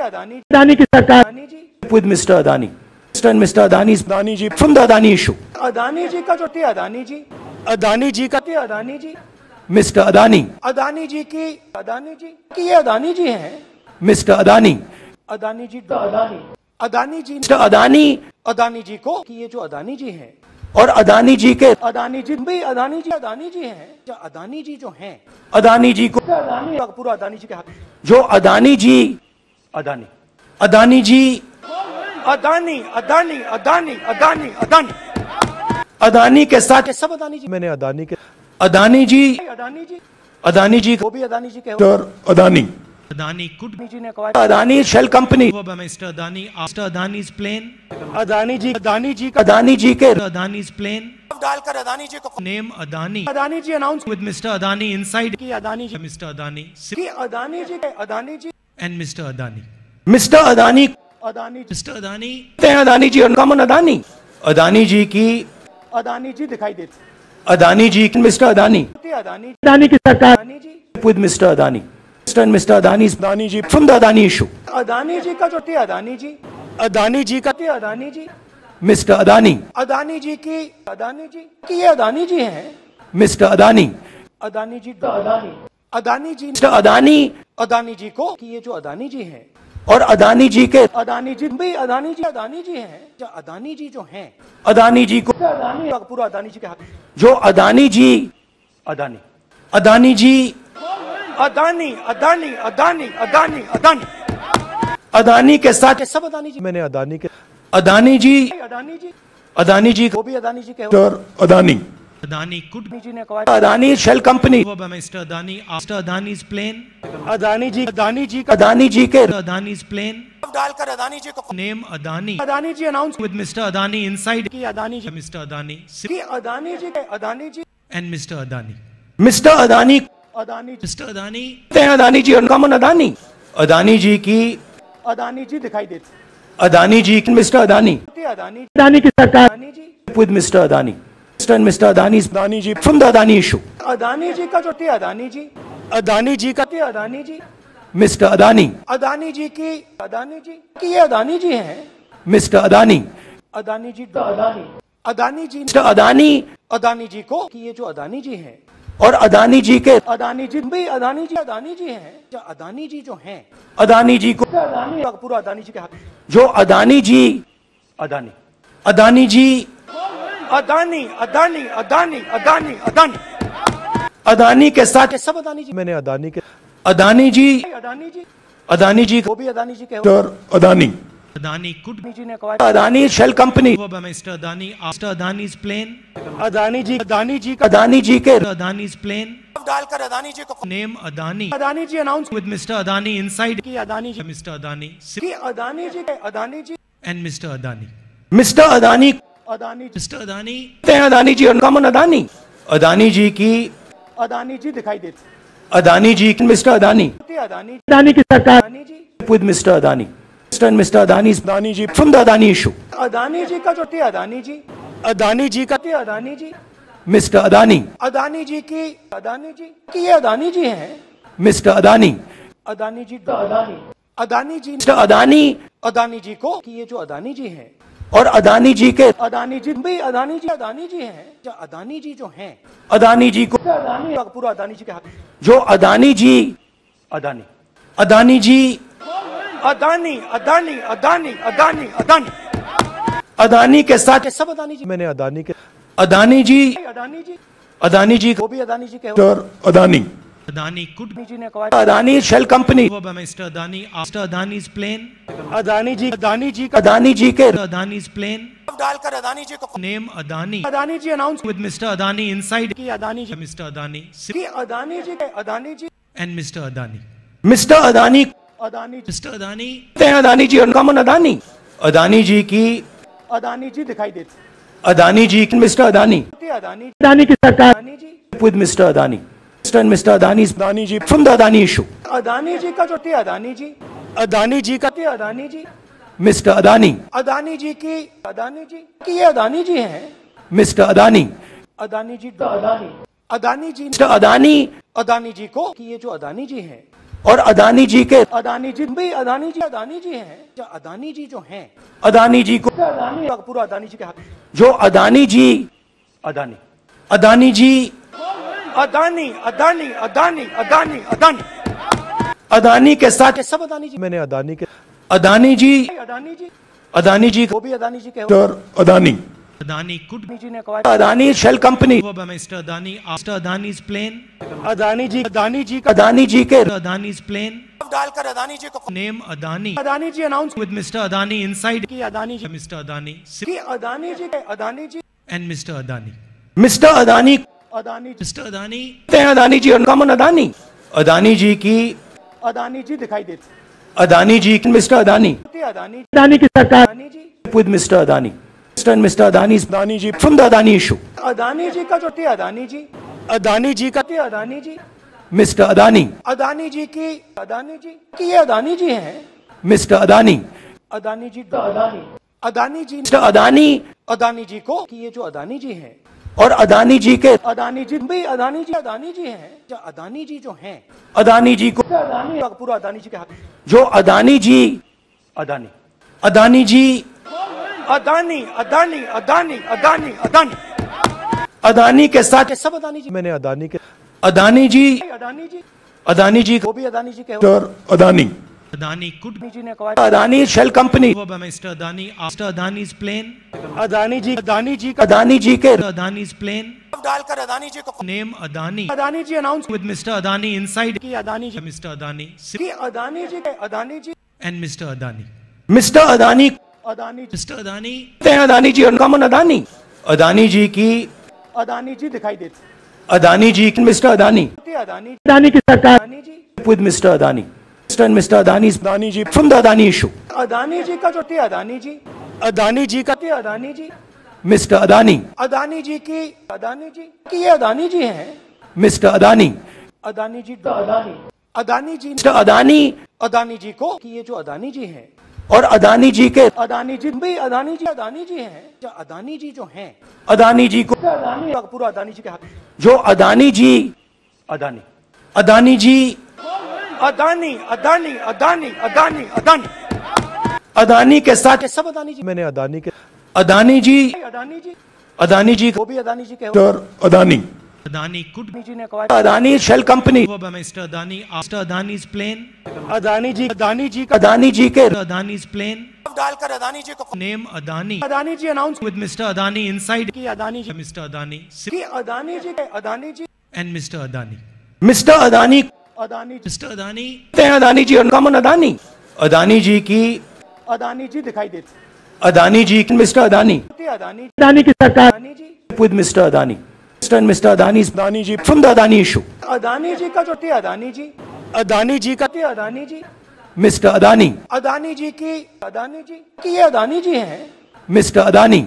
Adani, Adani की सरकार Adani ji, with Mr. Adani. Mr. and Mr. Adani's Adani ji from the Adani issue. Adani ji का जो थे Adani ji, Adani ji का थे Adani ji, Mr. Adani, Adani ji की Adani जी कि ये Adani जी हैं, Mr. Adani, Adani जी Adani, Adani जी Mr. Adani Adani जी को कि ये जो Adani जी हैं, और अदानी जी के अदानी जी भी अदानी जी अदानी जी हैं, अदानी जी जो हैं, अदानी जी को अदानी पूरा अदानी जी के हाथ, जो अदानी जी अदानी, अदानी जी अदानी, अदानी, अदानी, अदानी, अदानी, अदानी के साथ ये सब अदानी जी, मैंने अदानी के अदानी जी अदानी जी, अदानी जी वो भी अदानी जी के और अदानी Adani could अदानी जी ने कहा Adani shell company over by Mr. Adani after Adani's plane. Adani ji Adani ji Adani ji के Adani's plane. डालकर अदानी जी को Name Adani Adani ji announce with Mr. Adani inside. की अदानी जी Mr. Adani की Adani ji Adani ji and Mr. Adani. Mister Adani Adani ji Mr. Adani हैं Adani ji uncommon Adani Adani ji की अदानी जी दिखाई देती Adani ji mister Adani Adani Adani की सरकार Adani ji with Mr. Adani. Mr. and Mr. Adani's Adani ji from the Adani issue. Adani ji का जो थे अदानी जी अदानी जी का थे अदानी जी मिस्टर अदानी अदानी जी की अदानी जी की ये अदानी जी हैं mister Adani Adani ji Adani Adani ji Mr. Adani Adani ji को कि ये जो अदानी जी हैं। और अदानी जी के अदानी जी भी अदानी जी अदानी जी हैं। जो अदानी जी जो हैं। अदानी जी को अदानी पूरा अदानी जी के हाथ जो अदानी जी अदानी। अदानी जी अदानी अदानी अदानी अदानी अदानी। अदानी के साथ सब अदानी जी मैंने अदानी के अदानी जी अदानी जी अदानी जी को भी अदानी जी के और अदानी। Adani could अदानी जी ने कहा Adani shell company over by Mr. Adani after Adani's plane. Adani ji Adani ji Adani ji के Adani's plane. डालकर अदानी जी को Name Adani Adani ji announce with Mr. Adani inside. की अदानी जी Mr. Adani की Adani ji Adani ji and Mr. Adani. Mister Adani Adani ji Mr. Adani कहते हैं Adani ji uncommon Adani Adani ji की अदानी जी दिखाई देती अदानी जी मिस्टर अदानी थी अदानी अदानी की सरकार Adani ji with Mr. Adani. Mr. and Mr. Adani's Adani ji from the Adani issue. Adani ji का जो थे अदानी जी अदानी जी का थे अदानी जी मिस्टर अदानी अदानी जी की अदानी जी की ये अदानी जी हैं मिस्टर अदानी अदानी जी अदानी अदानी जी मिस्टर अदानी अदानी जी को कि ये जो अदानी जी हैं और अदानी जी के अदानी जी भी अदानी जी अदानी जी हैं जो अदानी जी जो हैं अदानी जी को अदानी पूरा अदानी जी के हाथ जो अदानी जी अदानी अदानी जी अदानी अदानी अदानी अदानी अदानी अदानी के साथ सब अदानी जी मैंने अदानी के अदानी जी अदानी जी अदानी जी वो भी अदानी जी के अदानी Adani could अदानी जी ने कहा Adani shell company Mr. Adani after Adani's plane. Adani ji Adani ji Adani ji के Adani's plane. डालकर अदानी जी को name Adani Adani ji announce with Mr. Adani inside. की अदानी जी मिस्टर अदानी की Adani ji Adani ji and mister Adani mister Adani Adani ji कहते हैं Adani ji uncommon Adani Adani ji की अदानी जी दिखाई देती अदानी जी मिस्टर अदानी अदानी अदानी की सरकार Adani ji Mr. Adani. Mr. and Mr. Adani's Adani ji from the Adani issue. Adani ji का जो थे अदानी जी अदानी जी का थे अदानी जी मिस्टर अदानी अदानी जी की अदानी जी की ये अदानी जी हैं मिस्टर अदानी अदानी जी अदानी अदानी जी मिस्टर अदानी अदानी जी को कि ये जो अदानी जी हैं और अदानी जी के अदानी जी भी अदानी जी अदानी जी हैं। जो अदानी जी जो हैं। अदानी जी को अदानी पूरा अदानी जी के हाथ। जो अदानी जी अदानी। अदानी जी अदानी अदानी अदानी अदानी अदानी। अदानी के साथ सब अदानी जी मैंने अदानी के अदानी जी अदानी जी अदानी जी वो भी अदानी जी के Adani. Adani could Adani Adani company over by Mr. Adani after Adani's plane. Adani ji Adani ji Adani ji के Adani's plane. डालकर अदानी जी को Adani Adani ji announce with Mr. Adani inside. की अदानी जी. Adani की Adani Adani. Adani. Mister Adani Adani ji. Adani Adani ji uncommon Adani Adani ji की अदानी जी दिखाई देती Adani ji mister Adani Adani Adani की सरकार Adani ji with Mr. And Mr. Adani's Adani ji from the Adani issue. Adani ji का जो थे अदानी जी अदानी जी का थे अदानी जी Mr. Adani, अदानी जी की अदानी जी कि ये अदानी जी हैं Mr. Adani, अदानी जी अदानी अदानी जी Mr. Adani अदानी जी को कि ये जो अदानी जी हैं और अदानी जी के अदानी जी भी अदानी जी अदानी जी हैं जो अदानी जी जो हैं अदानी जी को अदानी पूरा अदानी जी के हाथ जो अदानी जी अदानी अदानी जी अदानी अदानी अदानी अदानी अदानी अदानी के साथ सब अदानी जी मैंने अदानी के अदानी जी अदानी जी अदानी जी वो भी अदानी जी के और अदानी Adani could अदानी जी ने कहा Adani shell company over by Mr. Adani after Adani's plane. Adani ji Adani ji का अदानी जी के Adani's plane. डालकर अदानी जी को name Adani Adani ji announce with mister Adani inside. की अदानी जी Mr. Adani की अदानी जी के Adani ji and mister Adani mister Adani Adani ji कहते हैं Adani ji uncommon Adani Adani ji की अदानी जी दिखाई देती अदानी जी मिस्टर अदानी अदानी अदानी की सरकार Adani ji Mr. Adani. Mr. and Mr. Adani's Adani ji from the Adani issue. Adani ji का जो थी अदानी जी अदानी जी का थी अदानी जी मिस्टर अदानी अदानी जी की अदानी जी की ये अदानी जी हैं मिस्टर अदानी अदानी जी अदानी अदानी जी मिस्टर अदानी अदानी जी को कि ये जो अदानी जी हैं और अदानी जी के अदानी जी भी अदानी जी अदानी जी हैं। जो अदानी जी जो हैं अदानी जी को अदानी पूरा अदानी जी के हाथ। जो अदानी जी अदानी। अदानी जी अदानी अदानी अदानी अदानी अदानी। अदानी के साथ सब अदानी जी। मैंने अदानी के अदानी जी अदानी जी। अदानी जी वो भी अदानी जी के और अदानी। Adani could अदानी जी ने कहा Adani shell company over by Mr. Adani after Adani's plane. Adani ji Adani ji का अदानी जी के Adani's plane. डालकर अदानी जी को Name Adani Adani ji announce with Mr. Adani inside. की अदानी जी Mr. Adani की अदानी जी के Adani ji and Mr. Adani. Mister Adani कहते Adani ji Mr. Adani हैं Adani ji uncommon Adani Adani ji की अदानी जी दिखाई देती अदानी जी मिस्टर अदानी अदानी अदानी की सरकार Adani ji with Mr. Adani. Mr. and Mr. Adani's Adani ji from the Adani issue. Adani ji का जो थी अदानी जी अदानी जी का थी अदानी जी मिस्टर अदानी अदानी जी की अदानी जी की ये अदानी जी हैं मिस्टर अदानी अदानी जी अदानी अदानी जी मिस्टर अदानी अदानी जी को कि ये जो अदानी जी हैं और अदानी जी के अदानी जी भी अदानी जी अदानी जी हैं जो अदानी जी जो हैं अदानी जी को अदानी पूरा अदानी जी के हाथ जो अदानी जी अदानी अदानी जी अदानी अदानी अदानी अदानी अदानी अदानी के साथ सब अदानी जी मैंने अदानी के अदानी जी अदानी जी अदानी जी वो भी अदानी जी के अदानी Adani could अदानी जी ने कहा Adani shell company Mr. Adani after Adani's plane. Adani ji Adani ji Adani ji के Adani's plane. डालकर अदानी जी को name Adani Adani ji announce with Mr. Adani inside. की अदानी जी मिस्टर अदानी की अदानी जी के Adani ji and mister Adani mister Adani Adani ji. Adani हैं अदानी जी और uncommon Adani Adani ji की अदानी जी दिखाई देती अदानी जी मिस्टर अदानी अदानी अदानी की सरकार Adani ji Mr. Adani. Mr. and Mr. Adani's Adani ji from the Adani issue. Adani ji का जो थी अदानी जी अदानी जी का थी अदानी जी Mr. Adani, अदानी जी की अदानी जी की ये अदानी जी हैं Mr. Adani,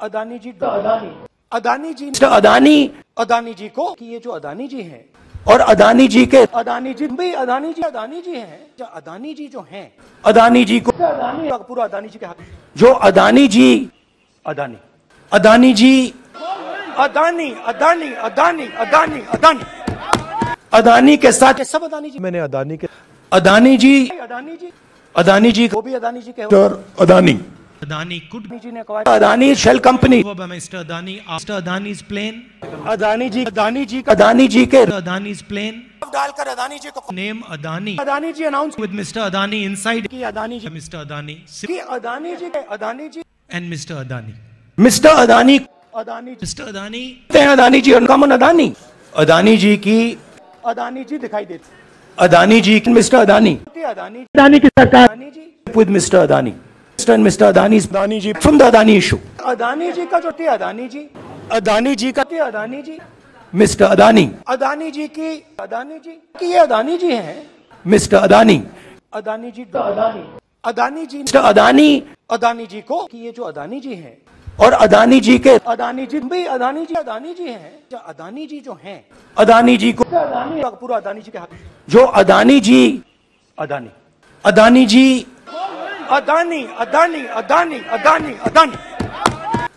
अदानी जी अदानी अदानी जी Mr. Adani अदानी जी को कि ये जो अदानी जी हैं और अदानी जी के अदानी जी भी अदानी जी अदानी जी हैं। जो अदानी जी जो हैं। अदानी जी को अदानी पूरा अदानी जी के हाथ। जो अदानी जी अदानी। अदानी जी अदानी अदानी अदानी अदानी अदानी। अदानी के साथ सब अदानी जी मैंने अदानी के अदानी जी अदानी जी अदानी जी वो भी अदानी जी के Adani. Adani could Adani Adani shell company over Mr. Adani after Adani's plane. Adani ji Adani ji का अदानी जी के Adani's plane. डालकर अदानी जी को Name Adani Adani ji announce with Mr. Adani inside. की अदानी जी Mr. Adani की Adani ji Adani ji and Mr. Adani. Mr Adani कहते Adani ji Mr. Adani हैं Adani ji uncommon Adani Adani ji की अदानी जी दिखाई देती अदानी जी मिस्टर अदानी अदानी अदानी की सरकार Adani ji with Mr. Adani. And Mr. Adani's Adani ji from the Adani issue. Adani ji का जो थी अदानी जी अदानी जी का थी अदानी जी Mr. Adani, अदानी जी की अदानी जी की ये अदानी जी हैं Mr. Adani, अदानी जी अदानी अदानी जी Mr. Adani अदानी जी को कि ये जो अदानी जी हैं और अदानी जी के अदानी जी भी अदानी जी अदानी जी हैं जो अदानी जी जो हैं अदानी जी को अदानी पूरा अदानी जी के हाथ जो अदानी जी अदानी अदानी जी अदानी अदानी अदानी अदानी अदानी।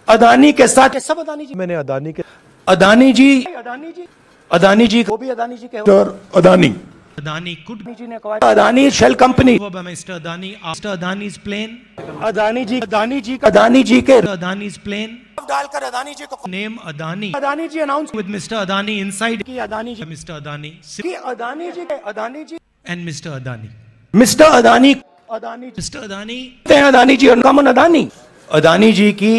अदानी के साथ के सब अदानी जी मैंने अदानी के अदानी जी अदानी जी अदानी जी वो भी अदानी जी के और अदानी। अदानी कुड जी ने कहा अदानी शेल कंपनी वो Mr Adani after Adani is plane Adani ji Adani ji Adani ji के अदानी इज़ प्लेन डालकर अदानी जी को name Adani. Adani ji announce with Mr Adani inside की अदानी जी मिस्टर अदानी। की अदानी जी के Adani ji and Mr Adani. Mr Adani Adani ji कहते हैं Adani ji uncommon Adani Adani ji की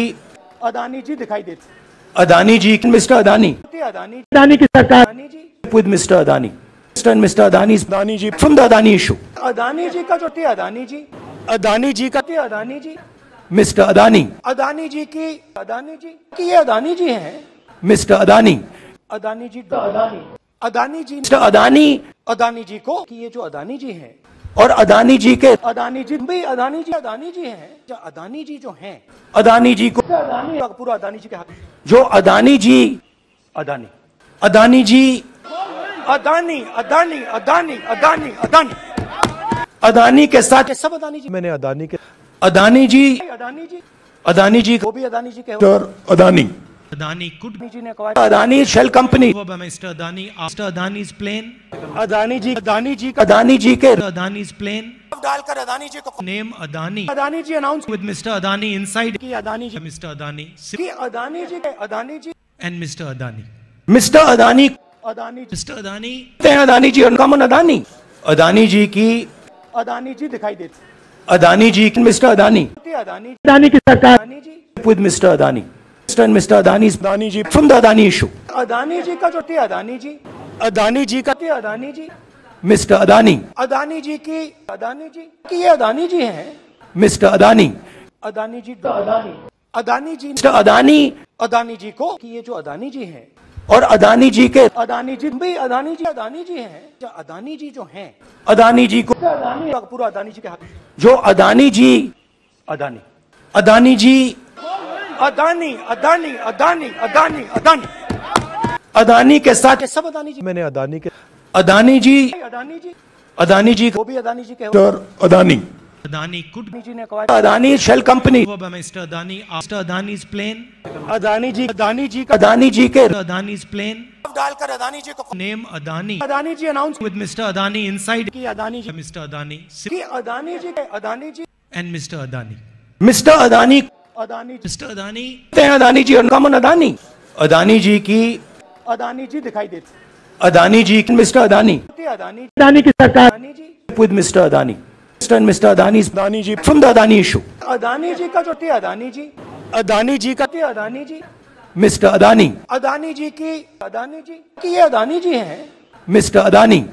अदानी जी दिखाई देती अदानी जी मिस्टर अदानी अदानी अदानी की सरकार Adani ji Mr. Adani. Mr. and Mr. Adani's Adani ji from the Adani issue. Adani ji का जो थी अदानी जी अदानी जी का थी अदानी जी मिस्टर अदानी अदानी जी की अदानी जी की ये अदानी जी हैं मिस्टर अदानी अदानी जी अदानी अदानी जी मिस्टर अदानी अदानी जी को कि ये जो अदानी जी हैं और अदानी जी के अदानी जी भी अदानी जी अदानी जी हैं। जो अदानी जी जो हैं अदानी जी को अदानी पूरा अदानी जी के हाथ। जो अदानी जी अदानी। अदानी जी अदानी अदानी अदानी अदानी अदानी। अदानी के साथ सब अदानी जी। मैंने अदानी के अदानी जी अदानी जी। अदानी जी वो भी अदानी जी के और अदानी। Adani could अदानी जी ने कहा Adani shell company over by Mr. Adani after Adani's plane. Adani ji Adani ji का अदानी जी के Adani's plane. डालकर अदानी जी को Name Adani Adani ji announce with Mr. Adani inside. की अदानी जी Mr. Adani की अदानी जी के Adani ji and Mr. Adani. Mr Adani कहते Adani ji Mr. Adani हैं Adani ji uncommon Adani Adani ji की अदानी जी दिखाई देती अदानी जी मिस्टर अदानी अदानी अदानी की सरकार Adani ji with Mr. Adani. Mr. and Mr. Adani's Adani ji from the Adani issue. Adani ji का जो थी अदानी जी अदानी जी का थी अदानी जी Mr. Adani, अदानी जी की अदानी जी की ये अदानी जी हैं Mr. Adani, अदानी जी अदानी अदानी जी Mr. Adani अदानी जी को कि ये जो अदानी जी हैं और अदानी जी के अदानी जी भी अदानी जी अदानी जी हैं जो अदानी जी जो हैं अदानी जी को पूरा अदानी जी के हाथ जो अदानी जी अदानी अदानी जी अदानी अदानी अदानी अदानी अदानी अदानी के साथ सब अदानी जी मैंने अदानी के अदानी जी अदानी जी अदानी जी वो भी अदानी जी के अदानी Adani could अदानी जी ने कहा Adani shell company Mr. Adani after Adani's plane. Adani ji Adani ji का अदानी जी के Adani's plane. डालकर अदानी जी को name Adani Adani ji announce with Mr. Adani inside. की अदानी जी मिस्टर अदानी की अदानी जी के Adani ji and Mr Adani Mr Adani Adani ji Adani Adani ji और uncommon Adani Adani ji की अदानी जी दिखाई देती अदानी जी मिस्टर अदानी अदानी अदानी की सरकार Adani ji Mr. Adani. Mr. and Mr. Adani's Adani ji from the Adani issue. Adani ji का जो थी अदानी जी अदानी जी का थी अदानी जी मिस्टर अदानी अदानी जी की अदानी जी की ये अदानी जी हैं मिस्टर अदानी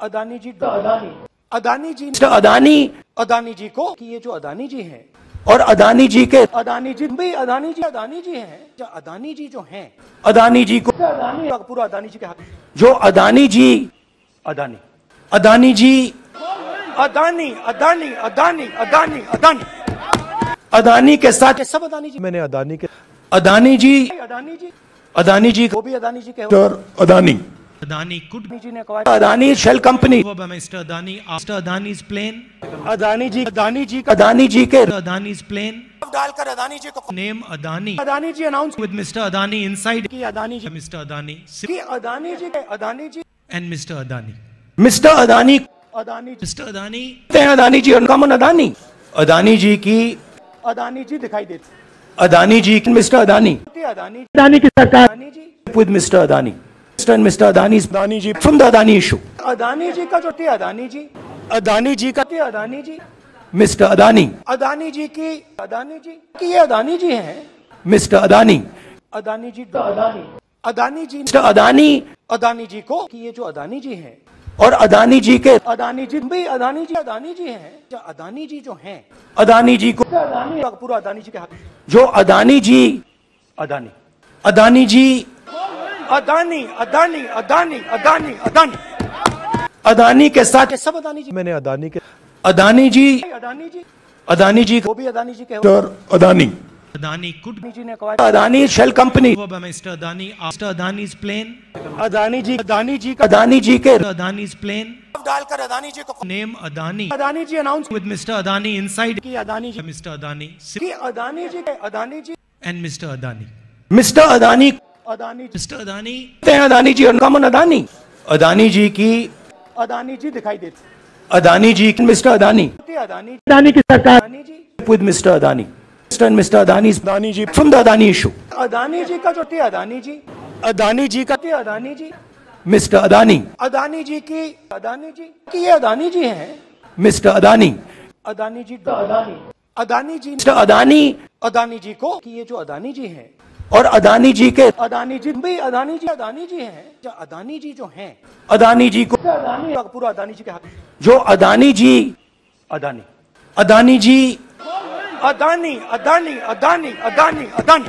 अदानी जी अदानी अदानी जी मिस्टर अदानी अदानी जी को कि ये जो अदानी जी हैं और अदानी जी के अदानी जी भी अदानी जी अदानी जी हैं। जो अदानी जी जो हैं अदानी जी को अदानी पूरा अदानी जी के हाथ। जो अदानी जी अदानी। अदानी जी अदानी अदानी अदानी अदानी अदानी। अदानी के साथ सब अदानी जी मैंने अदानी के अदानी जी अदानी जी अदानी जी वो भी अदानी जी के Adani. Adani could Adani Adani shell company over Mr. Adani after Adani's plane. Adani ji Adani ji का अदानी जी के Adani's plane. डालकर अदानी जी को Name Adani Adani ji announce with Mr. Adani inside. की अदानी जी Mr. Adani की Adani ji Adani ji and Mr. Adani. Mr Adani कहते Adani Mr. Adani हैं Adani ji uncommon Adani Adani ji की अदानी जी दिखाई देती अदानी जी मिस्टर अदानी अदानी अदानी की सरकार Adani Mr. Adani. Mr. and Mr. Adani's Adani ji from the Adani issue. Adani ji का जो थी अदानी जी अदानी जी का थी अदानी जी Mr. Adani, अदानी जी की अदानी जी की ये अदानी जी हैं Mr. Adani, अदानी जी अदानी अदानी जी Mr. Adani अदानी जी को कि ये जो अदानी जी हैं और अदानी जी के अदानी जी भी अदानी जी अदानी जी हैं अदानी जी जो हैं अदानी जी को पूरा अदानी जी के हाथ जो अदानी जी अदानी अदानी जी अदानी अदानी अदानी अदानी अदानी अदानी के साथ ये सब अदानी जी मैंने अदानी के अदानी जी अदानी जी अदानी जी वो भी अदानी जी के और अदानी Adani could अदानी जी ने कहा Adani shell company over by Mr. Adani after Adani's plane. Adani ji Adani ji का अदानी जी के Adani's plane. डालकर अदानी जी को name Adani Adani ji announce with Mr Adani inside. की अदानी जी Mr. Adani की अदानी जी के Adani ji and Mr Adani Mr Adani Adani Mr Adani Adani ji और अदानी अदानी जी की अदानी जी दिखाई देते अदानी जी मिस्टर अदानी अदानी अदानी की सरकार अदानी जी अदानी मिस्टर अदानी अदानी अदानी जी का जो थे अदानी जी अदानी जी का थे अदानी जी मिस्टर अदानी अदानी जी की अदानी जी की अदानी जी हैं मिस्टर अदानी अदानी जी अदानी अदानी जी मिस्टर अदानी अदानी जी को ये जो अदानी जी है और अदानी जी के अदानी जी भी अदानी जी अदानी जी हैं। जो अदानी जी जो हैं। अदानी जी को अदानी पूरा अदानी जी के हाथ। जो अदानी जी अदानी। अदानी जी अदानी अदानी अदानी अदानी अदानी।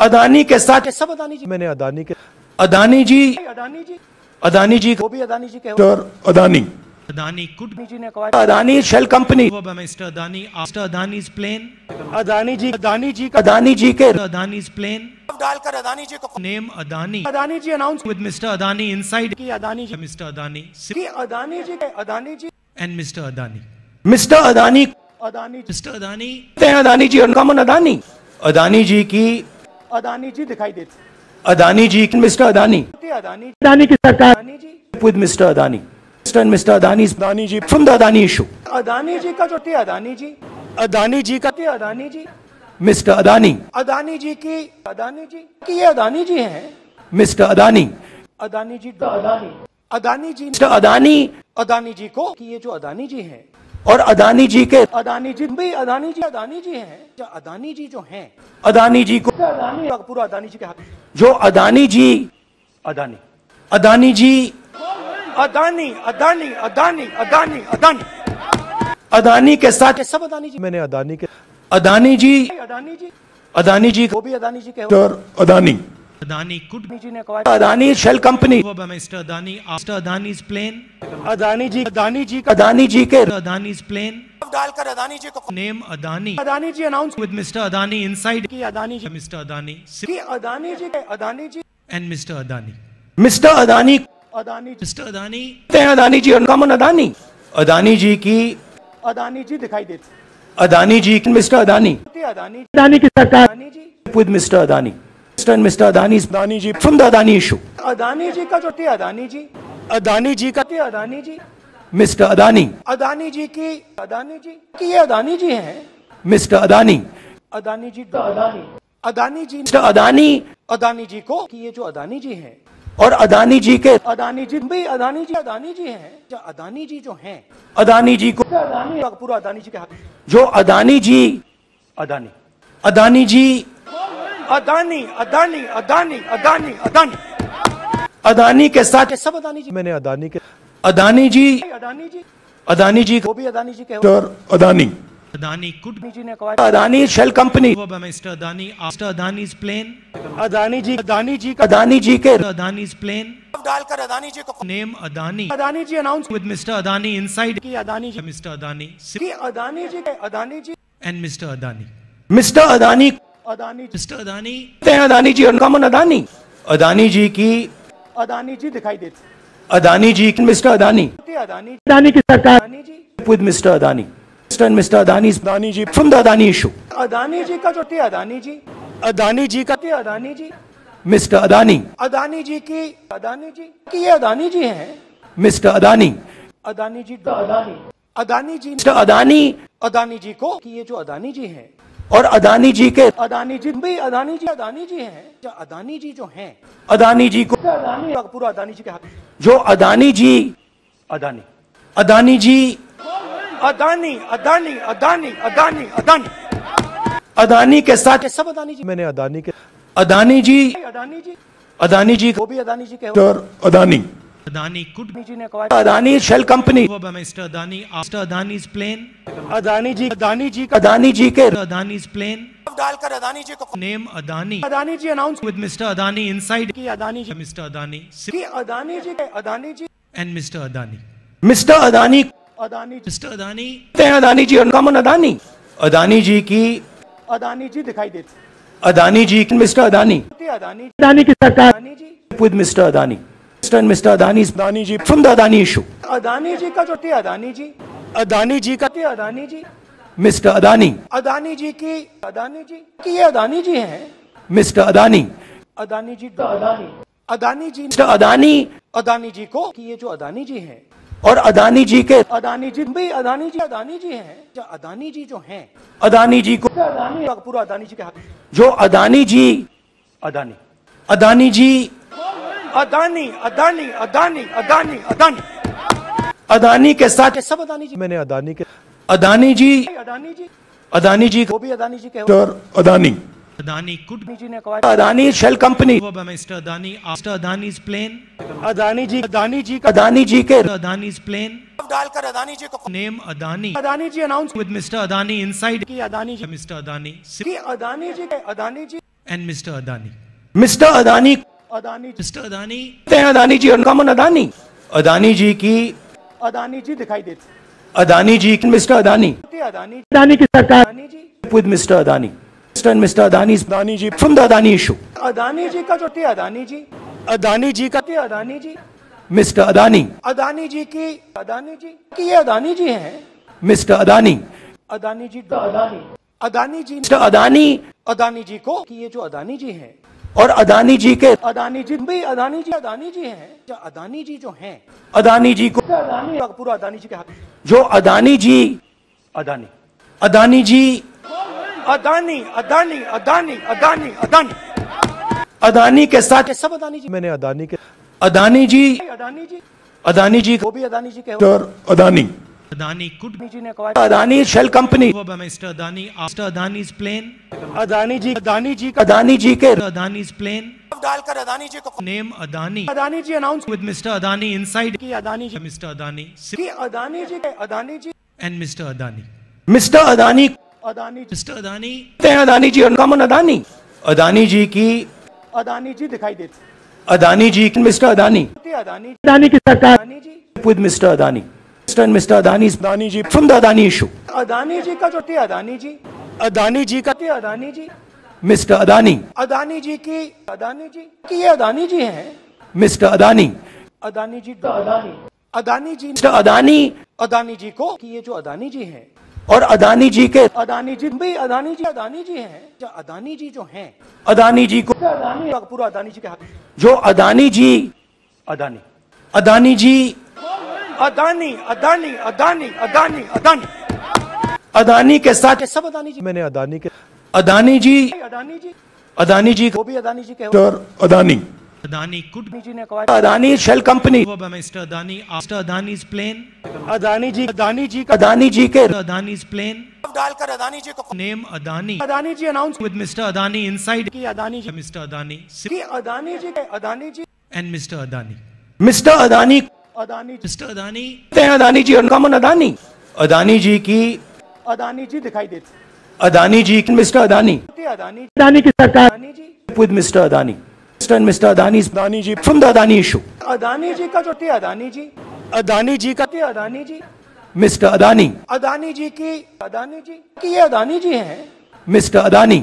अदानी के साथ सब अदानी जी। मैंने अदानी के अदानी जी अदानी जी। अदानी जी वो भी अदानी जी के हो। अदानी। Adani could अदानी जी ने कहा Adani shell company over by Mr. Adani after Adani's plane. Adani ji Adani ji का अदानी जी के Adani's plane. डालकर अदानी जी को Name Adani Adani ji announce with Mr. Adani inside. की अदानी जी Mr. Adani की अदानी जी के Adani ji and Mr. Adani. Mr Adani Adani. Adani कहते हैं Adani ji uncommon Adani Adani ji की अदानी जी दिखाई देते अदानी जी मिस्टर अदानी अदानी अदानी की सरकार Adani ji with Mr. Adani. Mr. and Mr. Adani's Adani ji from the Adani issue. Adani ji का जो थे अदानी जी अदानी जी का थे अदानी जी मिस्टर अदानी अदानी जी की अदानी जी की ये अदानी जी हैं मिस्टर अदानी अदानी जी अदानी अदानी जी मिस्टर अदानी अदानी जी को कि ये जो अदानी जी हैं और अदानी जी के अदानी जी भी अदानी जी अदानी जी हैं जो अदानी जी जो हैं अदानी जी को अदानी पूरा अदानी जी के हाथ जो अदानी जी अदानी अदानी जी अदानी अदानी अदानी अदानी अदानी अदानी के साथ सब अदानी जी मैंने अदानी के अदानी जी अदानी जी अदानी जी वो भी अदानी जी के अदानी Adani could अदानी जी ने कहा Adani shell company Mr. Adani after Adani's plane. Adani ji Adani ji Adani ji के Adani's plane. डालकर अदानी जी को name Adani Adani ji announce with Mr. Adani inside. की अदानी जी मिस्टर अदानी की अदानी जी के Adani ji and Mr Adani Mr Adani Adani ji कहते हैं अदानी जी और uncommon Adani Adani ji की अदानी जी दिखाई देते अदानी जी मिस्टर अदानी अदानी अदानी की सरकार Adani ji Mr. Adani. Mr. and Mr. Adani's Adani ji from the Adani issue. Adani ji का जो थे अदानी जी अदानी जी का थे अदानी जी मिस्टर अदानी अदानी जी की अदानी जी की ये अदानी जी हैं मिस्टर अदानी अदानी जी अदानी अदानी जी मिस्टर अदानी अदानी जी को कि ये जो अदानी जी हैं और अदानी जी के अदानी जी भी अदानी जी अदानी जी हैं। जो अदानी जी जो हैं अदानी जी को अदानी पूरा अदानी जी के हाथ। जो अदानी जी अदानी। अदानी जी अदानी अदानी अदानी अदानी अदानी। अदानी के साथ सब अदानी जी मैंने अदानी के अदानी जी अदानी जी अदानी जी वो भी अदानी जी के और Adani. Adani could Adani Adani shell company over Mr. Adani after Adani's plane. Adani ji Adani ji Adani ji के Adani's plane. डालकर अदानी जी को Name Adani Adani ji announce with Mr. Adani inside. की अदानी जी Mr. Adani की Adani ji Adani ji and Mr. Adani. Mr Adani Adani. Adani कहते हैं Adani ji uncommon Adani Adani ji की अदानी जी दिखाई देते अदानी जी मिस्टर अदानी अदानी अदानी की सरकार Adani Mr. Adani. Mr. and Mr. Adani's Adani ji from the Adani issue. Adani ji का जो थे अदानी जी अदानी जी का थे अदानी जी मिस्टर अदानी अदानी जी की अदानी जी की ये अदानी जी हैं मिस्टर अदानी अदानी जी अदानी अदानी जी मिस्टर अदानी अदानी जी को कि ये जो अदानी जी हैं और अदानी जी के अदानी जी भी अदानी जी अदानी जी हैं जो अदानी जी जो हैं अदानी जी को अदानी पूरा अदानी जी के हाथ जो अदानी जी अदानी अदानी जी अदानी अदानी अदानी अदानी अदानी अदानी के साथ ये सब अदानी जी मैंने अदानी के अदानी जी अदानी जी अदानी जी वो भी अदानी जी के और अदानी Adani could अदानी जी ने कहा Adani shell company over by Mr. Adani after Adani's plane. Adani ji Adani ji Adani ji के Adani's plane. डालकर अदानी जी को name Adani Adani ji announce with Mr Adani inside. की अदानी जी Mr. Adani की अदानी जी के Adani ji and Mr Adani Mr Adani Adani ji. Adani हैं Adani ji uncommon Adani Adani ji की अदानी जी दिखाई देते अदानी जी मिस्टर अदानी अदानी अदानी की सरकार Adani ji Mr. Adani. Mr. and Mr. Adani's Adani ji from the Adani issue. Adani ji का जो थे अदानी जी अदानी जी का थे अदानी जी मिस्टर अदानी अदानी जी की अदानी जी की ये अदानी जी हैं मिस्टर अदानी अदानी जी अदानी अदानी जी मिस्टर अदानी अदानी जी को कि ये जो अदानी जी हैं और अदानी जी के अदानी जी भाई अदानी जी अदानी जी हैं। जो अदानी जी जो हैं अदानी जी को अदानी पूरा अदानी जी के हाथ। जो अदानी जी अदानी। अदानी जी अदानी अदानी अदानी अदानी अदानी। अदानी के साथ सब अदानी जी। मैंने अदानी के अदानी जी अदानी जी। अदानी जी वो भी अदानी जी के और अदानी। Adani could अदानी जी ने कहा Adani shell company over by Mr. Adani after Adani's plane. Adani ji Adani ji का अदानी जी के Adani's plane. डालकर अदानी जी को Name Adani Adani ji announce with Mr. Adani inside. की अदानी जी Mr. Adani की अदानी जी के Adani ji and Mr. Adani. Mr Adani Adani ji Mr. Adani हैं Adani ji uncommon Adani Adani ji की अदानी जी दिखाई देती अदानी जी की मिस्टर अदानी अदानी अदानी की सरकार Adani ji with Mr. Adani. And Mr. Adani Adani ji from the Adani issue. Adani ji का जो थे अदानी जी अदानी जी का थे अदानी जी Mr. Adani, अदानी जी की अदानी जी की ये अदानी जी हैं Mr. Adani, अदानी जी अदानी अदानी जी Mr. Adani अदानी जी को कि ये जो अदानी जी हैं और अदानी जी के अदानी जी भाई अदानी जी अदानी जी हैं जो अदानी जी जो हैं अदानी जी को अदानी पूरा अदानी जी के हाथ जो अदानी जी अदानी अदानी जी अदानी अदानी अदानी अदानी अदानी अदानी के साथ सब अदानी जी मैंने अदानी के अदानी जी अदानी जी अदानी जी वो भी अदानी जी के अदानी Adani could अदानी जी ने कहा Adani shell company Mr. Adani after Adani's plane. Adani ji Adani ji का अदानी जी के Adani's plane. डालकर अदानी जी को name Adani Adani ji announce with Mr. Adani inside. की अदानी जी मिस्टर अदानी की अदानी जी के Adani ji and Mr Adani Mr Adani Adani ji Adani Adani ji और uncommon Adani Adani ji की अदानी जी दिखाई देती अदानी जी मिस्टर अदानी अदानी अदानी की सरकार Adani ji Mr. Adani. Mr. and Mr. Adani Adani ji from the Adani issue. Adani ji का जो थे अदानी जी अदानी जी का थे अदानी जी Mr. Adani, अदानी जी की अदानी जी की ये अदानी जी हैं मिस्टर अदानी अदानी जी अदानी अदानी जी मिस्टर अदानी अदानी जी को कि ये जो अदानी जी हैं और अदानी जी के अदानी जी भाई अदानी जी अदानी जी हैं। जो अदानी जी जो हैं। अदानी जी को अदानी पूरा अदानी जी के हाथ। जो अदानी जी अदानी। अदानी जी अदानी अदानी अदानी अदानी अदानी। अदानी के साथ सब अदानी जी मैंने अदानी के अदानी जी अदानी जी अदानी जी वो भी अदानी जी के Adani. Adani could Adani Adani shell company over Mr. Adani after Adani's plane. Adani ji Adani ji का अदानी जी के Adani's plane. डालकर अदानी जी को Name Adani Adani ji announce with Mr. Adani inside. की अदानी जी Mr. Adani की Adani ji Adani ji and Mr. Adani. Mr Adani कहते Adani ji Mr. Adani हैं Adani ji uncommon Adani Adani ji की अदानी जी दिखाई देती अदानी जी मिस्टर अदानी अदानी अदानी की सरकार Adani Mr. Adani. Mr. and Mr. Adani Adani ji from the Adani issue. Adani ji का जो थे अदानी जी अदानी जी का थे अदानी जी Mr. Adani, अदानी जी की अदानी जी की ये अदानी जी हैं Mr. Adani,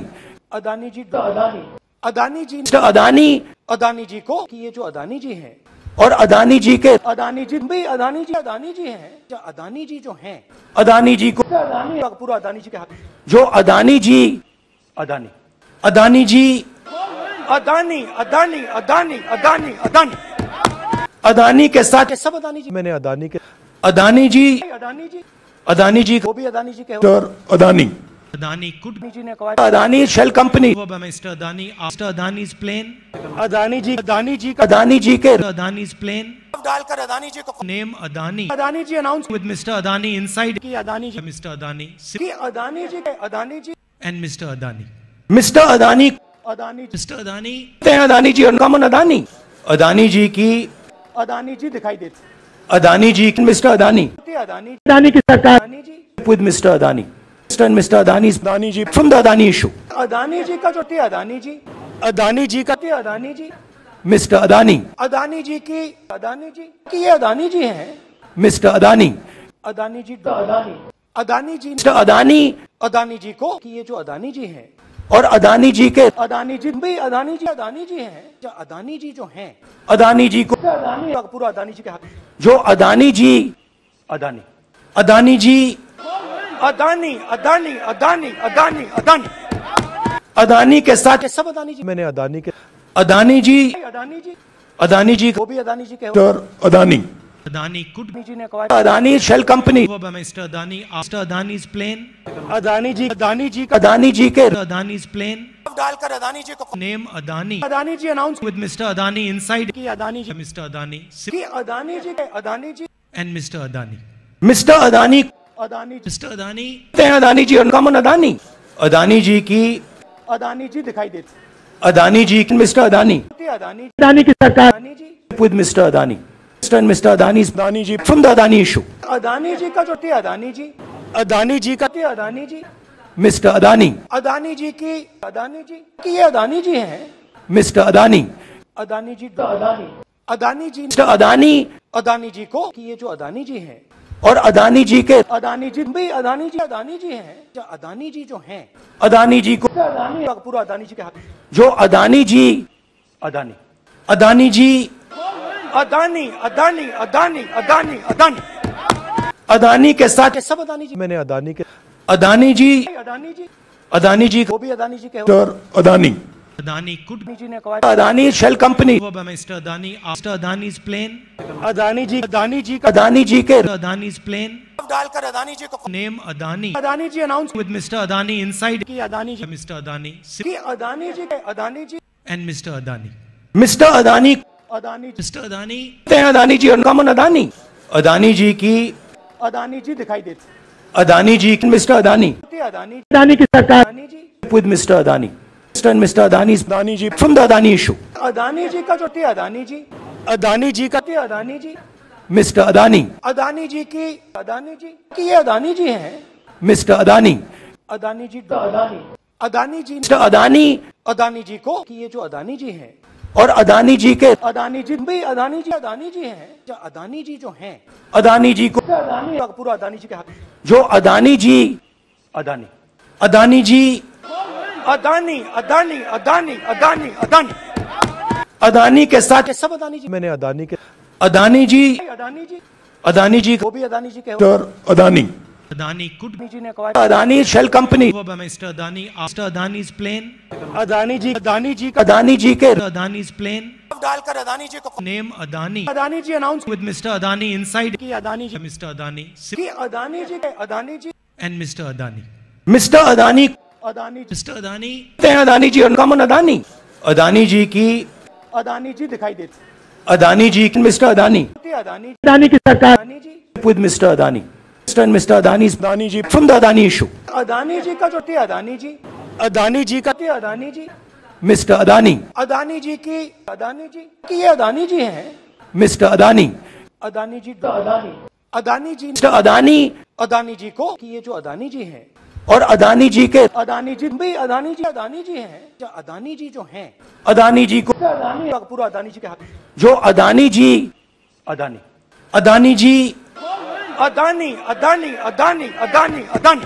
अदानी जी अदानी अदानी जी Mr. Adani अदानी जी को कि ये जो अदानी जी हैं और अदानी जी के अदानी जी भाई अदानी जी अदानी जी हैं अदानी जी जो हैं अदानी जी को अदानी पूरा अदानी जी के हाथ जो अदानी जी अदानी अदानी जी अदानी अदानी अदानी अदानी अदानी। अदानी के साथ सब अदानी जी मैंने अदानी के अदानी जी अदानी जी अदानी जी वो भी अदानी जी के और अदानी। Adani could अदानी जी ने कहा Adani Mr. Adani after Adani's plane. Adani जी अदानी जी का अदानी जी के Adani's plane. डालकर अदानी जी को name Adani. Adani ji announce with Mr Adani inside. की अदानी जी Mr. Adani की अदानी जी के Adani ji and mister Adani. Mister Adani Adani ji. Adani हैं अदानी जी अनकॉमन अदानी अदानी जी की अदानी जी दिखाई देती अदानी जी मिस्टर अदानी अदानी अदानी की सरकार Adani ji Mr. Adani. Mr. and Mr. Adani Adani ji from the Adani issue. Adani ji का जो थे अदानी जी अदानी जी का थे अदानी जी मिस्टर अदानी अदानी जी की अदानी जी की ये अदानी जी हैं मिस्टर अदानी अदानी जी अदानी अदानी जी मिस्टर अदानी अदानी जी को कि ये जो अदानी जी हैं और अदानी जी के अदानी जी भाई अदानी जी अदानी जी हैं। जो अदानी जी जो हैं अदानी जी को अदानी पूरा अदानी जी के हाथ। जो अदानी जी अदानी। अदानी जी अदानी अदानी अदानी अदानी अदानी। अदानी के साथ सब अदानी जी। मैंने अदानी के अदानी जी अदानी जी। अदानी जी वो भी अदानी जी के हो। Mister Adani. Adani could Adani ji ने कहा Adani shell company over by Mr. Adani after Adani's plane. Adani ji Adani ji का अदानी जी के Adani's plane. डालकर अदानी जी को Name Adani Adani ji announce with Mr. Adani inside. की Adani ji Mr. Adani की अदानी जी के Adani ji and Mr. Adani. Mister Adani Adani ji Mr. Adani हैं Adani ji uncommon Adani Adani ji की अदानी जी दिखाई देती अदानी जी मिस्टर अदानी अदानी जी अदानी की सरकार Adani ji with Adani. Mr. and Mr. Adani Adani ji from the Adani issue. Adani ji का जो थी अदानी जी अदानी जी का थी अदानी जी Mr. Adani, अदानी जी की अदानी जी की ये अदानी जी हैं Mr. Adani, अदानी जी अदानी अदानी जी Mr. Adani अदानी जी को कि ये जो अदानी जी हैं और अदानी जी के अदानी जी भी अदानी जी अदानी जी हैं जो अदानी जी जो हैं अदानी जी को अदानी पूरा अदानी जी के हाथ जो अदानी जी अदानी अदानी जी अदानी अदानी अदानी अदानी अदानी अदानी के साथ सब अदानी जी मैंने अदानी के अदानी जी अदानी जी अदानी जी वो भी अदानी जी के mister Adani Adani could Adani ji ने कहा Adani shell company Mr. Adani after Adani's plane. Adani ji Adani ji Adani ji के Adani's plane. डालकर अदानी जी को name Adani Adani ji announce with Mr. Adani inside. की Adani ji mister Adani की अदानी जी के Adani ji and mister Adani mister Adani Adani ji Adani Adani ji और uncommon Adani Adani ji की अदानी जी दिखाई देती अदानी जी मिस्टर अदानी अदानी अदानी की सरकार Adani ji Mr. Adani. Mr. and Mr. Adani Adani ji from the Adani issue. Adani ji का जो थी अदानी जी अदानी जी का थी अदानी जी मिस्टर अदानी अदानी जी की अदानी जी की ये अदानी जी हैं मिस्टर अदानी अदानी जी अदानी अदानी जी मिस्टर अदानी अदानी जी को कि ये जो अदानी जी हैं और अदानी जी के अदानी जी भी अदानी जी अदानी जी हैं। जो अदानी जी जो हैं। अदानी जी को अदानी पूरा अदानी जी के हाथ। जो अदानी जी अदानी। अदानी जी अदानी अदानी अदानी अदानी अदानी। अदानी के साथ सब अदानी जी मैंने अदानी के अदानी जी अदानी जी अदानी जी वो भी अदानी जी के Adani. Adani could Adani Adani shell company over Mr. Adani after Adani's plane. Adani ji Adani ji का अदानी जी के Adani's plane. डालकर अदानी जी को Name Adani Adani ji announce with Mr. Adani inside. की अदानी जी Mr. Adani की Adani ji Adani ji and Mr. Adani. Mister Adani कहते Adani ji Mr. Adani हैं Adani ji uncommon Adani Adani ji की अदानी जी दिखाई देती अदानी जी मिस्टर अदानी अदानी अदानी की सरकार Adani Mr. Adani. Mr. and Mr. Adani Adani ji from the Adani issue. Adani ji का जो थी अदानी जी अदानी जी का थी अदानी जी Mr. Adani, अदानी जी की अदानी जी की ये अदानी जी हैं Mr. Adani, अदानी जी अदानी अदानी जी Mr. Adani अदानी जी को कि ये जो अदानी जी हैं और अदानी जी के अदानी जी भी अदानी जी अदानी जी हैं जो अदानी जी जो हैं अदानी जी को अदानी पूरा अदानी जी के हाथ जो अदानी जी अदानी अदानी जी अदानी अदानी अदानी अदानी अदानी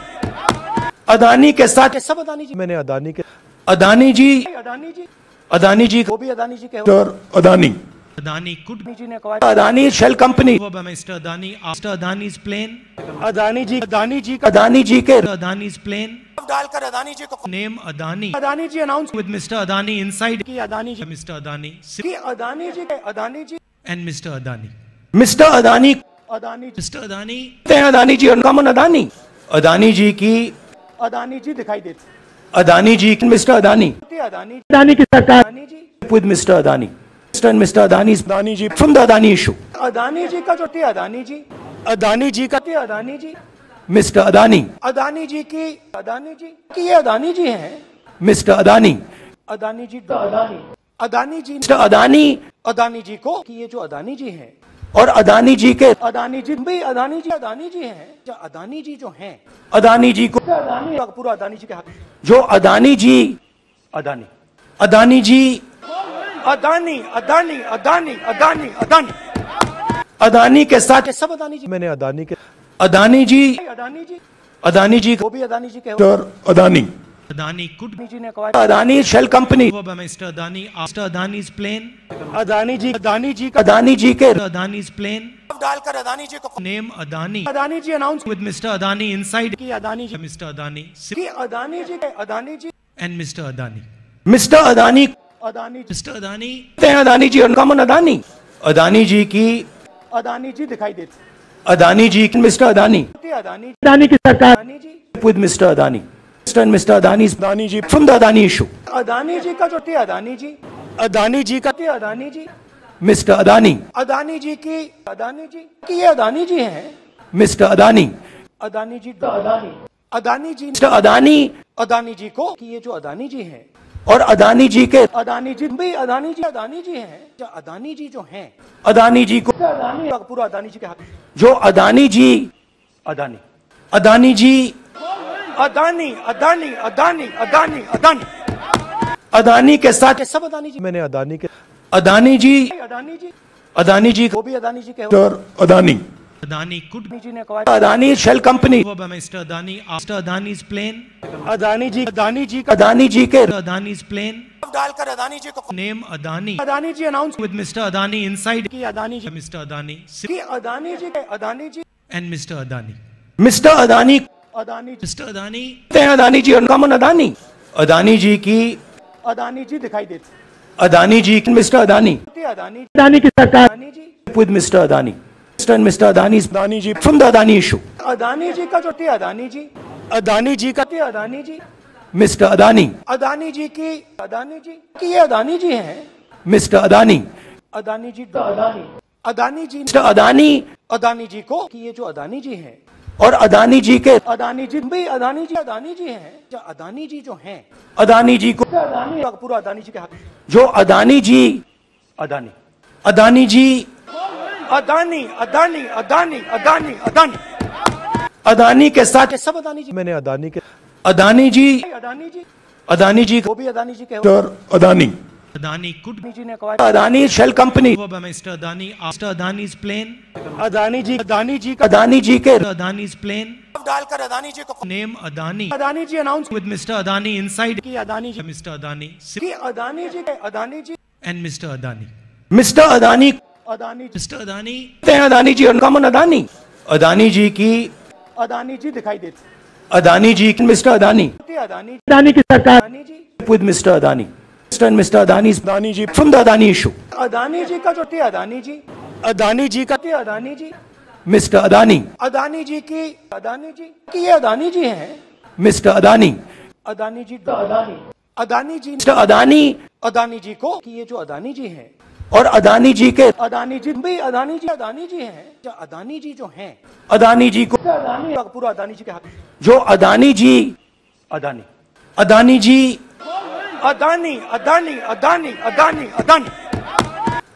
अदानी के साथ ये सब अदानी जी मैंने अदानी के अदानी जी अदानी जी अदानी जी वो भी अदानी जी के mister Adani Adani could Adani ji ने कहा Adani shell company over by Mr. Adani after Adani's plane. Adani ji Adani ji का अदानी जी के Adani's plane. डालकर अदानी जी को name Adani Adani ji announce with mister Adani inside. की Adani ji Mr. Adani की अदानी जी के Adani ji and mister Adani mister Adani Adani ji Mr. Adani हैं Adani ji uncommon Adani Adani ji की अदानी जी दिखाई देती अदानी जी मिस्टर अदानी अदानी अदानी की सरकार Adani ji with Mr. Adani. Mr. and Mr. Adani Adani ji from the Adani issue. Adani ji का जो थी अदानी जी अदानी जी का थी अदानी जी Mr. Adani, अदानी जी की अदानी जी की ये अदानी जी हैं Mr. Adani, अदानी जी अदानी अदानी जी Mr. Adani अदानी जी को कि ये जो अदानी जी हैं और अदानी जी के अदानी जी भी अदानी जी अदानी जी हैं। जो अदानी जी जो हैं अदानी जी को अदानी पूरा अदानी जी के हाथ। जो अदानी जी अदानी। अदानी जी अदानी अदानी अदानी अदानी अदानी। अदानी के साथ सब अदानी जी। मैंने अदानी के अदानी जी अदानी जी। अदानी जी वो भी अदानी जी के हो। Mister Adani. Adani could Adani ji ने कहा Adani shell company over by Mr. Adani after Adani's plane. Adani ji Adani ji का अदानी जी के Adani's plane. डालकर अदानी जी को Name Adani Adani ji announce with Mr. Adani inside. की Adani ji Mr. Adani की अदानी जी के Adani ji and Mr. Adani. Mister Adani Adani. Adani, हैं Adani ji uncommon Adani Adani ji की अदानी जी दिखाई देते अदानी जी मिस्टर अदानी अदानी अदानी की सरकार Adani ji with Mr. Adani. And Mr. Adani's Adani ji from the Adani issue. Adani ji का जो थे अदानी जी अदानी जी का थे अदानी जी Mr. Adani, अदानी जी की अदानी जी की ये अदानी जी हैं Mr. Adani, अदानी जी अदानी अदानी जी Mr. Adani अदानी जी को कि ये जो अदानी जी हैं और अदानी जी के अदानी जी भाई अदानी जी अदानी जी हैं जो अदानी जी जो हैं अदानी जी को अदानी पूरा अदानी जी के हाथ जो अदानी जी अदानी अदानी जी अदानी अदानी अदानी अदानी अदानी अदानी के साथ सब अदानी जी मैंने अदानी के अदानी जी अदानी जी अदानी जी वो भी अदानी जी के अदानी Adani could अदानी जी ने कहा Adani shell company Mr. Adani after Adani's plane. Adani ji Adani ji Adani ji के Mr. प्लेन. डालकर अदानी जी को name Adani Adani ji announce with Mr. Adani inside. की अदानी जी मिस्टर अदानी की अदानी जी के Adani ji and mister Adani mister Adani Adani ji Adani Adani ji और uncommon Adani Adani ji की अदानी जी दिखाई देते अदानी जी मिस्टर अदानी अदानी अदानी की सरकार Adani ji Mr. Adani. Mr. and Mr. Adani's Adani ji from the Adani issue. Adani ji का जो थे अदानी जी अदानी जी का थे अदानी जी मिस्टर अदानी अदानी जी की अदानी जी की ये अदानी जी हैं मिस्टर अदानी अदानी जी अदानी अदानी जी मिस्टर अदानी अदानी जी को कि ये जो अदानी जी हैं और अदानी जी के अदानी जी भाई अदानी जी अदानी जी हैं। जो अदानी जी जो हैं अदानी जी को अदानी पूरा अदानी जी के हाथ। जो अदानी जी अदानी। अदानी जी अदानी अदानी अदानी अदानी अदानी। अदानी के साथ सब अदानी जी मैंने अदानी के अदानी जी अदानी जी अदानी जी वो भी अदानी जी के और Adani. Adani could Adani Adani company over by Mr. Adani after Adani's plane. Adani ji Adani ji का अदानी जी के Adani's plane. डालकर अदानी जी को Adani Adani ji announce with Mr. Adani inside. की अदानी जी. Adani की Adani Adani. Adani. Mister Adani Adani ji Mr. Adani, Adani ji uncommon Adani Adani ji की अदानी जी दिखाई देते Adani ji mister Adani Adani Adani की सरकार Adani Mr. Adani. Mr. and Mr. Adani's Adani ji from the Adani issue. Adani ji का जो थे अदानी जी अदानी जी का थे अदानी जी Mr. Adani, अदानी जी की अदानी जी की ये अदानी जी हैं Mr. Adani, अदानी जी अदानी अदानी जी Mr. Adani अदानी जी को कि ये जो अदानी जी हैं और अदानी जी के अदानी जी भाई अदानी जी अदानी जी हैं जो अदानी जी जो हैं अदानी जी को अदानी पूरा अदानी जी के हाथ जो अदानी जी अदानी अदानी जी अदानी अदानी अदानी अदानी अदानी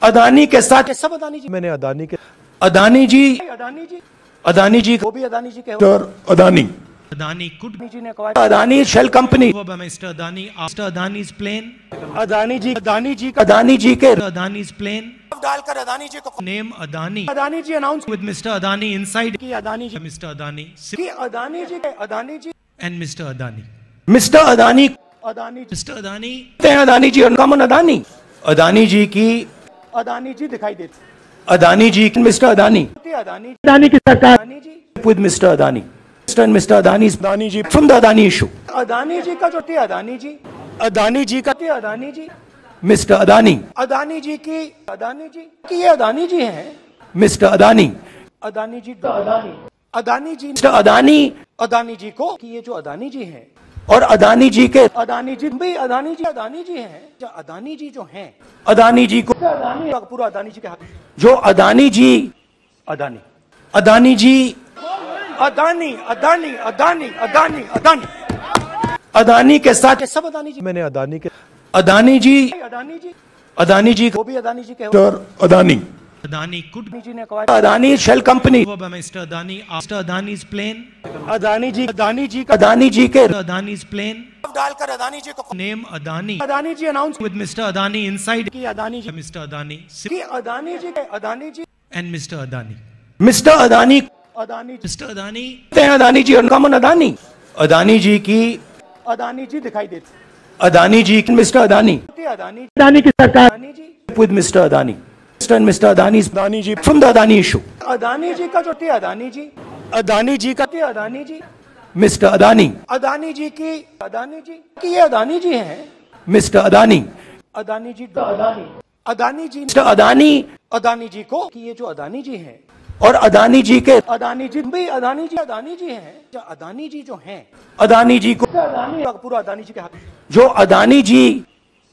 अदानी के साथ सब अदानी जी मैंने अदानी के अदानी जी अदानी जी अदानी जी वो भी अदानी जी के और अदानी Adani could अदानी जी ने कहा Adani shell company over by Mr. Adani after Adani's plane. Adani ji Adani ji Adani ji के Mr. Adani's plane. डालकर अदानी जी को name Adani Adani ji announce with Mr. Adani inside. की अदानी जी Mr. Adani की अदानी जी के Adani ji and mister Adani mister Adani Adani mister Adani Adani ji और अदानी अदानी जी की अदानी जी दिखाई देती अदानी जी मिस्टर अदानी अदानी अदानी की सरकार Adani ji with mister Adani mister mister Adani Adani ji from the Adani issue Adani ji का जो टी अदानी जी अदानी जी का टी अदानी जी मिस्टर अदानी अदानी जी की अदानी जी की ये अदानी जी हैं मिस्टर अदानी अदानी जी अदानी अदानी जी मिस्टर अदानी अदानी जी को कि ये जो अदानी जी हैं और अदानी जी के अदानी जी भाई अदानी जी अदानी जी हैं। अच्छा, अदानी जी जो हैं अदानी जी को अदानी पूरा अदानी जी के हाथ। जो अदानी जी अदानी। अदानी जी अदानी अदानी अदानी अदानी अदानी। अदानी के साथ सब अदानी जी। मैंने अदानी के अदानी जी अदानी जी। अदानी जी को भी अदानी जी के और Adani. Adani could Adani ji ने acquired Adani shell company over by Mr. Adani after Adani's plane Adani ji Adani ji Adani ji के Adani's plane डालकर Adani ji को name Adani Adani ji announced with Mr. Adani inside कि Adani ji Mr. Adani कि Adani ji Adani ji and Mr. Adani Mr. Adani Adani Mr. Adani ते Adani ji uncommon Adani Adani ji की Adani ji दिखाई देती Adani ji Mr. Adani Adani की सरकार Adani ji with Mr. Adani Mr. and Mr. Adani's Adani ji from the Adani issue. Adani ji ka jo thi Adani ji. Adani ji ka thi Adani ji. Mr. Adani. Adani ji ki Adani ji ki ye Adani ji hain. Mr. Adani. Adani ji ka Adani. Adani जी अदानी अदानी जी को कि ये जो अदानी जी हैं और अदानी जी के अदानी जी भी अदानी जी अदानी जी हैं अदानी जी जो हैं अदानी जी को अदानी पूरा अदानी जी के हाथ जो अदानी जी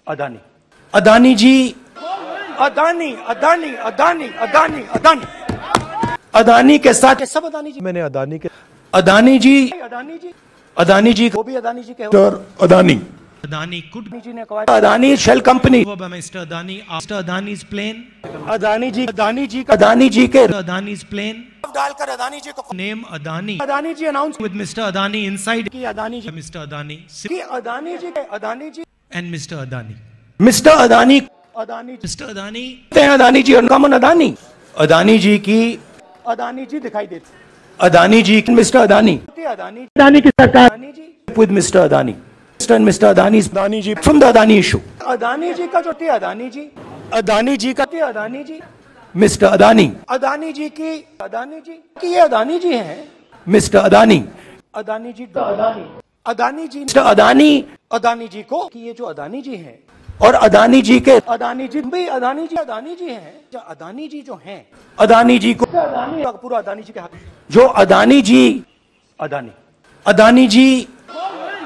अदानी अदानी जी अदानी अदानी अदानी अदानी अदानी अदानी के साथ सब अदानी जी मैंने अदानी के अदानी जी अदानी जी अदानी जी वो भी अदानी जी के अदानी Adani could अदानी जी ने कहा Adani shell company Mr. Adani after Adani's plane. Adani ji Adani ji Adani ji के Adani's plane. डालकर अदानी जी को name Adani Adani ji announce with Mr. Adani inside. की अदानी जी मिस्टर अदानी की अदानी जी के Adani ji and mister Adani mister Adani Adani ji कहते हैं अदानी जी उनका मन अदानी अदानी जी की अदानी जी दिखाई देती अदानी जी मिस्टर अदानी अदानी अदानी की सरकार Adani ji Mr. Adani. Mr. and Mr. Adani's Adani ji from the Adani issue. Adani ji का जो थे अदानी जी अदानी जी का थे अदानी जी मिस्टर अदानी अदानी जी की अदानी जी की ये अदानी जी हैं मिस्टर अदानी अदानी जी अदानी अदानी जी मिस्टर अदानी अदानी जी को कि ये जो अदानी जी हैं और अदानी जी के अदानी जी भाई अदानी जी अदानी जी हैं। जो अदानी जी जो हैं अदानी जी को अदानी पूरा अदानी जी के हाथ। जो अदानी जी अदानी। अदानी जी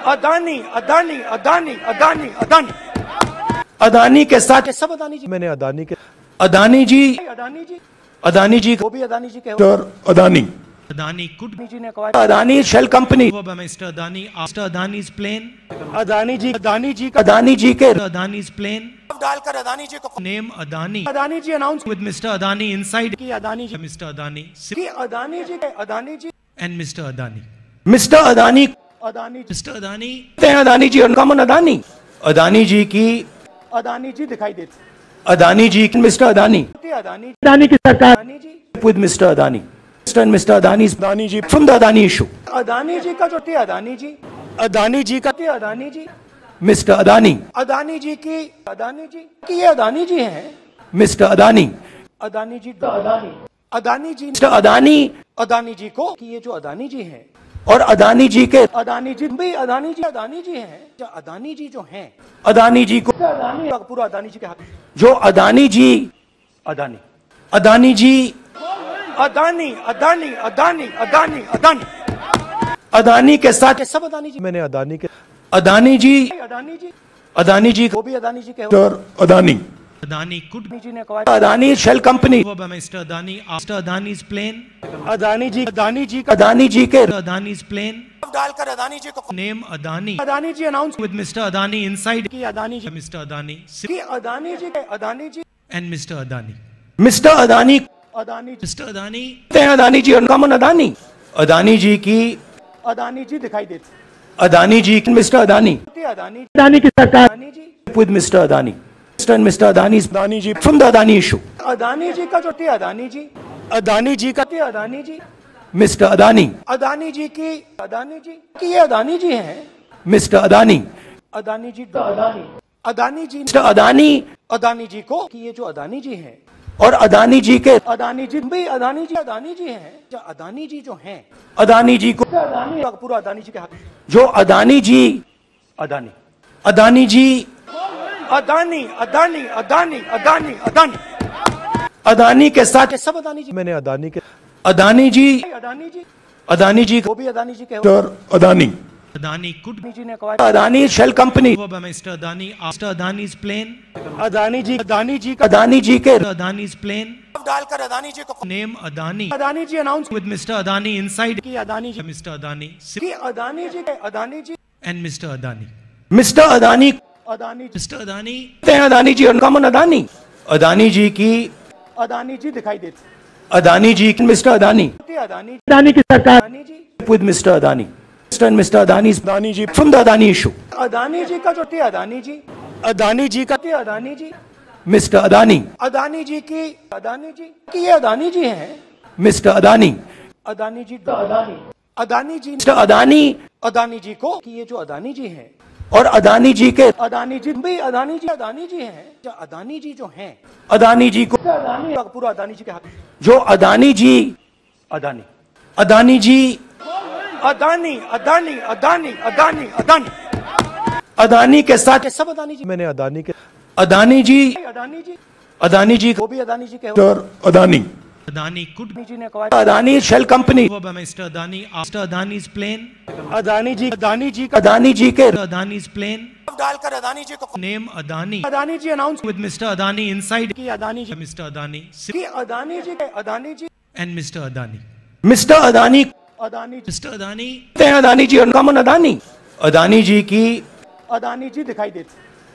अदानी अदानी अदानी अदानी अदानी। अदानी के साथ सब अदानी जी मैंने अदानी के अदानी जी अदानी जी अदानी जी वो भी अदानी जी के Adani. Adani could Adani shell company by Mr. Adani after Adani's plane. Adani ji Adani ji का अदानी जी के Adani's plane. डालकर अदानी जी को Adani Adani ji announce with Mr. Adani inside. की अदानी जी. Adani की Adani Adani. Adani. Mister Adani Adani ji. Adani Adani Adani Adani की अदानी जी दिखाई देती Adani ji mister Adani Adani Adani की सरकार Adani Mr. Adani. Mr. and Mr. Adani's Adani ji from the Adani issue. Adani ji का जो थे अदानी जी अदानी जी का थे अदानी जी Mr. Adani. अदानी जी की अदानी जी की ये अदानी जी हैं Mr. Adani. अदानी जी अदानी अदानी जी Mr. Adani अदानी जी को कि ये जो अदानी जी हैं और अदानी जी के अदानी जी भाई अदानी जी अदानी जी हैं जो अदानी जी जो हैं अदानी जी को अदानी पूरा अदानी जी के हाथ जो अदानी जी अदानी अदानी जी अदानी अदानी अदानी अदानी अदानी अदानी के साथ सब अदानी जी मैंने अदानी के अदानी जी अदानी जी अदानी जी वो भी अदानी जी के और अदानी Adani could जी ने कहा Adani shell company by Mr. Adani after Adani's plane. Adani ji Adani ji का अदानी जी के Adani's plane. डालकर अदानी जी को name Adani Adani ji announce with mister Adani inside. की अदानी जी Mr. Adani की अदानी जी के Adani ji and mister Adani mister Adani Adani ji. Adani हैं अदानी जी मन अदानी अदानी जी की अदानी जी दिखाई देती अदानी जी मिस्टर अदानी अदानी अदानी की सरकार Adani ji Mr. Adani. Mr. and Mr. Adani's Adani ji from the Adani issue. Adani ji का जो थे अदानी जी अदानी जी का थे अदानी जी Mr. Adani. अदानी जी की अदानी जी की ये अदानी जी हैं Mr. Adani. अदानी जी अदानी अदानी जी Mr. Adani अदानी जी को कि ये जो अदानी जी हैं और अदानी जी के अदानी जी भाई अदानी जी अदानी जी हैं। जो अदानी जी जो हैं अदानी जी को अदानी पूरा अदानी जी के हाथ। जो अदानी जी अदानी। अदानी जी अदानी अदानी अदानी अदानी अदानी। अदानी के साथ सब अदानी जी। मैंने अदानी के अदानी जी अदानी जी। अदानी जी वो भी अदानी जी के और अदानी। Adani could जी ने कहा Adani shell company by Mr. Adani after Adani's plane. Adani ji Adani ji का अदानी जी के Adani's plane. डालकर अदानी जी को Name Adani Adani ji announce with Mr. Adani inside. की अदानी जी Mr. Adani की अदानी जी के Adani ji and Mr. Adani. Mister Adani कहते Adani ji Mr. Adani हैं अदानी जी उनका मन अदानी अदानी जी की अदानी जी दिखाई देती अदानी जी मिस्टर अदानी अदानी अदानी की सरकार Adani ji with Mr. Adani. Mr. Mr. Adani's Adani ji from the Adani issue. Adani ji का जो थे अदानी जी अदानी जी का थे अदानी जी Mr. Adani. अदानी जी की अदानी जी की ये अदानी जी हैं Mr. Adani. अदानी जी अदानी अदानी जी Mr. Adani अदानी जी को कि ये जो अदानी जी हैं और अदानी जी के अदानी जी भाई अदानी जी अदानी जी हैं जो अदानी जी जो हैं अदानी जी को अदानी पूरा अदानी जी के हाथ जो अदानी जी अदानी अदानी जी अदानी अदानी अदानी अदानी अदानी अदानी के साथ सब अदानी जी मैंने अदानी के अदानी जी अदानी जी अदानी जी वो भी अदानी जी के mister Adani Adani could Adani ji ने कहा Adani shell company Mr. Adani after Adani's plane. Adani ji Adani ji Adani ji के Adani's plane. डालकर अदानी जी को name Adani Adani ji announce with Mr. Adani inside. की Adani ji mister Adani की अदानी जी के Adani ji and mister Adani mister Adani Adani ji कहते हैं अदानी जी और कमन अदानी अदानी जी की अदानी जी दिखाई देती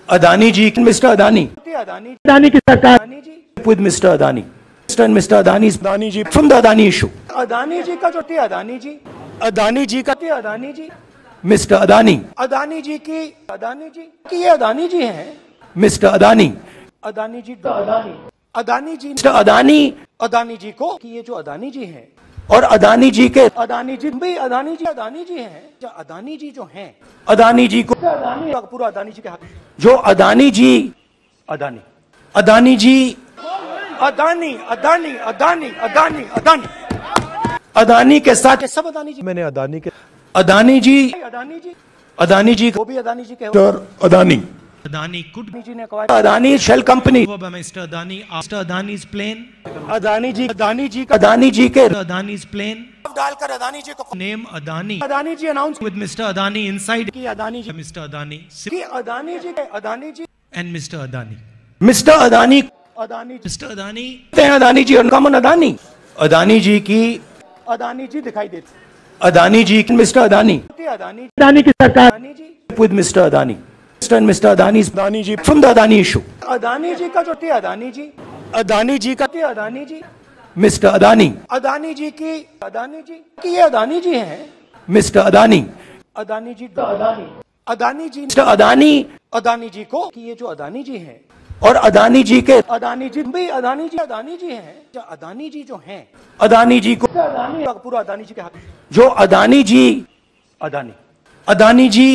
अदानी जी मिस्टर अदानी अदानी अदानी की सरकार Adani ji Mr. Adani. Mr. and Mr. Adani's Adani ji from the Adani issue. Adani ji का जो थे अदानी जी अदानी जी का थे अदानी जी मिस्टर अदानी अदानी जी की अदानी जी की ये अदानी जी हैं मिस्टर अदानी अदानी जी अदानी अदानी जी मिस्टर अदानी अदानी जी को कि ये जो अदानी जी हैं और अदानी जी के अदानी जी भी अदानी जी अदानी जी हैं। जो अदानी जी जो हैं। अदानी जी को अदानी पूरा अदानी जी के हाथ। जो अदानी जी अदानी। अदानी जी अदानी अदानी अदानी अदानी अदानी। अदानी के साथ सब अदानी जी मैंने अदानी के अदानी जी अदानी जी अदानी जी वो भी अदानी जी के Adani. Adani could Adani Adani shell company go Mr. Adani after Adani's plane. Adani ji Adani ji का अदानी जी के Adani's plane. डालकर अदानी जी को Name Adani Adani ji announce with Mr. Adani inside. की अदानी जी Mr. Adani की Adani ji Adani ji and Mr. Adani. Mister Adani कहते Adani ji Mr. Adani हैं अदानी जी कमन अदानी अदानी जी की अदानी जी दिखाई देती अदानी जी मिस्टर अदानी अदानी अदानी की सरकार Adani ji with Mr. Adani. And Mr. Adani's Adani ji from the Adani issue. Adani ji का जो थे अदानी जी अदानी जी का थे अदानी जी Mr. Adani, अदानी जी की अदानी जी की ये अदानी जी हैं Mr. Adani, अदानी जी अदानी अदानी जी Mr. Adani अदानी जी को कि ये जो अदानी जी हैं और अदानी जी के अदानी जी भी अदानी जी अदानी जी हैं जो अदानी जी जो हैं अदानी जी को अदानी पूरा अदानी जी के हाथ जो अदानी जी अदानी अदानी जी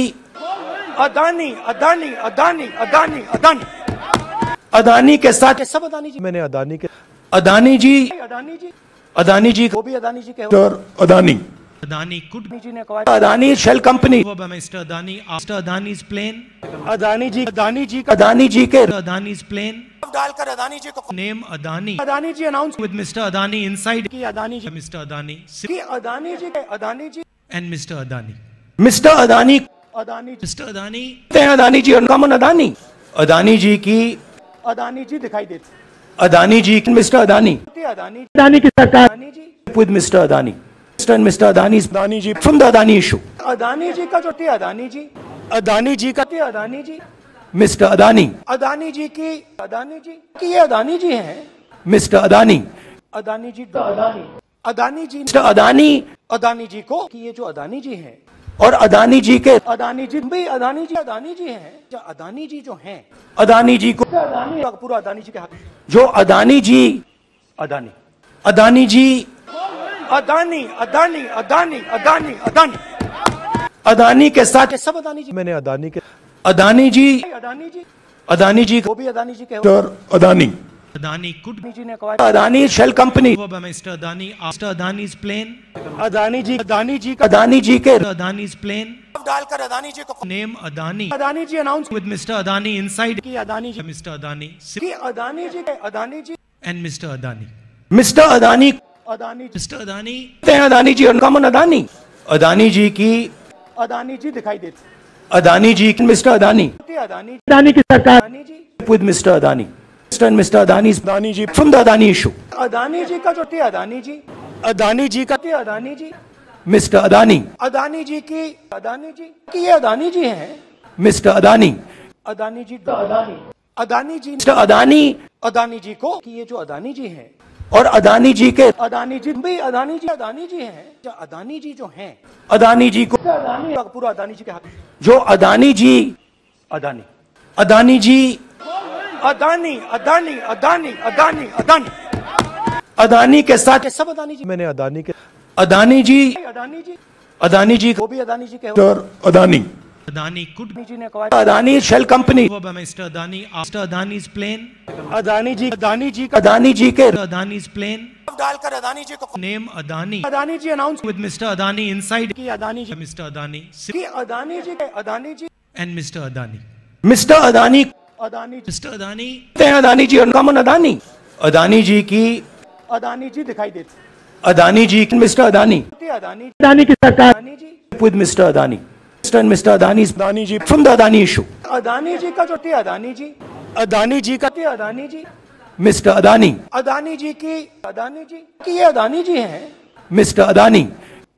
अदानी अदानी अदानी अदानी अदानी अदानी के साथ ये सब अदानी जी मैंने अदानी के अदानी जी अदानी जी अदानी जी वो भी अदानी जी के mister Adani Adani could Adani ji ने कहा Adani shell company go by Mr. Adani after Adani's plane. Adani ji Adani ji का अदानी जी के Adani's plane. डालकर अदानी जी को name Adani Adani ji announce with mister Adani inside. की Adani ji Mr. Adani की अदानी जी के Adani ji and mister Adani mister Adani Adani ji. Adani हैं अदानी जी कमन अदानी अदानी जी की अदानी जी दिखाई देती अदानी जी मिस्टर अदानी अदानी अदानी की सरकार Adani ji Mr. Adani. Mr. and Mr. Adani's Adani ji from the Adani issue. Adani ji का जो थे अदानी जी अदानी जी का थे अदानी जी मिस्टर अदानी अदानी जी की अदानी जी की ये अदानी जी हैं मिस्टर अदानी अदानी जी अदानी अदानी जी मिस्टर अदानी अदानी जी को कि ये जो अदानी जी हैं और अदानी जी के अदानी जी भी अदानी जी अदानी जी हैं। जो अदानी जी जो हैं अदानी जी को अदानी पूरा अदानी जी के हाथ। जो अदानी जी अदानी। अदानी जी अदानी अदानी अदानी अदानी अदानी। अदानी के साथ सब अदानी जी। मैंने अदानी के अदानी जी अदानी जी। अदानी जी वो भी अदानी जी के हो। अदानी। Adani could अदानी जी ने कहा Adani shell company go by Mr. Adani after Adani's plane. Adani ji Adani ji का अदानी जी के Adani's plane. डालकर अदानी जी को Name Adani Adani ji announce with Mr. Adani inside. की अदानी जी Mr. Adani की अदानी जी के Adani ji and Mr. Adani. Mister Adani कहते Adani Mr. Adani हैं अदानी जी कमन अदानी अदानी जी की अदानी जी दिखाई देती अदानी जी मिस्टर अदानी अदानी अदानी की सरकार Adani ji with Mr. Adani. Mr. and Mr. Adani's Adani ji from the Adani issue. Adani ji का जो थे अदानी जी अदानी जी का थे अदानी जी मिस्टर अदानी अदानी जी की अदानी जी की ये अदानी जी हैं मिस्टर अदानी अदानी जी अदानी अदानी जी मिस्टर अदानी अदानी जी को कि ये जो अदानी जी हैं और अदानी जी के अदानी जी भी अदानी जी अदानी जी हैं जो अदानी जी जो हैं अदानी जी को अदानी पूरा अदानी जी के हाथ जो अदानी जी अदानी अदानी जी अदानी अदानी अदानी अदानी अदानी अदानी के साथ सब अदानी जी मैंने अदानी के अदानी जी अदानी जी अदानी जी वो भी अदानी जी के mister Adani Adani could Adani ji ने कहा Adani shell company Mr. Adani after Adani's plane. Adani ji Adani ji Adani ji के Adani's plane. डालकर अदानी जी को name Adani Adani ji announce with Mr. Adani inside. की Adani ji mister Adani की अदानी जी के Adani ji and mister Adani mister Adani Adani ji. Adani, हैं अदानी जी और कमन अदानी अदानी जी की अदानी जी दिखाई देते अदानी जी मिस्टर अदानी अदानी अदानी की सरकार Adani ji Mr. Adani. Mr. and Mr. Adani's Adani ji from the Adani issue. Adani ji का जो थे अदानी जी Adani ji का थे अदानी जी मिस्टर Adani, अदानी जी की अदानी जी की ये अदानी जी हैं Mr. Adani,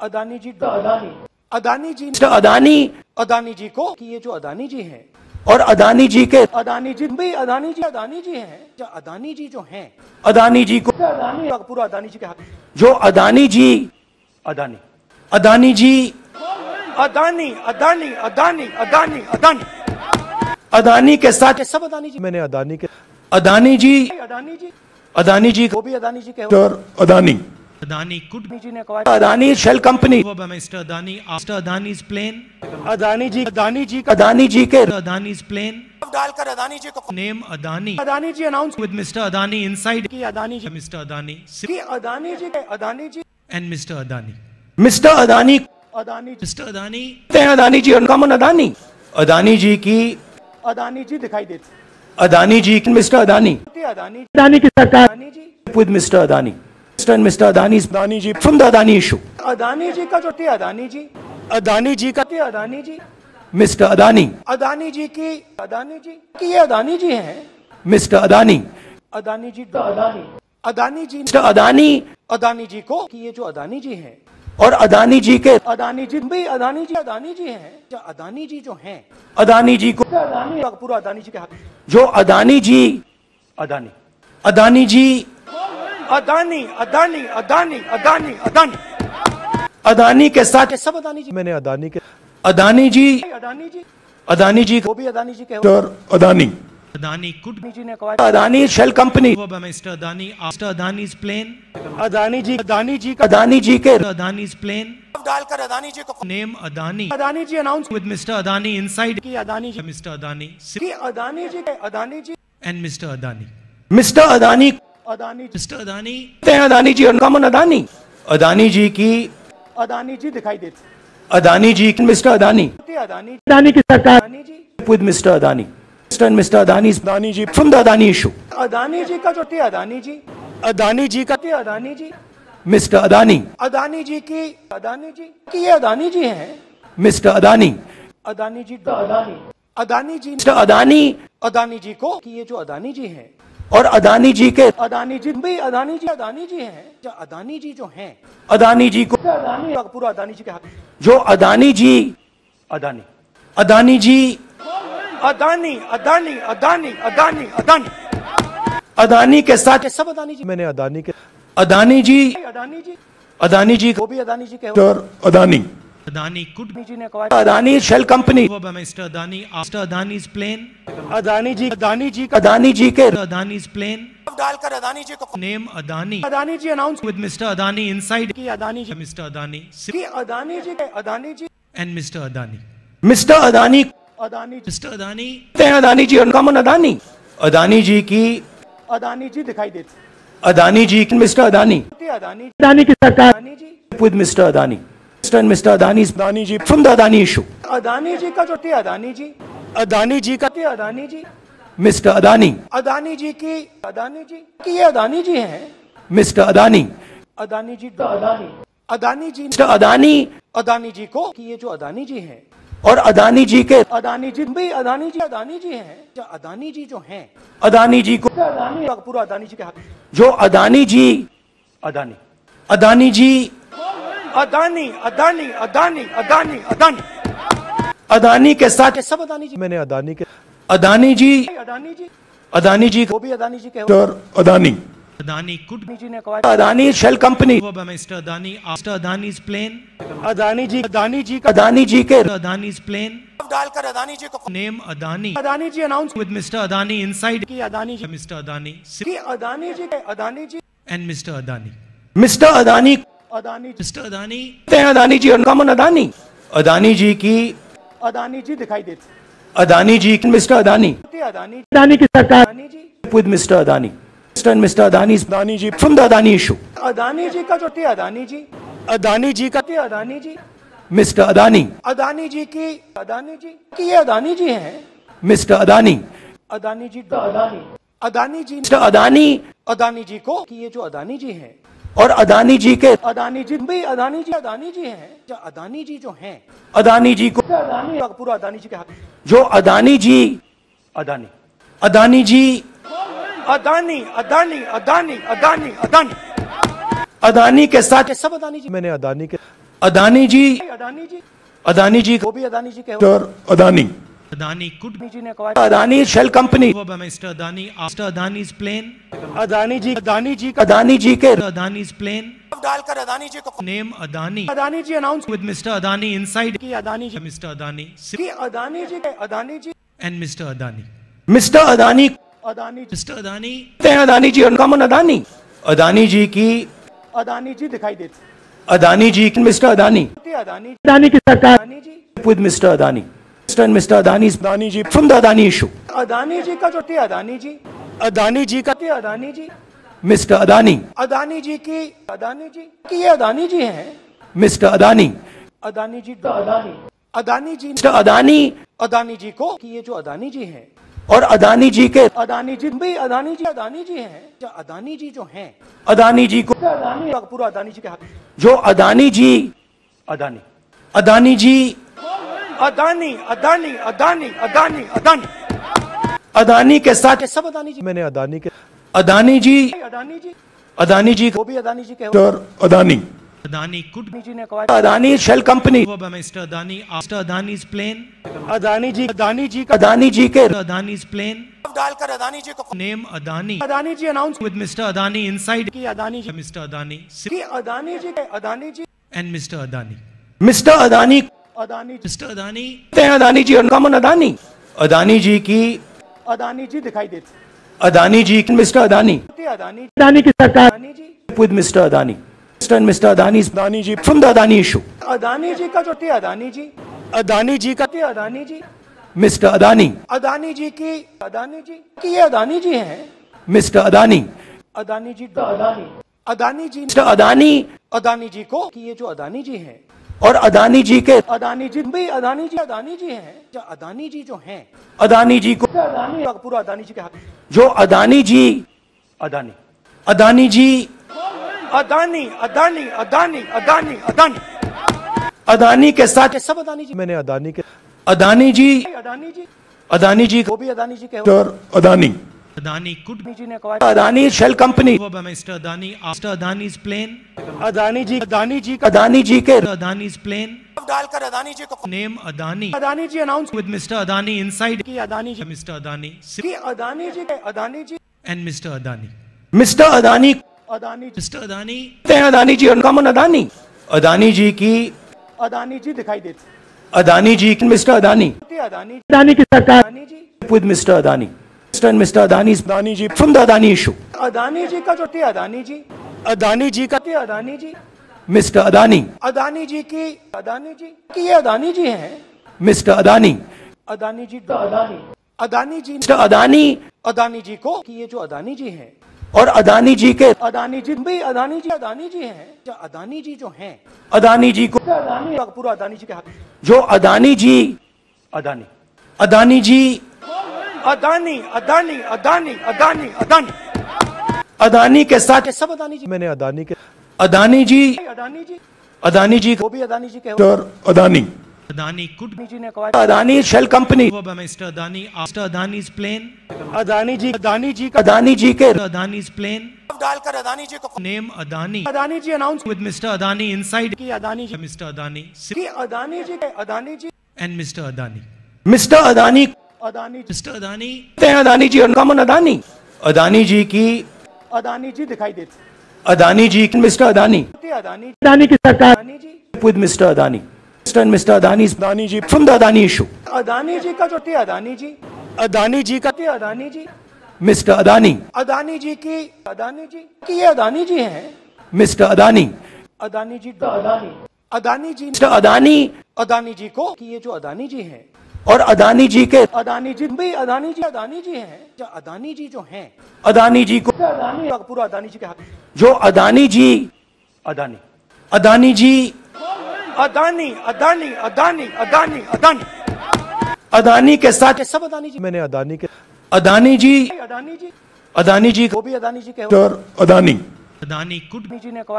अदानी जी अदानी अदानी जी Mr. Adani अदानी जी को कि ये जो अदानी जी हैं और अदानी जी के अदानी जी भी अदानी जी अदानी जी हैं। जो अदानी जी जो हैं अदानी जी को अदानी पूरा अदानी जी के हाथ। जो अदानी जी अदानी। अदानी जी अदानी अदानी अदानी अदानी अदानी। अदानी के साथ सब अदानी जी मैंने अदानी के अदानी जी अदानी जी अदानी जी वो भी अदानी जी के Adani. Adani could Adani company over by Mr. Adani after Adani's plane. Adani ji Adani ji Adani ji के Adani's plane. डालकर अदानी जी को Adani Adani ji announce with Mr. Adani inside. की अदानी जी. Adani की Adani Adani. Adani. Mister Adani Adani ji. Adani, Adani Adani Adani की अदानी जी दिखाई देते Adani ji mister Adani Adani Adani की सरकार Adani Mr. Adani. Mr. and Mr. Adani's Adani ji from the Adani issue. Adani ji का जो थे अदानी जी अदानी जी का थे अदानी जी Mr. Adani, अदानी जी की अदानी जी की ये अदानी जी हैं Mr. Adani, अदानी जी अदानी अदानी जी Mr. Adani अदानी जी को कि ये जो अदानी जी हैं और अदानी जी के अदानी जी भी अदानी जी अदानी जी हैं जो अदानी जी जो हैं अदानी जी को अदानी पूरा अदानी जी के हाथ जो अदानी जी अदानी अदानी जी अदानी अदानी अदानी अदानी अदानी अदानी के साथ सब अदानी जी मैंने अदानी के अदानी जी अदानी जी अदानी जी वो भी अदानी जी के और अदानी Adani could अदानी ने कहा Adani Mr. Adani after Adani's plane. Adani जी अदानी जी अदानी जी के Adani's plane. डालकर अदानी जी को name Adani Adani ji announce with mister Adani inside. की अदानी जी Mr. Adani की अदानी जी के Adani ji and mister Adani mister Adani Adani ji. Adani, हैं अदानी जी और कमन अदानी अदानी जी की अदानी जी दिखाई देते अदानी जी मिस्टर अदानी अदानी अदानी की सरकार Adani ji Mr. Adani. Mr. and Mr. Adani's Adani ji from the Adani issue. Adani ji का जो थे अदानी जी अदानी जी का थे अदानी जी मिस्टर अदानी अदानी जी की अदानी जी की ये अदानी जी हैं मिस्टर अदानी अदानी जी अदानी अदानी जी मिस्टर अदानी अदानी जी को कि ये जो अदानी जी हैं और अदानी जी के अदानी जी भी अदानी जी अदानी जी हैं। जो अदानी जी जो हैं अदानी जी को अदानी पूरा अदानी जी के हाथ। जो अदानी जी अदानी। अदानी जी अदानी अदानी अदानी अदानी अदानी। अदानी के साथ सब अदानी जी। मैंने अदानी के अदानी जी अदानी जी। अदानी जी वो भी अदानी जी के और अदानी। Adani could अदानी जी ने कहा Adani shell company over by Mr. Adani after Adani's plane. Adani ji Adani ji Adani ji के Adani's plane. डालकर अदानी जी को Name Adani Adani ji announce with Mr. Adani inside. की अदानी जी Mr. Adani की Adani ji Adani ji and Mr. Adani. Mister Adani Adani. Adani, हैं अदानी जी और कमन अदानी अदानी जी की अदानी जी दिखाई देते अदानी जी मिस्टर अदानी अदानी अदानी की सरकार Adani ji with Mr. Adani. Mr. and Mr. Adani's Adani ji from the Adani issue. Adani ji का जो थे अदानी जी अदानी जी का थे अदानी जी Mr. Adani, अदानी जी की अदानी जी की ये अदानी जी हैं Mr. Adani, अदानी जी अदानी अदानी जी Mr. Adani अदानी जी को कि ये जो अदानी जी हैं और अदानी जी के अदानी जी भी अदानी जी अदानी जी हैं जो अदानी जी जो हैं अदानी जी को अदानी पूरा अदानी जी के हाथ जो अदानी जी अदानी अदानी जी अदानी अदानी अदानी अदानी अदानी अदानी के साथ सब अदानी जी मैंने अदानी के अदानी जी अदानी जी अदानी जी वो भी अदानी जी के अदानी Adani could जी ने कहा Adani shell company Mr. Adani after Adani's plane. Adani ji Adani ji Adani ji के Adani's plane. डालकर अदानी जी को name Adani Adani ji announce with Mr. Adani inside. की अदानी जी मिस्टर अदानी की Adani ji Adani ji and mister Adani mister Adani Adani ji Adani Adani ji और कमन अदानी अदानी जी की अदानी जी दिखाई देते Adani ji mister Adani Adani Adani की सरकार Adani ji Mr. Adani. Mr. and Mr. Adani's Adani ji from the Adani issue. Adani ji का जो थे अदानी जी अदानी जी का थे अदानी जी मिस्टर अदानी अदानी जी की अदानी जी की ये अदानी जी हैं मिस्टर अदानी अदानी जी अदानी अदानी जी मिस्टर अदानी अदानी जी को कि ये जो अदानी जी हैं और अदानी जी के अदानी जी भाई अदानी जी अदानी जी हैं। जो अदानी जी जो हैं। अदानी जी को अदानी पूरा अदानी जी के हक जो अदानी जी अदानी। अदानी जी अदानी अदानी अदानी अदानी अदानी। अदानी के साथ सब अदानी जी मैंने अदानी के अदानी जी अदानी जी अदानी जी वो भी अदानी जी के Adani. Adani could Adani company over by Mr. Adani after Adani's plane. Adani Adani का अदानी के Adani's plane. डालकर अदानी जी को Adani Adani ji announce with Mr. Adani. की अदानी जी Mr. Adani की अदानी जी के Adani ji and Mr. Adani. Mister Adani Adani. Adani हैं Adani ji uncommon Adani Adani ji की अदानी जी दिखाई देती अदानी जी मिस्टर अदानी अदानी अदानी की सरकार Adani Mr. Adani. Mr. and Mr. Adani's Adani ji from the Adani issue. Adani ji का जो थे अदानी जी अदानी जी का थे अदानी जी Mr. Adani, अदानी जी की अदानी जी की ये अदानी जी हैं Mr. Adani, अदानी जी अदानी अदानी जी Mr. Adani अदानी जी को कि ये जो अदानी जी हैं और अदानी जी के अदानी जी भाई अदानी जी अदानी जी हैं अदानी जी जो हैं अदानी जी को अदानी पूरा अदानी जी के हक जो अदानी जी अदानी अदानी जी अदानी अदानी अदानी अदानी अदानी अदानी के साथ सब अदानी जी मैंने अदानी के अदानी जी अदानी जी अदानी जी वो भी अदानी जी के और Adani Adani could be Adani ji ने कहा Adani shell company over by Mr. Adani after Adani's plane. Adani ji Adani ji का अदानी जी के Adani's plane. डालकर अदानी जी को name Adani Adani ji announce with Mr. Adani inside. की अदानी जी Mr. Adani की अदानी जी के Adani ji and mister Adani mister Adani Adani ji. Adani हैं Adani ji uncommon Adani Adani ji की अदानी जी दिखाई देती अदानी जी मिस्टर अदानी अदानी अदानी की सरकार Adani ji Mr. Adani. Mr. and Mr. Adani's Adani ji from the Adani issue. Adani ji का जो थे अदानी जी अदानी जी का थे अदानी जी मिस्टर अदानी अदानी जी की अदानी जी की ये अदानी जी हैं मिस्टर अदानी अदानी जी अदानी अदानी जी मिस्टर अदानी अदानी जी को कि ये जो अदानी जी हैं और अदानी जी के अदानी जी भाई अदानी जी अदानी जी हैं। जो अदानी जी जो हैं अदानी जी को अदानी पूरा अदानी जी के हक जो अदानी जी अदानी। अदानी जी अदानी अदानी अदानी अदानी अदानी। अदानी के साथ सब अदानी जी। मैंने अदानी के अदानी जी अदानी जी। अदानी जी वो भी अदानी जी के और अदानी। Adani could अदानी जी ने कहा Adani shell company over by Mr. Adani after Adani's plane. Adani ji Adani ji का अदानी जी के Adani's plane. डालकर अदानी जी को Name Adani Adani ji announce with Mr. Adani inside. की अदानी जी Mr. Adani की अदानी जी के Adani ji and Mr. Adani. Mister Adani कहते Adani ji Mr. Adani हैं Adani ji uncommon Adani Adani ji की अदानी जी दिखाई देती अदानी जी मिस्टर अदानी अदानी अदानी की सरकार Adani ji with Mr. Adani. And Mr. Adani's Adani ji from the Adani issue. Adani ji का जो थे अदानी जी अदानी जी का थे अदानी जी Mr. Adani, अदानी जी की अदानी जी की ये अदानी जी हैं Mr. Adani, अदानी जी अदानी अदानी जी Mr. Adani अदानी जी को कि ये जो अदानी जी हैं और अदानी जी के अदानी जी भाई अदानी जी अदानी जी हैं जो अदानी जी जो हैं अदानी जी को अदानी पूरा अदानी जी के हक जो अदानी जी अदानी अदानी जी अदानी अदानी अदानी अदानी अदानी अदानी के साथ सब अदानी जी मैंने अदानी के अदानी जी अदानी जी अदानी जी वो भी अदानी जी के अदानी Adani could जी ने कहा Adani shell company Mr. Adani after Adani's plane. Adani ji Adani ji Adani ji के Adani's plane. डालकर अदानी जी को name Adani Adani ji announce with Mr. Adani inside. की अदानी जी मिस्टर अदानी की अदानी जी के Adani ji and mister Adani mister Adani Adani ji Adani Adani ji और uncommon Adani Adani ji की अदानी जी दिखाई देती अदानी जी मिस्टर अदानी अदानी अदानी की सरकार Adani ji Mr. Adani. Mr. and Mr. Adani's Adani ji from the Adani issue. Adani ji का जो थे अदानी जी अदानी जी का थे अदानी जी मिस्टर अदानी अदानी जी की अदानी जी की ये अदानी जी हैं मिस्टर अदानी अदानी जी अदानी अदानी जी मिस्टर अदानी अदानी जी को कि ये जो अदानी जी हैं और अदानी जी के अदानी जी भाई अदानी जी अदानी जी हैं। जो अदानी जी जो हैं अदानी जी को अदानी पूरा अदानी जी के हक जो अदानी जी अदानी। अदानी जी अदानी अदानी अदानी अदानी अदानी। अदानी के साथ सब अदानी जी मैंने अदानी के अदानी जी अदानी जी अदानी जी वो भी अदानी जी के Mr. Adani. Adani could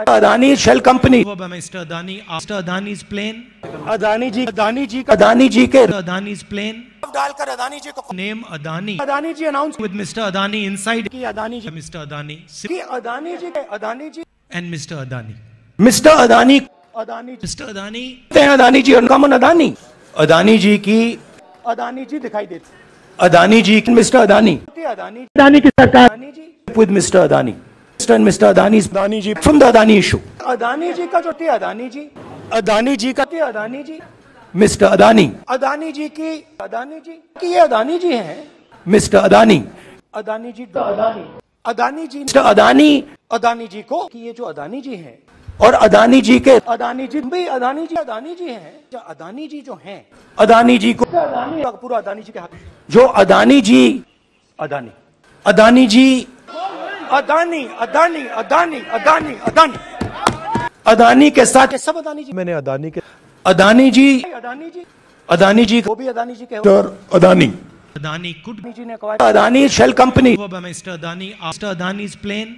Adani Shell Company. Mr. Adani after Adani's plane. Adani जी अदानी जी का अदानी जी के Adani's plane. डालकर अदानी जी को Name Adani Adani ji announce with Mr. Adani inside. की अदानी जी Mr. Adani की Adani ji Adani ji and Mr. Adani. Mister Adani Adani. Adani कहते हैं Adani ji uncommon Adani Adani ji की अदानी जी दिखाई देती अदानी जी मिस्टर अदानी अदानी अदानी की सरकार Adani ji with Mr. Adani. And Mr. Adani's Adani ji from the Adani issue. Adani ji का जो थी अदानी जी अदानी जी का थी अदानी जी Mr. Adani. अदानी जी की अदानी जी की ये अदानी जी हैं Mr. Adani. अदानी जी अदानी अदानी जी Mr. Adani अदानी जी को कि ये जो अदानी जी हैं और अदानी जी के अदानी जी भी अदानी जी अदानी जी हैं अदानी जी जो हैं अदानी जी को अदानी पूरा अदानी जी के हाथ जो अदानी जी अदानी अदानी जी अदानी अदानी अदानी अदानी अदानी अदानी के साथ सब अदानी जी मैंने अदानी के अदानी जी अदानी जी अदानी जी वो भी अदानी जी के Mr. Adani. Adani could be Adani ji ने कहा Adani Shell Company. Mr. Adani after Adani's plane.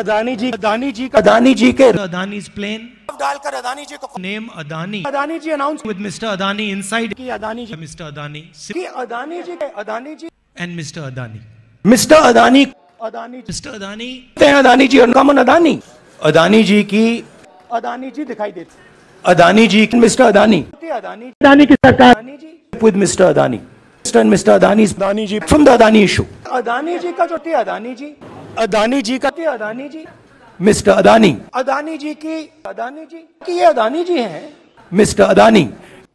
Adani जी अदानी जी का अदानी जी के Adani's plane. डालकर अदानी जी को name Adani Adani ji announce with mister Adani inside. की अदानी जी Mr. Adani की अदानी जी के Adani ji and mister Adani mister Adani Adani ji. Adani हैं अदानी जी अनकॉमन अदानी अदानी जी की अदानी जी दिखाई देती अदानी जी मिस्टर अदानी अदानी अदानी की सरकार Adani ji Mr. Adani. Mr. and Mr. Adani's Adani ji from the Adani issue. Adani ji का जो थी अदानी जी अदानी जी का थी अदानी जी मिस्टर अदानी अदानी जी की अदानी जी की ये अदानी जी हैं मिस्टर अदानी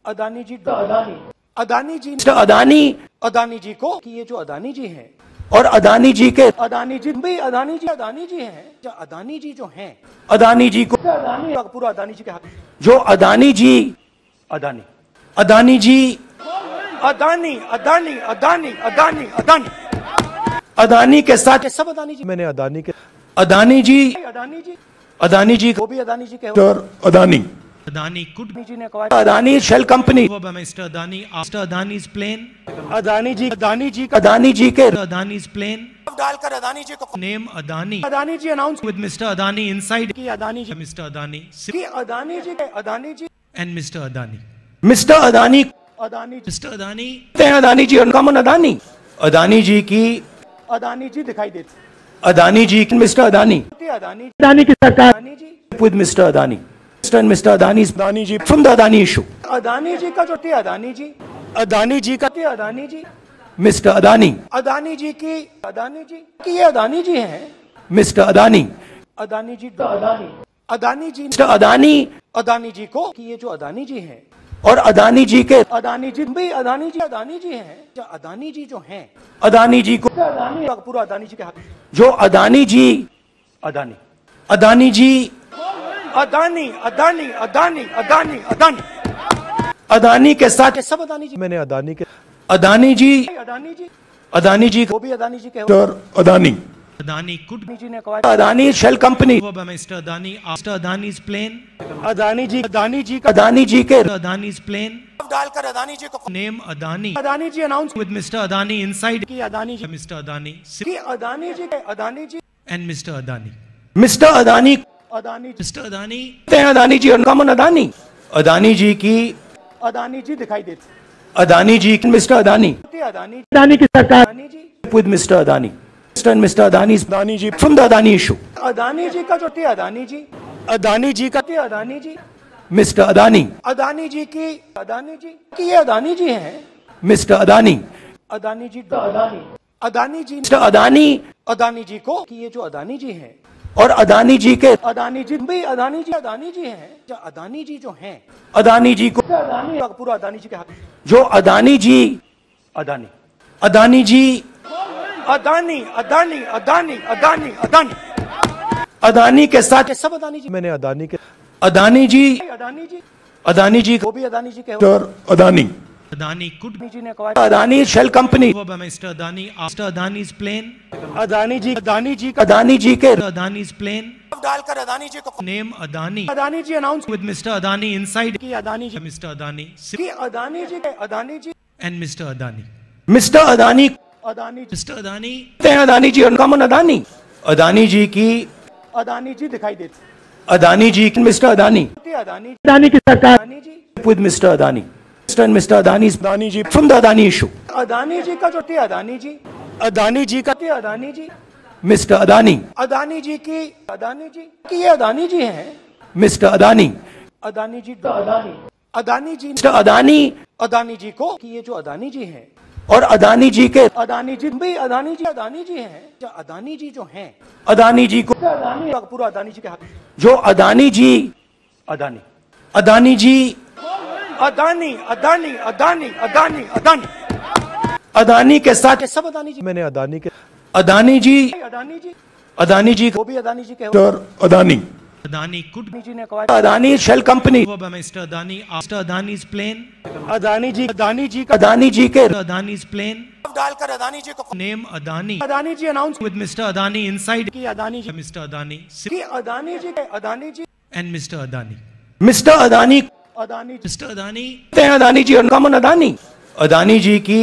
अदानी जी अदानी अदानी जी मिस्टर अदानी अदानी जी को कि ये जो अदानी जी हैं और अदानी जी के अदानी जी भी अदानी जी अदानी जी हैं। जो अदानी जी जो हैं अदानी जी को अदानी पूरा अदानी जी के हाथ। जो अदानी जी अदानी। अदानी जी अदानी अदानी अदानी अदानी अदानी। अदानी के साथ सब अदानी जी। मैंने अदानी के अदानी जी अदानी जी। अदानी जी वो भी अदानी जी के अदानी। Adani could अदानी जी ने कहा Adani shell company over by Mr. Adani after Adani's plane. Adani ji Adani ji का अदानी जी के Adani's plane. डालकर अदानी जी को Name Adani Adani ji announce with Mr. Adani inside. की अदानी जी Mr. Adani की अदानी जी के Adani ji and Mr. Adani. Mister Adani कहते Adani ji Mr. Adani हैं Adani ji uncommon Adani Adani ji की अदानी जी दिखाई देती अदानी जी की मिस्टर अदानी अदानी अदानी की सरकार Adani ji with Adani. Mr. and Mr. Adani's Adani ji from the Adani issue. Adani ji का जो थी अदानी जी अदानी जी का थी अदानी जी Mr. Adani. अदानी जी की अदानी जी की ये अदानी जी हैं Mr. Adani. अदानी जी अदानी अदानी जी Mr. Adani अदानी जी को कि ये जो अदानी जी हैं और अदानी जी के अदानी जी भी अदानी जी अदानी जी हैं जो अदानी जी जो हैं अदानी जी को अदानी पूरा अदानी जी के हाथ जो अदानी जी अदानी अदानी जी अदानी अदानी अदानी अदानी अदानी अदानी के साथ सब अदानी जी मैंने अदानी के अदानी जी अदानी जी अदानी जी वो भी अदानी जी के अदानी Adani could जी ने कहा Adani shell company Mr. Adani after Adani's plane. Adani ji Adani ji का अदानी जी के Adani's plane. डालकर अदानी जी को name Adani Adani ji announce with Mr. Adani inside. की अदानी जी मिस्टर अदानी की अदानी जी के Adani ji and mister Adani mister Adani Adani ji Adani Adani ji और uncommon Adani Adani ji की अदानी जी दिखाई देती अदानी जी मिस्टर अदानी अदानी अदानी की सरकार Adani ji Mr. Adani. Mr. and Mr. Adani's Adani ji from the Adani issue. Adani ji का जो थी अदानी जी अदानी जी का थी अदानी जी मिस्टर अदानी अदानी जी की अदानी जी की ये अदानी जी हैं मिस्टर अदानी अदानी जी अदानी अदानी जी मिस्टर अदानी अदानी जी को कि ये जो अदानी जी हैं और अदानी जी के अदानी जी भी अदानी जी अदानी जी हैं। जो अदानी जी जो हैं अदानी जी को अदानी पूरा अदानी जी के हाथ। जो अदानी जी अदानी। अदानी जी अदानी अदानी अदानी अदानी अदानी। अदानी के साथ सब अदानी जी मैंने अदानी के अदानी जी अदानी जी अदानी जी वो भी अदानी जी के Adani. Adani could Adani company over by Mr. Adani after Adani's plane. Adani ji Adani ji का अदानी जी के Adani's plane. डालकर अदानी जी को Adani Adani ji announce with Mr. Adani inside. की अदानी जी. Adani की Adani Adani. Adani. Mister Adani Adani ji Mr. Adani, Adani ji uncommon Adani Adani ji की अदानी जी दिखाई देते Adani ji mister Adani Adani Adani की सरकार Adani Mr. Adani. Mr. and Mr. Adani's Adani ji from the Adani issue. Adani ji का जो थे अदानी जी अदानी जी का थे अदानी जी Mr. Adani, अदानी जी की अदानी जी की ये अदानी जी हैं Mr. Adani, अदानी जी अदानी अदानी जी Mr. Adani अदानी जी को कि ये जो अदानी जी हैं और अदानी जी के अदानी जी भी अदानी जी अदानी जी हैं अदानी जी जो हैं अदानी जी को अदानी पूरा अदानी जी के हाथ जो अदानी जी अदानी अदानी जी अदानी अदानी अदानी अदानी अदानी अदानी के साथ सब अदानी जी मैंने अदानी के अदानी जी अदानी जी अदानी जी वो भी अदानी जी के और अदानी Adani could अदानी ने कहा Adani Mr. Adani after Adani's plane. Adani जी अदानी जी का अदानी जी के Adani's plane. डालकर अदानी जी को name Adani Adani ji announce with mister Adani inside. की अदानी जी Mr. Adani की अदानी जी के Adani ji and mister Adani mister Adani Adani ji. Adani, हैं अदानी जी अनकॉमन अदानी अदानी जी की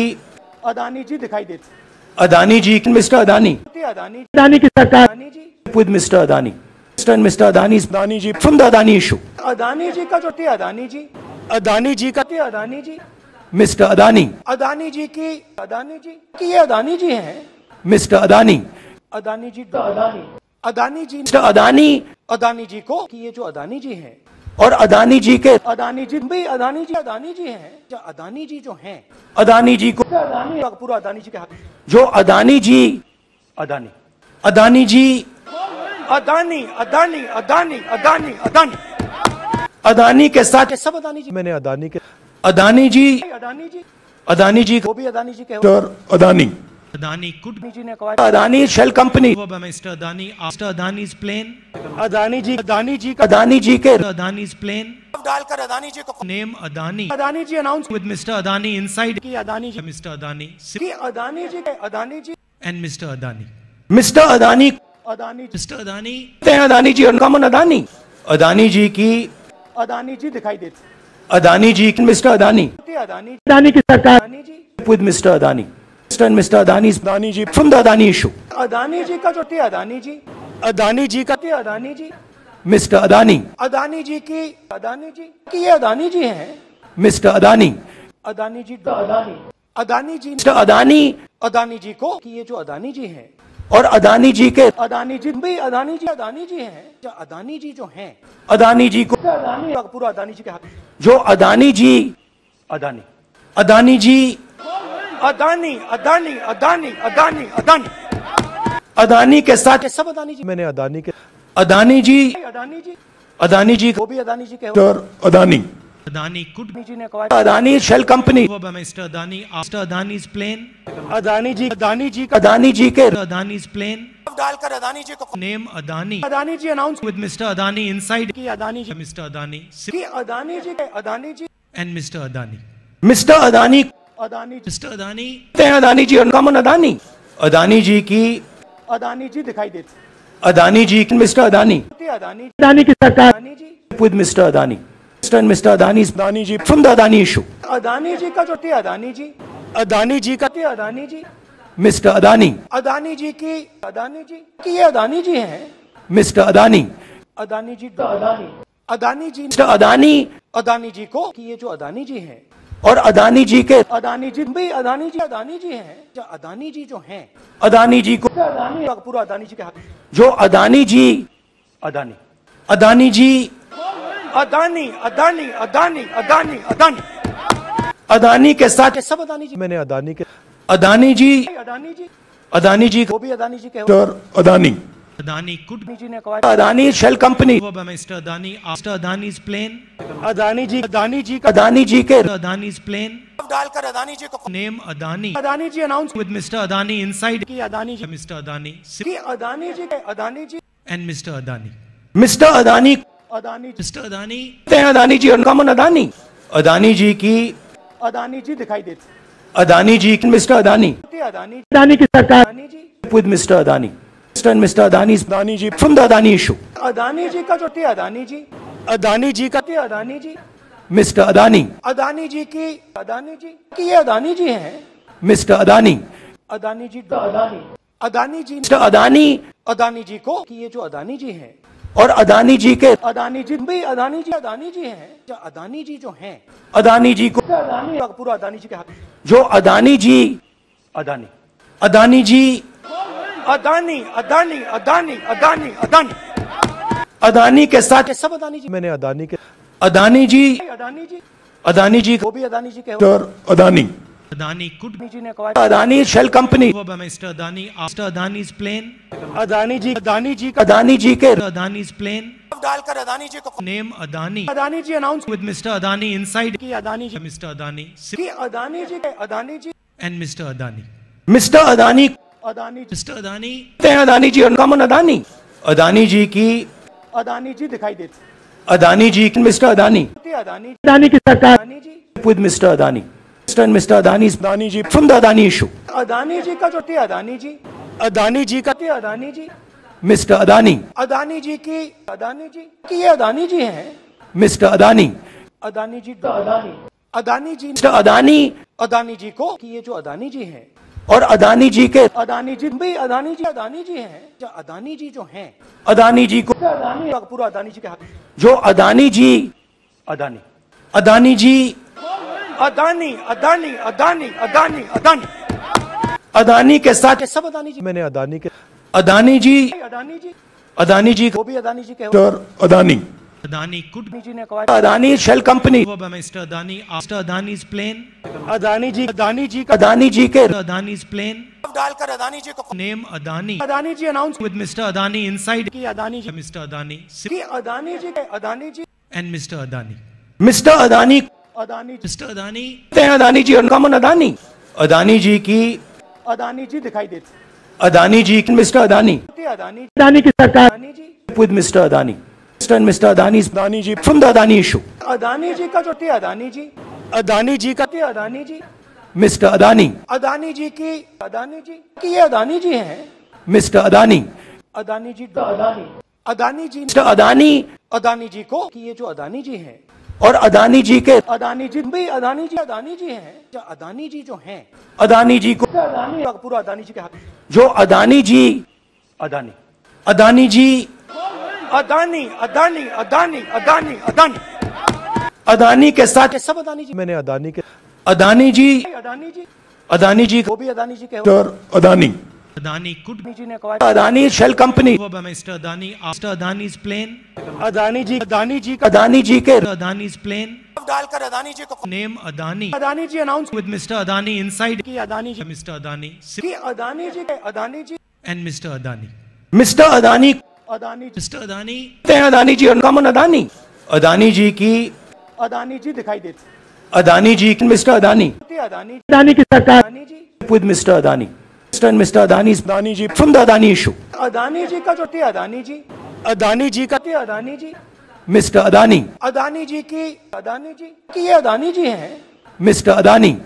अदानी जी दिखाई देते अदानी जी मिस्टर अदानी अदानी अदानी की सरकार Adani ji Mr. Adani. Mr. and Mr. Adani's Adani ji from the Adani issue. Adani ji का जो थे अदानी जी अदानी जी का थे अदानी जी मिस्टर अदानी अदानी जी की अदानी जी की ये अदानी जी हैं मिस्टर अदानी अदानी जी अदानी अदानी जी मिस्टर अदानी अदानी जी को कि ये जो अदानी जी हैं और अदानी जी के अदानी जी भी अदानी जी अदानी जी हैं। जो अदानी जी जो हैं अदानी जी को अदानी पूरा अदानी जी के हाथ। जो अदानी जी अदानी। अदानी जी अदानी अदानी अदानी अदानी अदानी। अदानी के साथ सब अदानी जी। मैंने अदानी के अदानी जी अदानी जी। अदानी जी वो भी अदानी जी के और अदानी। Adani could अदानी जी ने कहा Adani shell company over by Mr. Adani after Adani's plane. Adani ji Adani ji का अदानी जी के Adani's plane. डालकर अदानी जी को Name Adani Adani ji announce with Mr. Adani inside. की अदानी जी Mr. Adani की Adani ji Adani ji and Mr. Adani. Mister Adani Adani ji Mr. Adani, हैं Adani ji uncommon Adani Adani ji की अदानी जी दिखाई देते अदानी जी मिस्टर अदानी अदानी अदानी की सरकार Adani ji with Mr. Adani. Mr. and Mr. Adani's Adani ji from the Adani issue. Adani ji का जो थे अदानी जी अदानी जी का थे अदानी जी Mr. Adani, अदानी जी की अदानी जी की ये अदानी जी हैं Mr. Adani, अदानी जी अदानी अदानी जी Mr. Adani अदानी जी को कि ये जो अदानी जी हैं और अदानी जी के अदानी जी भी अदानी जी अदानी जी हैं जो अदानी जी जो हैं अदानी जी को अदानी पूरा अदानी जी के हाथ जो अदानी जी अदानी अदानी जी अदानी अदानी अदानी अदानी अदानी अदानी के साथ सब अदानी जी मैंने अदानी के अदानी जी अदानी जी अदानी जी वो भी अदानी जी के अदानी Adani could अदानी जी ने कहा Adani shell company Mr. Adani after Adani's plane. Adani ji Adani ji का अदानी जी के Adani's plane. डालकर अदानी जी को name Adani Adani ji announce with Mr. Adani inside. की अदानी जी मिस्टर अदानी की Adani ji Adani ji and mister Adani mister Adani Adani ji Adani Adani ji और uncommon Adani Adani ji की अदानी जी दिखाई देते अदानी जी मिस्टर अदानी अदानी अदानी की सरकार Adani ji Mr. Adani. Mr. and Mr. Adani's Adani ji from the Adani issue. Adani ji का जो थे अदानी जी अदानी जी का थे अदानी जी मिस्टर अदानी अदानी जी की अदानी जी की ये अदानी जी हैं मिस्टर अदानी अदानी जी अदानी अदानी जी मिस्टर अदानी अदानी जी को कि ये जो अदानी जी हैं और अदानी जी के अदानी जी भी अदानी जी अदानी जी हैं। जो अदानी जी जो हैं अदानी जी को अदानी पूरा अदानी जी के हाथ। जो अदानी जी अदानी। अदानी जी अदानी अदानी अदानी अदानी अदानी। अदानी के साथ सब अदानी जी मैंने अदानी के अदानी जी अदानी जी अदानी जी वो भी अदानी जी के और Adani. Adani could company over by Mr. Adani after Adani's plane. Ji Adani ji का अदानी जी के Adani's plane. डालकर अदानी जी को Adani Adani ji announce with Mr. Adani inside. की अदानी जी. Adani की Adani ji Adani ji and Mr. Adani. Mister Adani Adani. Adani, Adani ji uncommon Adani Adani ji की अदानी जी दिखाई देते Adani ji mister Adani की सरकार. Adani. And Mr. Adani's Adani ji from the Adani issue. Adani ji का जो थे अदानी जी अदानी जी का थे अदानी जी Mr. Adani, अदानी जी की अदानी जी की ये अदानी जी हैं Mr. Adani, Adani ji Adani Adani ji mister Adani Adani ji को कि ये जो अदानी जी हैं और अदानी जी के अदानी जी भी अदानी जी अदानी जी हैं जो अदानी जी जो हैं अदानी जी को अदानी पूरा अदानी जी के हाथ जो अदानी जी अदानी अदानी जी अदानी अदानी अदानी अदानी अदानी अदानी के साथ ये सब अदानी जी मैंने अदानी के अदानी जी अदानी जी अदानी जी वो भी अदानी जी के और अदानी Adani could अदानी जी ने कहा Adani shell company over by Mr. Adani after Adani's plane. Adani ji Adani ji का अदानी जी के Adani's plane. डालकर अदानी जी को Name Adani Adani ji announce with Mr. Adani inside. की अदानी जी Mr. Adani की Adani ji Adani ji and Mr. Adani. Mister Adani Adani कहते हैं Adani ji uncommon Adani Adani ji की अदानी जी दिखाई देती अदानी जी मिस्टर अदानी अदानी अदानी की सरकार Adani ji with mister Adani mister mister Adani Adani ji from the Adani issue Adani ji का जो थी अदानी जी अदानी जी का थी अदानी जी मिस्टर अदानी अदानी जी की अदानी जी की ये अदानी जी हैं मिस्टर अदानी अदानी जी अदानी अदानी जी मिस्टर अदानी अदानी जी को कि ये जो अदानी जी हैं और अदानी जी के अदानी जी भी अदानी जी अदानी जी हैं। जो अदानी जी जो हैं अदानी जी को अदानी पूरा अदानी जी के हाथ। जो अदानी जी अदानी। अदानी जी अदानी अदानी अदानी अदानी अदानी। अदानी के साथ सब अदानी जी। मैंने अदानी के अदानी जी अदानी जी। अदानी जी वो भी अदानी जी के और Adani. Adani could be Adani ji ने कहा Adani shell company over by Mr. Adani after Adani's plane. Adani ji Adani ji का अदानी जी के Adani's plane. डालकर अदानी जी को Name Adani Adani ji announce with Mr. Adani inside. की अदानी जी Mr. Adani की Adani ji Adani ji and Mr. Adani. Mister Adani Adani. Adani कहते हैं Adani ji uncommon Adani Adani ji की अदानी जी दिखाई देती अदानी जी मिस्टर अदानी अदानी अदानी की सरकार Adani ji with mister Adani and mister Adani Adani ji from the Adani issue Adani ji का जो थी अदानी जी अदानी जी का थी अदानी जी मिस्टर अदानी अदानी जी की अदानी जी की ये अदानी जी हैं मिस्टर अदानी अदानी जी अदानी अदानी जी मिस्टर अदानी अदानी जी को कि ये जो अदानी जी हैं और अदानी जी के अदानी जी भी अदानी जी अदानी जी हैं जो अदानी जी जो हैं अदानी जी को पूरा अदानी जी के हाथ जो अदानी जी अदानी अदानी जी अदानी अदानी अदानी अदानी अदानी अदानी के साथ सब अदानी जी मैंने अदानी के अदानी जी अदानी जी अदानी जी वो भी अदानी जी के अदानी Adani could अदानी जी ने कहा Adani shell company Mr. Adani after Adani's plane. Adani ji Adani ji का अदानी जी के Adani's plane. डालकर अदानी जी को name Adani Adani ji announce with Mr. Adani inside. की अदानी जी मिस्टर अदानी की Adani ji Adani ji and mister Adani mister Adani Adani कहते हैं अदानी जी और uncommon Adani Adani ji की अदानी जी दिखाई देती अदानी जी मिस्टर अदानी अदानी अदानी की सरकार Adani ji with mister Adani mister mister Adani Adani ji from the Adani issue Adani ji का जो थी अदानी जी अदानी जी का थी अदानी जी मिस्टर अदानी अदानी जी की अदानी जी की ये अदानी जी हैं मिस्टर अदानी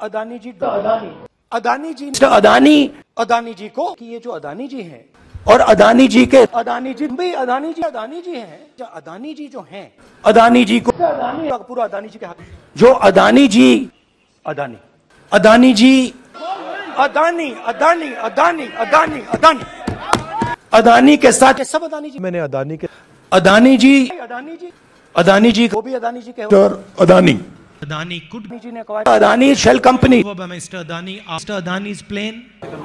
अदानी जी अदानी अदानी जी मिस्टर अदानी अदानी जी को कि ये जो अदानी जी हैं और अदानी जी के अदानी जी भी अदानी जी अदानी जी हैं। जो अदानी जी जो हैं। अदानी जी को अदानी पूरा अदानी जी के हाथ। जो अदानी जी अदानी। अदानी जी अदानी अदानी अदानी अदानी अदानी। अदानी के साथ सब अदानी जी मैंने अदानी के अदानी जी अदानी जी अदानी जी वो भी अदानी जी के Adani. Adani could Adani Adani shell company over Mr. Adani after Adani's plane.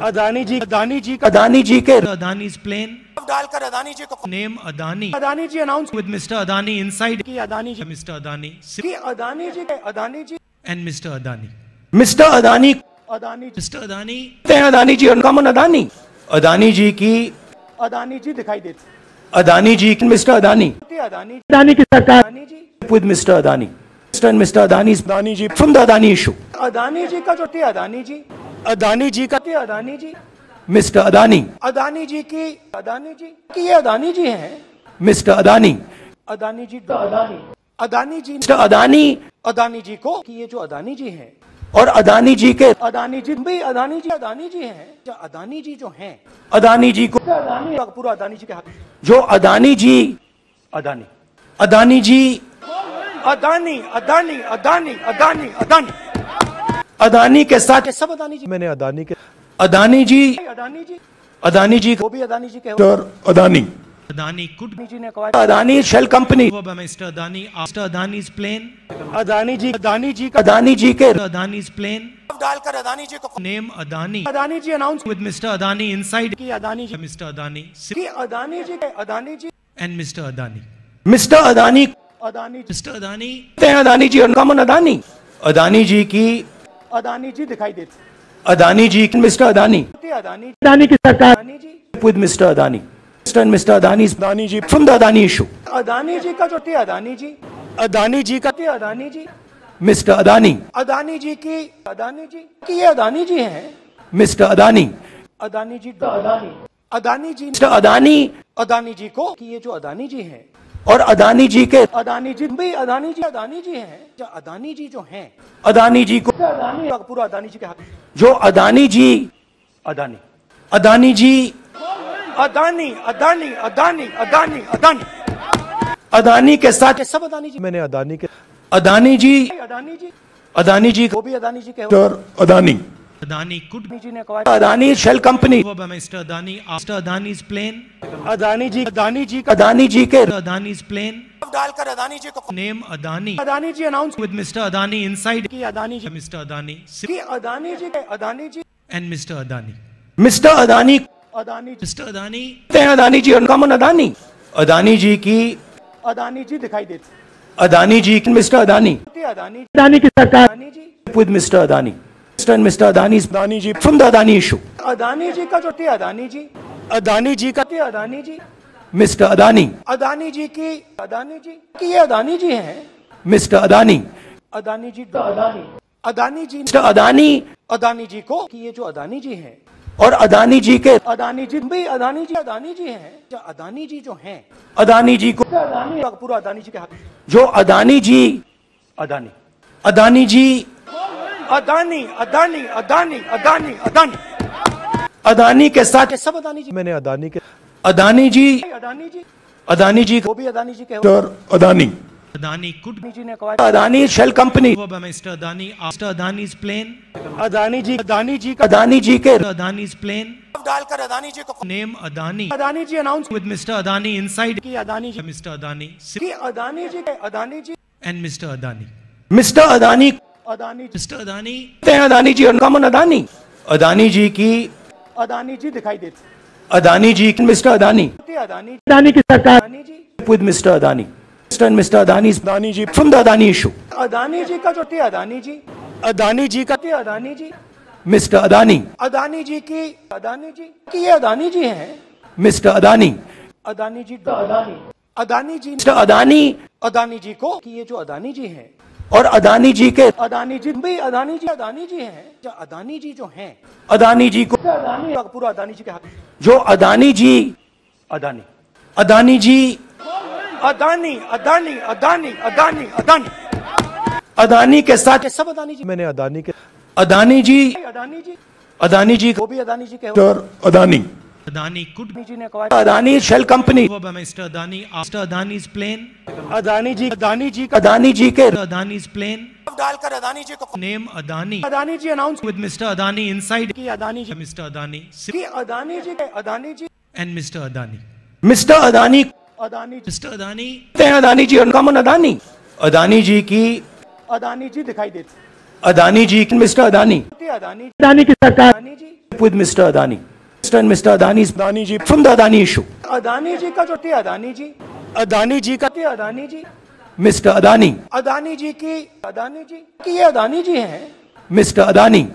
Adani ji Adani ji का अदानी जी के Adani's plane. डालकर अदानी जी को Name Adani Adani ji announce with Mr. Adani inside. की अदानी जी Mr. Adani की Adani ji Adani ji and Mr. Adani. Mister Adani Adani ji Mr. Adani कहते हैं Adani ji uncommon Adani Adani ji की अदानी जी दिखाई देती अदानी जी मिस्टर अदानी अदानी अदानी की सरकार Adani ji with mister Adani mister and mister Adani Adani ji from the Adani issue Adani ji का जो थी अदानी जी अदानी जी का थी अदानी जी मिस्टर अदानी अदानी जी की अदानी जी की ये अदानी जी हैं मिस्टर अदानी अदानी जी अदानी अदानी जी मिस्टर अदानी अदानी जी को कि ये जो अदानी जी हैं और अदानी जी के अदानी जी भी अदानी जी अदानी जी हैं जो अदानी जी जो हैं अदानी जी को अदानी पूरा अदानी जी के हाथ जो अदानी जी अदानी अदानी जी अदानी अदानी अदानी अदानी अदानी। अदानी के साथ के सब अदानी जी मैंने अदानी के अदानी जी अदानी जी। अदानी जी वो भी अदानी जी के और अदानी। अदानी कुड जी ने कहा अदानी शेल कंपनी वो mister Adani after Adani is plane Adani ji Adani ji Adani ji के अदानी इज़ प्लेन डालकर अदानी जी को name Adani. Adani ji announce with mister Adani inside की अदानी जी मिस्टर अदानी। की अदानी जी के Adani ji and mister Adani. Mister Adani Adani ji कहते हैं Adani ji uncommon Adani Adani ji की अदानी जी दिखाई देती अदानी जी मिस्टर अदानी अदानी अदानी की सरकार Adani ji Mr. Adani. Mr. and Mr. Adani's Adani ji from the Adani issue. Adani ji का जो थी अदानी जी अदानी जी का थी अदानी जी मिस्टर अदानी अदानी जी की अदानी जी की ये अदानी जी हैं मिस्टर अदानी अदानी जी अदानी अदानी जी मिस्टर अदानी अदानी जी को कि ये जो अदानी जी हैं और अदानी जी के अदानी जी भी अदानी जी अदानी जी हैं। जो अदानी जी जो हैं अदानी जी को अदानी पूरा अदानी जी के हाथ। जो अदानी जी अदानी। अदानी जी अदानी अदानी अदानी अदानी अदानी। अदानी के साथ सब अदानी जी। मैंने अदानी के अदानी जी अदानी जी। अदानी जी वो भी अदानी जी के Mr. Adani. Adani could Adani ji ने कहा Adani shell company over by Mr. Adani after Adani's plane. Adani ji Adani ji का अदानी जी के Adani's plane. डालकर अदानी जी को Name Adani Adani ji announce with Mr. Adani inside. की Adani ji Mr. Adani की अदानी जी के Adani ji and Mr. Adani. Mister Adani कहते Adani ji Mr. Adani हैं Adani ji uncommon Adani Adani ji की अदानी जी दिखाई देती अदानी जी मिस्टर अदानी थी अदानी अदानी की सरकार Adani ji with Mr. Adani. Mr. and Mr. Adani's Adani ji from the Adani issue. Adani ji का जो थी अदानी जी अदानी जी का थी अदानी जी Mr. Adani. अदानी जी की अदानी जी की ये अदानी जी हैं Mr. Adani. अदानी जी अदानी अदानी जी Mr. Adani अदानी जी को कि ये जो अदानी जी हैं और अदानी जी के अदानी जी भी अदानी जी अदानी जी हैं जो अदानी जी जो हैं अदानी जी को अदानी पूरा अदानी जी के हाथ जो अदानी जी अदानी अदानी जी अदानी अदानी अदानी अदानी अदानी अदानी के साथ सब अदानी जी मैंने अदानी के अदानी जी अदानी जी अदानी जी वो भी अदानी जी के. Adani. Adani could Adani ji ने कहा Adani shell company Mr. Adani after Adani's plane. Adani ji Adani ji Adani ji के Adani's plane. डालकर अदानी जी को name Adani Adani ji announce with Mr. Adani inside. की अदानी जी मिस्टर अदानी की अदानी जी के Adani ji and mister Adani mister Adani Adani ji Adani Adani ji और uncommon Adani Adani ji की अदानी जी दिखाई देती अदानी जी मिस्टर अदानी अदानी अदानी की सरकार Adani ji Mr. Adani. Mr. and Mr. Adani's Adani ji from the Adani issue. Adani ji का जो थी अदानी जी अदानी जी का थी अदानी जी मिस्टर अदानी अदानी जी की अदानी जी की ये अदानी जी हैं मिस्टर अदानी अदानी जी अदानी अदानी जी मिस्टर अदानी अदानी जी को कि ये जो अदानी जी हैं और अदानी जी के अदानी जी भी अदानी जी अदानी जी हैं। जो अदानी जी जो हैं अदानी जी को अदानी पूरा अदानी जी के हाथ। जो अदानी जी अदानी। अदानी जी अदानी अदानी अदानी अदानी अदानी। अदानी के साथ सब अदानी जी मैंने अदानी के अदानी जी अदानी जी अदानी जी वो भी अदानी जी के Mr. Adani. Adani could Adani Adani shell company over Mr. Adani after Adani's plane. Adani ji Adani ji का अदानी जी के Adani's plane. डालकर अदानी जी को Name Adani Adani ji announce with Mr. Adani inside. की अदानी जी Mr. Adani की Adani ji Adani ji and Mr. Adani. Mr Adani कहते Adani ji Mr. Adani हैं Adani ji uncommon Adani Adani ji की अदानी जी दिखाई देती अदानी जी मिस्टर अदानी अदानी अदानी की सरकार Adani Mr. Adani. Mr. and Mr. Adani's Adani ji from the Adani issue. Adani ji का जो थी अदानी जी अदानी जी का थी अदानी जी Mr. Adani. अदानी जी की अदानी जी की ये अदानी जी हैं Mr. Adani.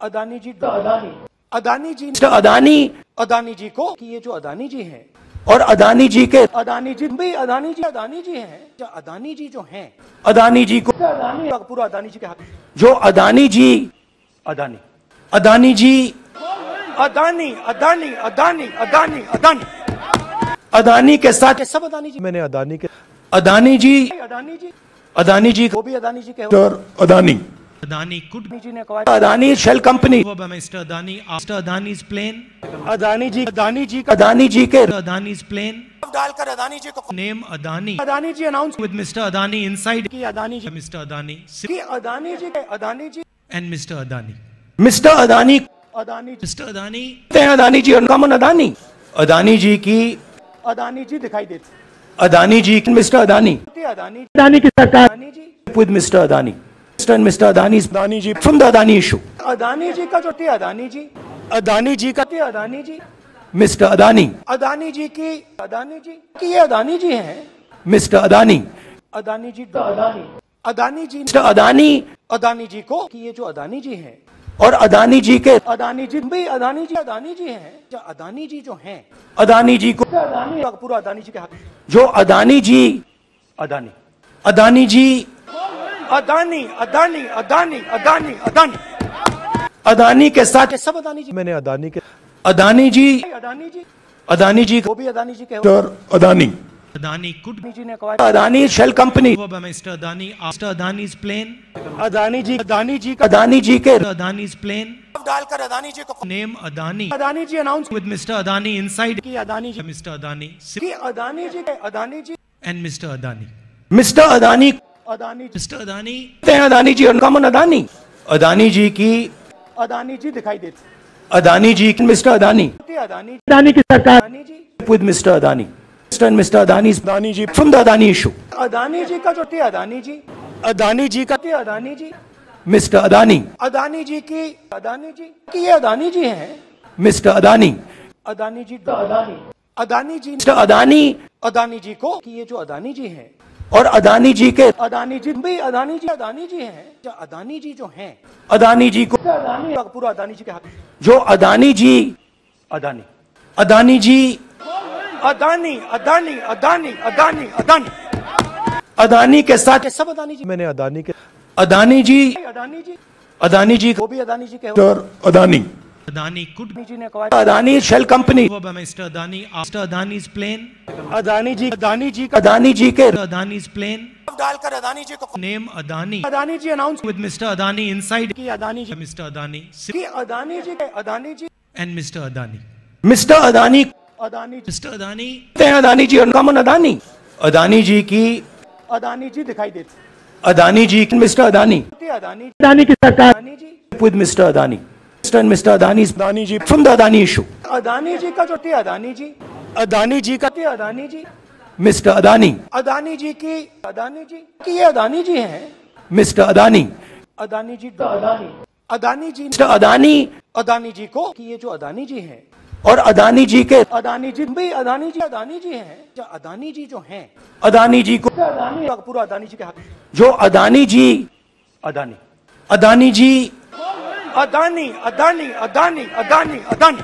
अदानी जी अदानी अदानी जी Mr. Adani अदानी जी को कि ये जो अदानी जी हैं और अदानी जी के अदानी जी भी अदानी जी अदानी जी हैं जो अदानी जी जो हैं अदानी जी को अदानी पूरा अदानी जी के हाथ जो अदानी जी अदानी अदानी जी अदानी अदानी अदानी अदानी अदानी अदानी के साथ सब अदानी जी मैंने अदानी के अदानी जी अदानी जी अदानी जी वो भी अदानी जी के Mr. Adani. Adani could Adani ji ने कहा Adani Mr. Adani after Adani's plane. Adani जी अदानी जी का अदानी जी के Adani's plane. डालकर अदानी जी को name Adani Adani ji announce with Mr Adani inside. की अदानी जी Mr. Adani की अदानी जी के Adani ji and Mr Adani Mr Adani Adani ji. Adani, हैं अदानी जी अनकॉमन अदानी अदानी जी की अदानी जी दिखाई देते अदानी जी मिस्टर अदानी अदानी अदानी की सरकार Adani ji Mr. Adani. Mr. and Mr. Adani's Adani ji from the Adani issue. Adani ji का जो थे अदानी जी अदानी जी का थे अदानी जी मिस्टर अदानी अदानी जी की अदानी जी की ये अदानी जी हैं मिस्टर अदानी अदानी जी अदानी अदानी जी मिस्टर अदानी अदानी जी को कि ये जो अदानी जी हैं और अदानी जी के अदानी जी भी अदानी जी अदानी जी हैं। जो अदानी जी जो हैं अदानी जी को अदानी पूरा अदानी जी के हाथ। जो अदानी जी अदानी। अदानी जी अदानी अदानी अदानी अदानी अदानी। अदानी के साथ सब अदानी जी। मैंने अदानी के अदानी जी अदानी जी। अदानी जी वो भी अदानी जी के और अदानी। Adani could अदानी जी ने कहा Adani shell company over by Mr. Adani after Adani's plane. Adani ji Adani ji का अदानी जी के Adani's plane. डालकर अदानी जी को Name Adani Adani ji announce with Mr. Adani inside. की अदानी जी Mr. Adani की अदानी जी के Adani ji and Mr. Adani. Mr Adani Adani ji Mr. Adani, हैं Adani ji uncommon Adani Adani ji की अदानी जी दिखाई देते अदानी जी मिस्टर अदानी अदानी अदानी की सरकार Adani ji with Mr. Adani. Mr. and Mr. Adani's Adani ji from the Adani issue. Adani ji का जो थे अदानी जी अदानी जी का थे अदानी जी मिस्टर अदानी अदानी जी की अदानी जी की ये अदानी जी हैं मिस्टर अदानी अदानी जी अदानी अदानी जी मिस्टर अदानी अदानी जी को कि ये जो अदानी जी हैं और अदानी जी के अदानी जी भी अदानी जी अदानी जी हैं जो अदानी जी जो हैं अदानी जी को अदानी पूरा अदानी जी के हाथ जो अदानी जी अदानी अदानी जी अदानी अदानी अदानी अदानी अदानी अदानी के साथ सब अदानी जी मैंने अदानी के अदानी जी अदानी जी अदानी जी वो भी अदानी जी के अदानी Adani could अदानी जी ने कहा Adani shell company Mr. Adani after Adani's plane. Adani ji Adani ji Adani ji के Adani's plane. डालकर अदानी जी को name Adani Adani ji announce with Mr. Adani inside. की अदानी जी मिस्टर अदानी की अदानी जी के Adani ji and Mr Adani Mr Adani Adani ji Adani Adani ji uncommon Adani Adani ji की अदानी जी दिखाई देते Adani ji mister Adani Adani Adani की सरकार Adani ji Mr. Adani. Mr. and Mr. Adani's Adani ji from the Adani issue. Adani ji का जो थे अदानी जी अदानी जी का थे अदानी जी मिस्टर अदानी अदानी जी की अदानी जी की ये अदानी जी हैं मिस्टर अदानी अदानी जी अदानी अदानी जी मिस्टर अदानी अदानी जी को कि ये जो अदानी जी हैं और अदानी जी के अदानी जी भी अदानी जी अदानी जी हैं। जो अदानी जी जो हैं अदानी जी को अदानी पूरा अदानी जी के हाथ। जो अदानी जी अदानी। अदानी जी अदानी अदानी अदानी अदानी अदानी।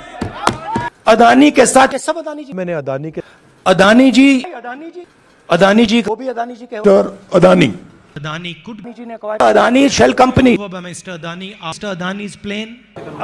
अदानी के साथ सब अदानी जी मैंने अदानी के अदानी जी अदानी जी अदानी जी वो भी अदानी जी के Adani. Adani could Adani Adani shell company over Mr. Adani after Adani's plane.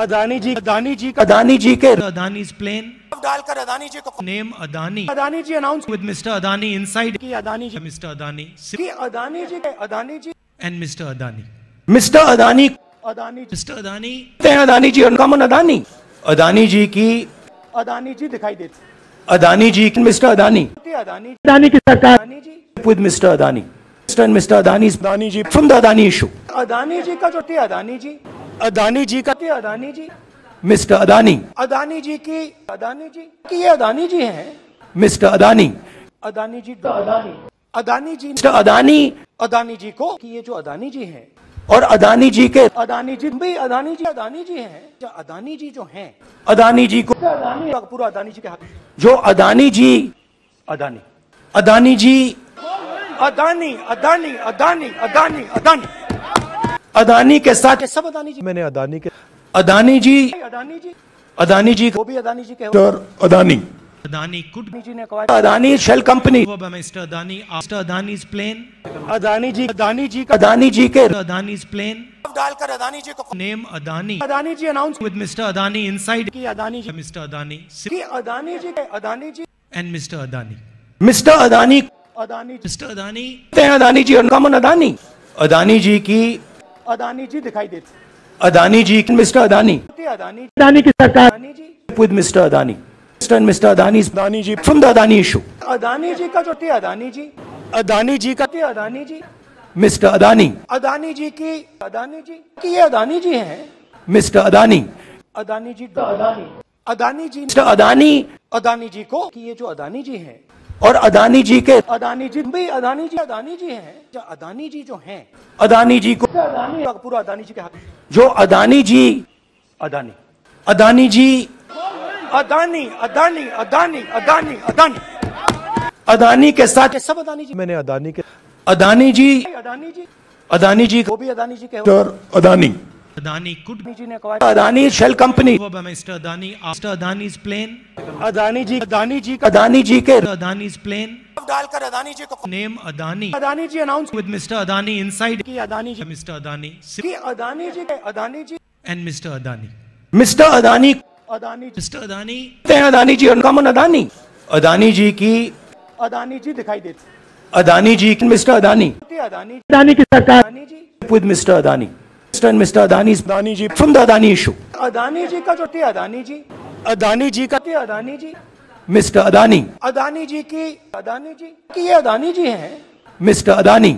Adani ji Adani ji Adani ji के Adani's plane. डालकर अदानी जी को Name Adani Adani ji announce with Mr. Adani inside. की अदानी जी Mr. Adani की Adani ji Adani ji and Mr. Adani. Mr Adani Adani ji Mr. Adani, हैं Adani ji uncommon Adani Adani ji की अदानी जी दिखाई देते Adani ji mister Adani Adani Adani की सरकार Adani ji with Mr. And Mr. Adani's Adani ji from the Adani issue. Adani ji का जो थे अदानी जी अदानी जी का थे अदानी जी Mr. Adani, अदानी जी की अदानी जी की ये अदानी जी हैं Mr. Adani, अदानी जी अदानी अदानी जी Mr. Adani अदानी जी को कि ये जो अदानी जी हैं और अदानी जी के अदानी जी भी अदानी जी अदानी जी हैं जो अदानी जी जो हैं अदानी जी को अदानी पूरा अदानी जी के हाथ जो अदानी जी अदानी अदानी जी अदानी अदानी अदानी अदानी अदानी अदानी के साथ सब अदानी जी मैंने अदानी के अदानी जी अदानी जी अदानी जी वो भी अदानी जी के और अदानी Adani could अदानी जी ने कहा Adani shell company over by Mr. Adani after Adani's plane. Adani ji Adani ji Adani ji के Adani's plane. डालकर अदानी जी को name Adani Adani ji announce with Mr Adani inside. की अदानी जी Mr. Adani की अदानी जी के Adani ji and Mr Adani Mr Adani Adani ji. Adani, हैं Adani ji uncommon Adani Adani ji की अदानी जी दिखाई देते अदानी जी मिस्टर अदानी अदानी अदानी की सरकार Adani ji Mr. Adani. Mr. and Mr. Adani's Adani ji from the Adani issue. Adani ji का जो थे अदानी जी अदानी जी का थे अदानी जी मिस्टर अदानी अदानी जी की अदानी जी की ये अदानी जी हैं मिस्टर अदानी अदानी जी अदानी अदानी जी मिस्टर अदानी अदानी जी को कि ये जो अदानी जी हैं और अदानी जी के अदानी जी भाई अदानी जी अदानी जी हैं। जो अदानी जी जो हैं अदानी जी को अदानी पूरा अदानी जी के हाथ। जो अदानी जी अदानी। अदानी जी अदानी अदानी अदानी अदानी अदानी। अदानी के साथ सब अदानी जी मैंने अदानी के अदानी जी अदानी जी अदानी जी वो भी अदानी जी के हो। Mr Adani. Adani could Adani ji ने कहा Adani shell company over by Mr. Adani after Adani's plane. Adani ji Adani ji का अदानी जी के Adani's plane. डालकर अदानी जी को Name Adani Adani ji announce with Mr. Adani inside. की Adani ji Mr. Adani की अदानी जी के Adani ji and Mr. Adani. Mr Adani Adani ji Mr. Adani हैं Adani ji uncommon Adani Adani ji की अदानी जी दिखाई देती अदानी जी मिस्टर अदानी थी अदानी अदानी की सरकार Adani ji with Mr. Adani. Mr. and Mr. Adani Adani ji from the Adani issue. Adani ji का जो थी अदानी जी अदानी जी का थी अदानी जी Mr. Adani, अदानी जी की अदानी जी की ये अदानी जी हैं मिस्टर अदानी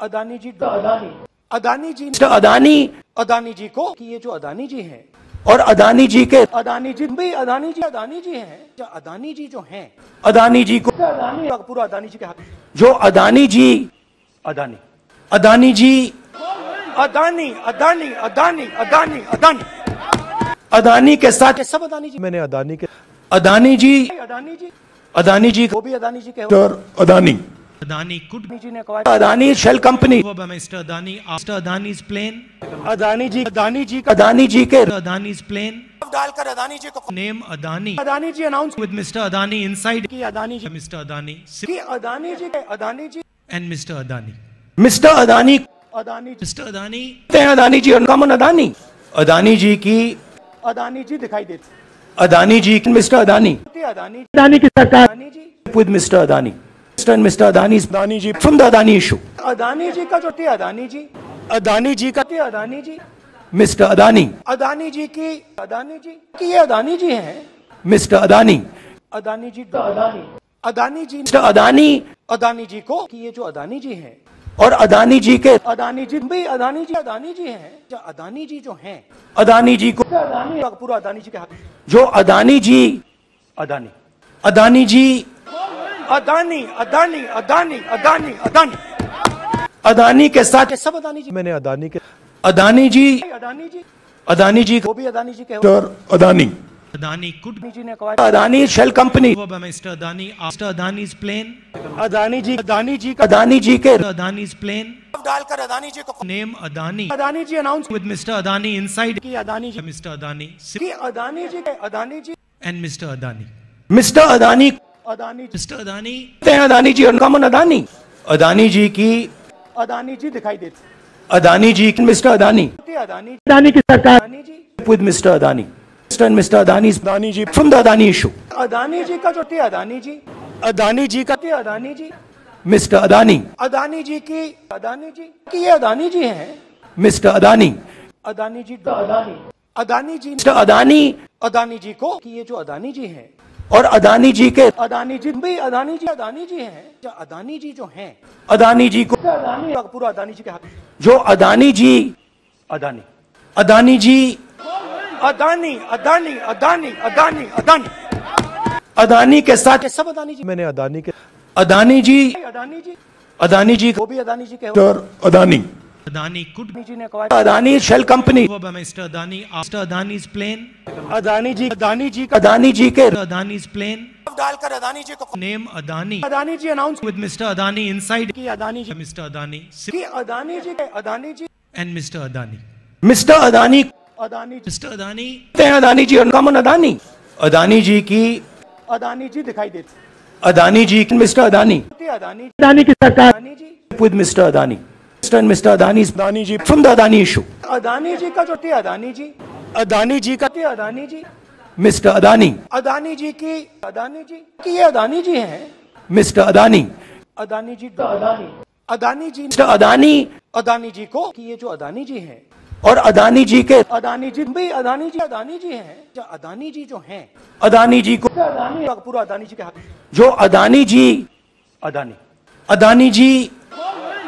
अदानी जी अदानी अदानी जी मिस्टर अदानी अदानी जी को कि ये जो अदानी जी हैं और अदानी जी के अदानी जी भाई अदानी जी अदानी जी हैं जो अदानी जी जो हैं अदानी जी को अदानी पूरा अदानी जी के हाथ जो अदानी जी अदानी अदानी जी अदानी अदानी अदानी अदानी अदानी अदानी के साथ सब अदानी जी मैंने अदानी के अदानी जी अदानी जी अदानी जी वो भी अदानी जी के Mr Adani Adani could Adani ji ने कहा Adani shell company Mr. Adani after Adani's plane. Adani ji Adani ji का अदानी जी के Adani's plane. डालकर अदानी जी को name Adani Adani ji announce with Mr. Adani inside. की अदानी जी मिस्टर अदानी की अदानी जी के Adani ji and Mr Adani Mr Adani Adani ji कहते हैं अदानी जी और अनकॉमन अदानी अदानी जी की अदानी जी दिखाई देती अदानी जी मिस्टर अदानी अदानी अदानी की सरकार Adani ji Mr. Adani. Mr. and Mr. Adani Adani ji from the Adani issue. Adani ji का जो थी अदानी जी अदानी जी का थी अदानी जी Mr. Adani, अदानी जी की अदानी जी की ये अदानी जी हैं Mr. Adani, अदानी जी अदानी अदानी जी Mr. Adani अदानी जी को कि ये जो अदानी जी हैं और अदानी जी के अदानी जी भाई अदानी जी अदानी जी हैं। जो अदानी जी जो हैं। अदानी जी को अदानी पूरा अदानी जी के हाथ। जो अदानी जी अदानी। अदानी जी अदानी अदानी अदानी अदानी अदानी। अदानी के साथ सब अदानी जी मैंने अदानी के अदानी जी अदानी जी अदानी जी वो भी अदानी जी के अदानी। Adani could अदानी जी ने कहा Adani shell company over by Mr. Adani after Adani's plane. Adani ji Adani ji का अदानी जी के Adani's plane. डालकर अदानी जी को Name Adani Adani ji announce with Mr. Adani. की अदानी जी Mr. Adani की अदानी जी के Adani ji and Mr. Adani. Mr Adani Adani. Adani हैं Adani ji uncommon Adani Adani ji की अदानी जी दिखाई देती अदानी जी मिस्टर अदानी अदानी अदानी की सरकार Adani Mr. Adani. Mr. and Mr. Adani Adani ji from the Adani issue. Adani ji का जो थी अदानी जी अदानी जी का थी अदानी जी Mr. Adani, अदानी जी की अदानी जी की ये अदानी जी हैं Mr. Adani, अदानी जी अदानी अदानी जी Mr. Adani अदानी जी को कि ये जो अदानी जी हैं और अदानी जी के अदानी जी भाई अदानी जी अदानी जी हैं जो अदानी जी जो हैं अदानी जी को अदानी पूरा अदानी जी के हाथ जो अदानी जी अदानी अदानी जी अदानी अदानी अदानी अदानी अदानी अदानी के साथ ये सब अदानी जी मैंने अदानी के अदानी जी अदानी जी अदानी जी वो भी अदानी जी के Mr Adani Adani could Adani ji ने कहा Adani shell company over by Mr. Adani after Adani's plane. Adani ji Adani ji का अदानी जी के Adani's plane. डालकर अदानी जी को name Adani Adani ji announce with Mr Adani inside. की Adani ji Mr. Adani की अदानी जी के Adani ji and Mr Adani Mr Adani Adani ji. Adani हैं Adani ji uncommon Adani Adani ji की अदानी जी दिखाई देती अदानी जी मिस्टर अदानी अदानी अदानी की सरकार Adani ji Mr. Adani. Mr. and Mr. Adani Adani ji from the Adani issue. Adani ji का जो थी अदानी जी अदानी जी का थी अदानी जी मिस्टर अदानी अदानी जी की अदानी जी की ये अदानी जी हैं मिस्टर अदानी अदानी जी अदानी अदानी जी मिस्टर अदानी अदानी जी को कि ये जो अदानी जी हैं और अदानी जी के अदानी जी भाई अदानी जी अदानी जी हैं। जो अदानी जी जो हैं अदानी जी को अदानी पूरा अदानी जी के हाथ। जो अदानी जी अदानी। अदानी जी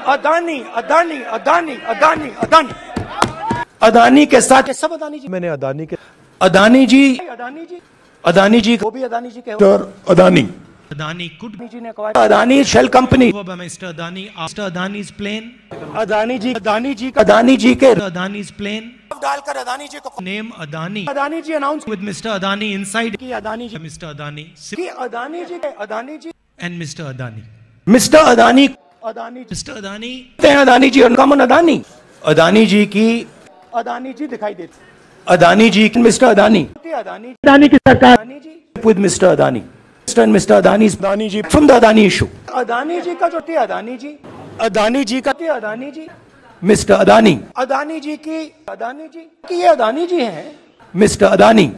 अदानी अदानी अदानी अदानी अदानी। अदानी के साथ सब अदानी जी। मैंने अदानी के अदानी जी अदानी जी। अदानी जी वो भी अदानी जी के हो। अदानी। Adani could अदानी जी ने कहा Adani shell company over by Mr. Adani after Adani's plane. Adani ji Adani ji का अदानी जी के Adani's plane. डालकर अदानी जी को Name Adani Adani ji announce with Mr. Adani inside. की अदानी जी Mr. Adani की अदानी जी के Adani ji and Mr. Adani. Mr Adani Adani. Adani कहते हैं Adani ji uncommon Adani Adani ji की अदानी जी दिखाई देती अदानी जी मिस्टर अदानी अदानी अदानी की सरकार Adani ji with Mr. Adani. Mr. and Mr. Adani's Adani ji from the Adani issue. Adani ji का जो थे अदानी जी अदानी जी का थे अदानी जी Mr. Adani, अदानी जी की अदानी जी की ये अदानी जी हैं Mr. Adani,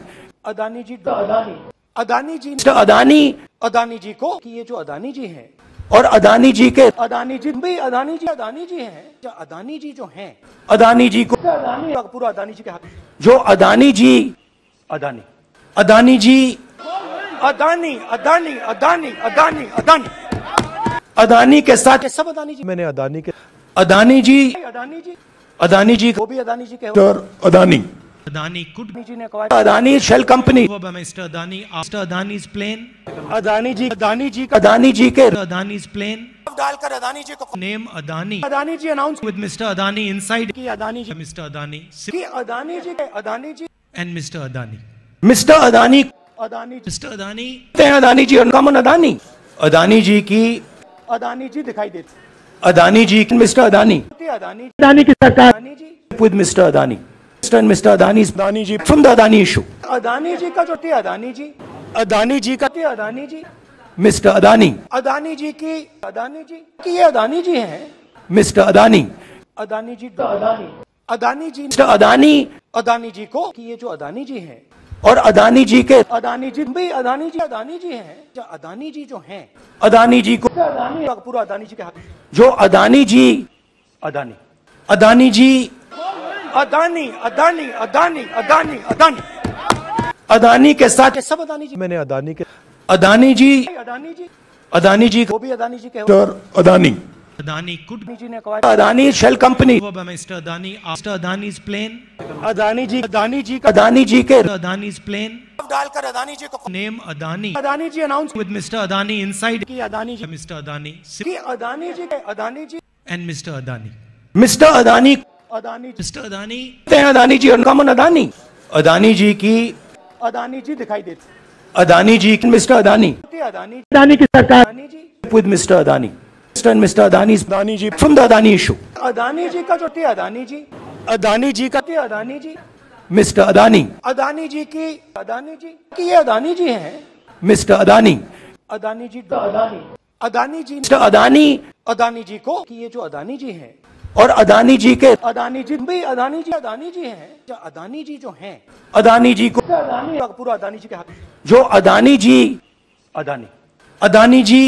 अदानी जी अदानी अदानी जी Mr. Adani अदानी जी को कि ये जो अदानी जी हैं और अदानी जी के अदानी जी भी अदानी जी अदानी जी हैं जो अदानी जी जो हैं अदानी जी को अदानी पूरा अदानी जी के हाथ जो अदानी जी अदानी अदानी जी अदानी अदानी अदानी अदानी अदानी अदानी के साथ सब अदानी जी मैंने अदानी के अदानी जी अदानी जी अदानी जी वो भी अदानी जी के Mr Adani Adani could Adani ji ने कहा Adani shell company Mr. Adani after Adani's plane. Adani ji Adani ji Adani ji के Adani's plane. डालकर अदानी जी को name Adani Adani ji announce with Mr. Adani inside. की Adani ji mister Adani की अदानी जी के Adani ji and Mr Adani Mr Adani Adani ji Adani Adani ji और uncommon Adani Adani ji की अदानी जी दिखाई देती अदानी जी मिस्टर अदानी अदानी अदानी की सरकार Adani ji Mr. Adani. Mr. and Mr. Adani's Adani ji from the Adani issue. Adani ji का जो थे अदानी जी अदानी जी का थे अदानी जी मिस्टर अदानी अदानी जी की अदानी जी की ये अदानी जी हैं मिस्टर अदानी अदानी जी अदानी अदानी जी मिस्टर अदानी अदानी जी को कि ये जो अदानी जी हैं और अदानी जी के अदानी जी भी अदानी जी अदानी जी हैं। जो अदानी जी जो हैं। अदानी जी को अदानी पूरा अदानी जी के हाथ। जो अदानी जी अदानी। अदानी जी अदानी अदानी अदानी अदानी अदानी। अदानी के साथ सब अदानी जी मैंने अदानी के अदानी जी अदानी जी अदानी जी वो भी अदानी जी के Adani. Adani could Adani Adani shell company over Mr. Adani after Adani's plane. Adani ji Adani ji का अदानी जी के Adani's plane. डालकर अदानी जी को Name Adani Adani ji announce with Mr. Adani inside. की अदानी जी Mr. Adani की Adani ji Adani ji and Mr. Adani. Mr Adani कहते Adani ji Mr. Adani हैं Adani ji uncommon Adani Adani ji की अदानी जी दिखाई देती अदानी जी मिस्टर अदानी अदानी अदानी की सरकार Adani Mr. Adani. Mr. and Mr. Adani's Adani ji from the Adani issue. Adani ji का जो थे अदानी जी अदानी जी का थे अदानी जी Mr. Adani, अदानी जी की अदानी जी की ये अदानी जी हैं Mr. Adani, अदानी जी अदानी अदानी जी Mr. Adani अदानी जी को कि ये जो अदानी जी हैं और अदानी जी के अदानी जी भी अदानी जी अदानी जी हैं जो अदानी जी जो हैं अदानी जी को अदानी पूरा अदानी जी के हाथ जो अदानी जी अदानी अदानी जी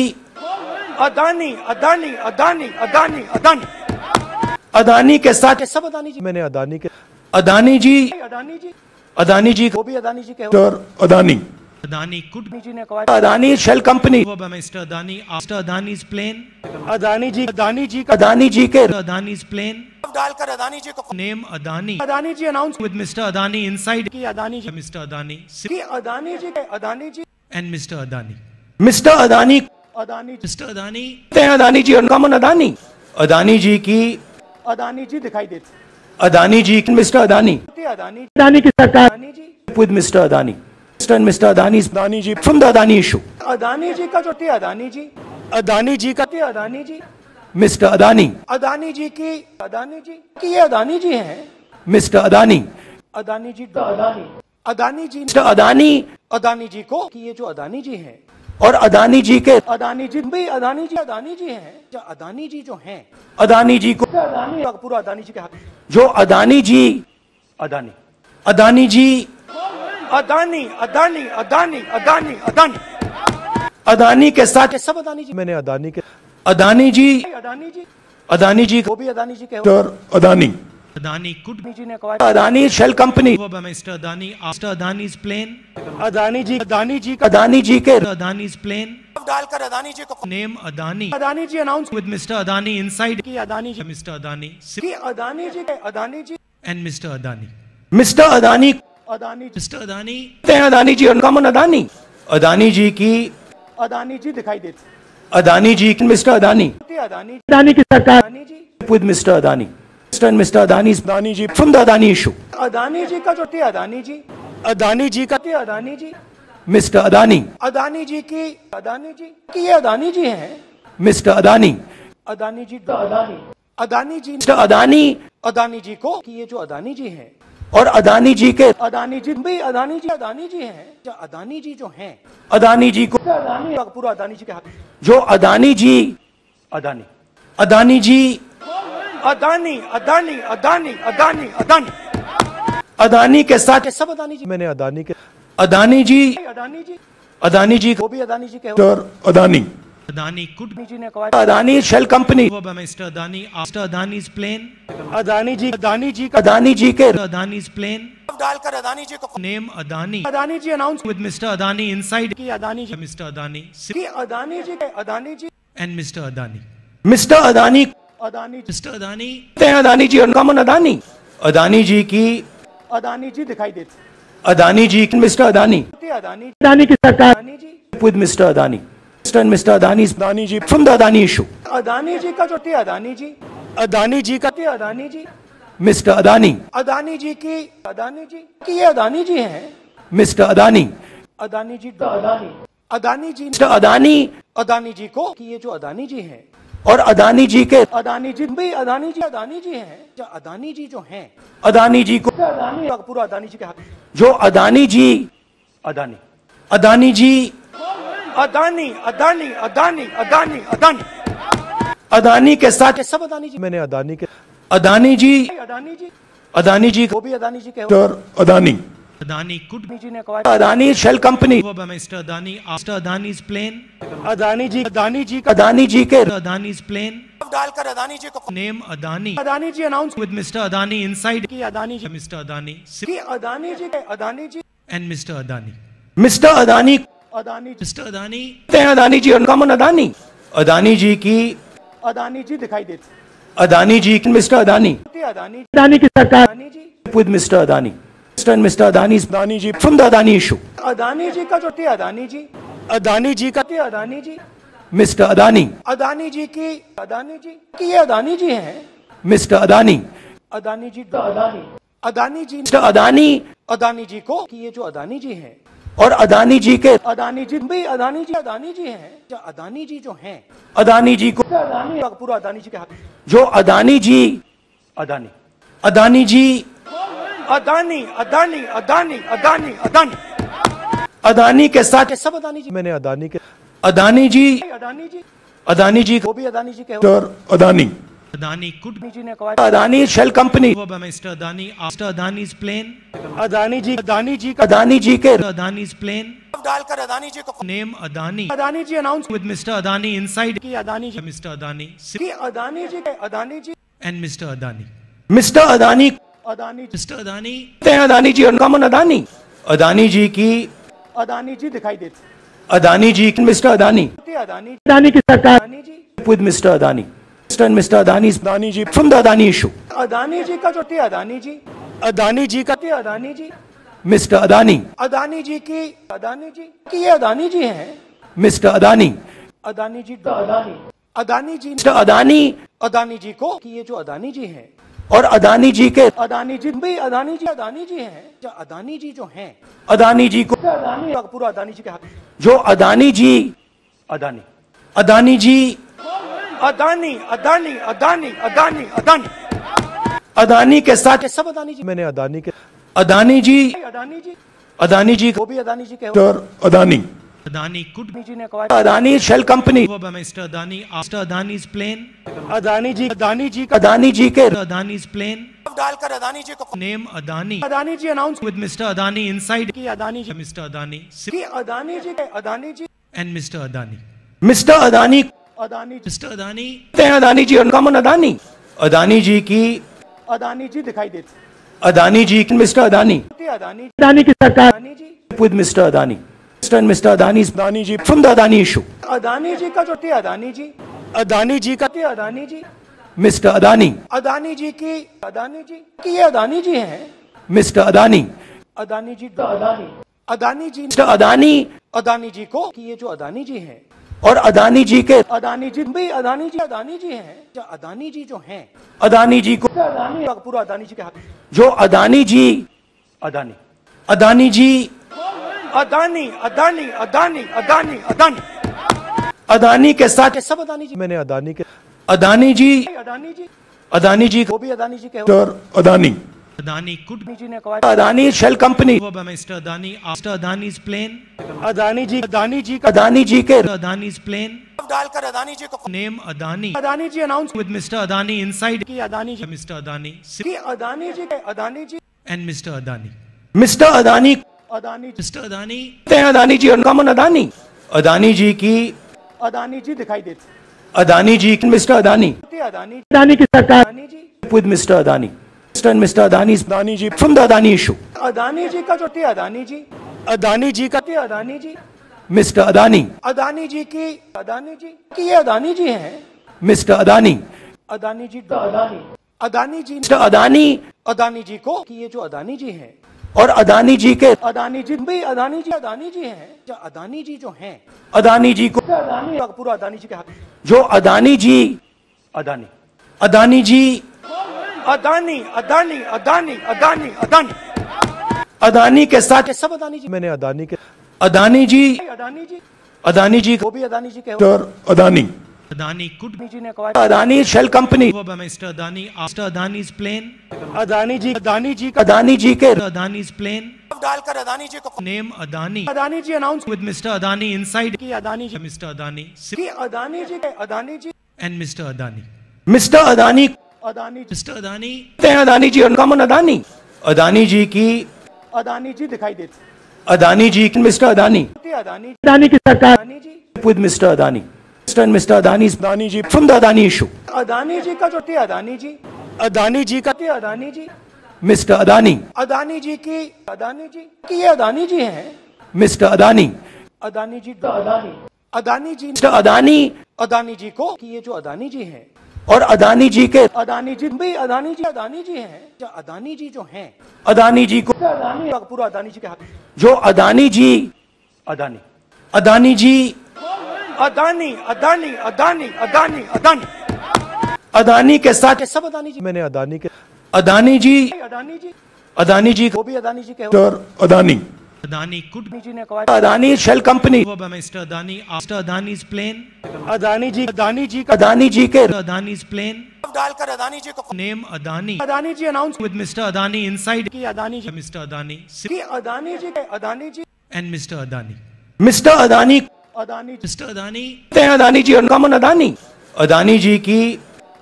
अदानी अदानी अदानी अदानी अदानी अदानी के साथ ये सब अदानी जी मैंने अदानी के अदानी जी अदानी जी अदानी जी वो भी अदानी जी के Mr Adani Adani could Adani ji ने कहा Adani shell company over by Mr. Adani after Adani's plane. Adani ji Adani ji का अदानी जी के Adani's plane. डालकर अदानी जी को name Adani Adani ji announce with Mr Adani inside. की Adani ji Mr. Adani की अदानी जी के Adani ji and Mr Adani Mr Adani Adani ji. Adani हैं Adani ji uncommon Adani Adani ji की अदानी जी दिखाई देती अदानी जी मिस्टर अदानी अदानी अदानी की सरकार Adani ji Mr. Adani. Mr. and Mr. Adani's Adani ji from the Adani issue. Adani ji का जो थे अदानी जी अदानी जी का थे अदानी जी मिस्टर अदानी अदानी जी की अदानी जी की ये अदानी जी हैं मिस्टर अदानी अदानी जी अदानी अदानी जी मिस्टर अदानी अदानी जी को कि ये जो अदानी जी हैं और अदानी जी के अदानी जी भी अदानी जी अदानी जी हैं। जो अदानी जी जो हैं अदानी जी को अदानी पूरा अदानी जी के हाथ। जो अदानी जी अदानी। अदानी जी अदानी अदानी अदानी अदानी अदानी। अदानी के साथ सब अदानी जी। मैंने अदानी के अदानी जी अदानी जी। अदानी जी वो भी अदानी जी के हो। Mr Adani. Adani could Adani ji ने कहा Adani shell company over by Mr. Adani after Adani's plane. Adani ji Adani ji का अदानी जी के Adani's plane. डालकर अदानी जी को Name Adani Adani ji announce with Mr. Adani inside. की Adani ji Mr. Adani की अदानी जी के Adani ji and Mr. Adani. Mr Adani Adani ji Mr. Adani, हैं Adani ji uncommon Adani Adani ji की अदानी जी दिखाई देते अदानी जी मिस्टर अदानी अदानी अदानी की सरकार Adani ji with Mr. Adani. And Mr. Adani's Adani ji from the Adani issue. Adani ji का जो थे अदानी जी अदानी जी का थे अदानी जी Mr. Adani, अदानी जी की अदानी जी की ये अदानी जी हैं Mr. Adani, अदानी जी अदानी अदानी जी Mr. Adani अदानी जी को कि ये जो अदानी जी हैं और अदानी जी के अदानी जी भाई अदानी जी अदानी जी हैं जो अदानी जी जो हैं अदानी जी को अदानी पूरा अदानी जी के हाथ जो अदानी जी अदानी अदानी जी अदानी अदानी अदानी अदानी अदानी अदानी के साथ सब अदानी जी मैंने अदानी के अदानी जी अदानी जी अदानी जी वो भी अदानी जी के अदानी Adani could अदानी जी ने कहा Adani shell company Mr. Adani after Adani's plane. Adani ji Adani ji Adani ji के Mr. प्लेन. डालकर अदानी जी को name Adani Adani ji announce with Mr. Adani inside. की अदानी जी मिस्टर अदानी की अदानी जी के Adani ji and Mr Adani Mr Adani Adani ji Adani Adani ji और uncommon Adani Adani ji की अदानी जी दिखाई देते अदानी जी मिस्टर अदानी अदानी अदानी की सरकार Adani ji Mr. Adani. Mr. and Mr. Adani's Adani ji from the Adani issue. Adani ji का जो थे अदानी जी अदानी जी का थे अदानी जी मिस्टर अदानी अदानी जी की अदानी जी की ये अदानी जी हैं मिस्टर अदानी अदानी जी अदानी अदानी जी मिस्टर अदानी अदानी जी को कि ये जो अदानी जी हैं और अदानी जी के अदानी जी भाई अदानी जी अदानी जी हैं। जो अदानी जी जो हैं अदानी जी को अदानी पूरा अदानी जी के हाथ। जो अदानी जी अदानी। अदानी जी अदानी अदानी अदानी अदानी अदानी। अदानी के साथ सब अदानी जी मैंने अदानी के अदानी जी अदानी जी अदानी जी वो भी अदानी जी के Adani. Adani could Adani Adani shell company over Mr. Adani after Adani's plane. Adani ji Adani ji Adani ji के Mr. Adani's plane. डालकर अदानी जी को Name Adani Adani ji announce with Mr. Adani inside. की Adani ji Mr. Adani की Adani ji Adani ji and Mr. Adani. Mr Adani Adani ji Mr. Adani, हैं Adani ji uncommon Adani Adani ji की अदानी जी दिखाई देते Adani ji mister Adani Adani Adani की सरकार Adani Mr. Adani. Mr. and Mr. Adani's Adani ji from the Adani issue. Adani ji का जो थे अदानी जी अदानी जी का थे अदानी जी Mr. Adani, अदानी जी की अदानी जी की ये अदानी जी हैं Mr. Adani, अदानी जी अदानी अदानी जी Mr. Adani अदानी जी को कि ये जो अदानी जी हैं और अदानी जी के अदानी जी भाई अदानी जी अदानी जी हैं जो अदानी जी जो हैं अदानी जी को अदानी पूरा अदानी जी के हाथ जो अदानी जी अदानी अदानी जी अदानी अदानी अदानी अदानी अदानी अदानी के साथ सब अदानी जी मैंने अदानी के अदानी जी अदानी जी अदानी जी वो भी अदानी जी के और अदानी Adani could अदानी जी ने कहा Adani shell company over by Mr. Adani after Adani's plane. Adani ji Adani ji Adani ji के Mr. Adani's plane. डालकर अदानी जी को name Adani Adani ji announce with Mr Adani inside. की अदानी जी Mr. Adani की अदानी जी के Adani ji and Mr Adani Mr Adani Adani Mr Adani Adani ji और अदानी अदानी जी की अदानी जी दिखाई देती अदानी जी मिस्टर अदानी अदानी अदानी की सरकार Adani ji with Mr Adani Mr Mr Adani Adani ji from the Adani issue Adani ji का जो टी अदानी जी अदानी जी का टी अदानी जी मिस्टर अदानी अदानी जी की अदानी जी की ये अदानी जी हैं मिस्टर अदानी अदानी जी अदानी अदानी जी मिस्टर अदानी अदानी जी को कि ये जो अदानी जी हैं और अदानी जी के अदानी जी भाई अदानी जी अदानी जी हैं। अच्छा, अदानी जी जो हैं अदानी जी को अदानी पूरा अदानी जी के हाथ। जो अदानी जी अदानी। अदानी जी अदानी अदानी अदानी अदानी अदानी। अदानी के साथ सब अदानी जी। मैंने अदानी के अदानी जी अदानी जी। अदानी जी को भी अदानी जी के अदानी। Adani could जी ने acquired Adani Shell Company over by Mr. Adani after Adani's plane. Adani ji Adani जी का Adani जी के Adani's plane. डालकर Adani जी को name Adani. Adani ji announced with Mr. Adani inside कि Adani जी Mr. Adani कि Adani ji के Adani ji and Mr. Adani. Mr. Adani Adani Mr. Adani ते Adani ji uncommon Adani. Adani ji की Adani ji दिखाई देती. Adani ji mister Adani Adani Adani की सरकार with Mr Adani Mr. and Mr. Adani's Adani ji from the Adani issue. Adani ji ka jo the Adani ji, Adani ji ka the Adani ji, Mr. Adani, Adani ji ki Adani ji ki ye Adani ji hain, Mr. Adani, Adani ji the Adani, Adani ji Mr. Adani, Adani ji ko कि ये जो अदानी जी हैं और अदानी जी के अदानी जी भी अदानी जी अदानी जी हैं अदानी जी जो हैं अदानी जी को अदानी पूरा अदानी जी के हाथ जो अदानी जी अदानी अदानी जी अदानी अदानी अदानी अदानी अदानी अदानी के साथ सब अदानी जी मैंने अदानी के अदानी जी अदानी जी अदानी जी वो भी अदानी जी के अदानी Adani could अदानी जी ने कहा Adani shell company Mr. Adani after Adani's plane. Adani ji Adani ji Adani ji के Adani's plane. डालकर अदानी जी को name Adani Adani ji announce with Mr. Adani inside. की अदानी जी मिस्टर अदानी की अदानी जी के Adani ji and Mr Adani Mr Adani Adani ji कहते हैं अदानी जी और uncommon Adani Adani ji की अदानी जी दिखाई देती अदानी जी मिस्टर अदानी अदानी अदानी की सरकार Adani ji Mr. Adani. Mr. and Mr. Adani's Adani ji from the Adani issue. Adani ji का जो थे अदानी जी अदानी जी का थे अदानी जी मिस्टर अदानी अदानी जी की अदानी जी की ये अदानी जी हैं मिस्टर अदानी अदानी जी अदानी अदानी जी मिस्टर अदानी अदानी जी को कि ये जो अदानी जी हैं और अदानी जी के अदानी जी भाई अदानी जी अदानी जी हैं। जो अदानी जी जो हैं अदानी जी को अदानी पूरा अदानी जी के हाथ। जो अदानी जी अदानी। अदानी जी अदानी अदानी अदानी अदानी अदानी। अदानी के साथ सब अदानी जी मैंने अदानी के अदानी जी अदानी जी अदानी जी वो भी अदानी जी के Adani. Adani could Adani Adani shell company by Mr. Adani after Adani's plane. Adani ji Adani ji का अदानी जी के Adani's plane. डालकर अदानी जी को Adani Adani ji announce with Mr. Adani inside. की अदानी जी. Adani की Adani Adani. Adani. Mr Adani Adani ji Mr. Adani Adani ji uncommon Adani Adani ji की अदानी जी दिखाई देती Adani ji mister Adani Adani Adani की सरकार Adani Mr. Adani. Mr. and Mr. Adani's Adani ji from the Adani issue. Adani ji का जो थे अदानी जी अदानी जी का थे अदानी जी Mr. Adani, अदानी जी की अदानी जी की ये अदानी जी हैं Mr. Adani, अदानी जी अदानी अदानी जी Mr. Adani अदानी जी को कि ये जो अदानी जी हैं और अदानी जी के अदानी जी भाई अदानी जी अदानी जी हैं अदानी जी जो हैं अदानी जी को अदानी पूरा अदानी जी के हाथ जो अदानी जी अदानी अदानी जी अदानी अदानी अदानी अदानी अदानी अदानी के साथ सब अदानी जी मैंने अदानी के अदानी जी अदानी जी अदानी जी वो भी अदानी जी के और अदानी Adani could अदानी जी ने कहा Adani Mr. Adani after Adani's plane. Adani जी अदानी जी का अदानी जी के Adani's plane. डालकर अदानी जी को name Adani Adani ji announce with Mr Adani inside. की अदानी जी Mr. Adani की अदानी जी के Adani ji and Mr Adani Mr Adani Adani ji. Adani हैं अदानी जी अनकॉमन अदानी अदानी जी की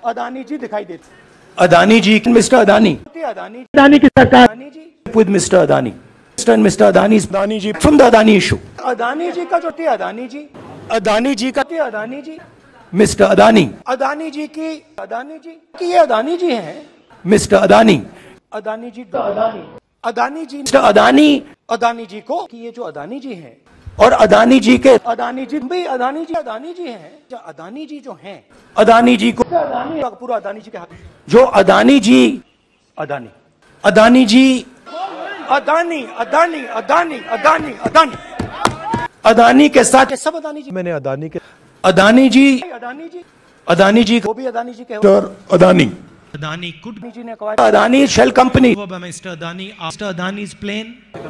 अदानी जी दिखाई देती अदानी जी मिस्टर अदानी अदानी अदानी की सरकार Adani ji Mr. Adani. Mr. and Mr. Adani's Adani ji from the Adani issue. Adani ji का जो थे अदानी जी अदानी जी का थे अदानी जी मिस्टर अदानी अदानी जी की अदानी जी की ये अदानी जी हैं मिस्टर अदानी अदानी जी अदानी अदानी जी मिस्टर अदानी अदानी जी को कि ये जो अदानी जी हैं और अदानी जी के अदानी जी भाई अदानी जी अदानी जी हैं। जो अदानी जी जो हैं अदानी जी को अदानी पूरा अदानी जी के हाथ। जो अदानी जी अदानी। अदानी जी अदानी अदानी अदानी अदानी अदानी। अदानी के साथ सब अदानी जी। मैंने अदानी के अदानी जी अदानी जी। अदानी जी वो भी अदानी जी के और अदानी। Adani could अदानी जी ने कहा Adani shell company by Mr. Adani after Adani's plane.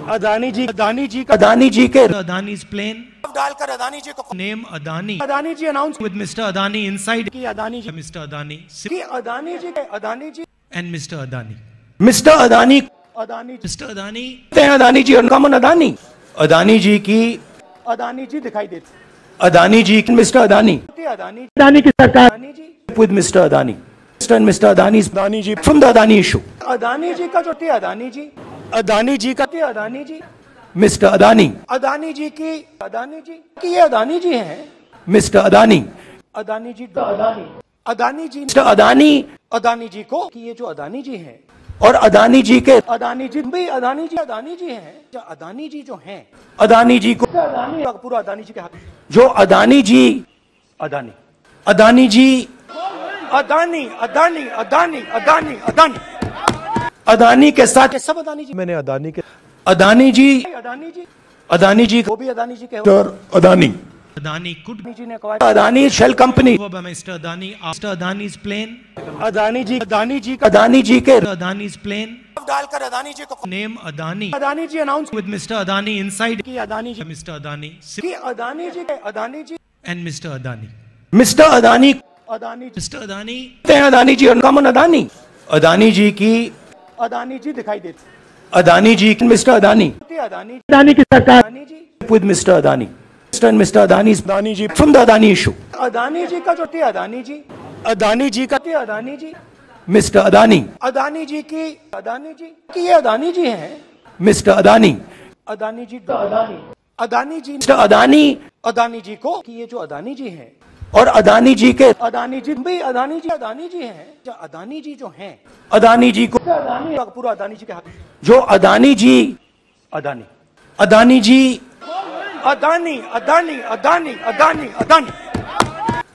Adani ji Adani ji का अदानी जी के Adani's plane. डालकर अदानी जी को Name Adani Adani ji announce with Mr. Adani inside. की अदानी जी Mr. Adani की अदानी जी के Adani ji and Mr. Adani. Mr Adani कहते Adani ji Mr. Adani हैं Adani ji uncommon Adani Adani ji की अदानी जी दिखाई देती अदानी जी मिस्टर अदानी अदानी अदानी की सरकार Adani ji with Mr. Adani. And Mr. Adani's Adani ji from the Adani issue. Adani ji का जो थे अदानी जी अदानी जी का थे अदानी जी Mr. Adani, अदानी जी की अदानी जी की ये अदानी जी हैं Mr. Adani, अदानी जी अदानी अदानी जी Mr. Adani अदानी जी को कि ये जो अदानी जी हैं और अदानी जी के अदानी जी भाई अदानी जी अदानी जी हैं जो अदानी जी जो हैं अदानी जी को अदानी पूरा अदानी जी के हाथ जो अदानी जी अदानी अदानी जी अदानी अदानी अदानी अदानी अदानी अदानी के साथ सब अदानी जी मैंने अदानी के अदानी जी अदानी जी अदानी जी वो भी अदानी जी के Mr Adani Adani could Adani ji ने कहा Adani shell company Mr. Adani after Adani's plane. Adani ji Adani ji Adani ji के Adani's plane. डालकर अदानी जी को name Adani Adani ji announce with Mr. Adani inside. की Adani ji mister Adani की अदानी जी के Adani ji and Mr Adani Mr Adani Adani ji कहते हैं अदानी जी उनका मन अदानी अदानी जी की अदानी जी दिखाई देती अदानी जी मिस्टर अदानी अदानी अदानी की सरकार Adani ji Mr. Adani. Mr. and Mr. Adani's Adani ji from the Adani issue. Adani ji का जो थे अदानी जी अदानी जी का थे अदानी जी मिस्टर अदानी अदानी जी की अदानी जी की ये अदानी जी हैं मिस्टर अदानी अदानी जी अदानी अदानी जी मिस्टर अदानी अदानी जी को कि ये जो अदानी जी हैं और अदानी जी के अदानी जी भी अदानी जी अदानी जी हैं। जो अदानी जी जो हैं। अदानी जी को अदानी पूरा अदानी जी के हाथ। जो अदानी जी अदानी। अदानी जी अदानी अदानी अदानी अदानी अदानी।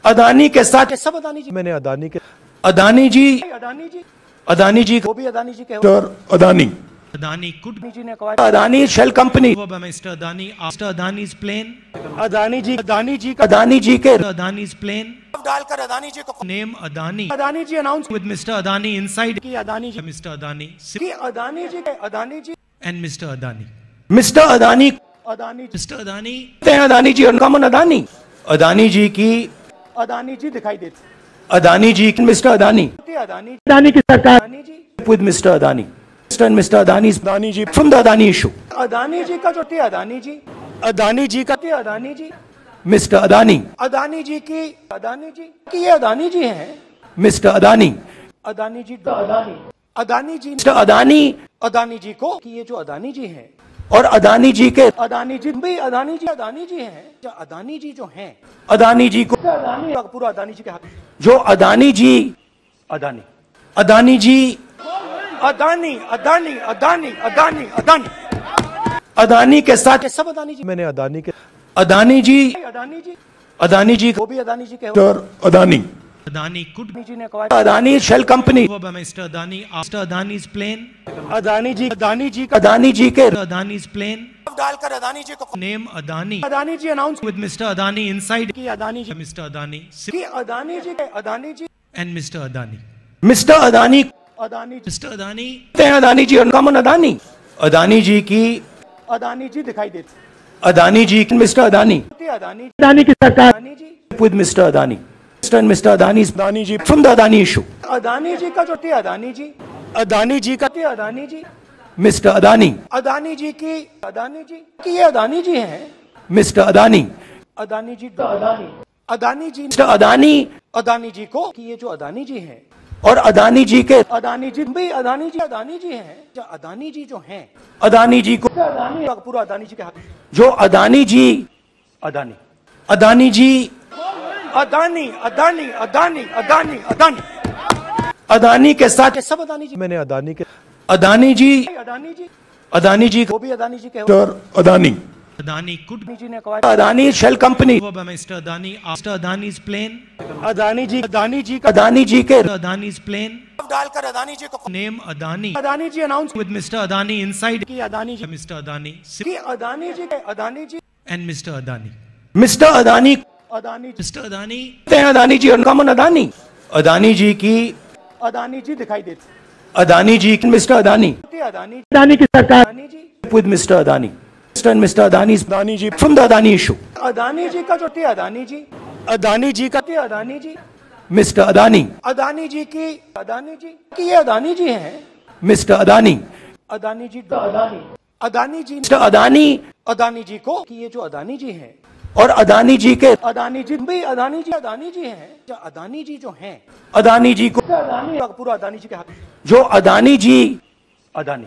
अदानी के साथ सब अदानी जी मैंने अदानी के अदानी जी अदानी जी अदानी जी वो भी अदानी जी के Adani. Adani could Adani Adani company go by Mr. Adani after Adani's plane. Adani Adani का अदानी के Adani's plane. डालकर अदानी जी को Adani Adani ji announce with Mr. Adani. की अदानी जी Mr. Adani की अदानी जी के Adani ji and Mr. Adani. Mr Adani कहते Adani ji Mr. Adani Adani जी अदानी अदानी जी की अदानी जी दिखाई देती अदानी जी मिस्टर अदानी अदानी अदानी की सरकार Adani Mr. Adani. Mr. and Mr. Adani's Adani ji from the Adani issue. Adani ji का जो थे अदानी जी अदानी जी का थे अदानी जी Mr. Adani, अदानी जी की अदानी जी की ये अदानी जी हैं Mr. Adani, अदानी जी अदानी अदानी जी Mr. Adani अदानी जी को कि ये जो अदानी जी हैं और अदानी जी के अदानी जी भी अदानी जी अदानी जी हैं अदानी जी जो हैं अदानी जी को अदानी पूरा अदानी जी के हाथ जो अदानी जी अदानी अदानी जी अदानी अदानी अदानी अदानी अदानी अदानी के साथ ये सब अदानी जी मैंने अदानी के अदानी जी अदानी जी अदानी जी वो भी अदानी जी के Mr Adani Adani could Adani ji ने कहा Adani shell company go by Mr. Adani after Adani's plane. Adani ji Adani ji का अदानी जी के Adani's plane. डालकर अदानी जी को name Adani Adani ji announce with Mr Adani inside. की Adani ji Mr. Adani की अदानी जी के Adani ji and Mr Adani Mr Adani Adani ji. Adani हैं अदानी जी मन अदानी अदानी जी की अदानी जी दिखाई देती अदानी जी मिस्टर अदानी अदानी अदानी की सरकार Adani ji Mr. Adani. Mr. and Mr. Adani's Adani ji from the Adani issue. Adani ji का जो थे अदानी जी अदानी जी का थे अदानी जी मिस्टर अदानी अदानी जी की अदानी जी की ये अदानी जी हैं मिस्टर अदानी अदानी जी अदानी अदानी जी मिस्टर अदानी अदानी जी को कि ये जो अदानी जी हैं और अदानी जी के अदानी जी भी अदानी जी अदानी जी हैं। जो अदानी जी जो हैं अदानी जी को अदानी पूरा अदानी जी के हाथ। जो अदानी जी अदानी। अदानी जी अदानी अदानी अदानी अदानी अदानी। अदानी के साथ सब अदानी जी। मैंने अदानी के अदानी जी अदानी जी। अदानी जी वो भी अदानी जी के हो। Mr Adani. Adani could Adani ji ने कहा Adani shell company go by Mr. Adani after Adani's plane. Adani ji Adani ji का अदानी जी के Adani's plane. डालकर अदानी जी को Name Adani Adani ji announce with Mr. Adani inside. की Adani ji Mr. Adani की अदानी जी के Adani ji and Mr. Adani. Mr Adani कहते Adani ji Mr. Adani हैं अदानी जी उनका मन अदानी अदानी जी की अदानी जी दिखाई देती अदानी जी मिस्टर अदानी अदानी अदानी की सरकार Adani ji with Mr. Adani. And Mr. Adani's Adani ji from the Adani issue. Adani ji का जो थे अदानी जी अदानी जी का थे अदानी जी Mr. Adani, अदानी जी की अदानी जी की ये अदानी जी हैं Mr. Adani, अदानी जी अदानी अदानी जी Mr. Adani अदानी जी को कि ये जो अदानी जी हैं और अदानी जी के अदानी जी भी अदानी जी अदानी जी हैं जो अदानी जी जो हैं अदानी जी को अदानी पूरा अदानी जी के हाथ जो अदानी जी अदानी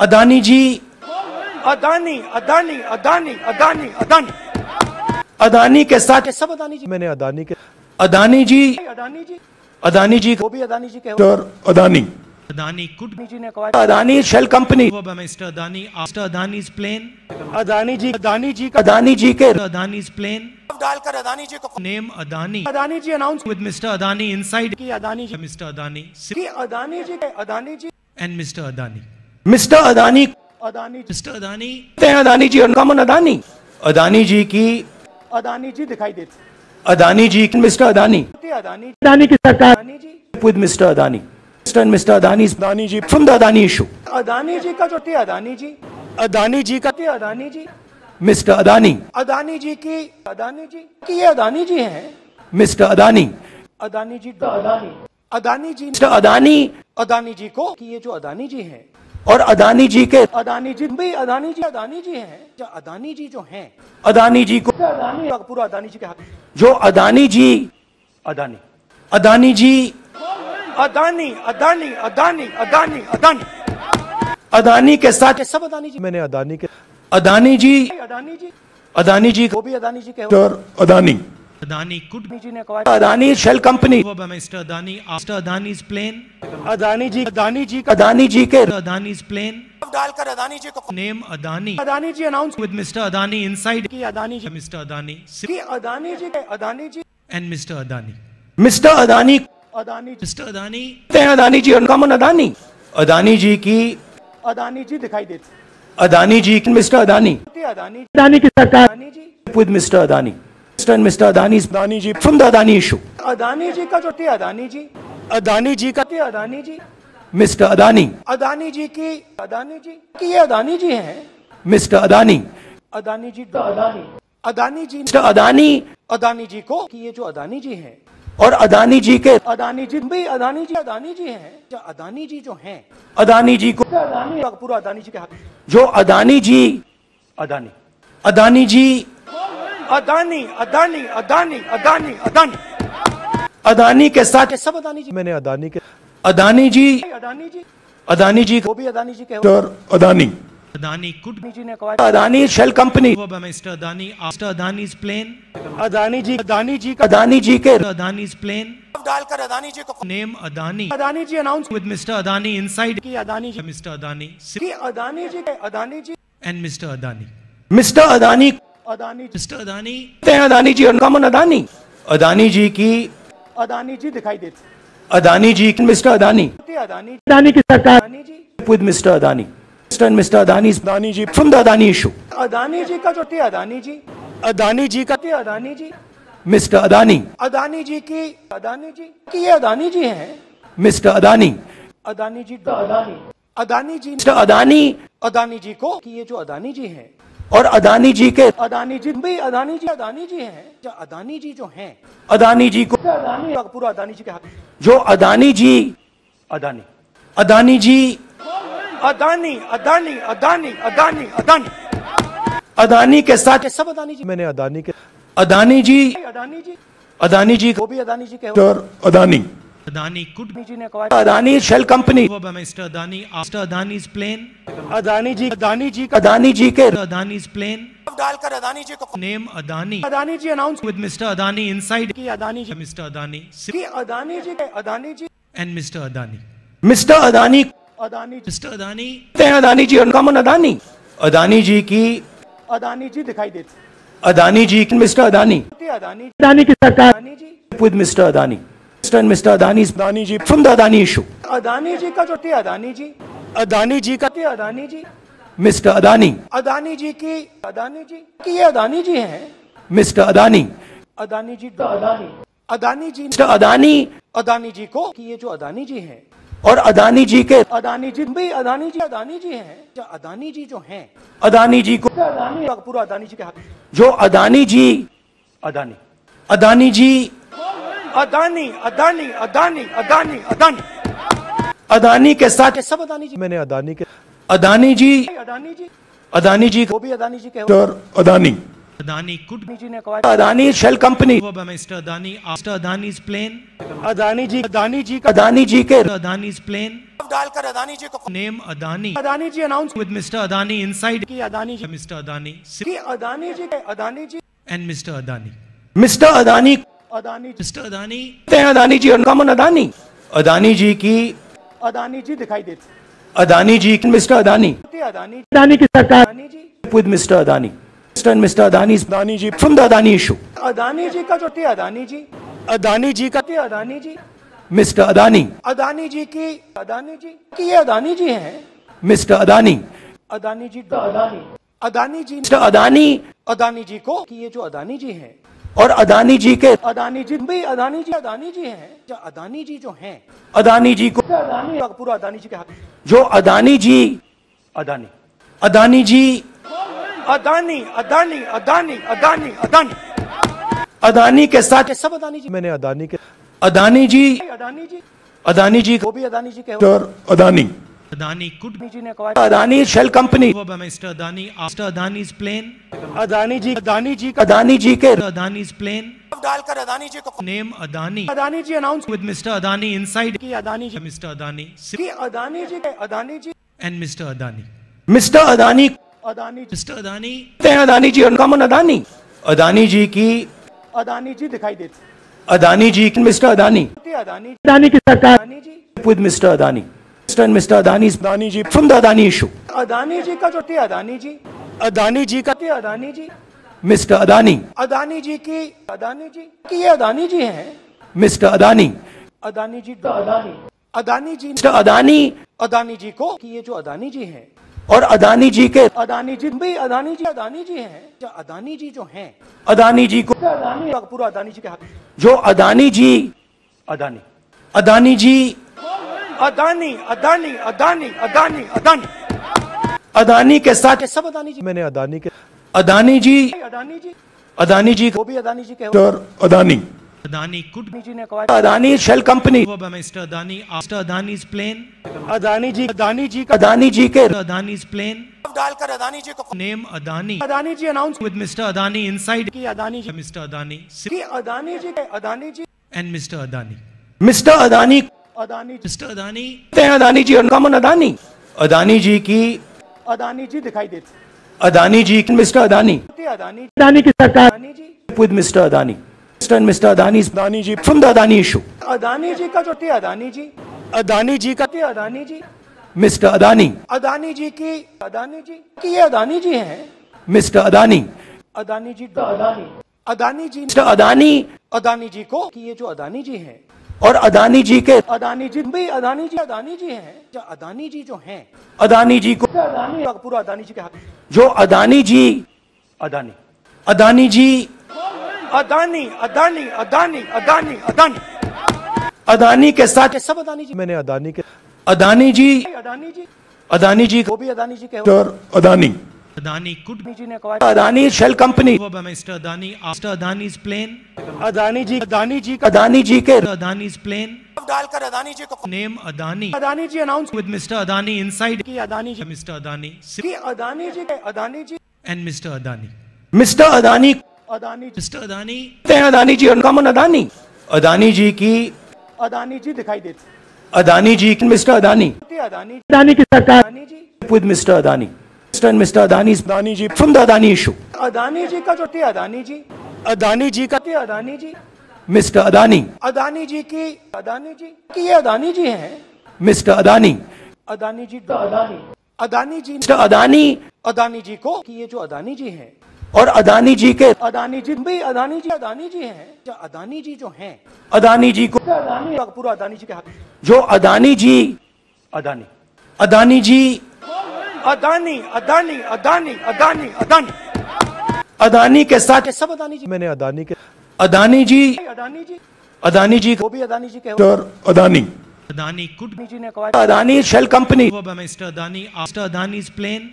अदानी जी अदानी अदानी अदानी अदानी अदानी अदानी के साथ सब अदानी जी मैंने अदानी के अदानी जी अदानी जी अदानी जी वो भी अदानी जी के Mr Adani Adani could Adani ji ने कहा Adani shell company Mr. Adani after Adani's plane. Adani ji Adani ji का अदानी जी के Adani's plane. डालकर अदानी जी को name Adani Adani ji announce with Mr. Adani inside. की अदानी जी मिस्टर अदानी की अदानी जी के Adani ji and Mr Adani Mr Adani Adani ji Adani Adani ji और कमन अदानी अदानी जी की अदानी जी दिखाई देते अदानी जी मिस्टर अदानी अदानी अदानी की सरकार Adani ji Mr. Adani. Mr. and Mr. Adani's Adani ji from the Adani issue. Adani ji का जो थे अदानी जी Adani ji का थे अदानी जी Mr. Adani, अदानी जी की अदानी जी की ये अदानी जी हैं मिस्टर अदानी अदानी जी अदानी अदानी जी मिस्टर अदानी अदानी जी को कि ये जो अदानी जी हैं और अदानी जी के अदानी जी भी अदानी जी अदानी जी हैं। जो अदानी जी जो हैं अदानी जी को अदानी पूरा अदानी जी के हाथ। जो अदानी जी अदानी। अदानी जी अदानी अदानी अदानी अदानी अदानी। अदानी के साथ सब अदानी जी मैंने अदानी के अदानी जी अदानी जी अदानी जी वो भी अदानी जी के Adani. Adani could Adani company over by Mr. Adani after Adani's plane. Adani ji Adani ji Adani ji के Adani's plane. डालकर अदानी जी को Adani Adani ji announce with Mr. Adani inside. की अदानी जी. Adani की Adani Adani. Adani. Mr Adani Adani ji Mr. Adani, Adani ji और कमन अदानी अदानी जी की अदानी जी दिखाई देते Adani ji mister Adani Adani Adani की सरकार Adani Mr. Adani. Mr. and Mr. Adani's Adani ji from the Adani issue. Adani ji का जो थे अदानी जी अदानी जी का थे अदानी जी Mr. Adani, अदानी जी की अदानी जी की ये अदानी जी हैं Mr. Adani, अदानी जी अदानी अदानी जी Mr. Adani अदानी जी को कि ये जो अदानी जी हैं और अदानी जी के अदानी जी भी अदानी जी अदानी जी हैं जो अदानी जी जो हैं अदानी जी को अदानी पूरा अदानी जी के हाथ जो अदानी जी अदानी अदानी जी अदानी अदानी अदानी अदानी अदानी अदानी के साथ सब अदानी जी मैंने अदानी के अदानी जी अदानी जी अदानी जी वो भी अदानी जी के और Adani Adani could be Adani ji ने कहा Adani shell company over by Mr. Adani after Adani's plane. Adani ji Adani ji Adani ji के Adani's plane. डालकर अदानी जी को name Adani Adani ji announce with mister Adani inside. की Adani ji Mr. Adani की अदानी जी के Adani ji and mister Adani mister Adani Adani ji. Adani, हैं अदानी जी और कमन अदानी अदानी जी की अदानी जी दिखाई देते अदानी जी मिस्टर अदानी अदानी अदानी की सरकार Adani ji Mr. Adani. Mr. and Mr. Adani's Adani ji from the Adani issue. Adani ji का जो थे अदानी जी अदानी जी का थे अदानी जी मिस्टर अदानी अदानी जी की अदानी जी की ये अदानी जी हैं मिस्टर अदानी अदानी जी अदानी अदानी जी मिस्टर अदानी अदानी जी को कि ये जो अदानी जी हैं और अदानी जी के अदानी जी भी अदानी जी अदानी जी हैं। जो अदानी जी जो हैं। अदानी जी को अदानी पूरा अदानी जी के हाथ। जो अदानी जी अदानी। अदानी जी अदानी अदानी अदानी अदानी अदानी। अदानी के साथ सब अदानी जी। मैंने अदानी के अदानी जी अदानी जी। अदानी जी वो भी अदानी जी के और अदानी। Adani could अदानी जी ने कहा Adani shell company over by Mr. Adani after Adani's plane. Adani ji Adani ji Adani ji के Adani's plane. डालकर अदानी जी को Name Adani Adani ji announce with Mr. Adani inside. की अदानी जी Mr. Adani की अदानी जी के Adani ji and Mr. Adani. Mister Adani Adani. Adani, हैं अदानी जी और कमन अदानी अदानी जी की अदानी जी दिखाई देते अदानी जी मिस्टर अदानी अदानी अदानी की सरकार Adani ji with Mr. Adani. Mr. and Mr. Adani's Adani ji from the Adani issue. Adani ji का जो थे अदानी जी अदानी जी का थे अदानी जी Mr. Adani, अदानी जी की अदानी जी की ये अदानी जी हैं Mr. Adani, अदानी जी अदानी अदानी जी Mr. Adani अदानी जी को कि ये जो अदानी जी हैं और अदानी जी के अदानी जी भी अदानी जी अदानी जी हैं जो अदानी जी जो हैं अदानी जी को अदानी पूरा अदानी जी के हाथ जो अदानी जी अदानी अदानी जी अदानी अदानी अदानी अदानी अदानी अदानी के साथ सब अदानी जी मैंने अदानी के अदानी जी अदानी जी अदानी जी वो भी अदानी जी के अदानी Adani could जी ने कहा Adani shell company Mr. Adani after Adani's plane. Adani ji Adani ji Adani ji के Adani's plane. डालकर अदानी जी को name Adani Adani ji announce with Mr. Adani inside. की अदानी जी मिस्टर अदानी की अदानी जी के Adani ji and mister Adani mister Adani Adani ji Adani Adani ji और कमन अदानी अदानी जी की अदानी जी दिखाई देते अदानी जी मिस्टर अदानी अदानी अदानी की सरकार Adani ji Mr. Adani. Mr. and Mr. Adani's Adani ji from the Adani issue. Adani ji का जो थे अदानी जी अदानी जी का थे अदानी जी मिस्टर अदानी अदानी जी की अदानी जी की ये अदानी जी हैं मिस्टर अदानी अदानी जी अदानी अदानी जी मिस्टर अदानी अदानी जी को कि ये जो अदानी जी हैं और अदानी जी के अदानी जी भाई अदानी जी अदानी जी हैं। जो अदानी जी जो हैं अदानी जी को अदानी पूरा अदानी जी के हाथ। जो अदानी जी अदानी। अदानी जी अदानी अदानी अदानी अदानी अदानी। अदानी के साथ सब अदानी जी मैंने अदानी के अदानी जी अदानी जी अदानी जी वो भी अदानी जी के Adani. Adani could Adani company over by Mr. Adani after Adani's plane. Adani Adani का अदानी के Adani's plane. डालकर अदानी जी को Adani Adani ji announce with Mr. Adani. की अदानी जी Mr. Adani की अदानी जी के Adani ji and Mr. Adani. Mister Adani Adani. Adani हैं Adani ji uncommon Adani Adani ji की अदानी जी दिखाई देती अदानी जी मिस्टर अदानी अदानी अदानी की सरकार Adani Mr. Adani. Mr. and Mr. Adani's Adani ji from the Adani issue. Adani ji का जो थी अदानी जी अदानी जी का थी अदानी जी Mr. Adani, अदानी जी की अदानी जी की ये अदानी जी हैं Mr. Adani, अदानी जी अदानी अदानी जी Mr. Adani अदानी जी को कि ये जो अदानी जी हैं और अदानी जी के अदानी जी भाई अदानी जी अदानी जी हैं अदानी जी जो हैं अदानी जी को अदानी पूरा अदानी जी के हाथ जो अदानी जी अदानी अदानी जी अदानी अदानी अदानी अदानी अदानी अदानी के साथ सब अदानी जी मैंने अदानी के अदानी जी अदानी जी अदानी जी वो भी अदानी जी के और अदानी Adani could अदानी ने कहा Adani Mr. Adani after Adani's plane. Adani जी अदानी जी का अदानी जी के Adani's plane. डालकर अदानी जी को name Adani Adani ji announce with mister Adani inside. की अदानी जी Mr. Adani की अदानी जी के Adani ji and mister Adani mister Adani Adani ji. Adani हैं अदानी जी अनकॉमन अदानी अदानी जी की अदानी जी दिखाई देती अदानी जी मिस्टर अदानी अदानी अदानी की सरकार Adani ji Mr. Adani. Mr. and Mr. Adani's Adani ji from the Adani issue. Adani ji का जो थी अदानी जी अदानी जी का थी अदानी जी मिस्टर अदानी अदानी जी की अदानी जी की ये अदानी जी हैं मिस्टर अदानी अदानी जी अदानी अदानी जी मिस्टर अदानी अदानी जी को कि ये जो अदानी जी हैं और अदानी जी के अदानी जी भाई अदानी जी अदानी जी हैं। जो अदानी जी जो हैं। अदानी जी को अदानी पूरा अदानी जी के हाथ। जो अदानी जी अदानी। अदानी जी अदानी अदानी अदानी अदानी अदानी। अदानी के साथ सब अदानी जी। मैंने अदानी के अदानी जी अदानी जी। अदानी जी वो भी अदानी जी के और अदानी। Adani could अदानी जी ने कहा Adani shell company over by Mr. Adani after Adani's plane. Adani ji Adani ji का अदानी जी के Adani's plane. डालकर अदानी जी को Name Adani Adani ji announce with Mr. Adani inside. की अदानी जी Mr. Adani की अदानी जी के Adani ji and Mr. Adani. Mister Adani कहते Adani ji Mr. Adani हैं Adani ji uncommon Adani Adani ji की अदानी जी दिखाई देती अदानी जी मिस्टर अदानी अदानी अदानी की सरकार Adani ji with Mr. Adani. Mr. and Mr. Adani's Adani ji from the Adani issue. Adani ji का जो थी अदानी जी अदानी जी का थी अदानी जी मिस्टर अदानी अदानी जी की अदानी जी की ये अदानी जी हैं मिस्टर अदानी अदानी जी अदानी अदानी जी मिस्टर अदानी अदानी जी को कि ये जो अदानी जी हैं और अदानी जी के अदानी जी भाई अदानी जी अदानी जी हैं जो अदानी जी जो हैं अदानी जी को अदानी पूरा अदानी जी के हाथ जो अदानी जी अदानी अदानी जी अदानी अदानी अदानी अदानी अदानी अदानी के साथ सब अदानी जी मैंने अदानी के अदानी जी अदानी जी अदानी जी वो भी अदानी जी के अदानी Adani could जी ने कहा Adani shell company Mr. Adani after Adani's plane.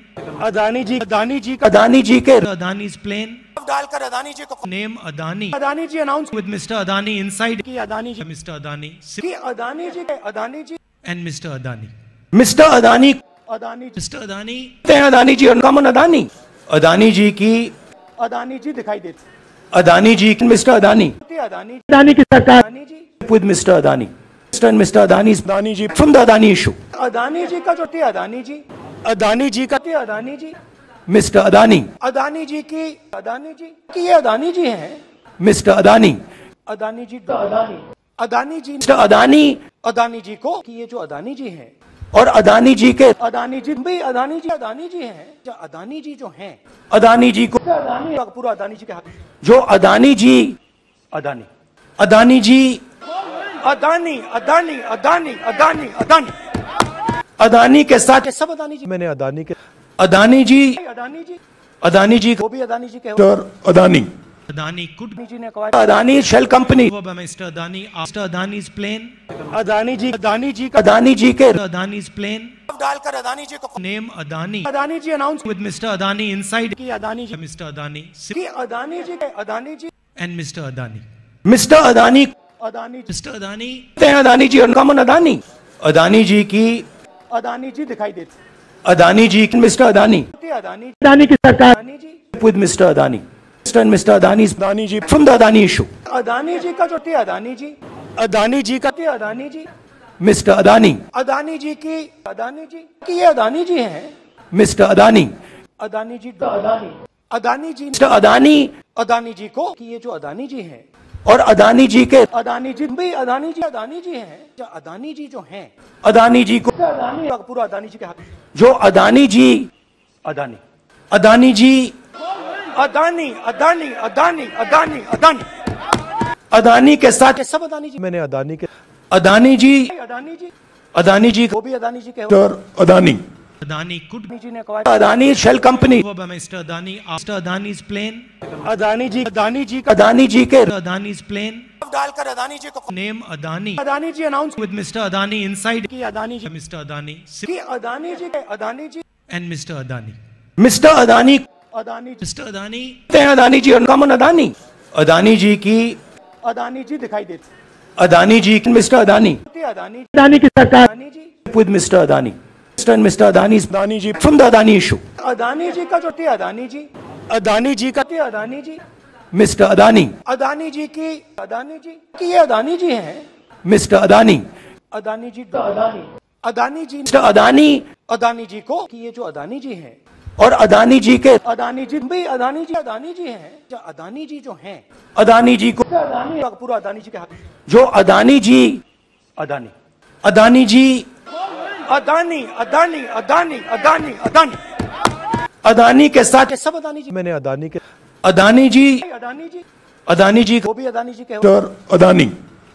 Adani ji Adani ji Adani ji के Adani's plane. डालकर अदानी जी को name Adani Adani ji announce with Mr. Adani inside. की अदानी जी मिस्टर अदानी की अदानी जी के Adani ji and mister Adani mister Adani Adani ji Adani Adani ji और uncommon Adani Adani ji की अदानी जी दिखाई देती अदानी जी मिस्टर अदानी अदानी अदानी की सरकार Adani ji Mr. Adani. Mr. and Mr. Adani's Adani ji from the Adani issue. Adani ji का जो थी अदानी जी अदानी जी का थी अदानी जी मिस्टर अदानी अदानी जी की अदानी जी की ये अदानी जी हैं मिस्टर अदानी अदानी जी अदानी अदानी जी मिस्टर अदानी अदानी जी को कि ये जो अदानी जी हैं और अदानी जी के अदानी जी भाई अदानी जी अदानी जी हैं। जो अदानी जी जो हैं। अदानी जी को अदानी पूरा अदानी जी के हाथ। जो अदानी जी अदानी। अदानी जी अदानी अदानी अदानी अदानी अदानी। अदानी के साथ सब अदानी जी मैंने अदानी के अदानी जी अदानी जी अदानी जी वो भी अदानी जी के Mr. Adani. Adani could Adani Shell Company. Mr. Adani after Adani's plane. Adani जी अदानी जी का अदानी जी के Adani's plane. डालकर अदानी जी को Adani Adani ji announce with Mr. Adani inside. की अदानी जी Mr. Adani की अदानी जी के Adani ji. Adani. Mister Adani Adani. Adani हैं Adani uncommon Adani Adani की अदानी जी दिखाई देती अदानी जी मिस्टर अदानी अदानी अदानी की सरकार Adani ji with Mr. And Mr. Adani's Adani ji from the Adani issue. Adani ji का जो थी अदानी जी अदानी जी का थी अदानी जी Mr. Adani. अदानी जी की अदानी जी की ये अदानी जी हैं Mr. Adani. अदानी जी अदानी अदानी जी Mr. Adani अदानी जी को कि ये जो अदानी जी हैं और अदानी जी के अदानी जी भी अदानी जी अदानी जी हैं जो अदानी जी जो हैं अदानी जी को अदानी पूरा अदानी जी के हाथ जो अदानी जी अदानी अदानी जी अदानी अदानी अदानी अदानी अदानी अदानी के साथ सब अदानी जी मैंने अदानी के अदानी जी अदानी जी अदानी जी वो भी अदानी जी के Mr. Adani. Adani could Adani ने कहा Adani Mr. Adani after Adani's plane. Adani जी अदानी जी का अदानी जी के Adani's plane. डालकर अदानी जी को name Adani Adani ji announce with mister Adani inside. की अदानी जी Mr. Adani की अदानी जी के Adani ji and mister Adani mister Adani Adani ji. Adani हैं अदानी जी अनकॉमन अदानी अदानी जी की अदानी जी दिखाई देती अदानी जी मिस्टर अदानी अदानी अदानी की सरकार Adani ji Mr. Adani. Mr. and Mr. Adani's Adani ji from the Adani issue. Adani ji का जो थी अदानी जी अदानी जी का थी अदानी जी Mr. Adani. अदानी जी की अदानी जी की ये अदानी जी हैं Mr. Adani. अदानी जी अदानी अदानी जी Mr. Adani अदानी जी को कि ये जो अदानी जी हैं और अदानी जी के अदानी जी भी अदानी जी अदानी जी हैं। जो अदानी जी जो हैं अदानी जी को अदानी पूरा अदानी जी के हाथ। जो अदानी जी अदानी अदानी जी अदानी अदानी अदानी अदानी अदानी अदानी के साथ सब अदानी जी। मैंने अदानी के अदानी जी अदानी जी अदानी जी वो भी अदानी जी के हो। Mr.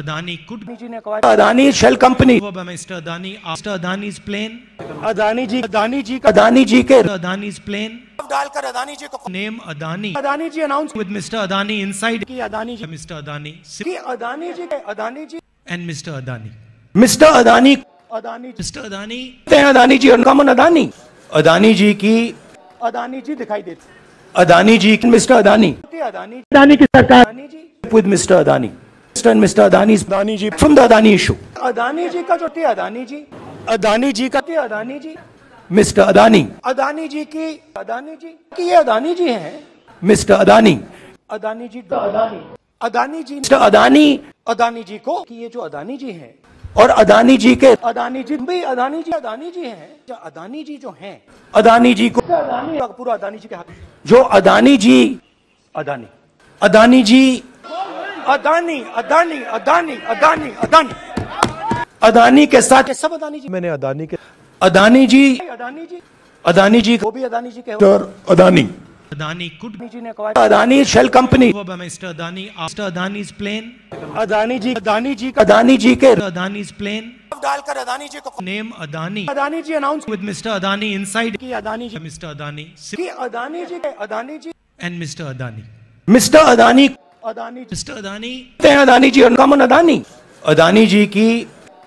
Adani. Adani could Adani ji ने कहा Adani shell company over by Mr. Adani after Adani's plane. Adani ji Adani ji का अदानी जी के Adani's plane. डालकर अदानी जी को Name Adani Adani ji announce with Mr. Adani inside. की Adani ji Mr. Adani की अदानी जी के Adani ji and Mr. Adani. Mister Adani कहते Adani ji Mr. Adani हैं Adani ji uncommon Adani Adani ji की अदानी जी दिखाई देती अदानी जी मिस्टर अदानी अदानी अदानी की सरकार Adani ji with Mr. Adani. Mr. and Mr. Adani's Adani ji from the Adani issue. Adani ji का जो थी अदानी जी अदानी जी का थी अदानी जी मिस्टर अदानी अदानी जी की अदानी जी की ये अदानी जी हैं मिस्टर अदानी अदानी जी अदानी अदानी जी मिस्टर अदानी अदानी जी को कि ये जो अदानी जी हैं और अदानी जी के अदानी जी भी अदानी जी अदानी जी हैं जो अदानी जी जो हैं अदानी जी को अदानी पूरा अदानी जी के हाथ जो अदानी जी अदानी अदानी जी अदानी अदानी अदानी अदानी अदानी अदानी के साथ सब अदानी जी मैंने अदानी के अदानी जी अदानी जी अदानी जी वो भी अदानी जी के. Adani. Adani could Adani ji ने कहा Adani shell company Mr. Adani after Adani's plane. Adani ji Adani ji का अदानी जी के Adani's plane. डालकर अदानी जी को name Adani Adani ji announce with Mr. Adani inside. की अदानी जी मिस्टर अदानी की अदानी जी के Adani ji and mister Adani mister Adani Adani ji. Adani हैं अदानी जी और uncommon Adani Adani ji की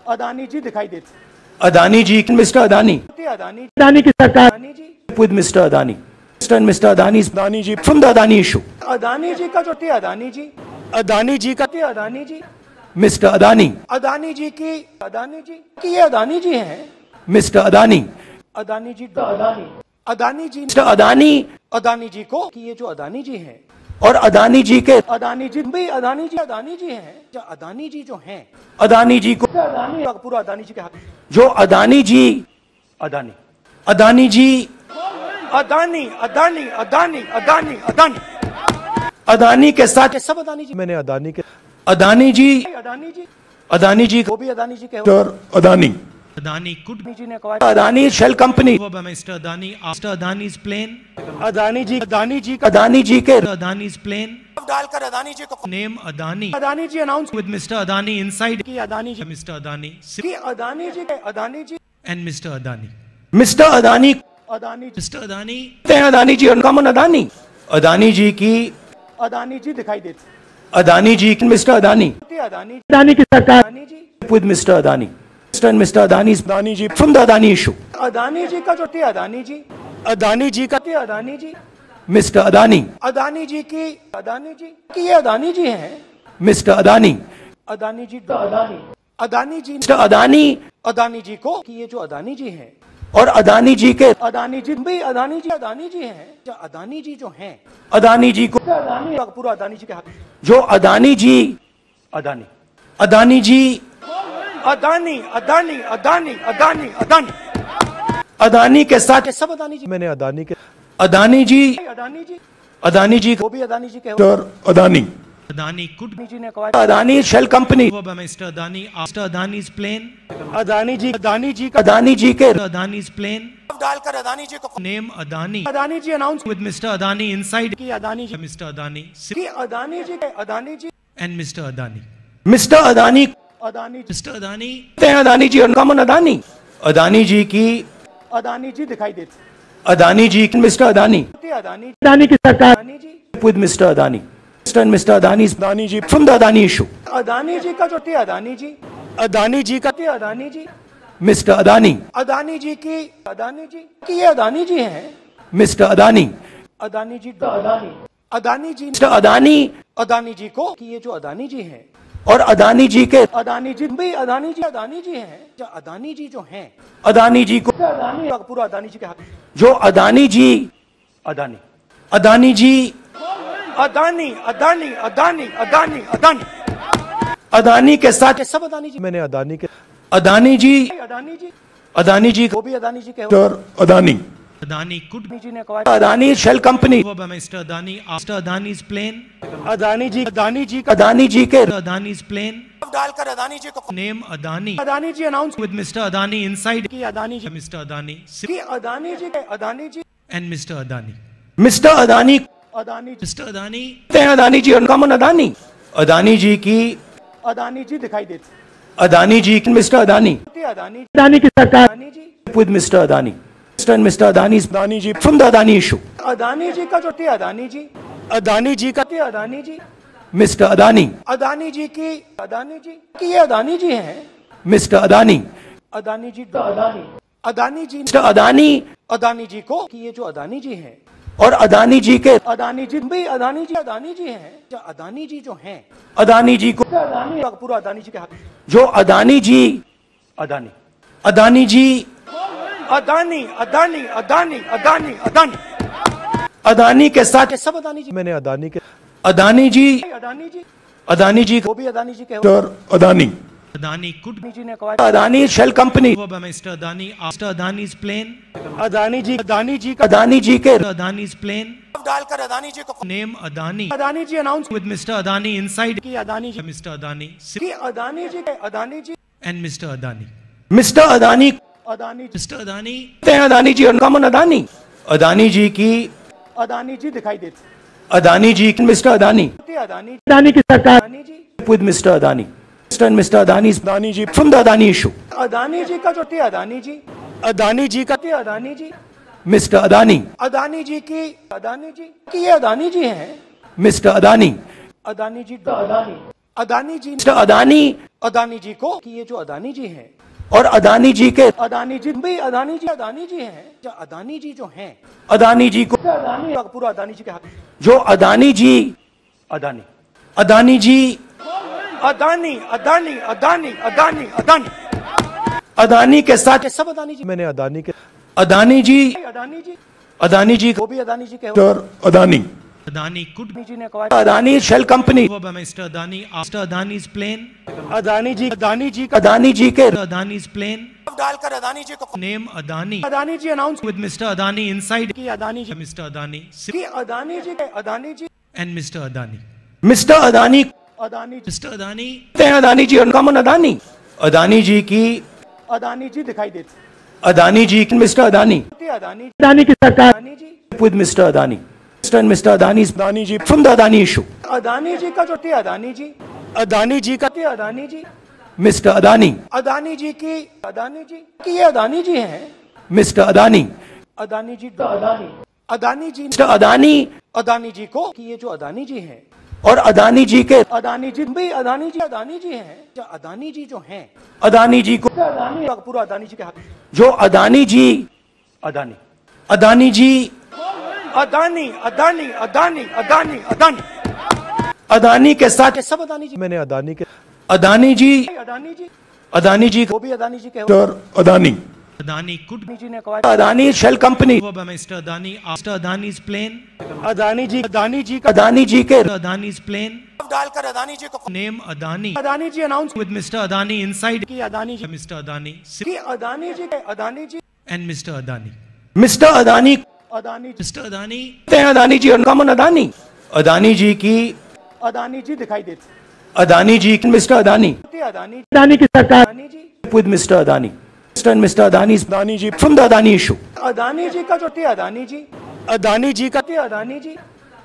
अदानी जी दिखाई देती अदानी जी मिस्टर अदानी अदानी अदानी की सरकार Adani ji Mr. Adani. Mr. and Mr. Adani's Adani ji from the Adani issue. Adani ji का जो थी अदानी जी अदानी जी का थी अदानी जी Mr. Adani. अदानी जी की अदानी जी की ये अदानी जी हैं Mr. Adani. अदानी जी अदानी अदानी जी Mr. Adani अदानी जी को कि ये जो अदानी जी हैं और अदानी जी के अदानी जी भी अदानी जी अदानी जी हैं। जो अदानी जी जो हैं। अदानी जी को अदानी पूरा अदानी जी के हाथ। जो अदानी जी अदानी। अदानी जी अदानी अदानी अदानी अदानी अदानी। अदानी के साथ सब अदानी जी मैंने अदानी के अदानी जी अदानी जी अदानी जी वो भी अदानी जी के Adani. Adani could Adani company over by Mr. Adani after Adani's plane. Adani ji Adani ji का अदानी जी के Adani's plane. डालकर अदानी जी को Adani Adani ji announce with Mr. Adani inside. की अदानी जी Mr. Adani की अदानी जी के Adani ji. Adani. Mister Adani Adani. Adani, Adani uncommon Adani Adani की अदानी जी दिखाई देते अदानी जी मिस्टर अदानी अदानी अदानी की सरकार Adani Mr. Adani. Mr. and Mr. Adani's Adani ji from the Adani issue. Adani ji का जो थे अदानी जी Adani ji का थे अदानी जी Mr. Adani, अदानी जी की अदानी जी की ये अदानी जी हैं Mr. Adani, अदानी जी अदानी अदानी जी Mr. Adani अदानी जी को कि ये जो अदानी जी हैं और अदानी जी के अदानी जी भी अदानी जी अदानी जी हैं जो अदानी जी जो हैं अदानी जी को अदानी पूरा अदानी जी के हाथ जो अदानी जी अदानी अदानी जी अदानी अदानी अदानी अदानी अदानी अदानी के साथ सब अदानी जी मैंने अदानी के अदानी जी अदानी जी अदानी जी वो भी अदानी जी के और Adani Adani could be Adani ji ने कहा Adani shell company over by Mr. Adani after Adani's plane. Adani ji Adani ji का अदानी जी के Adani's plane. डालकर अदानी जी को name Adani Adani ji announce with Mr. Adani inside. की अदानी जी Mr. Adani की अदानी जी के Adani ji and mister Adani mister Adani Adani ji. Adani, हैं Adani ji uncommon Adani Adani ji की अदानी जी दिखाई देते अदानी जी मिस्टर अदानी अदानी अदानी की सरकार Adani ji Mr. Adani. Mr. and Mr. Adani's Adani ji from the Adani issue. Adani ji का जो थे अदानी जी अदानी जी का थे अदानी जी मिस्टर अदानी अदानी जी की अदानी जी की ये अदानी जी हैं मिस्टर अदानी अदानी जी अदानी अदानी जी मिस्टर अदानी अदानी जी को कि ये जो अदानी जी हैं और अदानी जी के अदानी जी भी अदानी जी अदानी जी हैं। जो अदानी जी जो हैं अदानी जी को अदानी पूरा अदानी जी के हाथ। जो अदानी जी अदानी। अदानी जी अदानी अदानी अदानी अदानी अदानी। अदानी के साथ सब अदानी जी। मैंने अदानी के अदानी जी अदानी जी। अदानी जी वो भी अदानी जी के और अदानी। Adani could अदानी जी ने कहा Adani shell company over by Mr. Adani after Adani's plane. Adani ji Adani ji का अदानी जी के Adani's plane. डालकर अदानी जी को Name Adani Adani ji announce with Mr. Adani inside. की अदानी जी Mr. Adani की Adani ji Adani ji and Mr. Adani. Mister Adani Adani ji Mr. Adani, हैं Adani ji uncommon Adani Adani ji की अदानी जी दिखाई देते अदानी जी मिस्टर अदानी अदानी अदानी की सरकार Adani ji with Mr. Adani. And Mr. Adani's Adani ji from the Adani issue. Adani ji का जो थे अदानी जी अदानी जी का थे अदानी जी Mr. Adani, अदानी जी की अदानी जी की ये अदानी जी हैं Mr. Adani, अदानी जी अदानी अदानी जी Mr. Adani अदानी जी को कि ये जो अदानी जी हैं और अदानी जी के अदानी जी भी अदानी जी अदानी जी हैं जो अदानी जी जो हैं अदानी जी को अदानी पूरा अदानी जी के हाथ जो अदानी जी अदानी अदानी जी अदानी अदानी अदानी अदानी अदानी अदानी के साथ सब अदानी जी मैंने अदानी के अदानी जी अदानी जी अदानी जी वो भी अदानी जी के अदानी Adani could अदानी जी ने कहा Adani shell company Mr. Adani after Adani's plane. Adani ji Adani ji Adani ji के Adani's plane. डालकर अदानी जी को name Adani Adani ji announce with Mr. Adani inside. की अदानी जी मिस्टर अदानी की Adani ji Adani ji and mister Adani mister Adani Adani ji Adani Adani ji uncommon Adani Adani ji की अदानी जी दिखाई देते Adani ji mister Adani Adani Adani की सरकार Adani ji Mr. Adani. Mr. and Mr. Adani's Adani ji from the Adani issue. Adani ji का जो थे अदानी जी अदानी जी का थे अदानी जी मिस्टर अदानी अदानी जी की अदानी जी की ये अदानी जी हैं मिस्टर अदानी अदानी जी अदानी अदानी जी मिस्टर अदानी अदानी जी को कि ये जो अदानी जी हैं और अदानी जी के अदानी जी भी अदानी जी अदानी जी हैं। जो अदानी जी जो हैं। अदानी जी को अदानी पूरा अदानी जी के हाथ। जो अदानी जी अदानी। अदानी जी अदानी अदानी अदानी अदानी अदानी। अदानी के साथ सब अदानी जी मैंने अदानी के अदानी जी अदानी जी अदानी जी वो भी अदानी जी के Adani. Adani could Adani Adani company over by Mr. Adani after Adani's plane. Adani ji Adani ji Adani ji के Adani's plane. डालकर अदानी जी को Adani Adani ji announce with Mr. Adani inside. की अदानी जी. Adani की Adani ji Adani ji and Mr. Adani. Mister Adani Adani ji Mr. Adani, Adani ji uncommon Adani Adani ji की अदानी जी दिखाई देते Adani ji mister Adani Adani Adani की सरकार Adani Mr. Adani. Mr. and Mr. Adani's Adani ji from the Adani issue. Adani ji का जो थे अदानी जी अदानी जी का थे अदानी जी Mr. Adani, अदानी जी की अदानी जी की ये अदानी जी हैं Mr. Adani, Adani ji Adani Adani ji mister Adani Adani ji को कि ये जो अदानी जी हैं और अदानी जी के अदानी जी भी अदानी जी अदानी जी हैं जो अदानी जी जो हैं अदानी जी को अदानी पूरा अदानी जी के हाथ जो अदानी जी अदानी अदानी जी अदानी अदानी अदानी अदानी अदानी अदानी के साथ ये सब अदानी जी मैंने अदानी के अदानी जी अदानी जी अदानी जी वो भी अदानी जी के और अदानी Adani could अदानी जी ने कहा Adani shell company over by Mr. Adani after Adani's plane. Adani ji Adani ji का अदानी जी के Adani's plane. डालकर अदानी जी को Name Adani Adani ji announce with Mr. Adani inside. की अदानी जी Mr. Adani की Adani ji Adani ji and Mr. Adani. Mister Adani Adani ji कहते हैं Adani ji uncommon Adani Adani ji की अदानी जी दिखाई देती अदानी जी मिस्टर अदानी अदानी अदानी की सरकार Adani ji Mr. Adani. Mr. and Mr. Adani's Adani ji from the Adani issue. Adani ji का जो थी अदानी जी अदानी जी का थी अदानी जी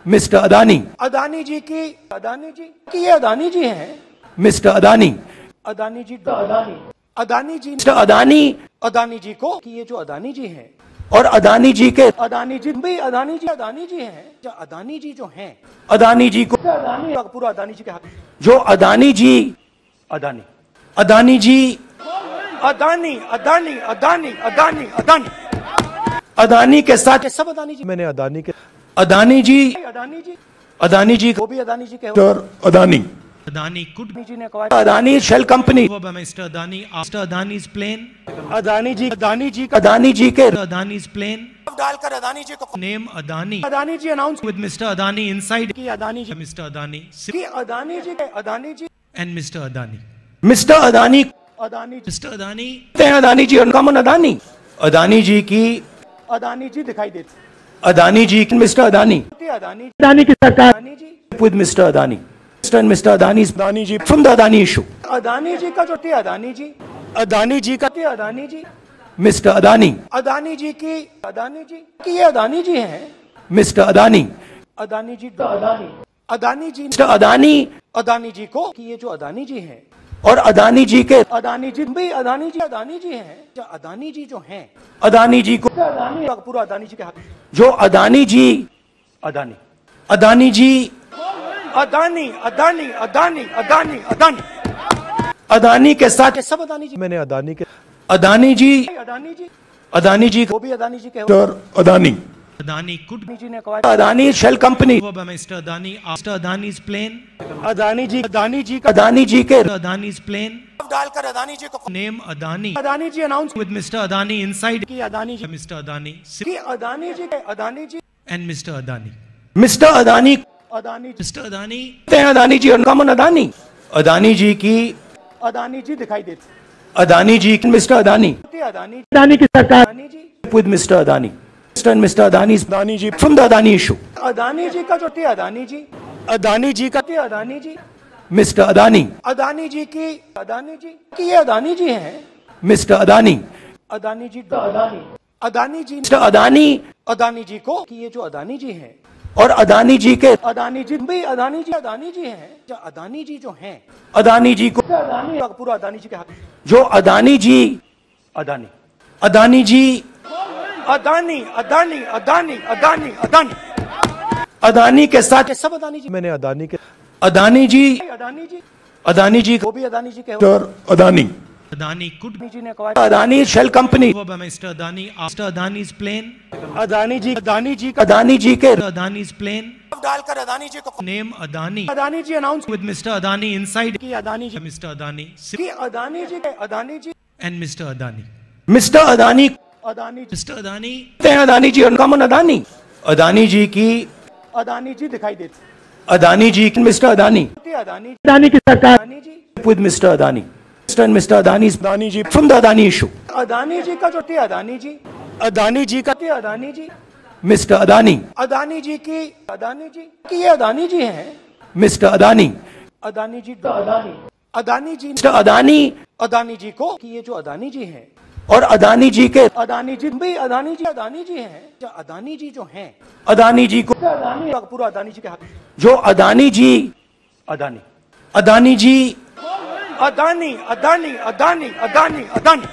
मिस्टर अदानी अदानी जी की अदानी जी की ये अदानी जी हैं मिस्टर अदानी अदानी जी अदानी अदानी जी मिस्टर अदानी अदानी जी को कि ये जो अदानी जी हैं और अदानी जी के अदानी जी भी अदानी जी अदानी जी हैं। जो अदानी जी जो हैं अदानी जी को अदानी पूरा अदानी जी के हाथ। जो अदानी जी अदानी। अदानी जी अदानी अदानी अदानी अदानी अदानी। अदानी के साथ सब अदानी जी। मैंने अदानी के अदानी जी अदानी जी। अदानी जी वो भी अदानी जी के और अदानी। Adani could अदानी जी ने कहा Adani shell company over by Mr. Adani after Adani's plane. Adani ji Adani ji का अदानी जी के Adani's plane. डालकर अदानी जी को Name Adani Adani ji announce with Mr. Adani inside. की अदानी जी Mr. Adani की अदानी जी के Adani ji and Mr. Adani. Mister Adani कहते Adani ji Mr. Adani हैं Adani ji uncommon Adani Adani ji की अदानी जी दिखाई देती अदानी जी मिस्टर अदानी अदानी अदानी की सरकार Adani ji with Mr. Adani. And Mr. Adani's Adani ji from the Adani issue. Adani ji का जो थी अदानी जी अदानी जी का थी अदानी जी Mr. Adani, अदानी जी की अदानी जी की ये अदानी जी हैं Mr. Adani, अदानी जी अदानी अदानी जी Mr. Adani अदानी जी को कि ये जो अदानी जी हैं और अदानी जी के अदानी जी भी अदानी जी अदानी जी हैं जो अदानी जी जो हैं अदानी जी को अदानी पूरा अदानी जी के हाथ जो अदानी जी अदानी अदानी जी अदानी अदानी अदानी अदानी अदानी अदानी के साथ सब अदानी जी मैंने अदानी के अदानी जी अदानी जी अदानी जी वो भी अदानी जी के अदानी Adani could जी ने कहा Adani shell company Mr. Adani after Adani's plane. Adani ji Adani ji का अदानी जी के Adani's plane. डालकर अदानी जी को name Adani Adani ji announce with Mr. Adani inside. की अदानी जी मिस्टर अदानी की अदानी जी के Adani ji and mister Adani mister Adani Adani ji Adani Adani ji और uncommon Adani Adani ji की अदानी जी दिखाई देती अदानी जी मिस्टर अदानी अदानी अदानी की सरकार Adani ji Mr. Adani. Mr. and Mr. Adani's Adani ji from the Adani issue. Adani ji का जो थी अदानी जी अदानी जी का थी अदानी जी मिस्टर अदानी अदानी जी की अदानी जी की ये अदानी जी हैं मिस्टर अदानी अदानी जी अदानी अदानी जी मिस्टर अदानी अदानी जी को कि ये जो अदानी जी हैं और अदानी जी के अदानी जी भी अदानी जी अदानी जी हैं। जो अदानी जी जो हैं अदानी जी को अदानी पूरा अदानी जी के हाथ। जो अदानी जी अदानी। अदानी जी अदानी अदानी अदानी अदानी अदानी। अदानी के साथ सब अदानी जी मैंने अदानी के अदानी जी अदानी जी अदानी जी वो भी अदानी जी के Adani. Adani could be ji ने कहा Adani shell company over Mr. Adani after Adani's plane. Adani ji Adani ji का अदानी जी के Adani's plane. डालकर अदानी जी को Name Adani Adani ji announce with Mr. Adani inside. की अदानी जी Mr. Adani की Adani ji Adani ji and Mr. Adani. Mister Adani कहते Adani ji Mr. Adani हैं Adani ji uncommon Adani Adani ji की अदानी जी दिखाई देती अदानी जी मिस्टर अदानी अदानी अदानी की सरकार Adani Mr. Adani. Mr. and Mr. Adani's Adani ji from the Adani issue. Adani ji का जो थी अदानी जी अदानी जी का थी अदानी जी Mr. Adani, अदानी जी की अदानी जी की ये अदानी जी हैं Mr. Adani, अदानी जी अदानी अदानी जी Mr. Adani अदानी जी को कि ये जो अदानी जी हैं और अदानी जी के अदानी जी भी अदानी जी अदानी जी हैं अदानी जी जो हैं अदानी जी को अदानी पूरा अदानी जी के हाथ जो अदानी जी अदानी अदानी जी अदानी अदानी अदानी अदानी अदानी।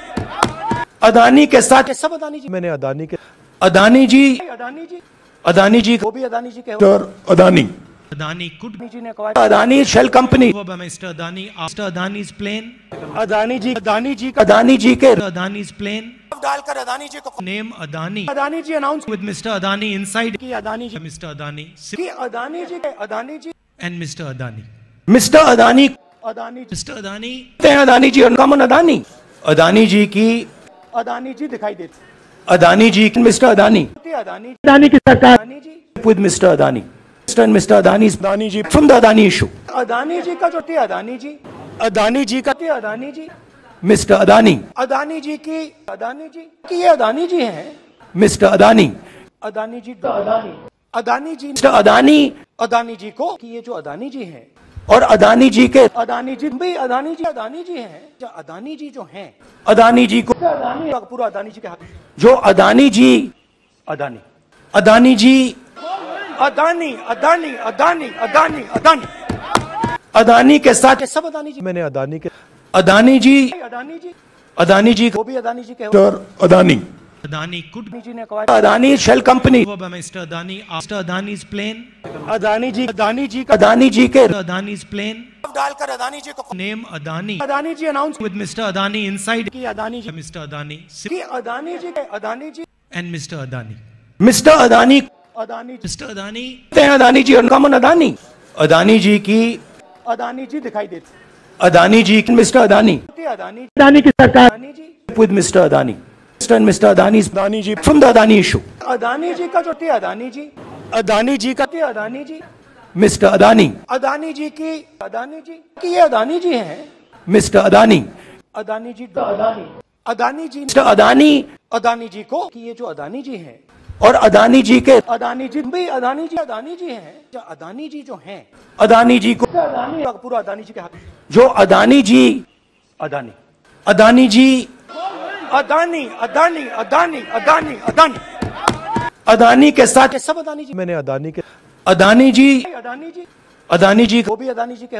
अदानी के साथ सब अदानी जी मैंने अदानी के अदानी जी अदानी जी। अदानी जी वो भी अदानी जी के अदानी। अदानी कुड जी ने कहा Adani shell company mister Adani Adani plane Adani ji Adani ji Adani ji के अदानी प्लेन डालकर अदानी जी को name Adani. Adani ji announce with mister Adani inside की अदानी जी मिस्टर अदानी। अदानी जी के Adani ji and mister Adani. Mister Adani Adani ji कहते हैं Adani ji uncommon Adani Adani ji की अदानी जी दिखाई देती अदानी जी मिस्टर अदानी अदानी अदानी की सरकार Adani ji Mr. Adani. Mr. and Mr. Adani's Adani ji from the Adani issue. Adani ji का जो थी अदानी जी अदानी जी का थी अदानी जी मिस्टर अदानी अदानी जी की अदानी जी की ये अदानी जी हैं मिस्टर अदानी अदानी जी अदानी अदानी जी मिस्टर अदानी अदानी जी को कि ये जो अदानी जी हैं और अदानी जी के अदानी जी भी अदानी जी अदानी जी हैं। जो अदानी जी जो हैं अदानी जी को अदानी पूरा अदानी जी के हाथ। जो अदानी जी अदानी। अदानी जी अदानी अदानी अदानी अदानी अदानी। अदानी के साथ सब अदानी जी। मैंने अदानी के अदानी जी अदानी जी। अदानी जी वो भी अदानी जी के हो। Mr. Adani. Adani could Adani ji ने कहा Adani shell company over by Mr. Adani after Adani's plane. Adani ji Adani ji का अदानी जी के Adani's plane. डालकर अदानी जी को Name Adani Adani ji announce with Mr. Adani inside. की Adani ji Mr. Adani की अदानी जी के Adani ji and Mr. Adani. Mister Adani कहते Adani ji Mr. Adani हैं Adani ji uncommon Adani Adani ji की अदानी जी दिखाई देती अदानी जी मिस्टर अदानी थी अदानी अदानी की सरकार Adani ji with Mr. Adani. Mr. and Mr. Adani's Adani ji from the Adani issue. Adani ji का जो थी अदानी जी अदानी जी का थी अदानी जी Mr. Adani, अदानी जी की अदानी जी की ये अदानी जी हैं Mr. Adani, अदानी जी अदानी अदानी जी Mr. Adani अदानी जी को कि ये जो अदानी जी हैं और अदानी जी के अदानी जी भी अदानी जी अदानी जी हैं जो अदानी जी जो हैं अदानी जी को अदानी पूरा अदानी जी के हाथ जो अदानी जी अदानी अदानी जी अदानी अदानी अदानी अदानी अदानी अदानी के साथ सब अदानी जी मैंने अदानी के अदानी जी अदानी जी अदानी जी वो भी अदानी जी के.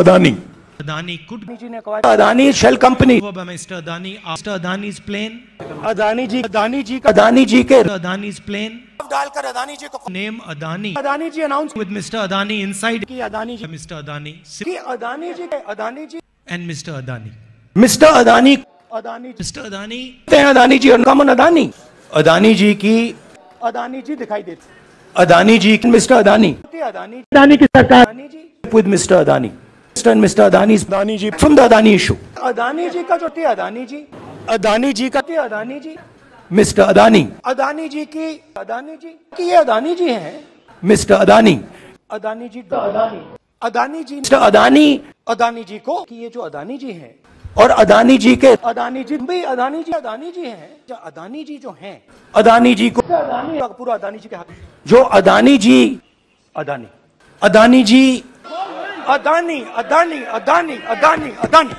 Adani. Adani could Adani ji ने कहा Adani shell company Mr. Adani after Adani's plane. Adani ji Adani ji का अदानी जी के Adani's plane. डालकर अदानी जी को name Adani Adani ji announce with Mr. Adani inside. की अदानी जी मिस्टर अदानी की अदानी जी के Adani ji and mister Adani mister Adani Adani ji Adani Adani ji और uncommon Adani Adani ji की अदानी जी दिखाई देती अदानी जी मिस्टर अदानी अदानी अदानी की सरकार Adani ji Mr. Adani. Mr. and Mr. Adani's Adani ji from the Adani issue. Adani ji का जो थी अदानी जी अदानी जी का थी अदानी जी मिस्टर अदानी अदानी जी की अदानी जी की ये अदानी जी हैं मिस्टर अदानी अदानी जी अदानी अदानी जी मिस्टर अदानी अदानी जी को कि ये जो अदानी जी हैं और अदानी जी के अदानी जी भी अदानी जी अदानी जी हैं। जो अदानी जी जो हैं अदानी जी को अदानी पूरा अदानी जी के हाथ। जो अदानी जी अदानी। अदानी जी अदानी अदानी अदानी अदानी अदानी।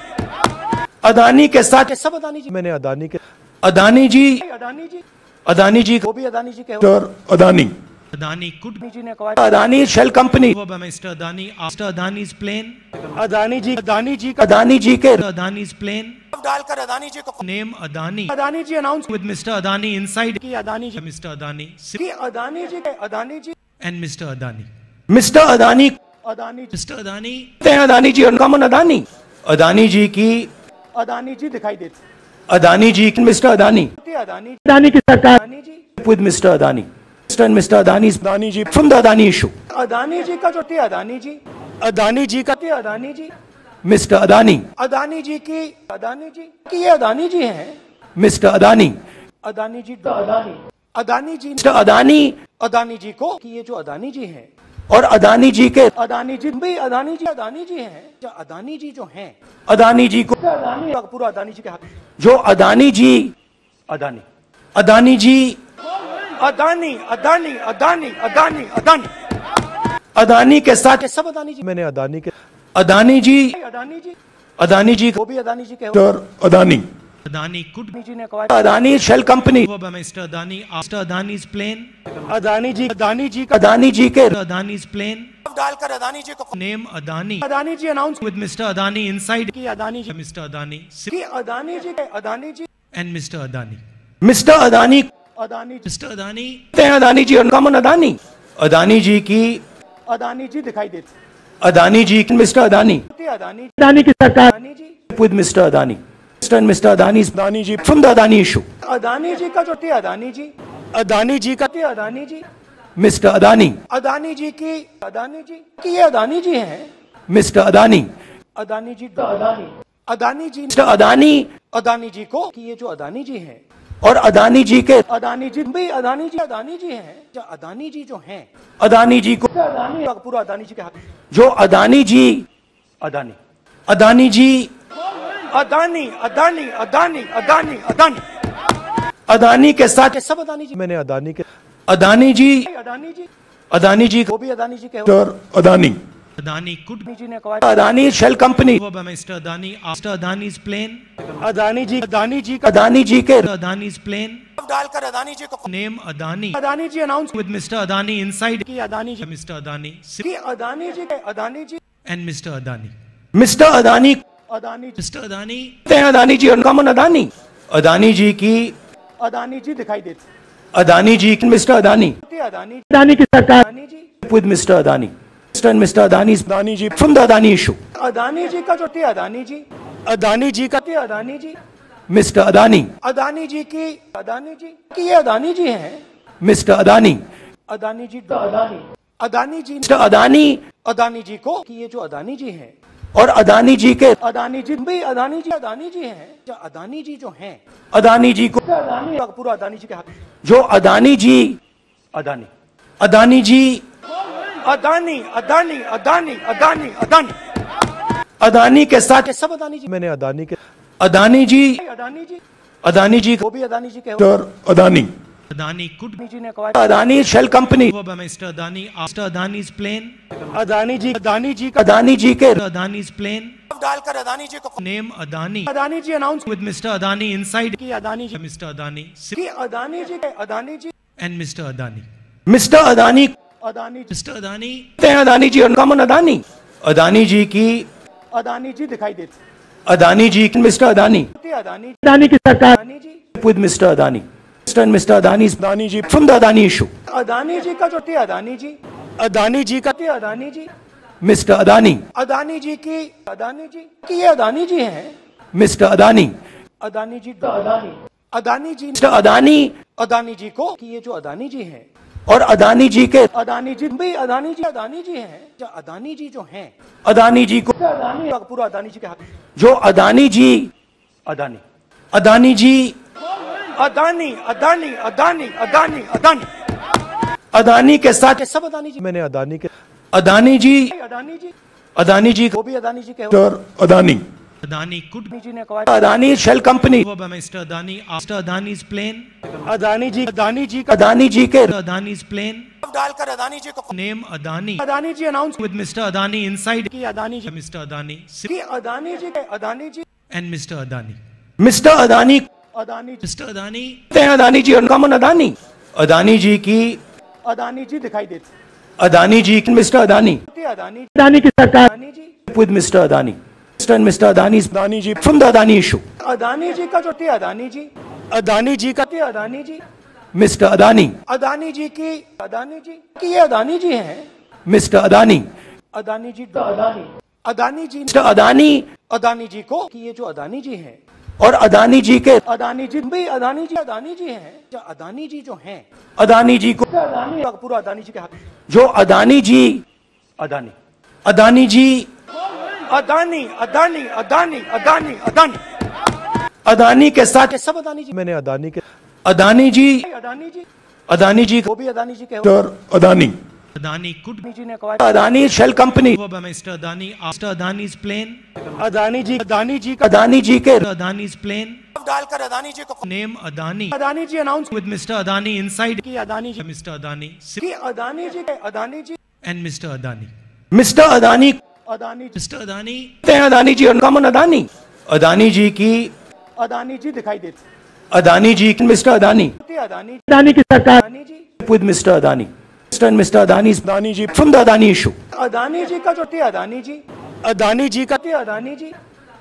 अदानी के साथ सब अदानी जी मैंने अदानी के अदानी जी अदानी जी अदानी जी वो भी अदानी जी के Mr. Adani. Adani could Adani Adani shell company over Mr. Adani after Adani's plane. Adani ji Adani ji का अदानी जी के Adani's plane. डालकर अदानी जी को Name Adani Adani ji announce with Mr. Adani inside. की अदानी जी Mr. Adani की Adani ji Adani ji and Mr. Adani. Mister Adani कहते Adani ji Mr. Adani हैं Adani ji uncommon Adani Adani ji की अदानी जी दिखाई देती अदानी जी मिस्टर अदानी अदानी अदानी की सरकार Adani Mr. Adani. Mr. and Mr. Adani's Adani ji from the Adani issue. Adani ji का जो थी अदानी जी अदानी जी का थी अदानी जी Mr. Adani, अदानी जी की अदानी जी की ये अदानी जी हैं Mr. Adani, अदानी जी अदानी अदानी जी Mr. Adani अदानी जी को कि ये जो अदानी जी हैं और अदानी जी के अदानी जी भी अदानी जी अदानी जी हैं जो अदानी जी जो हैं अदानी जी को अदानी पूरा अदानी जी के हाथ जो अदानी जी अदानी अदानी जी अदानी अदानी अदानी अदानी अदानी अदानी के साथ सब अदानी जी मैंने अदानी के अदानी जी अदानी जी अदानी जी वो भी अदानी जी के Mr. Adani. Adani could Adani ji ने कहा Adani Mr. Adani after Adani's plane. Adani जी अदानी जी का अदानी जी के Adani's plane. डालकर अदानी जी को name Adani Adani ji announce with mister Adani inside. की अदानी जी Mr. Adani की अदानी जी के Adani ji and mister Adani mister Adani Adani ji. Adani, हैं अदानी जी अनकॉमन अदानी अदानी जी की अदानी जी दिखाई देते अदानी जी मिस्टर अदानी अदानी अदानी की सरकार Adani ji Mr. Adani. Mr. and Mr. Adani's Adani ji from the Adani issue. Adani ji का जो थे अदानी जी अदानी जी का थे अदानी जी मिस्टर अदानी अदानी जी की अदानी जी की ये अदानी जी हैं मिस्टर अदानी अदानी जी अदानी अदानी जी मिस्टर अदानी अदानी जी को कि ये जो अदानी जी हैं और अदानी जी के अदानी जी भी अदानी जी अदानी जी हैं। जो अदानी जी जो हैं अदानी जी को अदानी पूरा अदानी जी के हाथ। जो अदानी जी अदानी। अदानी जी अदानी अदानी अदानी अदानी अदानी। अदानी के साथ सब अदानी जी। मैंने अदानी के अदानी जी अदानी जी। अदानी जी वो भी अदानी जी के और अदानी। Adani could अदानी जी ने कहा Adani shell company over by Mr. Adani after Adani's plane. Adani ji Adani ji का अदानी जी के Adani's plane. डालकर अदानी जी को Name Adani Adani ji announce with Mr. Adani inside. की अदानी जी Mr. Adani की अदानी जी के Adani ji and Mr. Adani. Mister Adani Adani. Adani, हैं Adani ji uncommon Adani Adani ji की अदानी जी दिखाई देते अदानी जी मिस्टर अदानी अदानी अदानी की सरकार Adani ji with Mr. Adani. And Mr. Adani's Adani ji from the Adani issue. Adani ji का जो थे अदानी जी अदानी जी का थे अदानी जी Mr. Adani, अदानी जी की अदानी जी की ये अदानी जी हैं Mr. Adani, अदानी जी अदानी अदानी जी Mr. Adani अदानी जी को कि ये जो अदानी जी हैं और अदानी जी के अदानी जी भी अदानी जी अदानी जी हैं जो अदानी जी जो हैं अदानी जी को अदानी पूरा अदानी जी के हाथ जो अदानी जी अदानी अदानी जी अदानी अदानी अदानी अदानी अदानी अदानी के साथ सब अदानी जी मैंने अदानी के अदानी जी अदानी जी अदानी जी वो भी अदानी जी के अदानी Adani could अदानी जी ने कहा Adani shell company Mr. Adani after Adani's plane. Adani ji Adani ji Adani ji के Adani's plane. डालकर अदानी जी को name Adani Adani ji announce with Mr. Adani inside. की अदानी जी मिस्टर अदानी की अदानी जी के Adani ji and mister Adani mister Adani Adani ji Adani Adani ji और uncommon Adani Adani ji की अदानी जी दिखाई देते अदानी जी मिस्टर अदानी अदानी अदानी की सरकार Adani ji Mr. Adani. Mr. and Mr. Adani's Adani ji from the Adani issue. Adani ji का जो थे अदानी जी अदानी जी का थे अदानी जी मिस्टर अदानी अदानी जी की अदानी जी की ये अदानी जी हैं मिस्टर अदानी अदानी जी अदानी अदानी जी मिस्टर अदानी अदानी जी को कि ये जो अदानी जी हैं और अदानी जी के अदानी जी भी अदानी जी अदानी जी हैं। जो अदानी जी जो हैं। अदानी जी को अदानी पूरा अदानी जी के हाथ। जो अदानी जी अदानी। अदानी जी अदानी अदानी अदानी अदानी अदानी। अदानी के साथ सब अदानी जी मैंने अदानी के अदानी जी अदानी जी अदानी जी वो भी अदानी जी के Adani. Adani could Adani Adani shell company over Mr. Adani after Adani's plane. Adani ji Adani ji का अदानी जी के Adani's plane. डालकर अदानी जी को Name Adani Adani ji announce with Mr. Adani inside. की अदानी जी Mr. Adani की Adani ji Adani ji and Mr. Adani. Mister Adani Adani Mr. Adani, हैं Adani ji uncommon Adani Adani ji की अदानी जी दिखाई देते अदानी जी मिस्टर अदानी अदानी अदानी की सरकार Adani Mr. Adani. Mr. and Mr. Adani's Adani ji from the Adani issue. Adani ji का जो थे अदानी जी अदानी जी का थे अदानी जी Mr. Adani, अदानी जी की अदानी जी की ये अदानी जी हैं Mr. Adani, अदानी जी अदानी अदानी जी Mr. Adani अदानी जी को कि ये जो अदानी जी हैं और अदानी जी के अदानी जी भी अदानी जी अदानी जी हैं जो अदानी जी जो हैं अदानी जी को अदानी पूरा अदानी जी के हाथ जो अदानी जी अदानी अदानी जी अदानी अदानी अदानी अदानी अदानी अदानी के साथ सब अदानी जी मैंने अदानी के अदानी जी अदानी जी अदानी जी वो भी अदानी जी के और अदानी Adani could अदानी जी ने कहा Adani shell company over by Mr. Adani after Adani's plane. Adani ji Adani ji का अदानी जी के Adani's plane. डालकर अदानी जी को name Adani Adani ji announce with Mr. Adani inside. की अदानी जी Mr. Adani की अदानी जी के Adani ji and mister Adani mister Adani Adani ji Mr. Adani, हैं Adani ji uncommon Adani Adani ji की अदानी जी दिखाई देते अदानी जी मिस्टर अदानी अदानी अदानी की सरकार Adani ji with Mr. Adani. Mr. and Mr. Adani's Adani ji from the Adani issue. Adani ji का जो थे अदानी जी अदानी जी का थे अदानी जी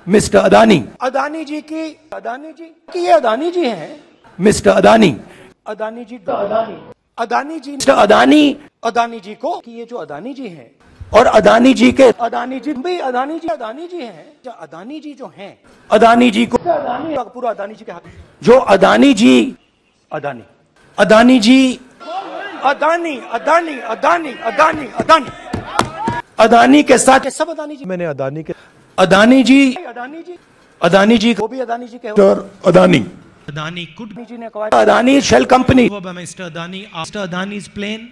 Mr. Adani, अदानी जी की अदानी जी की ये अदानी जी हैं Mr. Adani, Adani ji Adani Adani ji mister Adani Adani ji को कि ये जो अदानी जी हैं और अदानी जी के अदानी जी भाई अदानी जी अदानी जी हैं। जो अदानी जी जो हैं अदानी जी को अदानी पूरा अदानी जी के हाथ। जो अदानी जी अदानी। अदानी जी अदानी अदानी अदानी अदानी अदानी। अदानी के साथ सब अदानी जी। मैंने अदानी के अदानी जी अदानी जी। अदानी जी वो भी अदानी जी के हो। Mister Adani. Adani could Adani ji ने कहा Adani shell company over by Mr. Adani after Adani's plane.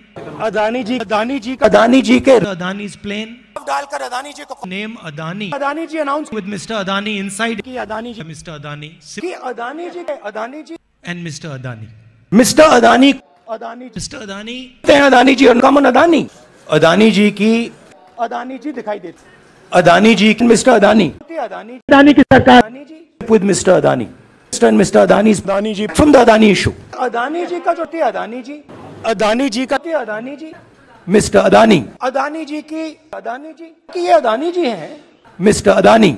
Adani ji Adani ji का अदानी जी के Adani's plane. डालकर अदानी जी को Name Adani Adani ji announce with Mr. Adani inside. की Adani ji Mr. Adani की अदानी जी के Adani ji and Mr. Adani. Mister Adani Adani ji Mr. Adani कहते हैं Adani ji uncommon Adani Adani ji की अदानी जी दिखाई देती अदानी जी मिस्टर अदानी अदानी अदानी की सरकार Adani ji with Mr. Adani. And Mr. Adani Adani ji from the Adani issue. Adani ji का जो थी अदानी जी अदानी जी का थी अदानी जी Mr. Adani, अदानी जी की अदानी जी की ये अदानी जी हैं Mr. Adani,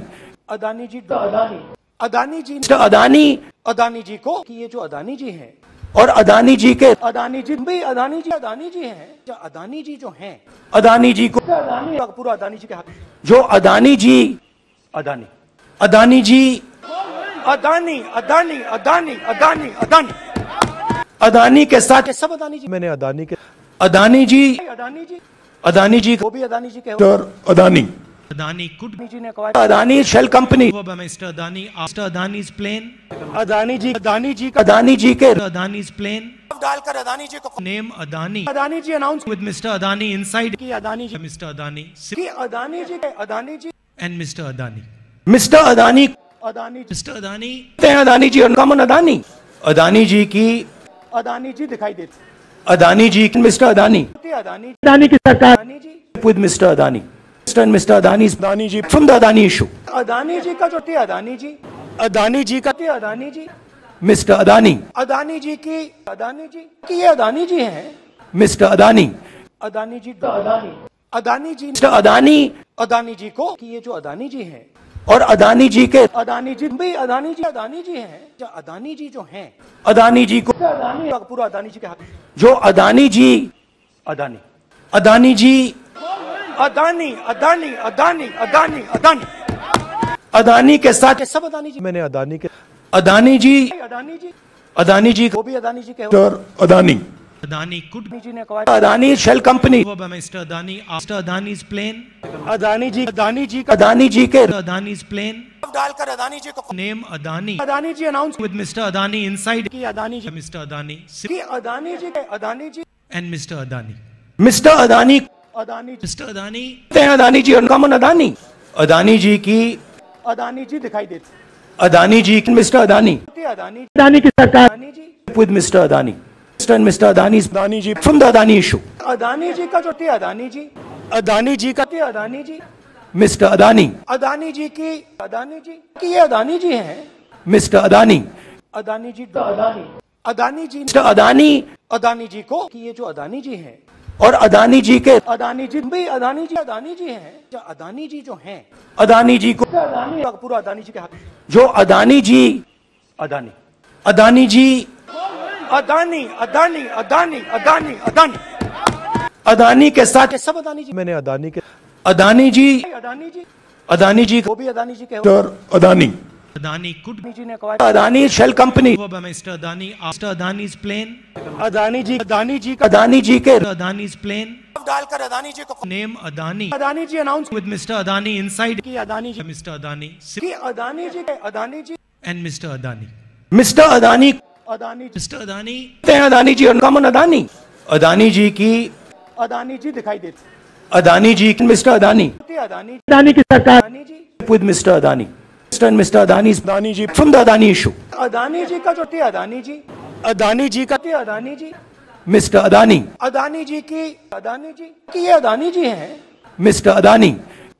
अदानी जी अदानी अदानी जी Mr. Adani अदानी जी को कि ये जो अदानी जी हैं और अदानी जी के अदानी जी भाई अदानी जी अदानी जी हैं जो अदानी जी जो हैं अदानी जी को अदानी पूरा अदानी जी के हाथ जो अदानी जी अदानी अदानी जी अदानी अदानी अदानी अदानी अदानी अदानी के साथ सब अदानी जी मैंने अदानी के अदानी जी अदानी जी अदानी जी वो भी अदानी जी के mister Adani Adani could Adani ji ने कहा Adani shell company Mr. Adani after Adani's plane. Adani ji Adani ji का अदानी जी के Adani's plane. डालकर अदानी जी को name Adani Adani ji announce with Mr. Adani inside. की अदानी जी मिस्टर अदानी की अदानी जी के Adani ji and mister Adani mister Adani Adani ji Adani Adani ji और uncommon Adani Adani ji की अदानी जी दिखाई देती अदानी जी मिस्टर अदानी अदानी अदानी की सरकार Adani ji Mr. Adani. Mr. and Mr. Adani Adani ji from the Adani issue. Adani ji का जो थी अदानी जी अदानी जी का थी अदानी जी मिस्टर अदानी अदानी जी की अदानी जी की ये अदानी जी हैं मिस्टर अदानी अदानी जी अदानी अदानी जी मिस्टर अदानी अदानी जी को कि ये जो अदानी जी हैं और अदानी जी के अदानी जी भाई अदानी जी अदानी जी हैं। जो अदानी जी जो हैं अदानी जी को अदानी पूरा अदानी जी के हाथ। जो अदानी जी अदानी। अदानी जी अदानी अदानी अदानी अदानी अदानी। अदानी के साथ सब अदानी जी मैंने अदानी के अदानी जी अदानी जी अदानी जी वो भी अदानी जी के Adani. Adani could Adani Adani shell company over Mr. Adani after Adani's plane. Adani ji Adani ji का अदानी जी के Adani's plane. डालकर अदानी जी को Name Adani Adani ji announce with Mr. Adani inside. की अदानी जी Mr. Adani की Adani ji Adani ji and Mr. Adani. Mister Adani कहते Adani ji Mr. Adani हैं Adani ji uncommon Adani Adani ji की अदानी जी दिखाई देती अदानी जी मिस्टर अदानी अदानी अदानी की सरकार Adani Mr. Adani. Mr. and Mr. Adani Adani ji from the Adani issue. Adani ji का जो थी अदानी जी अदानी जी का थी अदानी जी Mr. Adani, अदानी जी की अदानी जी की ये अदानी जी हैं Mr. Adani, अदानी जी अदानी अदानी जी Mr. Adani अदानी जी को कि ये जो अदानी जी हैं और अदानी जी के अदानी जी भाई अदानी जी अदानी जी हैं जो अदानी जी जो हैं अदानी जी को अदानी पूरा अदानी जी के हाथ जो अदानी जी अदानी अदानी जी अदानी अदानी अदानी अदानी अदानी अदानी के साथ ये सब अदानी जी मैंने अदानी के अदानी जी अदानी जी अदानी जी वो भी अदानी जी के mister Adani Adani could Adani ji ने कहा Adani shell company over by Mr. Adani after Adani's plane. Adani ji Adani ji का अदानी जी के Adani's plane. डालकर अदानी जी को name Adani Adani ji announce with mister Adani inside. की Adani ji Mr. Adani की अदानी जी के Adani ji and mister Adani mister Adani Adani ji. Adani हैं Adani ji uncommon Adani Adani ji की अदानी जी दिखाई देती अदानी जी मिस्टर अदानी अदानी अदानी की सरकार Adani ji Mr. Adani. Mr. and Mr. Adani Adani ji from the Adani issue. Adani ji का जो थी अदानी जी अदानी जी का थी अदानी जी मिस्टर अदानी अदानी जी की अदानी जी की ये अदानी जी हैं मिस्टर अदानी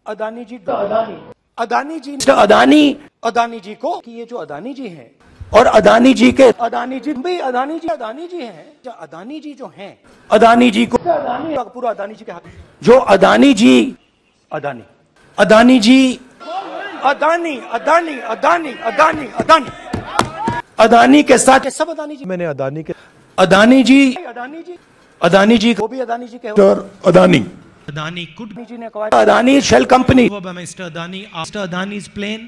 अदानी जी अदानी अदानी जी मिस्टर अदानी अदानी जी को कि ये जो अदानी जी हैं और अदानी जी के अदानी जी भाई अदानी जी अदानी जी हैं। जो अदानी जी जो हैं अदानी जी को अदानी पूरा अदानी जी के हाथ। जो अदानी जी अदानी। अदानी जी अदानी अदानी अदानी अदानी अदानी। अदानी के साथ सब अदानी जी। मैंने अदानी के अदानी जी अदानी जी। अदानी जी वो भी अदानी जी के हो। Mister Adani. Adani could Adani ji ने कहा Adani shell company over by Mr. Adani after Adani's plane.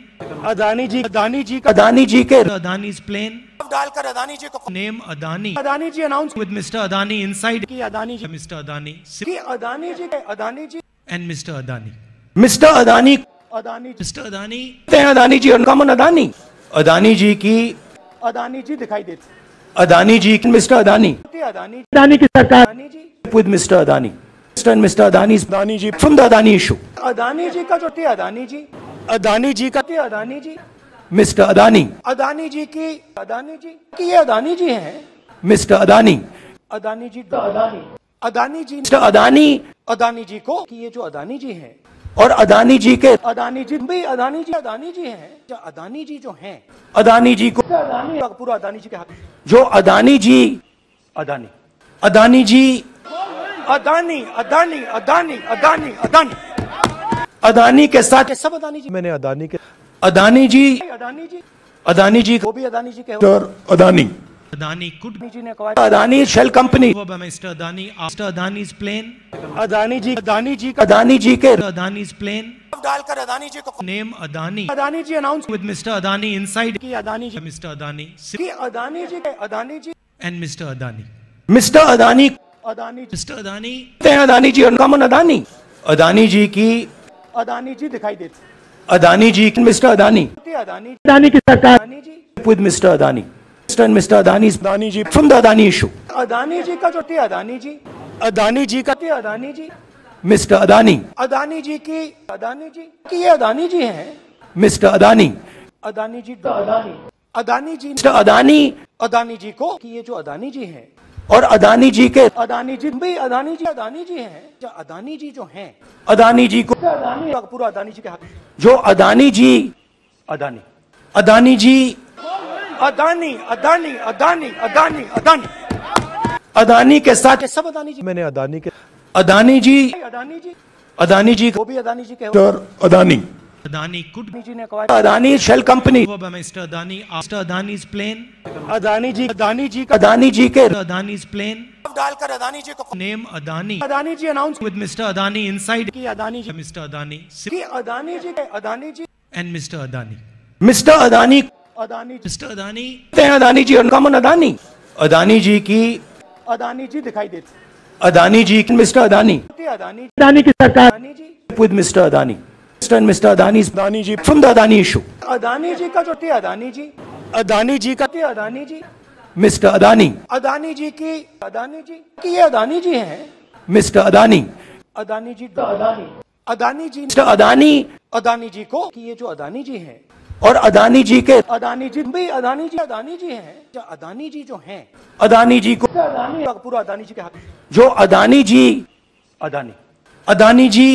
Adani ji Adani ji का अदानी जी के Adani's plane. डालकर अदानी जी को Name Adani Adani ji announce with Mr. Adani inside. की Adani ji Mr. Adani की अदानी जी के Adani ji and Mr. Adani. Mister Adani Adani ji Mr. Adani हैं Adani ji uncommon Adani Adani ji की अदानी जी दिखाई देती अदानी जी की मिस्टर अदानी अदानी अदानी की सरकार Adani ji with Mr. Adani. Mr. and Mr. Adani Adani ji from the Adani issue. Adani ji का जो थे अदानी जी अदानी जी का थे अदानी जी Mr. Adani, अदानी जी की अदानी जी की ये अदानी जी हैं Mr. Adani, अदानी जी अदानी अदानी जी Mr. Adani अदानी जी को कि ये जो अदानी जी हैं और अदानी जी के अदानी जी भी अदानी जी अदानी जी हैं जो अदानी जी जो हैं अदानी जी को अदानी पूरा अदानी जी के हाथ जो अदानी जी अदानी अदानी जी अदानी अदानी अदानी अदानी अदानी अदानी के साथ सब अदानी जी मैंने अदानी के अदानी जी अदानी जी अदानी जी वो भी अदानी जी के अदानी Adani could अदानी जी ने कहा Adani shell company Mr. Adani after Adani's plane. Adani ji Adani ji का अदानी जी के Adani's plane. डालकर अदानी जी को name Adani Adani ji announce with Mr. Adani inside. की अदानी जी मिस्टर अदानी की अदानी जी के Adani ji and mister Adani mister Adani Adani ji Adani Adani ji और uncommon Adani Adani ji की अदानी जी दिखाई देती अदानी जी मिस्टर अदानी अदानी अदानी की सरकार Adani ji Mr. Adani. Mr. and Mr. Adani Adani ji from the Adani issue. Adani ji का जो थे अदानी जी अदानी जी का थे अदानी जी मिस्टर अदानी अदानी जी की अदानी जी की ये अदानी जी हैं मिस्टर अदानी अदानी जी अदानी अदानी जी मिस्टर अदानी अदानी जी को कि ये जो अदानी जी हैं और अदानी जी के अदानी जी भी अदानी जी अदानी जी हैं। जो अदानी जी जो हैं। अदानी जी को अदानी पूरा अदानी जी के हाथ। जो अदानी जी अदानी। अदानी जी अदानी अदानी अदानी अदानी अदानी। अदानी के साथ सब अदानी जी मैंने अदानी के अदानी जी अदानी जी अदानी जी वो भी अदानी जी के Adani. Adani could Adani Adani company over by Mr. Adani after Adani's plane. Adani ji Adani ji का अदानी जी के Adani's plane. डालकर अदानी जी को Adani Adani ji announce with Mr. Adani inside. की अदानी जी. Adani की Adani Adani. Adani. Mister Adani Adani ji Mr. Adani Adani ji uncommon Adani Adani ji की अदानी जी दिखाई देती अदानी जी की मिस्टर अदानी अदानी अदानी की सरकार Adani Mr. Adani. Mr. and Mr. Adani Adani ji from the Adani issue. Adani ji का जो थे अदानी जी अदानी जी का थे अदानी जी Mr. Adani, अदानी जी की अदानी जी की ये अदानी जी हैं Mr. Adani, अदानी जी अदानी अदानी जी Mr. Adani अदानी जी को कि ये जो अदानी जी हैं और अदानी जी के अदानी जी भी अदानी जी अदानी जी हैं जो अदानी जी जो हैं अदानी जी को अदानी पूरा अदानी जी के हाथ जो अदानी जी अदानी अदानी जी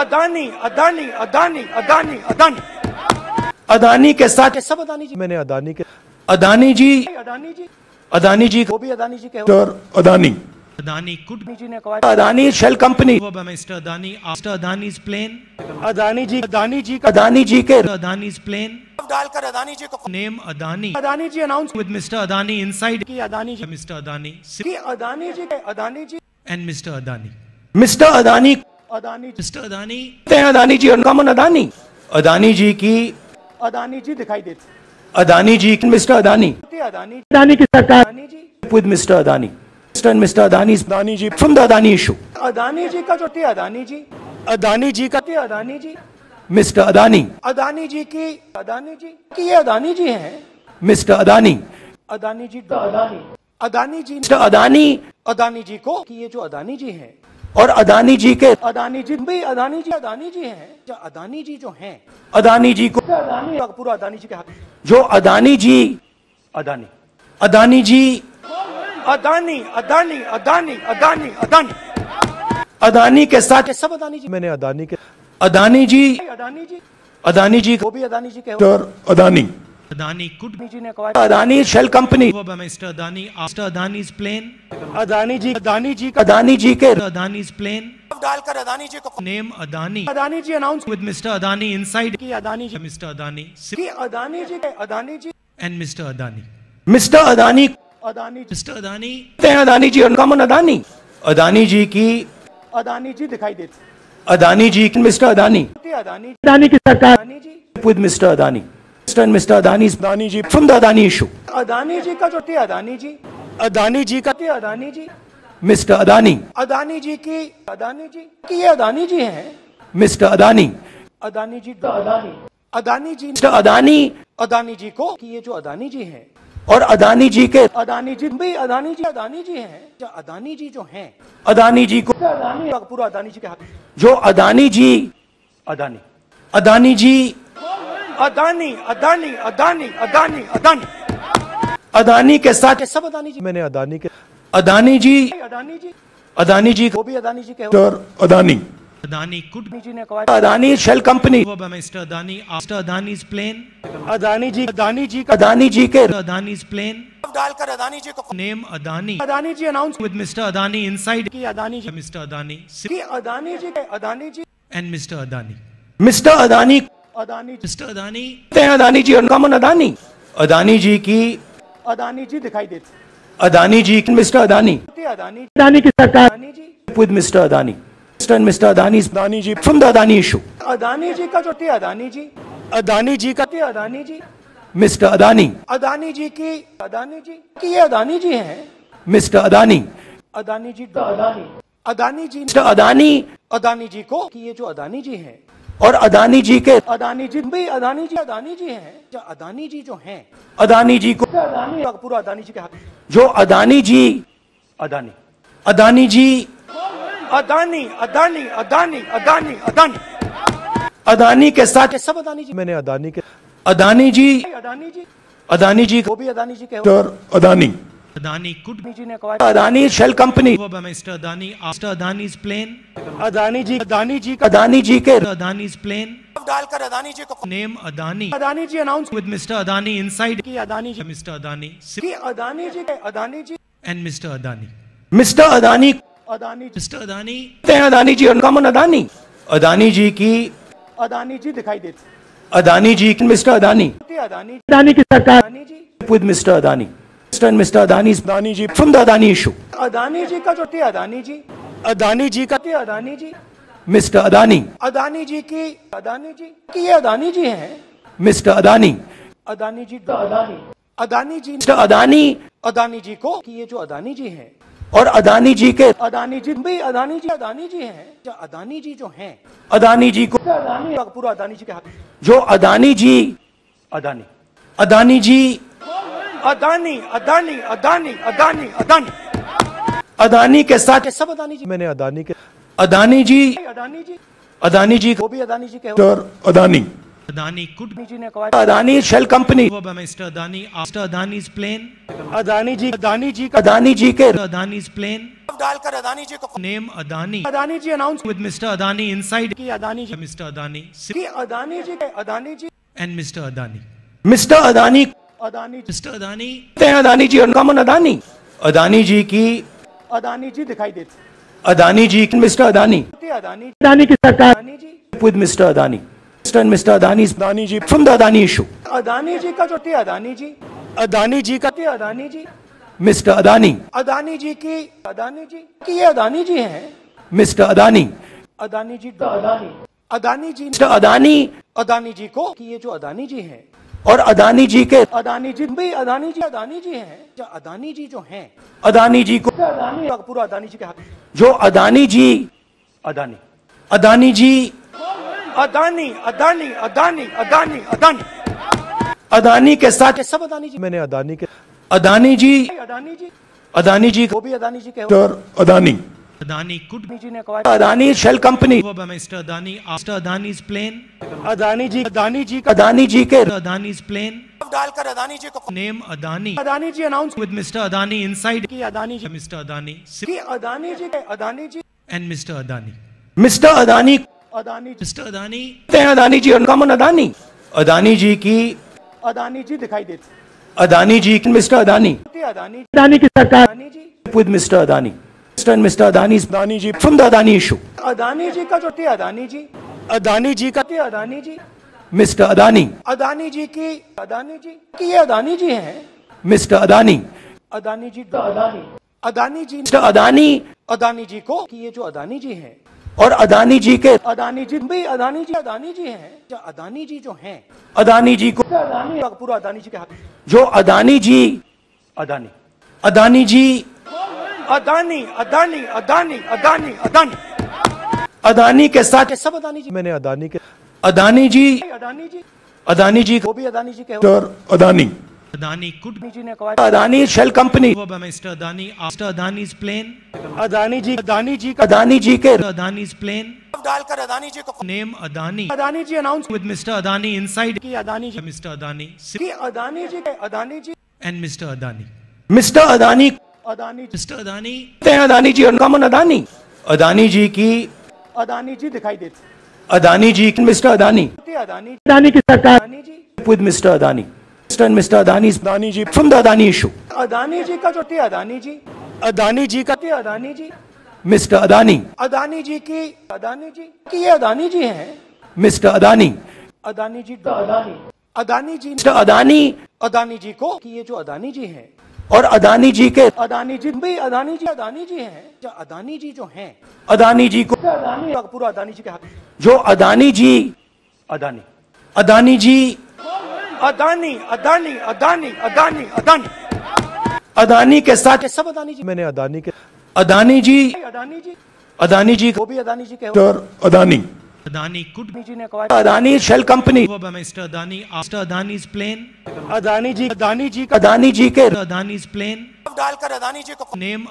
अदानी अदानी अदानी अदानी अदानी अदानी के साथ सब अदानी जी मैंने अदानी के अदानी जी अदानी जी अदानी जी वो भी अदानी जी के और अदानी Adani could अदानी जी ने कहा Adani shell company over by Mr. Adani after Adani's plane. Adani ji Adani ji का अदानी जी के Adani's plane. डालकर अदानी जी को name Adani Adani ji announce with Mr. Adani inside. की अदानी जी Mr. Adani की अदानी जी के Adani ji and mister Adani mister Adani Adani ji. Adani हैं Adani ji uncommon Adani Adani ji की अदानी जी दिखाई देती अदानी जी मिस्टर अदानी अदानी अदानी की सरकार Adani ji Mr. Adani. Mr. and Mr. Adani Adani ji from the Adani issue. Adani ji का जो थे अदानी जी अदानी जी का थे अदानी जी मिस्टर अदानी अदानी जी की अदानी जी की ये अदानी जी हैं मिस्टर अदानी अदानी जी अदानी अदानी जी मिस्टर अदानी अदानी जी को कि ये जो अदानी जी हैं और अदानी जी के अदानी जी भी अदानी जी अदानी जी हैं। जो अदानी जी जो हैं अदानी जी को अदानी पूरा अदानी जी के हाथ। जो अदानी जी अदानी। अदानी जी अदानी अदानी अदानी अदानी अदानी। अदानी के साथ सब अदानी जी। मैंने अदानी के अदानी जी अदानी जी। अदानी जी वो भी अदानी जी के और अदानी। Adani could अदानी जी ने कहा Adani shell company over by Mr. Adani after Adani's plane. Adani ji Adani ji का अदानी जी के Adani's plane. डालकर अदानी जी को Name Adani Adani ji announce with Mr. Adani inside. की अदानी जी Mr. Adani की अदानी जी के Adani ji and Mr. Adani. Mister Adani Adani. Adani, हैं Adani ji uncommon Adani Adani ji की अदानी जी दिखाई देते अदानी जी मिस्टर अदानी अदानी अदानी की सरकार Adani ji with Mr. Adani. Mr. and Mr. Adani's Adani ji from the Adani issue. Adani ji का जो थे अदानी जी अदानी जी का थे अदानी जी मिस्टर अदानी अदानी जी की अदानी जी की ये अदानी जी हैं मिस्टर अदानी अदानी जी अदानी अदानी जी मिस्टर अदानी अदानी जी को कि ये जो अदानी जी हैं और अदानी जी के अदानी जी भाई अदानी जी अदानी जी हैं जो अदानी जी जो हैं अदानी जी को अदानी पूरा अदानी जी के हाथ जो अदानी जी अदानी अदानी जी अदानी अदानी अदानी अदानी अदानी अदानी के साथ सब अदानी जी मैंने अदानी के अदानी जी अदानी जी अदानी जी वो भी अदानी जी के अदानी Adani could अदानी जी ने कहा Adani shell company Mr. Adani after Adani's plane. Adani ji Adani ji Adani ji के Mr. प्लेन. डालकर अदानी जी को name Adani Adani ji announce with Mr. Adani inside. की अदानी जी मिस्टर अदानी की अदानी जी के Adani ji and mister Adani mister Adani Adani ji Adani Adani ji और uncommon Adani Adani ji की अदानी जी दिखाई देते अदानी जी मिस्टर अदानी अदानी अदानी की सरकार Adani ji Mr. Adani. Mr. and Mr. Adani's Adani ji from the Adani issue. Adani ji का जो थे अदानी जी अदानी जी का थे अदानी जी मिस्टर अदानी अदानी जी की अदानी जी की ये अदानी जी हैं मिस्टर अदानी अदानी जी अदानी अदानी जी मिस्टर अदानी अदानी जी को कि ये जो अदानी जी हैं और अदानी जी के अदानी जी भाई अदानी जी अदानी जी हैं। जो अदानी जी जो हैं अदानी जी को अदानी पूरा अदानी जी के हाथ। जो अदानी जी अदानी। अदानी जी अदानी अदानी अदानी अदानी अदानी। अदानी के साथ सब अदानी जी मैंने अदानी के अदानी जी अदानी जी अदानी जी वो भी अदानी जी के Adani. Adani could Adani Adani company over by Mr. Adani after Adani's plane. Adani Adani ji का अदानी जी के Mr. Adani's plane. डालकर अदानी जी को Adani Adani ji announce with Mr. Adani inside. की अदानी जी. Adani की Adani Adani. Adani. Mister Adani Adani ji Mr. Adani, Adani ji uncommon Adani Adani ji की अदानी जी दिखाई देते Adani ji mister Adani Adani Adani की सरकार Adani ji with Mr. And Mr. Adani's Adani ji from the Adani issue. Adani ji का जो थे अदानी जी अदानी जी का थे अदानी जी Mr. Adani, अदानी जी की अदानी जी की ये अदानी जी हैं Mr. Adani, अदानी जी अदानी अदानी जी Mr. Adani अदानी जी को कि ये जो अदानी जी हैं और अदानी जी के अदानी जी भाई अदानी जी अदानी जी हैं जो अदानी जी जो हैं अदानी जी को अदानी पूरा अदानी जी के हाथ जो अदानी जी अदानी अदानी जी अदानी अदानी अदानी अदानी अदानी अदानी के साथ ये सब अदानी जी मैंने अदानी के अदानी जी अदानी जी अदानी जी वो भी अदानी जी के और अदानी Adani could अदानी जी ने कहा Adani shell company over by Mr. Adani after Adani's plane. Adani ji Adani ji Adani ji के Mr. Adani's plane. डालकर अदानी जी को name Adani Adani ji announce with mister Adani inside. की अदानी जी Mr. Adani की अदानी जी के Adani ji and mister Adani mister Adani Adani mister Adani Adani ji और अदानी अदानी जी की अदानी जी दिखाई देती अदानी जी मिस्टर अदानी अदानी अदानी की सरकार Adani ji with mister Adani mister mister Adani Adani ji from the Adani issue Adani ji का जो टी अदानी जी अदानी जी का टी अदानी जी मिस्टर अदानी अदानी जी की अदानी जी की ये अदानी जी हैं मिस्टर अदानी अदानी जी अदानी अदानी जी मिस्टर अदानी अदानी जी को कि ये जो अदानी जी हैं और अदानी जी के अदानी जी भाई अदानी जी अदानी जी हैं। अच्छा, अदानी जी जो हैं अदानी जी को अदानी पूरा अदानी जी के हाथ। जो अदानी जी अदानी। अदानी जी अदानी अदानी अदानी अदानी अदानी। अदानी के साथ सब अदानी जी। मैंने अदानी के अदानी जी अदानी जी। अदानी जी को भी अदानी जी के Adani. Adani could ji ne acquired Adani shell Adani over Adani Mr Adani Adani Adani's plane Adani ji Adani ji Adani ji ke Adani's plane डालकर अदानी जी को name Adani. Adani ji announce with mister Adani inside की अदानी जी मिस्टर अदानी। की Adani ji Adani ji and mister Adani. Mister Adani Adani mister Adani. Adani ji uncommon Adani. Adani ji की अदानी जी दिखाई देती। Adani ji mister Adani Adani. Adani की सरकार Adani ji with mister Adani. And mister Adani Adani ji from the Adani issue Adani ji का जो थी अदानी जी अदानी जी का थी अदानी जी मिस्टर अदानी अदानी जी की अदानी जी की ये अदानी जी है मिस्टर अदानी अदानी जी अदानी अदानी जी मिस्टर अदानी अदानी जी को कि ये जो अदानी जी है और अदानी जी के अदानी जी भी अदानी जी अदानी जी हैं जो अदानी जी जो हैं अदानी जी को अदानी पूरा अदानी जी के हाथ जो अदानी जी अदानी अदानी जी अदानी अदानी अदानी अदानी अदानी अदानी के साथ सब अदानी जी मैंने अदानी के अदानी जी अदानी जी अदानी जी वो भी अदानी जी के अदानी Adani could अदानी जी ने कहा Adani shell company Mr. Adani after Adani's plane. Adani ji Adani ji Adani ji के Adani's plane. डालकर अदानी जी को name Adani Adani ji announce with Mr. Adani inside. की अदानी जी मिस्टर अदानी की अदानी जी के Adani ji and mister Adani mister Adani Adani ji कहते हैं अदानी जी और uncommon Adani Adani ji की अदानी जी दिखाई देती अदानी जी मिस्टर अदानी अदानी अदानी की सरकार Adani ji Mr. Adani. Mr. and Mr. Adani's Adani ji from the Adani issue. Adani ji का जो थे अदानी जी अदानी जी का थे अदानी जी Mr. Adani. अदानी जी की अदानी जी की ये अदानी जी हैं Mr. Adani. अदानी जी अदानी अदानी जी Mr. Adani अदानी जी को कि ये जो अदानी जी हैं और अदानी जी के अदानी जी भाई अदानी जी अदानी जी हैं। जो अदानी जी जो हैं। अदानी जी को अदानी पूरा अदानी जी के हाथ। जो अदानी जी अदानी। अदानी जी अदानी अदानी अदानी अदानी अदानी। अदानी के साथ सब अदानी जी मैंने अदानी के अदानी जी अदानी जी अदानी जी वो भी अदानी जी के Adani. Adani could Adani shell company by Mr. Adani after Adani's plane. Adani ji Adani ji का अदानी जी के Adani's plane. डालकर अदानी जी को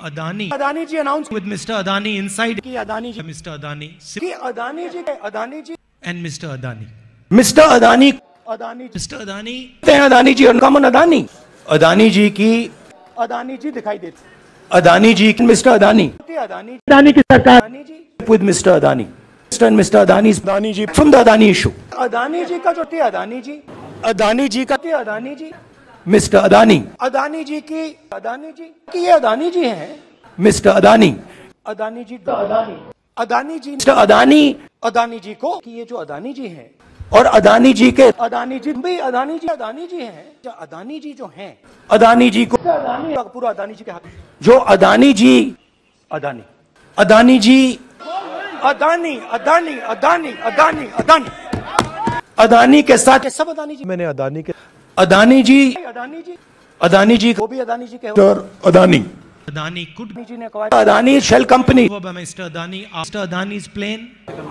Adani Adani ji announce with Mr. Adani inside. की अदानी जी. Adani की Adani Adani. Adani. Mister Adani Adani ji Mr. Adani Adani ji uncommon Adani Adani ji की अदानी जी दिखाई देती Adani ji mister Adani Adani Adani की सरकार Adani Mr. Adani. Mr. and Mr. Adani's Adani ji from the Adani issue. Adani ji का जो थे अदानी जी अदानी जी का थे अदानी जी Mr. Adani. अदानी जी की अदानी जी की ये अदानी जी हैं Mr. Adani. अदानी जी अदानी अदानी जी Mr. Adani अदानी जी को कि ये जो अदानी जी हैं और अदानी जी के अदानी जी भाई अदानी जी अदानी जी हैं जो अदानी जी जो हैं अदानी जी को अदानी पूरा अदानी जी के हाथ जो अदानी जी अदानी अदानी जी अदानी अदानी अदानी अदानी अदानी अदानी के साथ सब अदानी जी मैंने अदानी के अदानी जी अदानी जी अदानी जी वो भी अदानी जी के और अदानी Adani could जी ने कहा Adani shell company by Mr. Adani after Adani's plane.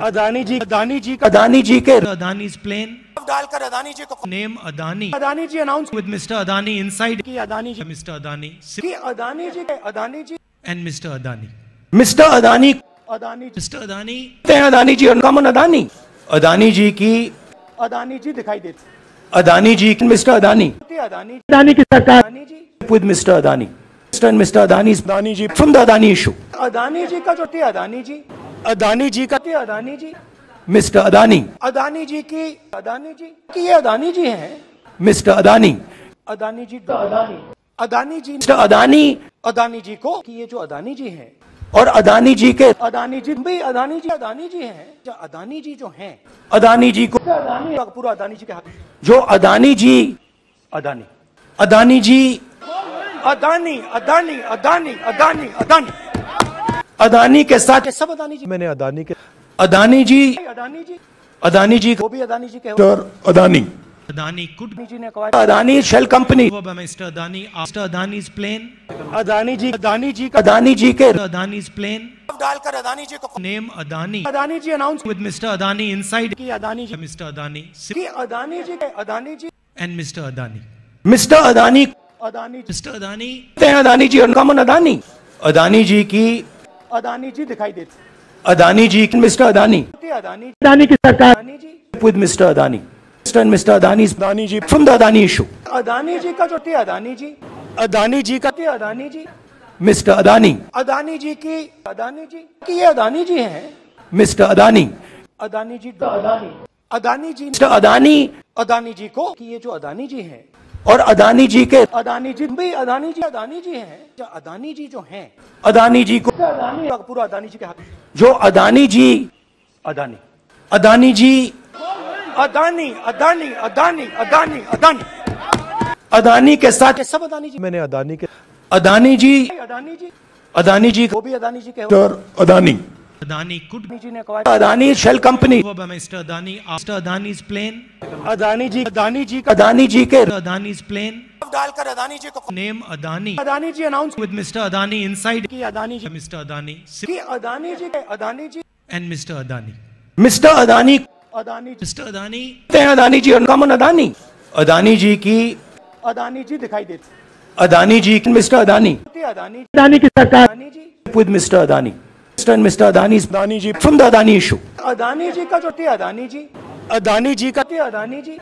Adani ji Adani ji का अदानी जी के Adani's plane. डालकर अदानी जी को name Adani Adani ji announce with mister Adani inside. की अदानी जी Mr. Adani की अदानी जी के Adani ji and mister Adani mister Adani Adani ji. Adani हैं Adani ji uncommon Adani Adani ji की अदानी जी दिखाई देती अदानी जी मिस्टर अदानी अदानी अदानी की सरकार Adani ji Mr. Adani. Mr. and Mr. Adani's Adani ji from the Adani issue. Adani ji का जो थे अदानी जी अदानी जी का थे अदानी जी मिस्टर अदानी अदानी जी की अदानी जी की ये अदानी जी हैं मिस्टर अदानी अदानी जी अदानी अदानी जी मिस्टर अदानी अदानी जी को कि ये जो अदानी जी हैं और अदानी जी के अदानी जी भाई अदानी जी अदानी जी हैं। जो अदानी जी जो हैं अदानी जी को अदानी पूरा अदानी जी के हाथ। जो अदानी जी अदानी। अदानी जी अदानी अदानी अदानी अदानी अदानी। अदानी के साथ सब अदानी जी। मैंने अदानी के अदानी जी अदानी जी। अदानी जी वो भी अदानी जी के और अदानी। Adani could जी ने कहा Adani shell company by Mr. Adani after Adani's plane. Adani ji Adani ji का अदानी जी के Adani's plane. डालकर अदानी जी को Name Adani Adani ji announce with Mr. Adani inside. की अदानी जी Mr. Adani की अदानी जी के Adani ji and Mr. Adani. Mister Adani कहते Adani ji Mr. Adani हैं Adani ji uncommon Adani Adani ji की अदानी जी दिखाई देती अदानी जी मिस्टर अदानी अदानी अदानी की सरकार Adani ji with Adani. Mr. and Mr. Adani's Adani ji from the Adani issue. Adani ji का जो थे अदानी जी अदानी जी का थे अदानी जी Mr. Adani. अदानी जी की अदानी जी की ये अदानी जी हैं Mr. Adani. अदानी जी अदानी अदानी जी Mr. Adani अदानी जी को कि ये जो अदानी जी हैं और अदानी जी के अदानी जी भाई अदानी जी अदानी जी हैं जो अदानी जी जो हैं अदानी जी को अदानी पूरा अदानी जी के हाथ जो अदानी जी अदानी अदानी जी अदानी अदानी अदानी अदानी अदानी अदानी के साथ सब अदानी जी मैंने अदानी के अदानी जी अदानी जी अदानी जी वो भी अदानी जी के mister Adani Adani could Adani ji ने कहा Adani shell company Mr. Adani after Adani's plane. Adani ji Adani ji Adani ji के Adani's plane. डालकर अदानी जी को name Adani Adani ji announce with Mr. Adani inside. की Adani ji mister Adani की अदानी जी के Adani ji and mister Adani mister Adani Adani ji कहते हैं अदानी जी उनका मन अदानी अदानी जी की अदानी जी दिखाई देती अदानी जी मिस्टर अदानी अदानी अदानी की सरकार Adani ji Mr. Adani. Mr. and Mr. Adani's Adani ji from the Adani issue. Adani ji का जो थे अदानी जी अदानी जी का थे अदानी जी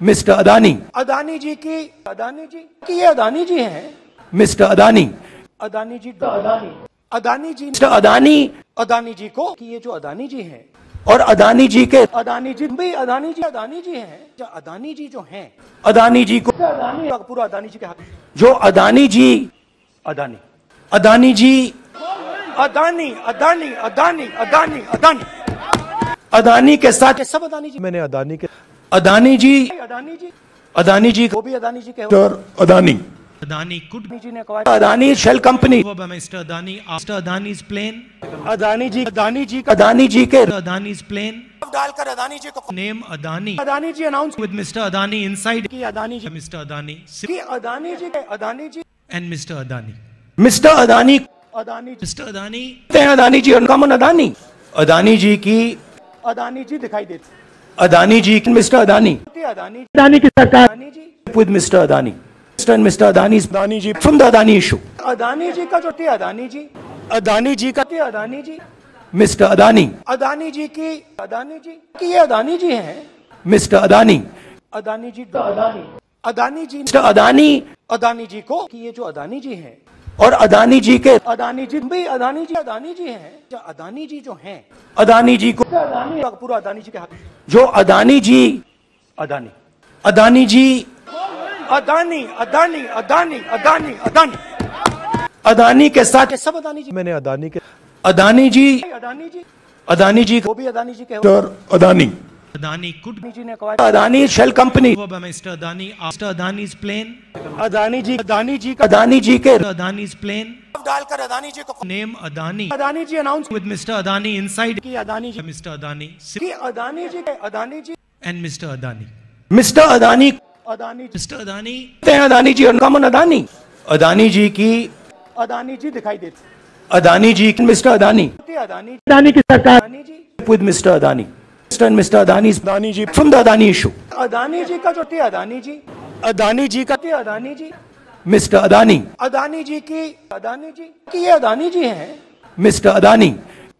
मिस्टर अदानी अदानी जी की अदानी जी की ये अदानी जी हैं मिस्टर अदानी अदानी जी अदानी अदानी जी मिस्टर अदानी अदानी जी को कि ये जो अदानी जी हैं और अदानी जी के अदानी जी भी अदानी जी अदानी जी हैं। जो अदानी जी जो हैं अदानी जी को अदानी पूरा अदानी जी के हाथ। जो अदानी जी अदानी। अदानी जी अदानी अदानी अदानी अदानी अदानी। अदानी के साथ सब अदानी जी मैंने अदानी के अदानी जी अदानी जी अदानी जी वो भी अदानी जी के Adani. Adani could Adani Adani shell company go Mr. Adani after Adani's plane. Adani ji Adani ji का अदानी जी के Adani's plane. डालकर अदानी जी को Name Adani Adani ji announce with Mr. Adani inside. की अदानी जी Mr. Adani की Adani ji Adani ji and Mr. Adani. Mister Adani कहते Adani ji Mr. Adani हैं अदानी जी उनका मन अदानी अदानी जी की अदानी जी दिखाई देती अदानी जी मिस्टर अदानी अदानी अदानी की सरकार Adani Mr. Adani. Mr. and Mr. Adani's Adani ji from the Adani issue. Adani ji का जो थे अदानी जी अदानी जी का थे अदानी जी Mr. Adani, अदानी जी की अदानी जी की ये अदानी जी हैं Mr. Adani, अदानी जी अदानी अदानी जी Mr. Adani अदानी जी को कि ये जो अदानी जी हैं और अदानी जी के अदानी जी भी अदानी जी अदानी जी हैं जो अदानी जी जो हैं अदानी जी को अदानी पूरा अदानी जी के हाथ जो अदानी जी अदानी अदानी जी अदानी अदानी अदानी अदानी अदानी अदानी के साथ ये सब अदानी जी मैंने अदानी के अदानी जी अदानी जी अदानी जी वो भी अदानी जी के mister Adani Adani could Adani ji ने कहा Adani shell company go by Mr. Adani after Adani's plane. Adani ji Adani ji का अदानी जी के Adani's plane. डालकर अदानी जी को name Adani Adani ji announce with mister Adani inside. की Adani ji Mr. Adani की अदानी जी के Adani ji and mister Adani mister Adani Adani ji. Adani हैं अदानी जी मन अदानी अदानी जी की अदानी जी दिखाई देती अदानी जी मिस्टर अदानी अदानी अदानी की सरकार Adani ji Mr. Adani. Mr. and Mr. Adani's Adani ji from the Adani issue. Adani ji का जो थे अदानी जी अदानी जी का थे अदानी जी Mr. Adani, अदानी जी की अदानी जी की ये अदानी जी हैं Mr. Adani,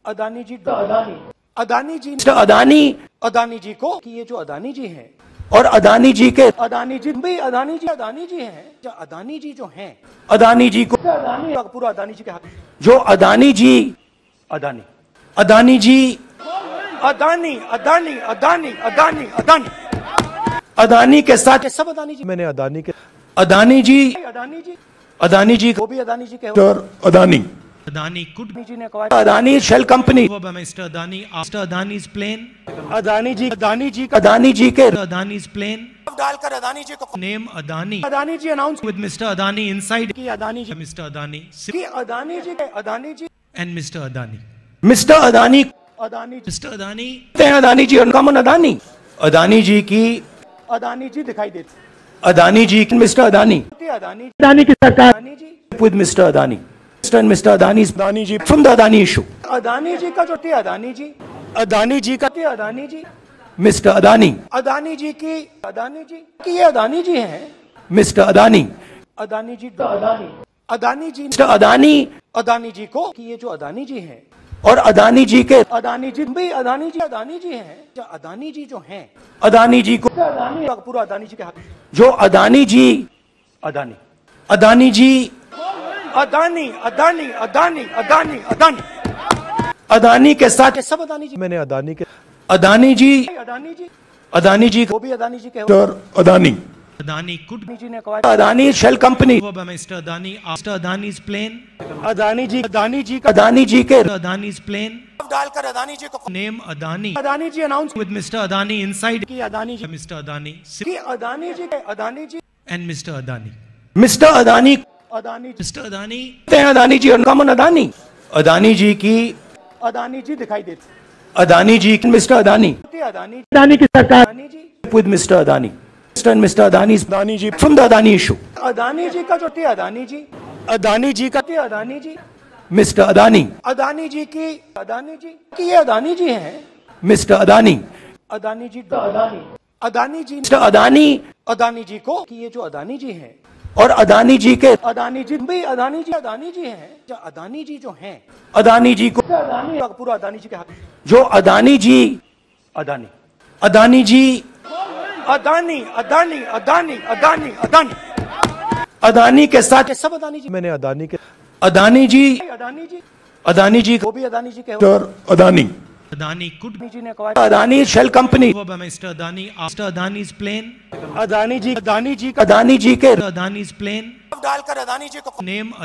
अदानी जी अदानी अदानी जी Mr. Adani अदानी जी को कि ये जो अदानी जी हैं और अदानी जी के अदानी जी भी अदानी जी अदानी जी हैं। जो अदानी जी जो हैं अदानी जी को अदानी पूरा अदानी जी के हाथ। जो अदानी जी अदानी। अदानी जी अदानी अदानी अदानी अदानी अदानी। अदानी के साथ सब अदानी जी। मैंने अदानी के अदानी जी अदानी जी। अदानी जी वो भी अदानी जी के हो। Mister Adani. Adani could Adani ji ने कहा Adani shell company go by Mr. Adani after Adani's plane. Adani ji Adani ji का अदानी जी के Adani's plane. डालकर अदानी जी को Name Adani Adani ji announce with Mr. Adani inside. की Adani ji Mr. Adani की अदानी जी के Adani ji and Mr. Adani. Mister Adani कहते Adani ji Mr. Adani हैं अदानी जी उनका मन अदानी अदानी जी की अदानी जी दिखाई देती अदानी जी मिस्टर अदानी अदानी अदानी की सरकार Adani ji with Mr. Adani. Mr. and Mr. Adani's Adani ji from the Adani issue. Adani ji का जो थे अदानी जी अदानी जी का थे अदानी जी Mr. Adani, अदानी जी की अदानी जी की ये अदानी जी हैं Mr. Adani, अदानी जी अदानी अदानी जी Mr. Adani अदानी जी को कि ये जो अदानी जी हैं और अदानी जी के अदानी जी भी अदानी जी अदानी जी हैं जो अदानी जी जो हैं अदानी जी को अदानी पूरा अदानी जी के हाथ जो अदानी जी अदानी अदानी जी अदानी अदानी अदानी अदानी अदानी अदानी के साथ सब अदानी जी मैंने अदानी के अदानी जी अदानी जी अदानी जी वो भी अदानी जी के mister Adani Adani could Adani ji ने कहा Adani shell company Mr. Adani after Adani's plane. Adani ji Adani ji का अदानी जी के Adani's plane. डालकर अदानी जी को name Adani Adani ji announce with Mr. Adani inside. की अदानी जी मिस्टर अदानी की अदानी जी के Adani ji and mister Adani mister Adani Adani ji Adani Adani ji और कमन अदानी अदानी जी की अदानी जी दिखाई देते अदानी जी मिस्टर अदानी अदानी अदानी की सरकार Adani ji Mr. Adani. Mr. and Mr. Adani's Adani ji from the Adani issue. Adani ji का जो थे अदानी जी Adani ji का थे अदानी जी Mr. Adani, अदानी जी की अदानी जी की ये अदानी जी हैं मिस्टर अदानी अदानी जी अदानी अदानी जी मिस्टर अदानी अदानी जी को कि ये जो अदानी जी हैं और अदानी जी के अदानी जी भी अदानी जी अदानी जी हैं। जो अदानी जी जो हैं। अदानी जी को अदानी पूरा अदानी जी के हाथ। जो अदानी जी अदानी। अदानी जी अदानी अदानी अदानी अदानी अदानी। अदानी के साथ सब अदानी जी मैंने अदानी के अदानी जी अदानी जी अदानी जी वो भी अदानी जी के Adani. Adani could be ji ने कहा Adani shell company over by Mr. Adani after Adani's plane. Adani ji Adani ji Adani ji के Adani's plane. डालकर अदानी जी को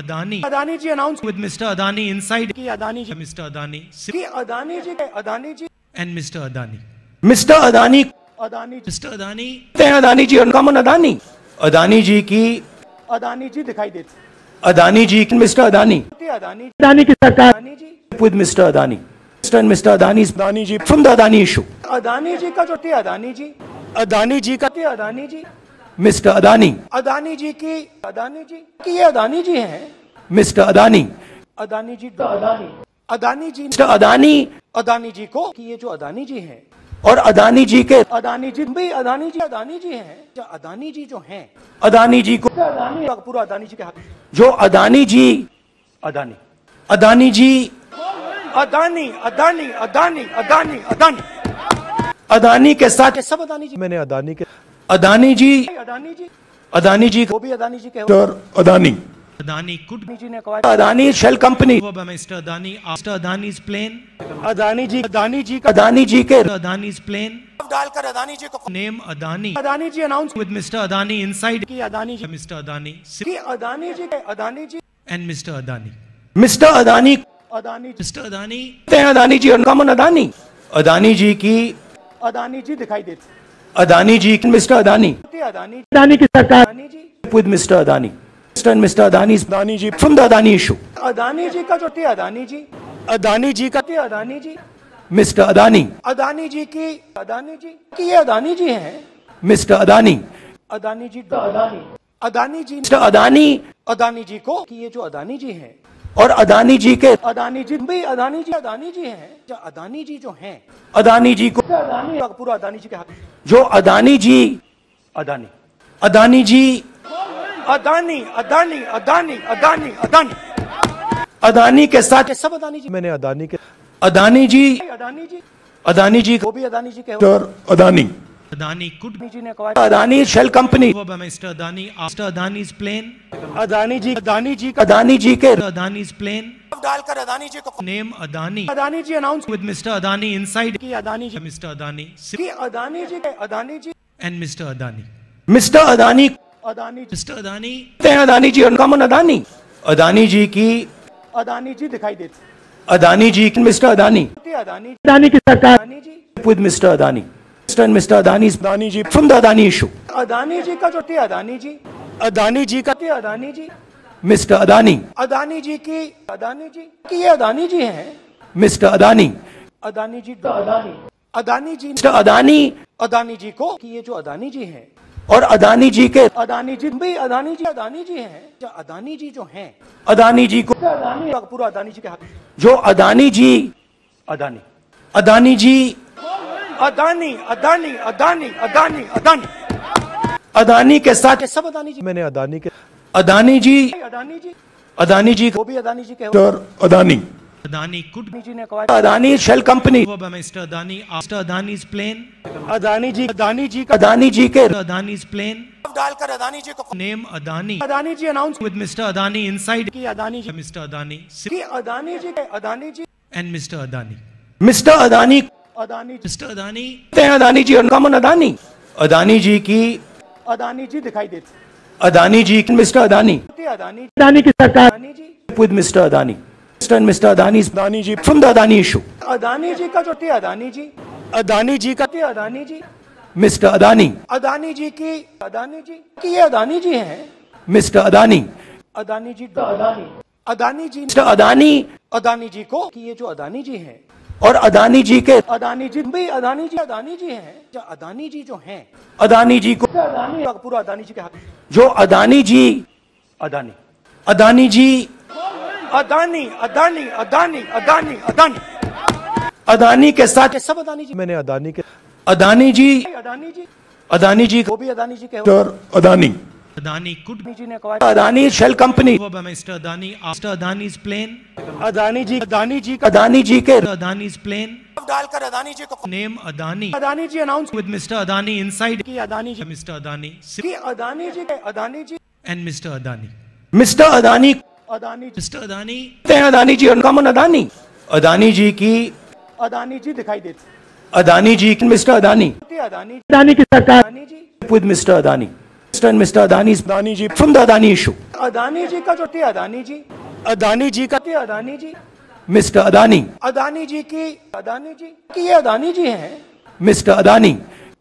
Adani Adani ji announce with Mr. Adani inside. की अदानी जी. Adani की Adani Adani. Adani. Mister Adani Adani ji. Adani, Adani Adani Adani की अदानी जी दिखाई देते Adani ji mister Adani Adani Adani की सरकार Adani Mr. Adani. Mr. and Mr. Adani's Adani ji from the Adani issue. Adani ji का जो थे अदानी जी अदानी जी का थे अदानी जी Mr. Adani, अदानी जी की अदानी जी की ये अदानी जी हैं Mr. Adani, अदानी जी अदानी अदानी जी Mr. Adani अदानी जी को कि ये जो अदानी जी हैं और अदानी जी के अदानी जी भी अदानी जी अदानी जी हैं अदानी जी जो हैं अदानी जी को अदानी पूरा अदानी जी के हाथ जो अदानी जी अदानी अदानी जी अदानी अदानी अदानी अदानी अदानी अदानी के साथ सब अदानी जी मैंने अदानी के अदानी जी अदानी जी अदानी जी वो भी अदानी जी के और अदानी Adani could अदानी जी ने कहा Adani shell company over by Mr. Adani after Adani's plane. Adani ji Adani ji Adani ji के Adani's plane. डालकर अदानी जी को name Adani Adani ji announce with mister Adani inside. की अदानी जी Mr. Adani की अदानी जी के Adani ji and mister Adani mister Adani Adani ji. Adani, हैं अदानी जी और कमन अदानी अदानी जी की अदानी जी दिखाई देते अदानी जी मिस्टर अदानी अदानी अदानी की सरकार Adani ji Mr. Adani. Mr. and Mr. Adani's Adani ji from the Adani issue. Adani ji का जो थे अदानी जी अदानी जी का थे अदानी जी मिस्टर अदानी अदानी जी की अदानी जी की ये अदानी जी हैं मिस्टर अदानी अदानी जी अदानी अदानी जी मिस्टर अदानी अदानी जी को कि ये जो अदानी जी हैं और अदानी जी के अदानी जी भी अदानी जी अदानी जी हैं। जो अदानी जी जो हैं अदानी जी को अदानी पूरा अदानी जी के हाथ। जो अदानी जी अदानी। अदानी जी अदानी अदानी अदानी अदानी अदानी। अदानी के साथ सब अदानी जी। मैंने अदानी के अदानी जी अदानी जी। अदानी जी वो भी अदानी जी के और अदानी। Adani could अदानी जी ने कहा Adani shell company over by Mr. Adani after Adani's plane. Adani ji Adani ji Adani ji के Adani's plane. डालकर अदानी जी को Name Adani Adani ji announce with Mr. Adani inside. की अदानी जी Mr. Adani की अदानी जी के Adani ji and Mr. Adani. Mister Adani Adani. Adani, हैं अदानी जी और कमन अदानी अदानी जी की अदानी जी दिखाई देते अदानी जी मिस्टर अदानी अदानी अदानी की सरकार Adani ji with Mr. Adani. Mr. and Mr. Adani's Adani ji from the Adani issue. Adani ji का जो थे अदानी जी अदानी जी का थे अदानी जी Mr. Adani, अदानी जी की अदानी जी की ये अदानी जी हैं Mr. Adani, अदानी जी अदानी अदानी जी Mr. Adani अदानी जी को कि ये जो अदानी जी हैं और अदानी जी के अदानी जी भी अदानी जी अदानी जी हैं जो अदानी जी जो हैं अदानी जी को अदानी पूरा अदानी जी के हाथ जो अदानी जी अदानी अदानी जी अदानी अदानी अदानी अदानी अदानी अदानी के साथ सब अदानी जी मैंने अदानी के अदानी जी अदानी जी अदानी जी वो भी अदानी जी के अदानी Adani could जी ने कहा Adani shell company Mr. Adani after Adani's plane. Adani ji Adani ji Adani ji के Adani's plane. डालकर अदानी जी को name Adani Adani ji announce with Mr. Adani inside. की अदानी जी मिस्टर अदानी की अदानी जी के Adani ji and mister Adani mister Adani Adani ji Adani Adani ji और कमन अदानी अदानी जी की अदानी जी दिखाई देते अदानी जी मिस्टर अदानी अदानी अदानी की सरकार Adani ji Mr. Adani. Mr. and Mr. Adani's Adani ji from the Adani issue. Adani ji का जो थे अदानी जी अदानी जी का थे अदानी जी मिस्टर अदानी अदानी जी की अदानी जी की ये अदानी जी हैं मिस्टर अदानी अदानी जी अदानी अदानी जी मिस्टर अदानी अदानी जी को कि ये जो अदानी जी हैं और अदानी जी के अदानी जी भाई अदानी जी अदानी जी हैं। जो अदानी जी जो हैं अदानी जी को अदानी पूरा अदानी जी के हक जो अदानी जी अदानी। अदानी जी अदानी अदानी अदानी अदानी अदानी। अदानी के साथ सब अदानी जी मैंने अदानी के अदानी जी अदानी जी अदानी जी वो भी अदानी जी के Adani. Adani could Adani company over by Mr. Adani after Adani's plane. Adani ji Adani ji का अदानी जी के Adani's plane. डालकर अदानी जी को Adani Adani ji announce with Mr. Adani inside. की अदानी जी. Adani की Adani Adani. Adani. Mister Adani Adani ji. Adani Adani ji uncommon Adani Adani ji की अदानी जी दिखाई देती Adani ji mister Adani Adani Adani की सरकार Adani Mr. Adani. Mr. and Mr. Adani's Adani ji from the Adani issue. Adani ji का जो थे अदानी जी अदानी जी का थे अदानी जी Mr. Adani, अदानी जी की अदानी जी की ये अदानी जी हैं Mr. Adani,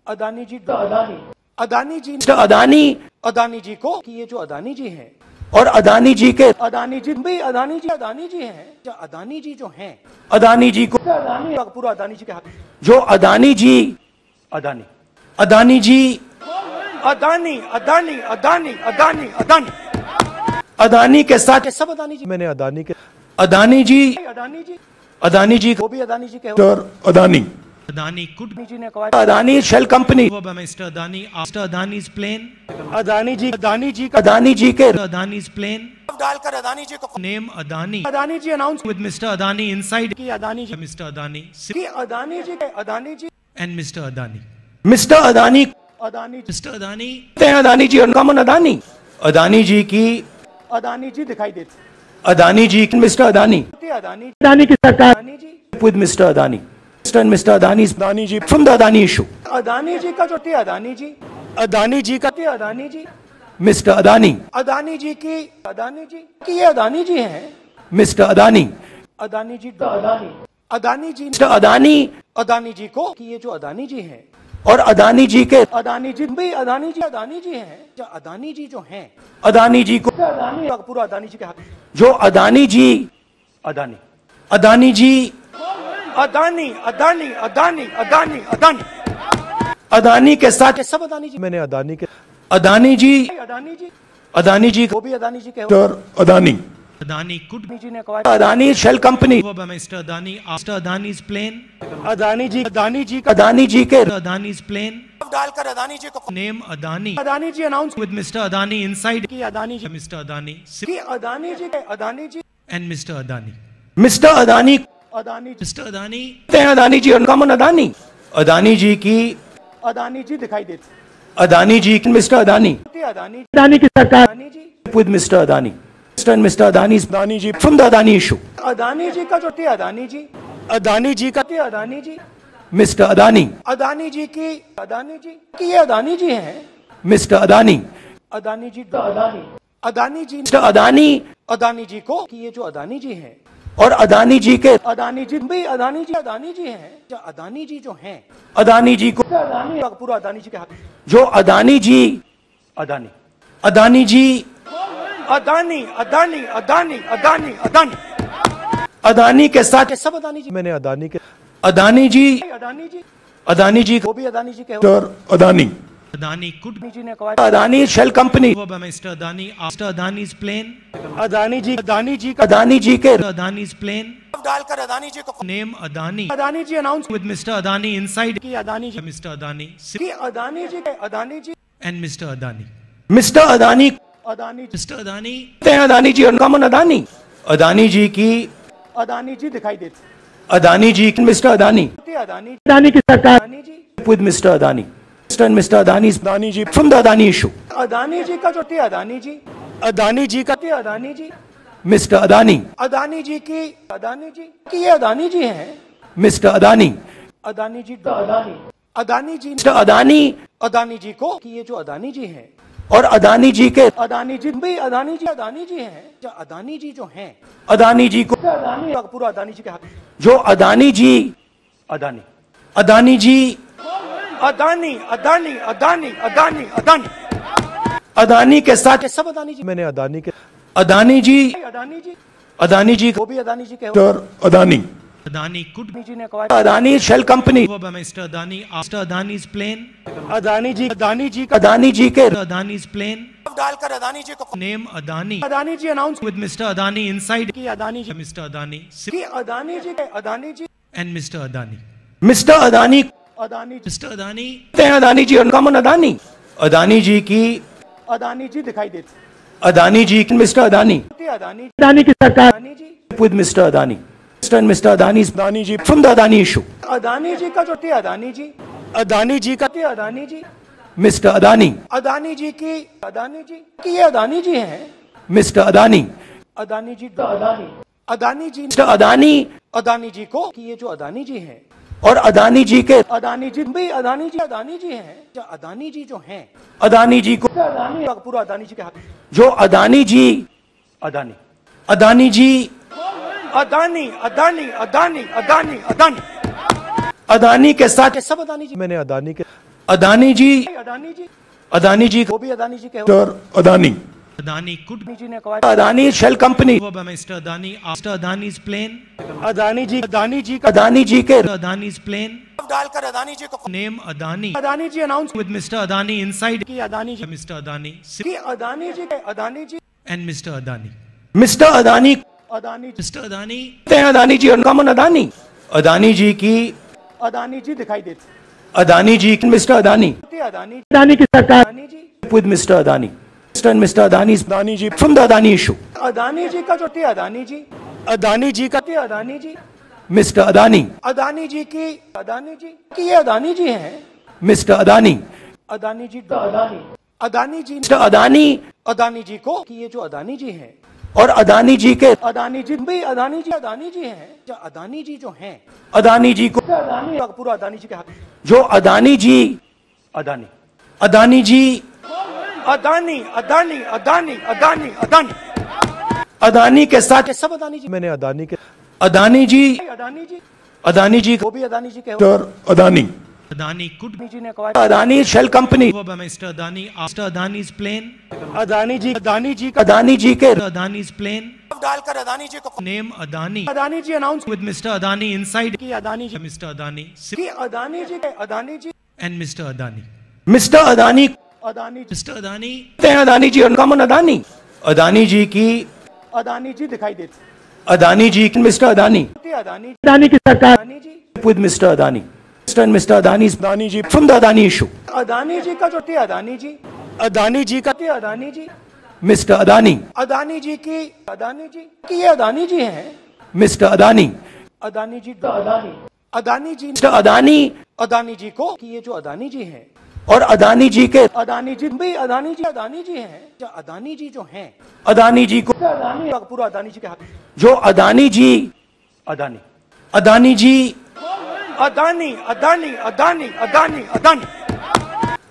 अदानी जी अदानी अदानी जी Mr. Adani अदानी जी को कि ये जो अदानी जी हैं और अदानी जी के अदानी जी भाई अदानी जी अदानी जी हैं अदानी जी जो हैं अदानी जी को अदानी पूरा अदानी जी के हक जो अदानी जी अदानी अदानी जी अदानी अदानी अदानी अदानी अदानी अदानी के साथ सब अदानी जी मैंने अदानी के अदानी जी अदानी जी अदानी जी वो भी अदानी जी के और अदानी Adani could अदानी ने कहा Adani Mr. Adani after Adani's plane. Adani जी अदानी जी का अदानी जी के Adani's plane. डालकर अदानी जी को name Adani Adani ji announce with mister Adani inside. की अदानी जी Mr. Adani की अदानी जी के Adani ji and mister Adani mister Adani Adani ji. Adani हैं अदानी जी अनकॉमन अदानी अदानी जी की अदानी जी दिखाई देती अदानी जी मिस्टर अदानी अदानी अदानी की सरकार Adani ji Mr. Adani. Mr. and Mr. Adani's Adani ji from the Adani issue. Adani ji का जो थे अदानी जी अदानी जी का थे अदानी जी मिस्टर अदानी अदानी जी की अदानी जी की ये अदानी जी हैं मिस्टर अदानी अदानी जी अदानी अदानी जी मिस्टर अदानी अदानी जी को कि ये जो अदानी जी हैं और अदानी जी के अदानी जी भाई अदानी जी अदानी जी हैं। जो अदानी जी जो हैं अदानी जी को अदानी पूरा अदानी जी के हक जो अदानी जी अदानी। अदानी जी अदानी अदानी अदानी अदानी अदानी। अदानी के साथ सब अदानी जी। मैंने अदानी के अदानी जी अदानी जी। अदानी जी वो भी अदानी जी के और अदानी। Adani could अदानी जी ने कहा Adani shell company over by Mr. Adani after Adani's plane. Adani ji Adani ji का अदानी जी के Adani's plane. डालकर अदानी जी को Name Adani Adani ji announce with Mr. Adani inside. की अदानी जी Mr. Adani की अदानी जी के Adani ji and Mr. Adani. Mister Adani कहते Adani ji Mr. Adani हैं Adani ji uncommon Adani Adani ji की अदानी जी दिखाई देती अदानी जी मिस्टर अदानी अदानी अदानी की सरकार Adani ji with Mr. Adani. Mr. and Mr. Adani's Adani ji from the Adani issue. Adani ji का जो थे अदानी जी अदानी जी का थे अदानी जी Mr. Adani, अदानी जी की अदानी जी की ये अदानी जी हैं Mr. Adani, अदानी जी अदानी अदानी जी Mr. Adani अदानी जी को कि ये जो अदानी जी हैं और अदानी जी के अदानी जी भाई अदानी जी अदानी जी हैं जो अदानी जी जो हैं अदानी जी को अदानी पूरा अदानी जी के हक जो अदानी जी अदानी अदानी जी अदानी अदानी अदानी अदानी अदानी अदानी के साथ सब अदानी जी मैंने अदानी के अदानी जी अदानी जी अदानी जी वो भी अदानी जी के अदानी Adani could जी ने कहा Adani shell company Mr. Adani after Adani's plane. Adani ji Adani ji का अदानी जी के Adani's plane. डालकर अदानी जी को name Adani Adani ji announce with Mr. Adani inside. की अदानी जी मिस्टर अदानी की अदानी जी के Adani ji and mister Adani mister Adani Adani ji Adani Adani ji और uncommon Adani Adani ji की अदानी जी दिखाई देती अदानी जी मिस्टर अदानी अदानी अदानी की सरकार Adani ji Mr. Adani. Mr. and Mr. Adani's Adani ji from the Adani issue. Adani ji का जो थे अदानी जी अदानी जी का थे अदानी जी मिस्टर अदानी अदानी जी की अदानी जी की ये अदानी जी हैं मिस्टर अदानी अदानी जी अदानी अदानी जी मिस्टर अदानी अदानी जी को कि ये जो अदानी जी हैं और अदानी जी के अदानी जी भाई अदानी जी अदानी जी हैं। जो अदानी जी जो हैं। अदानी जी को अदानी पूरा अदानी जी के हक जो अदानी जी अदानी। अदानी जी अदानी अदानी अदानी अदानी अदानी। अदानी के साथ सब अदानी जी मैंने अदानी के अदानी जी अदानी जी अदानी जी वो भी अदानी जी के Mr. Adani. Could Adani Shell Company. Mr. Adani after Adani's plane. Adani Adani का अदानी के Adani's plane. डालकर अदानी जी को Adani Adani ji announce with Mr. Adani. की अदानी जी Mr. Adani की अदानी जी के Adani ji and Mr. Adani. Mister Adani Adani हैं अदानी जी अनकॉमन अदानी अदानी जी की अदानी जी दिखाई देती अदानी जी मिस्टर अदानी अदानी अदानी की सरकार Adani Mr. Adani. Mr. and Mr. Adani's Adani ji from the Adani issue. Adani ji का जो थी अदानी जी अदानी जी का थी अदानी जी Mr. Adani. अदानी जी की अदानी जी की ये अदानी जी हैं Mr. Adani. अदानी जी अदानी अदानी जी Mr. Adani अदानी जी को कि ये जो अदानी जी हैं और अदानी जी के अदानी जी भी अदानी जी अदानी जी हैं जो अदानी जी जो हैं अदानी जी को अदानी पूरा अदानी जी के हाथ जो अदानी जी अदानी अदानी जी अदानी अदानी अदानी अदानी अदानी अदानी के साथ सब अदानी जी मैंने अदानी के अदानी जी अदानी जी अदानी जी वो भी अदानी जी के Mr. Adani. Adani could be Adani ji ने कहा Adani Shell Company. Mr. Adani after Adani's plane. Adani जी अदानी जी का अदानी जी के Adani's plane. डालकर अदानी जी को name Adani Adani ji announce with mister Adani inside. की अदानी जी Mr. Adani की अदानी जी के Adani ji and mister Adani mister Adani Adani ji Mr. Adani हैं Adani ji uncommon Adani Adani ji की अदानी जी दिखाई देती अदानी जी मिस्टर अदानी अदानी अदानी की सरकार Adani ji with Mr. Adani. Mr. and Mr. Adani's Adani ji from the Adani issue. Adani ji का जो थी अदानी जी अदानी जी का थी अदानी जी Mr. Adani. अदानी जी की अदानी जी की ये अदानी जी हैं Mr. Adani. अदानी जी अदानी अदानी जी Mr. Adani अदानी जी को कि ये जो अदानी जी हैं और अदानी जी के अदानी जी भी अदानी जी अदानी जी हैं। जो अदानी जी जो हैं अदानी जी को अदानी पूरा अदानी जी के हाथ। जो अदानी जी अदानी। अदानी जी अदानी अदानी अदानी अदानी अदानी। अदानी के साथ सब अदानी जी। मैंने अदानी के अदानी जी अदानी जी। अदानी जी वो भी अदानी जी के अदानी। Adani could अदानी जी ने कहा Adani shell company over by Mr. Adani after Adani's plane. Adani ji Adani ji का अदानी जी के Adani's plane. डालकर अदानी जी को Name Adani Adani ji announce with Mr. Adani inside. की अदानी जी Mr. Adani की अदानी जी के Adani ji and Mr. Adani. Mister Adani कहते Adani ji Mr. Adani हैं Adani ji uncommon Adani Adani ji की अदानी जी दिखाई देती अदानी जी मिस्टर अदानी अदानी अदानी की सरकार Adani ji with Mr. Adani. And Mr. Adani's Adani ji from the Adani issue. Adani ji का जो थी अदानी जी अदानी जी का थी अदानी जी Mr. Adani. अदानी जी की अदानी जी की ये अदानी जी हैं Mr. Adani. अदानी जी अदानी अदानी जी Mr. Adani अदानी जी को कि ये जो अदानी जी हैं और अदानी जी के अदानी जी भी अदानी जी अदानी जी हैं जो अदानी जी जो हैं अदानी जी को अदानी पूरा अदानी जी के हाथ जो अदानी जी अदानी अदानी जी अदानी अदानी अदानी अदानी अदानी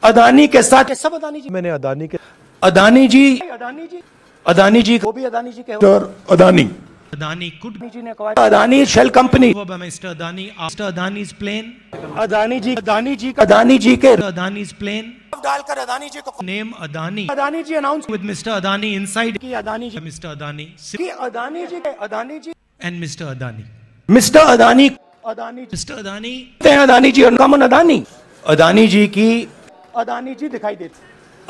अदानी के साथ सब अदानी जी मैंने अदानी के अदानी जी अदानी जी अदानी जी वो भी अदानी जी के अदानी Adani could जी ने कहा Adani shell company Mr. Adani after Adani's plane. Adani ji Adani ji Adani ji के Adani's plane. डालकर अदानी जी को name Adani Adani ji announce with Mr. Adani inside. की अदानी जी मिस्टर अदानी की अदानी जी के Adani ji and mister Adani mister Adani Adani ji Adani Adani ji और uncommon Adani Adani ji की अदानी जी दिखाई देती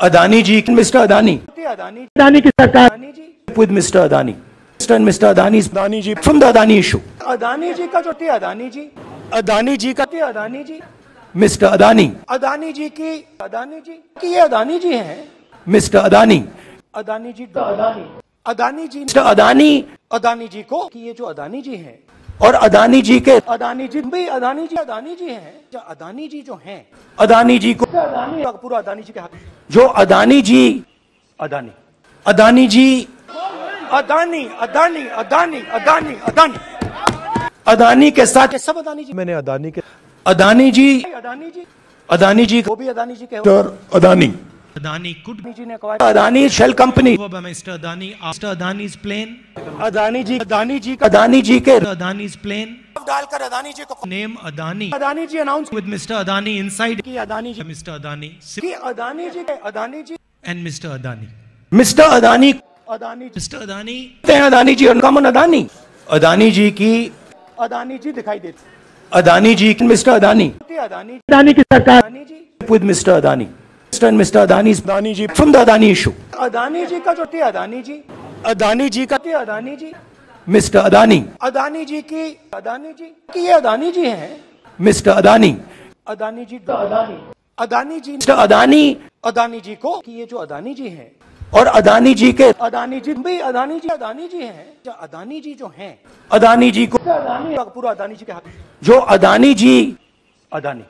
अदानी जी मिस्टर अदानी अदानी अदानी की सरकार Adani ji Mr. Adani. Mr. and Mr. Adani's Adani ji from the Adani issue. Adani ji का जो थी अदानी जी अदानी जी का थी अदानी जी मिस्टर अदानी अदानी जी की अदानी जी की ये अदानी जी हैं मिस्टर अदानी अदानी जी अदानी अदानी जी मिस्टर अदानी अदानी जी को कि ये जो अदानी जी हैं और अदानी जी के अदानी जी भी अदानी जी अदानी जी हैं। जो अदानी जी जो हैं अदानी जी को अदानी पूरा अदानी जी के हाथ। जो अदानी जी अदानी। अदानी जी अदानी अदानी अदानी अदानी अदानी। अदानी के साथ सब अदानी जी मैंने अदानी के अदानी जी अदानी जी अदानी जी वो भी अदानी जी के Adani. Adani could Adani shell company over Mr. Adani after Adani's plane. Adani ji Adani ji का अदानी जी के Adani's plane. डालकर अदानी जी को Name Adani Adani ji announce with Mr. Adani inside. की अदानी जी Mr. Adani की Adani ji Adani ji and Mr. Adani. Mister Adani Adani ji Mr. Adani, हैं Adani ji uncommon Adani Adani ji की अदानी जी दिखाई देते अदानी जी मिस्टर अदानी अदानी अदानी की सरकार Adani Mr. Adani. Mr. and Mr. Adani's Adani ji from the Adani issue. Adani ji का जो थे अदानी जी Adani ji का थे अदानी जी Mr. Adani, अदानी जी की अदानी जी की ये अदानी जी हैं Mr. Adani, अदानी जी अदानी अदानी जी Mr. Adani अदानी जी को कि ये जो अदानी जी हैं और अदानी जी के अदानी जी भी अदानी जी अदानी जी हैं जो अदानी जी जो हैं अदानी जी को अदानी पूरा अदानी जी के हाथ जो अदानी जी अदानी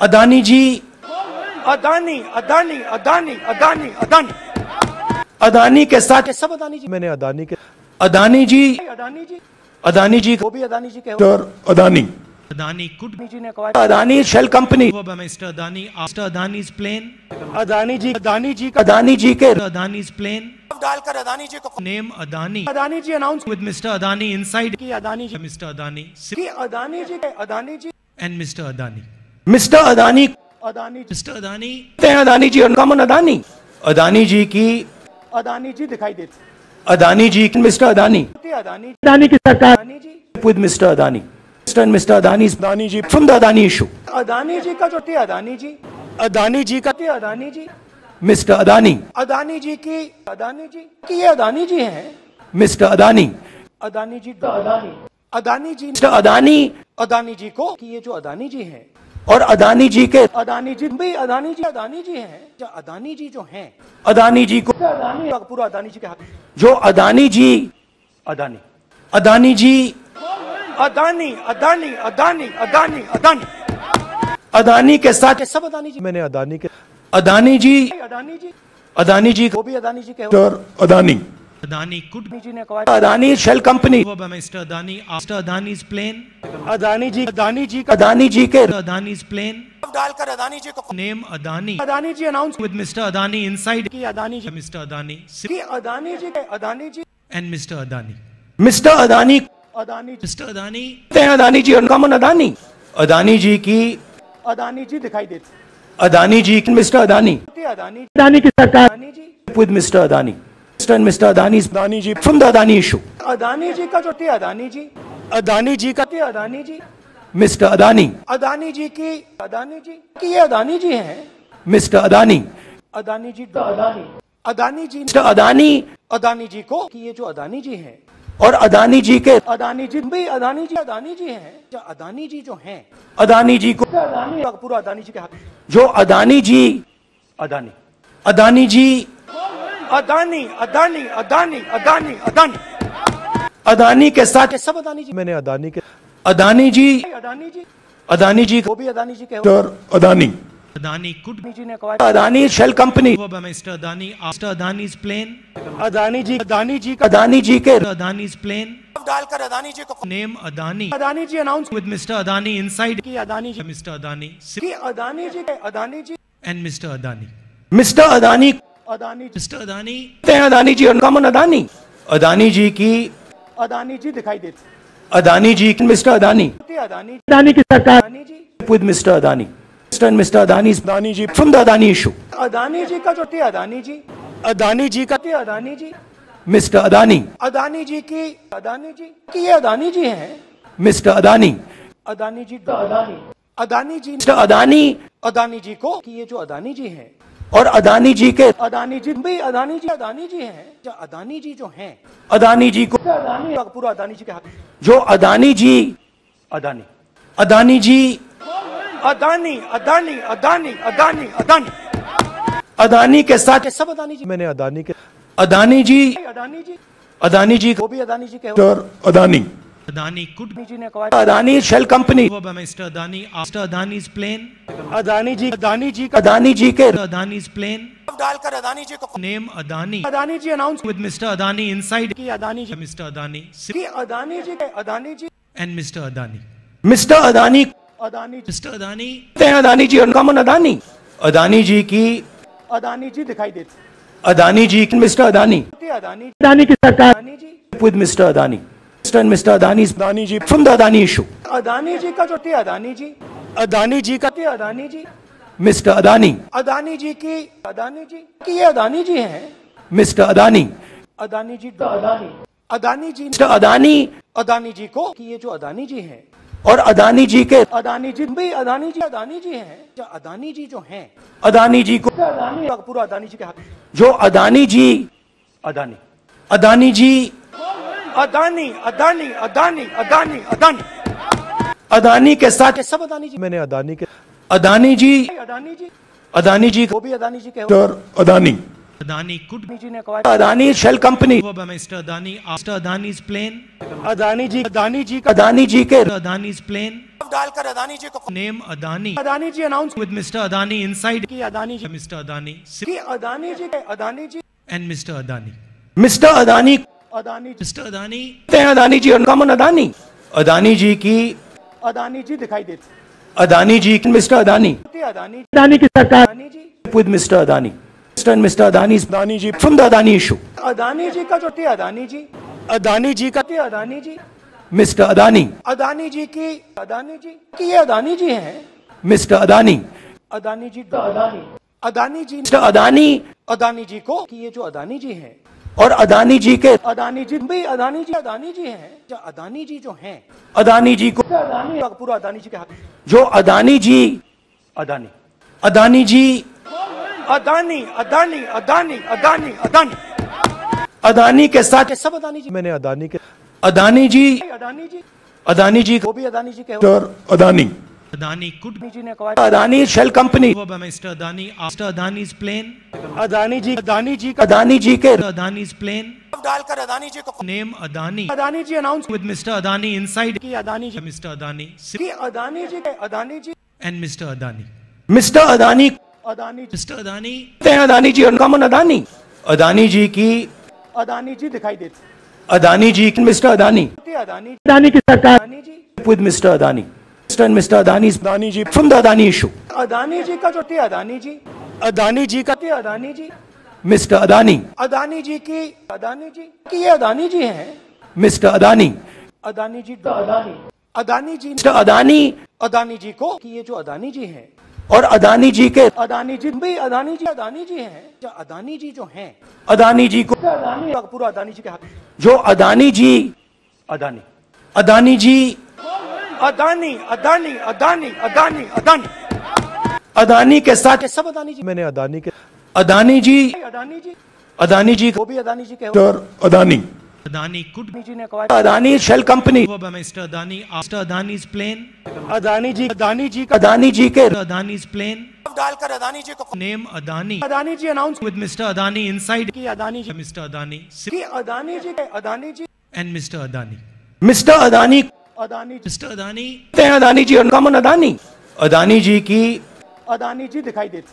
अदानी जी अदानी अदानी अदानी अदानी अदानी अदानी के साथ ये सब अदानी जी मैंने अदानी के अदानी जी अदानी जी अदानी जी वो भी अदानी जी के और अदानी Adani could अदानी जी ने कहा Adani shell company over by Mr. Adani after Adani's plane. Adani ji Adani ji Adani ji के Adani's plane. डालकर अदानी जी को Name Adani Adani ji announce with Mr. Adani inside. की अदानी जी Mr. Adani की Adani ji Adani ji and Mr. Adani. Mister Adani Adani ji. Adani, हैं Adani ji uncommon Adani Adani ji की अदानी जी दिखाई देते Adani ji mister Adani Adani Adani की सरकार Adani ji Mr. Adani. Mr. and Mr. Adani's Adani ji from the Adani issue. Adani ji का जो थे अदानी जी अदानी जी का थे अदानी जी मिस्टर अदानी अदानी जी की अदानी जी की ये अदानी जी हैं मिस्टर अदानी अदानी जी अदानी अदानी जी मिस्टर अदानी अदानी जी को कि ये जो अदानी जी हैं और अदानी जी के अदानी जी भी अदानी जी अदानी जी हैं। जो अदानी जी जो हैं। अदानी जी को अदानी पूरा अदानी जी के हाथ। जो अदानी जी अदानी। अदानी जी अदानी अदानी अदानी अदानी अदानी। अदानी के साथ सब अदानी जी। मैंने अदानी के अदानी जी अदानी जी। अदानी जी वो भी अदानी जी के और अदानी। Adani could अदानी जी ने कहा Adani shell company over by Mr. Adani after Adani's plane. Adani ji Adani ji Adani ji के Adani's plane. डालकर अदानी जी को Name Adani Adani ji announce with Mr. Adani inside. की अदानी जी Mr. Adani की Adani ji Adani ji and Mr. Adani. Mister Adani Adani ji Mr. Adani, हैं Adani ji uncommon Adani Adani ji की अदानी जी दिखाई देते Adani ji mister Adani Adani Adani की सरकार Adani ji with Mr. Adani. Mr. and Mr. Adani's Adani ji from the Adani issue. Adani ji का जो थे अदानी जी अदानी जी का थे अदानी जी Mr. Adani, अदानी जी की अदानी जी की ये अदानी जी हैं Mr. Adani, अदानी जी अदानी अदानी जी Mr. Adani अदानी जी को कि ये जो अदानी जी हैं और अदानी जी के अदानी जी भी अदानी जी अदानी जी हैं जो अदानी जी जो हैं अदानी जी को अदानी पूरा अदानी जी के हाथ जो अदानी जी अदानी अदानी जी अदानी अदानी अदानी अदानी अदानी अदानी के साथ सब अदानी जी मैंने अदानी के अदानी जी अदानी जी अदानी जी वो भी अदानी जी के अदानी Adani could अदानी जी ने कहा Adani shell company Mr. Adani after Adani's plane. Adani ji Adani ji Adani ji के Adani's plane. डालकर अदानी जी को name Adani Adani ji announce with Mr. Adani inside. की अदानी जी मिस्टर अदानी की Adani ji Adani ji and mister Adani mister Adani Adani ji Adani Adani ji uncommon Adani Adani ji की अदानी जी दिखाई देते Adani ji mister Adani Adani Adani की सरकार Adani ji Mr. Adani. Mr. and Mr. Adani's Adani ji from the Adani issue. Adani ji का जो थे अदानी जी अदानी जी का थे अदानी जी मिस्टर अदानी अदानी जी की अदानी जी की ये अदानी जी हैं मिस्टर अदानी अदानी जी अदानी अदानी जी मिस्टर अदानी अदानी जी को कि ये जो अदानी जी हैं और अदानी जी के अदानी जी भी अदानी जी अदानी जी हैं। जो अदानी जी जो हैं। अदानी जी को अदानी पूरा अदानी जी के हाथ। जो अदानी जी अदानी। अदानी जी अदानी अदानी अदानी अदानी अदानी। अदानी के साथ सब अदानी जी मैंने अदानी के अदानी जी अदानी जी अदानी जी वो भी अदानी जी के Adani. Adani could Adani Adani shell company over Mr. Adani after Adani's plane. Adani ji Adani ji Adani ji के Adani's plane. डालकर अदानी जी को Name Adani Adani ji announce with Mr. Adani inside. की अदानी जी Mr. Adani की Adani ji Adani ji and Mr. Adani. Mister Adani Adani ji Mr. Adani, हैं Adani ji uncommon Adani Adani ji की अदानी जी दिखाई देते Adani ji mister Adani Adani Adani की सरकार Adani Mr. Adani. Mr. and Mr. Adani's Adani ji from the Adani issue. Adani ji का जो थे अदानी जी अदानी जी का थे अदानी जी Mr. Adani, अदानी जी की अदानी जी की ये अदानी जी हैं Mr. Adani, Adani ji Adani Adani ji mister Adani Adani ji को कि ये जो अदानी जी हैं और अदानी जी के अदानी जी भी अदानी जी अदानी जी हैं अदानी जी जो हैं अदानी जी को अदानी पूरा अदानी जी के हाथ जो अदानी जी अदानी अदानी जी अदानी अदानी अदानी अदानी अदानी अदानी के साथ सब अदानी जी मैंने अदानी के अदानी जी अदानी जी अदानी जी वो भी अदानी जी के और अदानी Adani could अदानी जी ने कहा Adani shell company over by Mr. Adani after Adani's plane. Adani ji Adani ji का अदानी जी के Adani's plane. डालकर अदानी जी को Name Adani Adani ji announce with Mr. Adani inside. की अदानी जी Mr. Adani की Adani ji Adani ji and Mr. Adani. Mister Adani Adani कहते हैं Adani ji uncommon Adani Adani ji की अदानी जी दिखाई देती अदानी जी मिस्टर अदानी अदानी अदानी की सरकार Adani ji with mister Adani mister mister Adani Adani ji from the Adani issue Adani ji का जो थी अदानी जी अदानी जी का थी अदानी जी मिस्टर अदानी अदानी जी की अदानी जी की ये अदानी जी हैं मिस्टर अदानी अदानी जी अदानी अदानी जी मिस्टर अदानी अदानी जी को कि ये जो अदानी जी हैं और अदानी जी के अदानी जी भी अदानी जी अदानी जी हैं। जो अदानी जी जो हैं। अदानी जी को अदानी पूरा अदानी जी के हाथ। जो अदानी जी अदानी। अदानी जी अदानी अदानी अदानी अदानी अदानी। अदानी के साथ सब अदानी जी। मैंने अदानी के अदानी जी अदानी जी। अदानी जी वो भी अदानी जी के और Adani. Adani could be Adani ji ने कहा Adani shell company over by Mr. Adani after Adani's plane. Adani ji Adani ji का अदानी जी के Adani's plane. डालकर अदानी जी को Name Adani Adani ji announce with Mr. Adani inside. की अदानी जी Mr. Adani की Adani ji Adani ji and Mr. Adani. Mister Adani Adani ji Mr. Adani कहते हैं Adani ji uncommon Adani Adani ji की अदानी जी दिखाई देती अदानी जी मिस्टर अदानी अदानी अदानी की सरकार Adani ji with mister Adani and mister Adani Adani ji from the Adani issue Adani ji का जो थी अदानी जी अदानी जी का थी अदानी जी मिस्टर अदानी अदानी जी की अदानी जी की ये अदानी जी हैं मिस्टर अदानी अदानी जी अदानी अदानी जी मिस्टर अदानी अदानी जी को कि ये जो अदानी जी हैं और अदानी जी के अदानी जी भी अदानी जी अदानी जी हैं जो अदानी जी जो हैं अदानी जी को अदानी पूरा अदानी जी के हाथ जो अदानी जी अदानी अदानी जी अदानी अदानी अदानी अदानी अदानी अदानी के साथ सब अदानी जी मैंने अदानी के अदानी जी अदानी जी अदानी जी वो भी अदानी जी के अदानी Adani could अदानी जी ने कहा Adani shell company Mr. Adani after Adani's plane. Adani ji Adani ji Adani ji के Adani's plane. डालकर अदानी जी को name Adani Adani ji announce with Mr. Adani inside. की अदानी जी मिस्टर अदानी की Adani ji Adani ji and mister Adani mister Adani Adani कहते हैं अदानी जी और uncommon Adani Adani ji की अदानी जी दिखाई देती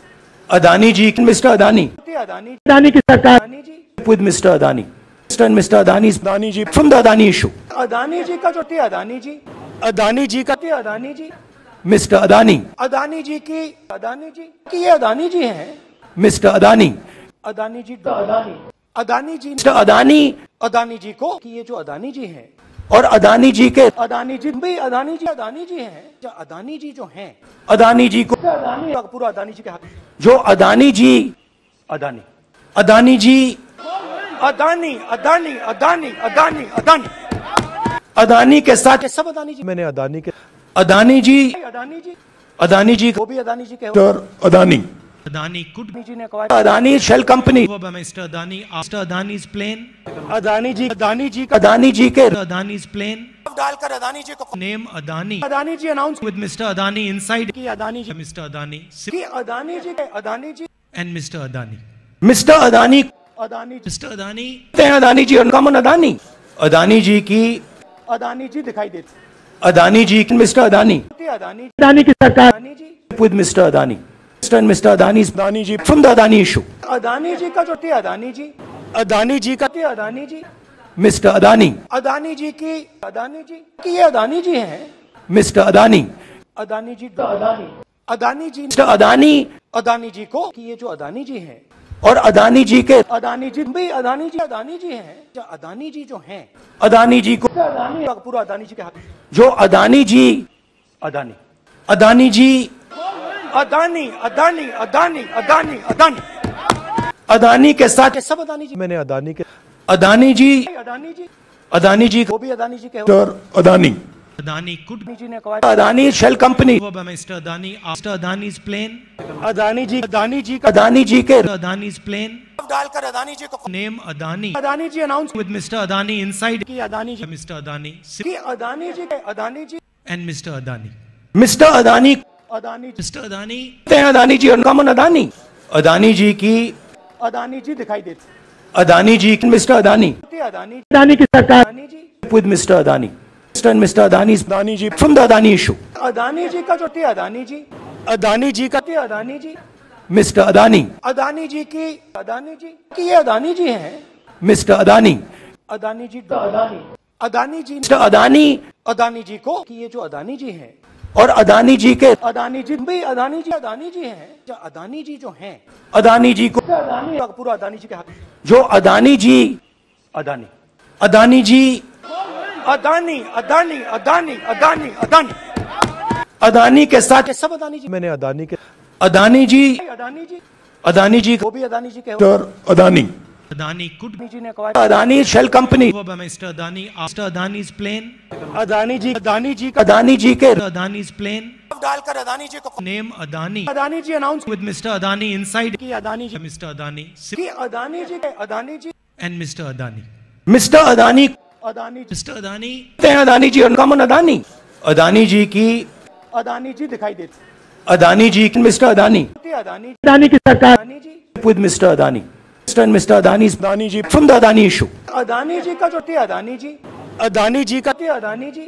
अदानी जी मिस्टर अदानी अदानी अदानी की सरकार Adani ji with mister Adani mister mister Adani Adani ji from the Adani issue Adani ji का जो थी अदानी जी अदानी जी का थी अदानी जी मिस्टर अदानी अदानी जी की अदानी जी की ये अदानी जी हैं मिस्टर अदानी अदानी जी अदानी अदानी जी मिस्टर अदानी अदानी जी को कि ये जो अदानी जी हैं और अदानी जी के अदानी जी भी अदानी जी अदानी जी हैं। जो अदानी जी जो हैं। अदानी जी को अदानी पूरा अदानी जी के हाथ। जो अदानी जी अदानी। अदानी जी अदानी अदानी अदानी अदानी अदानी। अदानी के साथ सब अदानी जी मैंने अदानी के अदानी जी अदानी जी अदानी जी वो भी अदानी जी के Adani. Adani could company over by Mr. Adani after Adani's plane. Ji Adani ji का अदानी जी के Adani's plane. डालकर अदानी जी को Name Adani Adani ji announce with Mr. Adani inside. की अदानी जी Mr. Adani की Adani ji Adani ji and Mr. Adani. Mister Adani. Adani हैं Adani ji uncommon Adani Adani ji की अदानी जी दिखाई देती अदानी जी मिस्टर अदानी अदानी अदानी की सरकार Adani ji with mister Adani mister and Adani Adani ji from the Adani issue Adani ji का जो थी अदानी जी अदानी जी का थी अदानी जी मिस्टर अदानी अदानी जी की अदानी जी की ये अदानी जी हैं मिस्टर अदानी अदानी जी अदानी अदानी जी मिस्टर अदानी अदानी जी को कि ये जो अदानी जी हैं और अदानी जी के अदानी जी भी अदानी जी अदानी जी हैं जो अदानी जी जो हैं अदानी जी को अदानी पूरा अदानी जी के हाथ जो अदानी जी अदानी अदानी जी अदानी अदानी अदानी अदानी अदानी। अदानी के साथ के सब अदानी जी मैंने अदानी के अदानी जी अदानी जी। अदानी जी वो भी अदानी जी के और अदानी। अदानी कुड जी ने कहा अदानी शेल कंपनी वो mister Adani mister Adani is plane Adani ji Adani ji Adani ji के अदानी इज़ प्लेन डालकर अदानी जी को name Adani. Adani ji announce with mister Adani inside की अदानी जी मिस्टर अदानी। की अदानी जी के Adani ji and mister Adani. Mister Adani Adani ji कहते हैं Adani ji uncommon Adani Adani ji की अदानी जी दिखाई देती अदानी जी मिस्टर अदानी अदानी अदानी की सरकार Adani ji Mr. Adani. Mr. and Mr. Adani's Adani ji from the Adani issue. Adani ji का जो थी अदानी जी अदानी जी का थी अदानी जी मिस्टर अदानी अदानी जी की अदानी जी की ये अदानी जी हैं मिस्टर अदानी अदानी जी अदानी अदानी जी मिस्टर अदानी अदानी जी को कि ये जो अदानी जी हैं और अदानी जी के अदानी जी भी अदानी जी अदानी जी हैं। जो अदानी जी जो हैं अदानी जी को अदानी पूरा अदानी जी के हाथ। जो अदानी जी अदानी। अदानी जी अदानी अदानी अदानी अदानी अदानी। अदानी के साथ सब अदानी जी मैंने अदानी के अदानी जी अदानी जी अदानी जी वो भी अदानी जी के Mr. Adani. Adani could Adani ji ने कहा Adani shell company over by Mr. Adani after Adani's plane. Adani ji Adani ji का अदानी जी के Adani's plane. डालकर अदानी जी को Name Adani Adani ji announce with Mr. Adani inside. की Adani ji Mr. Adani की अदानी जी के Adani ji and Mr. Adani. Mister Adani कहते Adani ji Mr. Adani हैं Adani ji uncommon Adani Adani ji की अदानी जी दिखाई देती अदानी जी मिस्टर अदानी अदानी अदानी की सरकार Adani ji with Mr. Adani. Mr. and Mr. Adani's Adani ji from the Adani issue. Adani ji का जो थी अदानी जी अदानी जी का थी अदानी जी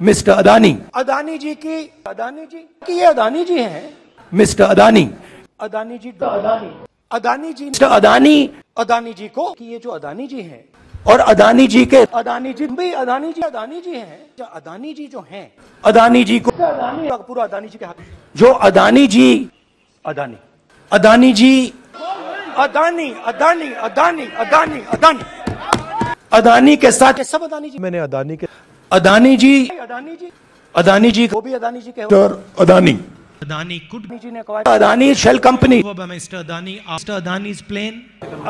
Mr. Adani. अदानी जी की अदानी जी की ये अदानी जी हैं Mr. Adani. अदानी जी अदानी अदानी जी Mr. Adani अदानी जी को कि ये जो अदानी जी हैं और अदानी जी के अदानी जी भी अदानी जी अदानी जी हैं जो अदानी जी जो हैं अदानी जी को अदानी पूरा अदानी जी के हाथ जो अदानी जी अदानी अदानी जी अदानी अदानी अदानी अदानी अदानी अदानी के साथ सब अदानी जी मैंने अदानी के अदानी जी अदानी जी अदानी जी वो भी अदानी जी के. Adani. Adani could Adani ji ने कहा Adani shell company Mr. Adani after Adani's plane.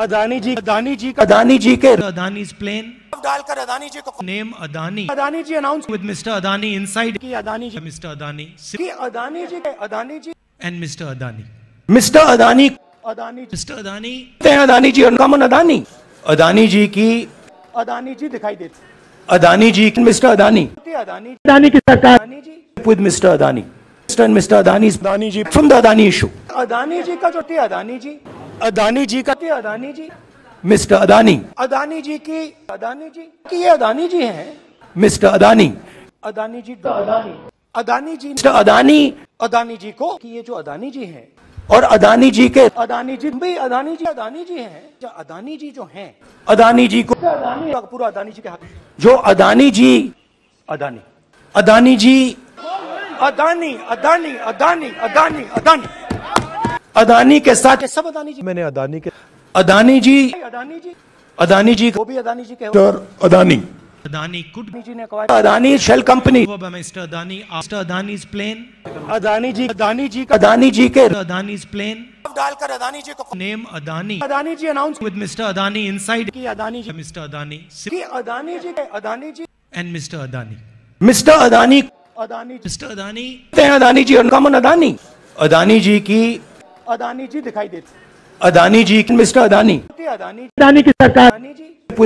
Adani ji Adani ji Adani ji के Adani's plane. डालकर अदानी जी को name Adani Adani ji announce with Mr. Adani inside. की अदानी जी मिस्टर अदानी की अदानी जी के Adani ji and mister Adani mister Adani Adani ji. Adani हैं अदानी जी और uncommon Adani Adani ji की अदानी जी दिखाई देती अदानी जी मिस्टर अदानी अदानी अदानी की सरकार Adani ji Mr. Adani. Mr. and Mr. Adani's Adani ji from the Adani issue. Adani ji का जो थी अदानी जी अदानी जी का थी अदानी जी Mr. Adani. अदानी जी की अदानी जी की ये अदानी जी हैं Mr. Adani. अदानी जी अदानी अदानी जी Mr. Adani अदानी जी को कि ये जो अदानी जी हैं और अदानी जी के अदानी जी भी अदानी जी अदानी जी हैं। जो अदानी जी जो हैं अदानी जी को अदानी पूरा अदानी जी के हाथ। जो अदानी जी अदानी। अदानी जी अदानी अदानी अदानी अदानी अदानी। अदानी के साथ सब अदानी जी मैंने अदानी के अदानी जी अदानी जी अदानी जी वो भी अदानी जी के हो। Mr. Adani. Adani could Adani Adani company over by Mr. Adani after Adani's plane. Adani ji Adani ji का अदानी जी के Adani's plane. डालकर अदानी जी को Adani Adani ji announce with Mr. Adani inside. की अदानी जी. Adani की Adani Adani. Adani. Mister Adani Adani ji Mr. Adani Adani ji uncommon Adani Adani ji की अदानी जी दिखाई देती Adani ji mister Adani Adani Adani की सरकार Adani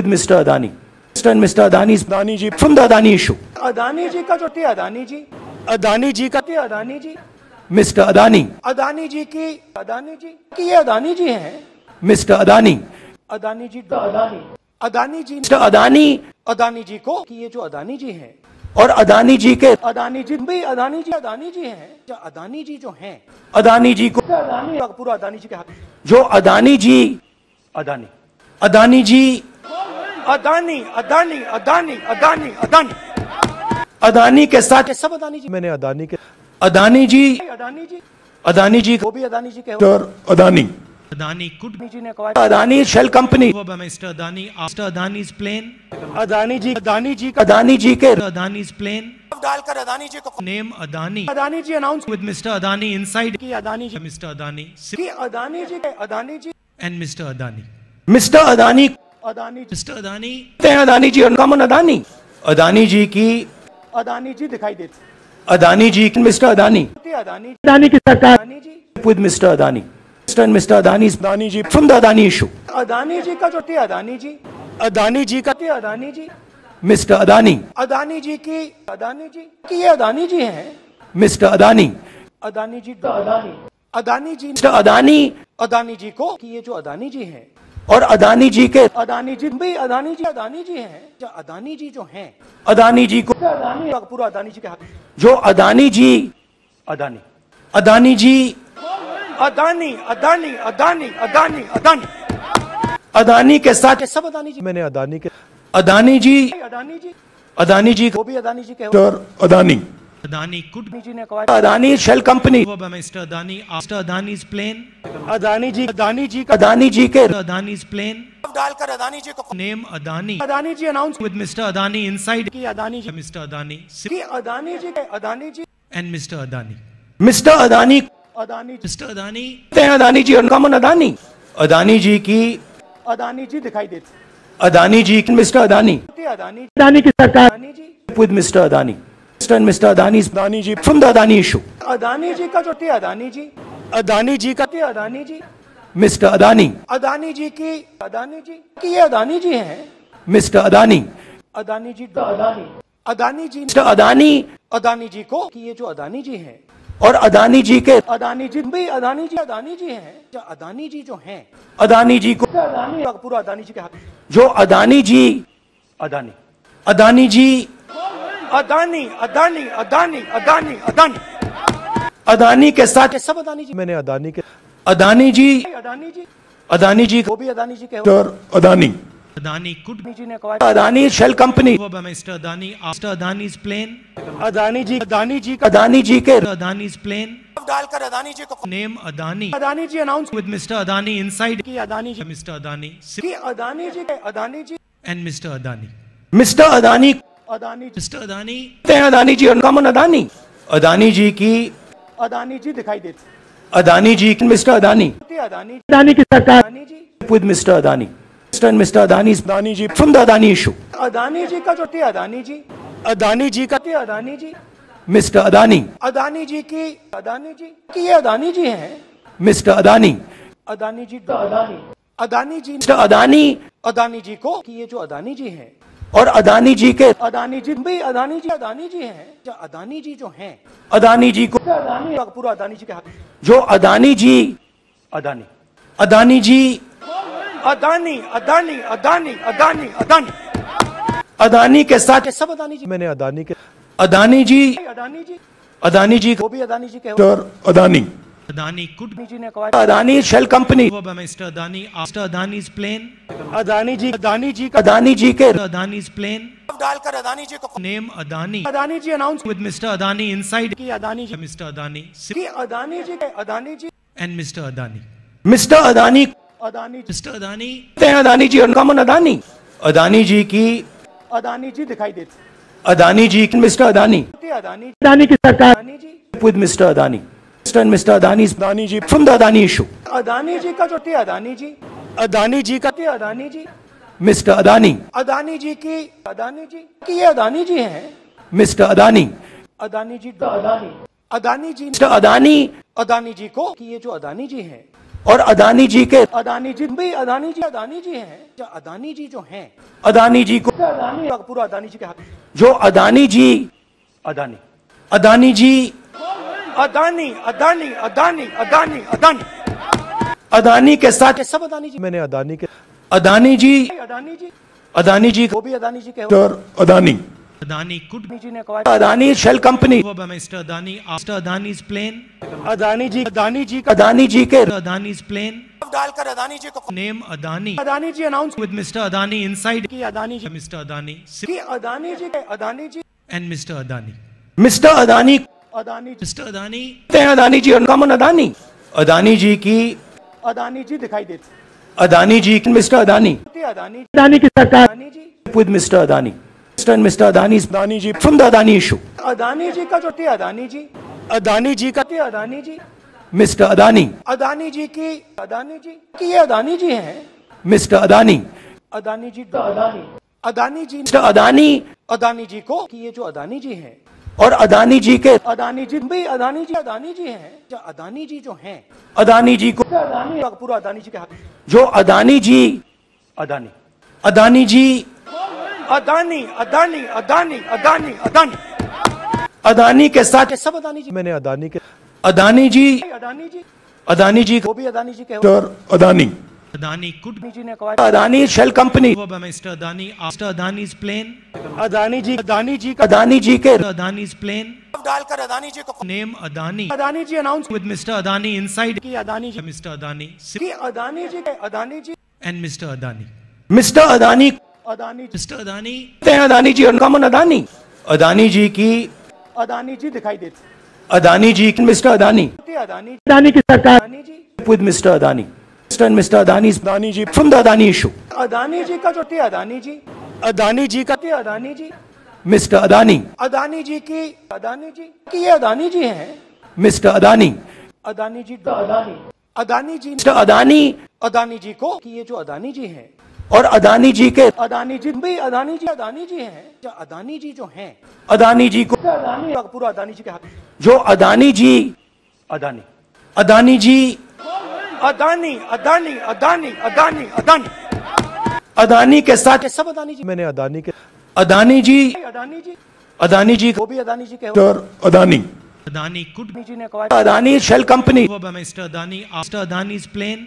Mr. Adani. Mr. and Mr. Adani's Adani ji from the Adani issue. Adani ji का जो थी अदानी जी अदानी जी का थी अदानी जी Mr. Adani. अदानी जी की अदानी जी की ये अदानी जी हैं Mr. Adani. अदानी जी अदानी अदानी जी Mr. Adani अदानी जी को कि ये जो अदानी जी हैं और अदानी जी के अदानी जी भी अदानी जी अदानी जी हैं जो अदानी जी जो हैं अदानी जी को अदानी पूरा अदानी जी के हाथ जो अदानी जी अदानी अदानी जी अदानी अदानी अदानी अदानी अदानी अदानी के साथ सब अदानी जी मैंने अदानी के अदानी जी अदानी जी अदानी जी वो भी अदानी जी के Mr. Adani. Adani could Adani ji ने कहा Adani Mr. Adani after Adani's plane. Adani जी अदानी जी का अदानी जी के Adani's plane. डालकर अदानी जी को name Adani Adani ji announce with mister Adani inside. की अदानी जी Mr. Adani की अदानी जी के Adani ji and mister Adani mister Adani Adani ji. Adani, हैं अदानी जी अनकॉमन अदानी अदानी जी की अदानी जी दिखाई देते अदानी जी मिस्टर अदानी अदानी अदानी की सरकार Adani ji Mr. Adani. Mr. and Mr. Adani's Adani ji from the Adani issue. Adani ji का जो थे अदानी जी अदानी जी का थे अदानी जी मिस्टर अदानी अदानी जी की अदानी जी की ये अदानी जी हैं मिस्टर अदानी अदानी जी अदानी अदानी जी मिस्टर अदानी अदानी जी को कि ये जो अदानी जी हैं और अदानी जी के अदानी जी भी अदानी जी अदानी जी हैं। जो अदानी जी जो हैं अदानी जी को अदानी पूरा अदानी जी के हाथ। जो अदानी जी अदानी। अदानी जी अदानी अदानी अदानी अदानी अदानी। अदानी के साथ सब अदानी जी। मैंने अदानी के अदानी जी अदानी जी। अदानी जी वो भी अदानी जी के और अदानी। Adani could अदानी जी ने कहा Adani shell company over by Mr. Adani after Adani's plane. Adani ji Adani ji का अदानी जी के Adani's plane. डालकर अदानी जी को Name Adani Adani ji announce with Mr. Adani inside. की अदानी जी Mr. Adani की अदानी जी के Adani ji and Mr. Adani. Mister Adani Adani. Adani, हैं Adani ji uncommon Adani Adani ji की अदानी जी दिखाई देते अदानी जी मिस्टर अदानी अदानी अदानी की सरकार Adani ji with Mr. Adani. Mr. and Mr. Adani's Adani ji from the Adani issue. Adani ji का जो थे अदानी जी अदानी जी का थे अदानी जी Mr. Adani, अदानी जी की अदानी जी की ये अदानी जी हैं Mr. Adani, अदानी जी अदानी अदानी जी Mr. Adani अदानी जी को कि ये जो अदानी जी हैं और अदानी जी के अदानी जी भी अदानी जी अदानी जी हैं जो अदानी जी जो हैं अदानी जी को अदानी पूरा अदानी जी के हाथ जो अदानी जी अदानी अदानी जी अदानी अदानी अदानी अदानी अदानी अदानी के साथ सब अदानी जी मैंने अदानी के अदानी जी अदानी जी अदानी जी वो भी अदानी जी के अदानी Adani could अदानी जी ने कहा Adani shell company Mr. Adani after Adani's plane. Adani ji Adani ji Adani ji के Adani's plane. डालकर अदानी जी को name Adani Adani ji announce with Mr. Adani inside. की अदानी जी मिस्टर अदानी की अदानी जी के Adani ji and mister Adani mister Adani Adani ji Adani Adani ji और uncommon Adani Adani ji की अदानी जी दिखाई देते अदानी जी मिस्टर अदानी अदानी अदानी की सरकार Adani ji Mr. Adani. Mr. and Mr. Adani's Adani ji from the Adani issue. Adani ji का जो थे अदानी जी अदानी जी का थे अदानी जी मिस्टर अदानी अदानी जी की अदानी जी की ये अदानी जी हैं mister Adani Adani ji Adani Adani ji Mr. Adani Adani ji को कि ये जो अदानी जी हैं और अदानी जी के अदानी जी भी अदानी जी अदानी जी हैं। जो अदानी जी जो हैं। अदानी जी को अदानी पूरा अदानी जी के हाथ। जो अदानी जी अदानी। अदानी जी अदानी अदानी अदानी अदानी अदानी। अदानी के साथ सब अदानी जी मैंने अदानी के अदानी जी अदानी जी अदानी जी वो भी अदानी जी के Adani. Adani could Adani Adani company over by Mr. Adani after Adani's plane. Adani Adani Adani के Adani's plane. डालकर अदानी जी को Adani Adani ji announce with Mr. Adani. की अदानी जी Mr. Adani की अदानी जी के Adani ji and Mr. Adani. Mister Adani Adani. Adani, हैं Adani ji uncommon Adani Adani ji की अदानी जी दिखाई देते अदानी जी मिस्टर अदानी अदानी अदानी की सरकार Adani Mr. Adani. Mr. and Mr. Adani's Adani ji from the Adani issue. Adani ji का जो थे अदानी जी अदानी जी का थे अदानी जी Mr. Adani, अदानी जी की अदानी जी की ये अदानी जी हैं Mr. Adani, अदानी जी अदानी अदानी जी Mr. Adani अदानी जी को कि ये जो अदानी जी हैं और अदानी जी के अदानी जी भी अदानी जी अदानी जी हैं जो अदानी जी जो हैं अदानी जी को अदानी पूरा अदानी जी के हाथ जो अदानी जी अदानी अदानी जी अदानी अदानी अदानी अदानी अदानी अदानी के साथ सब अदानी जी मैंने अदानी के अदानी जी अदानी जी अदानी जी वो भी अदानी जी के और अदानी Adani could अदानी जी ने कहा Adani shell company over by Mr. Adani after Adani's plane. Adani ji Adani ji Adani ji के Adani's plane. डालकर अदानी जी को name Adani Adani ji announce with Mr. Adani inside. की अदानी जी Mr. Adani की अदानी जी के Adani ji and mister Adani mister Adani Adani ji. Adani, हैं Adani ji uncommon Adani Adani ji की अदानी जी दिखाई देते अदानी जी मिस्टर अदानी अदानी अदानी की सरकार Adani ji Mr. Adani. Mr. and Mr. Adani's Adani ji from the Adani issue. Adani ji का जो थे अदानी जी अदानी जी का थे अदानी जी मिस्टर अदानी अदानी जी की अदानी जी की ये अदानी जी हैं मिस्टर अदानी अदानी जी अदानी अदानी जी मिस्टर अदानी अदानी जी को कि ये जो अदानी जी हैं और अदानी जी के अदानी जी भाई अदानी जी अदानी जी हैं। जो अदानी जी जो हैं अदानी जी को अदानी पूरा अदानी जी के हाथ। जो अदानी जी अदानी। अदानी जी अदानी अदानी अदानी अदानी अदानी। अदानी के साथ सब अदानी जी। मैंने अदानी के अदानी जी अदानी जी। अदानी जी वो भी अदानी जी के हो। अदानी। Adani could अदानी जी ने कहा Adani shell company over by Mr. Adani after Adani's plane. Adani ji Adani ji का अदानी जी के Adani's plane. डालकर अदानी जी को Name Adani Adani ji announce with Mr. Adani inside. की अदानी जी Mr. Adani की अदानी जी के Adani ji and Mr. Adani. Mister Adani Adani ji Mr. Adani कहते हैं Adani ji uncommon Adani Adani ji की अदानी जी दिखाई देती अदानी जी मिस्टर अदानी थी अदानी अदानी की सरकार Adani ji with Mr. Adani. Mr. and Mr. Adani Adani ji from the Adani issue. Adani ji का जो थी अदानी जी अदानी जी का थी अदानी जी Mr. Adani, अदानी जी की अदानी जी की ये अदानी जी हैं Mr. Adani, अदानी जी अदानी अदानी जी Mr. Adani अदानी जी को कि ये जो अदानी जी हैं और अदानी जी के अदानी जी भाई अदानी जी अदानी जी हैं जो अदानी जी जो हैं अदानी जी को अदानी पूरा अदानी जी के हाथ जो अदानी जी अदानी अदानी जी अदानी अदानी अदानी अदानी अदानी अदानी के साथ सब अदानी जी मैंने अदानी के अदानी जी अदानी जी अदानी जी वो भी अदानी जी के mister Adani Adani could Adani ji ने कहा Adani shell company Mr. Adani after Adani's plane.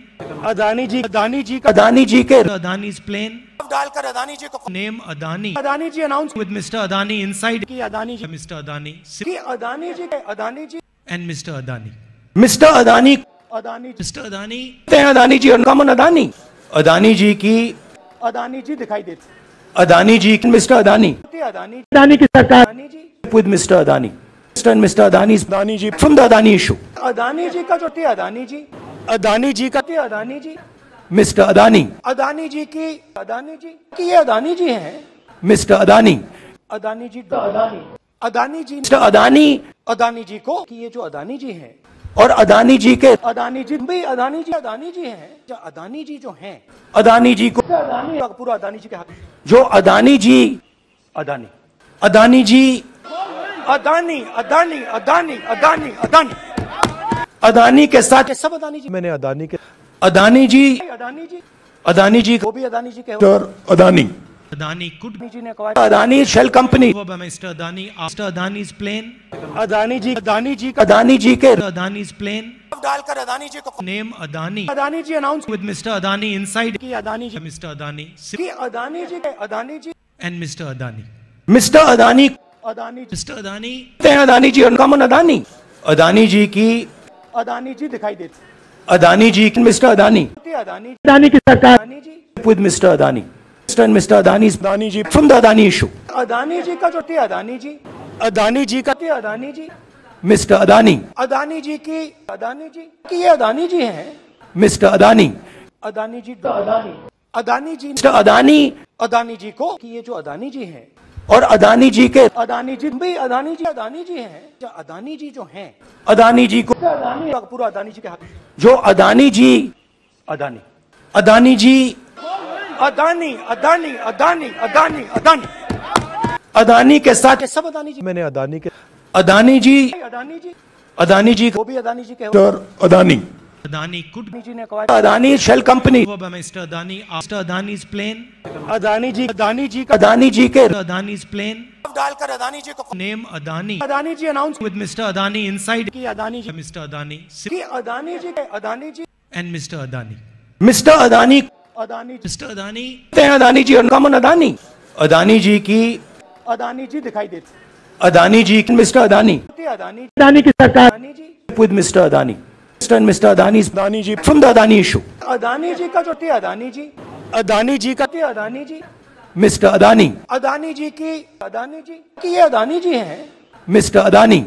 Adani ji Adani ji का अदानी जी के Adani's plane. डालकर अदानी जी को name Adani Adani ji announce with Mr. Adani inside. की अदानी जी मिस्टर अदानी की अदानी जी के Adani ji and mister Adani mister Adani Adani ji Adani Adani ji और uncommon Adani Adani ji की अदानी जी दिखाई देती अदानी जी मिस्टर अदानी अदानी अदानी की सरकार Adani ji Mr. Adani. Mr. and Mr. Adani Adani ji from the Adani issue. Adani ji का जो थी अदानी जी अदानी जी का थी अदानी जी मिस्टर अदानी अदानी जी की अदानी जी की ये अदानी जी हैं mister Adani Adani ji Adani Adani ji Mr. Adani Adani ji को कि ये जो अदानी जी हैं और अदानी जी के अदानी जी भाई अदानी जी अदानी जी हैं। जो अदानी जी जो हैं अदानी जी को अदानी पूरा अदानी जी के हाथ। जो अदानी जी अदानी। अदानी जी अदानी अदानी अदानी अदानी अदानी। अदानी के साथ सब अदानी जी मैंने अदानी के अदानी जी अदानी जी अदानी जी वो भी अदानी जी के Adani. Adani could Adani Adani company over by Mr. Adani after Adani's plane. Adani ji Adani ji का अदानी जी के Adani's plane. डालकर अदानी जी को Adani Adani ji announce with Mr. Adani inside. की अदानी जी Mr. Adani की अदानी जी के Adani ji. Adani. Mister Adani Adani. Adani Adani uncommon Adani Adani की अदानी जी दिखाई देती अदानी जी मिस्टर अदानी अदानी अदानी की सरकार Adani Mr. Adani. Mr. and Mr. Adani Adani ji from the Adani issue. Adani ji का जो थी अदानी जी अदानी जी का थी अदानी जी Mr. Adani, अदानी जी की अदानी जी की ये अदानी जी हैं Mr. Adani, अदानी जी अदानी अदानी जी Mr. Adani अदानी जी को कि ये जो अदानी जी हैं और अदानी जी के अदानी जी भाई अदानी जी अदानी जी हैं जो अदानी जी जो हैं अदानी जी को अदानी पूरा अदानी जी के हाथ जो अदानी जी अदानी अदानी जी अदानी अदानी अदानी अदानी अदानी अदानी के साथ ये सब अदानी जी मैंने अदानी के अदानी जी अदानी जी अदानी जी वो भी अदानी जी के mister Adani Adani could Adani ji ने कहा Adani shell company over by Mr. Adani after Adani's plane. Adani ji Adani ji का अदानी जी के Adani's plane. डालकर अदानी जी को name Adani Adani ji announce with mister Adani inside. की Adani ji Mr. Adani की अदानी जी के Adani ji and mister Adani mister Adani Adani ji. Adani हैं Adani ji uncommon Adani Adani ji की अदानी जी दिखाई देती अदानी जी मिस्टर अदानी अदानी अदानी की सरकार Adani ji Mr. Adani. Mr. and Mr. Adani Adani ji from the Adani issue. Adani ji का जो थी अदानी जी अदानी जी का थी अदानी जी मिस्टर अदानी अदानी जी की अदानी जी की ये अदानी जी हैं mister Adani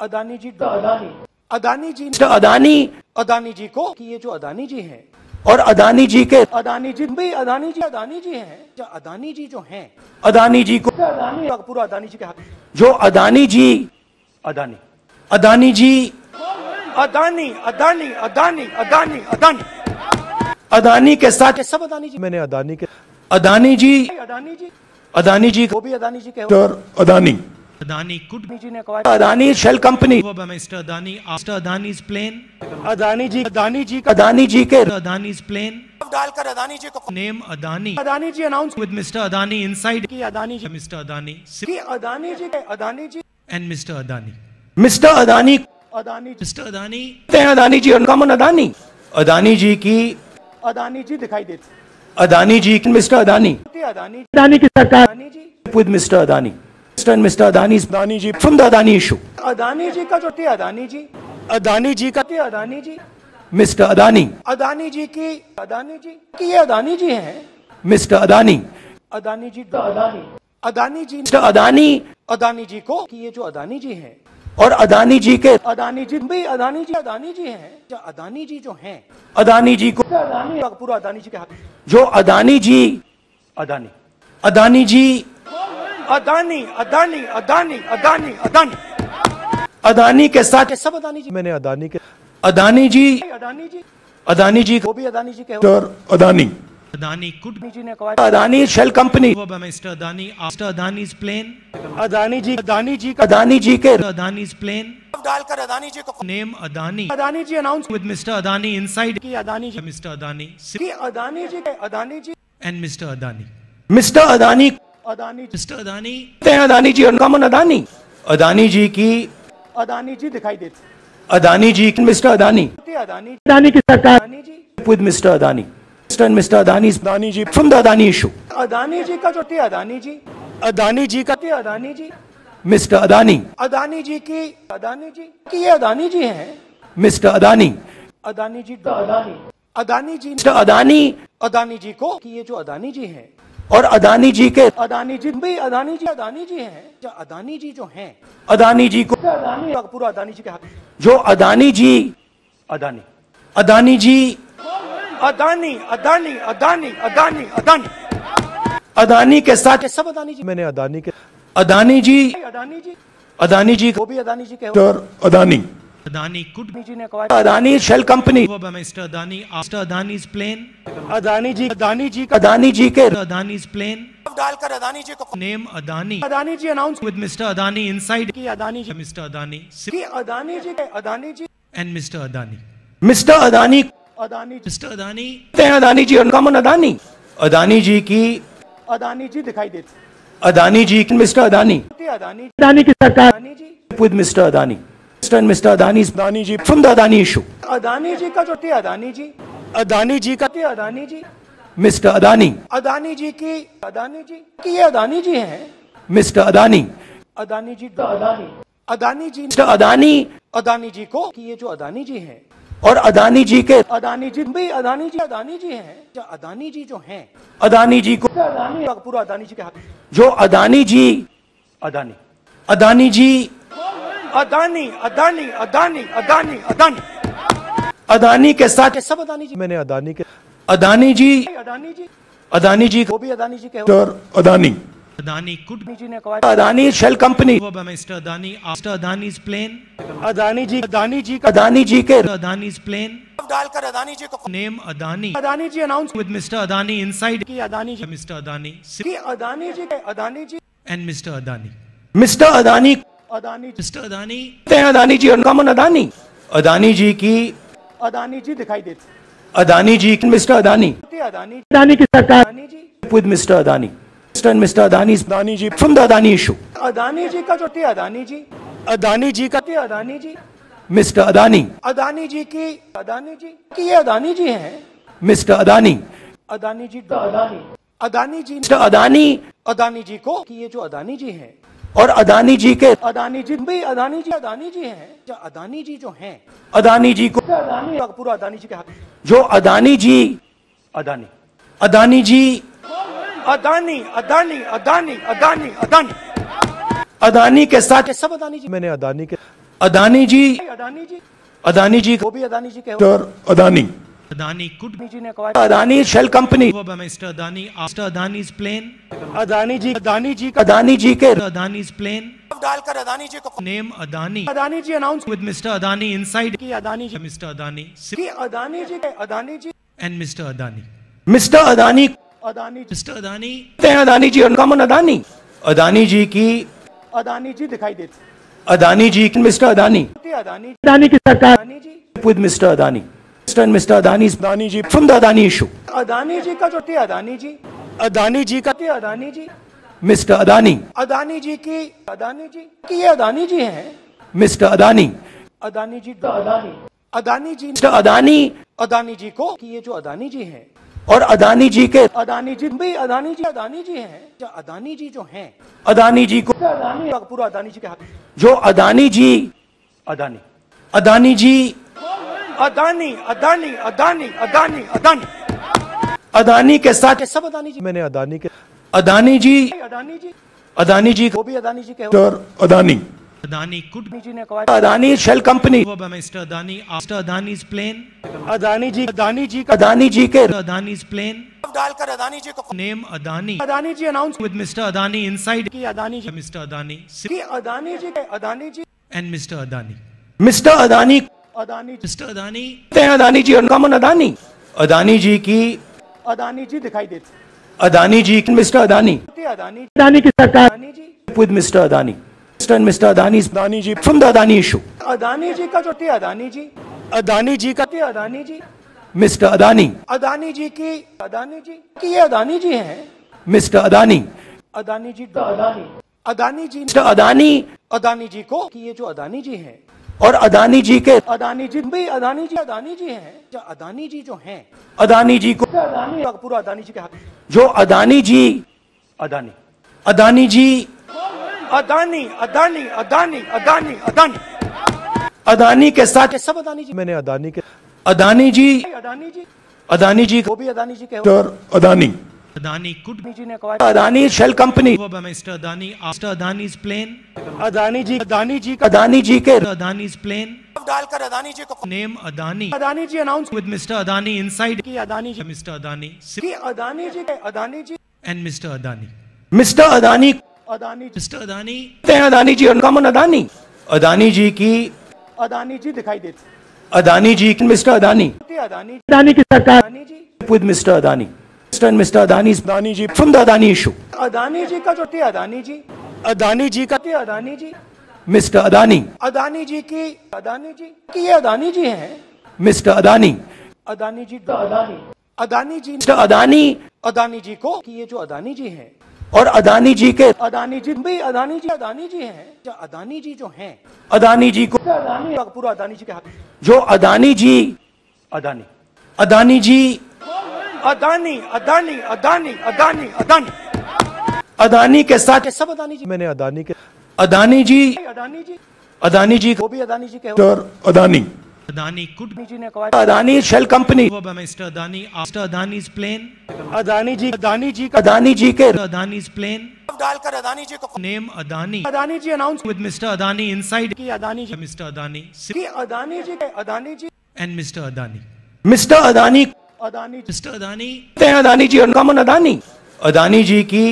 Adani ji Adani Adani ji Mr. Adani Adani ji को कि ये जो अदानी जी हैं और अदानी जी के अदानी जी भाई अदानी जी अदानी जी हैं। जो अदानी जी जो हैं अदानी जी को अदानी पूरा अदानी जी के हाथ। जो अदानी जी अदानी। अदानी जी अदानी अदानी अदानी अदानी अदानी। अदानी के साथ सब अदानी जी। मैंने अदानी के अदानी जी अदानी जी। अदानी जी वो भी अदानी जी के हो। Mister Adani. Adani could Adani ji ने कहा Adani shell company over by Mr. Adani after Adani's plane. Adani ji Adani ji का अदानी जी के Adani's plane. डालकर अदानी जी को Name Adani Adani ji announce with Mr. Adani inside. की Adani ji Mr. Adani की अदानी जी के Adani ji and Mr. Adani. Mister Adani Adani ji Mr. Adani कहते हैं Adani ji uncommon Adani Adani ji की अदानी जी दिखाई देती अदानी जी मिस्टर अदानी थी अदानी जी अदानी की सरकार Adani ji with Mr. Adani. Mr. and Mr. Adani Adani ji from the Adani issue. Adani ji का जो थी अदानी जी अदानी जी का थी अदानी जी Mr. Adani, अदानी जी की अदानी जी की ये अदानी जी हैं Mr. Adani, अदानी जी अदानी अदानी जी Mr. Adani अदानी जी को कि ये जो अदानी जी हैं और अदानी जी के अदानी जी भी अदानी जी अदानी जी हैं जो अदानी जी जो हैं अदानी जी को अदानी पूरा अदानी जी के हाथ जो अदानी जी अदानी अदानी जी अदानी अदानी अदानी अदानी अदानी अदानी के साथ सब अदानी जी मैंने अदानी के अदानी जी अदानी जी अदानी जी वो भी अदानी जी के अदानी Adani could अदानी जी ने कहा Adani shell company Mr. Adani after Adani's plane. Adani ji Adani ji का अदानी जी के Adani's plane. डालकर अदानी जी को name Adani Adani ji announce with Mr. Adani inside. की अदानी जी मिस्टर अदानी की अदानी जी के Adani ji and mister Adani mister Adani Adani ji Adani Adani ji uncommon Adani Adani ji की अदानी जी दिखाई देती अदानी जी मिस्टर अदानी अदानी अदानी की सरकार Adani ji Mr. Adani. Mr. and Mr. Adani Adani ji from the Adani issue. Adani ji का जो थी अदानी जी अदानी जी का थी अदानी जी मिस्टर अदानी अदानी जी की अदानी जी की ये अदानी जी हैं मिस्टर अदानी अदानी जी अदानी अदानी जी मिस्टर अदानी अदानी जी को कि ये जो अदानी जी हैं और अदानी जी के अदानी जी भी अदानी जी अदानी जी हैं। जो अदानी जी जो हैं अदानी जी को अदानी पूरा अदानी जी के हाथ। जो अदानी जी अदानी। अदानी जी अदानी अदानी अदानी अदानी अदानी। अदानी के साथ सब अदानी जी मैंने अदानी के अदानी जी अदानी जी अदानी जी वो भी अदानी जी के Adani. Adani could Adani Adani shell company over Mr. Adani after Adani's plane. Adani ji Adani ji का अदानी जी के Adani's plane. डालकर अदानी जी को Name Adani Adani ji announce with Mr. Adani inside. की अदानी जी Mr. Adani की Adani ji Adani ji and Mr. Adani. Mister Adani कहते Adani ji Mr. Adani हैं Adani ji uncommon Adani Adani ji की अदानी जी दिखाई देती अदानी जी मिस्टर अदानी अदानी अदानी की सरकार Adani Mr. Adani. Mr. and Mr. Adani Adani ji from the Adani issue. Adani ji का जो थी अदानी जी अदानी जी का थी अदानी जी Mr. Adani, अदानी जी की अदानी जी की ये अदानी जी हैं Mr. Adani, अदानी जी अदानी अदानी जी Mr. Adani अदानी जी को कि ये जो अदानी जी हैं और अदानी जी के अदानी जी भी अदानी जी अदानी जी हैं जो अदानी जी जो हैं अदानी जी को अदानी पूरा अदानी जी के हाथ जो अदानी जी अदानी अदानी जी अदानी अदानी अदानी अदानी अदानी अदानी के साथ सब अदानी जी मैंने अदानी के अदानी जी अदानी जी अदानी जी वो भी अदानी जी के और अदानी Adani could अदानी जी ने कहा Adani Mr. Adani after Adani's plane. Adani जी अदानी जी का अदानी जी के Adani's plane. डालकर अदानी जी को name Adani Adani ji announce with mister Adani inside. की अदानी जी Mr. Adani की अदानी जी के Adani ji and mister Adani mister Adani Adani ji. Adani हैं अदानी जी अनकॉमन अदानी अदानी जी की अदानी जी दिखाई देती अदानी जी मिस्टर अदानी थी अदानी अदानी की सरकार Adani ji Mr. Adani. Mr. and Mr. Adani Adani ji from the Adani issue. Adani ji का जो थी अदानी जी अदानी जी का थी अदानी जी मिस्टर अदानी अदानी जी की अदानी जी की ये अदानी जी हैं मिस्टर अदानी अदानी जी अदानी अदानी जी मिस्टर अदानी अदानी जी को कि ये जो अदानी जी हैं और अदानी जी के अदानी जी भी अदानी जी अदानी जी हैं। जो अदानी जी जो हैं अदानी जी को अदानी पूरा अदानी जी के हाथ। जो अदानी जी अदानी। अदानी जी अदानी अदानी अदानी अदानी अदानी। अदानी के साथ सब अदानी जी। मैंने अदानी के अदानी जी अदानी जी। अदानी जी वो भी अदानी जी के और अदानी। Adani could अदानी जी ने कहा Adani shell company over by Mr. Adani after Adani's plane. Adani ji Adani ji का अदानी जी के Adani's plane. डालकर अदानी जी को Name Adani Adani ji announce with Mr. Adani inside. की अदानी जी Mr. Adani की अदानी जी के Adani ji and Mr. Adani. Mister Adani Adani ji Mr. Adani, हैं Adani ji uncommon Adani Adani ji की अदानी जी दिखाई देते अदानी जी मिस्टर अदानी अदानी अदानी की सरकार Adani ji with Mr. Adani. And Mr. Adani's Adani ji from the Adani issue. Adani ji का जो थे अदानी जी अदानी जी का थे अदानी जी Mr. Adani, अदानी जी की अदानी जी की ये अदानी जी हैं Mr. Adani, अदानी जी अदानी अदानी जी Mr. Adani अदानी जी को कि ये जो अदानी जी हैं और अदानी जी के अदानी जी भाई अदानी जी अदानी जी हैं जो अदानी जी जो हैं अदानी जी को अदानी पूरा अदानी जी के हाथ जो अदानी जी अदानी अदानी जी अदानी अदानी अदानी अदानी अदानी अदानी के साथ सब अदानी जी मैंने अदानी के अदानी जी अदानी जी अदानी जी वो भी अदानी जी के अदानी Adani could अदानी जी ने कहा Adani shell company Mr. Adani after Adani's plane. Adani ji Adani ji Adani ji के Adani's plane. डालकर अदानी जी को name Adani Adani ji announce with Mr. Adani inside. की अदानी जी मिस्टर अदानी की अदानी जी के Adani ji and mister Adani mister Adani Adani ji Adani Adani ji और uncommon Adani Adani ji की अदानी जी दिखाई देते अदानी जी मिस्टर अदानी अदानी अदानी की सरकार Adani ji Mr. Adani. Mr. and Mr. Adani's Adani ji from the Adani issue. Adani ji का जो थे अदानी जी अदानी जी का थे अदानी जी मिस्टर अदानी अदानी जी की अदानी जी की ये अदानी जी हैं मिस्टर अदानी अदानी जी अदानी अदानी जी मिस्टर अदानी अदानी जी को कि ये जो अदानी जी हैं और अदानी जी के अदानी जी भाई अदानी जी अदानी जी हैं। जो अदानी जी जो हैं। अदानी जी को अदानी पूरा अदानी जी के हाथ। जो अदानी जी अदानी। अदानी जी अदानी अदानी अदानी अदानी अदानी। अदानी के साथ सब अदानी जी मैंने अदानी के अदानी जी अदानी जी अदानी जी वो भी अदानी जी के अदानी। Adani could अदानी जी ने कहा Adani shell company over Mr. Adani after Adani's plane. Adani ji Adani ji Adani ji के Adani's plane. डालकर अदानी जी को Name Adani Adani ji announce with Mr. Adani inside. की अदानी जी Mr. Adani की Adani ji Adani ji and Mr. Adani. Mister Adani Adani. Adani, हैं Adani ji uncommon Adani Adani ji की अदानी जी दिखाई देते Adani ji mister Adani Adani Adani की सरकार Adani Mr. Adani. Mr. and Mr. Adani's Adani ji from the Adani issue. Adani ji का जो थे अदानी जी अदानी जी का थे अदानी जी Mr. Adani, अदानी जी की अदानी जी की ये अदानी जी हैं Mr. Adani, अदानी जी अदानी अदानी जी Mr. Adani अदानी जी को कि ये जो अदानी जी हैं और अदानी जी के अदानी जी भाई अदानी जी अदानी जी हैं जो अदानी जी जो हैं अदानी जी को अदानी पूरा अदानी जी के हाथ जो अदानी जी अदानी अदानी जी अदानी अदानी अदानी अदानी अदानी अदानी के साथ ये सब अदानी जी मैंने अदानी के अदानी जी अदानी जी अदानी जी वो भी अदानी जी के और अदानी Adani could अदानी जी ने कहा Adani shell company over by Mr. Adani after Adani's plane. Adani ji Adani ji Adani ji के Adani's plane. डालकर अदानी जी को Name Adani Adani ji announce with Mr. Adani Adani mister Adani Adani ji और अदानी अदानी जी की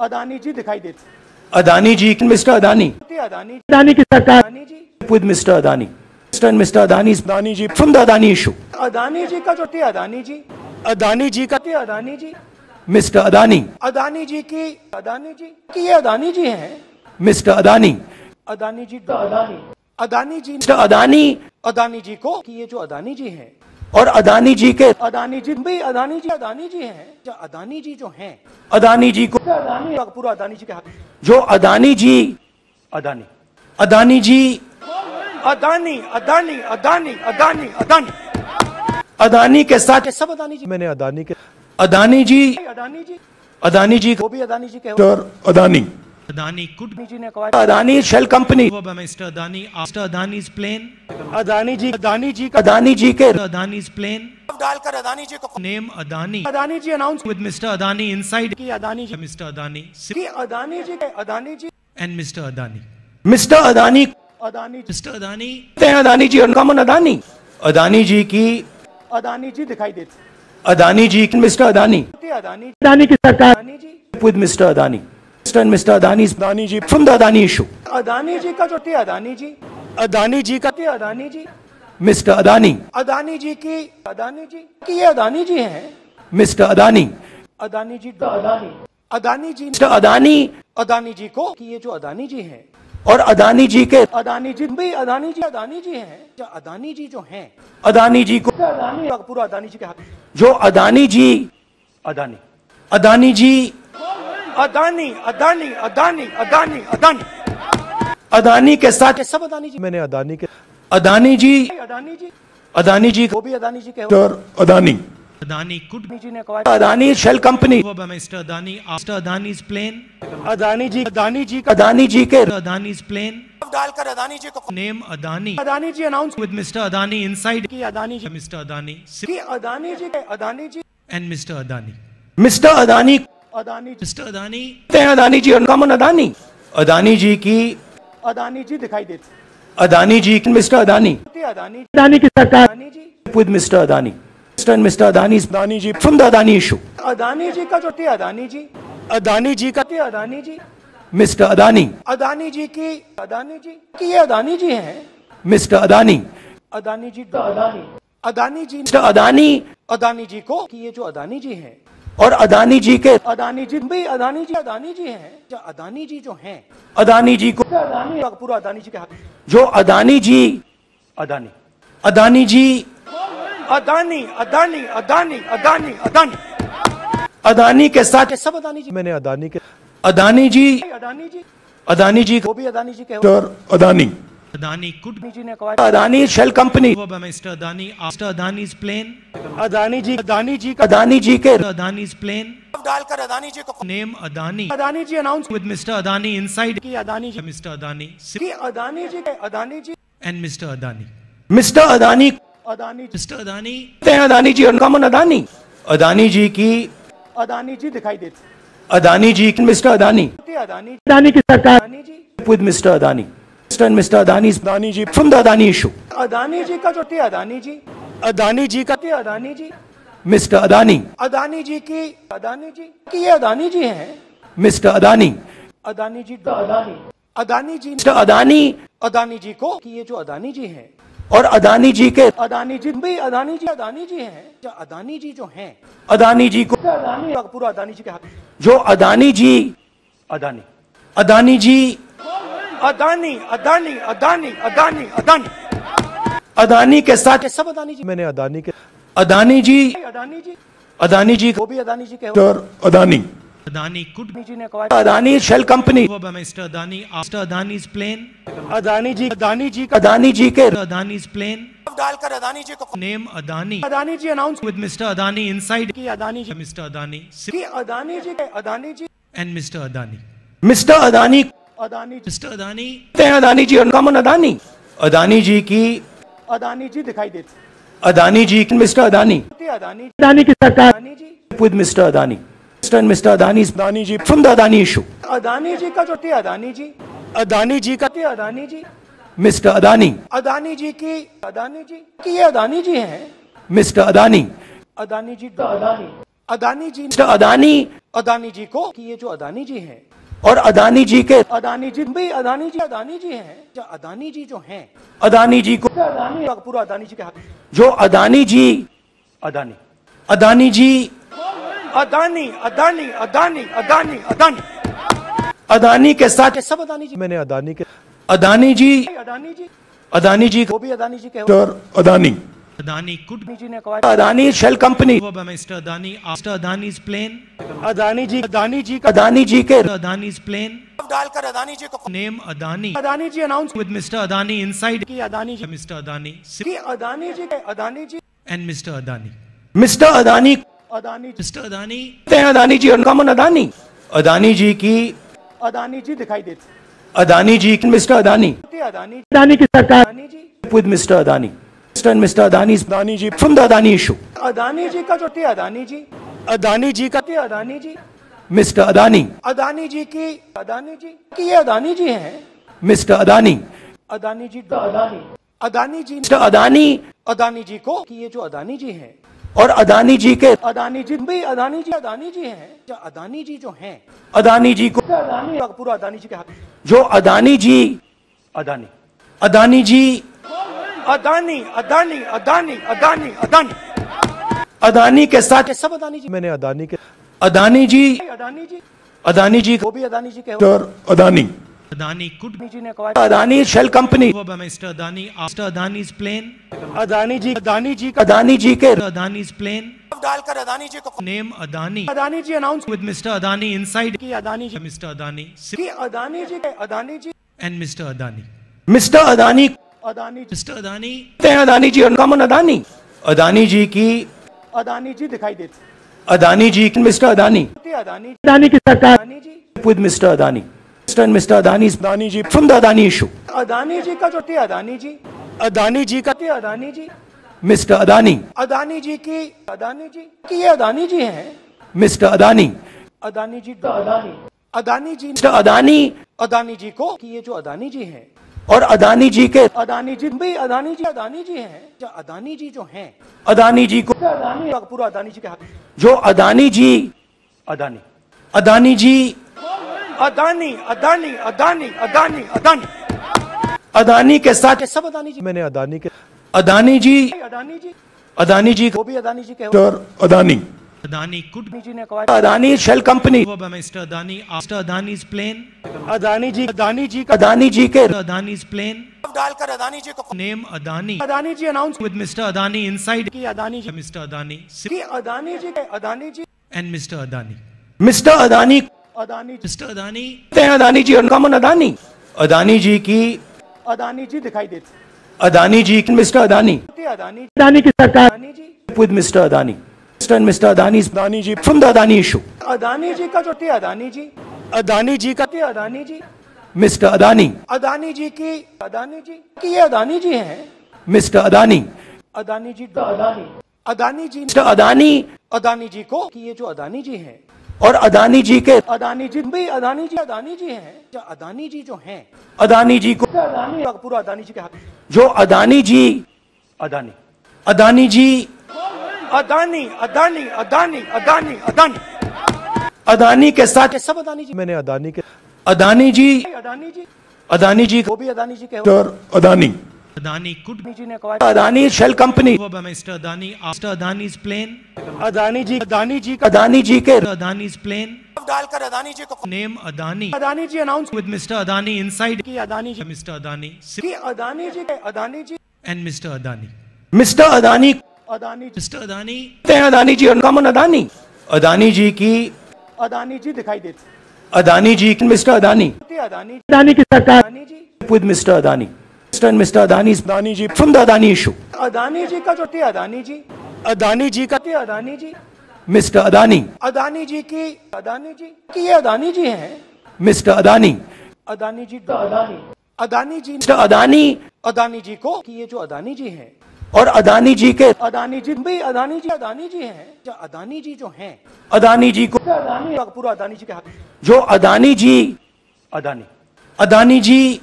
अदानी जी दिखाई देते Adani ji mister Adani Adani Adani की सरकार Adani ji with mister Adani mister mister Adani Adani ji from the Adani issue Adani ji का जो टी अदानी जी अदानी जी का टी अदानी जी मिस्टर अदानी अदानी जी की अदानी जी की ये अदानी जी हैं मिस्टर अदानी अदानी जी अदानी अदानी जी मिस्टर अदानी अदानी जी को कि ये जो अदानी जी हैं और अदानी जी के अदानी जी भाई अदानी जी अदानी जी हैं। अच्छा, अदानी जी जो हैं अदानी जी को अदानी पूरा अदानी जी के हाथ। जो अदानी जी अदानी। अदानी जी अदानी अदानी अदानी अदानी अदानी। अदानी के साथ सब अदानी जी। मैंने अदानी के अदानी जी अदानी जी। अदानी जी को भी अदानी जी के और Adani. Adani could Adani ji ने Adani Adani shell company. over by Mr Adani after Adani's plane Adani ji Adani ji Adani ji के Adani's प्लेन डालकर अदानी जी को name Adani. Adani ji announce with mister Adani inside की अदानी जी मिस्टर अदानी। की Adani ji Adani ji and mister Adani. Mister Adani Adani mister Adani. Adani ji uncommon Adani. Adani ji की अदानी जी दिखाई देती। Adani ji mister Adani Adani. Adani की सरकार Adani ji with mister Adani. And mister Adani Adani ji from the Adani issue Adani ji का जो थी अदानी जी अदानी जी का थी अदानी जी मिस्टर अदानी अदानी जी की अदानी जी की ये अदानी जी हैं मिस्टर अदानी अदानी जी अदानी अदानी जी मिस्टर अदानी अदानी जी को कि ये जो अदानी जी हैं और अदानी जी के अदानी जी भी अदानी जी अदानी जी हैं जो अदानी जी जो हैं अदानी जी को अदानी पूरा अदानी जी के हाथ जो अदानी जी अदानी अदानी जी अदानी अदानी अदानी अदानी अदानी अदानी के साथ सब अदानी जी मैंने अदानी के अदानी जी अदानी जी अदानी जी वो भी अदानी जी के अदानी Adani could अदानी जी ने कहा Adani shell company Mr. Adani after Adani's plane. Adani ji Adani ji Adani ji के Adani's plane. डालकर अदानी जी को name Adani Adani ji announce with Mr. Adani inside. की अदानी जी मिस्टर अदानी की अदानी जी के Adani ji and mister Adani mister Adani Adani ji कहते हैं अदानी जी और uncommon Adani Adani ji की अदानी जी दिखाई देती अदानी जी मिस्टर अदानी अदानी अदानी की सरकार Adani ji Mr. Adani. Mr. and Mr. Adani's Adani ji from the Adani issue. Adani ji का जो थे अदानी जी अदानी जी का थे अदानी जी Mr. Adani. अदानी जी की अदानी जी की ये अदानी जी हैं मिस्टर अदानी अदानी जी अदानी अदानी जी मिस्टर अदानी अदानी जी को कि ये जो अदानी जी हैं और अदानी जी के अदानी जी भाई अदानी जी अदानी जी हैं। जो अदानी जी जो हैं। अदानी जी को अदानी पूरा अदानी जी के हाथ। जो अदानी जी अदानी। अदानी जी अदानी अदानी अदानी अदानी अदानी। अदानी के साथ सब अदानी जी मैंने अदानी के अदानी जी अदानी जी अदानी जी वो भी अदानी जी के Adani. Adani could Adani shell company by Mr. Adani after Adani's plane. Adani ji Adani ji का अदानी जी के Adani's plane. डालकर अदानी जी को Name Adani Adani ji announce with Mr. Adani inside. की अदानी जी Mr. Adani की Adani ji Adani ji and Mr. Adani. Mister Adani कहते Adani ji Mr. Adani हैं Adani ji uncommon Adani Adani ji की अदानी जी दिखाई देती अदानी जी मिस्टर अदानी अदानी अदानी की सरकार Adani ji with Mr. And Mr. Adani's Adani ji from the Adani issue. Adani ji का जो थे अदानी जी अदानी जी का थे अदानी जी Mr. Adani. अदानी जी की अदानी जी की ये अदानी जी हैं Mr. Adani. अदानी जी अदानी अदानी जी Mr. Adani अदानी जी को कि ये जो अदानी जी हैं और अदानी जी के अदानी जी भाई अदानी जी अदानी जी हैं जो अदानी जी जो हैं अदानी जी को अदानी पूरा अदानी जी के हाथ जो अदानी जी अदानी अदानी जी अदानी अदानी अदानी अदानी अदानी अदानी के साथ ये सब अदानी जी मैंने अदानी के अदानी जी अदानी जी अदानी जी वो भी अदानी जी के और अदानी Adani could जी ने कहा Adani shell company by Mr. Adani after Adani's plane. Adani ji Adani ji का अदानी जी के Adani's plane. डालकर अदानी जी को name Adani Adani ji announce with mister Adani inside. की अदानी जी Mr. Adani की अदानी जी के Adani ji and mister Adani mister Adani Adani ji. Adani हैं Adani ji uncommon Adani Adani ji की अदानी जी दिखाई देती अदानी जी मिस्टर अदानी अदानी अदानी की सरकार Adani ji Mr. Adani. Mr. and Mr. Adani's Adani ji from the Adani issue. Adani ji का जो थे अदानी जी अदानी जी का थे अदानी जी मिस्टर अदानी अदानी जी की अदानी जी की ये अदानी जी हैं मिस्टर अदानी अदानी जी अदानी अदानी जी मिस्टर अदानी अदानी जी को कि ये जो अदानी जी हैं और अदानी जी के अदानी जी भाई अदानी जी अदानी जी हैं। जो अदानी जी जो हैं। अदानी जी को अदानी पूरा अदानी जी के हाथ। जो अदानी जी अदानी। अदानी जी अदानी अदानी अदानी अदानी अदानी। अदानी के साथ सब अदानी जी। मैंने अदानी के अदानी जी अदानी जी। अदानी जी वो भी अदानी जी के और अदानी। Adani could जी ने कहा Adani shell company by Mr. Adani after Adani's plane. Adani ji Adani ji का अदानी जी के Adani's plane. डालकर अदानी जी को Name Adani Adani ji announce with Mr. Adani inside. की अदानी जी Mr. Adani की अदानी जी के Adani ji and Mr. Adani. Mister Adani कहते Adani ji Mr. Adani हैं Adani ji uncommon Adani Adani ji की अदानी जी दिखाई देती अदानी जी मिस्टर अदानी अदानी अदानी की सरकार Adani ji with Mr. Adani. Mr. and Mr. Adani's Adani ji from the Adani issue. Adani ji का जो थे अदानी जी अदानी जी का थे अदानी जी Mr. Adani. अदानी जी की अदानी जी की ये अदानी जी हैं Mr. Adani. अदानी जी अदानी अदानी जी Mr. Adani अदानी जी को कि ये जो अदानी जी हैं और अदानी जी के अदानी जी भाई अदानी जी अदानी जी हैं जो अदानी जी जो हैं अदानी जी को अदानी पूरा अदानी जी के हाथ जो अदानी जी अदानी अदानी जी अदानी अदानी अदानी अदानी अदानी अदानी के साथ सब अदानी जी मैंने अदानी के अदानी जी अदानी जी अदानी जी वो भी अदानी जी के mister Adani Adani could Adani ji ने कहा Adani shell company Mr. Adani after Adani's plane. Adani ji Adani ji Adani ji के Adani's plane. डालकर अदानी जी को name Adani Adani ji announce with Mr. Adani inside. की Adani ji mister Adani की अदानी जी के Adani ji and mister Adani mister Adani Adani ji कहते हैं अदानी जी उनका मन अदानी अदानी जी की अदानी जी दिखाई देती अदानी जी मिस्टर अदानी अदानी अदानी की सरकार Adani ji Mr. Adani. Mr. and Mr. Adani's Adani ji from the Adani issue. Adani ji का जो थे अदानी जी अदानी जी का थे अदानी जी मिस्टर अदानी अदानी जी की अदानी जी की ये अदानी जी हैं मिस्टर अदानी अदानी जी अदानी अदानी जी मिस्टर अदानी अदानी जी को कि ये जो अदानी जी हैं और अदानी जी के अदानी जी भी अदानी जी अदानी जी हैं। जो अदानी जी जो हैं। अदानी जी को अदानी पूरा अदानी जी के हाथ। जो अदानी जी अदानी। अदानी जी अदानी अदानी अदानी अदानी अदानी। अदानी के साथ सब अदानी जी मैंने अदानी के अदानी जी अदानी जी अदानी जी वो भी अदानी जी के Adani. Adani could Adani Adani company go by Mr. Adani after Adani's plane. Adani ji Adani ji का अदानी जी के Adani's plane. डालकर अदानी जी को Adani Adani ji announce with Mr. Adani inside. की अदानी जी. Adani की Adani Adani. Adani. Mr Adani Adani ji. Adani Adani Adani Adani की अदानी जी दिखाई देती Adani ji mister Adani Adani Adani की सरकार Adani Mr. Adani. Mr. and Mr. Adani's Adani ji from the Adani issue. Adani ji का जो थे अदानी जी अदानी जी का थे अदानी जी Mr. Adani, अदानी जी की अदानी जी की ये अदानी जी हैं Mr. Adani, अदानी जी अदानी अदानी जी Mr. Adani अदानी जी को कि ये जो अदानी जी हैं और अदानी जी के अदानी जी भी अदानी जी अदानी जी हैं अदानी जी जो हैं अदानी जी को पूरा अदानी जी के हाथ जो अदानी जी अदानी अदानी जी अदानी अदानी अदानी अदानी अदानी अदानी के साथ ये सब अदानी जी मैंने अदानी के अदानी जी अदानी जी अदानी जी वो भी अदानी जी के Mr Adani Adani could Adani ji ने कहा Adani shell company go by Mr. Adani after Adani's plane. Adani ji Adani ji का अदानी जी के Adani's plane. डालकर अदानी जी को name Adani Adani ji announce with Mr Adani inside. की Adani ji Mr. Adani की अदानी जी के Adani ji and Mr Adani Mr Adani Adani ji. Adani हैं अदानी जी मन अदानी अदानी जी की अदानी जी दिखाई देती अदानी जी मिस्टर अदानी अदानी अदानी की सरकार Adani ji Mr. Adani. Mr. and Mr. Adani's Adani ji from the Adani issue. Adani ji का जो थे अदानी जी अदानी जी का थे अदानी जी मिस्टर अदानी अदानी जी की अदानी जी की ये अदानी जी हैं मिस्टर अदानी अदानी जी अदानी अदानी जी मिस्टर अदानी अदानी जी को कि ये जो अदानी जी हैं और अदानी जी के अदानी जी भी अदानी जी अदानी जी हैं। जो अदानी जी जो हैं अदानी जी को अदानी पूरा अदानी जी के हाथ। जो अदानी जी अदानी। अदानी जी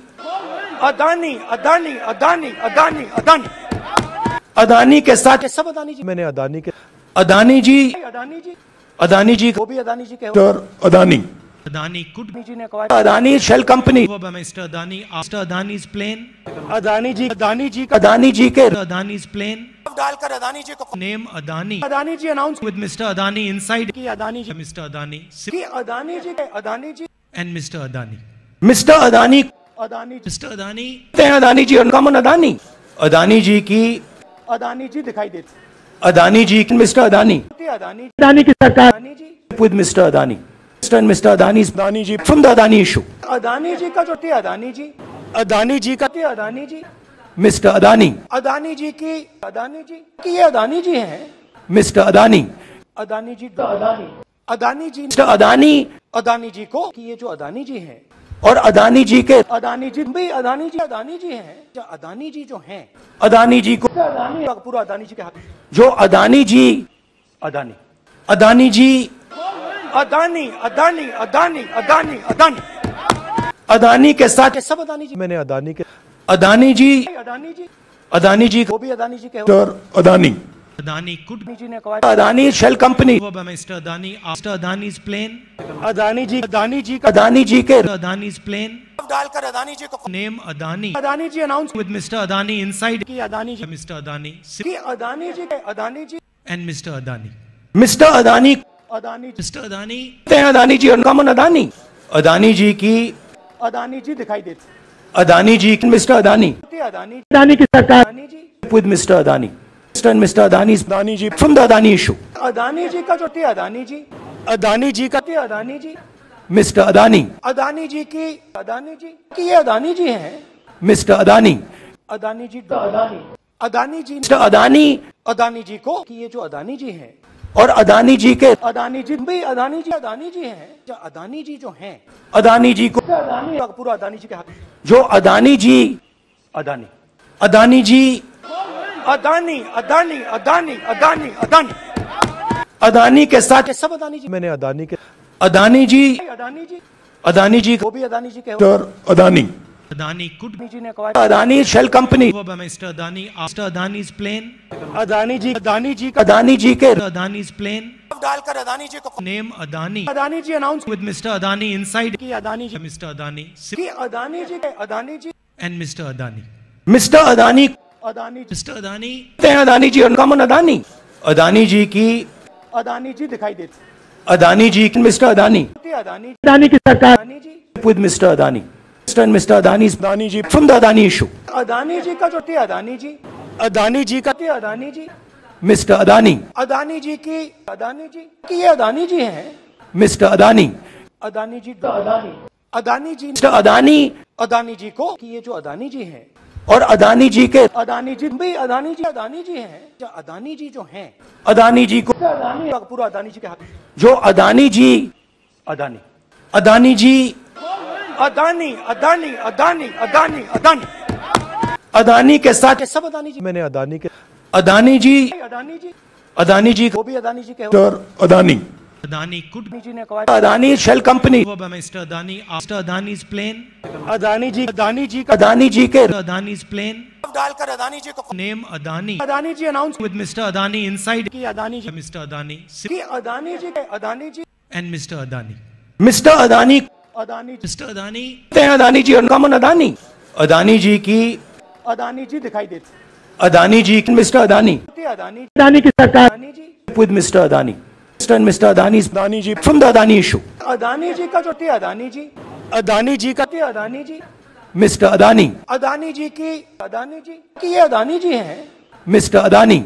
अदानी अदानी अदानी अदानी अदानी। अदानी के साथ सब अदानी जी। मैंने अदानी के अदानी जी अदानी जी। अदानी जी वो भी अदानी जी के हो। अदानी। Adani could अदानी जी ने कहा Adani shell company go by Mr. Adani after Adani's plane. Adani ji Adani ji का अदानी जी के Adani's plane. डालकर अदानी जी को Name Adani Adani ji announce with Mr. Adani inside. की अदानी जी Mr. Adani की अदानी जी के Adani ji and Mr. Adani. Mr Adani कहते Adani ji Mr. Adani हैं अदानी जी उनका मन अदानी अदानी जी की अदानी जी दिखाई देती अदानी जी मिस्टर अदानी अदानी अदानी की सरकार Adani ji with Mr. Adani. Mr. and Mr. Adani's Adani ji from the Adani issue. Adani ji का जो थे अदानी जी अदानी जी का थे अदानी जी मिस्टर अदानी अदानी जी की अदानी जी की ये अदानी जी हैं मिस्टर अदानी अदानी जी अदानी अदानी जी मिस्टर अदानी अदानी जी को कि ये जो अदानी जी हैं और अदानी जी के अदानी जी भी अदानी जी अदानी जी हैं जो अदानी जी जो हैं अदानी जी को अदानी पूरा अदानी जी के हाथ जो अदानी जी अदानी अदानी जी अदानी अदानी अदानी अदानी अदानी अदानी के साथ सब अदानी जी मैंने अदानी के अदानी जी अदानी जी अदानी जी वो भी अदानी जी के Mr Adani Adani could Adani ji ने कहा Adani shell company Mr. Adani after Adani's plane. Adani ji Adani ji का अदानी जी के Adani's plane. डालकर अदानी जी को name Adani Adani ji announce with Mr. Adani inside. की अदानी जी मिस्टर अदानी की अदानी जी के Adani ji and Mr Adani Mr Adani Adani ji Adani Adani ji और कमन अदानी अदानी जी की अदानी जी दिखाई देते अदानी जी मिस्टर अदानी अदानी अदानी की सरकार Adani ji Mr. Adani. Mr. and Mr. Adani's Adani ji from the Adani issue. Adani ji का जो थे अदानी जी Adani ji का थे अदानी जी Mr. Adani, अदानी जी की अदानी जी की ये अदानी जी हैं मिस्टर अदानी अदानी जी अदानी अदानी जी मिस्टर अदानी अदानी जी को कि ये जो अदानी जी हैं और अदानी जी के अदानी जी भी अदानी जी अदानी जी हैं। जो अदानी जी जो हैं अदानी जी को अदानी पूरा अदानी जी के हाथ। जो अदानी जी अदानी। अदानी जी अदानी अदानी अदानी अदानी अदानी। अदानी के साथ सब अदानी जी मैंने अदानी के अदानी जी अदानी जी अदानी जी वो भी अदानी जी के Adani. Adani could Adani shell company over Mr. Adani after Adani's plane. Adani ji Adani ji का अदानी जी के Adani's plane. डालकर अदानी जी को Name Adani Adani ji announce with Mr. Adani inside. की अदानी जी Mr. Adani की Adani ji Adani ji and Mr. Adani. Mr Adani Adani ji Mr. Adani, हैं अदानी जी और कमन अदानी अदानी जी की अदानी जी दिखाई देते अदानी जी मिस्टर अदानी अदानी अदानी की सरकार Adani ji with Mr. And Mr. Adani's Adani ji from the Adani issue. Adani ji का जो थे अदानी जी अदानी जी का थे अदानी जी Mr. Adani, अदानी जी की अदानी जी की ये अदानी जी हैं Mr. Adani, अदानी जी अदानी अदानी जी Mr. Adani अदानी जी को कि ये जो अदानी जी हैं और अदानी जी के अदानी जी भी अदानी जी अदानी जी हैं जो अदानी जी जो हैं अदानी जी को अदानी पूरा अदानी जी के हाथ जो अदानी जी अदानी अदानी जी अदानी अदानी अदानी अदानी अदानी अदानी के साथ सब अदानी जी मैंने अदानी के अदानी जी अदानी जी अदानी जी वो भी अदानी जी के और अदानी Adani could अदानी जी ने कहा Adani shell company over by Mr. Adani after Adani's plane. Adani ji Adani ji का अदानी जी के Adani's plane. डालकर अदानी जी को name Adani Adani ji announce with Mr Adani inside. की अदानी जी Mr. Adani की अदानी जी के Adani ji and Mr Adani Mr Adani Adani ji. Adani, हैं अदानी जी और कमन अदानी अदानी जी की अदानी जी दिखाई देते अदानी जी मिस्टर अदानी अदानी अदानी की सरकार Adani ji Mr. Adani. Mr. and Mr. Adani's Adani ji from the Adani issue. Adani ji का जो थे अदानी जी अदानी जी का थे अदानी जी मिस्टर अदानी अदानी जी की अदानी जी की ये अदानी जी हैं मिस्टर अदानी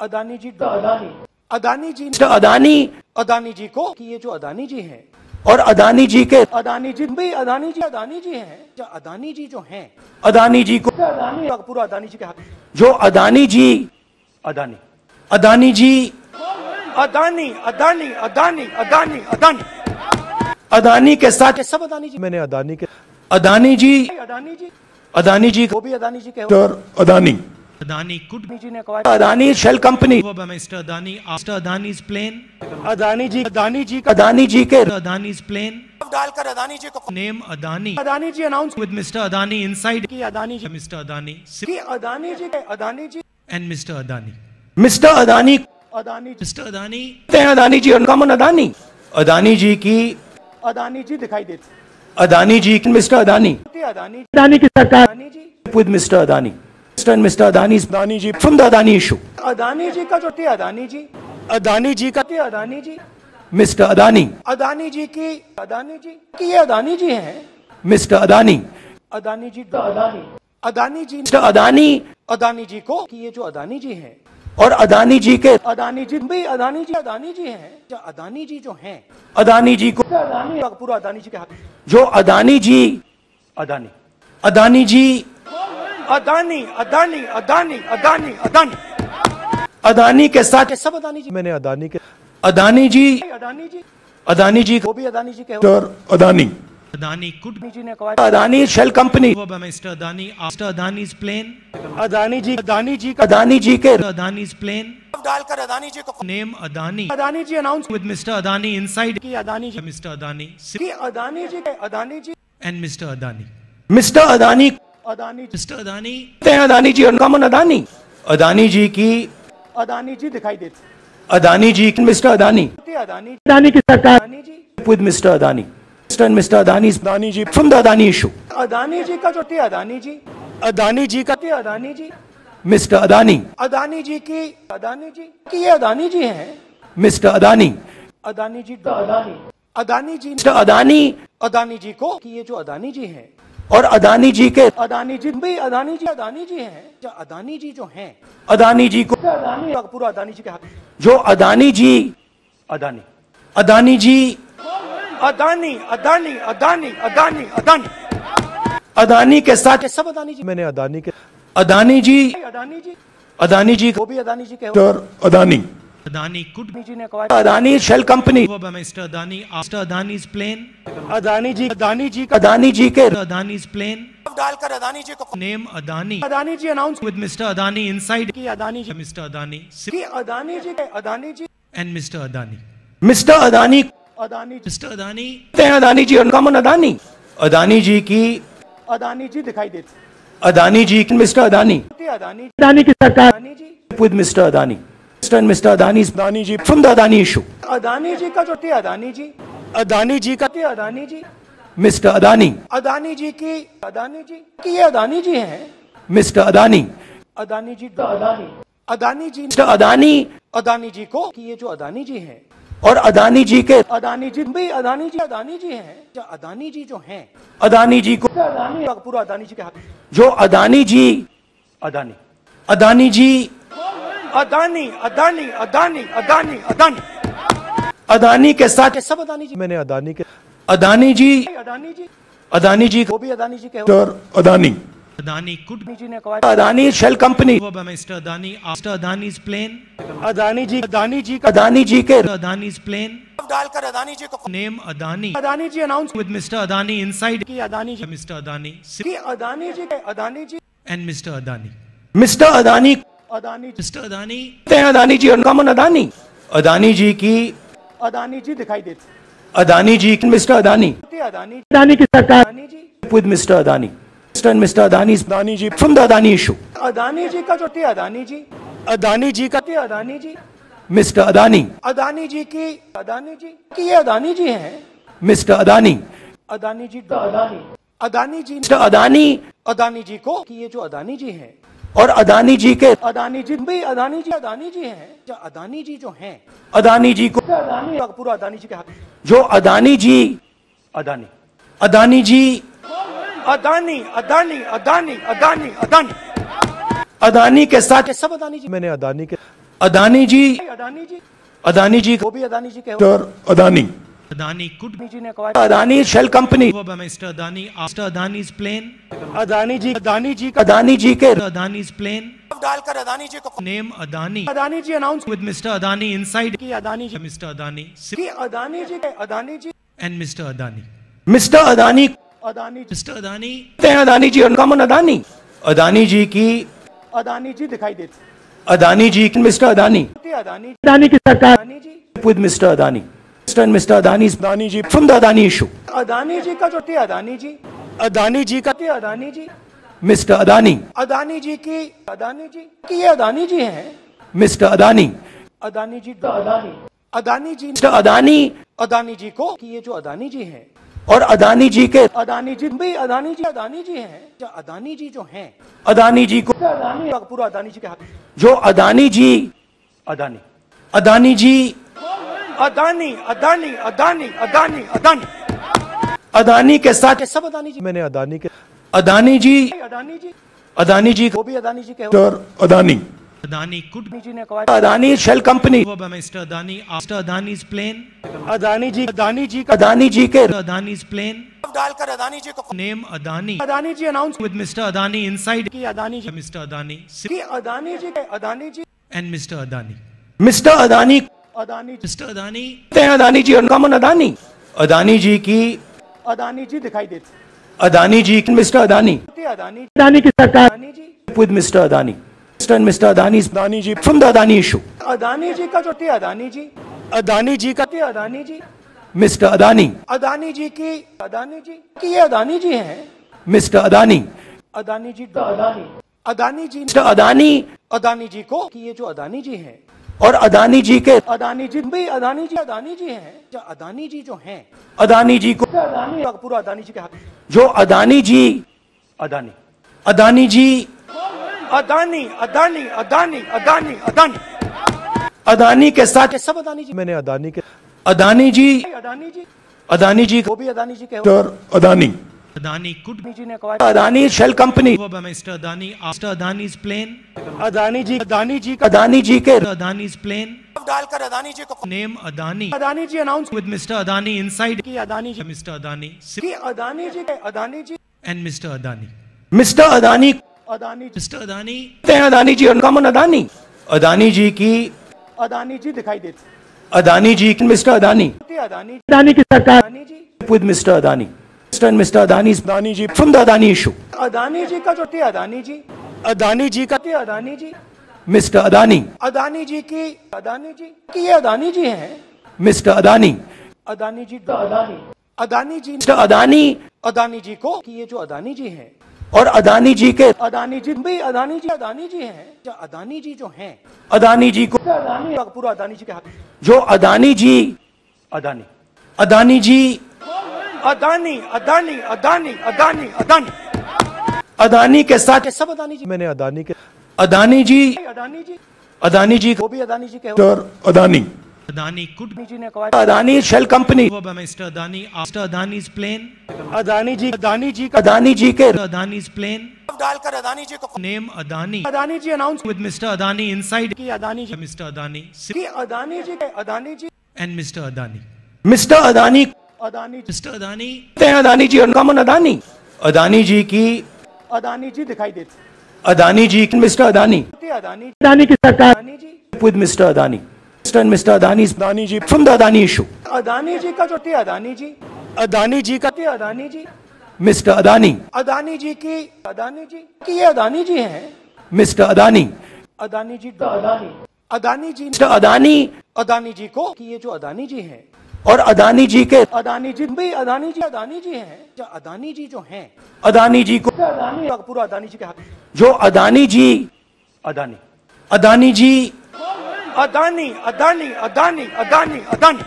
अदानी जी अदानी अदानी जी मिस्टर अदानी अदानी जी को कि ये जो अदानी जी हैं और अदानी जी के अदानी जी भी अदानी जी अदानी जी हैं। जो अदानी जी जो हैं अदानी जी को अदानी पूरा अदानी जी के हाथ। जो अदानी जी अदानी। अदानी जी अदानी अदानी अदानी अदानी अदानी। अदानी के साथ सब अदानी जी। मैंने अदानी के अदानी जी अदानी जी। अदानी जी वो भी अदानी जी के और अदानी। Adani could अदानी जी ने कहा Adani shell company over by Mr. Adani after Adani's plane. Adani ji Adani ji का अदानी जी के Adani's plane. डालकर अदानी जी को Name Adani Adani ji announce with Mr. Adani inside. की अदानी जी Mr. Adani की अदानी जी के Adani ji and Mr. Adani. Mr Adani Adani ji Mr. Adani, हैं अदानी जी और कमन अदानी अदानी जी की अदानी जी दिखाई देते अदानी जी मिस्टर अदानी अदानी अदानी की सरकार Adani ji with Mr. And Mr. Adani's Adani ji from the Adani issue. Adani ji का जो थे अदानी जी अदानी जी का थे अदानी जी मिस्टर अदानी अदानी जी की अदानी जी की ये अदानी जी हैं मिस्टर अदानी अदानी जी अदानी अदानी जी मिस्टर अदानी अदानी जी को कि ये जो अदानी जी हैं और अदानी जी के अदानी जी भी अदानी जी अदानी जी हैं जो अदानी जी जो हैं अदानी जी को अदानी पूरा अदानी जी के हाथ जो अदानी जी अदानी अदानी जी अदानी अदानी अदानी अदानी अदानी अदानी के साथ सब अदानी जी मैंने अदानी के अदानी जी अदानी जी अदानी जी वो भी अदानी जी के अदानी Adani could जी ने कहा Adani shell company Mr. Adani after Adani's plane. Adani ji Adani ji Adani ji के Adani's plane. डालकर अदानी जी को name Adani Adani ji announce with Mr. Adani inside. की अदानी जी मिस्टर अदानी की अदानी जी के Adani ji and Mr Adani Mr Adani Adani ji. Adani, हैं अदानी जी और कमन अदानी अदानी जी की अदानी जी दिखाई देते अदानी जी मिस्टर अदानी अदानी अदानी की सरकार Adani ji Mr. Adani. Mr. and Mr. Adani's Adani ji from the Adani issue. Adani ji का जो थे अदानी जी अदानी जी का थे अदानी जी Mr. Adani, अदानी जी की अदानी जी की ये अदानी जी हैं Mr. Adani, Adani ji Adani Adani ji Mr Adani Adani ji को कि ये जो अदानी जी हैं और अदानी जी के अदानी जी भाई अदानी जी अदानी जी हैं। जो अदानी जी जो हैं। अदानी जी को अदानी पूरा अदानी जी के हाथ। जो अदानी जी अदानी। अदानी जी अदानी अदानी अदानी अदानी अदानी। अदानी के साथ सब अदानी जी मैंने अदानी के अदानी जी अदानी जी अदानी जी वो भी अदानी जी के और Adani. Adani could Adani shell company over Mr. Adani after Adani's plane. Adani ji Adani ji का अदानी जी के Adani's plane. डालकर अदानी जी को Name Adani Adani ji announce with Mr. Adani inside. की अदानी जी Mr. Adani की Adani ji Adani ji and Mr. Adani. Mr Adani Adani ji Mr. Adani कहते हैं Adani ji uncommon Adani Adani ji की अदानी जी दिखाई देती अदानी जी मिस्टर अदानी अदानी अदानी की सरकार Adani Mr. Adani. Mr. and Mr. Adani's Adani ji from the Adani issue. Adani ji का जो थे अदानी जी अदानी जी का थे अदानी जी Mr. Adani, अदानी जी की अदानी जी की ये अदानी जी हैं Mr. Adani, अदानी जी अदानी अदानी जी Mr. Adani अदानी जी को कि ये जो अदानी जी हैं और अदानी जी के अदानी जी भाई अदानी जी अदानी जी हैं जो अदानी जी जो हैं अदानी जी को अदानी पूरा अदानी जी के हाथ जो अदानी जी अदानी अदानी जी अदानी अदानी अदानी अदानी अदानी अदानी के साथ सब अदानी जी मैंने अदानी के अदानी जी अदानी जी अदानी जी वो भी अदानी जी के और अदानी Adani could अदानी ने कहा Adani Mr. Adani after Adani's plane. Adani जी अदानी जी का अदानी जी के Adani's plane. डालकर अदानी जी को name Adani Adani ji announce with Mr Adani inside. की अदानी जी Mr. Adani की अदानी जी के Adani ji and Mr Adani Mr Adani Adani ji. Adani हैं अदानी जी अनकॉमन अदानी अदानी जी की अदानी जी दिखाई देती अदानी जी मिस्टर अदानी अदानी अदानी की सरकार Adani ji Mr. Adani. Mr. and Mr. Adani's Adani ji from the Adani issue. Adani ji का जो थे अदानी जी अदानी जी का थे अदानी जी मिस्टर अदानी अदानी जी की अदानी जी की ये अदानी जी हैं मिस्टर अदानी अदानी जी अदानी अदानी जी मिस्टर अदानी अदानी जी को कि ये जो अदानी जी हैं और अदानी जी के अदानी जी भाई अदानी जी अदानी जी हैं। जो अदानी जी जो हैं अदानी जी को अदानी पूरा अदानी जी के हाथ। जो अदानी जी अदानी। अदानी जी अदानी अदानी अदानी अदानी अदानी। अदानी के साथ सब अदानी जी। मैंने अदानी के अदानी जी अदानी जी। अदानी जी वो भी अदानी जी के और अदानी। Adani could अदानी जी ने कहा Adani shell company over by Mr. Adani after Adani's plane. Adani ji Adani ji का अदानी जी के Adani's plane. डालकर अदानी जी को Name Adani Adani ji announce with Mr. Adani inside. की अदानी जी Mr. Adani की अदानी जी के Adani ji and Mr. Adani. Mr Adani कहते Adani ji Mr. Adani हैं Adani ji uncommon Adani Adani ji की अदानी जी दिखाई देती अदानी जी मिस्टर अदानी अदानी अदानी की सरकार Adani ji with Mr. Adani. And Mr. Adani's Adani ji from the Adani issue. Adani ji का जो थे अदानी जी अदानी जी का थे अदानी जी Mr. Adani, अदानी जी की अदानी जी की ये अदानी जी हैं Mr. Adani, अदानी जी अदानी अदानी जी Mr. Adani अदानी जी को कि ये जो अदानी जी हैं और अदानी जी के अदानी जी भाई अदानी जी अदानी जी हैं जो अदानी जी जो हैं अदानी जी को अदानी पूरा अदानी जी के हाथ जो अदानी जी अदानी अदानी जी अदानी अदानी अदानी अदानी अदानी अदानी के साथ सब अदानी जी मैंने अदानी के अदानी जी अदानी जी अदानी जी वो भी अदानी जी के अदानी Adani could जी ने कहा Adani shell company Mr. Adani after Adani's plane. Adani ji Adani ji Adani ji के Adani's plane. डालकर अदानी जी को name Adani Adani ji announce with Mr. Adani inside. की अदानी जी मिस्टर अदानी की अदानी जी के Adani ji and Mr Adani Mr Adani Adani ji Adani Adani ji और uncommon Adani Adani ji की अदानी जी दिखाई देती अदानी जी मिस्टर अदानी अदानी अदानी की सरकार Adani ji Mr. Adani. Mr. and Mr. Adani's Adani ji from the Adani issue. Adani ji का जो थे अदानी जी अदानी जी का थे अदानी जी मिस्टर अदानी अदानी जी की अदानी जी की ये अदानी जी हैं Mr Adani Adani ji Adani Adani ji Mr. Adani Adani ji को कि ये जो अदानी जी हैं और अदानी जी के अदानी जी भाई अदानी जी अदानी जी हैं। जो अदानी जी जो हैं। अदानी जी को अदानी पूरा अदानी जी के हाथ। जो अदानी जी अदानी। अदानी जी अदानी अदानी अदानी अदानी अदानी। अदानी के साथ सब अदानी जी मैंने अदानी के अदानी जी अदानी जी अदानी जी वो भी अदानी जी के Mr. Adani. Adani could Adani Shell Company. Mr. Adani after Adani's plane. Adani जी अदानी जी का अदानी जी के Adani's plane. डालकर अदानी जी को Adani Adani ji announce with Mr. Adani inside. की अदानी जी Mr. Adani की अदानी जी के Adani ji and Mr. Adani. Mr Adani Adani ji Mr. Adani कहते हैं Adani ji uncommon Adani Adani ji की अदानी जी दिखाई देती अदानी जी मिस्टर अदानी अदानी अदानी की सरकार Adani ji with Mr. And Mr. Adani's Adani ji from the Adani issue. Adani ji का जो थी अदानी जी अदानी जी का थी अदानी जी Mr. Adani. अदानी जी की अदानी जी की ये अदानी जी हैं Mr. Adani. अदानी जी अदानी अदानी जी Mr. Adani अदानी जी को कि ये जो अदानी जी हैं और अदानी जी के अदानी जी भी अदानी जी अदानी जी हैं जो अदानी जी जो हैं अदानी जी को अदानी पूरा अदानी जी के हाथ जो अदानी जी अदानी अदानी जी अदानी अदानी अदानी अदानी अदानी अदानी के साथ ये सब अदानी जी मैंने अदानी के अदानी जी अदानी जी अदानी जी वो भी अदानी जी के. Adani. Adani could be Adani ji ने कहा Adani Shell Company. over by Mr. Adani after Adani's plane. Adani जी अदानी जी का अदानी जी के Adani's plane. डालकर अदानी जी को name Adani Adani ji announce with Mr Adani inside. की अदानी जी Mr. Adani की अदानी जी के Adani ji and Mr Adani Mr Adani Adani ji. Adani हैं Adani ji uncommon Adani Adani ji की अदानी जी दिखाई देती अदानी जी मिस्टर अदानी अदानी अदानी की सरकार Adani ji Mr. Adani. Mr. and Mr. Adani's Adani ji from the Adani issue. Adani ji का जो थी अदानी जी अदानी जी का थी अदानी जी मिस्टर अदानी अदानी जी की अदानी जी की ये अदानी जी हैं मिस्टर अदानी अदानी जी अदानी अदानी जी मिस्टर अदानी अदानी जी को कि ये जो अदानी जी हैं और अदानी जी के अदानी जी भी अदानी जी अदानी जी हैं। जो अदानी जी जो हैं अदानी जी को अदानी पूरा अदानी जी के हाथ। जो अदानी जी अदानी। अदानी जी अदानी अदानी अदानी अदानी अदानी।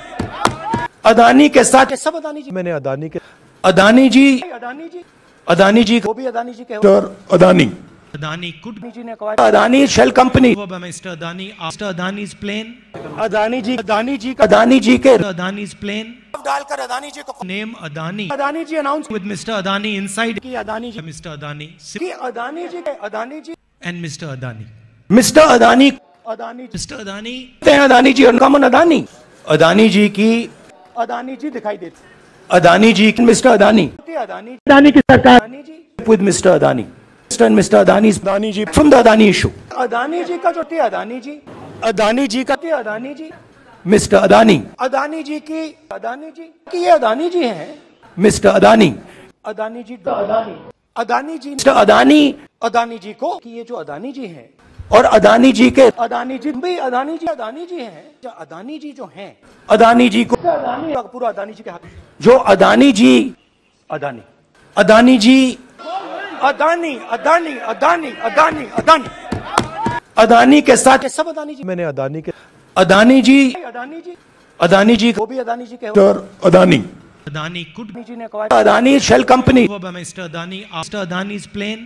अदानी के साथ सब अदानी जी। मैंने अदानी के अदानी जी अदानी जी। अदानी जी वो भी अदानी जी के अदानी। Adani could अदानी जी ने कहा Adani shell company over by Mr. Adani after Adani's plane. Adani ji Adani ji का अदानी जी के Adani's plane. डालकर अदानी जी को Name Adani Adani ji announce with Mr. Adani inside. की अदानी जी Mr. Adani की अदानी जी के Adani ji and Mr. Adani. Mr Adani कहते Adani ji Mr. Adani हैं Adani ji uncommon Adani Adani ji की अदानी जी दिखाई देती अदानी जी मिस्टर अदानी अदानी अदानी की सरकार Adani ji with Mr. Adani. Mr. and Mr. Adani's Adani ji from the Adani issue. Adani ji का जो थी अदानी जी अदानी जी का थी अदानी जी Mr. Adani. अदानी जी की अदानी जी की ये अदानी जी हैं Mr. Adani. अदानी जी अदानी अदानी जी Mr. Adani अदानी जी को कि ये जो अदानी जी हैं और अदानी जी के अदानी जी भी अदानी जी अदानी जी हैं जो अदानी जी जो हैं अदानी जी को अदानी पूरा अदानी जी के हाथ जो अदानी जी अदानी अदानी जी अदानी अदानी अदानी अदानी अदानी अदानी के साथ सब अदानी जी मैंने अदानी के अदानी जी अदानी जी अदानी जी वो भी अदानी जी के अदानी Adani could जी ने कहा Adani shell company Mr. Adani after Adani's plane.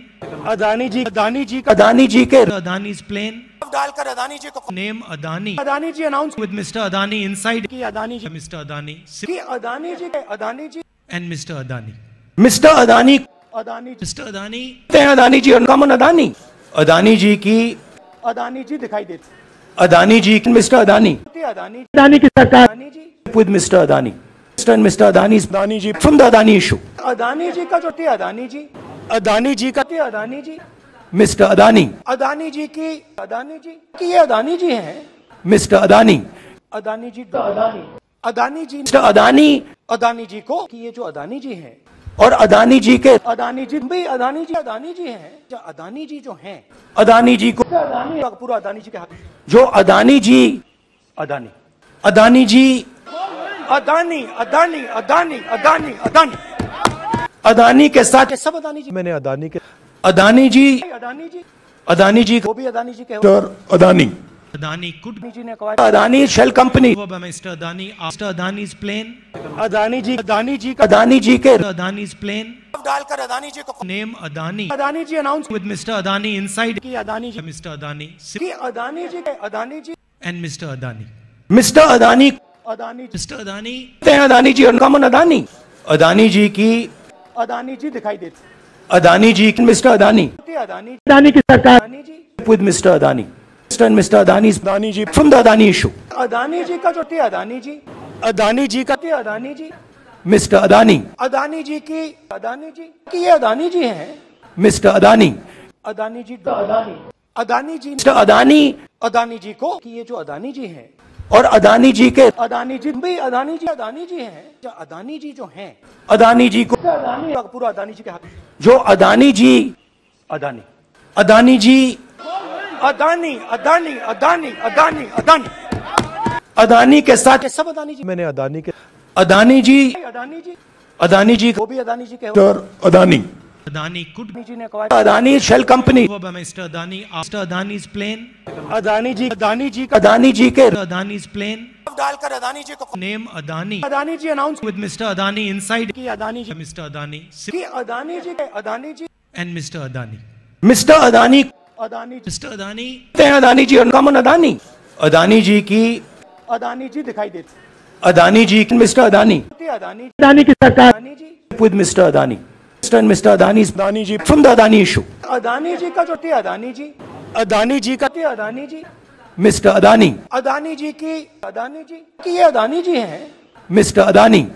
Adani ji Adani ji का अदानी जी के Adani's plane. डालकर अदानी जी को name Adani Adani ji announce with Mr. Adani inside. की अदानी जी मिस्टर अदानी की अदानी जी के Adani ji and mister Adani mister Adani Adani ji Adani Adani ji और uncommon Adani Adani ji की अदानी जी दिखाई देती अदानी जी मिस्टर अदानी अदानी अदानी की सरकार Adani ji Mr. Adani. Mr. and Mr. Adani's Adani ji from the Adani issue. Adani ji का जो थी अदानी जी अदानी जी का थी अदानी जी मिस्टर अदानी अदानी जी की अदानी जी की ये अदानी जी हैं मिस्टर अदानी अदानी जी अदानी अदानी जी मिस्टर अदानी अदानी जी को कि ये जो अदानी जी हैं और अदानी जी के अदानी जी भी अदानी जी अदानी जी हैं। जो अदानी जी जो हैं अदानी जी को अदानी पूरा अदानी जी के हाथ। जो अदानी जी अदानी। अदानी जी अदानी अदानी अदानी अदानी अदानी। अदानी के साथ सब अदानी जी मैंने अदानी के अदानी जी अदानी जी अदानी जी वो भी अदानी जी के Adani. Adani could Adani shell company over Mr. Adani after Adani's plane. Adani ji Adani ji का अदानी जी के Adani's plane. डालकर अदानी जी को Name Adani Adani ji announce with Mr. Adani inside. की अदानी जी Mr. Adani की Adani ji Adani ji and Mr. Adani. Mister Adani Adani. Adani, हैं Adani ji uncommon Adani Adani ji की अदानी जी दिखाई देते अदानी जी मिस्टर अदानी अदानी अदानी की सरकार Adani Mr. Adani. Mr. and Mr. Adani's Adani ji from the Adani issue. Adani ji का जो थे अदानी जी Adani ji का थे अदानी जी Mr. Adani, अदानी जी की अदानी जी की ये अदानी जी हैं Mr. Adani, अदानी जी अदानी अदानी जी Mr. Adani अदानी जी को कि ये जो अदानी जी हैं और अदानी जी के अदानी जी भी अदानी जी अदानी जी हैं जो अदानी जी जो हैं अदानी जी को अदानी पूरा अदानी जी के हाथ जो अदानी जी अदानी अदानी जी अदानी अदानी अदानी अदानी अदानी अदानी के साथ ये सब अदानी जी मैंने अदानी के अदानी जी अदानी जी अदानी जी वो भी अदानी जी के और अदानी Adani could अदानी जी ने कहा Adani shell company over by Mr. Adani after Adani's plane. Adani ji Adani ji का अदानी जी के Adani's plane. डालकर अदानी जी को Name Adani Adani ji announce with Mr. Adani inside. की अदानी जी Mr. Adani की Adani ji Adani ji and Mr. Adani. Mister Adani Adani ji. Adani, हैं Adani ji uncommon Adani Adani ji की अदानी जी दिखाई देते अदानी जी मिस्टर अदानी अदानी अदानी की सरकार Adani ji Mr. Adani. Mr. and Mr. Adani's Adani ji from the Adani issue. Adani ji का जो थे अदानी जी अदानी जी का थे अदानी जी मिस्टर अदानी अदानी जी की अदानी जी की ये अदानी जी हैं मिस्टर अदानी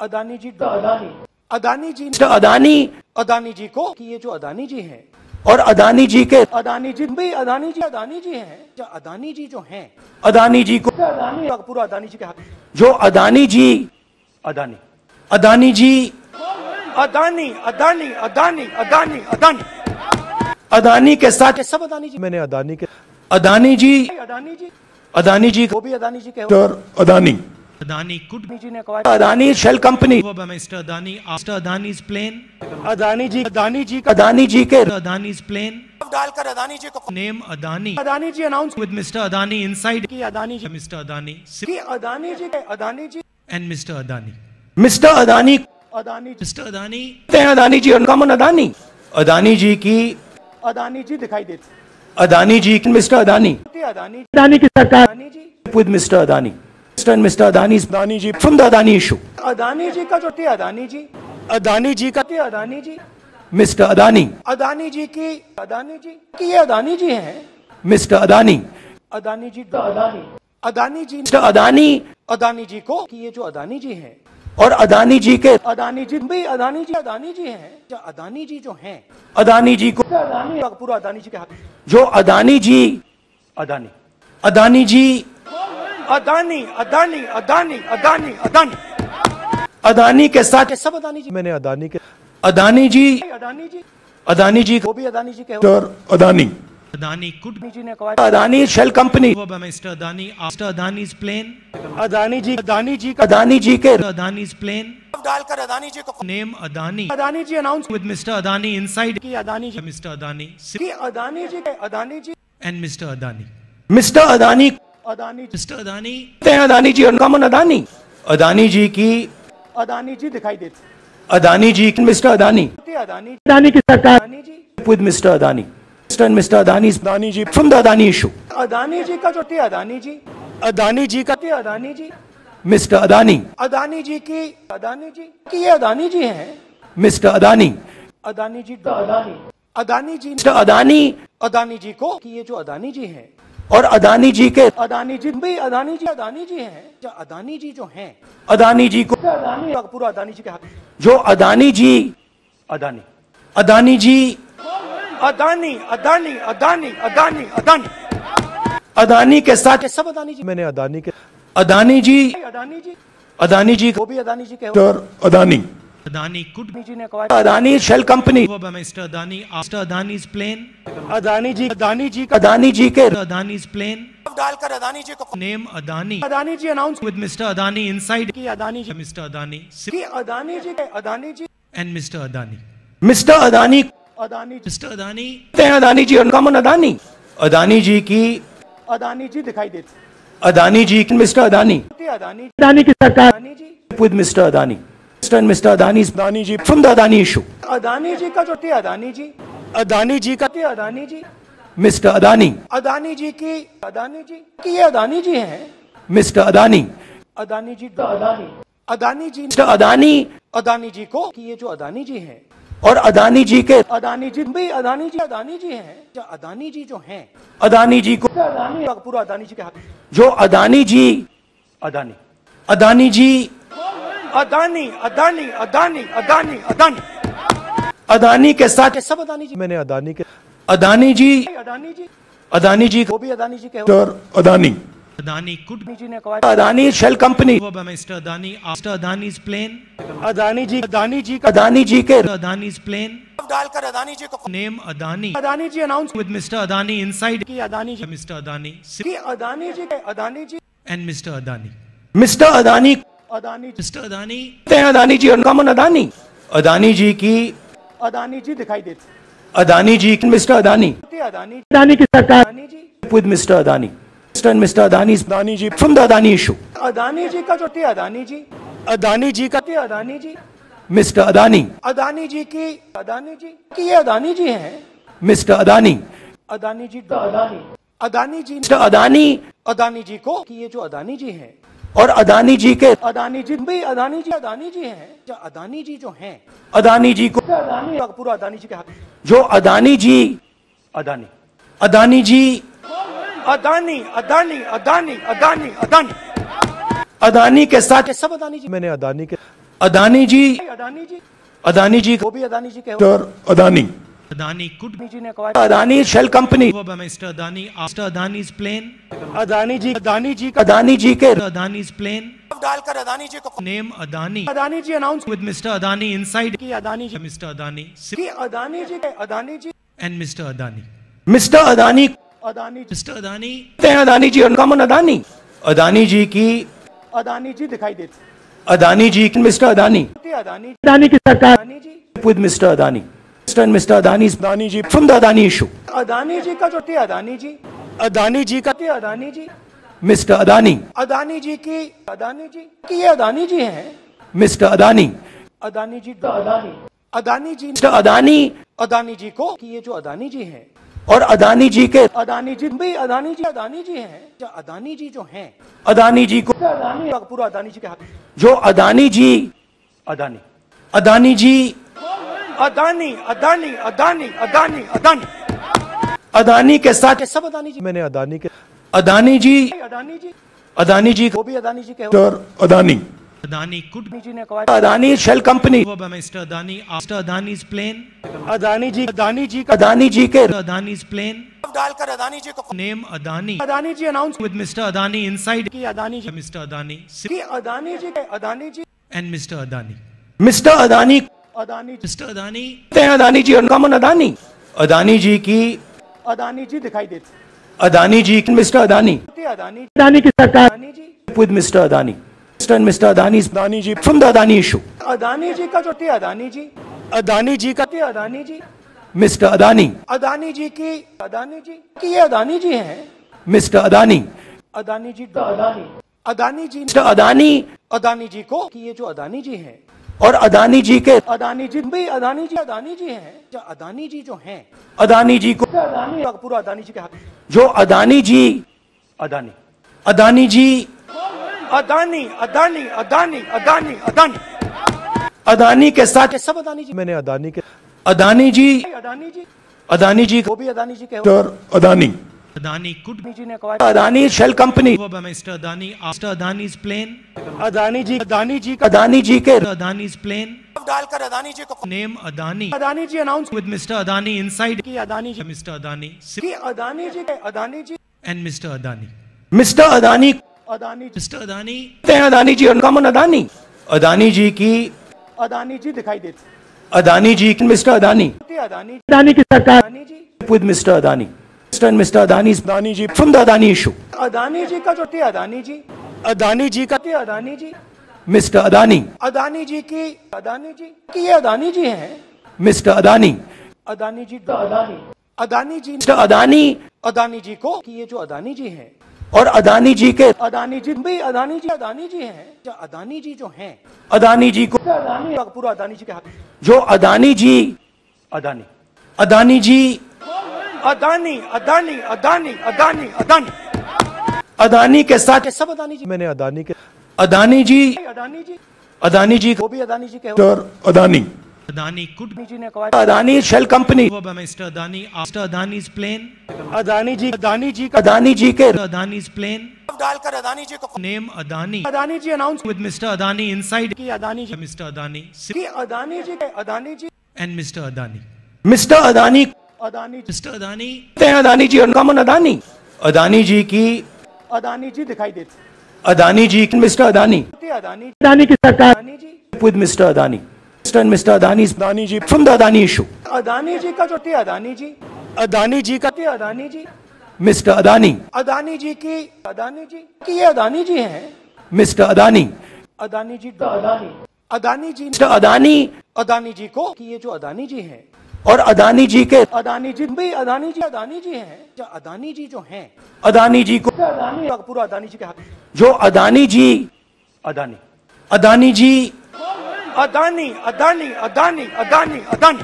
अदानी जी अदानी अदानी जी मिस्टर अदानी अदानी जी को कि ये जो अदानी जी हैं और अदानी जी के अदानी जी भी अदानी जी अदानी जी हैं। जो अदानी जी जो हैं अदानी जी को अदानी पूरा अदानी जी के हाथ। जो अदानी जी अदानी। अदानी जी अदानी अदानी अदानी अदानी अदानी। अदानी के साथ सब अदानी जी। मैंने अदानी के अदानी जी अदानी जी। अदानी जी वो भी अदानी जी के और अदानी। Adani could अदानी जी ने कहा Adani shell company over by Mr. Adani after Adani's plane. Adani ji Adani ji का अदानी जी के Adani's plane. डालकर अदानी जी को Name Adani Adani ji announce with Mr. Adani inside. की अदानी जी Mr. Adani की Adani ji Adani ji and Mr. Adani. Mister Adani Adani ji Mr. Adani, हैं Adani ji uncommon Adani Adani ji की अदानी जी दिखाई देते अदानी जी मिस्टर अदानी अदानी अदानी की सरकार Adani ji with Mr. Adani. Mr. and Mr. Adani's Adani ji from the Adani issue. Adani ji का जो थे अदानी जी अदानी जी का थे अदानी जी Mr. Adani, अदानी जी की अदानी जी की ये अदानी जी हैं Mr. Adani, अदानी जी अदानी अदानी जी Mr. Adani अदानी जी को कि ये जो अदानी जी हैं और अदानी जी के अदानी जी भी अदानी जी अदानी जी हैं जो अदानी जी जो हैं अदानी जी को अदानी पूरा अदानी जी के हाथ जो अदानी जी अदानी अदानी जी अदानी अदानी अदानी अदानी अदानी अदानी के साथ सब अदानी जी मैंने अदानी के अदानी जी अदानी जी अदानी जी वो भी अदानी जी के अदानी Adani could अदानी जी ने कहा Adani shell company Mr. Adani after Adani's plane. Adani ji Adani ji Adani ji के Adani's plane. डालकर अदानी जी को name Adani Adani ji announce with Mr. Adani inside. की अदानी जी मिस्टर अदानी की Adani ji Adani ji and mister Adani mister Adani Adani ji Adani Adani ji और uncommon Adani Adani ji की अदानी जी दिखाई देते Adani ji mister Adani Adani Adani की सरकार Adani ji Mr. Adani. Mr. and Mr. Adani's Adani ji from the Adani issue. Adani ji का जो थे अदानी जी अदानी जी का थे अदानी जी मिस्टर अदानी अदानी जी की अदानी जी की ये अदानी जी हैं मिस्टर अदानी अदानी जी अदानी अदानी जी मिस्टर अदानी अदानी जी को कि ये जो अदानी जी हैं और अदानी जी के अदानी जी भी अदानी जी अदानी जी हैं। जो अदानी जी जो हैं। अदानी जी को अदानी पूरा अदानी जी के हाथ। जो अदानी जी अदानी। अदानी जी अदानी अदानी अदानी अदानी अदानी। अदानी के साथ सब अदानी जी मैंने अदानी के अदानी जी अदानी जी अदानी जी वो भी अदानी जी के Adani. Adani could Adani Adani shell company over Mr. Adani after Adani's plane. Adani ji Adani ji Adani ji के Adani's plane. डालकर अदानी जी को Name Adani Adani ji announce with Mr. Adani inside. की अदानी जी Mr. Adani की Adani ji Adani ji and Mr. Adani. Mister Adani Adani ji Mr. Adani, हैं Adani ji uncommon Adani Adani ji की अदानी जी दिखाई देते Adani ji mister Adani Adani Adani की सरकार Adani Mr. Adani. Mr. and Mr. Adani's Adani ji from the Adani issue. Adani ji का जो थे अदानी जी अदानी जी का थे अदानी जी Mr. Adani, अदानी जी की अदानी जी की ये अदानी जी हैं Mr. Adani, Adani ji Adani Adani ji mister Adani Adani ji को कि ये जो अदानी जी हैं और अदानी जी के अदानी जी भी अदानी जी अदानी जी हैं जो अदानी जी जो हैं अदानी जी को अदानी पूरा अदानी जी के हाथ जो अदानी जी अदानी अदानी जी अदानी अदानी अदानी अदानी अदानी अदानी के साथ सब अदानी जी मैंने अदानी के अदानी जी अदानी जी अदानी जी वो भी अदानी जी के और अदानी Adani could अदानी ने कहा Adani Mr. Adani after Adani's plane. Adani जी अदानी जी का अदानी जी के Adani's plane. डालकर अदानी जी को name Adani Adani ji announce with mister Adani inside. की अदानी जी Mr. Adani की अदानी जी के Adani ji and mister Adani mister Adani Adani कहते हैं अदानी जी अनकॉमन अदानी अदानी जी की अदानी जी दिखाई देती अदानी जी मिस्टर अदानी अदानी अदानी की सरकार Adani ji with mister Adani mister mister Adani Adani ji from the Adani issue Adani ji का जो थी अदानी जी अदानी जी का थी अदानी जी मिस्टर अदानी अदानी जी की अदानी जी की ये अदानी जी हैं मिस्टर अदानी अदानी जी अदानी अदानी जी मिस्टर अदानी अदानी जी को कि ये जो अदानी जी हैं और अदानी जी के अदानी जी भी अदानी जी अदानी जी हैं। जो अदानी जी जो हैं अदानी जी को अदानी पूरा अदानी जी के हाथ। जो अदानी जी अदानी। अदानी जी अदानी अदानी अदानी अदानी अदानी। अदानी के साथ सब अदानी जी। मैंने अदानी के अदानी जी अदानी जी। अदानी जी वो भी अदानी जी के और अदानी। Adani could अदानी जी ने कहा Adani shell company over by Mr. Adani after Adani's plane. Adani ji Adani ji का अदानी जी के Adani's plane. डालकर अदानी जी को Name Adani Adani ji announce with Mr. Adani inside. की अदानी जी Mr. Adani की Adani ji Adani ji and Mr. Adani. Mister Adani Adani ji Mr. Adani कहते हैं Adani ji uncommon Adani Adani ji की अदानी जी दिखाई देती अदानी जी मिस्टर अदानी अदानी अदानी की सरकार Adani ji with mister Adani mister and mister Adani Adani ji from the Adani issue Adani ji का जो थी अदानी जी अदानी जी का थी अदानी जी मिस्टर अदानी अदानी जी की अदानी जी की ये अदानी जी हैं मिस्टर अदानी अदानी जी अदानी अदानी जी मिस्टर अदानी अदानी जी को कि ये जो अदानी जी हैं और अदानी जी के अदानी जी भी अदानी जी अदानी जी हैं जो अदानी जी जो हैं अदानी जी को अदानी पूरा अदानी जी के हाथ जो अदानी जी अदानी अदानी जी अदानी अदानी अदानी अदानी अदानी अदानी के साथ सब अदानी जी मैंने अदानी के अदानी जी अदानी जी अदानी जी वो भी अदानी जी के अदानी Adani could अदानी जी ने कहा Adani shell company Mr. Adani after Adani's plane. Adani ji Adani ji का अदानी जी के Adani's plane. डालकर अदानी जी को name Adani Adani ji announce with Mr. Adani inside. की अदानी जी मिस्टर अदानी की Adani ji Adani ji and mister Adani mister Adani Adani कहते हैं अदानी जी और uncommon Adani Adani ji की अदानी जी दिखाई देती अदानी जी मिस्टर अदानी अदानी अदानी की सरकार Adani ji with mister Adani mister mister Adani Adani ji from the Adani issue Adani ji का जो थी अदानी जी अदानी जी का थी अदानी जी मिस्टर अदानी अदानी जी की अदानी जी की ये अदानी जी हैं मिस्टर अदानी अदानी जी अदानी अदानी जी मिस्टर अदानी अदानी जी को कि ये जो अदानी जी हैं और अदानी जी के अदानी जी भी अदानी जी अदानी जी हैं। जो अदानी जी जो हैं अदानी जी को अदानी पूरा अदानी जी के हाथ। जो अदानी जी अदानी। अदानी जी अदानी अदानी अदानी अदानी अदानी। अदानी के साथ सब अदानी जी मैंने अदानी के अदानी जी अदानी जी अदानी जी वो भी अदानी जी के Adani. Adani could Adani Adani shell company over Mr. Adani after Adani's plane. Adani ji Adani ji का अदानी जी के Adani's plane. डालकर अदानी जी को Name Adani Adani ji announce with Mr. Adani inside. की अदानी जी Mr. Adani की Adani ji Adani ji and Mr. Adani. Mister Adani Adani ji Mr. Adani कहते हैं Adani ji uncommon Adani Adani ji की अदानी जी दिखाई देती अदानी जी मिस्टर अदानी अदानी अदानी की सरकार Adani ji with mister Adani mister and mister Adani Adani ji from the Adani issue Adani ji का जो थी अदानी जी अदानी जी का थी अदानी जी मिस्टर अदानी अदानी जी की अदानी जी की ये अदानी जी हैं मिस्टर अदानी अदानी जी अदानी अदानी जी मिस्टर अदानी अदानी जी को कि ये जो अदानी जी हैं और अदानी जी के अदानी जी भी अदानी जी अदानी जी हैं जो अदानी जी जो हैं अदानी जी को अदानी पूरा अदानी जी के हाथ जो अदानी जी अदानी अदानी जी अदानी अदानी अदानी अदानी अदानी। अदानी के साथ के सब अदानी जी मैंने अदानी के अदानी जी अदानी जी। अदानी जी वो भी अदानी जी के और अदानी। अदानी कुड जी ने कहा अदानी शेल कंपनी वो mister Adani mister Adani is plane Adani ji Adani ji Adani ji के अदानी इज़ प्लेन डालकर अदानी जी को name Adani. Adani ji announce with mister Adani inside की अदानी जी मिस्टर अदानी की अदानी जी के Adani ji and mister Adani. Mister Adani Adani ji Mr. Adani कहते Adani ji uncommon Adani Adani ji की अदानी जी दिखाई देती अदानी जी मिस्टर अदानी अदानी अदानी की सरकार Adani ji with Mr. Adani. Mr. and Mr. Adani's Adani ji from the Adani issue. Adani ji का जो थी अदानी जी अदानी जी का थी अदानी जी Mr. Adani, अदानी जी की अदानी जी की ये अदानी जी हैं Mr. Adani, अदानी जी अदानी अदानी जी Mr. Adani अदानी जी को कि ये जो अदानी जी हैं और अदानी जी के अदानी जी भी अदानी जी अदानी जी हैं। जो अदानी जी जो हैं अदानी जी को अदानी पूरा अदानी जी के हाथ। जो अदानी जी अदानी। अदानी जी अदानी अदानी अदानी अदानी अदानी।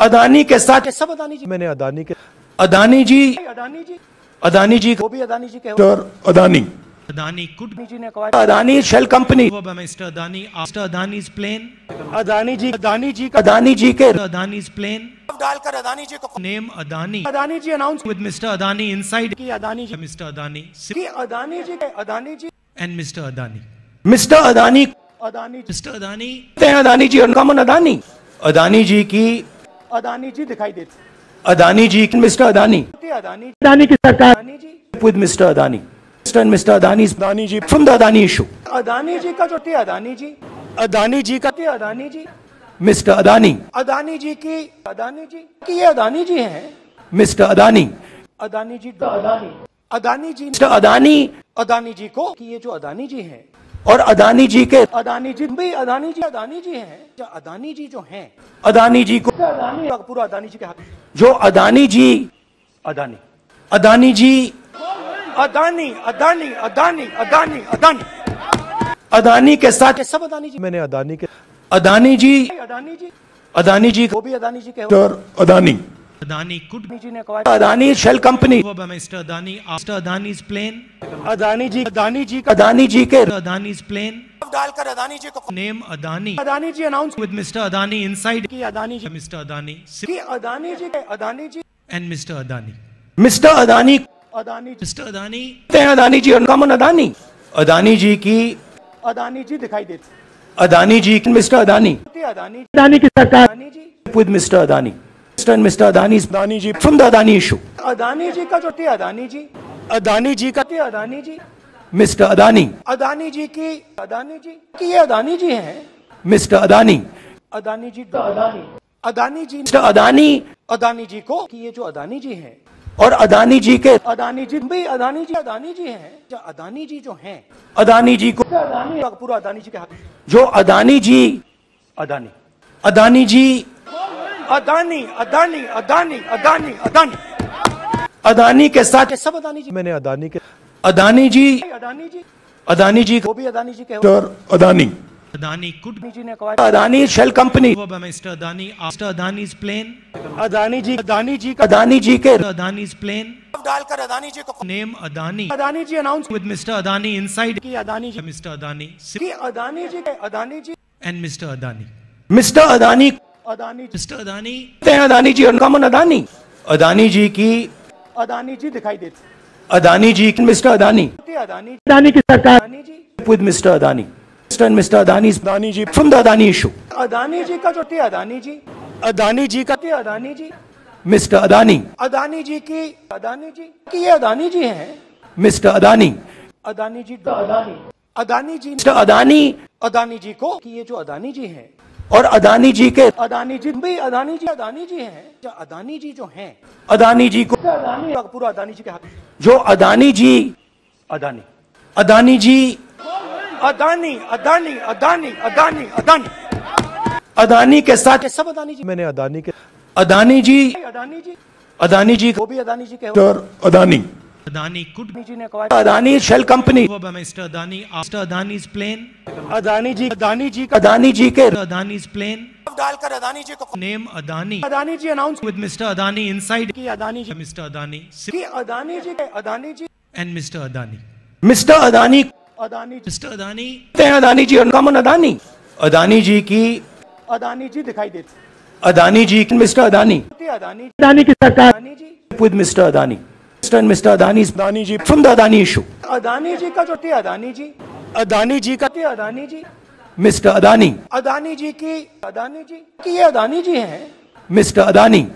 अदानी के साथ सब अदानी जी। मैंने अदानी के अदानी जी अदानी जी। अदानी जी वो भी अदानी जी के हो। Mr. Adani. Adani could Adani ji ने कहा Adani shell company over by Mr. Adani after Adani's plane. Adani ji Adani ji का अदानी जी के Adani's plane. डालकर अदानी जी को Name Adani Adani ji announce with Mr. Adani inside. की Adani ji Mr. Adani की अदानी जी के Adani ji and Mr. Adani. Mister Adani कहते Adani ji Mr. Adani हैं Adani ji uncommon Adani Adani ji की अदानी जी दिखाई देती अदानी जी मिस्टर अदानी अदानी अदानी की सरकार Adani ji with Mr. Adani. And Mr. Adani's Adani ji from the Adani issue. Adani ji का जो थी अदानी जी अदानी जी का थी अदानी जी Mr. Adani, अदानी जी की अदानी जी की ये अदानी जी हैं Mr. Adani, अदानी जी अदानी अदानी जी Mr. Adani अदानी जी को कि ये जो अदानी जी हैं और अदानी जी के अदानी जी भी अदानी जी अदानी जी हैं जो अदानी जी जो हैं अदानी जी को अदानी पूरा अदानी जी के हाथ जो अदानी जी अदानी अदानी जी अदानी अदानी अदानी अदानी अदानी अदानी के साथ सब अदानी जी मैंने अदानी के अदानी जी अदानी जी अदानी जी वो भी अदानी जी के. Adani. Adani could Adani ji ने कहा Adani shell company Mr. Adani after Adani's plane. Adani ji Adani ji Adani ji के Adani's plane. डालकर अदानी जी को name Adani Adani ji announce with Mr. Adani inside. की अदानी जी मिस्टर अदानी की अदानी जी के Adani ji and mister Adani mister Adani Adani ji Adani Adani ji और uncommon Adani Adani ji की अदानी जी दिखाई देती अदानी जी मिस्टर अदानी अदानी अदानी की सरकार Adani ji Mr. Adani. Mr. and Mr. Adani's Adani ji from the Adani issue. Adani ji का जो थी अदानी जी अदानी जी का थी अदानी जी मिस्टर अदानी अदानी जी की अदानी जी की ये अदानी जी हैं मिस्टर अदानी अदानी जी अदानी अदानी जी मिस्टर अदानी अदानी जी को कि ये जो अदानी जी हैं और अदानी जी के अदानी जी भी अदानी जी अदानी जी हैं। जो अदानी जी जो हैं। अदानी जी को अदानी पूरा अदानी जी के हाथ। जो अदानी जी अदानी। अदानी जी अदानी अदानी अदानी अदानी अदानी। अदानी के साथ सब अदानी जी मैंने अदानी के अदानी जी अदानी जी अदानी जी वो भी अदानी जी के Mr. Adani. Adani could Adani Adani company over by Mr. Adani after Adani's plane. Adani ji Adani ji का अदानी जी के Adani's plane. डालकर अदानी जी को Adani Adani ji announce with Mr. Adani inside. की अदानी जी. Adani की Adani Adani. Adani. Mister Adani Adani ji Mr. Adani Adani ji uncommon Adani Adani ji की अदानी जी दिखाई देती Adani ji mister Adani Adani Adani की सरकार Adani Mr. Adani. Mr. and Mr. Adani's Adani ji from the Adani issue. Adani ji का जो थी अदानी जी अदानी जी का थी अदानी जी Mr. Adani, अदानी जी की अदानी जी की ये अदानी जी हैं Mr. Adani, अदानी जी अदानी अदानी जी Mr. Adani अदानी जी को कि ये जो अदानी जी हैं और अदानी जी के अदानी जी भी अदानी जी अदानी जी हैं जो अदानी जी जो हैं अदानी जी को अदानी पूरा अदानी जी के हाथ जो अदानी जी अदानी अदानी जी अदानी अदानी अदानी अदानी अदानी अदानी के साथ ये सब अदानी जी मैंने अदानी के अदानी जी अदानी जी अदानी जी वो भी अदानी जी के. Adani. Adani could Adani ji ने कहा Adani shell company over by Mr. Adani after Adani's plane. Adani ji Adani ji का अदानी जी के Adani's plane. डालकर अदानी जी को name Adani Adani ji announce with mister Adani inside. की अदानी जी Mr. Adani की अदानी जी के Adani ji and mister Adani mister Adani Adani ji. Adani, हैं Adani ji uncommon Adani Adani ji की अदानी जी दिखाई देते अदानी जी मिस्टर अदानी अदानी अदानी की सरकार Adani ji Mr. Adani. Mr. and Mr. Adani's Adani ji from the Adani issue. Adani ji का जो थे अदानी जी अदानी जी का थे अदानी जी मिस्टर अदानी अदानी जी की अदानी जी की ये अदानी जी हैं मिस्टर अदानी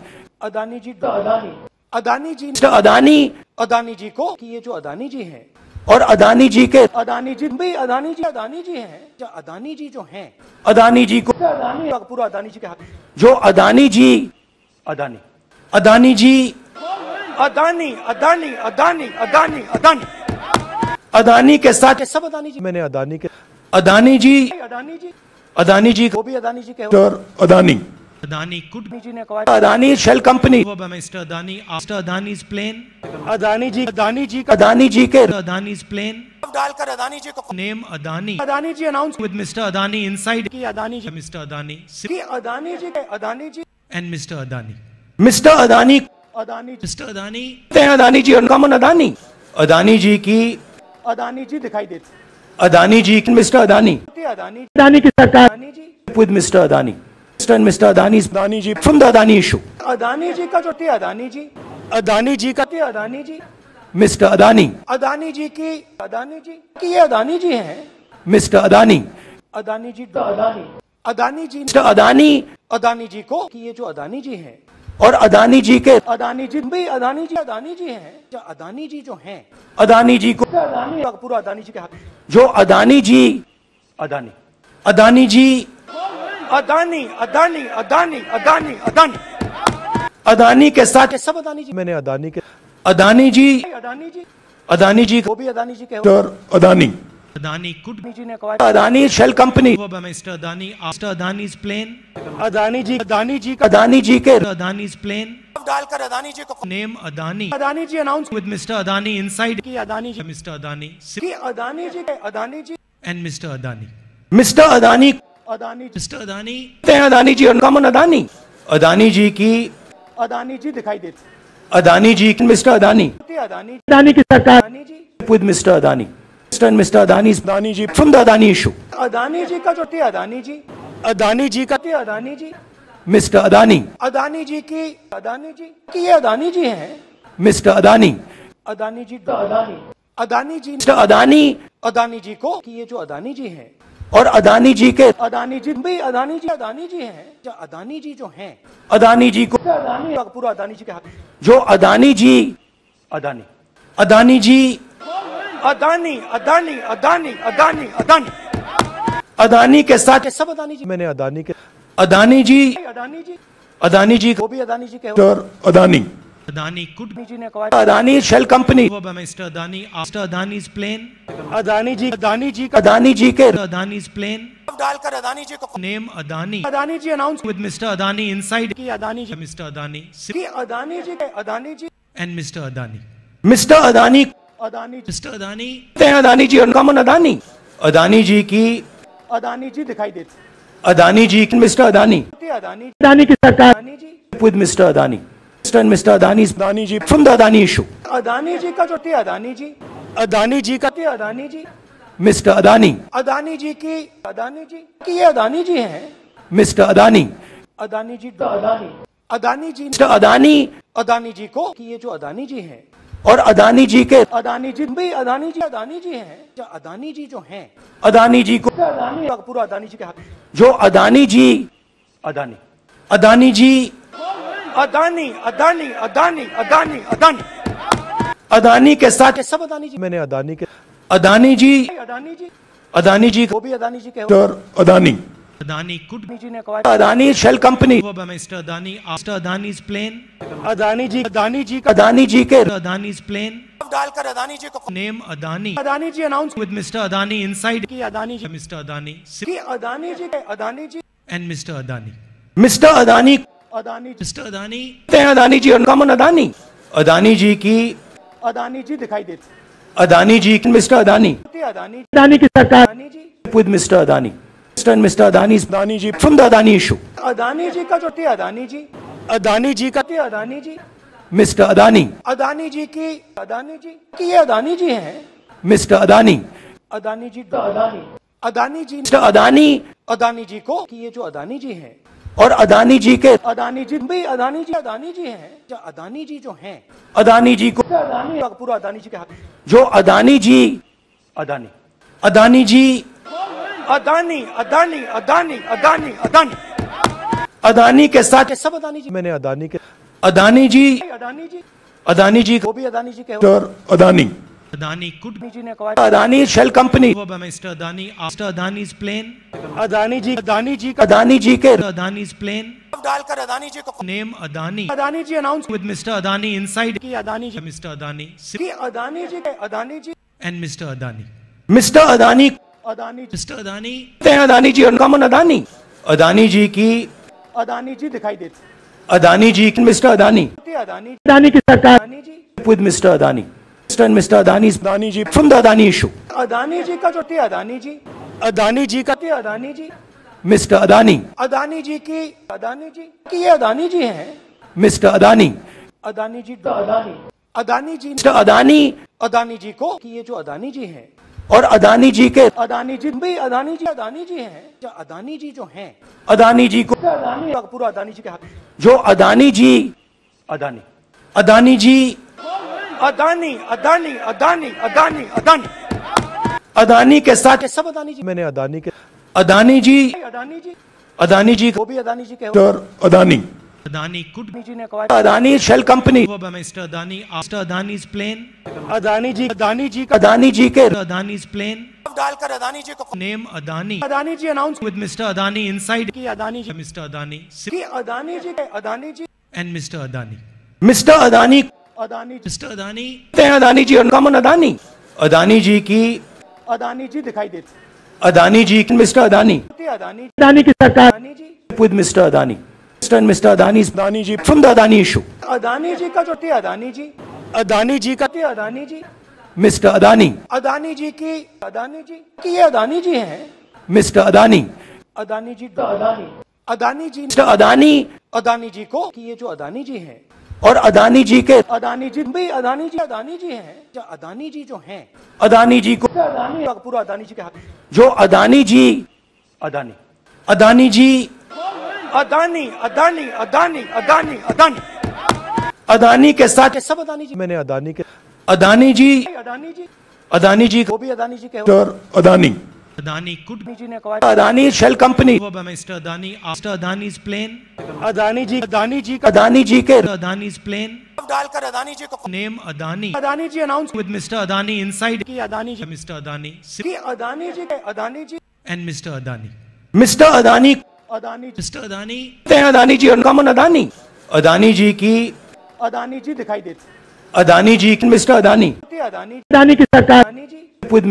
अदानी जी अदानी अदानी जी मिस्टर अदानी अदानी जी को कि ये जो अदानी जी हैं और अदानी जी के अदानी जी भी अदानी जी अदानी जी हैं। जो अदानी जी जो हैं अदानी जी को अदानी पूरा अदानी जी के हाथ। जो अदानी जी अदानी। अदानी जी अदानी अदानी अदानी अदानी अदानी। अदानी के साथ सब अदानी जी। मैंने अदानी के अदानी जी अदानी जी। अदानी जी वो भी अदानी जी के और अदानी। Adani could अदानी जी ने कहा Adani shell company over by Mr. Adani after Adani's plane. Adani ji Adani ji का अदानी जी के Adani's plane. डालकर अदानी जी को Name Adani Adani ji announce with Mr. Adani inside. की अदानी जी Mr. Adani की अदानी जी के Adani ji and Mr. Adani. Mister Adani Adani. Adani, हैं Adani ji uncommon Adani Adani ji की अदानी जी दिखाई देते अदानी जी मिस्टर अदानी अदानी अदानी की सरकार Adani ji with Mr. Adani. And Mr. Adani's Adani ji from the Adani issue. Adani ji का जो थे अदानी जी अदानी जी का थे अदानी जी Mr. Adani, अदानी जी की अदानी जी की ये अदानी जी हैं Mr. Adani, अदानी जी अदानी अदानी जी Mr. Adani अदानी जी को कि ये जो अदानी जी हैं और अदानी जी के अदानी जी भी अदानी जी अदानी जी हैं जो अदानी जी जो हैं अदानी जी को अदानी पूरा अदानी जी के हाथ जो अदानी जी अदानी अदानी जी अदानी अदानी अदानी अदानी अदानी अदानी के साथ सब अदानी जी मैंने अदानी के अदानी जी अदानी जी अदानी जी वो भी अदानी जी के अदानी Adani could अदानी जी ने कहा Adani shell company Mr. Adani after Adani's plane. Adani ji Adani ji Adani ji के Adani's plane. डालकर अदानी जी को name Adani Adani ji announce with Mr. Adani inside. की अदानी जी मिस्टर अदानी की अदानी जी के Adani ji and mister Adani mister Adani Adani ji Adani Adani ji और uncommon Adani Adani ji की अदानी जी दिखाई देते अदानी जी मिस्टर अदानी अदानी अदानी की सरकार Adani ji Mr. Adani. Mr. and Mr. Adani's Adani ji from the Adani issue. Adani ji का जो थे अदानी जी अदानी जी का थे अदानी जी मिस्टर अदानी अदानी जी की अदानी जी की ये अदानी जी हैं मिस्टर अदानी अदानी जी अदानी अदानी जी मिस्टर अदानी अदानी जी को कि ये जो अदानी जी हैं और अदानी जी के अदानी जी भी अदानी जी अदानी जी हैं। जो अदानी जी जो हैं अदानी जी को अदानी पूरा अदानी जी के हाथ। जो अदानी जी अदानी। अदानी जी अदानी अदानी अदानी अदानी अदानी। अदानी के साथ सब अदानी जी मैंने अदानी के अदानी जी अदानी जी अदानी जी वो भी अदानी जी के Adani. Adani could Adani Adani shell company over Mr. Adani after Adani's plane. Adani ji Adani ji Adani ji के Adani's plane. डालकर अदानी जी को Name Adani Adani ji announce with Mr. Adani inside. की अदानी जी Mr. Adani की Adani ji Adani ji and Mr. Adani. Mister Adani Adani ji Mr. Adani, हैं Adani ji uncommon Adani Adani ji की अदानी जी दिखाई देते Adani ji mister Adani Adani Adani की सरकार Adani Mr. Adani. Mr. and Mr. Adani's Adani ji from the Adani issue. Adani ji का जो थे अदानी जी अदानी जी का थे अदानी जी Mr. Adani, अदानी जी की अदानी जी की ये अदानी जी हैं Mr. Adani, अदानी जी अदानी अदानी जी Mr. Adani अदानी जी को कि ये जो अदानी जी हैं और अदानी जी के अदानी जी भी अदानी जी अदानी जी हैं अदानी जी जो हैं अदानी जी को अदानी पूरा अदानी जी के हाथ जो अदानी जी अदानी अदानी जी अदानी अदानी अदानी अदानी अदानी अदानी के साथ ये सब अदानी जी मैंने अदानी के अदानी जी अदानी जी अदानी जी वो भी अदानी जी के और अदानी Adani could अदानी जी ने कहा Adani shell company over by Mr. Adani after Adani's plane. Adani ji Adani ji Adani ji के Adani's plane. डालकर अदानी जी को name Adani Adani ji announce with mister Adani inside. की अदानी जी Mr. Adani की अदानी जी के Adani ji and mister Adani mister Adani Adani ji. Adani, हैं Adani ji uncommon Adani Adani ji की अदानी जी दिखाई देते अदानी जी मिस्टर अदानी अदानी अदानी की सरकार Adani ji Mr. Adani. Mr. and Mr. Adani's Adani ji from the Adani issue. Adani ji का जो थे अदानी जी अदानी जी का थे अदानी जी मिस्टर अदानी अदानी जी की अदानी जी की ये अदानी जी हैं मिस्टर अदानी अदानी जी अदानी अदानी जी मिस्टर अदानी अदानी जी को कि ये जो अदानी जी हैं और अदानी जी के अदानी जी भाई अदानी जी अदानी जी हैं। जो अदानी जी जो हैं अदानी जी को अदानी पूरा अदानी जी के हाथ। जो अदानी जी अदानी। अदानी जी अदानी अदानी अदानी अदानी अदानी। अदानी के साथ सब अदानी जी। मैंने अदानी के अदानी जी अदानी जी। अदानी जी वो भी अदानी जी के हो। अदानी। Adani could अदानी जी ने कहा Adani shell company over by Mr. Adani after Adani's plane. Adani ji Adani ji का अदानी जी के Adani's plane. डालकर अदानी जी को Name Adani Adani ji announce with Mr. Adani inside. की अदानी जी Mr. Adani की अदानी जी के Adani ji and Mr. Adani. Mister Adani Adani ji Mr. Adani हैं Adani ji uncommon Adani Adani ji की अदानी जी दिखाई देती अदानी जी की मिस्टर अदानी अदानी अदानी की सरकार Adani ji with Mr. Adani. Mr. and Mr. Adani Adani ji from the Adani issue. Adani ji का जो थी अदानी जी अदानी जी का थी अदानी जी मिस्टर अदानी अदानी जी की अदानी जी की ये अदानी जी हैं मिस्टर अदानी अदानी जी अदानी अदानी जी मिस्टर अदानी अदानी जी को कि ये जो अदानी जी हैं और अदानी जी के अदानी जी भाई अदानी जी अदानी जी हैं जो अदानी जी जो हैं अदानी जी को अदानी पूरा अदानी जी के हाथ जो अदानी जी अदानी अदानी जी अदानी अदानी अदानी अदानी अदानी अदानी के साथ सब अदानी जी मैंने अदानी के अदानी जी अदानी जी अदानी जी वो भी अदानी जी के mister Adani Adani could Adani ji ने कहा Adani shell company Mr. Adani after Adani's plane. Adani ji Adani ji का अदानी जी के Adani's plane. डालकर अदानी जी को name Adani Adani ji announce with Mr. Adani inside. की अदानी जी मिस्टर अदानी की अदानी जी के Adani ji and mister Adani mister Adani Adani ji Adani Adani ji और uncommon Adani Adani ji की अदानी जी दिखाई देती अदानी जी मिस्टर अदानी अदानी अदानी की सरकार Adani ji Mr. Adani. Mr. and Mr. Adani Adani ji from the Adani issue. Adani ji का जो थी अदानी जी अदानी जी का थी अदानी जी मिस्टर अदानी अदानी जी की अदानी जी की ये अदानी जी हैं मिस्टर अदानी अदानी जी अदानी अदानी जी मिस्टर अदानी अदानी जी को कि ये जो अदानी जी हैं और अदानी जी के अदानी जी भाई अदानी जी अदानी जी हैं। जो अदानी जी जो हैं। अदानी जी को अदानी पूरा अदानी जी के हाथ। जो अदानी जी अदानी। अदानी जी अदानी अदानी अदानी अदानी अदानी। अदानी के साथ सब अदानी जी मैंने अदानी के अदानी जी अदानी जी अदानी जी वो भी अदानी जी के Adani. Adani could Adani Adani shell company over Mr. Adani after Adani's plane. Adani ji Adani ji का अदानी जी के Adani's plane. डालकर अदानी जी को Name Adani Adani ji announce with Mr. Adani inside. की अदानी जी Mr. Adani की Adani ji Adani ji and Mr. Adani. Mister Adani कहते Adani ji Mr. Adani हैं Adani ji uncommon Adani Adani ji की अदानी जी दिखाई देती अदानी जी मिस्टर अदानी अदानी अदानी की सरकार Adani ji with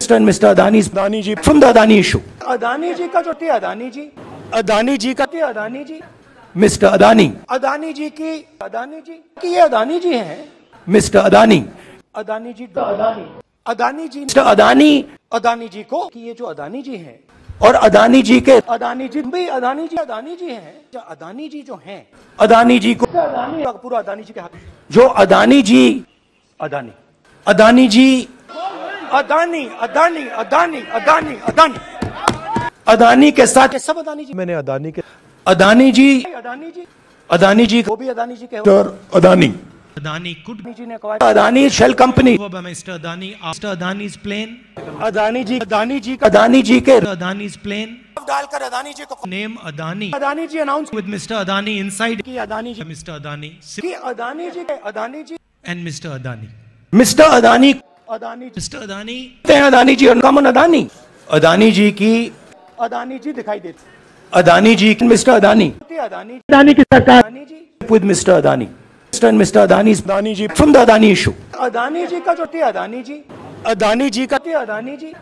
Mr. And Mr. Adani Adani ji from the Adani issue. Adani ji का जो थी अदानी जी अदानी जी का थी अदानी जी Mr. Adani, अदानी जी की अदानी जी की ये अदानी जी हैं Mr. Adani, अदानी जी अदानी अदानी जी Mr. Adani अदानी जी को कि ये जो अदानी जी हैं और अदानी जी के अदानी जी भाई अदानी जी अदानी जी हैं जो अदानी जी जो हैं अदानी जी को अदानी पूरा अदानी जी के हाथ जो अदानी जी अदानी अदानी जी अदानी अदानी अदानी अदानी अदानी अदानी के साथ सब अदानी जी मैंने अदानी के अदानी जी अदानी जी अदानी जी वो भी अदानी जी के mister Adani Adani could Adani ji ने कहा Adani Mr. Adani after Adani's plane. Adani जी अदानी जी का अदानी जी के Adani's plane. डालकर अदानी जी को name Adani Adani ji announce with mister Adani inside. की अदानी जी Mr. Adani की अदानी जी के Adani ji and mister Adani mister Adani Adani ji. Adani हैं अदानी जी अनकॉमन अदानी अदानी जी की अदानी जी दिखाई देती अदानी जी मिस्टर अदानी थी अदानी अदानी की सरकार Adani ji Mr. Adani. Mr. and Mr. Adani Adani ji from the Adani issue. Adani ji का जो थी अदानी जी अदानी जी का थी अदानी जी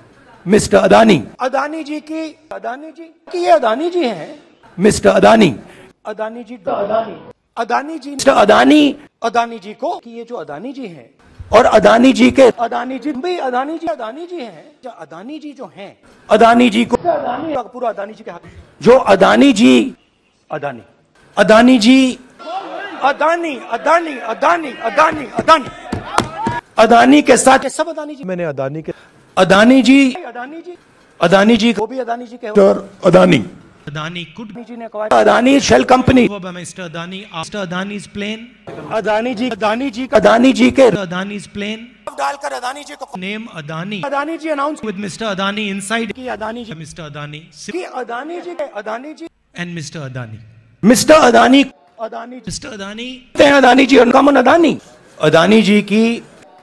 मिस्टर अदानी अदानी जी की अदानी जी की ये अदानी जी हैं मिस्टर अदानी अदानी जी अदानी अदानी जी मिस्टर अदानी अदानी जी को कि ये जो अदानी जी हैं और अदानी जी के अदानी जी भाई अदानी जी अदानी जी हैं। जो अदानी जी जो हैं अदानी जी को अदानी पूरा अदानी जी के हाथ। जो अदानी जी अदानी। अदानी जी अदानी अदानी अदानी अदानी अदानी। अदानी के साथ सब अदानी जी। मैंने अदानी के अदानी जी अदानी जी। अदानी जी वो भी अदानी जी के हो। Mister Adani. Adani could Adani ji ने कहा Adani shell company over by Mr. Adani after Adani's plane. Adani ji Adani ji का अदानी जी के Adani's plane. डालकर अदानी जी को Name Adani Adani ji announce with Mr. Adani inside. की Adani ji Mr. Adani की अदानी जी के Adani ji and Mr. Adani. Mister Adani Adani ji Mr. Adani कहते हैं Adani ji uncommon Adani Adani ji की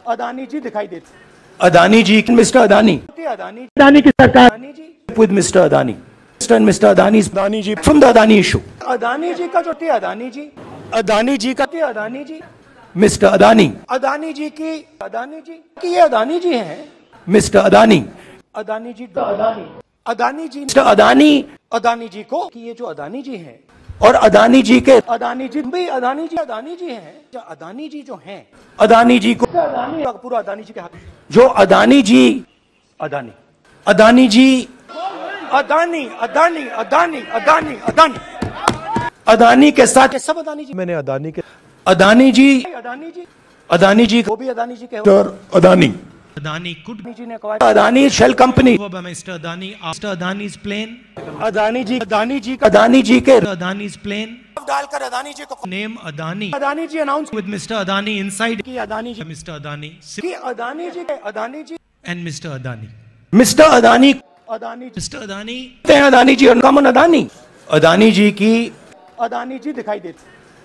अदानी जी दिखाई देती अदानी जी की मिस्टर अदानी थी अदानी अदानी की सरकार Adani ji with Mr. Adani. Mr. Mr. Adani Adani ji from the Adani issue. Adani ji का जो थी अदानी जी अदानी जी का थी अदानी जी मिस्टर अदानी अदानी जी की अदानी जी की ये अदानी जी हैं मिस्टर अदानी अदानी जी अदानी अदानी जी मिस्टर अदानी अदानी जी को कि ये जो अदानी जी हैं और अदानी जी के अदानी जी भी अदानी जी अदानी जी हैं जो अदानी जी जो हैं अदानी जी को अदानी पूरा अदानी जी के हाथ जो अदानी जी अदानी अदानी जी अदानी अदानी अदानी अदानी अदानी अदानी के साथ सब अदानी जी मैंने अदानी के अदानी जी अदानी जी अदानी जी वो भी अदानी जी के अदानी Adani could अदानी जी ने कहा Adani shell company Mr. Adani after Adani's plane. Adani ji Adani ji Adani ji के Adani's plane. डालकर अदानी जी को name Adani Adani ji announce with Mr. Adani inside. की अदानी जी मिस्टर अदानी की अदानी जी के Adani ji and mister Adani mister Adani Adani ji. Adani हैं अदानी जी और uncommon Adani Adani ji की अदानी जी दिखाई देती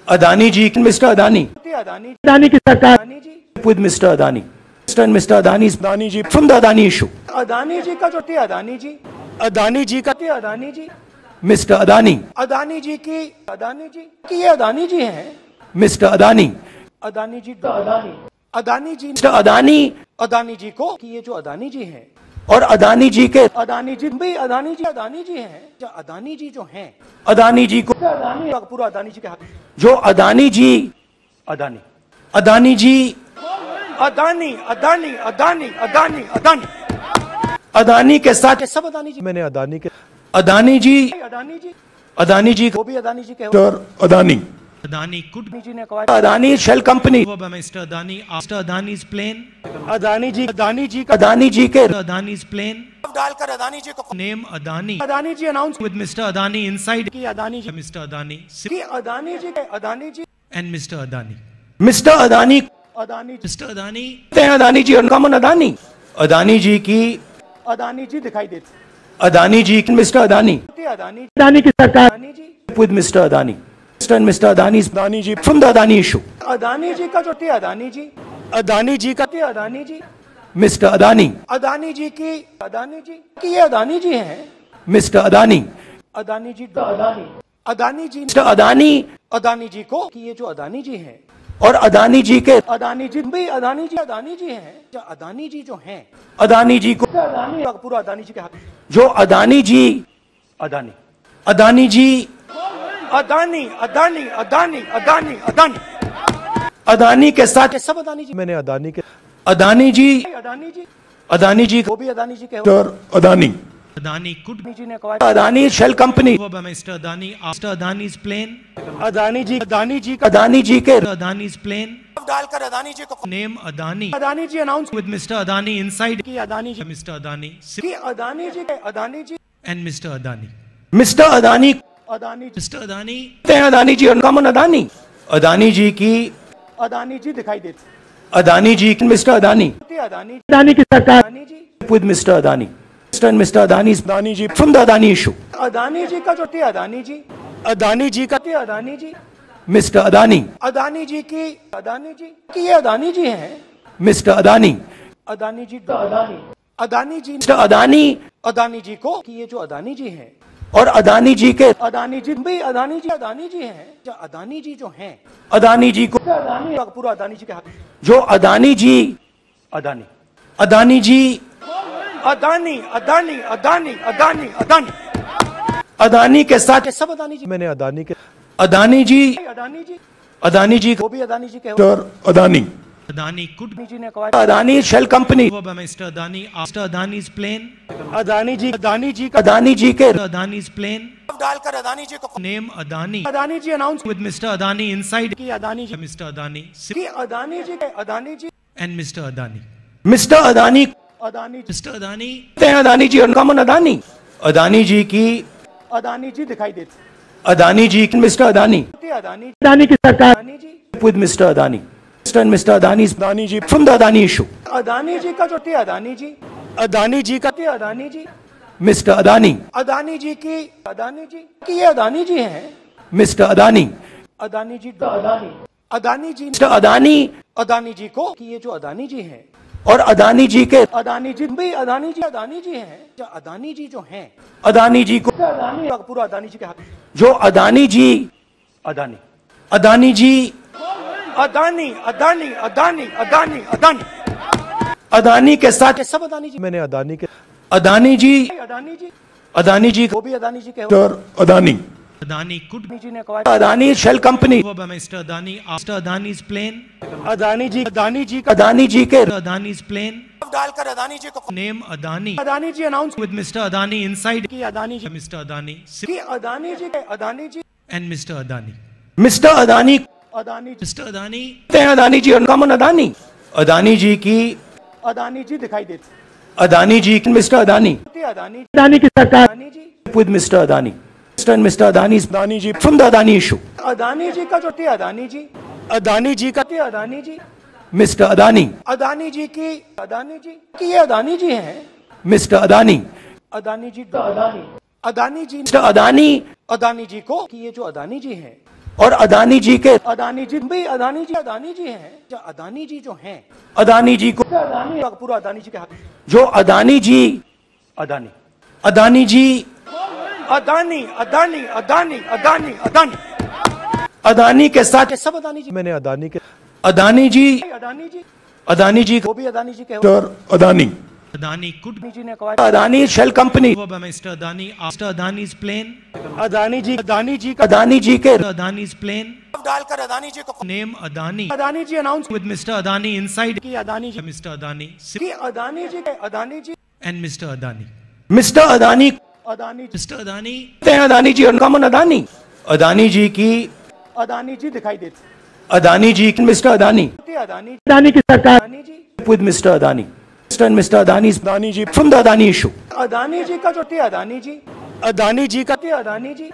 अदानी जी मिस्टर अदानी अदानी अदानी की सरकार Adani ji with Mr. Adani. Mr. Mr. Adani Adani ji from the Adani issue. Adani ji का जो थी अदानी जी अदानी जी का थी अदानी जी Mr. Adani, अदानी जी की अदानी जी की ये अदानी जी हैं Mr. Adani, अदानी जी अदानी अदानी जी Mr. Adani अदानी जी को कि ये जो अदानी जी हैं और अदानी जी के अदानी जी भी अदानी जी अदानी जी हैं। जो अदानी जी जो हैं अदानी जी को अदानी पूरा अदानी जी के हाथ। जो अदानी जी अदानी। अदानी जी अदानी अदानी अदानी अदानी अदानी। अदानी के साथ सब अदानी जी मैंने अदानी के अदानी जी अदानी जी अदानी जी वो भी अदानी जी के Adani. Adani could Adani Adani company over by Mr. Adani after Adani's plane. Adani ji Adani ji का अदानी जी के Adani's plane. डालकर अदानी जी को Adani Adani ji announce with Mr. Adani inside. की अदानी जी. Adani की Adani Adani. Adani. Mister Adani Adani ji Mr. Adani Adani ji uncommon Adani Adani ji की अदानी जी दिखाई देती अदानी जी की मिस्टर अदानी अदानी अदानी की सरकार Adani ji with Mr. Mr. Adani Adani ji from the Adani issue. Adani ji का जो थी अदानी जी अदानी जी का थी अदानी जी Mr. Adani, अदानी जी की अदानी जी की ये अदानी जी हैं Mr. Adani, अदानी जी अदानी अदानी जी Mr. Adani अदानी जी को कि ये जो अदानी जी हैं और अदानी जी के अदानी जी भी अदानी जी अदानी जी हैं जो अदानी जी जो हैं अदानी जी को अदानी पूरा अदानी जी के हाथ जो अदानी जी अदानी अदानी जी अदानी अदानी अदानी अदानी अदानी अदानी के साथ सब अदानी जी मैंने अदानी के अदानी जी अदानी जी अदानी जी वो भी अदानी जी के और अदानी Adani could अदानी जी ने कहा Adani Mr. Adani after Adani's plane. Adani जी अदानी जी का अदानी जी के Adani's plane. डालकर अदानी जी को name Adani Adani ji announce with mister Adani inside. की अदानी जी Mr. Adani की अदानी जी के Adani ji and mister Adani mister Adani Adani ji. Adani हैं अदानी जी अनकॉमन अदानी अदानी जी की अदानी जी दिखाई देती अदानी जी मिस्टर अदानी अदानी अदानी की सरकार Adani ji with Mr. Adani. Mr. Mr. Adani Adani ji from the Adani issue. Adani ji का जो थी अदानी जी अदानी जी का थी अदानी जी मिस्टर अदानी अदानी जी की अदानी जी की ये अदानी जी हैं मिस्टर अदानी अदानी जी अदानी अदानी जी मिस्टर अदानी अदानी जी को कि ये जो अदानी जी हैं और अदानी जी के अदानी जी भी अदानी जी अदानी जी हैं। जो अदानी जी जो हैं अदानी जी को अदानी पूरा अदानी जी के हाथ। जो अदानी जी अदानी अदानी जी अदानी अदानी अदानी अदानी अदानी अदानी के साथ सब अदानी जी। मैंने अदानी के अदानी जी अदानी जी अदानी जी वो भी अदानी जी के और अदानी। Adani could अदानी जी ने कहा Adani shell company over by Mr. Adani after Adani's plane. Adani ji Adani ji का अदानी जी के Adani's plane. डालकर अदानी जी को Name Adani Adani ji announce with Mr. Adani inside. की अदानी जी Mr. Adani की अदानी जी के Adani ji and Mr. Adani. Mr Adani Adani ji Mr. Adani, हैं Adani ji uncommon Adani Adani ji की अदानी जी दिखाई देते अदानी जी मिस्टर अदानी अदानी अदानी की सरकार Adani ji with Adani. Mr. and Mr. Adani's Adani ji from the Adani issue. Adani ji का जो थे अदानी जी अदानी जी का थे अदानी जी Mr. Adani, अदानी जी की अदानी जी की ये अदानी जी हैं Mr. Adani, अदानी जी अदानी अदानी जी Mr. Adani अदानी जी को कि ये जो अदानी जी हैं और अदानी जी के अदानी जी भाई अदानी जी अदानी जी हैं जो अदानी जी जो हैं अदानी जी को अदानी पूरा अदानी जी के हाथ जो अदानी जी अदानी अदानी जी अदानी अदानी अदानी अदानी अदानी अदानी के साथ सब अदानी जी मैंने अदानी के अदानी जी अदानी जी अदानी जी वो भी अदानी जी के अदानी Adani could अदानी जी ने कहा Adani shell company Mr. Adani after Adani's plane. Adani ji Adani ji Adani ji के Mr. प्लेन. डालकर अदानी जी को name Adani Adani ji announce with Mr. Adani inside. की अदानी जी मिस्टर अदानी की अदानी जी के Adani ji and Mr Adani Mr Adani Adani ji Adani Adani ji और uncommon Adani Adani ji की अदानी जी दिखाई देते अदानी जी मिस्टर अदानी अदानी अदानी की सरकार Adani ji Mr. Adani. Mr. and Mr. Adani's Adani ji from the Adani issue. Adani ji का जो थे अदानी जी अदानी जी का थे अदानी जी मिस्टर अदानी अदानी जी की अदानी जी की ये अदानी जी हैं मिस्टर अदानी अदानी जी अदानी अदानी जी मिस्टर अदानी अदानी जी को कि ये जो अदानी जी हैं और अदानी जी के अदानी जी भाई अदानी जी अदानी जी हैं। जो अदानी जी जो हैं अदानी जी को अदानी पूरा अदानी जी के हाथ। जो अदानी जी अदानी। अदानी जी अदानी अदानी अदानी अदानी अदानी। अदानी के साथ सब अदानी जी मैंने अदानी के अदानी जी अदानी जी अदानी जी वो भी अदानी जी के Adani. Adani could Adani Adani company over by Mr. Adani after Adani's plane. Adani Adani Adani के. Adani's plane. डालकर अदानी जी को Adani Adani ji announce with Mr. Adani. की अदानी जी Mr. Adani की अदानी जी के Adani ji and Mr. Adani. Mr Adani Adani. Adani, हैं Adani ji uncommon Adani Adani ji की अदानी जी दिखाई देते अदानी जी मिस्टर अदानी अदानी अदानी की सरकार Adani ji with And Mr. Adani's Adani ji from the Adani issue. Adani ji का जो थे अदानी जी अदानी जी का थे अदानी जी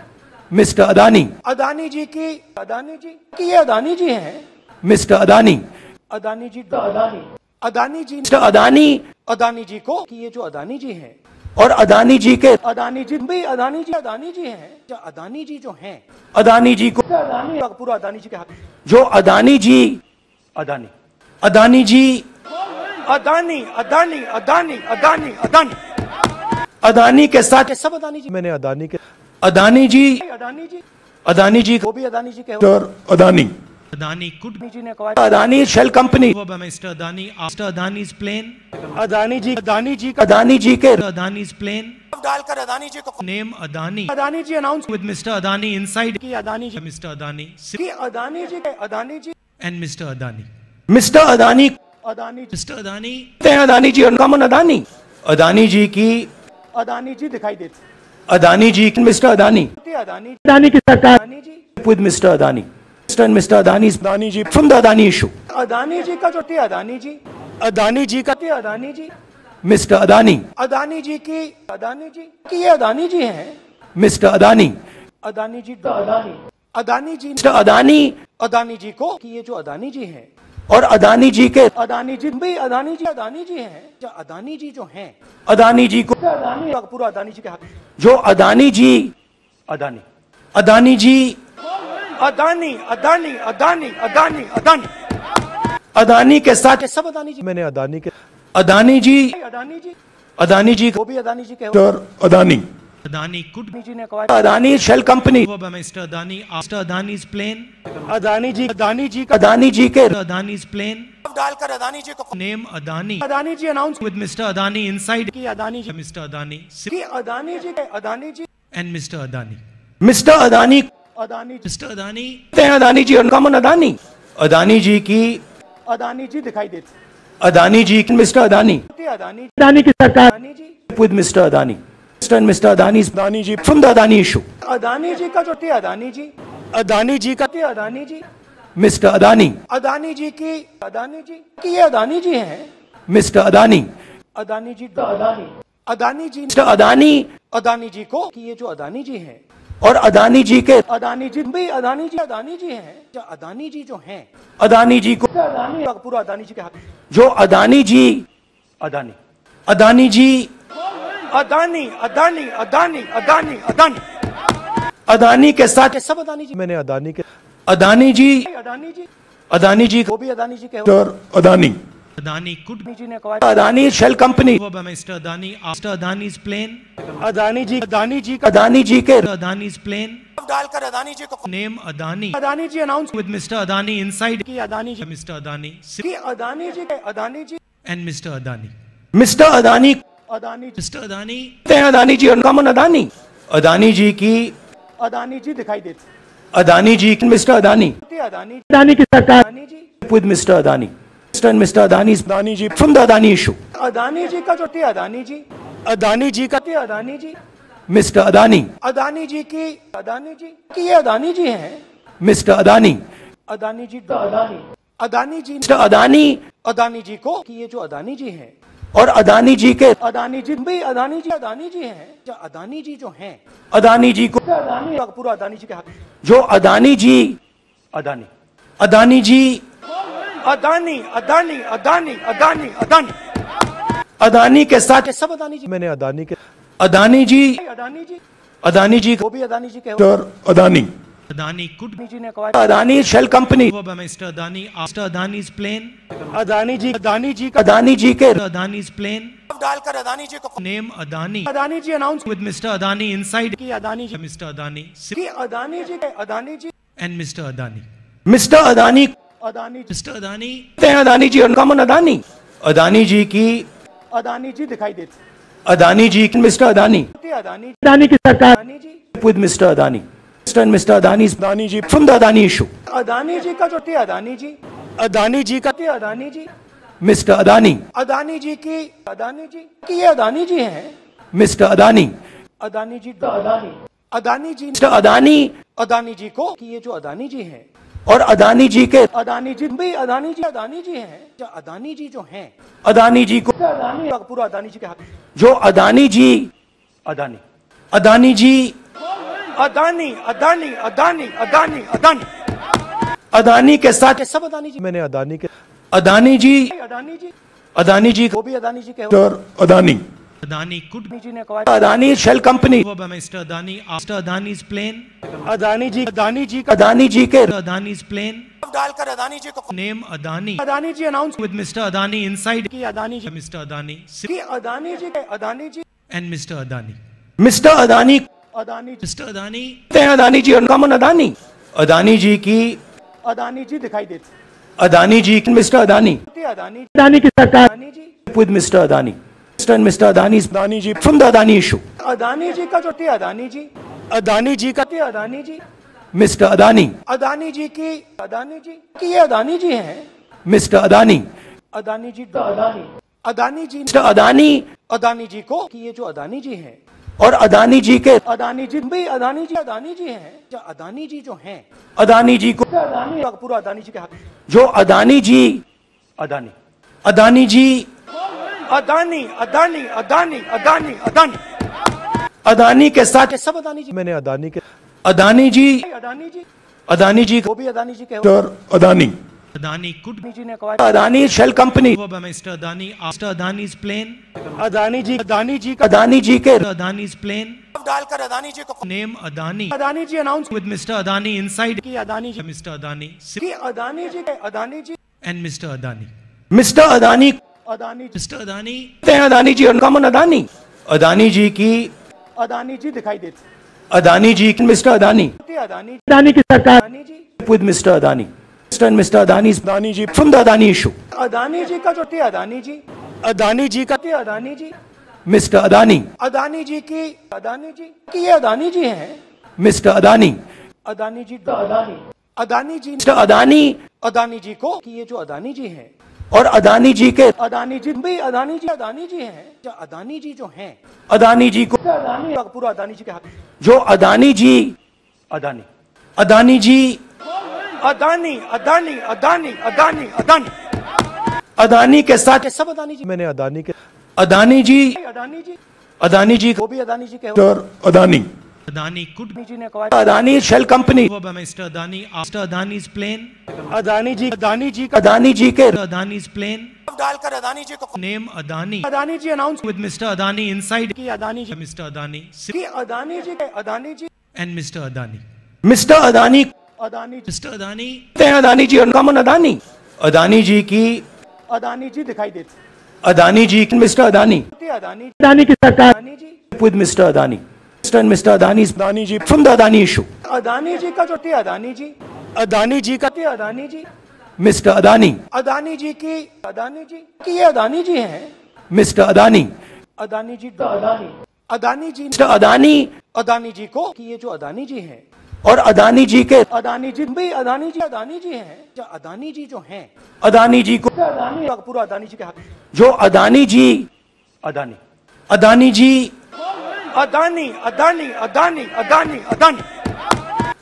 Mr. Adani, अदानी जी की अदानी जी की ये अदानी जी हैं Mr. Adani, अदानी जी अदानी अदानी जी Mr. Adani अदानी जी को कि ये जो अदानी जी हैं और अदानी जी के अदानी जी भाई अदानी जी अदानी जी हैं जो अदानी जी जो हैं अदानी जी को अदानी पूरा अदानी जी के हाथ जो अदानी जी अदानी अदानी जी अदानी अदानी अदानी अदानी अदानी अदानी के साथ सब अदानी जी मैंने अदानी के अदानी जी अदानी जी अदानी जी वो भी अदानी जी के और अदानी Adani could अदानी जी ने कहा Adani shell company over by Mr. Adani after Adani's plane. Adani ji Adani ji Adani ji के Mr. Adani's plane. डालकर अदानी जी को name Adani Adani ji announce with Mr. Adani inside. की अदानी जी Mr. Adani की अदानी जी के Adani ji and Mr Adani Mr Adani Adani Mr Adani Adani ji और अदानी अदानी जी की अदानी जी दिखाई देती अदानी जी मिस्टर अदानी अदानी अदानी की सरकार Adani ji with Mr Adani Mr Mr Adani Adani ji from the Adani issue Adani ji का जो टी अदानी जी अदानी जी का टी अदानी जी मिस्टर अदानी अदानी जी की अदानी जी की ये अदानी जी हैं मिस्टर अदानी अदानी जी अदानी अदानी जी मिस्टर अदानी अदानी जी को कि ये जो अदानी जी हैं और अदानी जी के अदानी जी भाई अदानी जी अदानी जी हैं। अच्छा, अदानी जी जो हैं अदानी जी को अदानी पूरा अदानी जी के हाथ। जो अदानी जी अदानी। अदानी जी अदानी अदानी अदानी अदानी अदानी। अदानी के साथ सब अदानी जी। मैंने अदानी के अदानी जी अदानी जी। अदानी जी को भी अदानी जी के Adani. Adani could Adani ji ने acquired Adani shell company over by Mr. Adani after Adani's plane Adani ji Adani ji Adani ji के Adani's plane डालकर Adani ji को name Adani Adani ji announced with Mr. Adani inside कि Adani ji Mr. Adani कि Adani ji Adani ji and Mr. Adani Mr. Adani Adani Mr. Adani ते Adani ji uncommon Adani Adani ji की Adani ji दिखाई देती Adani ji Mr. Adani Adani की सरकार with Mr. Adani Mr. and Mr. Adani's Adani ji from the Adani issue. Adani ji ka jo thi Adani ji. Adani ji ka thi Adani ji. Mr. Adani. Adani ji ki Adani ji ki ye Adani ji hain. Mr. Adani. Adani ji Adani. Adani ji Mr Adani Adani ji को कि ये जो अदानी जी हैं और अदानी जी के अदानी जी भी अदानी जी अदानी जी हैं अदानी जी जो हैं अदानी जी को अदानी पूरा अदानी जी के हाथ जो अदानी जी अदानी अदानी जी अदानी अदानी अदानी अदानी अदानी अदानी के साथ सब अदानी जी मैंने अदानी के अदानी जी अदानी जी अदानी जी वो भी अदानी जी के अदानी Adani could अदानी जी ने कहा Adani shell company Mr. Adani after Adani's plane. Adani ji Adani ji Adani ji के Adani's plane. डालकर अदानी जी को name Adani Adani ji announce with Mr. Adani inside. की अदानी जी मिस्टर अदानी की अदानी जी के Adani ji and Mr Adani Mr Adani Adani ji कहते हैं अदानी जी और कमन अदानी अदानी जी की अदानी जी दिखाई देती अदानी जी मिस्टर अदानी अदानी अदानी की सरकार Adani ji Mr. Adani. Mr. and Mr. Adani's Adani ji from the Adani issue. Adani ji का जो थे अदानी जी अदानी जी का थे अदानी जी मिस्टर अदानी अदानी जी की अदानी जी की ये अदानी जी हैं मिस्टर अदानी अदानी जी अदानी अदानी जी मिस्टर अदानी अदानी जी को कि ये जो अदानी जी हैं और अदानी जी के अदानी जी भाई अदानी जी अदानी जी हैं। जो अदानी जी जो हैं अदानी जी को अदानी पूरा अदानी जी के हाथ। जो अदानी जी अदानी। अदानी जी अदानी अदानी अदानी अदानी अदानी। अदानी के साथ सब अदानी जी मैंने अदानी के अदानी जी अदानी जी अदानी जी वो भी अदानी जी के Adani. Adani could Adani shell company by Mr. Adani after Adani's plane. Adani Adani का अदानी के Adani's plane. डालकर अदानी जी को Adani Adani ji announce with Mr. Adani. की अदानी जी Mr. Adani की अदानी जी के Adani ji and Mr. Adani. Mr Adani Adani. Adani हैं अदानी जी अदानी अदानी जी की अदानी जी दिखाई देती अदानी जी मिस्टर अदानी अदानी अदानी की सरकार Adani Mr. Adani. Mr. and Mr. Adani's Adani ji from the Adani issue. Adani ji का जो थे अदानी जी अदानी जी का थे अदानी जी Mr. Adani. अदानी जी की अदानी जी की ये अदानी जी हैं Mr. Adani. अदानी जी अदानी अदानी जी Mr. Adani अदानी जी को कि ये जो अदानी जी हैं और अदानी जी के अदानी जी भाई अदानी जी अदानी जी हैं जो अदानी जी जो हैं अदानी जी को अदानी पूरा अदानी जी के हाथ जो अदानी जी अदानी अदानी जी अदानी अदानी अदानी अदानी अदानी अदानी के साथ सब अदानी जी मैंने अदानी के अदानी जी अदानी जी अदानी जी वो भी अदानी जी के और अदानी Adani could जी ने कहा Adani shell company by Mr. Adani after Adani's plane. Adani ji Adani ji का अदानी जी के Adani's plane. डालकर अदानी जी को name Adani Adani ji announce with Mr. Adani inside. की अदानी जी Mr. Adani की अदानी जी के Adani ji and Mr Adani Mr Adani Adani ji. Adani हैं अदानी जी और कमन अदानी अदानी जी की अदानी जी दिखाई देती अदानी जी मिस्टर अदानी अदानी अदानी की सरकार Adani ji Mr. Adani. Mr. and Mr. Adani's Adani ji from the Adani issue. Adani ji का जो थे अदानी जी अदानी जी का थे अदानी जी मिस्टर अदानी अदानी जी की अदानी जी की ये अदानी जी हैं मिस्टर अदानी अदानी जी अदानी अदानी जी मिस्टर अदानी अदानी जी को कि ये जो अदानी जी हैं और अदानी जी के अदानी जी भाई अदानी जी अदानी जी हैं। जो अदानी जी जो हैं अदानी जी को अदानी पूरा अदानी जी के हाथ। जो अदानी जी अदानी। अदानी जी अदानी अदानी अदानी अदानी अदानी। अदानी के साथ सब अदानी जी। मैंने अदानी के अदानी जी अदानी जी। अदानी जी वो भी अदानी जी के और अदानी। Adani could जी ने कहा Adani shell company by Mr. Adani after Adani's plane. Adani ji Adani ji का अदानी जी के Adani's plane. डालकर अदानी जी को Name Adani Adani ji announce with Mr. Adani inside. की अदानी जी Mr. Adani की अदानी जी के Adani ji and Mr. Adani. Mr Adani कहते Adani ji Mr. Adani हैं अदानी जी और कमन अदानी अदानी जी की अदानी जी दिखाई देती अदानी जी मिस्टर अदानी अदानी अदानी की सरकार Adani ji with Mr. Adani. And Mr. Adani's Adani ji from the Adani issue. Adani ji का जो थे अदानी जी अदानी जी का थे अदानी जी Mr. Adani. अदानी जी की अदानी जी की ये अदानी जी हैं Mr. Adani. अदानी जी अदानी अदानी जी Mr. Adani अदानी जी को कि ये जो अदानी जी हैं और अदानी जी के अदानी जी भाई अदानी जी अदानी जी हैं जो अदानी जी जो हैं अदानी जी को अदानी पूरा अदानी जी के हाथ जो अदानी जी अदानी अदानी जी अदानी अदानी अदानी अदानी अदानी अदानी के साथ सब अदानी जी मैंने अदानी के अदानी जी अदानी जी अदानी जी वो भी अदानी जी के Mr Adani Adani could Adani ji ने कहा Adani shell company Mr. Adani after Adani's plane. Adani ji Adani ji का अदानी जी के Adani's plane. डालकर अदानी जी को name Adani Adani ji announce with Mr. Adani inside. की अदानी जी मिस्टर अदानी की अदानी जी के Adani ji and Mr Adani Mr Adani Adani ji कहते हैं अदानी जी और कमन अदानी अदानी जी की अदानी जी दिखाई देती अदानी जी मिस्टर अदानी अदानी अदानी की सरकार Adani ji Mr. Adani. Mr. and Mr. Adani's Adani ji from the Adani issue. Adani ji का जो थे अदानी जी अदानी जी का थे अदानी जी मिस्टर अदानी अदानी जी की अदानी जी की ये अदानी जी हैं मिस्टर अदानी अदानी जी अदानी अदानी जी मिस्टर अदानी अदानी जी को कि ये जो अदानी जी हैं और अदानी जी के अदानी जी भी अदानी जी अदानी जी हैं। जो अदानी जी जो हैं अदानी जी को अदानी पूरा अदानी जी के हाथ। जो अदानी जी अदानी। अदानी जी अदानी अदानी अदानी अदानी अदानी।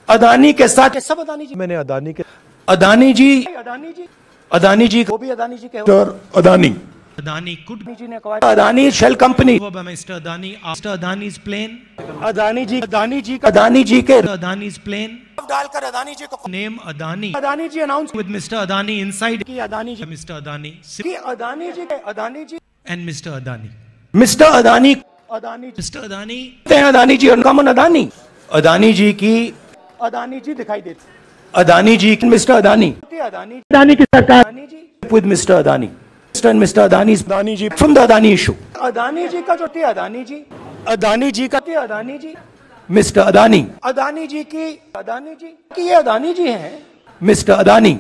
अदानी के साथ सब अदानी जी मैंने अदानी के अदानी जी अदानी जी अदानी जी वो भी अदानी जी के Adani. Adani could Adani Adani shell company go Mr. Adani after Adani's plane. Adani ji Adani ji का अदानी जी के Adani's plane. डालकर अदानी जी को Name Adani Adani ji announce with Mr. Adani inside. की अदानी जी Mr. Adani की Adani ji Adani ji and Mr. Adani. Mr Adani कहते Adani ji Mr. Adani हैं अदानी जी कमन अदानी अदानी जी की अदानी जी दिखाई देती अदानी जी मिस्टर अदानी अदानी अदानी की सरकार Adani Mr. Adani. Mr. and Mr. Adani's Adani ji from the Adani issue. Adani ji का जो थे अदानी जी अदानी जी का थे अदानी जी Mr. Adani, अदानी जी की अदानी जी की ये अदानी जी हैं Mr. Adani,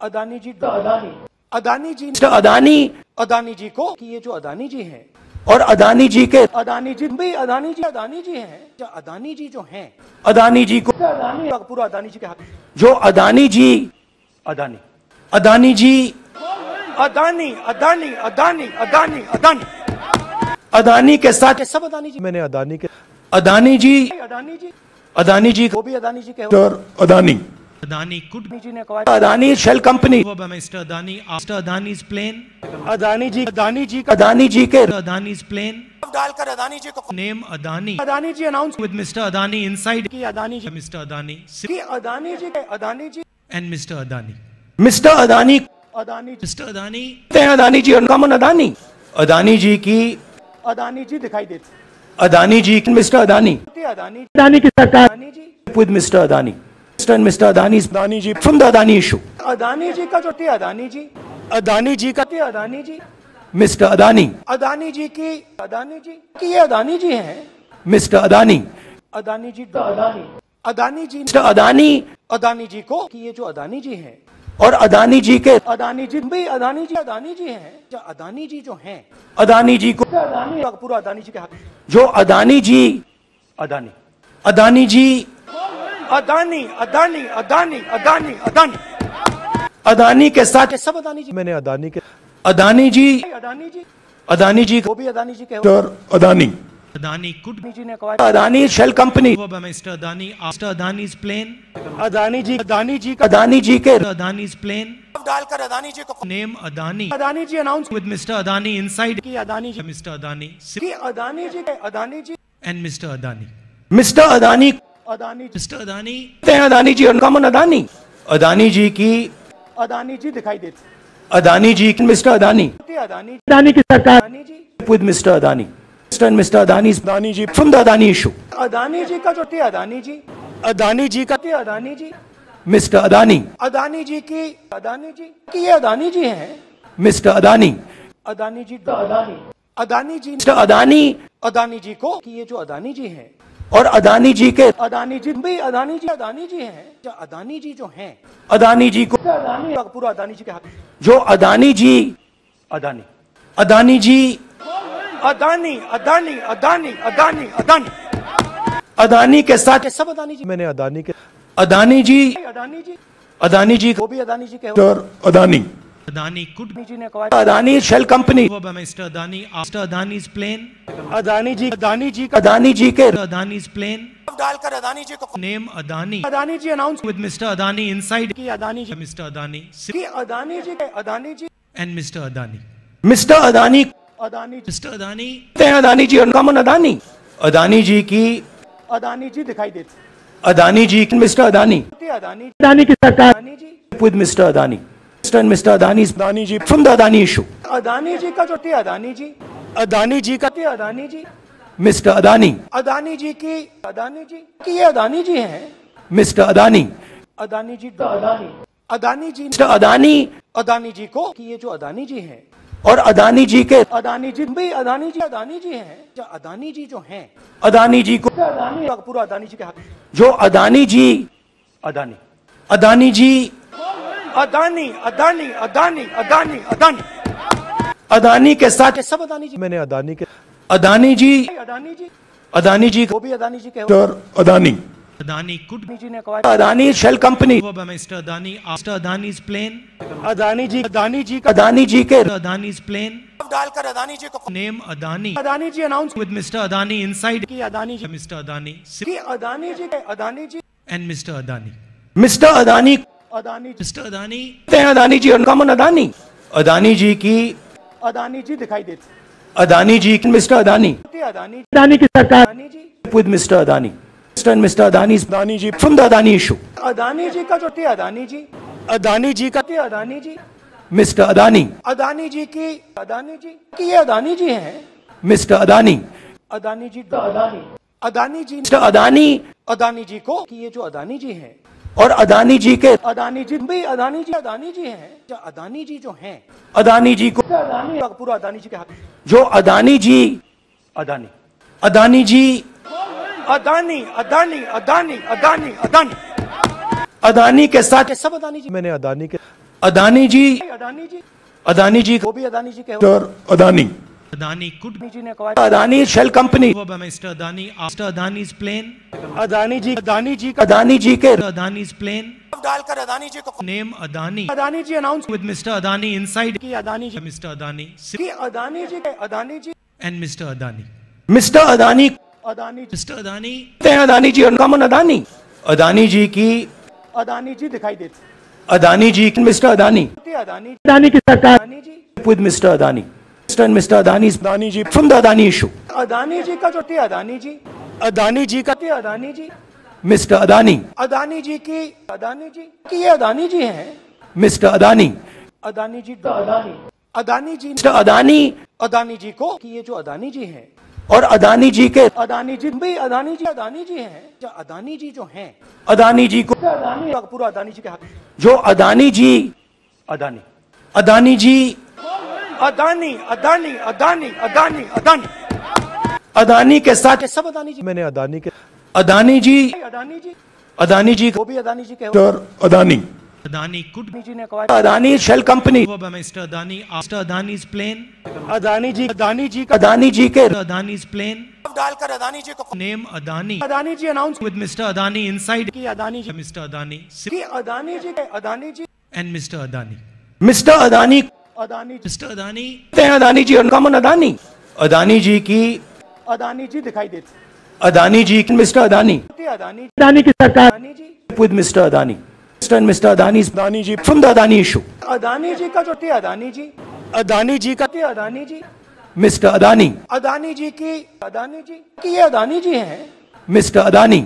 अदानी जी अदानी अदानी जी Mr. Adani अदानी जी को कि ये जो अदानी जी हैं और अदानी जी के अदानी जी भी अदानी जी अदानी जी हैं जो अदानी जी जो हैं अदानी जी को अदानी पूरा अदानी जी के हाथ जो अदानी जी अदानी अदानी जी अदानी अदानी अदानी अदानी अदानी अदानी के साथ सब अदानी जी मैंने अदानी के अदानी जी अदानी जी अदानी जी वो भी अदानी जी के Mr Adani Adani could Adani ji ने कहा Adani Mr. Adani after Adani's plane. Adani जी अदानी जी का अदानी जी के Adani's plane. डालकर अदानी जी को name Adani Adani ji announce with Mr Adani inside. की अदानी जी Mr. Adani की अदानी जी के Adani ji and Mr Adani Mr Adani Adani ji. Adani हैं अदानी जी कमन अदानी अदानी जी की अदानी जी दिखाई देती अदानी जी मिस्टर अदानी अदानी अदानी की सरकार Adani ji Mr. Adani. Mr. and Mr. Adani's Adani ji from the Adani issue. Adani ji का जो थे अदानी जी अदानी जी का थे अदानी जी मिस्टर अदानी अदानी जी की अदानी जी की ये अदानी जी हैं मिस्टर अदानी अदानी जी अदानी अदानी जी मिस्टर अदानी अदानी जी को कि ये जो अदानी जी हैं और अदानी जी के अदानी जी भी अदानी जी अदानी जी हैं। जो अदानी जी जो हैं। अदानी जी को अदानी पूरा अदानी जी के हाथ। जो अदानी जी अदानी। अदानी जी अदानी अदानी अदानी अदानी अदानी। अदानी के साथ सब अदानी जी। मैंने अदानी के अदानी जी अदानी जी। अदानी जी वो भी अदानी जी के हो। अदानी। Adani could अदानी जी ने कहा Adani shell company go by Mr. Adani after Adani's plane. Adani ji Adani ji का अदानी जी के Adani's plane. डालकर अदानी जी को Name Adani Adani ji announce with Mr. Adani inside. की अदानी जी Mr. Adani की अदानी जी के Adani ji and Mr. Adani. Mr Adani कहते Adani ji Mr. Adani हैं अदानी जी कमन अदानी अदानी जी की अदानी जी दिखाई देती अदानी जी मिस्टर अदानी अदानी अदानी की सरकार Adani ji with Mr. Adani. And Mr. Adani's Adani ji from the Adani issue. Adani ji का जो थे अदानी जी अदानी जी का थे अदानी जी Mr. Adani, अदानी जी की अदानी जी की ये अदानी जी हैं Mr. Adani, अदानी जी अदानी अदानी जी Mr. Adani अदानी जी को कि ये जो अदानी जी हैं और अदानी जी के अदानी जी भी अदानी जी अदानी जी हैं जो अदानी जी जो हैं अदानी जी को अदानी पूरा अदानी जी के हाथ जो अदानी जी अदानी अदानी जी अदानी अदानी अदानी अदानी अदानी अदानी के साथ सब अदानी जी मैंने अदानी के अदानी जी अदानी जी अदानी जी वो भी अदानी जी के Mr Adani Adani could Adani ji ने कहा Adani shell company Mr. Adani after Adani's plane. Adani ji Adani ji Adani ji के Adani's plane. डालकर अदानी जी को name Adani Adani ji announce with Mr. Adani inside. की Adani ji mister Adani की अदानी जी के Adani ji and Mr Adani Mr Adani Adani ji Adani Adani ji और कमन अदानी अदानी जी की अदानी जी दिखाई देते अदानी जी मिस्टर अदानी अदानी अदानी की सरकार Adani ji Mr. Adani. Mr. and Mr. Adani's Adani ji from the Adani issue. Adani ji का जो थे अदानी जी Adani ji का थे अदानी जी Mr. Adani, अदानी जी की अदानी जी की ये अदानी जी हैं मिस्टर अदानी अदानी जी अदानी अदानी जी मिस्टर अदानी अदानी जी को कि ये जो अदानी जी हैं और अदानी जी के अदानी जी भी अदानी जी अदानी जी हैं। जो अदानी जी जो हैं। अदानी जी को अदानी पूरा अदानी जी के हक जो अदानी जी अदानी। अदानी जी अदानी अदानी अदानी अदानी अदानी। अदानी के साथ सब अदानी जी मैंने अदानी के अदानी जी अदानी जी अदानी जी वो भी अदानी जी के Adani. Adani could be ji ने कहा Adani shell company over Mr. Adani after Adani's plane. Adani ji Adani ji Adani ji के Adani's plane. डालकर अदानी जी को Name Adani Adani ji announce with Mr. Adani inside. की अदानी जी Mr. Adani की Adani ji Adani ji and Mr. Adani. Mr Adani Adani Mr. Adani, हैं अदानी जी और कमन अदानी अदानी जी की अदानी जी दिखाई देते अदानी जी मिस्टर अदानी अदानी अदानी की सरकार Adani Mr. Adani. Mr. and Mr. Adani's Adani ji from the Adani issue. Adani ji का जो थे अदानी जी अदानी जी का थे अदानी जी Mr. Adani, अदानी जी की अदानी जी की ये अदानी जी हैं Mr. Adani, अदानी जी अदानी अदानी जी Mr. Adani अदानी जी को कि ये जो अदानी जी हैं और अदानी जी के अदानी जी भी अदानी जी अदानी जी हैं जो अदानी जी जो हैं अदानी जी को अदानी पूरा अदानी जी के हक जो अदानी जी अदानी अदानी जी अदानी अदानी अदानी अदानी अदानी अदानी के साथ ये सब अदानी जी मैंने अदानी के अदानी जी अदानी जी अदानी जी वो भी अदानी जी के और अदानी Adani could अदानी जी ने कहा Adani shell company over by Mr. Adani after Adani's plane. Adani ji Adani ji Adani ji के Adani's plane. डालकर अदानी जी को name Adani Adani ji announce with Mr Adani inside. की अदानी जी Mr. Adani की अदानी जी के Adani ji and Mr Adani Mr Adani Adani ji Mr. Adani, हैं अदानी जी और कमन अदानी अदानी जी की अदानी जी दिखाई देते अदानी जी मिस्टर अदानी अदानी अदानी की सरकार Adani ji with Mr. Adani. Mr. and Mr. Adani's Adani ji from the Adani issue. Adani ji का जो थे अदानी जी अदानी जी का थे अदानी जी Mr. Adani, अदानी जी की अदानी जी की ये अदानी जी हैं Mr. Adani, अदानी जी अदानी अदानी जी Mr. Adani अदानी जी को कि ये जो अदानी जी हैं और अदानी जी के अदानी जी भी अदानी जी अदानी जी हैं। जो अदानी जी जो हैं अदानी जी को अदानी पूरा अदानी जी के हक जो अदानी जी अदानी। अदानी जी अदानी अदानी अदानी अदानी अदानी। अदानी के साथ सब अदानी जी। मैंने अदानी के अदानी जी अदानी जी। अदानी जी वो भी अदानी जी के और अदानी। Adani could अदानी जी ने कहा Adani shell company over by Mr. Adani after Adani's plane. Adani ji Adani ji Adani ji के Adani's plane. डालकर अदानी जी को Name Adani Adani ji announce with Mr. Adani inside. की अदानी जी Mr. Adani की अदानी जी के Adani ji and Mr. Adani. Mr Adani Adani. Adani, हैं अदानी जी और कमन अदानी अदानी जी की अदानी जी दिखाई देते अदानी जी मिस्टर अदानी अदानी अदानी की सरकार Adani ji with Mr. Adani. Mr. and Mr. Adani's Adani ji from the Adani issue. Adani ji का जो थे अदानी जी अदानी जी का थे अदानी जी मिस्टर अदानी अदानी जी की अदानी जी की ये अदानी जी हैं मिस्टर अदानी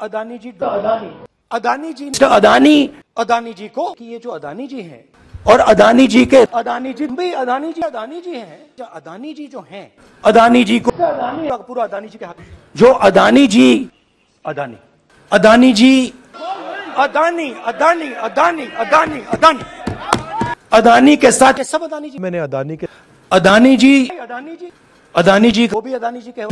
अदानी जी अदानी अदानी जी मिस्टर अदानी अदानी जी को कि ये जो अदानी जी हैं और अदानी जी के अदानी जी भी अदानी जी अदानी जी हैं जो अदानी जी जो हैं अदानी जी को अदानी पूरा अदानी जी के हक जो अदानी जी अदानी अदानी जी अदानी अदानी अदानी अदानी अदानी अदानी के साथ सब अदानी जी मैंने अदानी के अदानी जी अदानी जी अदानी जी वो भी अदानी जी के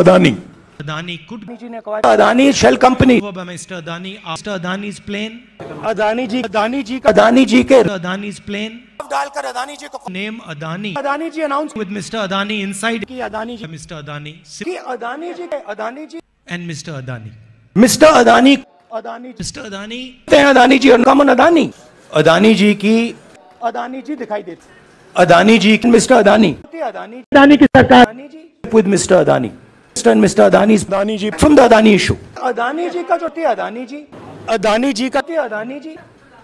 अदानी Adani could जी ने कहा Adani shell company Mr. Adani after Adani's plane. Adani ji Adani ji Adani ji के Adani's plane. डालकर अदानी जी को name Adani Adani ji announce with Mr. Adani inside. की अदानी जी मिस्टर अदानी की अदानी जी के Adani ji and Mr Adani Mr Adani Adani ji Adani Adani ji और कमन अदानी अदानी जी की अदानी जी दिखाई देते अदानी जी मिस्टर अदानी अदानी अदानी की सरकार Adani ji Mr. Adani. Mr. and Mr. Adani's Adani ji from the Adani issue. Adani ji का जो थे अदानी जी अदानी जी का थे अदानी जी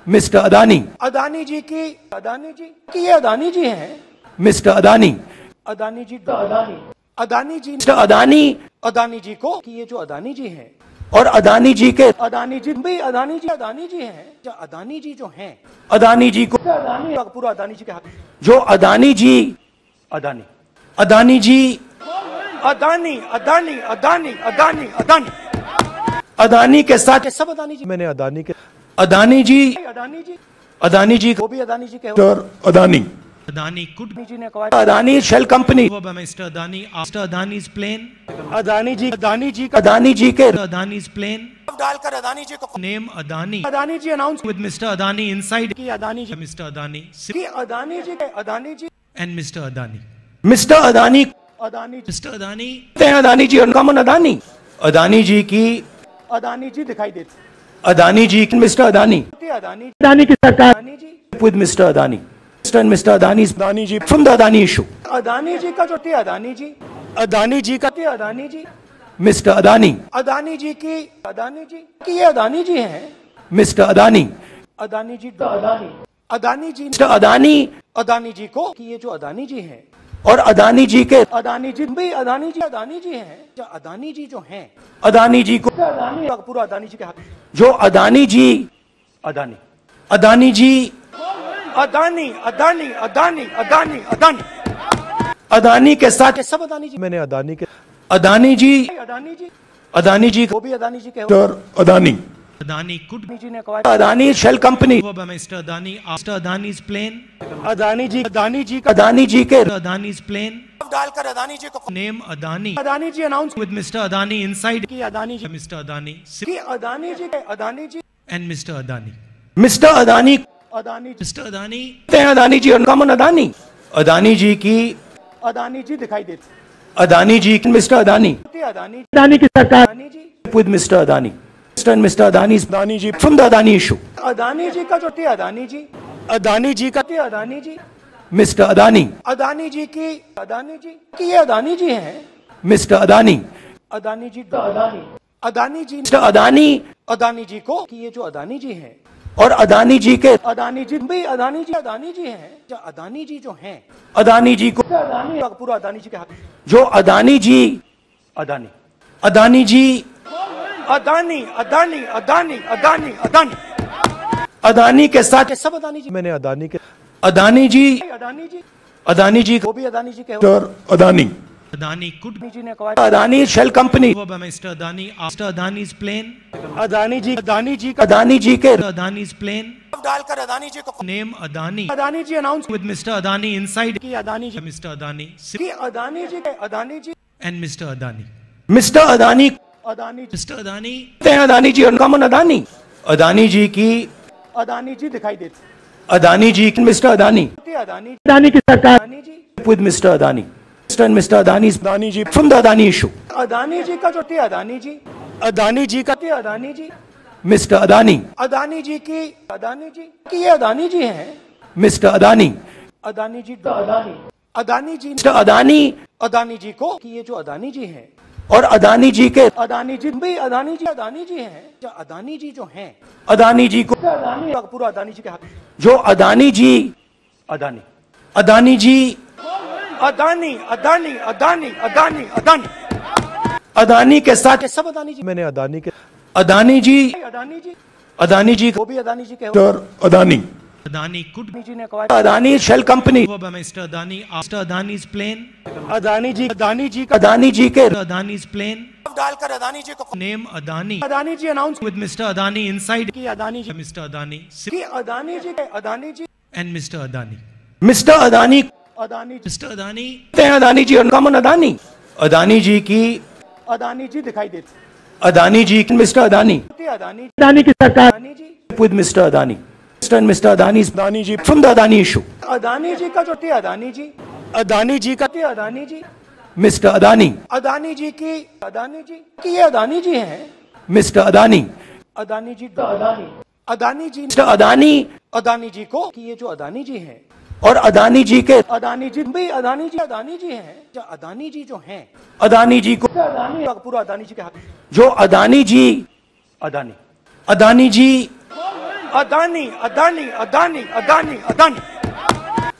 मिस्टर अदानी अदानी जी की अदानी जी की ये अदानी जी हैं मिस्टर अदानी अदानी जी अदानी अदानी जी मिस्टर अदानी अदानी जी को कि ये जो अदानी जी हैं और अदानी जी के अदानी जी भाई अदानी जी अदानी जी हैं। जो अदानी जी जो हैं अदानी जी को अदानी पूरा अदानी जी के हाथ। जो अदानी जी अदानी। अदानी जी अदानी अदानी अदानी अदानी अदानी। अदानी के साथ सब अदानी जी मैंने अदानी के अदानी जी अदानी जी अदानी जी वो भी अदानी जी के Adani. Adani could Adani shell company over Mr. Adani after Adani's plane. Adani ji Adani ji का अदानी जी के Adani's plane. डालकर अदानी जी को Name Adani Adani ji announce with Mr. Adani inside. की अदानी जी Mr. Adani की Adani ji Adani ji and Mr. Adani. Mr Adani Adani ji Mr. Adani कहते हैं Adani ji uncommon Adani Adani ji की अदानी जी दिखाई देती अदानी जी मिस्टर अदानी अदानी अदानी की सरकार Adani Mr. Adani. Mr. and Mr. Adani's Adani ji from the Adani issue. Adani ji का जो थी अदानी जी अदानी जी का थी अदानी जी Mr. Adani, अदानी जी की अदानी जी की ये अदानी जी हैं Mr. Adani, अदानी जी अदानी अदानी जी Mr. Adani अदानी जी को कि ये जो अदानी जी हैं और अदानी जी के अदानी जी भाई अदानी जी अदानी जी हैं जो अदानी जी जो हैं अदानी जी को अदानी पूरा अदानी जी के हाथ जो अदानी जी अदानी अदानी जी अदानी अदानी अदानी अदानी अदानी अदानी के साथ ये सब अदानी जी मैंने अदानी के अदानी जी अदानी जी अदानी जी वो भी अदानी जी के और अदानी Adani could अदानी जी ने कहा Adani shell company over by Mr. Adani after Adani's plane. Adani ji Adani ji का अदानी जी के Adani's plane. डालकर अदानी जी को name Adani Adani ji announce with Mr Adani inside. की अदानी जी Mr. Adani की अदानी जी के Adani ji and Mr Adani Mr Adani Adani ji. Adani हैं Adani ji uncommon Adani Adani ji की अदानी जी दिखाई देती अदानी जी मिस्टर अदानी अदानी अदानी की सरकार Adani ji Mr. Adani. Mr. and Mr. Adani's Adani ji from the Adani issue. Adani ji का जो थी अदानी जी अदानी जी का थी अदानी जी मिस्टर अदानी अदानी जी की अदानी जी की ये अदानी जी हैं मिस्टर अदानी अदानी जी अदानी अदानी जी मिस्टर अदानी अदानी जी को कि ये जो अदानी जी हैं और अदानी जी के अदानी जी भाई अदानी जी अदानी जी हैं। जो अदानी जी जो हैं अदानी जी को अदानी पूरा अदानी जी के हाथ। जो अदानी जी अदानी। अदानी जी अदानी अदानी अदानी अदानी अदानी। अदानी के साथ सब अदानी जी। मैंने अदानी के अदानी जी अदानी जी। अदानी जी वो भी अदानी जी के और अदानी। Adani could अदानी जी ने कहा Adani shell company over by Mr. Adani after Adani's plane. Adani ji Adani ji का अदानी जी के Adani's plane. डालकर अदानी जी को Name Adani Adani ji announce with Mr. Adani inside. की अदानी जी Mr. Adani की अदानी जी के Adani ji and Mr. Adani. Mr Adani कहते Adani ji Mr. Adani हैं Adani ji uncommon Adani Adani ji की अदानी जी दिखाई देती अदानी जी मिस्टर अदानी अदानी अदानी की सरकार Adani ji with Mr. Adani. Mr. and Mr. Adani's Adani ji from the Adani issue. Adani ji का जो थी अदानी जी अदानी जी का थी अदानी जी Mr. Adani, अदानी जी की अदानी जी की ये अदानी जी हैं Mr. Adani, अदानी जी अदानी अदानी जी Mr. Adani अदानी जी को कि ये जो अदानी जी हैं और अदानी जी के अदानी जी भाई अदानी जी अदानी जी हैं जो अदानी जी जो हैं अदानी जी को अदानी पूरा अदानी जी के हाथ जो अदानी जी अदानी अदानी जी अदानी अदानी अदानी अदानी अदानी अदानी के साथ सब अदानी जी मैंने अदानी के अदानी जी अदानी जी अदानी जी वो भी अदानी जी के अदानी Adani could जी ने कहा Adani shell company Mr. Adani after Adani's plane. Adani ji Adani ji का अदानी जी के Adani's plane. डालकर अदानी जी को name Adani Adani ji announce with Mr. Adani inside. की अदानी जी मिस्टर अदानी की अदानी जी के Adani ji and Mr Adani Mr Adani Adani ji Adani Adani ji और uncommon Adani Adani ji की अदानी जी दिखाई देती अदानी जी मिस्टर अदानी अदानी अदानी की सरकार Adani ji Mr. Adani. Mr. and Mr. Adani's Adani ji from the Adani issue. Adani ji का जो थी अदानी जी अदानी जी का थी अदानी जी मिस्टर अदानी अदानी जी की अदानी जी की ये अदानी जी हैं मिस्टर अदानी अदानी जी अदानी अदानी जी मिस्टर अदानी अदानी जी को कि ये जो अदानी जी हैं और अदानी जी के अदानी जी भाई अदानी जी अदानी जी हैं। जो अदानी जी जो हैं अदानी जी को अदानी पूरा अदानी जी के हाथ। जो अदानी जी अदानी। अदानी जी अदानी अदानी अदानी अदानी अदानी।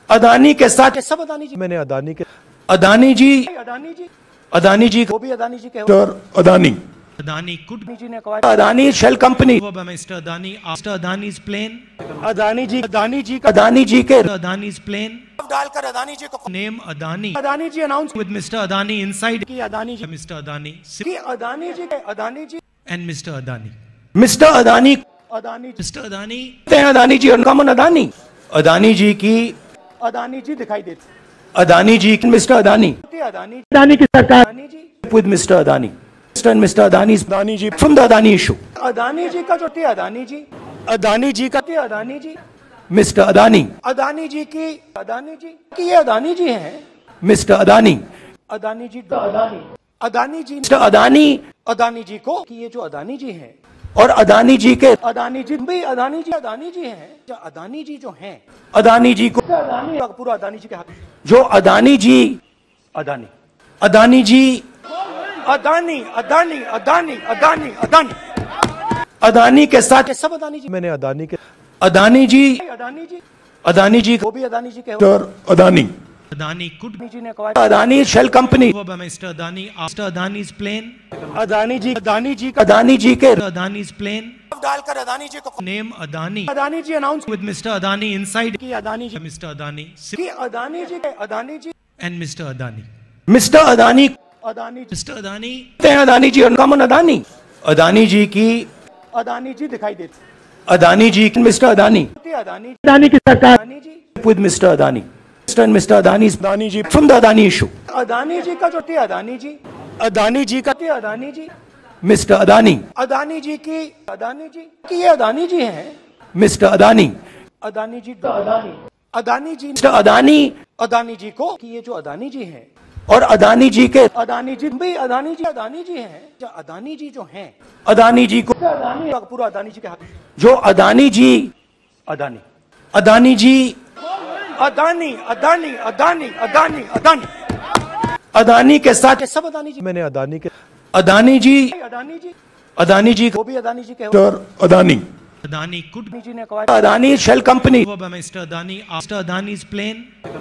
अदानी के साथ सब अदानी जी मैंने अदानी के अदानी जी अदानी जी अदानी जी वो भी अदानी जी के Mr. Adani. Adani could Adani Shell Company. Mr. Adani after Adani's plane. Adani जी अदानी जी का अदानी जी के Adani's plane. डालकर अदानी जी को Adani Adani ji announce with Mr. Adani inside. की अदानी जी Mr. Adani की अदानी जी के Adani ji. Adani. Mr Adani Adani. Adani हैं Adani uncommon Adani Adani की अदानी जी दिखाई देती अदानी जी मिस्टर अदानी अदानी अदानी की सरकार Adani Mr. Adani. Mr. and Mr. Adani's Adani ji from the Adani issue. Adani ji का जो थी अदानी जी अदानी जी का थी अदानी जी Mr. Adani. अदानी जी की अदानी जी की ये अदानी जी हैं Mr. Adani. अदानी जी अदानी अदानी जी Mr. Adani अदानी जी को कि ये जो अदानी जी हैं और अदानी जी के अदानी जी भी अदानी जी अदानी जी हैं जो अदानी जी जो हैं अदानी जी को अदानी पूरा अदानी जी के हाथ जो अदानी जी अदानी अदानी जी अदानी अदानी अदानी अदानी अदानी अदानी के साथ ये सब अदानी जी मैंने अदानी के अदानी जी अदानी जी अदानी जी वो भी अदानी जी के. Adani. Adani could be Adani ji ने कहा Adani Shell Company. over by Mr. Adani after Adani's plane. Adani जी अदानी जी का अदानी जी के Adani's plane. डालकर अदानी जी को name Adani Adani ji announce with Mr Adani inside. की अदानी जी Mr. Adani की अदानी जी के Adani ji and Mr Adani Mr Adani Adani ji. Adani हैं Adani ji uncommon Adani Adani ji की अदानी जी दिखाई देती अदानी जी मिस्टर अदानी अदानी अदानी की सरकार Adani ji Mr. Adani. Mr. and Mr. Adani's Adani ji from the Adani issue. Adani ji का जो थी अदानी जी अदानी जी का थी अदानी जी मिस्टर अदानी अदानी जी की अदानी जी की ये अदानी जी हैं मिस्टर अदानी अदानी जी अदानी अदानी जी मिस्टर अदानी अदानी जी को कि ये जो अदानी जी हैं और अदानी जी के अदानी जी भी अदानी जी अदानी जी हैं। जो अदानी जी जो हैं अदानी जी को अदानी पूरा अदानी जी के हाथ। जो अदानी जी अदानी। अदानी जी अदानी अदानी अदानी अदानी अदानी। अदानी के साथ सब अदानी जी। मैंने अदानी के अदानी जी अदानी जी। अदानी जी वो भी अदानी जी के अदानी। Adani could अदानी जी ने कहा Adani shell company over by Mr. Adani after Adani's plane.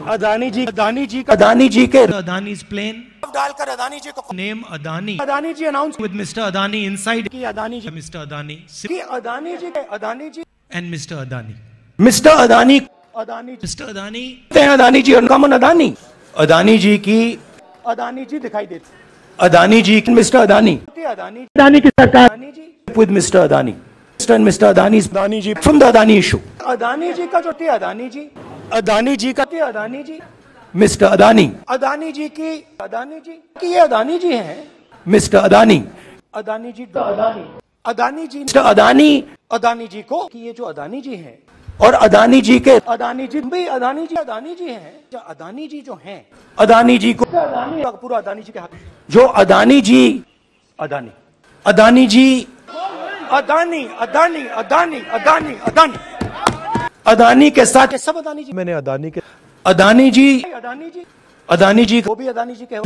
Adani ji Adani ji का अदानी जी के Adani's plane. डालकर अदानी जी को Name Adani Adani ji announce with Mr. Adani inside. की अदानी जी Mr. Adani की अदानी जी के Adani ji and Mr. Adani. Mr Adani कहते Adani ji Mr. Adani हैं Adani ji uncommon Adani Adani ji की अदानी जी दिखाई देती अदानी जी मिस्टर अदानी अदानी अदानी की सरकार Adani ji with Mr. Adani. Mr. and Mr. Adani's Adani ji from the Adani issue. Adani ji का जो थी अदानी जी अदानी जी का थी अदानी जी मिस्टर अदानी अदानी जी की अदानी जी की ये अदानी जी हैं मिस्टर अदानी अदानी जी अदानी अदानी जी मिस्टर अदानी अदानी जी को कि ये जो अदानी जी हैं और अदानी जी के अदानी जी भी अदानी जी अदानी जी हैं जो अदानी जी जो हैं अदानी जी को अदानी पूरा अदानी जी के हाथ जो अदानी जी अदानी अदानी जी अदानी अदानी अदानी अदानी अदानी अदानी के साथ सब अदानी जी मैंने अदानी के अदानी जी अदानी जी अदानी जी वो भी अदानी जी के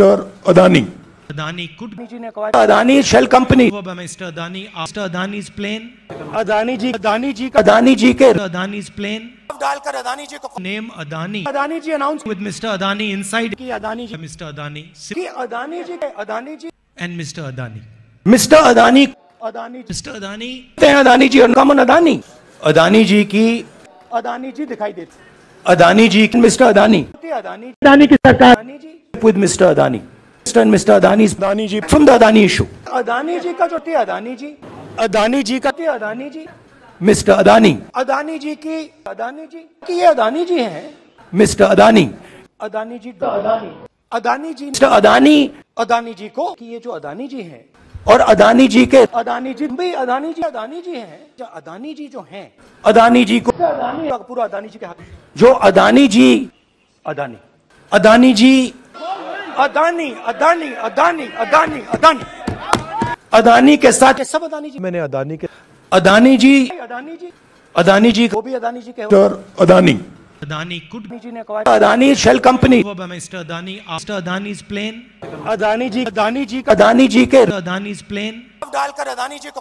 अदानी Adani could जी ने कहा Adani shell company Mr. Adani after Adani's plane. Adani ji Adani ji का अदानी जी के Adani's plane. डालकर अदानी जी को name Adani Adani ji announce with Mr. Adani inside. की अदानी जी मिस्टर अदानी की अदानी जी के Adani ji and Mr Adani Mr Adani Adani ji Adani Adani ji और uncommon Adani Adani ji की अदानी जी दिखाई देती अदानी जी मिस्टर अदानी अदानी अदानी की सरकार Adani ji Mr. Adani. Mr. and Mr. Adani's Adani ji from the Adani issue. Adani ji का जो थी अदानी जी अदानी जी का थी अदानी जी मिस्टर अदानी अदानी जी की अदानी जी की ये अदानी जी हैं मिस्टर अदानी अदानी जी अदानी अदानी जी मिस्टर अदानी अदानी जी को कि ये जो अदानी जी हैं और अदानी जी के अदानी जी भी अदानी जी अदानी जी हैं। जो अदानी जी जो हैं अदानी जी को अदानी पूरा अदानी जी के हाथ। जो अदानी जी अदानी। अदानी जी अदानी अदानी अदानी अदानी अदानी। अदानी के साथ सब अदानी जी मैंने अदानी के अदानी जी अदानी जी अदानी जी वो भी अदानी जी के Adani. Adani could Adani company over by Mr. Adani after Adani's plane. Adani ji Adani ji का अदानी जी के Adani's plane. डालकर अदानी जी को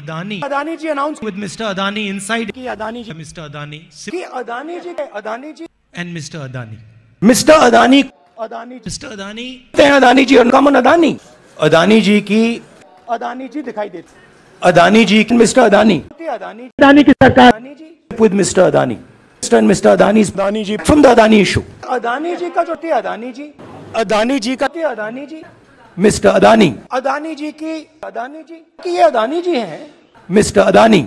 Adani Adani ji announce with Mr. Adani inside. की अदानी जी. Adani की Adani Adani. Adani. Mr Adani Adani ji Mr. Adani, Adani ji uncommon Adani Adani ji की अदानी जी दिखाई देते Adani ji mister Adani Adani Adani की सरकार Adani ji with Mr. And Mr. Adani's Adani ji from the Adani issue. Adani ji का जो थे अदानी जी Adani ji का थे अदानी जी Mr. Adani, अदानी जी की अदानी जी की ये अदानी जी हैं Mr. Adani,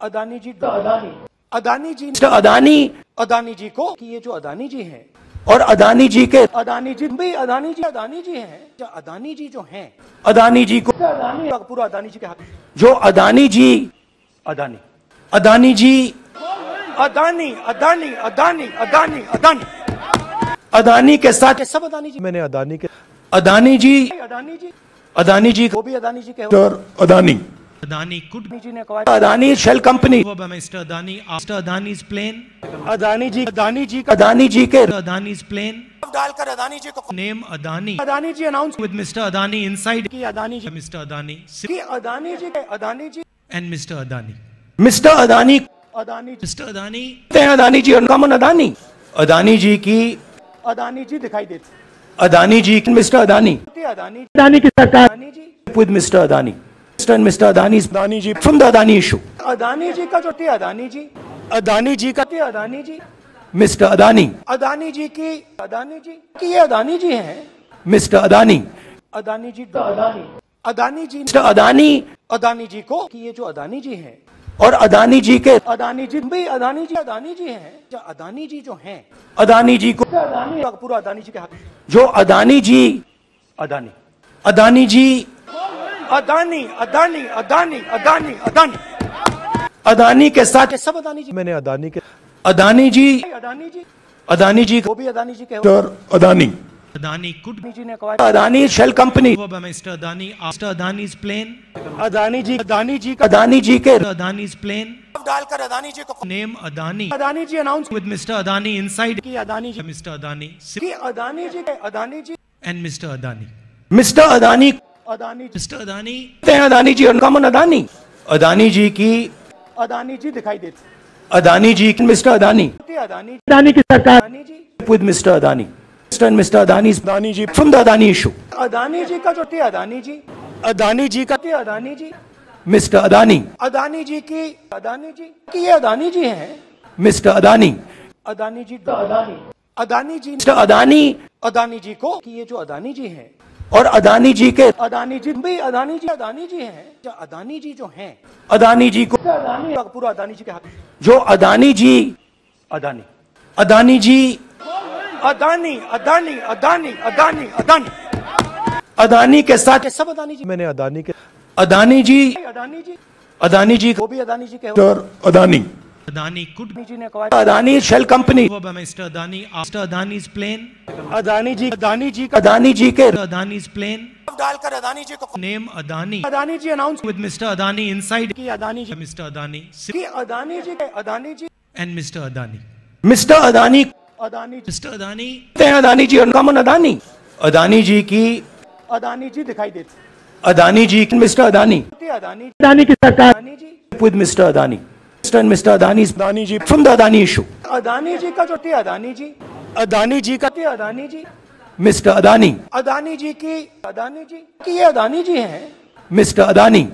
अदानी जी अदानी अदानी जी Mr. Adani अदानी जी को कि ये जो अदानी जी हैं और अदानी जी के अदानी जी भी अदानी जी अदानी जी हैं जो अदानी जी जो हैं अदानी जी को अदानी पूरा अदानी जी के हाथ जो अदानी जी अदानी अदानी जी अदानी अदानी अदानी अदानी अदानी अदानी के साथ सब अदानी जी मैंने अदानी के अदानी जी अदानी जी अदानी जी वो भी अदानी जी के और Adani Adani could be Adani ji ने कहा Adani shell company over by Mr. Adani after Adani's plane. Adani ji Adani ji का अदानी जी के Adani's plane. डालकर अदानी जी को Name Adani Adani ji announce with Mr. Adani inside. की अदानी जी Mr. Adani की Adani ji Adani ji and Mr. Adani. Mr Adani Adani ji. Adani, हैं Adani ji uncommon Adani Adani ji की अदानी जी दिखाई देते अदानी जी मिस्टर अदानी अदानी अदानी की सरकार Adani ji Mr. Adani. Mr. and Mr. Adani's Adani ji from the Adani issue. Adani ji का जो थे अदानी जी अदानी जी का थे अदानी जी मिस्टर अदानी अदानी जी की अदानी जी की ये अदानी जी हैं मिस्टर अदानी अदानी जी अदानी अदानी जी मिस्टर अदानी अदानी जी को कि ये जो अदानी जी हैं और अदानी जी के अदानी जी भी अदानी जी अदानी जी हैं। जो अदानी जी जो हैं अदानी जी को अदानी पूरा अदानी जी के हाथ। जो अदानी जी अदानी। अदानी जी अदानी अदानी अदानी अदानी अदानी। अदानी के साथ सब अदानी जी। मैंने अदानी के अदानी जी अदानी जी। अदानी जी वो भी अदानी जी के और अदानी। Adani could अदानी जी ने कहा Adani shell company over by Mr. Adani after Adani's plane. Adani ji Adani ji का अदानी जी के Adani's plane. डालकर अदानी जी को Name Adani Adani ji announce with Mr. Adani inside. की अदानी जी Mr. Adani की Adani ji Adani ji and Mr. Adani. Mr Adani Adani ji Mr. Adani, हैं Adani ji uncommon Adani Adani ji की अदानी जी दिखाई देते अदानी जी मिस्टर अदानी अदानी अदानी की सरकार Adani ji with Mr. Adani. Mr. and Mr. Adani's Adani ji from the Adani issue. Adani ji का जो थे अदानी जी अदानी जी का थे अदानी जी मिस्टर अदानी अदानी जी की अदानी जी की ये अदानी जी हैं मिस्टर अदानी अदानी जी अदानी अदानी जी मिस्टर अदानी अदानी जी को कि ये जो अदानी जी हैं और अदानी जी के अदानी जी भी अदानी जी अदानी जी हैं जो अदानी जी जो हैं अदानी जी को अदानी पूरा अदानी जी के हाथ जो अदानी जी अदानी अदानी जी अदानी अदानी अदानी अदानी अदानी अदानी के साथ सब अदानी जी मैंने अदानी के अदानी जी अदानी जी अदानी जी वो भी अदानी जी के अदानी Adani could अदानी जी ने कहा Adani shell company Mr. Adani after Adani's plane. Adani ji Adani ji Adani ji के Adani's plane. डालकर अदानी जी को name Adani Adani ji announce with Mr. Adani inside. की अदानी जी मिस्टर अदानी की Adani ji Adani ji and Mr Adani Mr Adani Adani ji. Adani, हैं अदानी जी और uncommon Adani Adani ji की अदानी जी दिखाई देते अदानी जी मिस्टर अदानी अदानी अदानी की सरकार Adani ji Mr. Adani. Mr. and Mr. Adani's Adani ji from the Adani issue. Adani ji का जो थे अदानी जी अदानी जी का थे अदानी जी Mr. Adani, अदानी जी की अदानी जी की ये अदानी जी हैं Mr. Adani,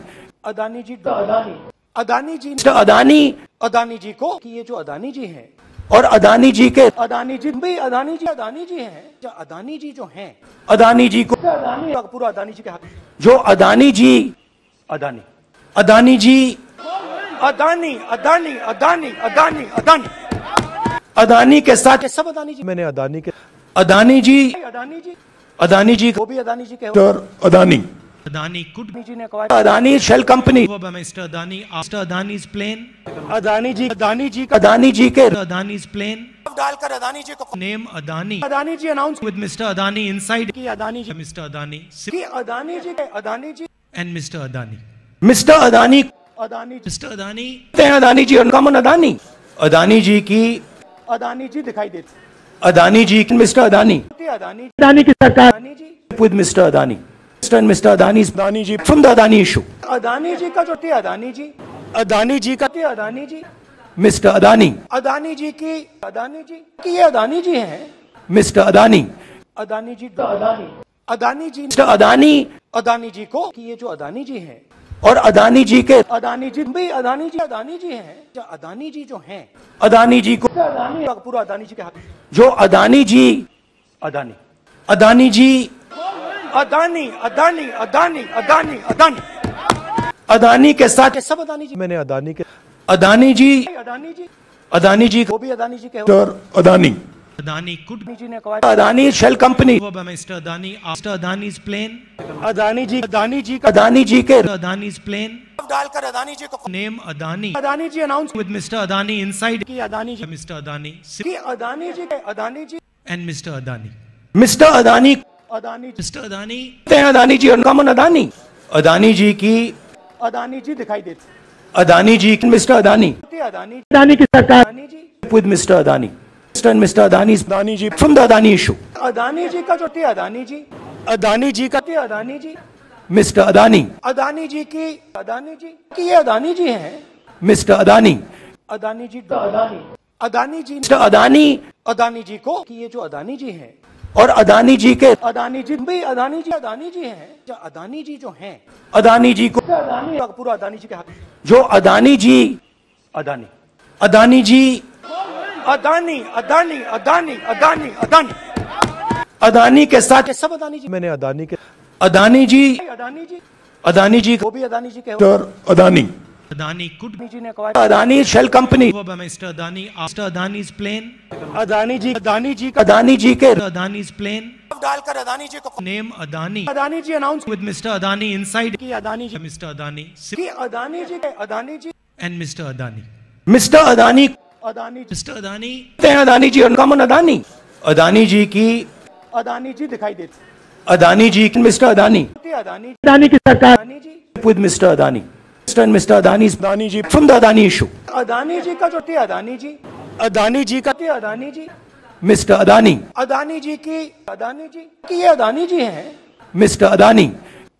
अदानी जी अदानी अदानी जी Mr. Adani अदानी जी को कि ये जो अदानी जी हैं और अदानी जी के अदानी जी भी अदानी जी अदानी जी हैं। जो अदानी जी जो हैं। अदानी जी को अदानी पूरा अदानी जी के हाथ। जो अदानी जी अदानी। अदानी जी अदानी अदानी अदानी अदानी अदानी। अदानी के साथ सब अदानी जी मैंने अदानी के अदानी जी अदानी जी अदानी जी वो भी अदानी जी के और Adani. Adani could Adani Adani shell company over Mr. Adani after Adani's plane. Adani ji Adani ji Adani ji के Adani's plane. डालकर अदानी जी को Name Adani Adani ji announce with Mr. Adani inside. की अदानी जी Mr. Adani की Adani ji Adani ji and Mr. Adani. Mr Adani Adani ji Mr. Adani, हैं Adani ji uncommon Adani Adani ji की अदानी जी दिखाई देते Adani ji mister Adani Adani Adani की सरकार Adani Mr. Adani. Mr. and Mr. Adani's Adani ji from the Adani issue. Adani ji का जो थे अदानी जी अदानी जी का थे अदानी जी Mr. Adani, अदानी जी की अदानी जी की ये अदानी जी हैं Mr. Adani, Adani ji Adani Adani ji Mr Adani Adani ji को कि ये जो अदानी जी हैं और अदानी जी के अदानी जी भी अदानी जी अदानी जी हैं जो अदानी जी जो हैं अदानी जी को अदानी पूरा अदानी जी के हाथ जो अदानी जी अदानी अदानी जी अदानी अदानी अदानी अदानी अदानी अदानी के साथ सब अदानी जी मैंने अदानी के अदानी जी अदानी जी अदानी जी वो भी अदानी जी के और अदानी Adani could अदानी ने कहा Adani Mr. Adani after Adani's plane. Adani जी अदानी जी का अदानी जी के Adani's plane. डालकर अदानी जी को name Adani Adani ji announce with Mr. Adani inside. की अदानी जी Mr. Adani की अदानी जी के Adani ji and Mr Adani Mr Adani Adani कहते हैं अदानी जी अनकॉमन अदानी अदानी जी की अदानी जी दिखाई देती अदानी जी मिस्टर अदानी अदानी अदानी की सरकार Adani ji with Mr Adani Mr Mr Adani Adani ji from the Adani issue Adani ji का जो थी अदानी जी अदानी जी का थी अदानी जी मिस्टर अदानी अदानी जी की अदानी जी की ये अदानी जी हैं मिस्टर अदानी अदानी जी अदानी अदानी जी मिस्टर अदानी अदानी जी को कि ये जो अदानी जी हैं और अदानी जी के अदानी जी भी अदानी जी अदानी जी हैं। जो अदानी जी जो हैं अदानी जी को अदानी पूरा अदानी जी के हाथ। जो अदानी जी अदानी। अदानी जी अदानी अदानी अदानी अदानी अदानी। अदानी के साथ सब अदानी जी। मैंने अदानी के अदानी जी अदानी जी। अदानी जी वो भी अदानी जी के और अदानी। Adani could अदानी जी ने कहा Adani shell company over by Mr. Adani after Adani's plane. Adani ji Adani ji का अदानी जी के Adani's plane. डालकर अदानी जी को Name Adani Adani ji announce with Mr. Adani inside. की अदानी जी Mr. Adani की Adani ji Adani ji and Mr. Adani. Mr Adani Adani. Adani कहते हैं Adani ji uncommon Adani Adani ji की अदानी जी दिखाई देती अदानी जी मिस्टर अदानी अदानी अदानी की सरकार Adani ji with Mr Adani Mr and Mr Adani Adani ji from the Adani issue Adani ji का जो थी अदानी जी अदानी जी का थी अदानी जी मिस्टर अदानी अदानी जी की अदानी जी की ये अदानी जी हैं मिस्टर अदानी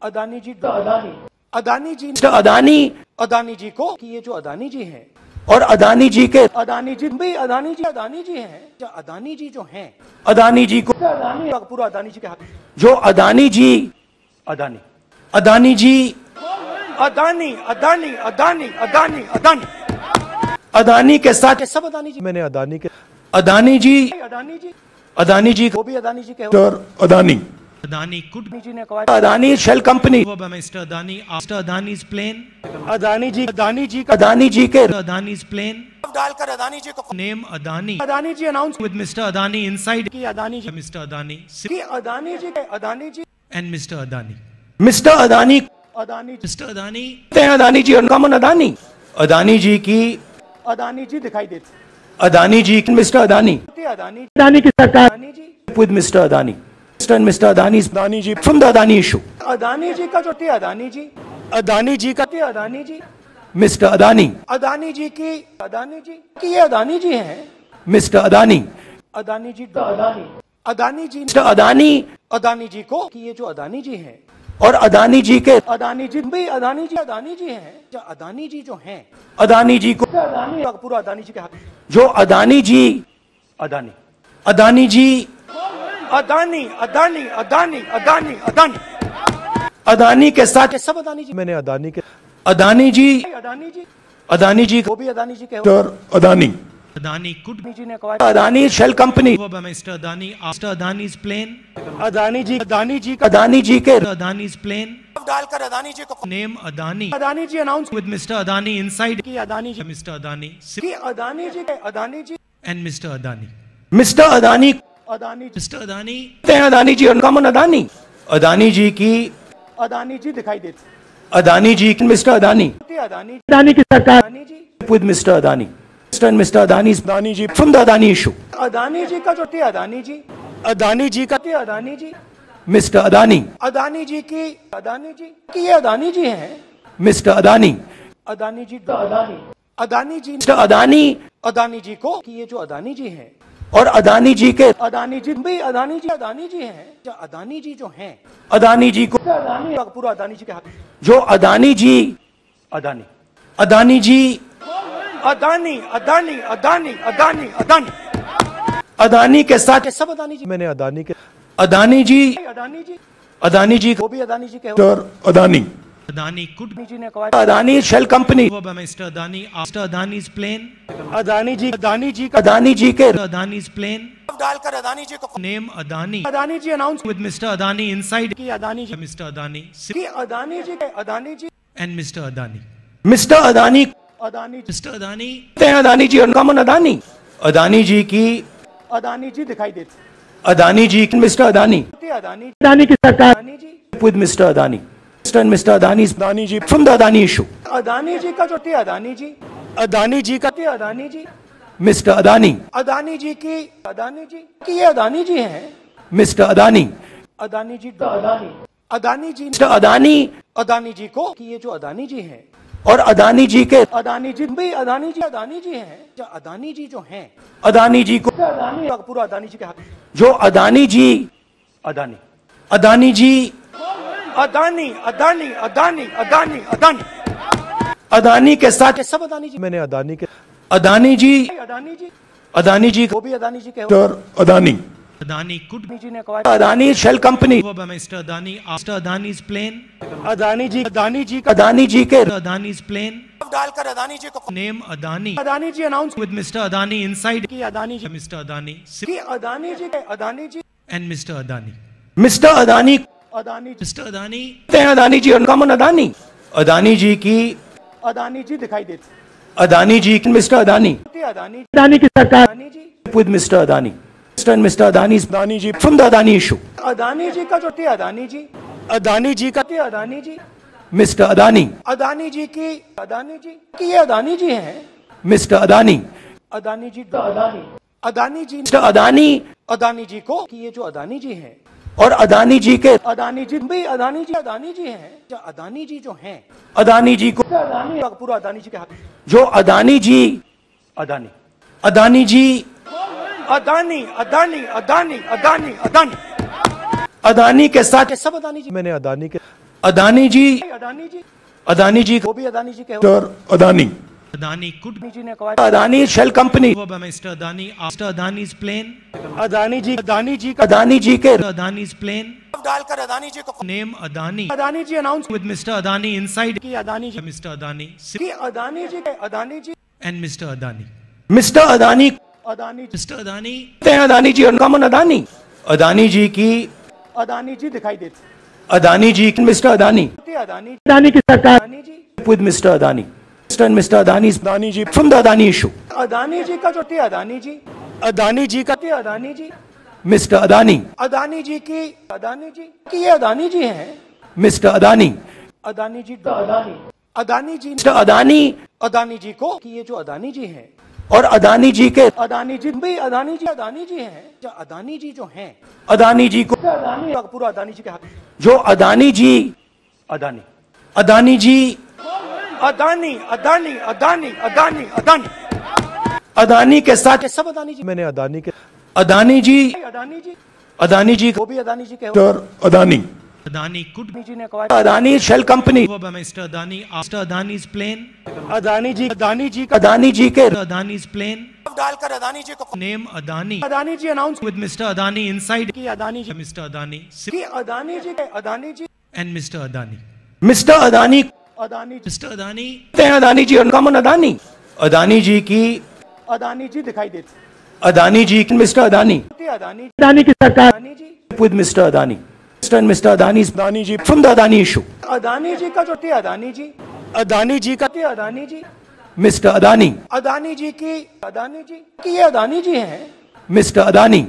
अदानी जी अदानी अदानी जी मिस्टर अदानी अदानी जी को कि ये जो अदानी जी हैं और अदानी जी के अदानी जी भी अदानी जी अदानी जी हैं जो अदानी जी जो हैं अदानी जी को अदानी पूरा अदानी जी के हाथ जो अदानी जी अदानी अदानी जी अदानी अदानी अदानी अदानी अदानी अदानी के साथ सब अदानी जी मैंने अदानी के अदानी जी अदानी जी अदानी जी वो भी अदानी जी के अदानी Adani could अदानी जी ने कहा Adani shell company Mr. Adani after Adani's plane. Adani ji Adani ji का अदानी जी के Adani's plane. डालकर अदानी जी को name Adani Adani ji announce with Mr. Adani inside. की अदानी जी मिस्टर अदानी की Adani ji Adani ji and Mr Adani Mr Adani Adani कहते हैं अदानी जी और uncommon Adani Adani ji की अदानी जी दिखाई देती अदानी जी मिस्टर अदानी अदानी अदानी की सरकार Adani ji with Mr Adani Mr Mr Adani Adani ji from the Adani issue Adani ji का जो थी अदानी जी अदानी जी का थी अदानी जी मिस्टर अदानी अदानी जी की अदानी जी की ये अदानी जी हैं मिस्टर अदानी अदानी जी अदानी अदानी जी मिस्टर अदानी अदानी जी को कि ये जो अदानी जी हैं और अदानी जी के अदानी जी भी अदानी जी अदानी जी हैं। जो अदानी जी जो हैं। अदानी जी को अदानी पूरा अदानी जी के हाथ। जो अदानी जी अदानी। अदानी जी अदानी अदानी अदानी अदानी अदानी। अदानी के साथ सब अदानी जी मैंने अदानी के अदानी जी अदानी जी अदानी जी वो भी अदानी जी के Adani. Adani could Adani Adani shell company over Mr. Adani after Adani's plane. Adani ji Adani ji का अदानी जी के Adani's plane. डालकर अदानी जी को Name Adani Adani ji announce with Mr. Adani inside. की अदानी जी Mr. Adani की Adani ji Adani ji and Mr. Adani. Mr Adani Adani. Adani कहते हैं Adani ji uncommon Adani Adani ji की अदानी जी दिखाई देती अदानी जी मिस्टर अदानी अदानी अदानी की सरकार Adani ji with Mr Adani Mr and Mr Adani Adani ji from the Adani issue Adani ji का जो थी अदानी जी अदानी जी का थी अदानी जी मिस्टर अदानी अदानी जी की अदानी जी की ये अदानी जी हैं मिस्टर अदानी अदानी जी अदानी अदानी जी मिस्टर अदानी अदानी जी को कि ये जो अदानी जी हैं और अदानी जी के अदानी जी भी अदानी जी अदानी जी हैं जो अदानी जी जो हैं अदानी जी को अदानी पूरा अदानी जी के हाथ जो अदानी जी अदानी अदानी जी अदानी अदानी अदानी अदानी अदानी। अदानी के साथ सब अदानी जी मैंने अदानी के अदानी जी अदानी जी। अदानी जी वो भी अदानी जी के अदानी। अदानी कुड जी ने कहा Adani shell company Mr Adani Adani plane Adani ji Adani ji Adani ji के अदानी प्लेन डालकर अदानी जी को name Adani. Adani ji announce with Mr Adani inside की अदानी जी मिस्टर अदानी। अदानी जी के Adani ji and Mr Adani. Mr Adani Adani ji कहते हैं Adani ji uncommon Adani Adani ji की अदानी जी दिखाई देती अदानी जी मिस्टर अदानी अदानी अदानी की सरकार Adani ji Mr. Adani. Mr. and Mr. Adani's Adani ji from the Adani issue. Adani ji का जो थी अदानी जी अदानी जी का थी अदानी जी मिस्टर अदानी अदानी जी की अदानी जी की ये अदानी जी हैं Mr Adani Adani ji Adani Adani ji Mr. Adani Adani ji को कि ये जो अदानी जी हैं और अदानी जी के अदानी जी भी अदानी जी अदानी जी हैं। जो अदानी जी जो हैं अदानी जी को अदानी पूरा अदानी जी के हाथ। जो अदानी जी अदानी। अदानी जी अदानी अदानी अदानी अदानी अदानी। अदानी के साथ सब अदानी जी। मैंने अदानी के अदानी जी अदानी जी। अदानी जी वो भी अदानी जी के हो। Mr. Adani. Adani could Adani ji ने कहा Adani shell company. over by Mr. Adani after Adani's plane. Adani जी अदानी जी का अदानी जी के Adani's plane. डालकर अदानी जी को Name Adani Adani ji announce with Mr. Adani inside. की अदानी जी Mr. Adani की अदानी जी के Adani ji and Mr. Adani. Mr Adani कहते अदानी जी Mr. Adani हैं Adani ji uncommon Adani Adani ji की अदानी जी दिखाई देती अदानी जी मिस्टर अदानी थी अदानी अदानी की सरकार Adani ji with Mr. Adani. Mr. and Mr. Adani's Adani ji from the Adani issue. Adani ji का जो थी अदानी जी अदानी जी का थी अदानी जी Mr. Adani, अदानी जी की अदानी जी की ये अदानी जी हैं Mr. Adani, अदानी जी अदानी अदानी जी Mr. Adani अदानी जी को कि ये जो अदानी जी हैं और अदानी जी के अदानी जी भी अदानी जी अदानी जी हैं जो अदानी जी जो हैं अदानी जी को अदानी पूरा अदानी जी के हाथ जो अदानी जी अदानी अदानी जी अदानी अदानी अदानी अदानी अदानी अदानी के साथ सब अदानी जी मैंने अदानी के अदानी जी अदानी जी अदानी जी वो भी अदानी जी के. Adani. Adani could Adani ji ने कहा Adani over by Mr. Adani after Adani's plane. Adani जी अदानी जी अदानी जी के Adani's plane. डालकर अदानी जी को name Adani Adani ji announce with Mr. Adani inside. की अदानी जी मिस्टर अदानी की अदानी जी के Adani ji and Mr Adani Mr Adani Adani ji Adani Adani ji uncommon Adani Adani ji की अदानी जी दिखाई देती Adani ji mister Adani Adani Adani की सरकार Adani ji Mr. Adani. Mr. and Mr. Adani's Adani ji from the Adani issue. Adani ji का जो थी अदानी जी अदानी जी का थी अदानी जी मिस्टर अदानी अदानी जी की अदानी जी की ये अदानी जी हैं मिस्टर अदानी अदानी जी अदानी अदानी जी मिस्टर अदानी अदानी जी को कि ये जो अदानी जी हैं और अदानी जी के अदानी जी भी अदानी जी अदानी जी हैं। जो अदानी जी जो हैं। अदानी जी को अदानी पूरा अदानी जी के हाथ। जो अदानी जी अदानी। अदानी जी अदानी अदानी अदानी अदानी अदानी। अदानी के साथ सब अदानी जी मैंने अदानी के अदानी जी अदानी जी अदानी जी वो भी अदानी जी के Mr. Adani. Adani could Adani Adani shell company. Mr. Adani after Adani's plane. Adani जी अदानी जी का अदानी जी के Adani's plane. डालकर अदानी जी को Adani Adani ji announce with Mr. Adani inside. की अदानी जी. Adani की Adani Adani. Adani. Mr Adani Adani ji Mr. Adani हैं Adani ji uncommon Adani Adani ji की अदानी जी दिखाई देती अदानी जी मिस्टर अदानी अदानी अदानी की सरकार Adani Mr. Adani. Mr. and Mr. Adani's Adani ji from the Adani issue. Adani ji का जो थी अदानी जी अदानी जी का थी अदानी जी Mr. Adani, अदानी जी की अदानी जी की ये अदानी जी हैं Mr. Adani,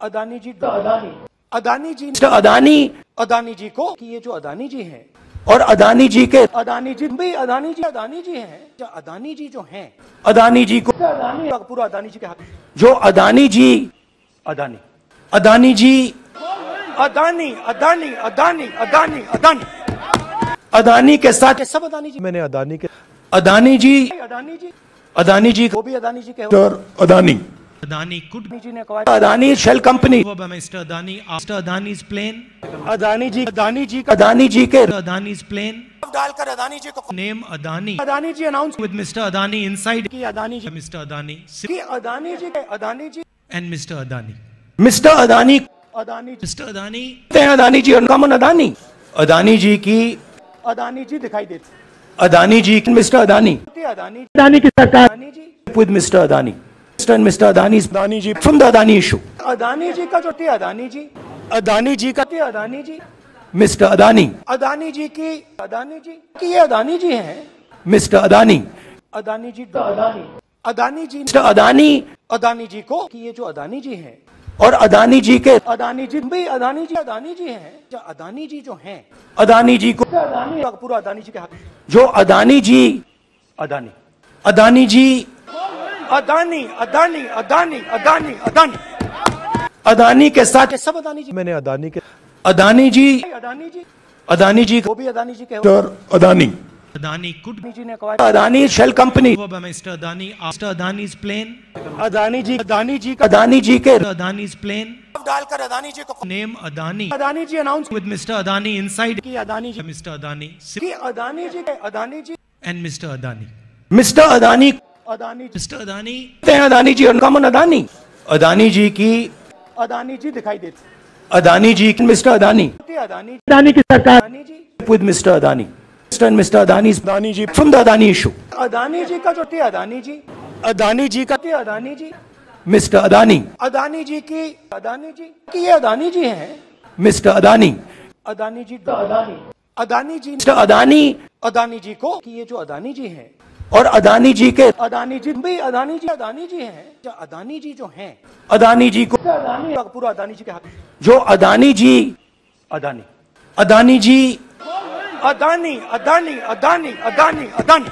अदानी जी अदानी अदानी जी Mr. Adani अदानी जी को कि ये जो अदानी जी हैं और अदानी जी के अदानी जी भी अदानी जी अदानी जी हैं जो अदानी जी जो हैं अदानी जी को अदानी पूरा अदानी जी के हाथ जो अदानी जी अदानी अदानी जी अदानी अदानी अदानी अदानी अदानी अदानी के साथ सब अदानी जी मैंने अदानी के अदानी जी अदानी जी अदानी जी वो भी अदानी जी के Mr. Adani. Adani could Adani ji ने कहा Adani shell company. Mr. Adani after Adani's plane. Adani जी अदानी जी का अदानी जी के Adani's plane. डालकर अदानी जी को name Adani Adani ji announce with Mr Adani inside. की अदानी जी Mr. Adani की अदानी जी के Adani ji and Mr Adani Mr Adani Adani ji. Adani, हैं अदानी जी अनकॉमन अदानी अदानी जी की अदानी जी दिखाई देते अदानी जी मिस्टर अदानी अदानी अदानी की सरकार Adani ji Mr. Adani. Mr. and Mr. Adani's Adani ji from the Adani issue. Adani ji का जो थे अदानी जी अदानी जी का थे अदानी जी मिस्टर अदानी अदानी जी की अदानी जी की ये अदानी जी हैं मिस्टर अदानी अदानी जी अदानी अदानी जी मिस्टर अदानी अदानी जी को कि ये जो अदानी जी हैं और अदानी जी के अदानी जी भी अदानी जी अदानी जी हैं। जो अदानी जी जो हैं। अदानी जी को अदानी पूरा अदानी जी के हाथ। जो अदानी जी अदानी। अदानी जी अदानी अदानी अदानी अदानी अदानी। अदानी के साथ सब अदानी जी। मैंने अदानी के अदानी जी अदानी जी। अदानी जी वो भी अदानी जी के और अदानी। Adani could अदानी जी ने कहा Adani shell company over by Mr. Adani after Adani's plane. Adani ji Adani ji का अदानी जी के Adani's plane. डालकर अदानी जी को Name Adani Adani ji announce with Mr. Adani inside. की अदानी जी Mr. Adani की अदानी जी के Adani ji and Mr. Adani. Mr Adani Adani. Adani, हैं Adani ji uncommon Adani Adani ji की अदानी जी दिखाई देते अदानी जी मिस्टर अदानी अदानी अदानी की सरकार Adani ji with Mr. Adani. Mr. and Mr. Adani's Adani ji from the Adani issue. Adani ji का जो थे अदानी जी अदानी जी का थे अदानी जी Mr. Adani, अदानी जी की अदानी जी की ये अदानी जी हैं Mr. Adani, अदानी जी अदानी अदानी जी Mr. Adani अदानी जी को कि ये जो अदानी जी हैं और अदानी जी के अदानी जी भी अदानी जी अदानी जी हैं जो अदानी जी जो हैं अदानी जी को अदानी पूरा अदानी जी के हाथ जो अदानी जी अदानी अदानी जी अदानी अदानी अदानी अदानी अदानी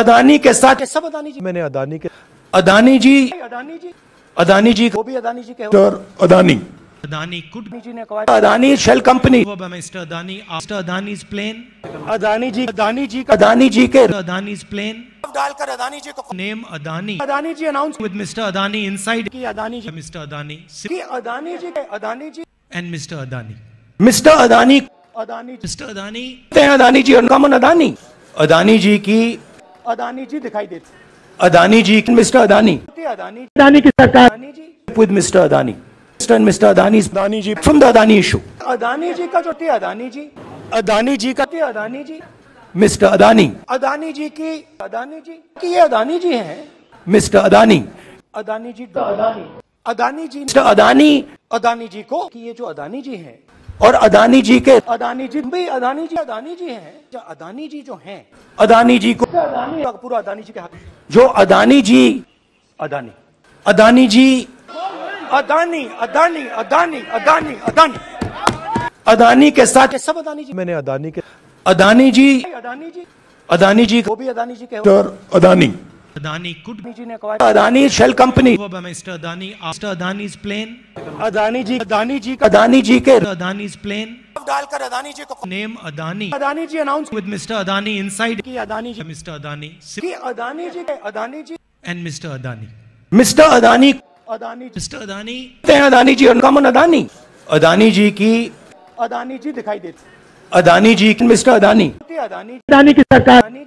अदानी के साथ सब अदानी जी मैंने अदानी के अदानी जी अदानी जी अदानी जी वो भी अदानी जी के अदानी Adani could अदानी जी ने कहा Adani shell company Mr. Adani after Adani's plane. Adani ji Adani ji Adani ji के Adani's plane. डालकर अदानी जी को name Adani Adani ji announce with Mr. Adani inside. की अदानी जी मिस्टर अदानी की अदानी जी के Adani ji and Mr Adani Mr Adani Adani ji Adani Adani ji और uncommon Adani Adani ji की अदानी जी दिखाई देते अदानी जी मिस्टर अदानी अदानी अदानी की सरकार Adani ji Mr. Adani. Mr. and Mr. Adani's Adani ji from the Adani issue. Adani ji का जो थे अदानी जी अदानी जी का थे अदानी जी मिस्टर अदानी अदानी जी की अदानी जी की ये अदानी जी हैं मिस्टर अदानी अदानी जी अदानी अदानी जी मिस्टर अदानी अदानी जी को कि ये जो अदानी जी हैं और अदानी जी के अदानी जी भी अदानी जी अदानी जी हैं। जो अदानी जी जो हैं। अदानी जी को अदानी पूरा अदानी जी के हाथ। जो अदानी जी अदानी। अदानी जी अदानी अदानी अदानी अदानी अदानी। अदानी के साथ सब अदानी जी मैंने अदानी के अदानी जी अदानी जी अदानी जी वो भी अदानी जी के Adani. Adani could Adani Adani company over by Mr. Adani after Adani's plane. Adani ji Adani ji Adani ji के Adani's plane. डालकर अदानी जी को Adani Adani ji announce with Mr. Adani inside. की अदानी जी Mr. Adani की अदानी जी के Adani ji. Adani. Mr Adani Adani. Adani, Adani uncommon Adani Adani की अदानी जी दिखाई देते Adani ji mister Adani Adani Adani की सरकार Adani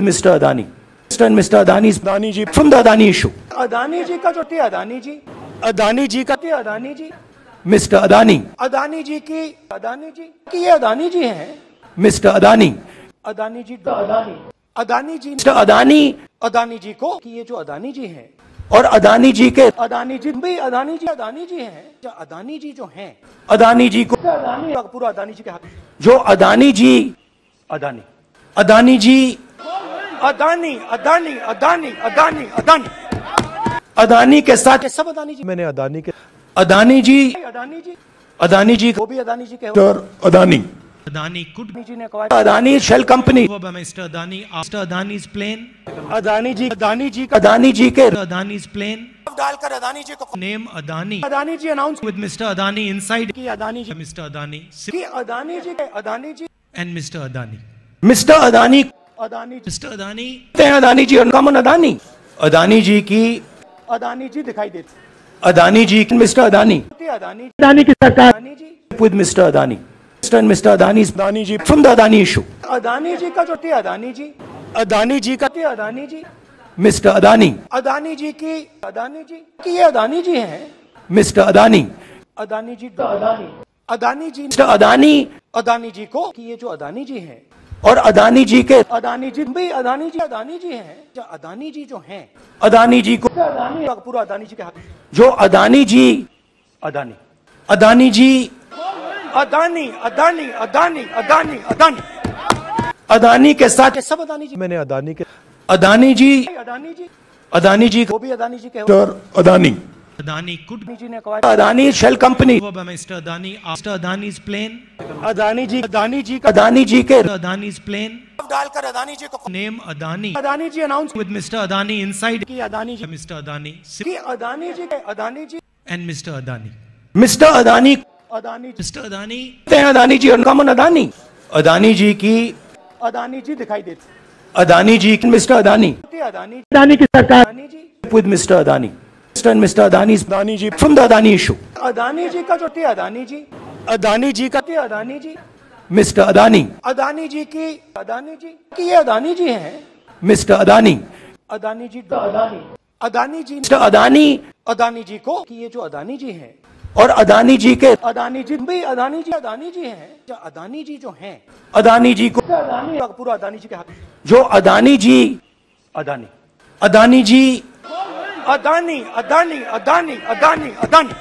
Mr. Adani. Mr. and Mr. Adani's Adani ji from the Adani issue. Adani ji का जो थे अदानी जी अदानी जी का थे अदानी जी Mr. Adani, अदानी जी की अदानी जी की ये अदानी जी हैं Mr. Adani, अदानी जी अदानी अदानी जी Mr. Adani अदानी जी को कि ये जो अदानी जी हैं और अदानी जी के अदानी जी भी अदानी जी अदानी जी हैं जो अदानी जी जो हैं अदानी जी को अदानी पूरा अदानी जी के हाथ जो अदानी जी अदानी अदानी जी अदानी अदानी अदानी अदानी अदानी अदानी के साथ सब अदानी जी मैंने अदानी के अदानी जी अदानी जी अदानी जी वो भी अदानी जी के और अदानी Adani could अदानी जी ने कहा Adani shell company over by Mr. Adani after Adani's plane. Adani ji Adani ji Adani ji के Adani's plane. डालकर अदानी जी को name Adani Adani ji announce with Mr Adani inside. की अदानी जी Mr. Adani की अदानी जी के Adani ji and Mr Adani Mr Adani Adani ji. Adani, हैं Adani ji uncommon Adani Adani ji की अदानी जी दिखाई देते अदानी जी मिस्टर अदानी अदानी अदानी की सरकार Adani ji Mr. Adani. Mr. and Mr. Adani's Adani ji from the Adani issue. Adani ji का जो थे अदानी जी अदानी जी का थे अदानी जी Mr. Adani, अदानी जी की अदानी जी की ये अदानी जी हैं Mr. Adani, Adani ji Adani Adani ji mister Adani Adani ji को कि ये जो अदानी जी हैं और अदानी जी के अदानी जी भाई अदानी जी अदानी जी हैं। जो अदानी जी जो हैं अदानी जी को अदानी पूरा अदानी जी के हाथ। जो अदानी जी अदानी। अदानी जी अदानी अदानी अदानी अदानी अदानी। अदानी के साथ सब अदानी जी। मैंने अदानी के अदानी जी अदानी जी। अदानी जी वो भी अदानी जी के हो। अदानी। Adani could अदानी जी ने कहा Adani shell company over by Mr. Adani after Adani's plane. Adani ji Adani ji का अदानी जी के Adani's plane. डालकर अदानी जी को Name Adani Adani ji announce with Mr. Adani inside. की अदानी जी Mr. Adani की अदानी जी के Adani ji and Mr. Adani. Mister Adani Adani. Adani कहते हैं Adani ji uncommon Adani Adani ji की अदानी जी दिखाई देती अदानी जी की मिस्टर अदानी अदानी अदानी की सरकार Adani ji with Mr. Adani. Mr. and Mr. Adani Adani ji from the Adani issue. Adani ji का जो थी अदानी जी अदानी जी का थी अदानी जी मिस्टर अदानी अदानी जी की अदानी जी की ये अदानी जी हैं मिस्टर अदानी अदानी जी अदानी अदानी जी मिस्टर अदानी अदानी जी को कि ये जो अदानी जी हैं और अदानी जी के अदानी जी भाई अदानी जी अदानी जी हैं जो अदानी जी जो हैं अदानी जी को अदानी पूरा अदानी जी के हाथ जो अदानी जी अदानी अदानी जी अदानी अदानी अदानी अदानी अदानी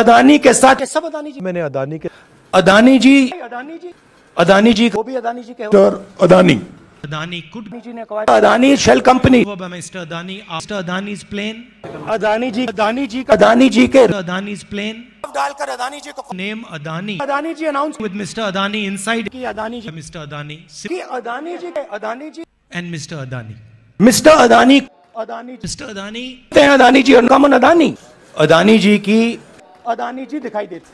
अदानी के साथ सब अदानी जी मैंने अदानी के अदानी जी अदानी जी अदानी जी वो भी अदानी जी के mister Adani Adani could Adani ji ने कहा Adani shell company by Mr. Adani after Adani's Adani ji Adani ji का अदानी जी के Adani's plane. डालकर अदानी जी को name Adani Adani ji announce with Mr. Adani inside. की अदानी जी मिस्टर अदानी की अदानी जी के Adani ji and mister Adani mister Adani Adani ji Adani Adani ji और uncommon Adani Adani ji की अदानी जी दिखाई देती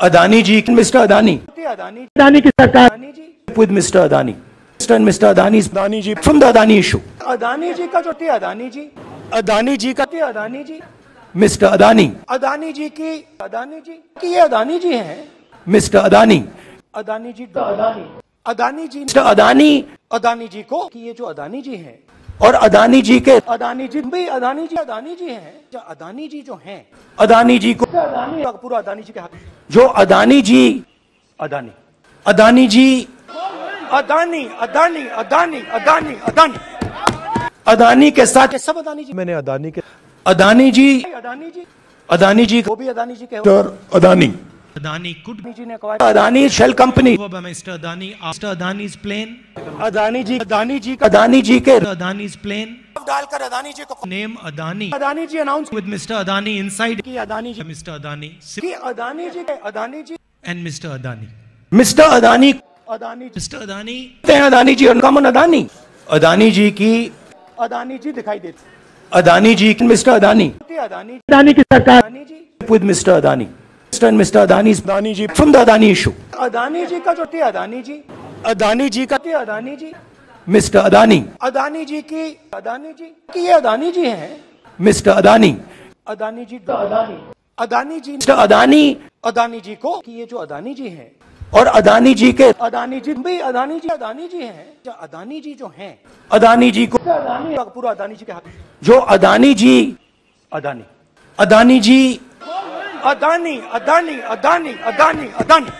अदानी जी मिस्टर अदानी अदानी अदानी की सरकार Adani ji Mr. Adani. Mr. and Mr. Adani Adani ji from the Adani issue. Adani ji का जो थी अदानी जी अदानी जी का थी अदानी जी मिस्टर अदानी अदानी जी की अदानी जी की ये अदानी जी हैं मिस्टर अदानी अदानी जी अदानी अदानी जी मिस्टर अदानी अदानी जी को कि ये जो अदानी जी हैं और अदानी जी के अदानी जी भाई अदानी जी अदानी जी हैं। जो अदानी जी जो हैं। अदानी जी को अदानी पूरा अदानी जी के हाथ। जो अदानी जी अदानी। अदानी जी अदानी अदानी अदानी अदानी अदानी। अदानी के साथ सब अदानी जी मैंने अदानी के अदानी जी अदानी जी अदानी जी वो भी अदानी जी के Adani. Adani could Adani Adani company over by Mr. Adani after Adani's plane. Adani Adani का अदानी के Adani's plane. डालकर अदानी जी को Adani Adani ji announce with Mr. Adani. की अदानी जी Mr. Adani की अदानी जी के Adani ji and Mr. Adani. Mister Adani कहते Adani ji Mr. Adani Adani ji uncommon Adani Adani ji की अदानी जी दिखाई देती अदानी जी मिस्टर अदानी अदानी अदानी की सरकार Adani Mr. Adani. Mr. and Mr. Adani Adani ji from the Adani issue. Adani ji का जो थी अदानी जी अदानी जी का थी अदानी जी Mr. Adani, अदानी जी की अदानी जी की ये अदानी जी हैं Mr. Adani, अदानी जी अदानी अदानी जी Mr. Adani अदानी जी को कि ये जो अदानी जी हैं और अदानी जी के अदानी जी भाई अदानी जी अदानी जी हैं जो अदानी जी जो हैं अदानी जी को अदानी पूरा अदानी जी के हाथ जो अदानी जी अदानी अदानी जी अदानी अदानी अदानी अदानी अदानी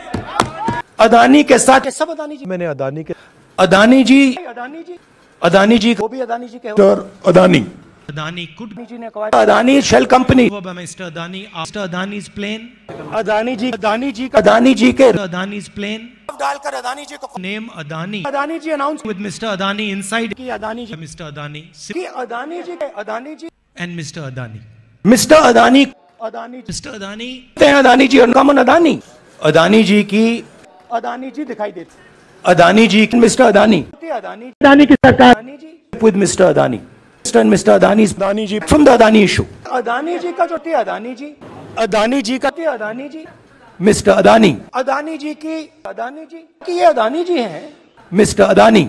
अदानी के साथ ये सब अदानी जी मैंने अदानी के अदानी जी अदानी जी अदानी जी वो भी अदानी जी के mister Adani Adani could Adani ji ने कहा Adani shell company over by Mr. Adani after Adani's plane. Adani ji Adani ji का अदानी जी के Adani's plane. डालकर अदानी जी को name Adani Adani ji announce with mister Adani inside. की Adani ji Mr. Adani की अदानी जी के Adani ji and mister Adani mister Adani Adani ji Mr. Adani हैं Adani ji uncommon Adani Adani ji की अदानी जी दिखाई देती अदानी जी मिस्टर अदानी अदानी अदानी की सरकार Adani ji with Mr. Adani. Mr. and Mr. Adani Adani ji from the Adani issue. Adani ji का जो थी अदानी जी अदानी जी का थी अदानी जी Mr. Adani, अदानी जी की अदानी जी की ये अदानी जी हैं Mr. Adani,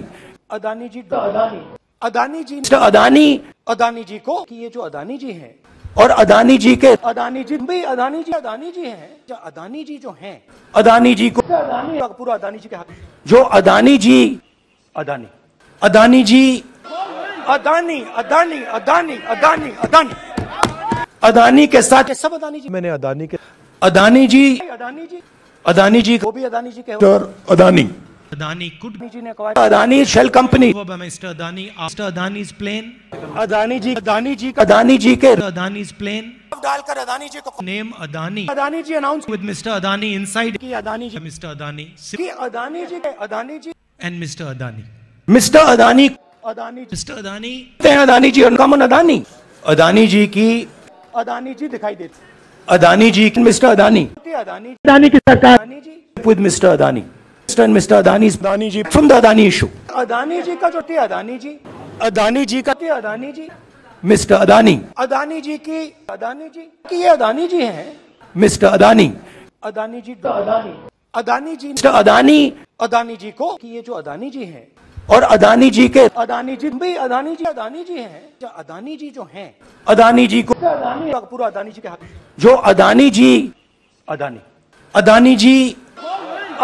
अदानी जी अदानी अदानी जी Mr. Adani अदानी जी को कि ये जो अदानी जी हैं और अदानी जी के अदानी जी भाई अदानी जी अदानी जी हैं। जो अदानी जी जो हैं अदानी जी को अदानी पूरा अदानी जी के हाथ। जो अदानी जी अदानी। अदानी जी अदानी अदानी अदानी अदानी अदानी। अदानी के साथ सब अदानी जी। मैंने अदानी के अदानी जी अदानी जी। अदानी जी वो भी अदानी जी के हो। Mister Adani. Adani could Adani ji ने कहा Adani shell company over by Mr. Adani after Adani's plane. Adani ji Adani ji का अदानी जी के Adani's plane. डालकर अदानी जी को Name Adani Adani ji announce with Mr. Adani inside. की Adani ji Mr. Adani की अदानी जी के Adani ji and Mr. Adani. Mister Adani Adani. Adani कहते हैं Adani ji uncommon Adani Adani ji की अदानी जी दिखाई देती अदानी जी मिस्टर अदानी अदानी जी अदानी की सरकार Adani ji with Mr. Adani. Mr. and Mr. Adani Adani ji from the Adani issue. Adani ji का जो थी अदानी जी अदानी जी का थी अदानी जी Mr. Adani, अदानी जी की अदानी जी की ये अदानी जी हैं Mr. Adani, अदानी जी अदानी अदानी जी Mr. Adani अदानी जी को कि ये जो अदानी जी हैं और अदानी जी के अदानी जी भी अदानी जी अदानी जी हैं जो अदानी जी जो हैं अदानी जी को अदानी पूरा अदानी जी के हाथ जो अदानी जी अदानी अदानी जी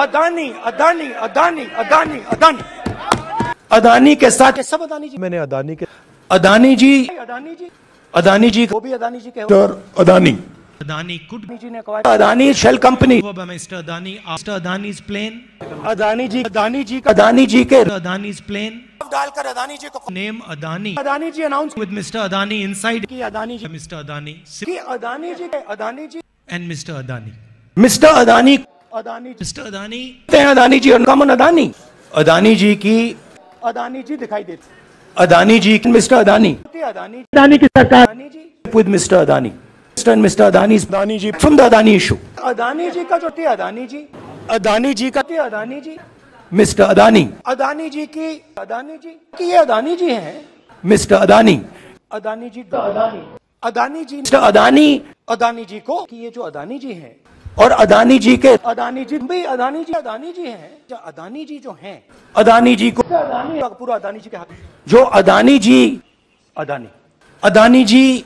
अदानी अदानी अदानी अदानी अदानी अदानी के साथ सब अदानी जी मैंने अदानी के अदानी जी अदानी जी अदानी जी वो भी अदानी जी के अदानी Adani could अदानी जी ने कहा Adani shell company Mr. Adani after Adani's plane. Adani ji Adani ji का अदानी जी के Adani's plane. डालकर अदानी जी को name Adani Adani ji announce with Mr. Adani inside. की अदानी जी मिस्टर अदानी की अदानी जी के Adani ji and mister Adani mister Adani Adani ji Adani Adani ji और uncommon Adani Adani ji की अदानी जी दिखाई देती अदानी जी मिस्टर अदानी अदानी अदानी की सरकार Adani ji Mr. Adani. Mr. and Mr. Adani Adani ji from the Adani issue. Adani ji का जो थी अदानी जी अदानी जी का थी अदानी जी मिस्टर अदानी अदानी जी की अदानी जी की ये अदानी जी हैं mister Adani Adani ji Adani Adani ji Mr. Adani Adani ji को कि ये जो अदानी जी हैं और अदानी जी के अदानी जी भी अदानी जी अदानी जी हैं। जो अदानी जी जो हैं। अदानी जी को अदानी पूरा अदानी जी के हाथ। जो अदानी जी अदानी। अदानी जी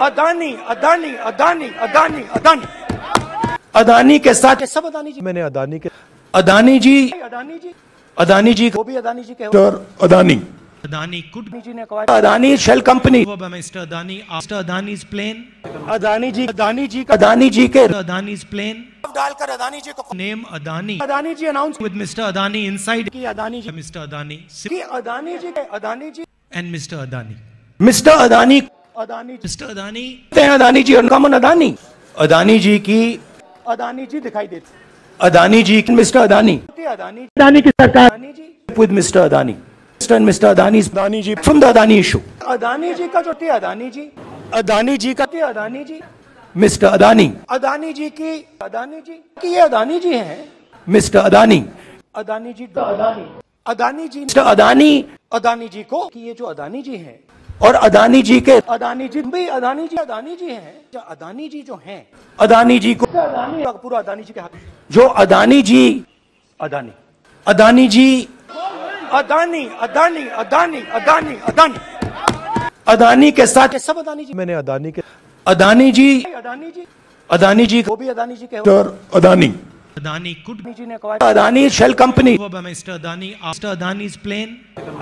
अदानी अदानी अदानी अदानी अदानी। अदानी के साथ सब अदानी जी मैंने अदानी के अदानी जी अदानी जी अदानी जी वो भी अदानी जी के Adani. Adani could Adani Adani company over by Mr. Adani after Adani's plane. Adani ji Adani ji का अदानी जी के Adani's plane. डालकर अदानी जी को Adani Adani ji announce with Mr. Adani inside. की अदानी जी Mr. Adani की अदानी जी के Adani ji. Adani. Mister Adani Adani. Adani Adani uncommon Adani Adani की अदानी जी दिखाई देती अदानी जी मिस्टर अदानी अदानी अदानी की सरकार Adani Mr. Adani. Mr. and Mr. Adani Adani ji from the Adani issue. Adani ji का जो थी अदानी जी अदानी जी का थी अदानी जी Mr. Adani, अदानी जी की अदानी जी की ये अदानी जी हैं Mr. Adani, अदानी जी अदानी अदानी जी Mr. Adani अदानी जी को कि ये जो अदानी जी हैं और अदानी जी के अदानी जी भी अदानी जी अदानी जी हैं जो अदानी जी जो हैं अदानी जी को अदानी पूरा अदानी जी के हाथ जो अदानी जी अदानी अदानी जी अदानी अदानी अदानी अदानी अदानी अदानी के साथ ये सब अदानी जी मैंने अदानी के अदानी जी अदानी जी अदानी जी वो भी अदानी जी के और अदानी Adani could अदानी जी ने कहा Adani shell company over by Mr. Adani after Adani's plane.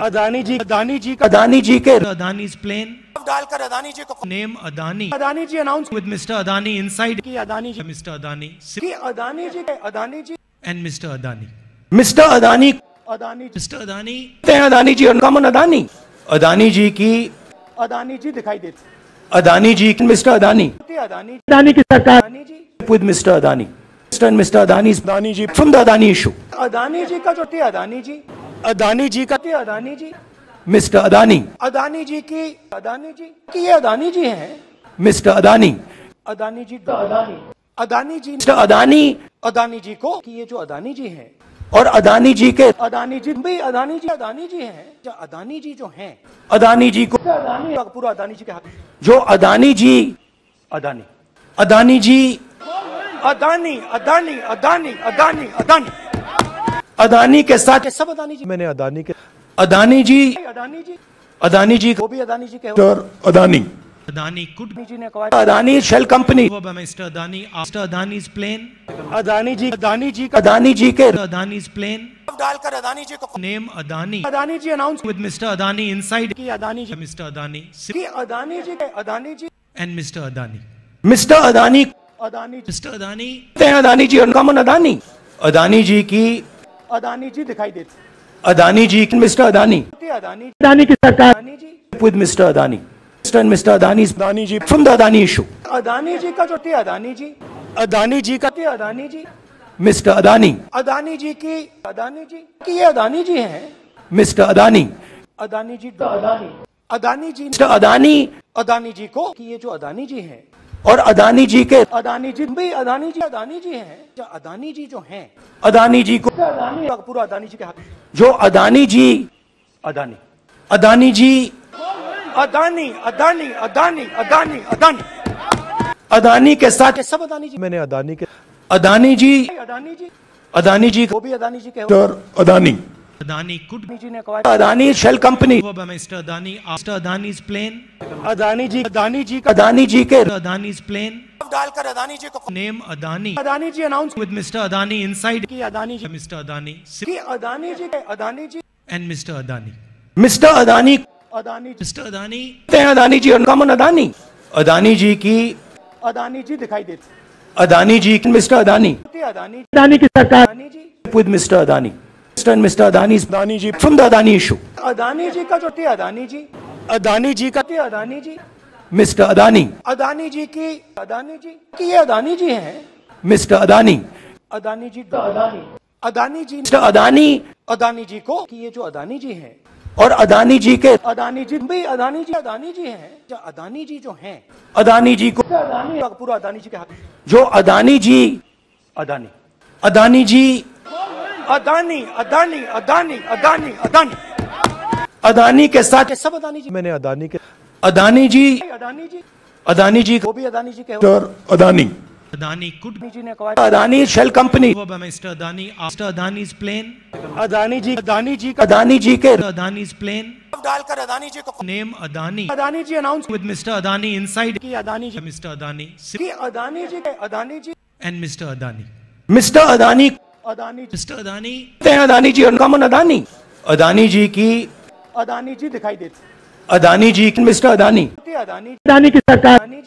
Adani ji Adani ji का अदानी जी के Adani's plane. डालकर अदानी जी को name Adani Adani ji announce with mister Adani inside. की अदानी जी Mr. Adani की अदानी जी के Adani ji and mister Adani mister Adani Adani ji. Adani हैं Adani ji uncommon Adani Adani ji की अदानी जी दिखाई देती अदानी जी मिस्टर अदानी अदानी अदानी की सरकार Adani ji Mr. Adani. Mr. and Mr. Adani Adani ji from the Adani issue. Adani ji का जो थी अदानी जी अदानी जी का थी अदानी जी मिस्टर अदानी अदानी जी की अदानी जी की ये अदानी जी हैं mister Adani Adani ji Adani Adani ji Mr. Adani Adani ji को कि ये जो अदानी जी हैं और अदानी जी के अदानी जी भी अदानी जी अदानी जी हैं। जो अदानी जी जो हैं अदानी जी को अदानी पूरा अदानी जी के हाथ। जो अदानी जी अदानी। अदानी जी अदानी अदानी अदानी अदानी अदानी। अदानी के साथ सब अदानी जी। मैंने अदानी के अदानी जी अदानी जी। अदानी जी वो भी अदानी जी के और अदानी। Adani could अदानी जी ने कहा Adani shell company over by Mr. Adani after Adani's plane. Adani ji Adani ji का अदानी जी के Adani's plane. डालकर अदानी जी को Name Adani Adani ji announce with Mr. Adani inside. की अदानी जी Mr. Adani की अदानी जी के Adani ji and Mr. Adani. Mister Adani कहते Adani ji Mr. Adani, हैं Adani ji common Adani Adani ji की अदानी जी दिखाई देते अदानी जी मिस्टर अदानी अदानी अदानी की सरकार Adani ji with Mr. Adani. Mr. and Mr. Adani's Adani ji from the Adani issue. Adani ji का जो थे अदानी जी Adani ji ka थे अदानी जी Mr. Adani. अदानी जी की अदानी जी की ये अदानी जी हैं Mr. Adani. अदानी जी अदानी अदानी जी Mr. Adani अदानी जी को कि ये जो अदानी जी हैं और अदानी जी के अदानी जी भाई अदानी जी अदानी जी हैं जो अदानी जी जो हैं अदानी जी को अदानी पूरा अदानी जी के हाथ जो अदानी जी अदानी अदानी जी अदानी अदानी अदानी अदानी अदानी अदानी के साथ सब अदानी जी मैंने अदानी के अदानी जी अदानी जी अदानी जी वो भी अदानी जी के अदानी Adani could अदानी जी ने कहा Adani shell company Mr. Adani after Adani's plane. Adani ji Adani ji Adani ji के Mr. प्लेन. डालकर अदानी जी को name Adani Adani ji announce with Mr. Adani inside. की अदानी जी मिस्टर अदानी की अदानी जी के Adani ji and mister Adani mister Adani Adani ji Adani Adani ji और common Adani Adani ji की अदानी जी दिखाई देते अदानी जी मिस्टर अदानी अदानी अदानी की सरकार Adani ji Mr. Adani. Mr. and Mr. Adani's Adani ji from the Adani issue. Adani ji का जो थे अदानी जी अदानी जी का थे अदानी जी मिस्टर अदानी अदानी जी की अदानी जी की ये अदानी जी हैं मिस्टर अदानी अदानी जी अदानी अदानी जी मिस्टर अदानी अदानी जी को कि ये जो अदानी जी हैं और अदानी जी के अदानी जी भाई अदानी जी अदानी जी हैं। जो अदानी जी जो हैं अदानी जी को अदानी पूरा अदानी जी के हाथ। जो अदानी जी अदानी। अदानी जी अदानी अदानी अदानी अदानी अदानी। अदानी के साथ सब अदानी जी मैंने अदानी के अदानी जी अदानी जी अदानी जी वो भी अदानी जी के Adani. Adani could Adani company over by Mr. Adani after Adani's plane. Adani ji Adani ji Adani ji के Mr. Adani's plane. डालकर अदानी जी को Adani Adani ji announce with Mr. Adani inside. की अदानी जी. Adani की Adani Adani. Adani. Mister Adani Adani ji. Adani, Adani Adani Adani की अदानी जी दिखाई देते Adani ji mister Adani Adani Adani की सरकार Adani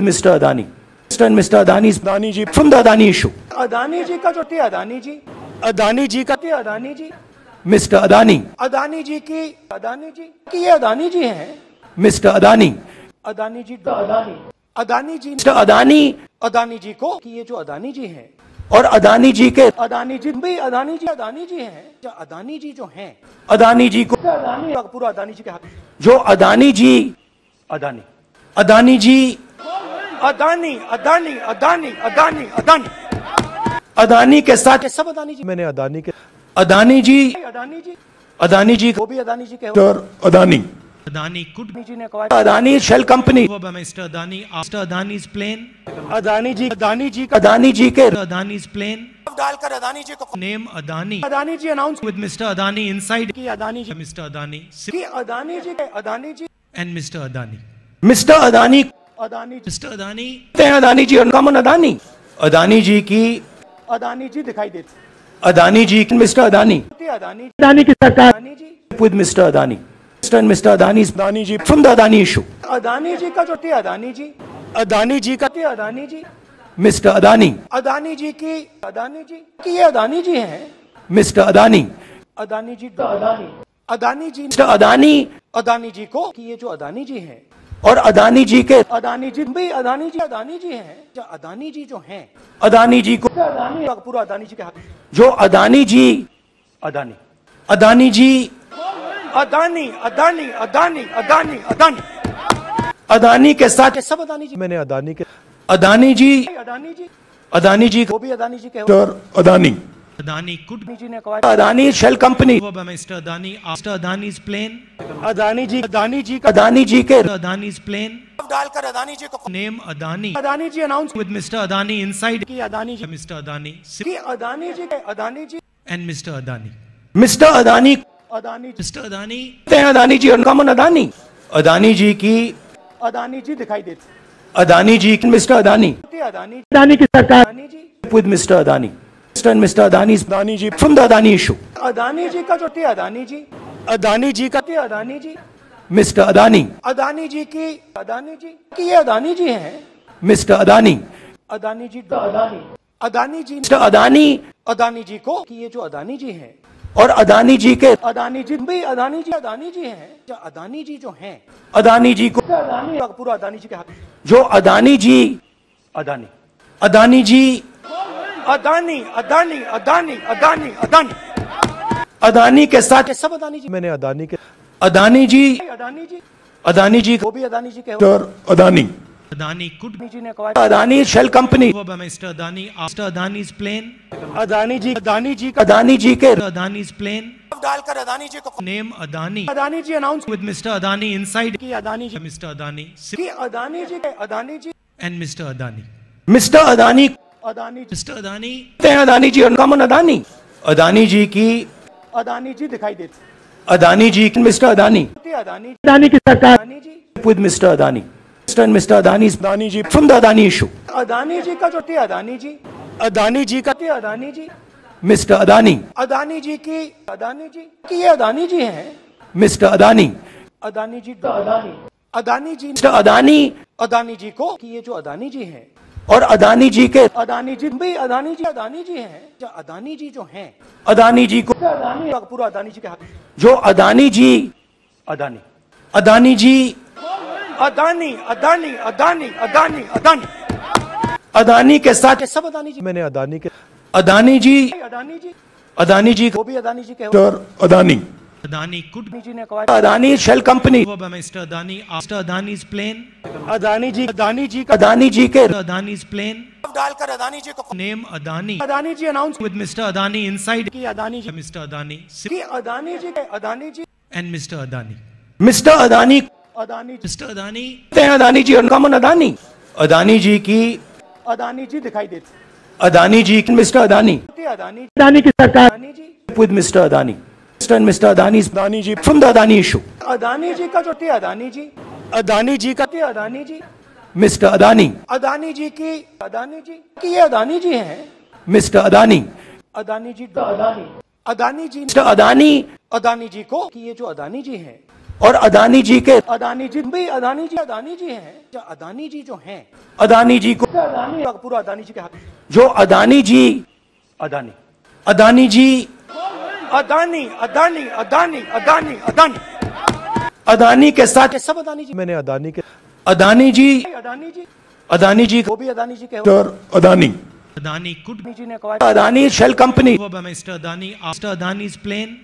Mr. Adani. Mr. and Mr. Adani's Adani ji from the Adani issue. Adani ji का जो थे अदानी जी अदानी जी का थे अदानी जी Mr. Adani. अदानी जी की अदानी जी की ये अदानी जी हैं Mr. Adani. अदानी जी अदानी अदानी जी Mr. Adani अदानी जी को कि ये जो अदानी जी हैं और अदानी जी के अदानी जी भाई अदानी जी अदानी जी हैं जो अदानी जी जो हैं अदानी जी को अदानी पूरा अदानी जी के हाथ जो अदानी जी अदानी अदानी जी अदानी अदानी अदानी अदानी अदानी अदानी के साथ सब अदानी जी मैंने अदानी के अदानी जी अदानी जी अदानी जी वो भी अदानी जी के और अदानी Adani could अदानी जी ने कहा Adani shell company over by Mr. Adani after Adani's plane. Adani ji Adani ji Adani ji के Mr. Adani's plane. डालकर अदानी जी को Name Adani Adani ji announce with Mr. Adani Adani mister Adani Adani ji uncommon Adani Adani ji की अदानी जी दिखाई देती Adani ji mister Adani Adani Adani की सरकार Adani ji with mister Adani mister mister Adani Adani ji from the Adani issue Adani ji का जो थे अदानी जी अदानी जी का Adani ji mister Adani Adani ji की अदानी जी की ये अदानी जी हैं मिस्टर अदानी अदानी जी अदानी अदानी जी मिस्टर अदानी अदानी जी को कि ये जो अदानी जी हैं और अदानी जी के अदानी जी भाई अदानी जी अदानी जी हैं। अच्छा, अदानी जी जो हैं अदानी जी को अदानी पूरा अदानी जी के हाथ। जो अदानी जी अदानी। अदानी जी अदानी अदानी अदानी अदानी अदानी। अदानी के साथ सब अदानी जी। मैंने अदानी के अदानी जी अदानी जी। अदानी जी को भी अदानी जी के और Adani. Adani could Adani ji ने acquired Adani shell company over by Mr. Adani after Adani's plane Adani ji Adani ji Adani ji के Adani's plane डालकर Adani ji को name Adani Adani ji announced with Mr. Adani inside कि Adani ji Mr. Adani कि Adani ji Adani ji and Mr. Adani Mr. Adani Adani Mr. Adani ते Adani ji uncommon Adani Adani ji की Adani ji दिखाई देती Adani ji Mr. Adani Adani की सरकार Adani ji with Mr. Adani and mister Adani Adani ji from the Adani issue Adani ji का जो थी अदानी जी अदानी जी का थी अदानी जी मिस्टर अदानी अदानी जी की अदानी जी की ये अदानी जी हैं मिस्टर अदानी अदानी जी अदानी अदानी जी मिस्टर अदानी अदानी जी को कि ये जो अदानी जी हैं और अदानी जी के अदानी जी भी अदानी जी अदानी जी हैं जो अदानी जी जो हैं अदानी जी को पूरा अदानी जी के हाथ जो अदानी जी अदानी अदानी जी अदानी अदानी अदानी अदानी अदानी अदानी के साथ सब अदानी जी मैंने अदानी के अदानी जी अदानी जी अदानी जी वो भी अदानी जी के अदानी Adani could अदानी जी ने कहा Adani shell company Mr. Adani after Adani's plane. Adani ji Adani ji Adani ji के Adani's plane. डालकर अदानी जी को name Adani Adani ji announce with Mr. Adani inside. की अदानी जी मिस्टर अदानी की अदानी जी के Adani ji and mister Adani mister Adani Adani ji कहते हैं अदानी जी और uncommon Adani Adani ji की अदानी जी दिखाई देती अदानी जी मिस्टर अदानी अदानी अदानी की सरकार Adani ji Mr. Adani. Mr. and Mr. Adani's Adani ji from the Adani issue. Adani ji का जो थे अदानी जी अदानी जी का थे अदानी जी मिस्टर अदानी अदानी जी की अदानी जी की ये अदानी जी हैं मिस्टर अदानी अदानी जी अदानी अदानी जी मिस्टर अदानी अदानी जी को कि ये जो अदानी जी हैं और अदानी जी के अदानी जी भाई अदानी जी अदानी जी हैं। जो अदानी जी जो हैं। अदानी जी को अदानी पूरा अदानी जी के हाथ। जो अदानी जी अदानी। अदानी जी अदानी अदानी अदानी अदानी अदानी। अदानी के साथ सब अदानी जी मैंने अदानी के अदानी जी अदानी जी अदानी जी वो भी अदानी जी के और Adani. Adani could Adani shell company by Mr. Adani after Adani's plane. Adani ji Adani ji का अदानी जी के Adani's plane. डालकर अदानी जी को Adani Adani ji announce with Mr. Adani inside. की अदानी जी Mr. Adani की अदानी जी के Adani ji. Adani. Mister Adani Adani. Adani Adani uncommon Adani Adani की अदानी जी दिखाई देती अदानी जी मिस्टर अदानी अदानी अदानी की सरकार Adani with Mr. Adani. Mr. and Mr. Adani's Adani ji from the Adani issue. Adani ji का जो थे अदानी जी अदानी जी का थे अदानी जी Mr. Adani. अदानी जी की अदानी जी की ये अदानी जी हैं Mr. Adani. अदानी जी अदानी अदानी जी Mr. Adani अदानी जी को कि ये जो अदानी जी हैं और अदानी जी के अदानी जी भाई अदानी जी अदानी जी हैं जो अदानी जी जो हैं अदानी जी को अदानी पूरा अदानी जी के हाथ जो अदानी जी अदानी अदानी जी अदानी अदानी अदानी अदानी अदानी अदानी के साथ ये सब अदानी जी मैंने अदानी के अदानी जी अदानी जी अदानी जी वो भी अदानी जी के और अदानी Adani could जी ने कहा Adani shell company by Mr. Adani after Adani's plane.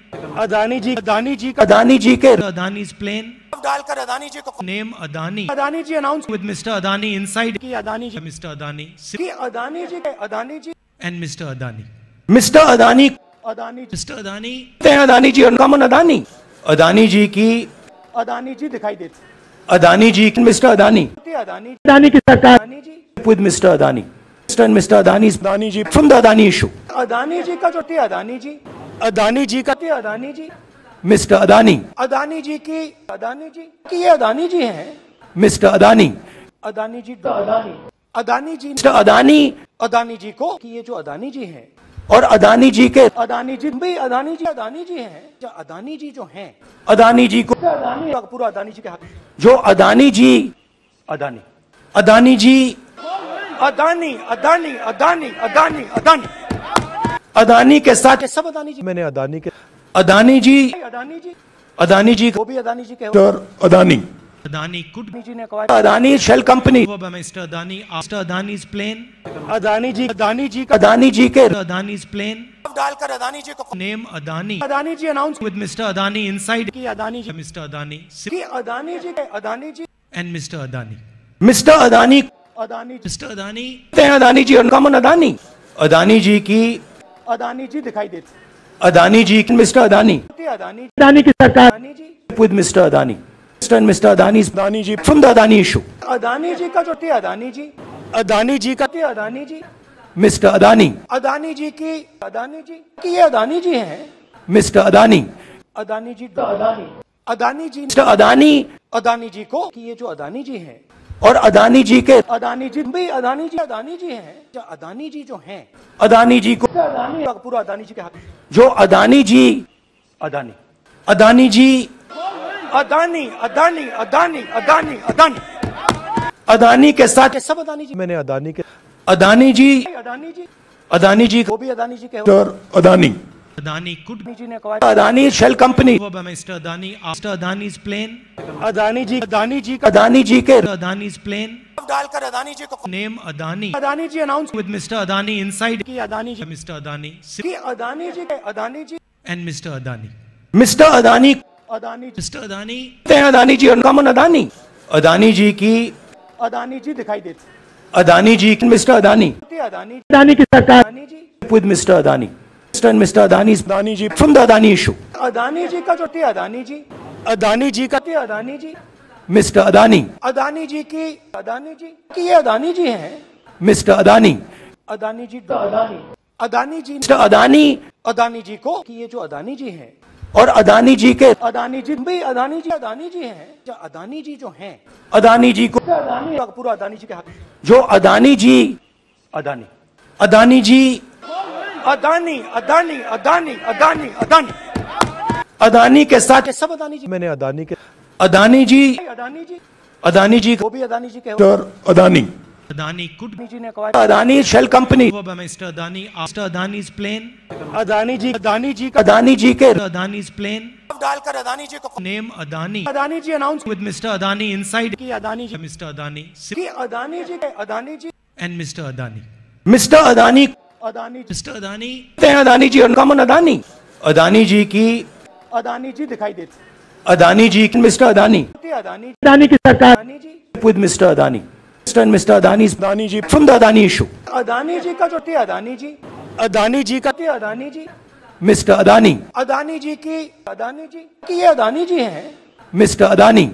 Adani ji Adani ji का अदानी जी के Adani's plane. डालकर अदानी जी को name Adani Adani ji announce with mister Adani inside. की अदानी जी Mr. Adani की अदानी जी के Adani ji and mister Adani mister Adani Adani ji. Adani हैं Adani ji uncommon Adani Adani ji की अदानी जी दिखाई देती अदानी जी मिस्टर अदानी अदानी अदानी की सरकार Adani ji Mr. Adani. Mr. and Mr. Adani's Adani ji from the Adani issue. Adani ji का जो थे अदानी जी अदानी जी का थे अदानी जी मिस्टर अदानी अदानी जी की अदानी जी की ये अदानी जी हैं मिस्टर अदानी अदानी जी अदानी अदानी जी मिस्टर अदानी अदानी जी को कि ये जो अदानी जी हैं और अदानी जी के अदानी जी भाई अदानी जी अदानी जी हैं। जो अदानी जी जो हैं अदानी जी को अदानी पूरा अदानी जी के हाथ। जो अदानी जी अदानी। अदानी जी अदानी अदानी अदानी अदानी अदानी। अदानी के साथ सब अदानी जी। मैंने अदानी के अदानी जी अदानी जी। अदानी जी वो भी अदानी जी के और अदानी। Adani could जी ने कहा Adani shell company by Mr. Adani after Adani's plane. Adani ji Adani ji का अदानी जी के Adani's plane. डालकर अदानी जी को Name Adani Adani ji announce with Mr. Adani inside. की अदानी जी Mr. Adani की अदानी जी के Adani ji and Mr. Adani. Mister Adani कहते Adani ji Mr. Adani हैं Adani ji uncommon Adani Adani ji की अदानी जी दिखाई देती अदानी जी मिस्टर अदानी अदानी अदानी की सरकार Adani ji with Mr. Adani. Mr. and Mr. Adani's Adani ji from the Adani issue. Adani ji का जो थे अदानी जी अदानी जी का थे अदानी जी मिस्टर अदानी अदानी जी की अदानी जी की ये अदानी जी हैं मिस्टर अदानी अदानी जी अदानी अदानी जी मिस्टर अदानी अदानी जी को कि ये जो अदानी जी हैं और अदानी जी के अदानी जी भाई अदानी जी अदानी जी हैं जो अदानी जी जो हैं अदानी जी को अदानी पूरा अदानी जी के हाथ जो अदानी जी अदानी अदानी जी अदानी अदानी अदानी अदानी अदानी अदानी के साथ सब अदानी जी मैंने अदानी के अदानी जी अदानी जी अदानी जी वो भी अदानी जी के mister Adani Adani could Adani ji ने कहा Adani shell company Mr. Adani after Adani's plane. Adani ji Adani ji का अदानी जी के Adani's plane. डालकर अदानी जी को name Adani Adani ji announce with Mr. Adani inside. की अदानी जी मिस्टर अदानी की अदानी जी के Adani ji and mister Adani mister Adani Adani ji कहते हैं अदानी जी और कमन अदानी अदानी जी की अदानी जी दिखाई देती अदानी जी मिस्टर अदानी अदानी अदानी की सरकार Adani ji Mr. Adani. Mr. and Mr. Adani's Adani ji from the Adani issue. Adani ji का जो थे अदानी जी अदानी जी का थे अदानी जी Mr. Adani, अदानी जी की अदानी जी की ये अदानी जी हैं Mr. Adani, अदानी जी अदानी अदानी जी Mr. Adani अदानी जी को कि ये जो अदानी जी हैं और अदानी जी के अदानी जी भी अदानी जी अदानी जी हैं। जो अदानी जी जो हैं। अदानी जी को अदानी पूरा अदानी जी के हाथ। जो अदानी जी अदानी। अदानी जी अदानी अदानी अदानी अदानी अदानी। अदानी के साथ सब अदानी जी मैंने अदानी के अदानी जी अदानी जी अदानी जी वो भी अदानी जी के Adani. Adani could Adani Adani shell company go Mr. Adani after Adani's plane. Adani ji Adani ji का अदानी जी के Adani's plane. डालकर अदानी जी को Name Adani Adani ji announce with Mr. Adani inside. की अदानी जी Mr. Adani की Adani ji Adani ji and Mr. Adani. Mister Adani कहते Adani ji Mr. Adani हैं अदानी जी कमन अदानी अदानी जी की अदानी जी दिखाई देती अदानी जी मिस्टर अदानी अदानी अदानी की सरकार Adani Mr. Adani. Mr. and Mr. Adani's Adani ji from the Adani issue. Adani ji का जो थे अदानी जी अदानी जी का थे अदानी जी Mr. Adani, अदानी जी की अदानी जी की ये अदानी जी हैं Mr. Adani,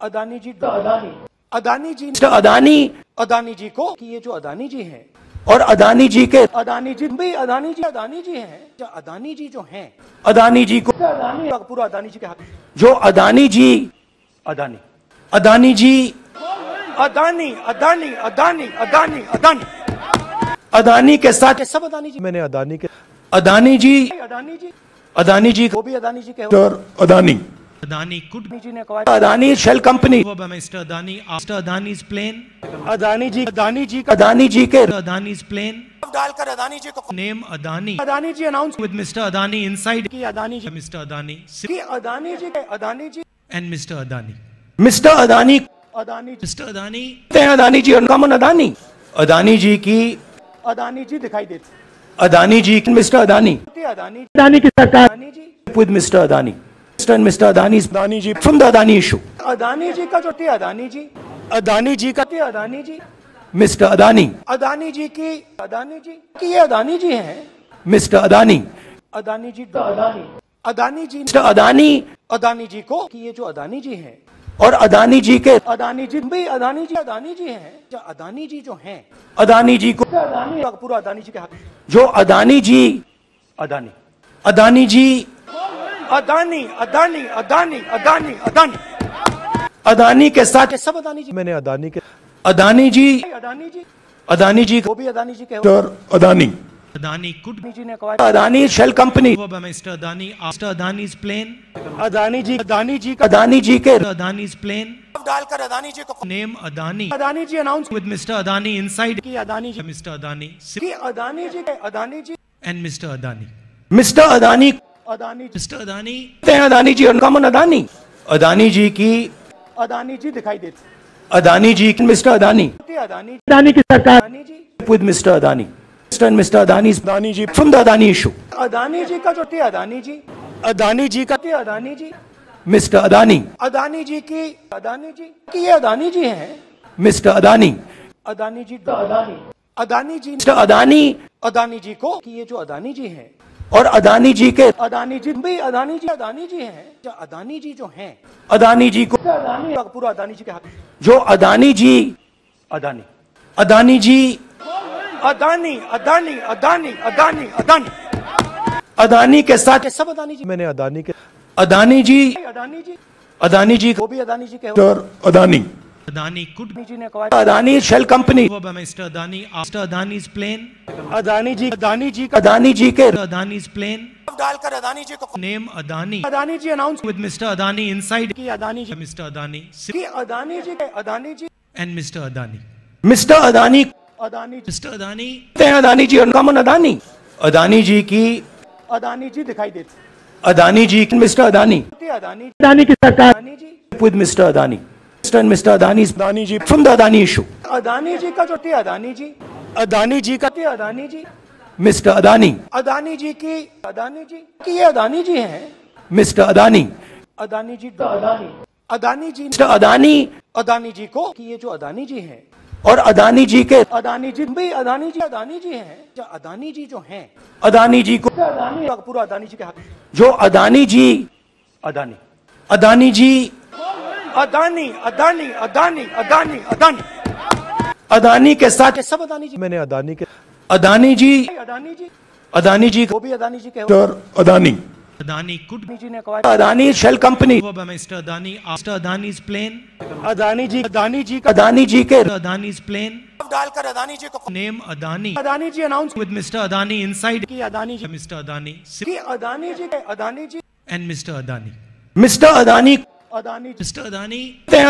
अदानी जी अदानी अदानी जी Mr. Adani अदानी जी को कि ये जो अदानी जी हैं और अदानी जी के अदानी जी भी अदानी जी अदानी जी हैं जो अदानी जी जो हैं अदानी जी को अदानी पूरा अदानी जी के हाथ जो अदानी जी अदानी अदानी जी अदानी अदानी अदानी अदानी अदानी। अदानी के साथ सब अदानी जी मैंने अदानी के अदानी जी अदानी जी अदानी जी वो भी अदानी जी के mister Adani. Adani could Adani ji ने कहा Adani Mr. Adani after Adani's plane. Adani जी अदानी जी का अदानी जी के Adani's plane. डालकर अदानी जी को name Adani. Adani ji announce with mister Adani inside. की अदानी जी Mr. Adani की अदानी जी के Adani ji and mister Adani. Mister Adani Adani ji. Adani हैं अदानी जी कमन अदानी अदानी जी की अदानी जी दिखाई देती अदानी जी मिस्टर अदानी अदानी अदानी की सरकार Adani ji Mr. Adani. Mr. and Mr. Adani's Adani ji from the Adani issue. Adani ji का जो थे अदानी जी अदानी जी का थे अदानी जी मिस्टर अदानी अदानी जी की अदानी जी की ये अदानी जी हैं मिस्टर अदानी अदानी जी अदानी अदानी जी मिस्टर अदानी अदानी जी को कि ये जो अदानी जी हैं और अदानी जी के अदानी जी भी अदानी जी अदानी जी हैं। जो अदानी जी जो हैं अदानी जी को अदानी पूरा अदानी जी के हाथ। जो अदानी जी अदानी। अदानी जी अदानी अदानी अदानी अदानी अदानी। अदानी के साथ सब अदानी जी। मैंने अदानी के अदानी जी अदानी जी। अदानी जी वो भी अदानी जी के हो। Mister Adani. Adani could Adani ji ने कहा Adani shell company go by Mr. Adani after Adani's plane. Adani ji Adani ji का अदानी जी के Adani's plane. डालकर अदानी जी को Name Adani Adani ji announce with Mr. Adani inside. की Adani ji Mr. Adani की अदानी जी के Adani ji and Mr. Adani. Mister Adani कहते Adani ji Mr. Adani हैं अदानी जी कमन अदानी अदानी जी की अदानी जी दिखाई देती अदानी जी मिस्टर अदानी अदानी अदानी की सरकार Adani ji with Mr. Adani. Mr. and Mr. Adani's Adani ji from the Adani issue. Adani ji का जो थे अदानी जी अदानी जी का थे अदानी जी Mr. Adani, अदानी जी की अदानी जी की ये अदानी जी हैं Mr. Adani, अदानी जी अदानी अदानी जी Mr. Adani अदानी जी को कि ये जो अदानी जी हैं और अदानी जी के अदानी जी भी अदानी जी अदानी जी हैं जो अदानी जी जो हैं अदानी जी को पूरा अदानी जी के हाथ जो अदानी जी अदानी अदानी जी अदानी अदानी अदानी अदानी अदानी अदानी के साथ सब अदानी जी मैंने अदानी के अदानी जी अदानी जी अदानी जी वो भी अदानी जी के mister Adani Adani could Adani ji ने कहा Adani shell company Mr. Adani after Adani's plane. Adani ji Adani ji का अदानी जी के Adani's plane. डालकर अदानी जी को name Adani Adani ji announce with Mr. Adani inside. की अदानी जी मिस्टर अदानी की अदानी जी के Adani ji and mister Adani mister Adani Adani ji Adani Adani ji uncommon Adani Adani ji की अदानी जी दिखाई देते अदानी जी मिस्टर अदानी अदानी अदानी की सरकार Adani ji Mr. Adani. Mr. and Mr. Adani's Adani ji from the Adani issue. Adani ji का जो थे अदानी जी Adani ji का थे अदानी जी Mr. Adani, अदानी जी की अदानी जी की ये अदानी जी हैं मिस्टर अदानी अदानी जी अदानी अदानी जी मिस्टर अदानी अदानी जी को कि ये जो अदानी जी हैं और अदानी जी के अदानी जी भी अदानी जी अदानी जी हैं। जो अदानी जी जो हैं। अदानी जी को अदानी पूरा अदानी जी के हाथ। जो अदानी जी अदानी। अदानी जी अदानी अदानी अदानी अदानी अदानी। अदानी के साथ सब अदानी जी मैंने अदानी के अदानी जी अदानी जी अदानी जी वो भी अदानी जी के Adani. Adani could Adani company over by Mr. Adani after Adani's plane. Adani ji Adani ji Adani ji के Adani's plane. डालकर अदानी जी को Adani Adani ji announce with Mr. Adani inside. की अदानी जी. Adani की Adani ji Adani ji. Adani. Mister Adani Adani. Adani,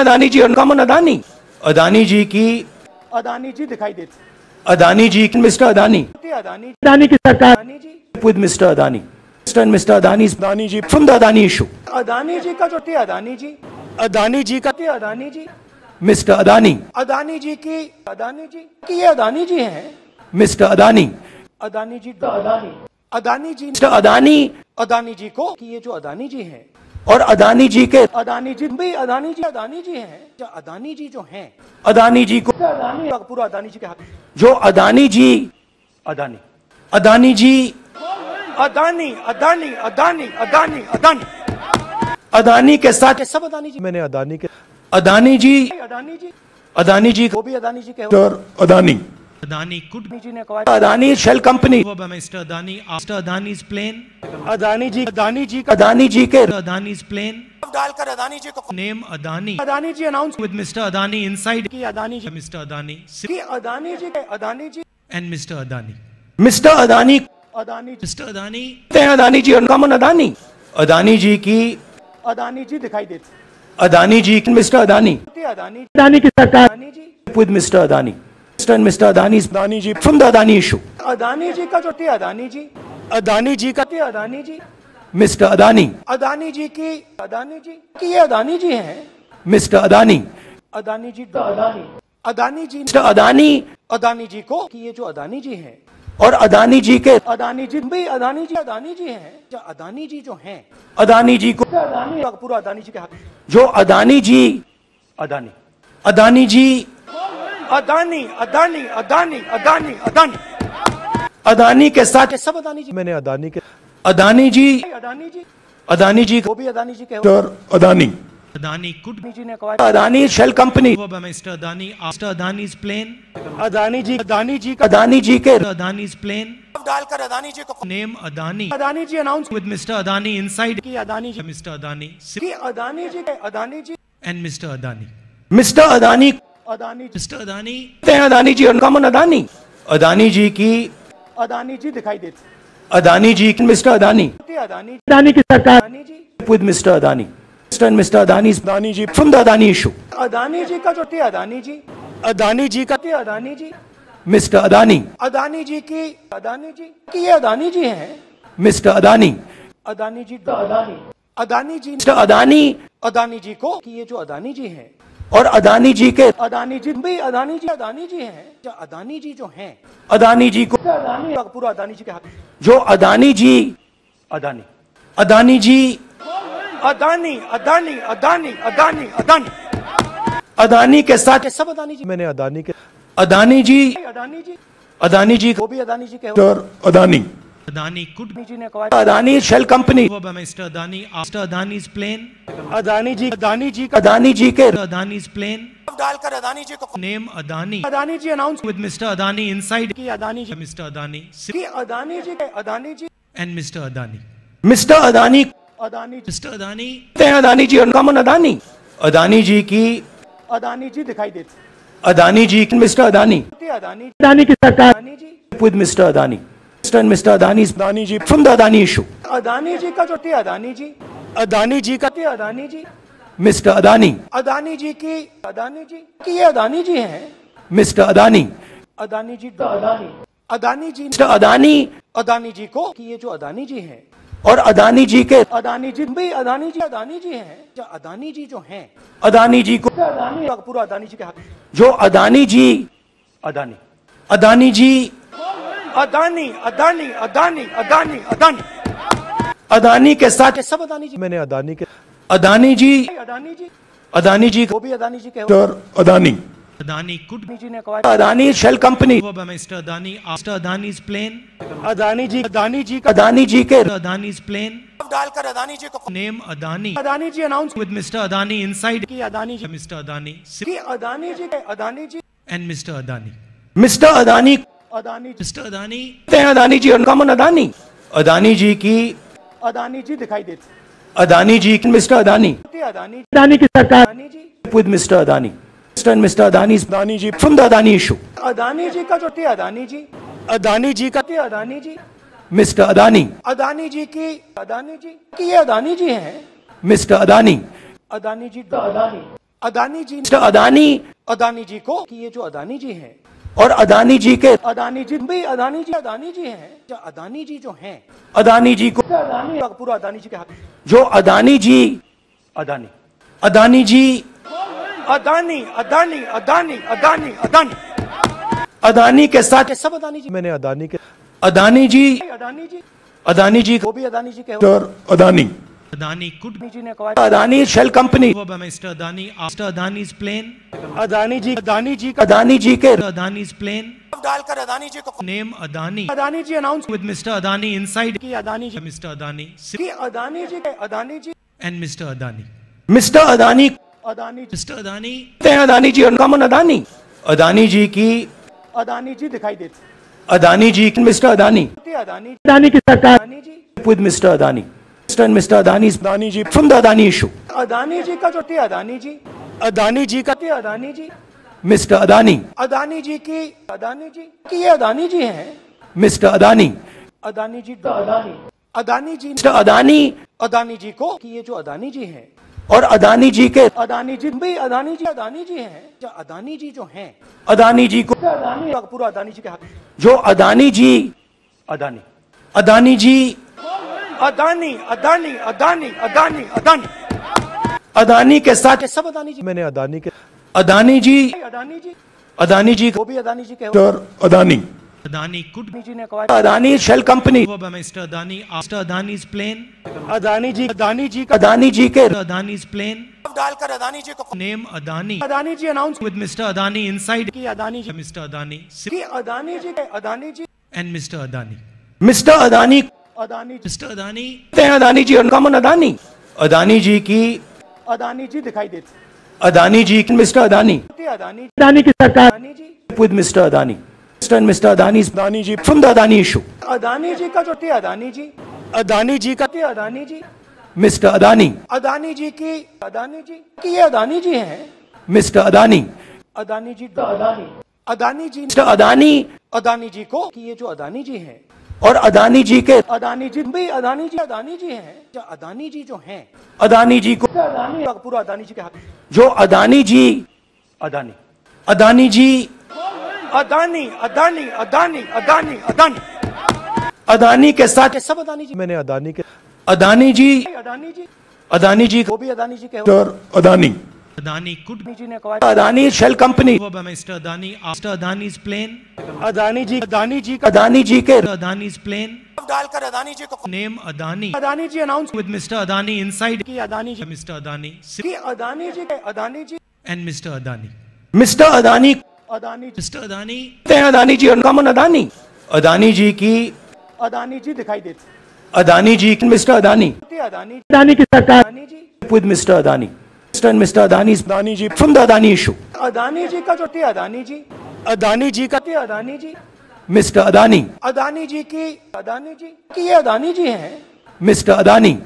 Adani ji Adani Adani ji की अदानी जी दिखाई देते Adani ji mister Adani Adani Adani की सरकार Adani Mr. Adani. Mr. and Mr. Adani's Adani ji from the Adani issue. Adani ji का जो थे अदानी जी अदानी जी का थे अदानी जी Mr. Adani, अदानी जी की अदानी जी की ये अदानी जी हैं Mr. Adani, अदानी जी अदानी अदानी जी Mr. Adani अदानी जी को कि ये जो अदानी जी हैं और अदानी जी के अदानी जी भी अदानी जी अदानी जी हैं अदानी जी जो हैं अदानी जी को पूरा अदानी जी के हाथ जो अदानी जी अदानी अदानी जी अदानी अदानी अदानी अदानी अदानी अदानी के साथ सब अदानी जी मैंने अदानी के अदानी जी अदानी जी अदानी जी वो भी अदानी जी के और Adani Adani could be Adani ji ने कहा Adani shell company over by Mr. Adani after Adani's plane. Adani ji Adani ji Adani ji के Adani's plane. डालकर अदानी जी को Name Adani Adani ji announce with Mr. Adani inside. की Adani ji Mr. Adani की अदानी जी के Adani ji and Mr. Adani. Mister Adani Adani ji. Adani, हैं अदानी जी और कमन अदानी अदानी जी की अदानी जी दिखाई देते अदानी जी मिस्टर अदानी अदानी अदानी की सरकार Adani ji Mr. Adani. Mr. and Mr. Adani's Adani ji from the Adani issue. Adani ji का जो थे अदानी जी अदानी जी का थे अदानी जी मिस्टर अदानी अदानी जी की अदानी जी की ये अदानी जी हैं मिस्टर अदानी अदानी जी अदानी अदानी जी मिस्टर अदानी अदानी जी को कि ये जो अदानी जी हैं और अदानी जी के अदानी जी भी अदानी जी अदानी जी हैं। जो अदानी जी जो हैं अदानी जी को अदानी पूरा अदानी जी के हाथ। जो अदानी जी अदानी। अदानी जी अदानी अदानी अदानी अदानी अदानी। अदानी के साथ सब अदानी जी। मैंने अदानी के अदानी जी अदानी जी। अदानी जी वो भी अदानी जी के और अदानी। Adani could अदानी जी ने कहा Adani shell company over by Mr. Adani after Adani's plane. Adani ji Adani ji Adani ji के Adani's plane. डालकर अदानी जी को Name Adani Adani ji announce with Mr. Adani inside. की अदानी जी Mr. Adani की Adani ji Adani ji and Mr. Adani. Mister Adani Adani ji Mr. Adani, Adani ji uncommon Adani Adani ji की अदानी जी दिखाई देते Adani ji mister Adani Adani Adani की सरकार Adani ji with Adani. Mr. and Mr. Adani's Adani ji from the Adani issue. Adani ji का जो थे अदानी जी अदानी जी का थे अदानी जी Mr. Adani, अदानी जी की अदानी जी की ये अदानी जी हैं Mr. Adani, अदानी जी अदानी अदानी जी Mr. Adani अदानी जी को कि ये जो अदानी जी हैं और अदानी जी के अदानी जी भी अदानी जी अदानी जी हैं जो अदानी जी जो हैं अदानी जी को अदानी पूरा अदानी जी के हाथ जो अदानी जी अदानी अदानी जी अदानी अदानी अदानी अदानी अदानी अदानी के साथ सब अदानी जी मैंने अदानी के अदानी जी अदानी जी अदानी जी वो भी अदानी जी के अदानी Adani could जी ने कहा Adani shell company Mr. Adani after Adani's plane. Adani ji Adani ji Adani ji के Adani's plane. डालकर अदानी जी को name Adani Adani ji announce with Mr. Adani inside. की अदानी जी मिस्टर अदानी की Adani ji Adani ji and mister Adani mister Adani Adani ji Adani Adani ji uncommon Adani Adani ji की अदानी जी दिखाई देते Adani ji mister Adani Adani Adani की सरकार Adani ji Mr. Adani. Mr. and Mr. Adani's Adani ji from the Adani issue. Adani ji का जो थे अदानी जी अदानी जी का थे अदानी जी मिस्टर अदानी अदानी जी की अदानी जी की ये अदानी जी हैं मिस्टर अदानी अदानी जी अदानी अदानी जी मिस्टर अदानी अदानी जी को कि ये जो अदानी जी हैं और अदानी जी के अदानी जी भाई अदानी जी अदानी जी हैं। जो अदानी जी जो हैं अदानी जी को अदानी पूरा अदानी जी के हाथ। जो अदानी जी अदानी। अदानी जी अदानी अदानी अदानी अदानी अदानी। अदानी के साथ सब अदानी जी मैंने अदानी के अदानी जी अदानी जी अदानी जी वो भी अदानी जी के Adani. Adani could Adani company over by Mr. Adani after Adani's plane. Adani ji Adani ji का अदानी जी के Adani's plane. डालकर अदानी जी को Adani Adani ji announce with Mr. Adani inside. की अदानी जी Mr. Adani की अदानी जी के Adani ji. Adani. Mister Adani Adani. Adani Adani uncommon Adani Adani की अदानी जी दिखाई देती अदानी जी की मिस्टर अदानी अदानी अदानी की सरकार Adani Mr. Adani. Mr. and Mr. Adani's Adani ji from the Adani issue. Adani ji का जो थी अदानी जी अदानी जी का थी अदानी जी Mr. Adani, अदानी जी की अदानी जी की ये अदानी जी हैं Mr. Adani, अदानी जी अदानी अदानी जी Mr. Adani अदानी जी को कि ये जो अदानी जी हैं और अदानी जी के अदानी जी भाई अदानी जी अदानी जी हैं जो अदानी जी जो हैं अदानी जी को अदानी पूरा अदानी जी के हाथ जो अदानी जी अदानी अदानी जी अदानी अदानी अदानी अदानी अदानी अदानी के साथ सब अदानी जी मैंने अदानी के अदानी जी अदानी जी अदानी जी वो भी अदानी जी के और Adani Adani could be Adani ji ने कहा Adani shell company over by Mr. Adani after Adani's plane. Adani ji Adani ji का अदानी जी के Adani's plane. डालकर अदानी जी को name Adani Adani ji announce with mister Adani inside. की अदानी जी Mr. Adani की अदानी जी के Adani ji and mister Adani mister Adani Adani ji. Adani हैं Adani ji uncommon Adani Adani ji की अदानी जी दिखाई देती अदानी जी मिस्टर अदानी अदानी अदानी की सरकार Adani ji Mr. Adani. Mr. and Mr. Adani's Adani ji from the Adani issue. Adani ji का जो थी अदानी जी अदानी जी का थी अदानी जी मिस्टर अदानी अदानी जी की अदानी जी की ये अदानी जी हैं मिस्टर अदानी अदानी जी अदानी अदानी जी मिस्टर अदानी अदानी जी को कि ये जो अदानी जी हैं और अदानी जी के अदानी जी भाई अदानी जी अदानी जी हैं। जो अदानी जी जो हैं अदानी जी को अदानी पूरा अदानी जी के हाथ। जो अदानी जी अदानी। अदानी जी अदानी अदानी अदानी अदानी अदानी। अदानी के साथ सब अदानी जी। मैंने अदानी के अदानी जी अदानी जी। अदानी जी वो भी अदानी जी के और अदानी। Adani could अदानी जी ने कहा Adani shell company over by Mr. Adani after Adani's plane. Adani ji Adani ji का अदानी जी के Adani's plane. डालकर अदानी जी को Name Adani Adani ji announce with Mr. Adani inside. की अदानी जी Mr. Adani की अदानी जी के Adani ji and Mr. Adani. Mister Adani कहते Adani ji Mr. Adani हैं Adani ji uncommon Adani Adani ji की अदानी जी दिखाई देती अदानी जी की मिस्टर अदानी अदानी अदानी की सरकार Adani ji with Mr. Adani. And Mr. Adani's Adani ji from the Adani issue. Adani ji का जो थी अदानी जी अदानी जी का थी अदानी जी Mr. Adani, अदानी जी की अदानी जी की ये अदानी जी हैं Mr. Adani, अदानी जी अदानी अदानी जी Mr. Adani अदानी जी को कि ये जो अदानी जी हैं और अदानी जी के अदानी जी भाई अदानी जी अदानी जी हैं जो अदानी जी जो हैं अदानी जी को अदानी पूरा अदानी जी के हाथ जो अदानी जी अदानी अदानी जी अदानी अदानी अदानी अदानी अदानी अदानी के साथ सब अदानी जी मैंने अदानी के अदानी जी अदानी जी अदानी जी वो भी अदानी जी के अदानी Adani could जी ने कहा Adani shell company Mr. Adani after Adani's plane. Adani ji Adani ji Adani ji के Adani's plane. डालकर अदानी जी को name Adani Adani ji announce with Mr. Adani inside. की अदानी जी मिस्टर अदानी की अदानी जी के Adani ji and mister Adani mister Adani Adani ji Adani Adani ji और uncommon Adani Adani ji की अदानी जी दिखाई देती अदानी जी मिस्टर अदानी अदानी अदानी की सरकार Adani ji Mr. Adani. Mr. and Mr. Adani's Adani ji from the Adani issue. Adani ji का जो थी अदानी जी अदानी जी का थी अदानी जी मिस्टर अदानी अदानी जी की अदानी जी की ये अदानी जी हैं मिस्टर अदानी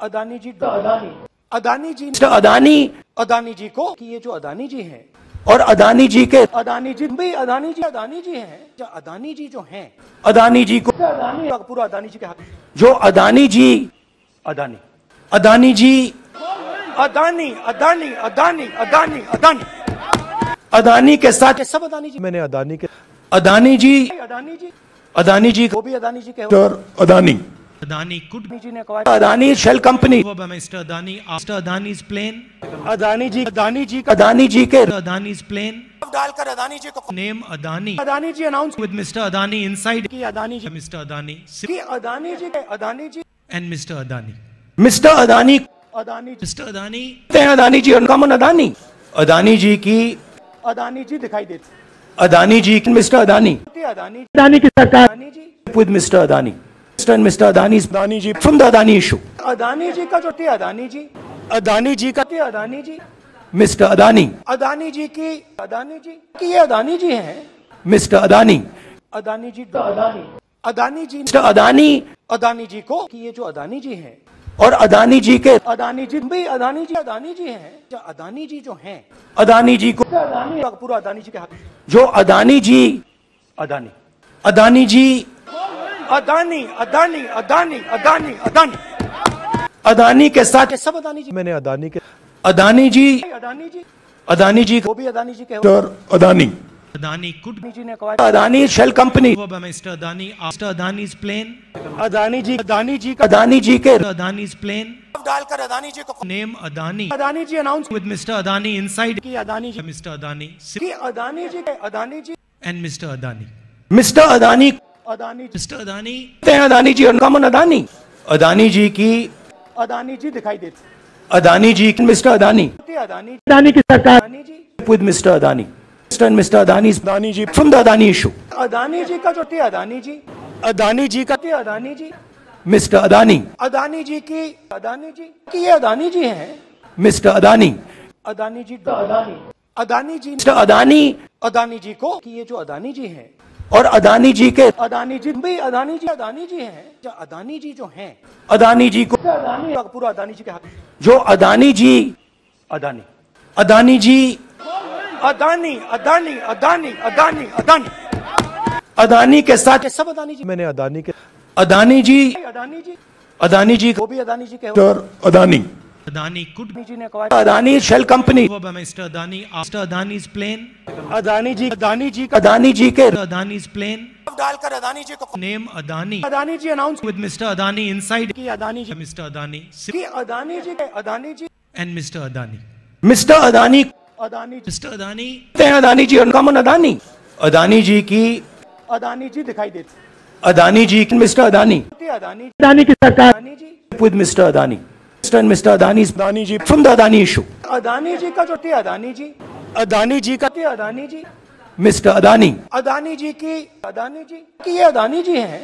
अदानी जी अदानी अदानी जी मिस्टर अदानी अदानी जी को कि ये जो अदानी जी हैं और अदानी जी के अदानी जी भाई अदानी जी अदानी जी हैं। जो अदानी जी जो हैं अदानी जी को अदानी पूरा अदानी जी के हाथ। जो अदानी जी अदानी। अदानी जी अदानी अदानी अदानी अदानी अदानी। अदानी के साथ सब अदानी जी मैंने अदानी के अदानी जी अदानी जी अदानी जी वो भी अदानी जी के Mr. Adani. Adani could Adani Shell Company. Mr. Adani after Adani's plane. Adani जी अदानी जी का अदानी जी के Adani's plane. डालकर अदानी जी को Adani Adani ji announce with Mr. Adani inside. की अदानी जी. Adani की Adani Adani. Adani. Mister Adani Adani ji Mr. Adani कहते हैं Adani ji uncommon Adani Adani ji की अदानी जी दिखाई देती अदानी जी मिस्टर अदानी अदानी अदानी की सरकार Adani Mr. Adani. Mr. and Mr. Adani's Adani ji from the Adani issue. Adani ji का जो थी अदानी जी अदानी जी का थी अदानी जी Mr. Adani. अदानी जी की अदानी जी की ये अदानी जी हैं Mr. Adani. अदानी जी अदानी अदानी जी Mr. Adani अदानी जी को कि ये जो अदानी जी हैं और अदानी जी के अदानी जी भी अदानी जी अदानी जी हैं जो अदानी जी जो हैं अदानी जी को अदानी पूरा अदानी जी के हाथ जो अदानी जी अदानी अदानी जी अदानी अदानी अदानी अदानी अदानी अदानी के साथ सब अदानी जी मैंने अदानी के अदानी जी अदानी जी अदानी जी वो भी अदानी जी के Mr. Adani. Adani could be Adani ji ने कहा Adani Shell Company. by Mr. Adani after Adani's plane. Adani जी अदानी जी का अदानी जी के Adani's plane. डालकर अदानी जी को name Adani Adani ji announce with mister Adani inside. की अदानी जी Mr. Adani की अदानी जी के Adani ji and mister Adani mister Adani Adani ji. Adani हैं Adani ji uncommon Adani Adani ji की अदानी जी दिखाई देती अदानी जी मिस्टर अदानी अदानी अदानी की सरकार Adani ji Mr. Adani. Mr. and Mr. Adani's Adani ji from the Adani issue. Adani ji का जो थी अदानी जी अदानी जी का थी अदानी जी मिस्टर अदानी अदानी जी की अदानी जी की ये अदानी जी हैं मिस्टर अदानी अदानी जी अदानी अदानी जी मिस्टर अदानी अदानी जी को कि ये जो अदानी जी हैं और अदानी जी के अदानी जी भी अदानी जी अदानी जी हैं। जो अदानी जी जो हैं। अदानी जी को अदानी पूरा अदानी जी के हाथ। जो अदानी जी अदानी। अदानी जी अदानी अदानी अदानी अदानी अदानी। अदानी के साथ सब अदानी जी। मैंने अदानी के अदानी जी अदानी जी। अदानी जी वो भी अदानी जी के अदानी। Adani could अदानी जी ने कहा Adani shell company over by Mr. Adani after Adani's plane. Adani ji Adani ji का अदानी जी के Adani's plane. डालकर अदानी जी को Name Adani Adani ji announce with Mr. Adani inside. की अदानी जी Mr. Adani की अदानी जी के Adani ji and Mr. Adani. Mister Adani कहते Adani ji Mr. Adani हैं Adani ji uncommon Adani Adani ji की अदानी जी दिखाई देती अदानी जी मिस्टर अदानी अदानी अदानी की सरकार Adani ji with Mr. Adani. And Mr. Adani's Adani ji from the Adani issue. Adani ji का जो थी अदानी जी अदानी जी का थी अदानी जी Mr. Adani. अदानी जी की अदानी जी की ये अदानी जी हैं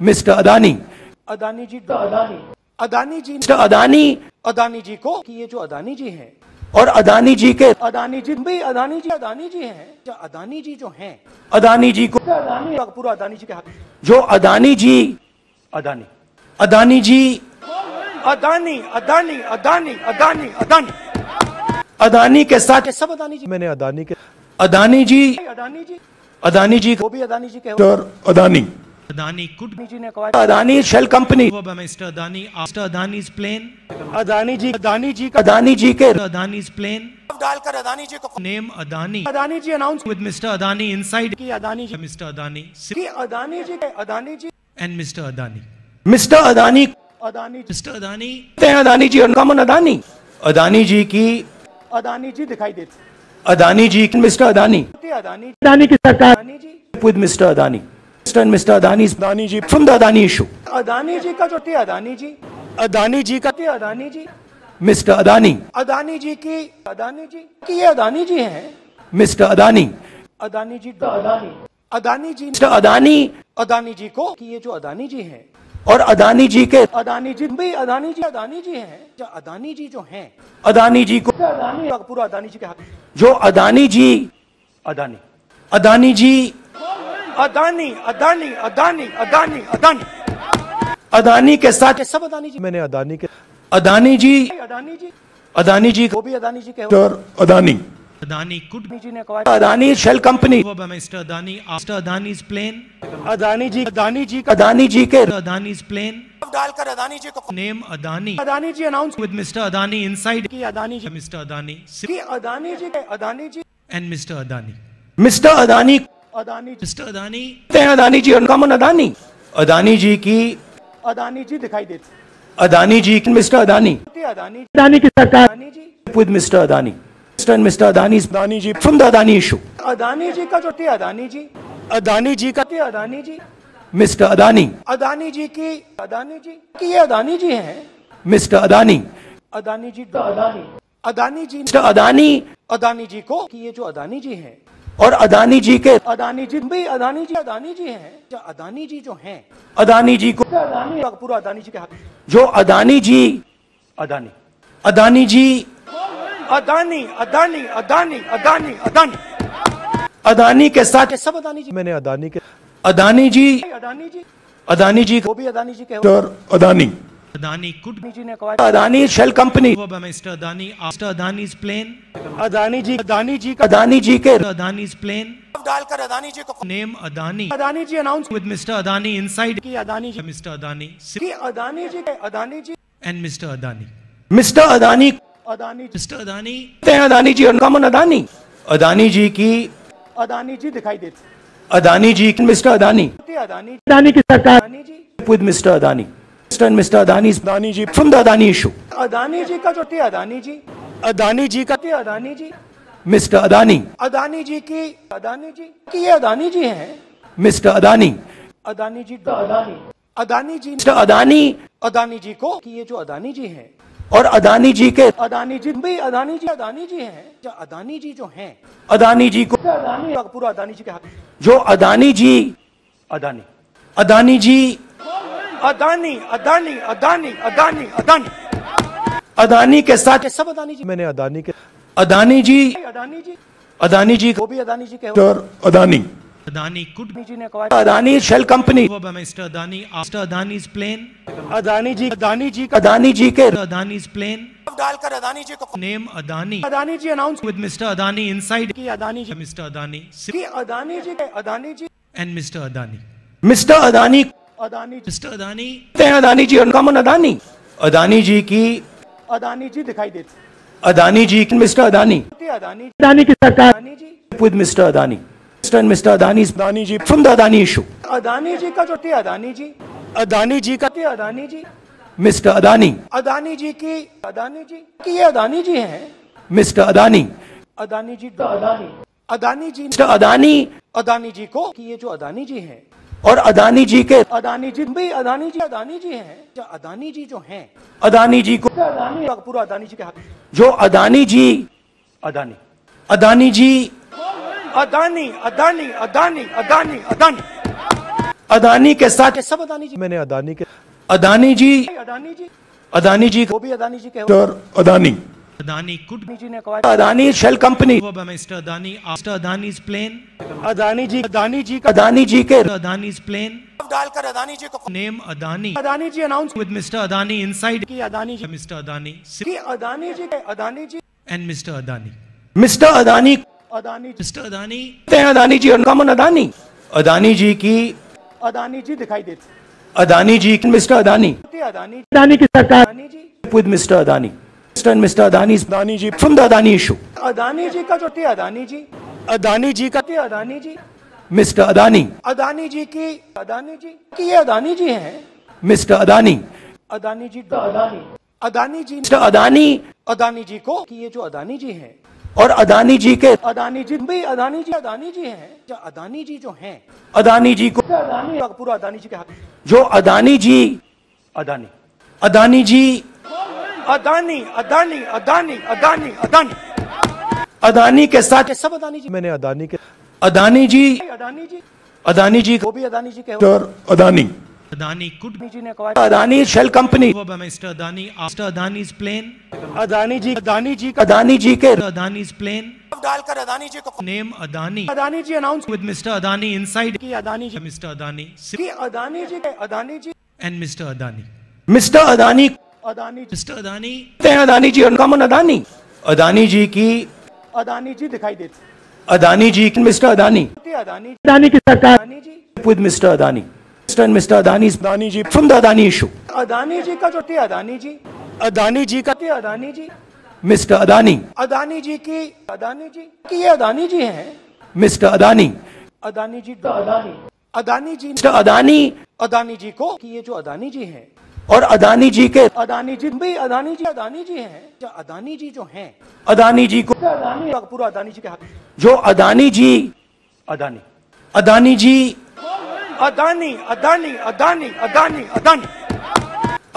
Mr. Adani. अदानी जी अदानी अदानी जी Mr. Adani अदानी जी को कि ये जो अदानी जी हैं और अदानी जी के अदानी जी भी अदानी जी अदानी जी हैं जो अदानी जी जो हैं अदानी जी को अदानी पूरा अदानी जी के हाथ जो अदानी जी अदानी अदानी जी अदानी अदानी अदानी अदानी अदानी अदानी के साथ सब अदानी जी मैंने अदानी के अदानी जी अदानी जी अदानी जी वो भी अदानी जी के अदानी Adani could जी ने कहा Adani shell company Mr. Adani after Adani's plane. Adani ji Adani ji का अदानी जी के Adani's plane. डालकर अदानी जी को name Adani Adani ji announce with Mr. Adani inside. की अदानी जी मिस्टर अदानी की अदानी जी के Adani ji and mister Adani mister Adani Adani ji Adani Adani ji और uncommon Adani Adani ji की अदानी जी दिखाई देती अदानी जी मिस्टर अदानी अदानी अदानी की सरकार Adani ji Mr. Adani. Mr. and Mr. Adani's Adani ji from the Adani issue. Adani ji का जो थी अदानी जी अदानी जी का थी अदानी जी मिस्टर अदानी अदानी जी की अदानी जी की ये अदानी जी हैं मिस्टर अदानी अदानी जी अदानी अदानी जी मिस्टर अदानी अदानी जी को कि ये जो अदानी जी हैं और अदानी जी के अदानी जी भी अदानी जी अदानी जी हैं। जो अदानी जी जो हैं अदानी जी को अदानी पूरा अदानी जी के हाथ। जो अदानी जी अदानी। अदानी जी अदानी अदानी अदानी अदानी अदानी। अदानी के साथ सब अदानी जी मैंने अदानी के अदानी जी अदानी जी अदानी जी वो भी अदानी जी के Adani. Adani could Adani company over by Mr. Adani after Adani's plane. Adani ji Adani ji का अदानी जी के Adani's plane. डालकर अदानी जी को Adani Adani ji announce with Mr. Adani inside. की अदानी जी Mr. Adani की अदानी जी के Adani ji. Adani. Mister Adani Adani. Adani, Adani uncommon Adani Adani की अदानी जी दिखाई देते अदानी जी मिस्टर अदानी अदानी अदानी की सरकार Adani ji with Mr. Adani. And Mr. Adani's Adani ji from the Adani issue. Adani ji का जो थे अदानी जी Adani ji का थे अदानी जी Mr. Adani, अदानी जी की अदानी जी की ये अदानी जी हैं Mr. Adani, अदानी जी अदानी अदानी जी Mr. Adani अदानी जी को कि ये जो अदानी जी हैं और अदानी जी के अदानी जी भी अदानी जी अदानी जी हैं जो अदानी जी जो हैं अदानी जी को अदानी पूरा अदानी जी के हाथ जो अदानी जी अदानी अदानी जी अदानी अदानी अदानी अदानी अदानी अदानी के साथ ये सब अदानी जी मैंने अदानी के अदानी जी अदानी जी अदानी जी वो भी अदानी जी के और अदानी Adani could अदानी जी ने कहा Adani shell company over by Mr. Adani after Adani's plane. Adani ji Adani ji Adani ji के Adani's plane. डालकर अदानी जी को Name Adani Adani ji announce with Mr. Adani inside. की अदानी जी Mr. Adani की Adani ji Adani ji and Mr. Adani. Mister Adani Adani ji Mr. Adani, हैं Adani ji uncommon Adani Adani ji की अदानी जी दिखाई देते Adani ji mister Adani Adani Adani की सरकार Adani ji with Mr. Adani. Mr. and Mr. Adani's Adani ji from the Adani issue. Adani ji का जो थे अदानी जी अदानी जी का थे अदानी जी Mr. Adani, अदानी जी की अदानी जी की ये अदानी जी हैं Mr. Adani, अदानी जी अदानी अदानी जी Mr. Adani अदानी जी को कि ये जो अदानी जी हैं और अदानी जी के अदानी जी भी अदानी जी अदानी जी हैं। जो अदानी जी जो हैं अदानी जी को अदानी पूरा अदानी जी के हाथ। जो अदानी जी अदानी। अदानी जी अदानी अदानी अदानी अदानी अदानी। अदानी के साथ सब अदानी जी। मैंने अदानी के अदानी जी अदानी जी। अदानी जी वो भी अदानी जी के और अदानी। Adani could अदानी जी ने कहा Adani shell company over by Mr. Adani after Adani's plane. Adani ji Adani ji Adani ji के Adani's plane. डालकर अदानी जी को Name Adani Adani ji announce with Mr. Adani inside. की अदानी जी Mr. Adani की Adani ji Adani ji and Mr. Adani. Mister Adani Adani ji Mr. Adani, हैं Adani ji uncommon Adani Adani ji की अदानी जी दिखाई देते Adani ji mister Adani Adani Adani की सरकार Adani ji with Mr. Adani. And Mr. Adani's Adani ji from the Adani issue. Adani ji का जो थे अदानी जी अदानी जी का थे अदानी जी Mr. Adani, अदानी जी की अदानी जी की ये अदानी जी हैं Mr. Adani, अदानी जी अदानी अदानी जी Mr. Adani अदानी जी को कि ये जो अदानी जी हैं और अदानी जी के अदानी जी भी अदानी जी अदानी जी हैं जो अदानी जी जो हैं अदानी जी को अदानी पूरा अदानी जी के हाथ जो अदानी जी अदानी अदानी जी अदानी अदानी अदानी अदानी अदानी अदानी के साथ सब अदानी जी मैंने अदानी के अदानी जी अदानी जी अदानी जी वो भी अदानी जी के अदानी Adani could अदानी जी ने कहा Adani shell company Mr. Adani after Adani's plane. Adani ji Adani ji Adani ji के Adani's plane. डालकर अदानी जी को name Adani Adani ji announce with Mr. Adani inside. की अदानी जी मिस्टर अदानी की Adani ji Adani ji and mister Adani mister Adani Adani ji Adani Adani ji और uncommon Adani Adani ji की अदानी जी दिखाई देते Adani ji mister Adani Adani Adani की सरकार Adani ji Mr. Adani. Mr. and Mr. Adani's Adani ji from the Adani issue. Adani ji का जो थे अदानी जी अदानी जी का थे अदानी जी मिस्टर अदानी अदानी जी की अदानी जी की ये अदानी जी हैं मिस्टर अदानी अदानी जी अदानी अदानी जी मिस्टर अदानी अदानी जी को कि ये जो अदानी जी हैं और अदानी जी के अदानी जी भी अदानी जी अदानी जी हैं। जो अदानी जी जो हैं। अदानी जी को अदानी पूरा अदानी जी के हाथ। जो अदानी जी अदानी। अदानी जी अदानी अदानी अदानी अदानी अदानी। अदानी के साथ सब अदानी जी मैंने अदानी के अदानी जी अदानी जी अदानी जी वो भी अदानी जी के Adani. Adani could Adani Adani shell company over Mr. Adani after Adani's plane. Adani ji Adani ji Adani ji के Adani's plane. डालकर अदानी जी को Name Adani Adani ji announce with Mr. Adani inside. की अदानी जी Mr. Adani की Adani ji Adani ji and Mr. Adani. Mister Adani Adani ji Mr. Adani, हैं Adani ji uncommon Adani Adani ji की अदानी जी दिखाई देते Adani ji mister Adani Adani Adani की सरकार Adani Mr. Adani. Mr. and Mr. Adani's Adani ji from the Adani issue. Adani ji का जो थे अदानी जी अदानी जी का थे अदानी जी Mr. Adani, अदानी जी की अदानी जी की ये अदानी जी हैं Mr. Adani, Adani ji Adani Adani ji mister Adani Adani ji को कि ये जो अदानी जी हैं और अदानी जी के अदानी जी भी अदानी जी अदानी जी हैं जो अदानी जी जो हैं अदानी जी को अदानी पूरा अदानी जी के हाथ जो अदानी जी अदानी अदानी जी अदानी अदानी अदानी अदानी अदानी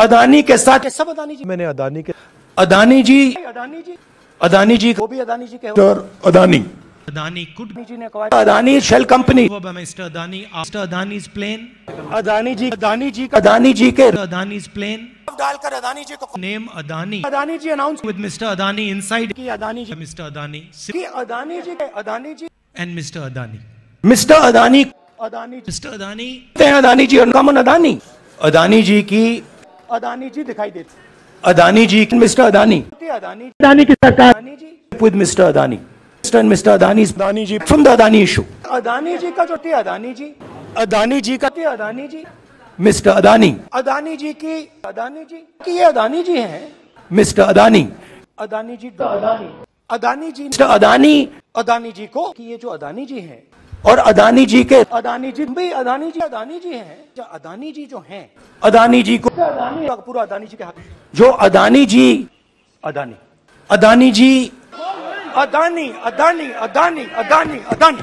अदानी के साथ ये सब अदानी जी मैंने अदानी के अदानी जी अदानी जी अदानी जी वो भी अदानी जी के और अदानी Adani could अदानी जी ने कहा Adani shell company over by Mr. Adani after Adani's plane. Adani ji Adani ji का अदानी जी के Adani's plane. डालकर अदानी जी को Name Adani Adani ji announce with Mr. Adani inside. की अदानी जी Mr. Adani की Adani ji Adani ji and Mr. Adani. Mister Adani Adani कहते हैं Adani ji uncommon Adani Adani ji की अदानी जी दिखाई देती अदानी जी मिस्टर अदानी अदानी अदानी की सरकार Adani ji with mister Adani mister mister Adani Adani ji from the Adani issue Adani ji का जो थी अदानी जी अदानी जी का थी अदानी जी मिस्टर अदानी अदानी जी की अदानी जी की ये अदानी जी हैं मिस्टर अदानी अदानी जी अदानी अदानी जी मिस्टर अदानी अदानी जी को कि ये जो अदानी जी हैं और अदानी जी के अदानी जी भी अदानी जी अदानी जी हैं। जो अदानी जी जो हैं अदानी जी को अदानी पूरा अदानी जी के हाथ। जो अदानी जी अदानी। अदानी जी अदानी अदानी अदानी अदानी अदानी।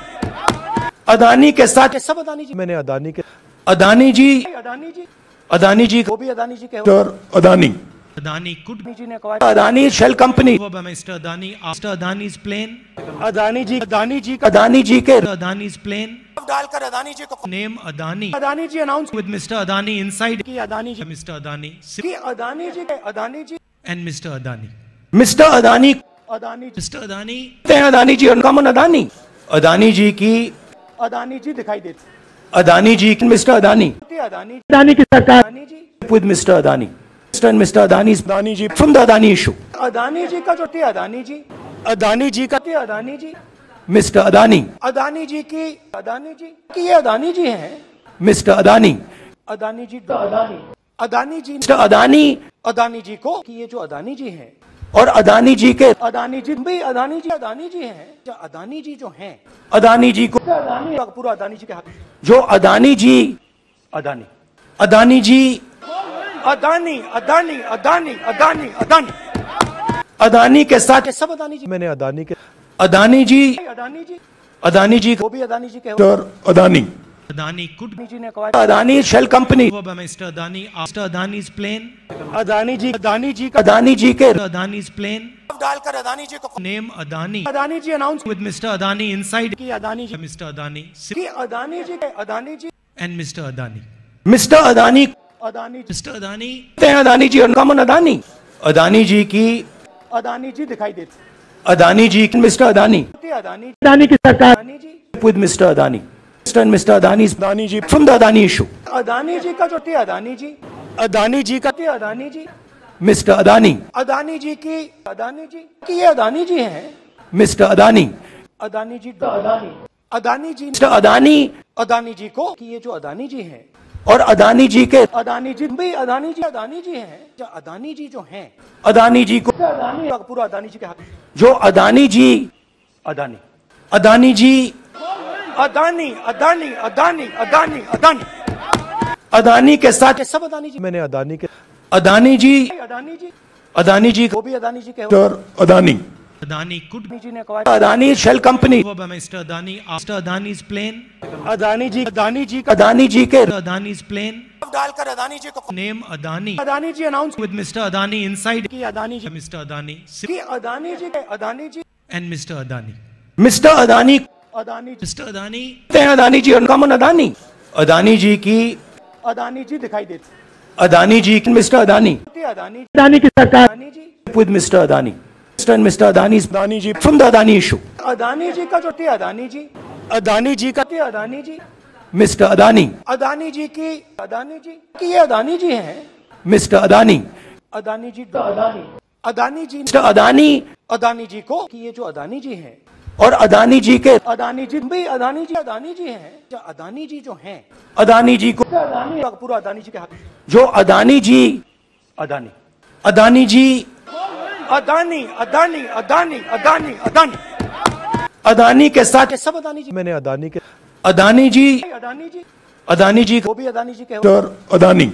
अदानी के साथ सब अदानी जी। मैंने अदानी के अदानी जी अदानी जी। अदानी जी वो भी अदानी जी के और अदानी। Adani could अदानी जी ने कहा Adani shell company over by Mr. Adani after Adani's plane. Adani ji Adani ji का अदानी जी के Adani's plane. डालकर अदानी जी को Name Adani Adani ji announce with Mr. Adani inside. की अदानी जी Mr. Adani की Adani ji Adani ji and Mr. Adani. Mister Adani Adani ji Mr. Adani हैं Adani ji uncommon Adani Adani ji की अदानी जी दिखाई देती अदानी जी मिस्टर अदानी अदानी अदानी की सरकार Adani ji with mister Adani mister and mister Adani Adani ji from the Adani issue Adani ji का जो थी अदानी जी अदानी जी का थी अदानी जी मिस्टर अदानी अदानी जी की अदानी जी की ये अदानी जी हैं मिस्टर अदानी अदानी जी अदानी अदानी जी मिस्टर अदानी अदानी जी को कि ये जो अदानी जी हैं और अदानी जी के अदानी जी भी अदानी जी अदानी जी हैं जो अदानी जी जो हैं अदानी जी को अदानी पूरा अदानी जी के हाथ जो अदानी जी अदानी अदानी जी अदानी अदानी अदानी अदानी अदानी अदानी के साथ सब अदानी जी मैंने अदानी के अदानी जी अदानी जी अदानी जी वो भी अदानी जी के अदानी Adani could अदानी जी ने कहा Adani shell company Mr. Adani after Adani's plane. Adani ji Adani ji का अदानी जी के Adani's plane. डालकर अदानी जी को name Adani Adani ji announce with Mr. Adani inside. की अदानी जी मिस्टर अदानी की Adani ji Adani ji and mister Adani mister Adani Adani कहते हैं अदानी जी और uncommon Adani Adani ji की अदानी जी दिखाई देती अदानी जी मिस्टर अदानी अदानी अदानी की सरकार Adani ji with mister Adani mister mister Adani Adani ji from the Adani issue Adani ji का जो थी अदानी जी अदानी जी का थी अदानी जी मिस्टर अदानी अदानी जी की अदानी जी की ये अदानी जी हैं मिस्टर अदानी अदानी जी अदानी अदानी जी मिस्टर अदानी अदानी जी को कि ये जो अदानी जी हैं और अदानी जी के अदानी जी भी अदानी जी अदानी जी हैं। जो अदानी जी जो हैं। अदानी जी को अदानी पूरा अदानी जी के हाथ। जो अदानी जी अदानी। अदानी जी अदानी अदानी अदानी अदानी अदानी। अदानी के साथ सब अदानी जी मैंने अदानी के अदानी जी अदानी जी अदानी जी वो भी अदानी जी के Adani. Adani could company over by Mr. Adani after Adani's plane. Ji Adani ji का अदानी जी के Adani's plane. डालकर अदानी जी को Adani Adani ji announce with Mr. Adani inside. की अदानी जी Mr. Adani की Adani ji Adani ji and Mr. Adani. Mr Adani Adani ji. Adani Adani ji uncommon Adani Adani ji की अदानी जी दिखाई देती Adani ji mister Adani Adani Adani की सरकार Adani ji with Mr Adani Mr and Mr Adani Adani ji from the Adani issue Adani ji का जो थी अदानी जी अदानी जी का थी अदानी जी मिस्टर अदानी अदानी जी की अदानी जी की ये अदानी जी हैं मिस्टर अदानी अदानी जी अदानी अदानी जी मिस्टर अदानी अदानी जी को कि ये जो अदानी जी हैं और अदानी जी के अदानी जी भी अदानी जी अदानी जी हैं अदानी जी जो हैं अदानी जी को अदानी पूरा अदानी जी के हाथ जो अदानी जी अदानी अदानी जी अदानी अदानी अदानी अदानी अदानी। अदानी के साथ के सब अदानी जी मैंने अदानी के अदानी जी अदानी जी। अदानी जी वो भी अदानी जी के और अदानी।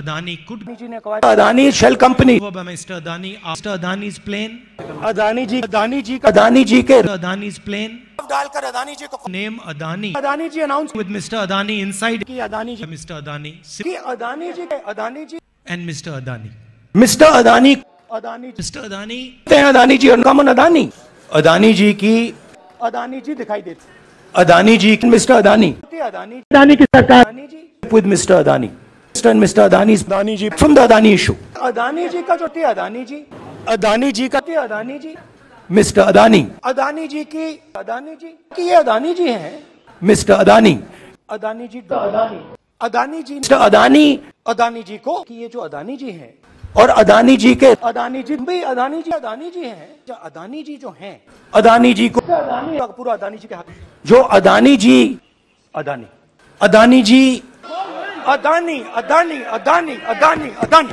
अदानी कुड जी ने कहा अदानी शेल कंपनी वो Mr Adani after Adani is plane Adani ji Adani ji Adani ji के अदानी इज़ प्लेन डालकर अदानी जी को name Adani. Adani ji announce with Mr Adani inside की अदानी जी मिस्टर अदानी। की अदानी जी के Adani ji and Mr Adani. Mr Adani Adani ji कहते हैं Adani ji uncommon Adani Adani ji की अदानी जी दिखाई देती अदानी जी मिस्टर अदानी अदानी अदानी की सरकार Adani ji Mr. Adani. Mr. and Mr. Adani's Adani ji from the Adani issue. Adani ji का जो थी अदानी जी अदानी जी का थी अदानी जी मिस्टर अदानी अदानी जी की अदानी जी की ये अदानी जी हैं मिस्टर अदानी अदानी जी अदानी अदानी जी मिस्टर अदानी अदानी जी को कि ये जो अदानी जी हैं और अदानी जी के अदानी जी भी अदानी जी अदानी जी हैं। जो अदानी जी जो हैं अदानी जी को अदानी पूरा अदानी जी के हाथ। जो अदानी जी अदानी। अदानी जी अदानी अदानी अदानी अदानी अदानी।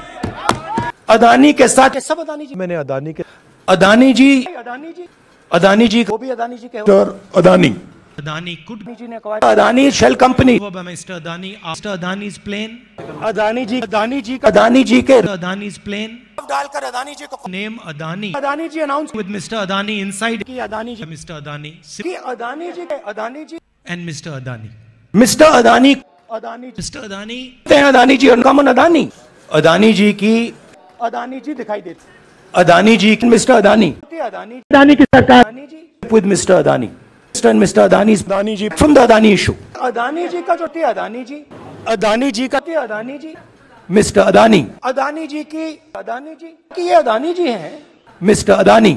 अदानी के साथ सब अदानी जी। मैंने अदानी के अदानी जी अदानी जी। अदानी जी वो भी अदानी जी के Mr. Adani. Adani could Adani ji ने कहा Adani shell company over by Mr. Adani after Adani's plane. Adani ji Adani ji का अदानी जी के Adani's plane. डालकर अदानी जी को Name Adani Adani ji announce with Mr. Adani inside. की Adani ji Mr. Adani की अदानी जी के Adani ji and Mr. Adani. Mr Adani कहते Adani ji Mr. Adani हैं Adani ji uncommon Adani Adani ji की अदानी जी दिखाई देती अदानी जी मिस्टर अदानी अदानी अदानी की सरकार Adani ji with Mr. Adani. Mr. and Mr. Adani's Adani ji from the Adani issue. Adani ji का जो थी अदानी जी अदानी जी का थी अदानी जी मिस्टर अदानी अदानी जी की अदानी जी की ये अदानी जी हैं मिस्टर अदानी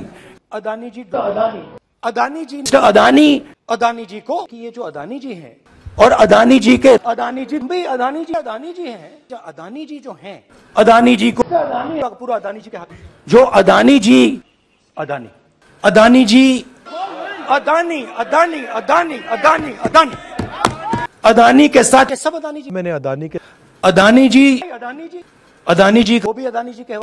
अदानी जी अदानी अदानी जी मिस्टर अदानी अदानी जी को कि ये जो अदानी जी हैं और अदानी जी के अदानी जी भी अदानी जी अदानी जी हैं जो अदानी जी जो हैं अदानी जी को अदानी पूरा अदानी जी के हाथ जो अदानी जी अदानी अदानी जी अदानी अदानी अदानी अदानी अदानी अदानी के साथ सब अदानी जी मैंने अदानी के अदानी जी अदानी जी अदानी जी वो भी अदानी जी के.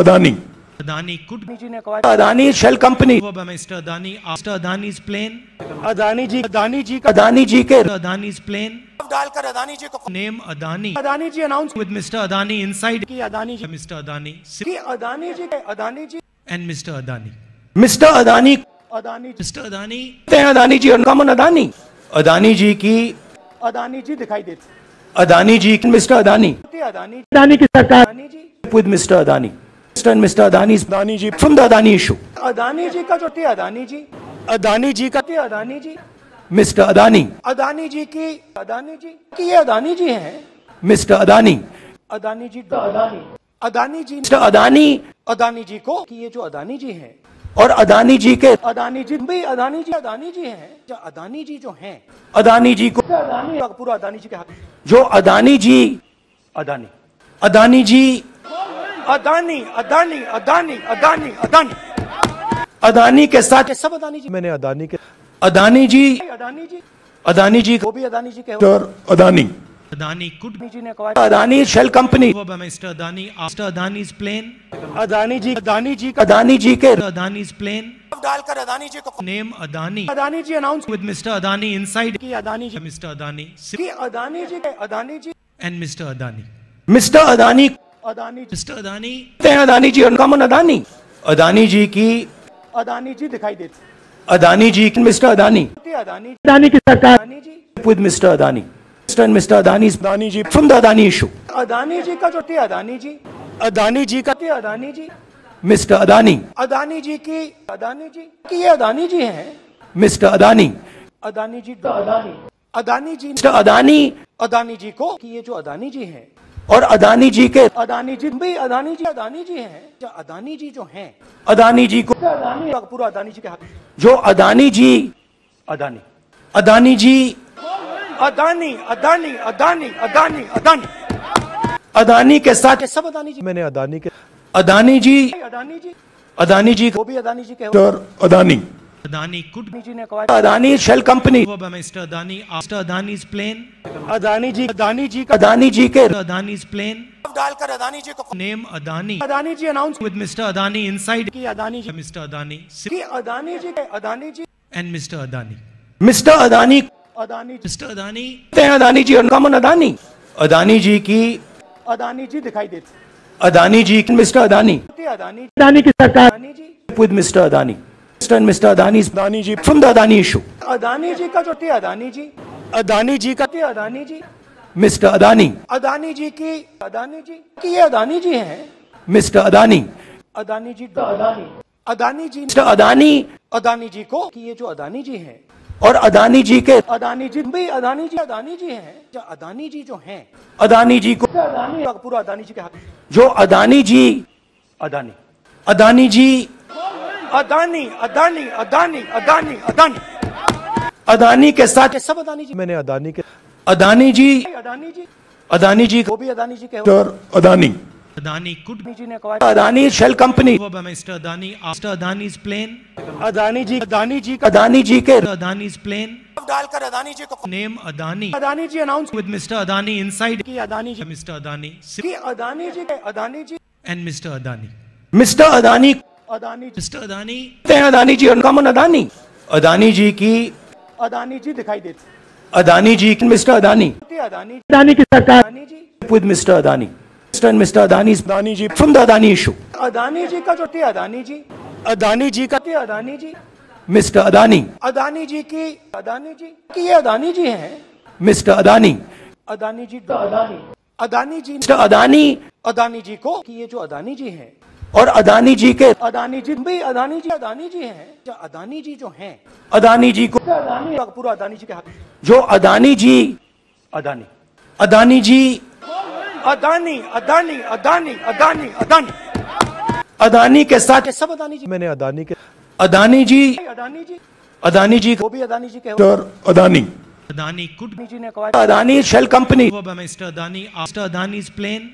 Adani. Adani could Adani ji ने कहा Adani shell company Mr. Adani after Adani's plane. Adani ji Adani ji का अदानी जी के Adani's plane. डालकर अदानी जी को name Adani Adani ji announce with Mr. Adani inside. की अदानी जी मिस्टर अदानी की अदानी जी के Adani ji and Mr Adani Mr Adani Adani ji Adani Adani ji और uncommon Adani Adani ji की अदानी जी दिखाई देती अदानी जी मिस्टर अदानी अदानी अदानी की सरकार Adani ji Mr. Adani. Mr. and Mr. Adani's Adani ji from the Adani issue. Adani ji का जो थी अदानी जी अदानी जी का थी अदानी जी मिस्टर अदानी अदानी जी की अदानी जी की ये अदानी जी हैं मिस्टर अदानी अदानी जी अदानी अदानी जी मिस्टर अदानी अदानी जी को कि ये जो अदानी जी हैं और अदानी जी के अदानी जी भी अदानी जी अदानी जी हैं। जो अदानी जी जो हैं अदानी जी को अदानी पूरा अदानी जी के हाथ। जो अदानी जी अदानी। अदानी जी अदानी अदानी अदानी अदानी अदानी। अदानी के साथ सब अदानी जी मैंने अदानी के अदानी जी अदानी जी अदानी जी वो भी अदानी जी के Mr. Adani. Adani could Adani Adani company over by Mr. Adani after Adani's plane. Adani ji Adani ji का अदानी जी के Adani's plane. डालकर अदानी जी को Adani Adani ji announce with Mr. Adani inside. की अदानी जी. Adani की Adani Adani. Adani. Mr Adani Adani ji Mr. Adani Adani ji uncommon Adani Adani ji की अदानी जी दिखाई देती Adani ji mister Adani Adani Adani की सरकार Adani ji with Mr. And Mr. Adani's Adani ji from the Adani issue. Adani ji का जो थी अदानी जी अदानी जी का थी अदानी जी Mr. Adani. अदानी जी की अदानी जी की ये अदानी जी हैं Mr. Adani. अदानी जी अदानी अदानी जी Mr. Adani अदानी जी को कि ये जो अदानी जी हैं और अदानी जी के अदानी जी भी अदानी जी अदानी जी हैं जो अदानी जी जो हैं अदानी जी को अदानी पूरा अदानी जी के हाथ जो अदानी जी अदानी अदानी जी अदानी अदानी अदानी अदानी अदानी अदानी के साथ सब अदानी जी मैंने अदानी के अदानी जी अदानी जी अदानी जी वो भी अदानी जी के Mr. Adani. Adani could Adani ji ने कहा Adani shell company over by Mr. Adani after Adani's plane. Adani ji Adani ji का अदानी जी के Adani's plane. डालकर अदानी जी को name Adani Adani ji announce with Mr Adani inside. की Adani ji Mr. Adani की अदानी जी के Adani ji and Mr Adani Mr Adani Adani ji. Adani, हैं Adani ji uncommon Adani Adani ji की अदानी जी दिखाई देते अदानी जी मिस्टर अदानी अदानी अदानी की सरकार Adani ji Mr. Adani. Mr. and Mr. Adani's Adani ji from the Adani issue. Adani ji का जो थे अदानी जी अदानी जी का थे अदानी जी मिस्टर अदानी अदानी जी की अदानी जी की ये अदानी जी हैं मिस्टर अदानी अदानी जी अदानी अदानी जी मिस्टर अदानी अदानी जी को कि ये जो अदानी जी हैं और अदानी जी के अदानी जी भी अदानी जी अदानी जी हैं। जो अदानी जी जो हैं अदानी जी को अदानी पूरा अदानी जी के हाथ। जो अदानी जी अदानी। अदानी जी अदानी अदानी अदानी अदानी अदानी। अदानी के साथ सब अदानी जी। मैंने अदानी के अदानी जी अदानी जी। अदानी जी वो भी अदानी जी के और अदानी। Adani could अदानी जी ने कहा Adani shell company over by Mr. Adani after Adani's plane. Adani ji Adani ji का अदानी जी के Adani's plane. डालकर अदानी जी को Name Adani Adani ji announce with Mr. Adani inside. की अदानी जी Mr. Adani की अदानी जी के Adani ji and Mr. Adani. Mr Adani Adani. Adani, हैं Adani ji uncommon Adani Adani ji की अदानी जी दिखाई देते अदानी जी मिस्टर अदानी अदानी अदानी की सरकार Adani ji with Mr. Adani. Mr. and Mr. Adani's Adani ji from the Adani issue. Adani ji का जो थे अदानी जी अदानी जी का थे अदानी जी मिस्टर अदानी अदानी जी की अदानी जी की ये अदानी जी हैं मिस्टर अदानी अदानी जी अदानी अदानी जी मिस्टर अदानी अदानी जी को कि ये जो अदानी जी हैं और अदानी जी के अदानी जी भी अदानी जी अदानी जी हैं जो अदानी जी जो हैं अदानी जी को अदानी पूरा अदानी जी के हाथ जो अदानी जी अदानी अदानी जी अदानी अदानी अदानी अदानी अदानी अदानी के साथ सब अदानी जी मैंने अदानी के अदानी जी अदानी जी अदानी जी वो भी अदानी जी के अदानी Adani could अदानी जी ने कहा Adani shell company Mr. Adani after Adani's plane.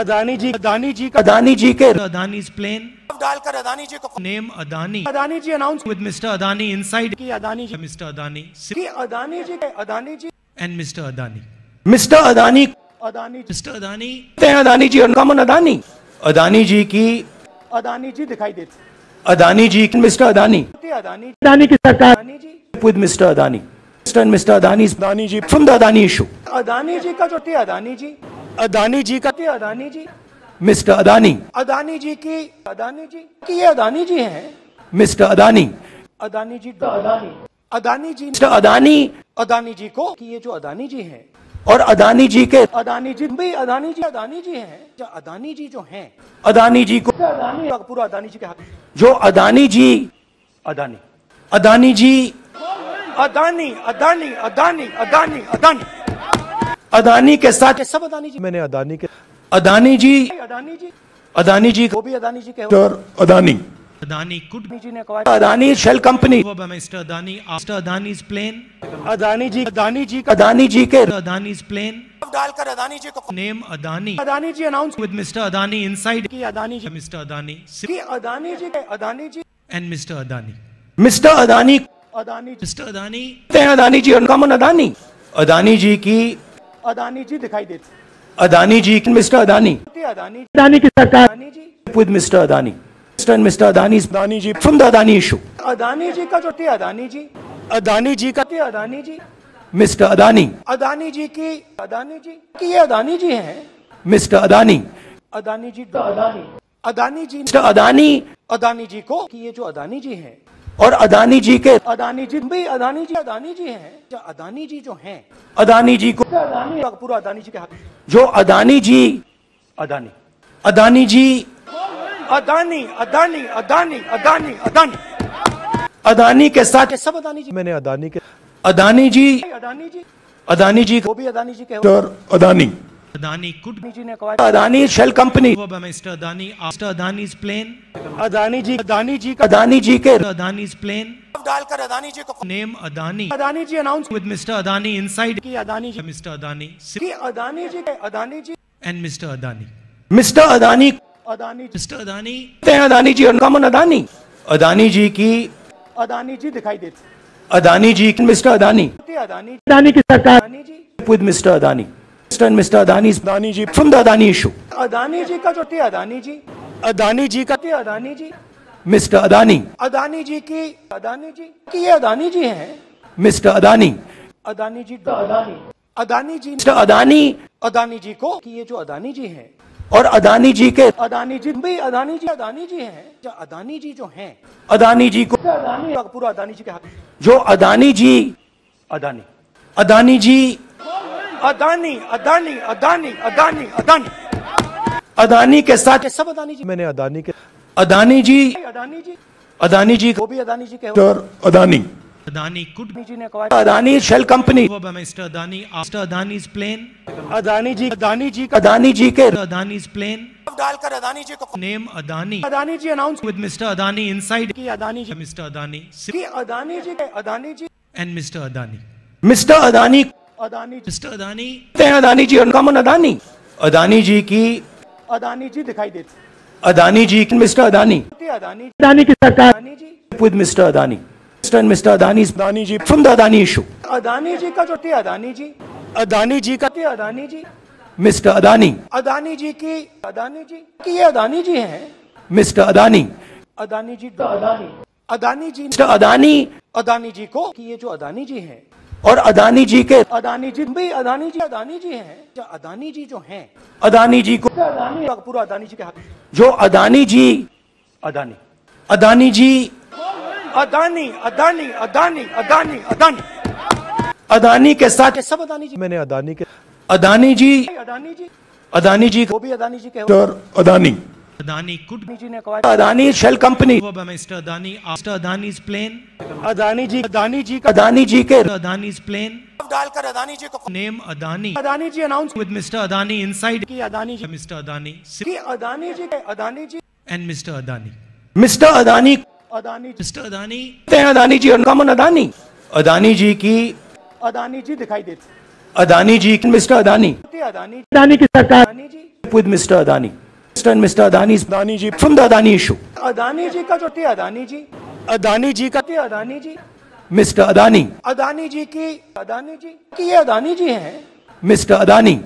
Adani ji Adani ji Adani ji के Adani's plane. डालकर अदानी जी को name Adani Adani ji announce with Mr. Adani inside. की अदानी जी मिस्टर अदानी की अदानी जी के Adani ji and Mr Adani Mr Adani Adani ji. Adani, हैं अदानी जी और uncommon Adani Adani ji की अदानी जी दिखाई देते अदानी जी मिस्टर अदानी अदानी अदानी की सरकार Adani ji Mr. Adani. Mr. and Mr. Adani's Adani ji from the Adani issue. Adani ji का जो थे अदानी जी अदानी जी का थे अदानी जी Mr. Adani, अदानी जी की अदानी जी की ये अदानी जी हैं Mr. Adani, अदानी जी अदानी अदानी जी Mr. Adani अदानी जी को कि ये जो अदानी जी हैं और अदानी जी के अदानी जी भी अदानी जी अदानी जी हैं। जो अदानी जी जो हैं। अदानी जी को अदानी पूरा अदानी जी के हाथ। जो अदानी जी अदानी। अदानी जी अदानी अदानी अदानी अदानी अदानी। अदानी के साथ सब अदानी जी मैंने अदानी के अदानी जी अदानी जी अदानी जी को भी अदानी जी के Adani. Adani could Adani Adani company over by Mr. Adani after Adani's plane. Adani ji Adani ji Adani ji के Adani's plane. डालकर अदानी जी को Adani Adani ji announce with Mr. Adani inside. की अदानी जी. Adani की Adani Adani. Adani. Mr Adani Adani ji Mr. Adani, Adani ji uncommon Adani Adani ji की अदानी जी दिखाई देते Adani ji mister Adani Adani Adani की सरकार Adani Mr. Adani. Mr. and Mr. Adani's Adani ji from the Adani issue. Adani ji का जो थे अदानी जी अदानी जी का थे अदानी जी Mr. Adani, अदानी जी की अदानी जी की ये अदानी जी हैं Mr. Adani, अदानी जी अदानी अदानी जी Mr. Adani अदानी जी को कि ये जो अदानी जी हैं और अदानी जी के अदानी जी भी अदानी जी अदानी जी हैं जो अदानी जी जो हैं अदानी जी को अदानी पूरा अदानी जी के हाथ जो अदानी जी अदानी अदानी जी अदानी अदानी अदानी अदानी अदानी अदानी के साथ सब अदानी जी मैंने अदानी के अदानी जी अदानी जी अदानी जी वो भी अदानी जी के और अदानी Adani could अदानी जी ने कहा Adani Mr. Adani after Adani's plane. Adani जी अदानी जी अदानी जी के Adani's plane. डालकर अदानी जी को name Adani Adani ji announce with Mr Adani inside. की अदानी जी Mr. Adani की अदानी जी के Adani ji and Mr Adani Mr Adani Adani ji. Adani, हैं अदानी जी अनकॉमन अदानी अदानी जी की अदानी जी दिखाई देते अदानी जी मिस्टर अदानी अदानी अदानी की सरकार Adani ji Mr. Adani. Mr. and Mr. Adani's Adani ji from the Adani issue. Adani ji का जो थे अदानी जी अदानी जी का थे अदानी जी मिस्टर अदानी अदानी जी की अदानी जी की ये अदानी जी हैं मिस्टर अदानी अदानी जी अदानी अदानी जी मिस्टर अदानी अदानी जी को कि ये जो अदानी जी हैं और अदानी जी के अदानी जी भाई अदानी जी अदानी जी हैं। जो अदानी जी जो हैं अदानी जी को अदानी पूरा अदानी जी के हाथ। जो अदानी जी अदानी। अदानी जी अदानी अदानी अदानी अदानी अदानी। अदानी के साथ सब अदानी जी। मैंने अदानी के अदानी जी अदानी जी। अदानी जी वो भी अदानी जी के हो। Mr Adani. Adani could Adani ji ने कहा Adani shell company over by Mr. Adani after Adani's plane. Adani ji Adani ji का अदानी जी के Adani's plane. डालकर अदानी जी को Name Adani Adani ji announce with Mr. Adani inside. की Adani ji Mr. Adani की अदानी जी के Adani ji and Mr. Adani. Mr Adani Adani. Adani कहते हैं Adani ji uncommon Adani Adani ji की अदानी जी दिखाई देती अदानी जी मिस्टर अदानी अदानी अदानी की सरकार Adani ji with Mr. Adani. And Mr. Adani's Adani ji from the Adani issue. Adani ji का जो थे अदानी जी अदानी जी का थे अदानी जी Mr. Adani, अदानी जी की अदानी जी की ये अदानी जी हैं Mr. Adani, अदानी जी अदानी अदानी जी Mr. Adani अदानी जी को कि ये जो अदानी जी हैं और अदानी जी के अदानी जी भाई अदानी जी अदानी जी हैं जो अदानी जी जो हैं अदानी जी को अदानी पूरा अदानी जी के हाथ जो अदानी जी अदानी अदानी जी अदानी अदानी अदानी अदानी अदानी अदानी के साथ सब अदानी जी मैंने अदानी के अदानी जी अदानी जी अदानी जी वो भी अदानी जी के Mr Adani Adani could Adani ji ने कहा Adani shell company Mr. Adani after Adani's plane. Adani ji Adani ji Adani ji के Adani's plane. डालकर अदानी जी को name Adani Adani ji announce with Mr. Adani inside. की Adani ji mister Adani की अदानी जी के Adani ji and Mr Adani Mr Adani Adani ji Adani Adani ji और uncommon Adani Adani ji की अदानी जी दिखाई देती अदानी जी मिस्टर अदानी अदानी अदानी की सरकार Adani ji Mr. Adani. Mr. and Mr. Adani's Adani ji from the Adani issue. Adani ji का जो थे अदानी जी अदानी जी का थे अदानी जी मिस्टर अदानी अदानी जी की अदानी जी की ये अदानी जी हैं मिस्टर अदानी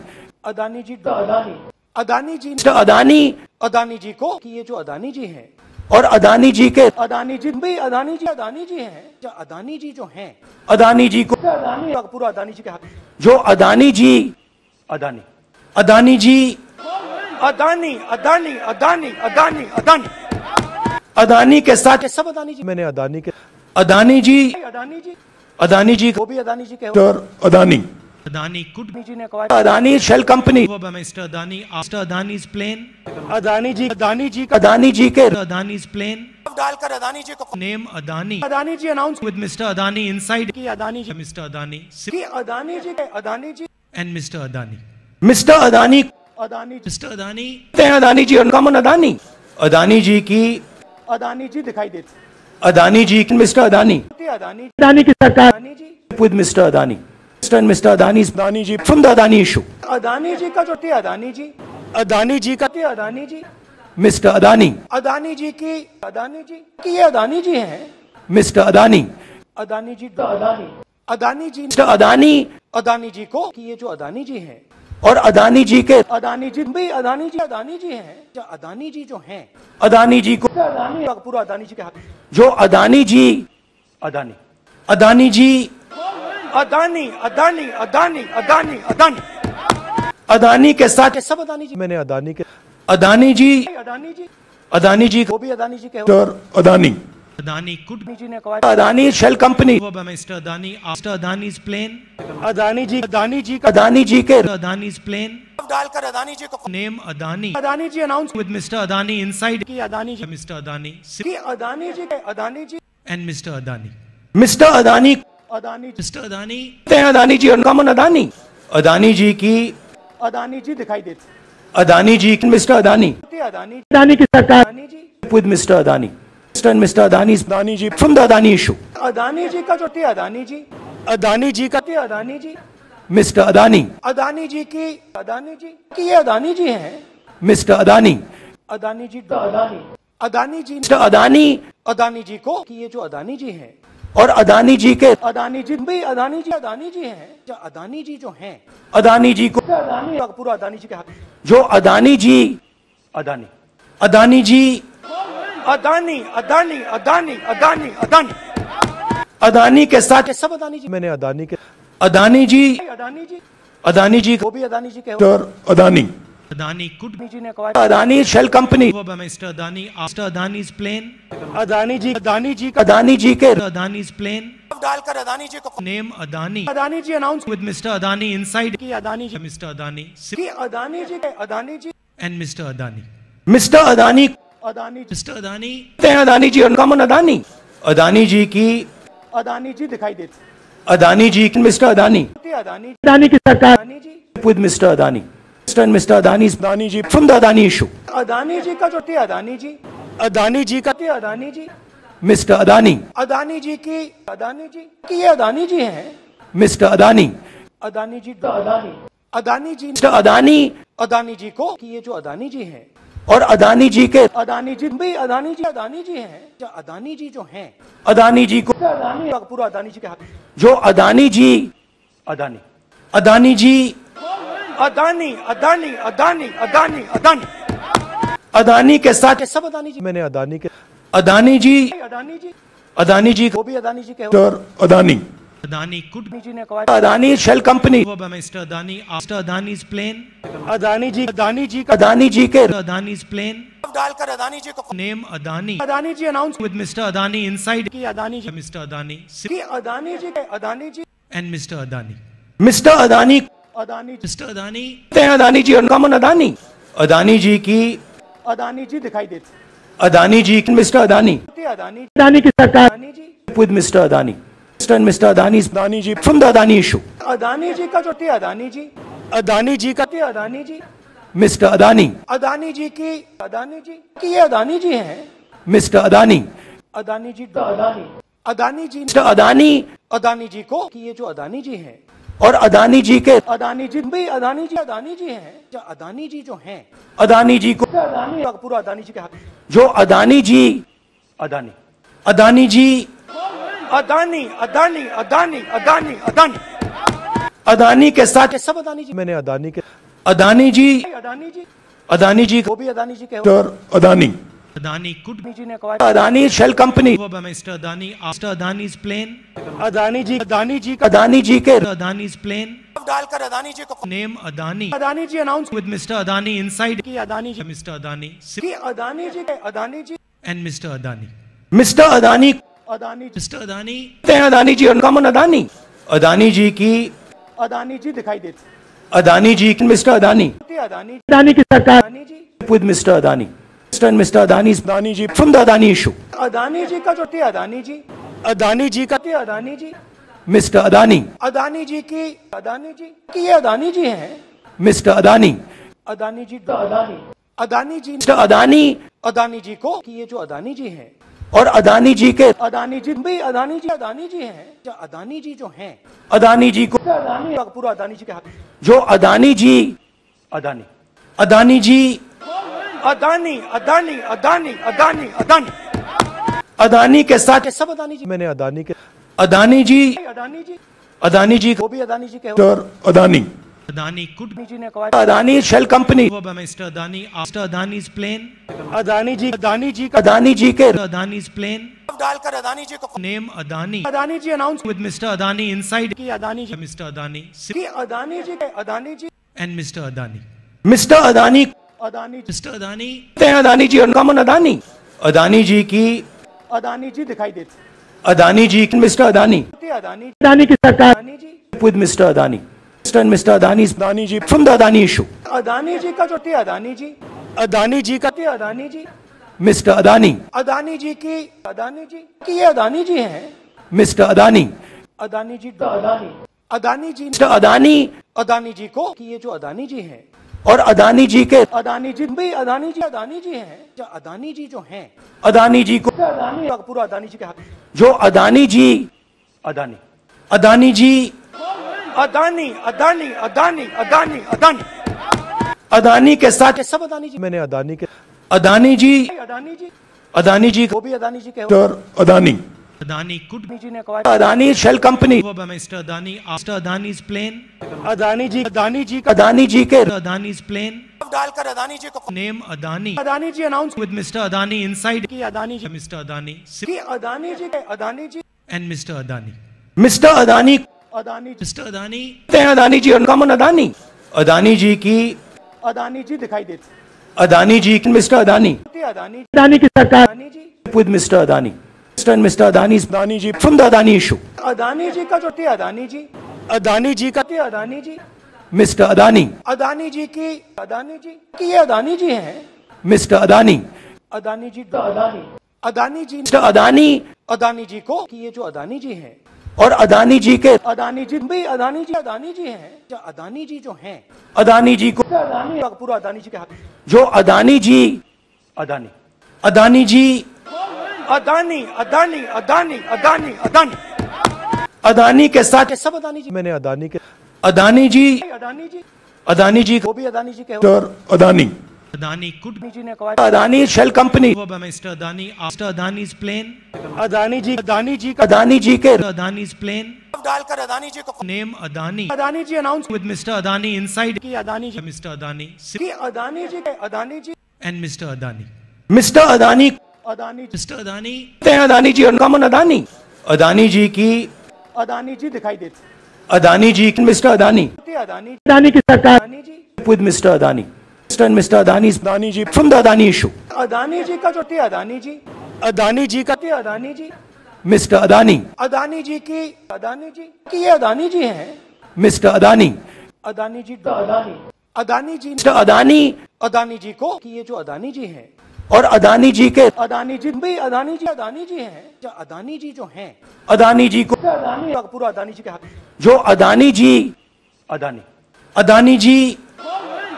अदानी जी अदानी अदानी जी मिस्टर अदानी अदानी जी को कि ये जो अदानी जी हैं और अदानी जी के अदानी जी भाई अदानी जी अदानी जी हैं। जो अदानी जी जो हैं अदानी जी को अदानी पूरा अदानी जी के हाथ। जो अदानी जी अदानी। अदानी जी अदानी अदानी अदानी अदानी अदानी। अदानी के साथ सब अदानी जी मैंने अदानी के अदानी जी अदानी जी अदानी जी वो भी अदानी जी के Adani. Adani could Adani Adani company over by Mr. Adani after Adani's plane. Adani Adani का अदानी के Adani's plane. डालकर अदानी जी को Adani Adani ji announce with Mr. Adani. की अदानी जी Mr. Adani की अदानी जी के Adani ji and Mr. Adani. Mr Adani कहते Adani. Adani Adani ji uncommon Adani Adani ji की अदानी जी दिखाई देती अदानी जी मिस्टर अदानी अदानी अदानी की सरकार Adani Mr. Adani. Mr. and Mr. Adani's Adani ji from the Adani issue. Adani ji का जो थे अदानी जी अदानी जी का थे अदानी जी Mr. Adani, अदानी जी की अदानी जी की ये अदानी जी हैं Mr. Adani, अदानी जी अदानी अदानी जी Mr. Adani अदानी जी को कि ये जो अदानी जी हैं और अदानी जी के अदानी जी भाई अदानी जी अदानी जी हैं जो अदानी जी जो हैं अदानी जी को अदानी पूरा अदानी जी के हाथ जो अदानी जी अदानी अदानी जी अदानी अदानी अदानी अदानी अदानी अदानी के साथ ये सब अदानी जी मैंने अदानी के अदानी जी अदानी जी अदानी जी वो भी अदानी जी के Mr Adani Adani could Adani ji ने कहा Adani shell company over by Mr. Adani after Adani's plane. Adani ji Adani ji का अदानी जी के Adani's plane. डालकर अदानी जी को name Adani Adani ji announce with Mr Adani inside. की Adani ji Mr. Adani की अदानी जी के Adani ji and Mr Adani Mr Adani Adani ji. Adani हैं Adani ji uncommon Adani Adani ji की अदानी जी दिखाई देती अदानी जी मिस्टर अदानी अदानी अदानी की सरकार Adani ji Mr. Adani. Mr. and Mr. Adani's Adani ji from the Adani issue. Adani ji का जो थे अदानी जी अदानी जी का थे अदानी जी मिस्टर अदानी अदानी जी की अदानी जी की ये अदानी जी हैं मिस्टर अदानी अदानी जी अदानी अदानी जी मिस्टर अदानी अदानी जी को कि ये जो अदानी जी हैं और अदानी जी के अदानी जी भाई अदानी जी अदानी जी हैं। जो अदानी जी जो हैं अदानी जी को अदानी पूरा अदानी जी के हाथ। जो अदानी जी अदानी। अदानी जी अदानी अदानी अदानी अदानी अदानी। अदानी के साथ सब अदानी जी। मैंने अदानी के अदानी जी अदानी जी। अदानी जी वो भी अदानी जी के हो। Mr Adani. Adani could Adani ji ने कहा Adani shell company over by Mr. Adani after Adani's plane. Adani ji Adani ji का अदानी जी के Adani's plane. डालकर अदानी जी को Name Adani Adani ji announce with Mr. Adani inside. की Adani ji Mr. Adani की अदानी जी के Adani ji and Mr. Adani. Mr Adani Adani ji Mr. Adani कहते हैं Adani ji uncommon Adani Adani ji की अदानी जी दिखाई देती अदानी जी मिस्टर अदानी थी अदानी जी अदानी की सरकार Adani ji with Mr. Adani. Mr. and Mr. Adani Adani ji from the Adani issue. Adani ji का जो थी अदानी जी अदानी जी का थी अदानी जी Mr. Adani, अदानी जी की अदानी जी की ये अदानी जी हैं Mr. Adani, अदानी जी अदानी अदानी जी Mr. Adani अदानी जी को कि ये जो अदानी जी हैं और अदानी जी के अदानी जी भी अदानी जी अदानी जी हैं जो अदानी जी जो हैं अदानी जी को अदानी पूरा अदानी जी के हाथ जो अदानी जी अदानी अदानी जी अदानी अदानी अदानी अदानी अदानी अदानी के साथ सब अदानी जी मैंने अदानी के अदानी जी अदानी जी अदानी जी वो भी अदानी जी के अदानी Adani could अदानी जी ने कहा Adani shell company Mr. Adani after Adani's plane. Adani ji Adani ji का अदानी जी के Adani's plane. डालकर अदानी जी को name Adani Adani ji announce with Mr. Adani inside. की अदानी जी मिस्टर अदानी की अदानी जी के Adani ji and Mr Adani Mr Adani Adani ji Adani Adani ji uncommon Adani Adani ji की अदानी जी दिखाई देती अदानी जी मिस्टर अदानी अदानी अदानी की सरकार Adani ji Mr. Adani. Mr. and Mr. Adani Adani ji from the Adani issue. Adani ji का जो थी अदानी जी अदानी जी का थी अदानी जी मिस्टर अदानी अदानी जी की अदानी जी की ये अदानी जी हैं मिस्टर अदानी अदानी जी अदानी अदानी जी मिस्टर अदानी अदानी जी को कि ये जो अदानी जी हैं और अदानी जी के अदानी जी भी अदानी जी अदानी जी हैं। जो अदानी जी जो हैं अदानी जी को अदानी पूरा अदानी जी के हाथ। जो अदानी जी अदानी। अदानी जी अदानी अदानी अदानी अदानी अदानी। अदानी के साथ सब अदानी जी मैंने अदानी के अदानी जी अदानी जी अदानी जी वो भी अदानी जी के Adani. Adani could Adani Adani shell company over Mr. Adani after Adani's plane. Adani ji Adani ji का अदानी जी के Adani's plane. डालकर अदानी जी को Name Adani Adani ji announce with Mr. Adani inside. की अदानी जी Mr. Adani की Adani ji Adani ji and Mr. Adani. Mr Adani कहते Adani ji Mr. Adani हैं Adani ji uncommon Adani Adani ji की अदानी जी दिखाई देती अदानी जी मिस्टर अदानी अदानी अदानी की सरकार Adani Mr. Adani. Mr. and Mr. Adani Adani ji from the Adani issue. Adani ji का जो थी अदानी जी अदानी जी का थी अदानी जी Mr. Adani, अदानी जी की अदानी जी की ये अदानी जी हैं Mr. Adani, अदानी जी अदानी अदानी जी Mr. Adani अदानी जी को कि ये जो अदानी जी हैं और अदानी जी के अदानी जी भी अदानी जी अदानी जी हैं जो अदानी जी जो हैं अदानी जी को अदानी पूरा अदानी जी के हाथ जो अदानी जी अदानी अदानी जी अदानी अदानी अदानी अदानी अदानी अदानी के साथ ये सब अदानी जी मैंने अदानी के अदानी जी अदानी जी अदानी जी वो भी अदानी जी के और अदानी Adani could अदानी जी ने कहा Adani shell company over by Mr. Adani after Adani's plane. Adani ji Adani ji का अदानी जी के Adani's plane. डालकर अदानी जी को name Adani Adani ji announce with Mr Adani inside. की अदानी जी Mr. Adani की अदानी जी के Adani ji and Mr Adani Mr Adani Adani ji. Adani हैं Adani ji uncommon Adani Adani ji की अदानी जी दिखाई देती अदानी जी मिस्टर अदानी अदानी अदानी की सरकार Adani ji Mr. Adani. Mr. and Mr. Adani Adani ji from the Adani issue. Adani ji का जो थी अदानी जी अदानी जी का थी अदानी जी मिस्टर अदानी अदानी जी की अदानी जी की ये अदानी जी हैं मिस्टर अदानी अदानी जी अदानी अदानी जी मिस्टर अदानी अदानी जी को कि ये जो अदानी जी हैं और अदानी जी के अदानी जी भी अदानी जी अदानी जी हैं। जो अदानी जी जो हैं अदानी जी को अदानी पूरा अदानी जी के हाथ। जो अदानी जी अदानी। अदानी जी अदानी अदानी अदानी अदानी अदानी। अदानी के साथ सब अदानी जी। मैंने अदानी के अदानी जी अदानी जी। अदानी जी वो भी अदानी जी के और अदानी। Adani could अदानी जी ने कहा Adani shell company over by Mr. Adani after Adani's plane. Adani ji Adani ji का अदानी जी के Adani's plane. डालकर अदानी जी को Name Adani Adani ji announce with Mr. Adani inside. की अदानी जी Mr. Adani की अदानी जी के Adani ji and Mr. Adani. Mr Adani Adani ji Mr. Adani, हैं Adani ji common Adani Adani ji की अदानी जी दिखाई देते अदानी जी मिस्टर अदानी अदानी अदानी की सरकार Adani ji with Mr. Adani. Mr. and Mr. Adani's Adani ji from the Adani issue. Adani ji का जो थे अदानी जी Adani ji ka थे अदानी जी Mr. Adani. अदानी जी की अदानी जी की ये अदानी जी हैं Mr. Adani. अदानी जी अदानी अदानी जी Mr. Adani अदानी जी को कि ये जो अदानी जी हैं और अदानी जी के अदानी जी भाई अदानी जी अदानी जी हैं जो अदानी जी जो हैं अदानी जी को अदानी पूरा अदानी जी के हाथ जो अदानी जी अदानी अदानी जी अदानी अदानी अदानी अदानी अदानी अदानी के साथ सब अदानी जी मैंने अदानी के अदानी जी अदानी जी अदानी जी वो भी अदानी जी के अदानी Adani could अदानी जी ने कहा Adani shell company Mr. Adani after Adani's plane. Adani ji Adani ji Adani ji के Mr. प्लेन. डालकर अदानी जी को name Adani Adani ji announce with Mr. Adani inside. की अदानी जी मिस्टर अदानी की अदानी जी के Adani ji and Mr Adani Mr Adani Adani ji Adani Adani ji और common Adani Adani ji की अदानी जी दिखाई देते अदानी जी मिस्टर अदानी अदानी अदानी की सरकार Adani ji Mr. Adani. Mr. and Mr. Adani's Adani ji from the Adani issue. Adani ji का जो थे अदानी जी अदानी जी का थे अदानी जी मिस्टर अदानी अदानी जी की अदानी जी की ये अदानी जी हैं मिस्टर अदानी अदानी जी अदानी अदानी जी मिस्टर अदानी अदानी जी को कि ये जो अदानी जी हैं और अदानी जी के अदानी जी भाई अदानी जी अदानी जी हैं। जो अदानी जी जो हैं। अदानी जी को अदानी पूरा अदानी जी के हाथ। जो अदानी जी अदानी। अदानी जी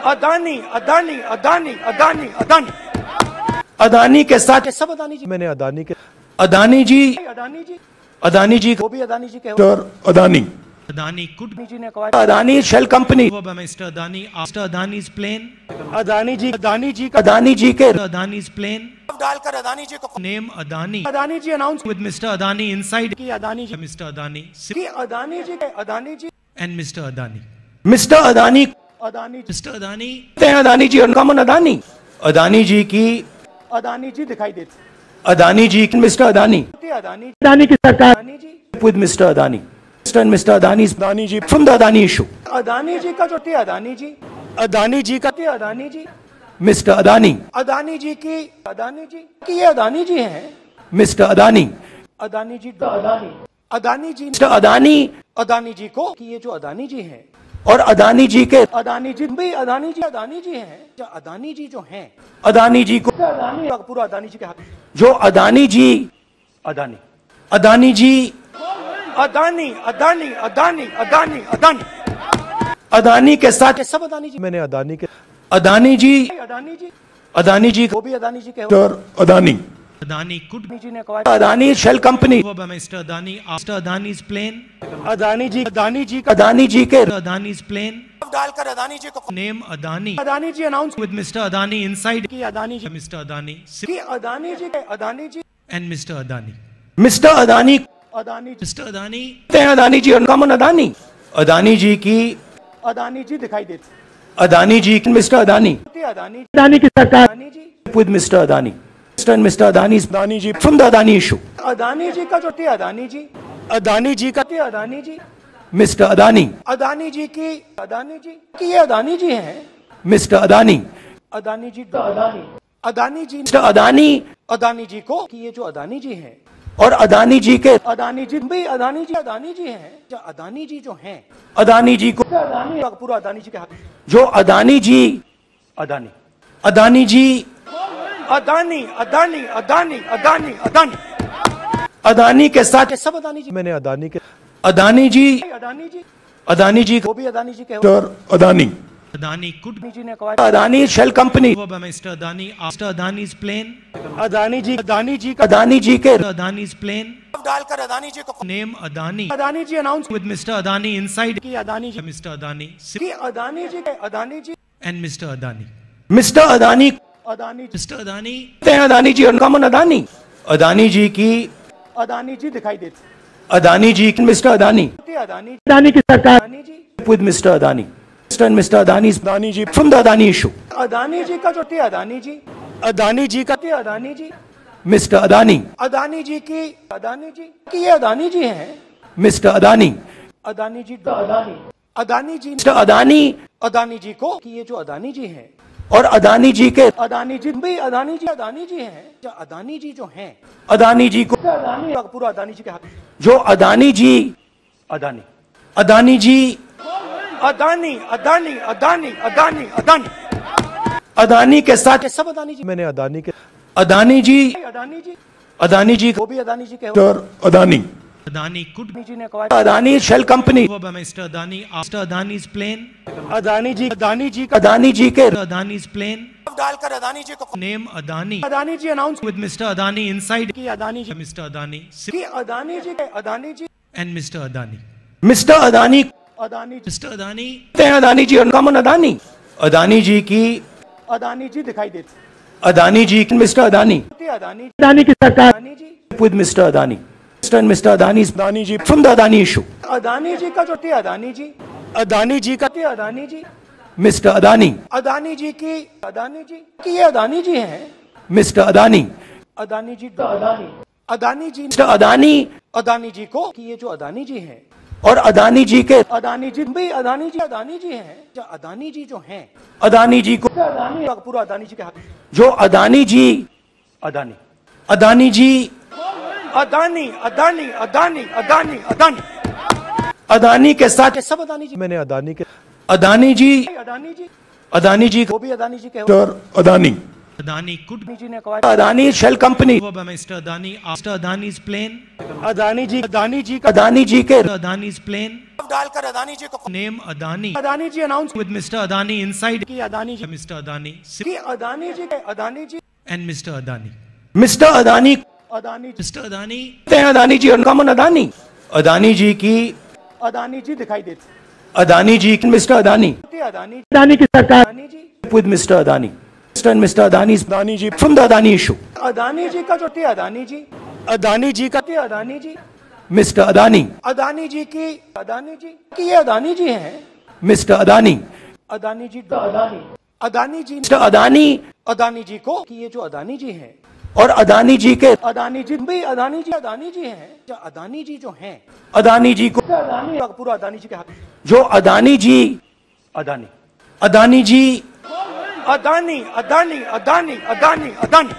अदानी अदानी अदानी अदानी अदानी। अदानी के साथ सब अदानी जी मैंने अदानी के अदानी जी अदानी जी अदानी जी वो भी अदानी जी के Adani. Adani could Adani Adani shell company over Mr. Adani after Adani's plane. Adani ji Adani ji Adani ji के Mr. Adani's plane. डालकर अदानी जी को Name Adani Adani ji announce with Mr. Adani inside. की Adani ji Mr. Adani की Adani ji Adani ji and Mr. Adani. Mr Adani Adani ji Mr. Adani, हैं Adani ji common Adani Adani ji की अदानी जी दिखाई देते Adani ji mister Adani Adani Adani की सरकार Adani Mr. Adani. Mr. and Mr. Adani's Adani ji from the Adani issue. Adani ji का जो थे अदानी जी अदानी जी का थे अदानी जी Mr. Adani. अदानी जी की अदानी जी की ये अदानी जी हैं Mr. Adani. अदानी जी अदानी अदानी जी Mr. Adani अदानी जी को कि ये जो अदानी जी हैं और अदानी जी के अदानी जी भाई अदानी जी अदानी जी हैं जो अदानी जी जो हैं अदानी जी को अदानी पूरा अदानी जी के हाथ जो अदानी जी अदानी अदानी जी अदानी अदानी अदानी अदानी अदानी अदानी के साथ ये सब अदानी जी मैंने अदानी के अदानी जी अदानी जी अदानी जी वो भी अदानी जी के और अदानी Adani could अदानी जी ने कहा Adani shell company over by Mr. Adani after Adani's plane. Adani ji Adani ji Adani ji के Mr. Adani's plane. डालकर अदानी जी को name Adani Adani ji announce with Mr Adani inside. की अदानी जी Mr. Adani की अदानी जी के Adani ji and Mr Adani Mr Adani Adani ji. Adani, हैं Adani ji common Adani Adani ji की अदानी जी दिखाई देते अदानी जी मिस्टर अदानी अदानी अदानी की सरकार Adani ji Mr. Adani. Mr. and Mr. Adani's Adani ji from the Adani issue. Adani ji का जो थे अदानी जी अदानी जी का थे अदानी जी मिस्टर अदानी अदानी जी की अदानी जी की ये अदानी जी हैं मिस्टर अदानी अदानी जी अदानी अदानी जी मिस्टर अदानी अदानी जी को कि ये जो अदानी जी हैं और अदानी जी के अदानी जी भाई अदानी जी अदानी जी हैं। जो अदानी जी जो हैं अदानी जी को अदानी पूरा अदानी जी के हाथ। जो अदानी जी अदानी। अदानी जी अदानी अदानी अदानी अदानी अदानी। अदानी के साथ सब अदानी जी। मैंने अदानी के अदानी जी अदानी जी। अदानी जी वो भी अदानी जी के और अदानी। Adani could अदानी जी ने कहा Adani shell company over by Mr. Adani after Adani's plane. Adani ji Adani ji Adani ji के Mr. Adani's plane. डालकर अदानी जी को Name Adani Adani ji announce with Mr. Adani inside. की अदानी जी Mr. Adani की अदानी जी के Adani ji and Mr. Adani. Mr Adani Adani ji Mr. Adani, हैं Adani ji common Adani Adani ji की अदानी जी दिखाई देते अदानी जी मिस्टर अदानी अदानी अदानी की सरकार Adani ji with Mr. Adani. Mr. and Mr. Adani's Adani ji from the Adani issue. Adani ji का जो थे अदानी जी अदानी जी का थे अदानी जी मिस्टर अदानी अदानी जी की अदानी जी की ये अदानी जी हैं मिस्टर अदानी अदानी जी अदानी अदानी जी मिस्टर अदानी अदानी जी को कि ये जो अदानी जी हैं और अदानी जी के अदानी जी भाई अदानी जी अदानी जी हैं जो अदानी जी जो हैं अदानी जी को अदानी पूरा अदानी जी के हाथ जो अदानी जी अदानी अदानी जी अदानी अदानी अदानी अदानी अदानी अदानी के साथ सब अदानी जी मैंने अदानी के अदानी जी अदानी जी अदानी जी वो भी अदानी जी के अदानी Adani could अदानी जी ने कहा Adani shell company Mr. Adani after Adani's plane. Adani ji Adani ji Adani ji के Adani's plane. डालकर अदानी जी को name Adani Adani ji announce with Mr. Adani inside. की अदानी जी मिस्टर अदानी की अदानी जी के Adani ji and Mr Adani Mr Adani Adani ji कहते हैं अदानी जी और uncommon Adani Adani ji की अदानी जी दिखाई देती अदानी जी मिस्टर अदानी अदानी अदानी की सरकार Adani ji Mr. Adani. Mr. and Mr. Adani's Adani ji from the Adani issue. Adani ji का जो थे अदानी जी अदानी जी का थे अदानी जी Mr. Adani, अदानी जी की अदानी जी की ये अदानी जी हैं Mr. Adani, अदानी जी अदानी अदानी जी Mr. Adani अदानी जी को कि ये जो अदानी जी हैं और अदानी जी के अदानी जी भाई अदानी जी अदानी जी हैं। जो अदानी जी जो हैं अदानी जी को अदानी पूरा अदानी जी के हाथ। जो अदानी जी अदानी। अदानी जी अदानी अदानी अदानी अदानी अदानी। अदानी के साथ सब अदानी जी मैंने अदानी के अदानी जी अदानी जी अदानी जी वो भी अदानी जी के Adani. Adani could Adani Adani company go by Mr. Adani after Adani's plane. Adani ji Adani ji का अदानी जी के Adani's plane. डालकर अदानी जी को Adani Adani ji announce with Mr. Adani inside. की अदानी जी Mr. Adani की अदानी जी के Adani ji. Adani. Mr Adani Adani. Adani Adani uncommon Adani Adani की अदानी जी दिखाई देती अदानी जी मिस्टर अदानी अदानी अदानी की सरकार Adani Mr. Adani. Mr. and Mr. Adani's Adani ji from the Adani issue. Adani ji का जो थे अदानी जी अदानी जी का थे अदानी जी Mr. Adani, अदानी जी की अदानी जी की ये अदानी जी हैं Mr. Adani, अदानी जी अदानी अदानी जी Mr. Adani अदानी जी को कि ये जो अदानी जी हैं और अदानी जी के अदानी जी भाई अदानी जी अदानी जी हैं जो अदानी जी जो हैं अदानी जी को अदानी पूरा अदानी जी के हाथ जो अदानी जी अदानी अदानी जी अदानी अदानी अदानी अदानी अदानी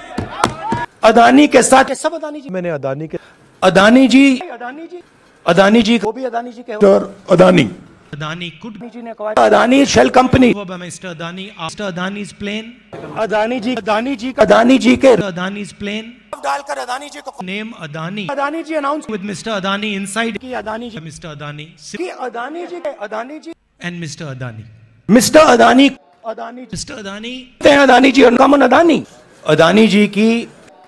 अदानी के साथ ये सब अदानी जी मैंने अदानी के अदानी जी अदानी जी अदानी जी वो भी अदानी जी के और अदानी Adani could अदानी जी ने कहा Adani shell company go by Mr. Adani after Adani's plane. Adani ji Adani ji का अदानी जी के Adani's plane. डालकर अदानी जी को name Adani Adani ji announce with Mr Adani inside. की अदानी जी Mr. Adani की अदानी जी के Adani ji and Mr Adani Mr Adani Adani ji Mr. Adani हैं Adani ji uncommon Adani Adani ji की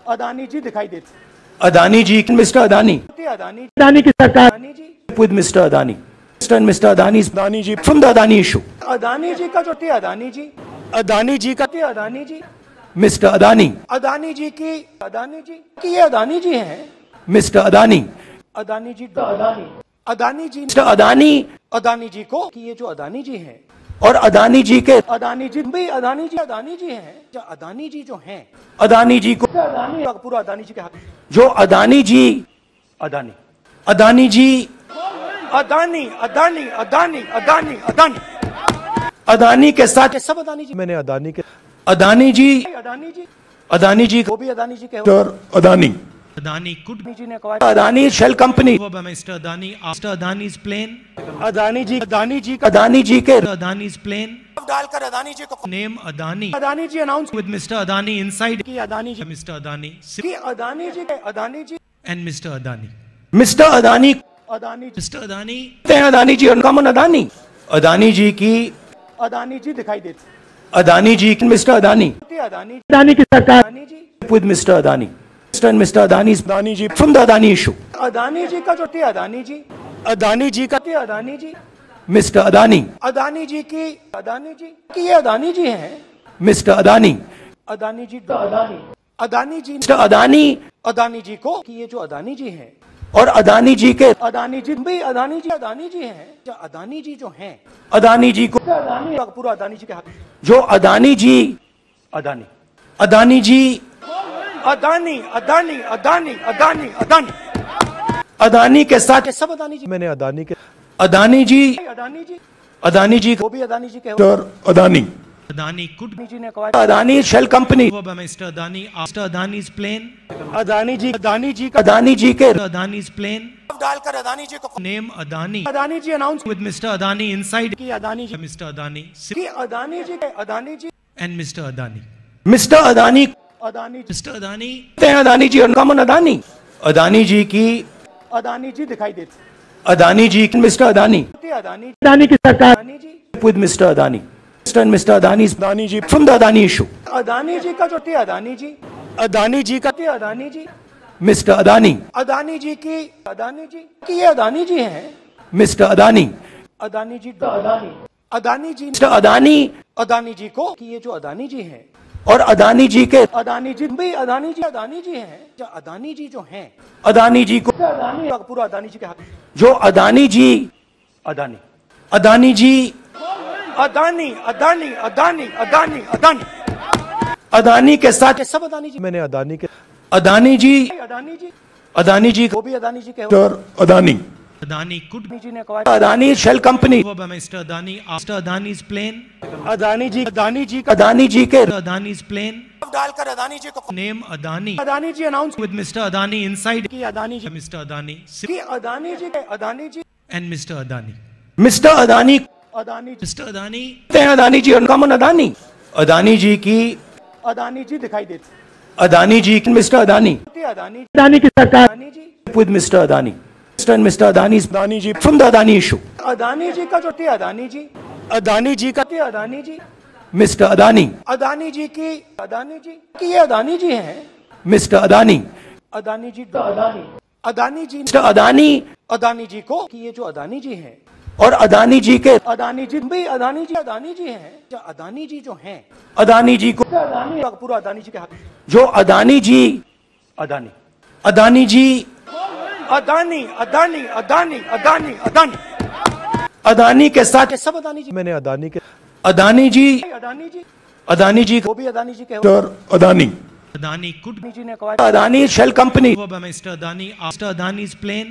अदानी जी दिखाई देती अदानी जी मिस्टर अदानी अदानी अदानी की सरकार Adani ji with Mr. Adani. Mr. and Mr. Adani's Adani ji from the Adani issue. Adani ji का जो थे अदानी जी अदानी जी का थे अदानी जी Mr. Adani, अदानी जी की अदानी जी की ये अदानी जी हैं Mr. Adani, अदानी जी अदानी अदानी जी Mr. Adani अदानी जी को कि ये जो अदानी जी हैं और अदानी जी के अदानी जी भाई अदानी जी अदानी जी हैं। जो अदानी जी जो हैं अदानी जी को अदानी पूरा अदानी जी के हाथ। जो अदानी जी अदानी। अदानी जी अदानी अदानी अदानी अदानी अदानी। अदानी के साथ सब अदानी जी। मैंने अदानी के अदानी जी अदानी जी। अदानी जी वो भी अदानी जी के और अदानी। Adani could अदानी जी ने कहा Adani shell company go by Mr. Adani after Adani's plane. Adani ji Adani ji का अदानी जी के Adani's plane. डालकर अदानी जी को Name Adani Adani ji announce with Mr. Adani inside. की अदानी जी Mr. Adani की अदानी जी के Adani ji and Mr. Adani. Mr Adani कहते Adani ji Mr. Adani हैं Adani ji uncommon Adani Adani ji की अदानी जी दिखाई देती अदानी जी मिस्टर अदानी अदानी अदानी की सरकार Adani ji with Mr. Adani. And Mr. Adani's Adani ji from the Adani issue. Adani ji का जो थे अदानी जी अदानी जी का थे अदानी जी Mr. Adani, अदानी जी की अदानी जी की ये अदानी जी हैं Mr. Adani, अदानी जी अदानी अदानी जी Mr. Adani अदानी जी को कि ये जो अदानी जी हैं और अदानी जी के अदानी जी भाई अदानी जी अदानी जी हैं जो अदानी जी जो हैं अदानी जी को अदानी पूरा अदानी जी के हाथ जो अदानी जी अदानी अदानी जी अदानी अदानी अदानी अदानी अदानी अदानी के साथ सब अदानी जी मैंने अदानी के अदानी जी अदानी जी अदानी जी वो भी अदानी जी के Mr Adani Adani could Adani ji ने कहा Adani shell company Mr. Adani after Adani's plane. Adani ji Adani ji Adani ji के Adani's plane. डालकर अदानी जी को name Adani Adani ji announce with Mr. Adani inside. की Adani ji mister Adani की अदानी जी के Adani ji and Mr Adani Mr Adani Adani ji कहते हैं अदानी जी और कमन अदानी अदानी जी की अदानी जी दिखाई देती अदानी जी मिस्टर अदानी अदानी अदानी की सरकार Adani ji Mr. Adani. Mr. and Mr. Adani's Adani ji from the Adani issue. Adani ji का जो थे अदानी जी अदानी जी का थे अदानी जी Mr. Adani, अदानी जी की अदानी जी की ये अदानी जी हैं Mr Adani Adani ji Adani Adani ji Mr. Adani Adani ji को कि ये जो अदानी जी हैं और अदानी जी के अदानी जी भी अदानी जी अदानी जी हैं। जो अदानी जी जो हैं अदानी जी को अदानी पूरा अदानी जी के हाथ। जो अदानी जी अदानी। अदानी जी अदानी अदानी अदानी अदानी अदानी। अदानी के साथ सब अदानी जी मैंने अदानी के अदानी जी अदानी जी अदानी जी वो भी अदानी जी के Adani. Adani could Adani Adani shell company go Mr. Adani after Adani's plane. Adani ji Adani ji का अदानी जी के Adani's plane. डालकर अदानी जी को Name Adani Adani ji announce with Mr. Adani inside. की अदानी जी Mr. Adani की Adani ji Adani ji and Mr. Adani. Mister Adani कहते Adani ji Mr. Adani हैं अदानी जी कमन अदानी अदानी जी की अदानी जी दिखाई देती अदानी जी मिस्टर अदानी अदानी अदानी की सरकार Adani Mr. Adani. Mr. and Mr. Adani's Adani ji from the Adani issue. Adani ji का जो थे अदानी जी अदानी जी का थे अदानी जी Mr. Adani, अदानी जी की अदानी जी की ये अदानी जी हैं Mr. Adani, अदानी जी अदानी अदानी जी Mr. Adani अदानी जी को कि ये जो अदानी जी हैं और अदानी जी के अदानी जी भी अदानी जी अदानी जी हैं जो अदानी जी जो हैं अदानी जी को अदानी पूरा अदानी जी के हाथ जो अदानी जी अदानी अदानी जी अदानी अदानी अदानी अदानी अदानी अदानी के साथ सब अदानी जी मैंने अदानी के अदानी जी अदानी जी अदानी जी वो भी अदानी जी के mister Adani Adani could Adani ji ने कहा Adani shell company go by Mr. Adani after Adani's plane.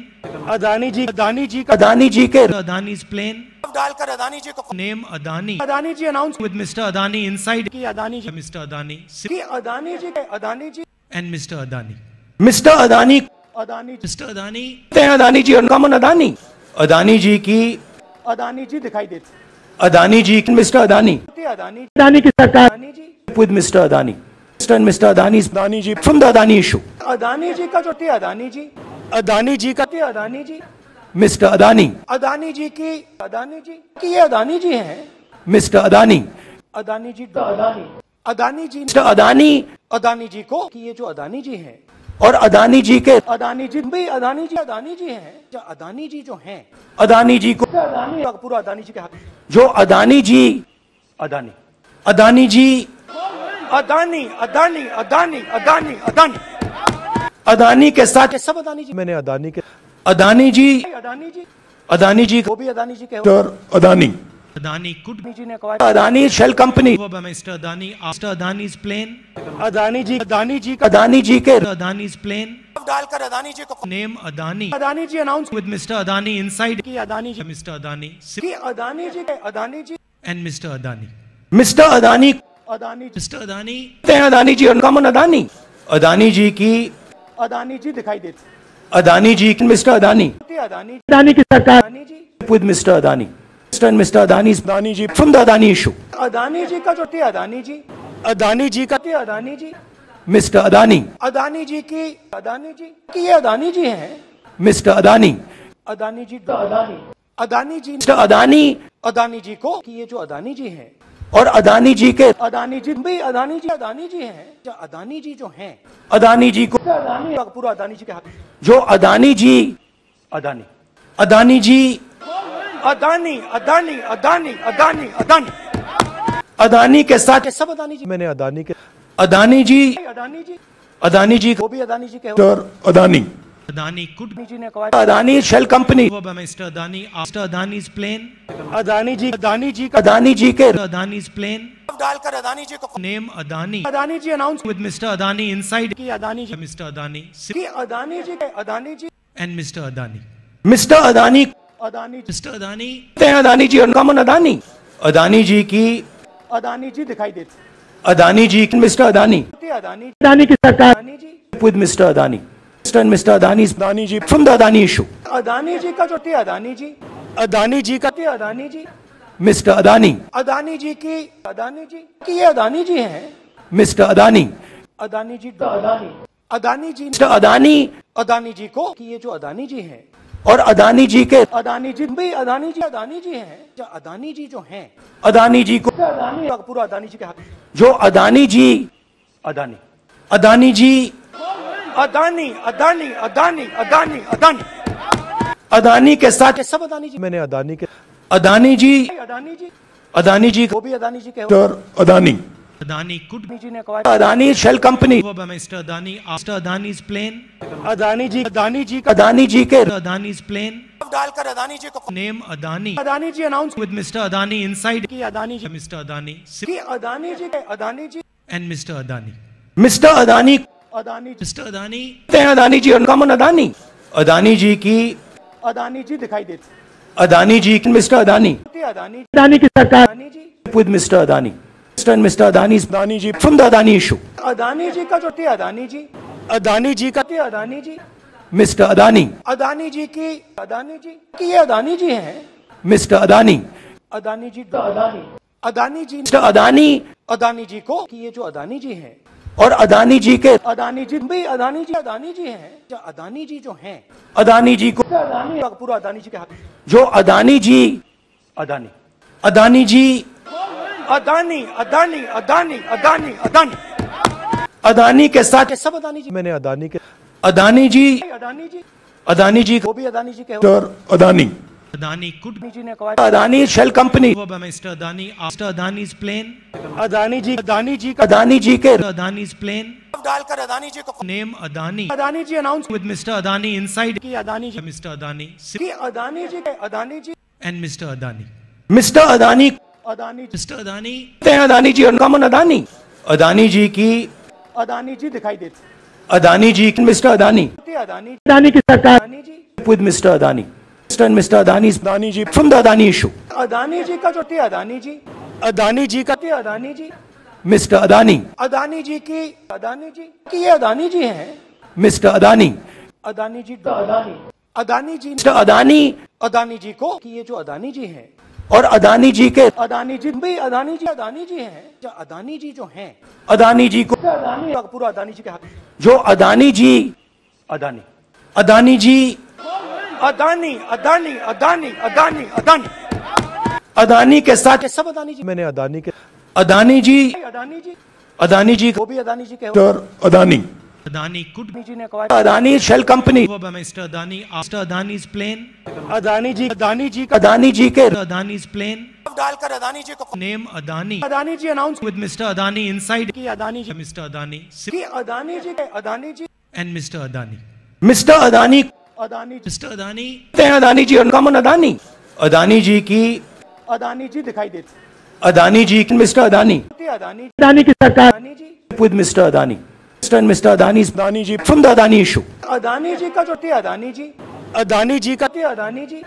Adani ji Adani ji का अदानी जी के Adani's plane. डालकर अदानी जी को name Adani Adani ji announce with mister Adani inside. की Adani ji Mr. Adani की अदानी जी के Adani ji and mister Adani mister Adani Adani ji. Adani हैं अदानी जी कमन अदानी अदानी जी की अदानी जी दिखाई देती अदानी जी मिस्टर अदानी अदानी अदानी की सरकार Adani ji Mr. Adani. Mr. and Mr. Adani's Adani ji from the Adani issue. Adani ji का जो थे अदानी जी अदानी जी का थे अदानी जी मिस्टर अदानी अदानी जी की अदानी जी की ये अदानी जी हैं mister Adani Adani ji Adani Adani ji Mr. Adani Adani ji को कि ये जो अदानी जी हैं और अदानी जी के अदानी जी भी अदानी जी अदानी जी हैं। जो अदानी जी जो हैं। अदानी जी को अदानी पूरा अदानी जी के हाथ। जो अदानी जी अदानी। अदानी जी अदानी अदानी अदानी अदानी अदानी। अदानी के साथ सब अदानी जी। मैंने अदानी के अदानी जी अदानी जी। अदानी जी वो भी अदानी जी के अदानी। Adani could अदानी जी ने कहा Adani shell company go by Mr. Adani after Adani's plane. Adani ji Adani ji का अदानी जी के Adani's plane. डालकर अदानी जी को Name Adani Adani ji announce with Mr. Adani inside. की अदानी जी Mr. Adani की अदानी जी के Adani ji and Mr. Adani. Mister Adani कहते Adani ji Mr. Adani हैं अदानी जी कमन अदानी अदानी जी की अदानी जी दिखाई देती अदानी जी मिस्टर अदानी अदानी अदानी की सरकार Adani ji with Mr. Adani. And Mr. Adani's Adani ji from the Adani issue. Adani ji का जो थे अदानी जी अदानी जी का थे अदानी जी Mr. Adani, अदानी जी की अदानी जी की ये अदानी जी हैं Mr. Adani, अदानी जी अदानी अदानी जी Mr. Adani अदानी जी को कि ये जो अदानी जी हैं और अदानी जी के अदानी जी भी अदानी जी अदानी जी हैं जो अदानी जी जो हैं अदानी जी को अदानी पूरा अदानी जी के हाथ जो अदानी जी अदानी अदानी जी अदानी अदानी अदानी अदानी अदानी अदानी के साथ सब अदानी जी मैंने अदानी के अदानी जी अदानी जी अदानी जी वो भी अदानी जी के mister Adani Adani could Adani ji ने कहा Adani shell company Mr. Adani after Adani's plane. Adani ji Adani ji Adani ji के Adani's plane. डालकर अदानी जी को name Adani Adani ji announce with Mr. Adani inside. की Adani ji mister Adani की अदानी जी के Adani ji and mister Adani mister Adani Adani ji Adani Adani ji और कमन अदानी अदानी जी की अदानी जी दिखाई देते अदानी जी मिस्टर अदानी अदानी अदानी की सरकार Adani ji Mr. Adani. Mr. and Mr. Adani's Adani ji from the Adani issue. Adani ji का जो थे अदानी जी Adani ji का थे अदानी जी Mr. Adani, अदानी जी की अदानी जी की ये अदानी जी हैं मिस्टर अदानी अदानी जी अदानी अदानी जी मिस्टर अदानी अदानी जी को कि ये जो अदानी जी हैं और अदानी जी के अदानी जी भी अदानी जी अदानी जी हैं। जो अदानी जी जो हैं। अदानी जी को अदानी पूरा अदानी जी के हक जो अदानी जी अदानी। अदानी जी अदानी अदानी अदानी अदानी अदानी। अदानी के साथ सब अदानी जी मैंने अदानी के अदानी जी अदानी जी अदानी जी वो भी अदानी जी के Adani. Adani could Adani shell company over Mr. Adani after Adani's plane. Adani ji Adani ji Adani ji के Adani's plane. डालकर अदानी जी को Name Adani Adani ji announce with Mr. Adani inside. की अदानी जी Mr. Adani की Adani ji Adani ji and Mr. Adani. Mister Adani Adani. Adani, हैं अदानी जी और कमन अदानी अदानी जी की अदानी जी दिखाई देते अदानी जी मिस्टर अदानी अदानी अदानी की सरकार Adani Mr. Adani. Mr. and Mr. Adani's Adani ji from the Adani issue. Adani ji का जो थे अदानी जी अदानी जी का थे अदानी जी Mr. Adani, अदानी जी की अदानी जी की ये अदानी जी हैं Mr. Adani, अदानी जी अदानी अदानी जी Mr. Adani अदानी जी को कि ये जो अदानी जी हैं और अदानी जी के अदानी जी भी अदानी जी अदानी जी हैं अदानी जी जो हैं अदानी जी को अदानी पूरा अदानी जी के हक जो अदानी जी अदानी अदानी जी अदानी अदानी अदानी अदानी अदानी अदानी के साथ ये सब अदानी जी मैंने अदानी के अदानी जी अदानी जी अदानी जी वो भी अदानी जी के और अदानी Adani could अदानी जी ने कहा Adani shell company over by Mr. Adani after Adani's plane. Adani ji Adani ji Adani ji के Adani's plane. डालकर अदानी जी को name Adani Adani ji announce with mister Adani inside. की अदानी जी Mr. Adani की अदानी जी के Adani ji and mister Adani mister Adani Adani ji. Adani, हैं अदानी जी और कमन अदानी अदानी जी की अदानी जी दिखाई देते अदानी जी मिस्टर अदानी अदानी अदानी की सरकार Adani ji Mr. Adani. Mr. and Mr. Adani's Adani ji from the Adani issue. Adani ji का जो थे अदानी जी अदानी जी का थे अदानी जी मिस्टर अदानी अदानी जी की अदानी जी की ये अदानी जी हैं mister Adani Adani ji Adani Adani ji Mr. Adani Adani ji को कि ये जो अदानी जी हैं और अदानी जी के अदानी जी भी अदानी जी अदानी जी हैं। जो अदानी जी जो हैं। अदानी जी को अदानी पूरा अदानी जी के हक जो अदानी जी अदानी। अदानी जी अदानी अदानी अदानी अदानी अदानी। अदानी के साथ सब अदानी जी। मैंने अदानी के अदानी जी अदानी जी। अदानी जी वो भी अदानी जी के और अदानी। Adani could अदानी जी ने कहा Adani shell company over by Mr. Adani after Adani's plane. Adani ji Adani ji Adani ji के Adani's plane. डालकर अदानी जी को Name Adani Adani ji announce with Mr. Adani inside. की अदानी जी Mr. Adani की अदानी जी के Adani ji and Mr. Adani. Mister Adani Adani ji Mr. Adani, हैं अदानी जी और कमन अदानी अदानी जी की अदानी जी दिखाई देते अदानी जी मिस्टर अदानी अदानी अदानी की सरकार Adani ji with Mr. Adani. Mr. Mr. Adani's Adani ji from the Adani issue. Adani ji का जो थे अदानी जी अदानी जी का थे अदानी जी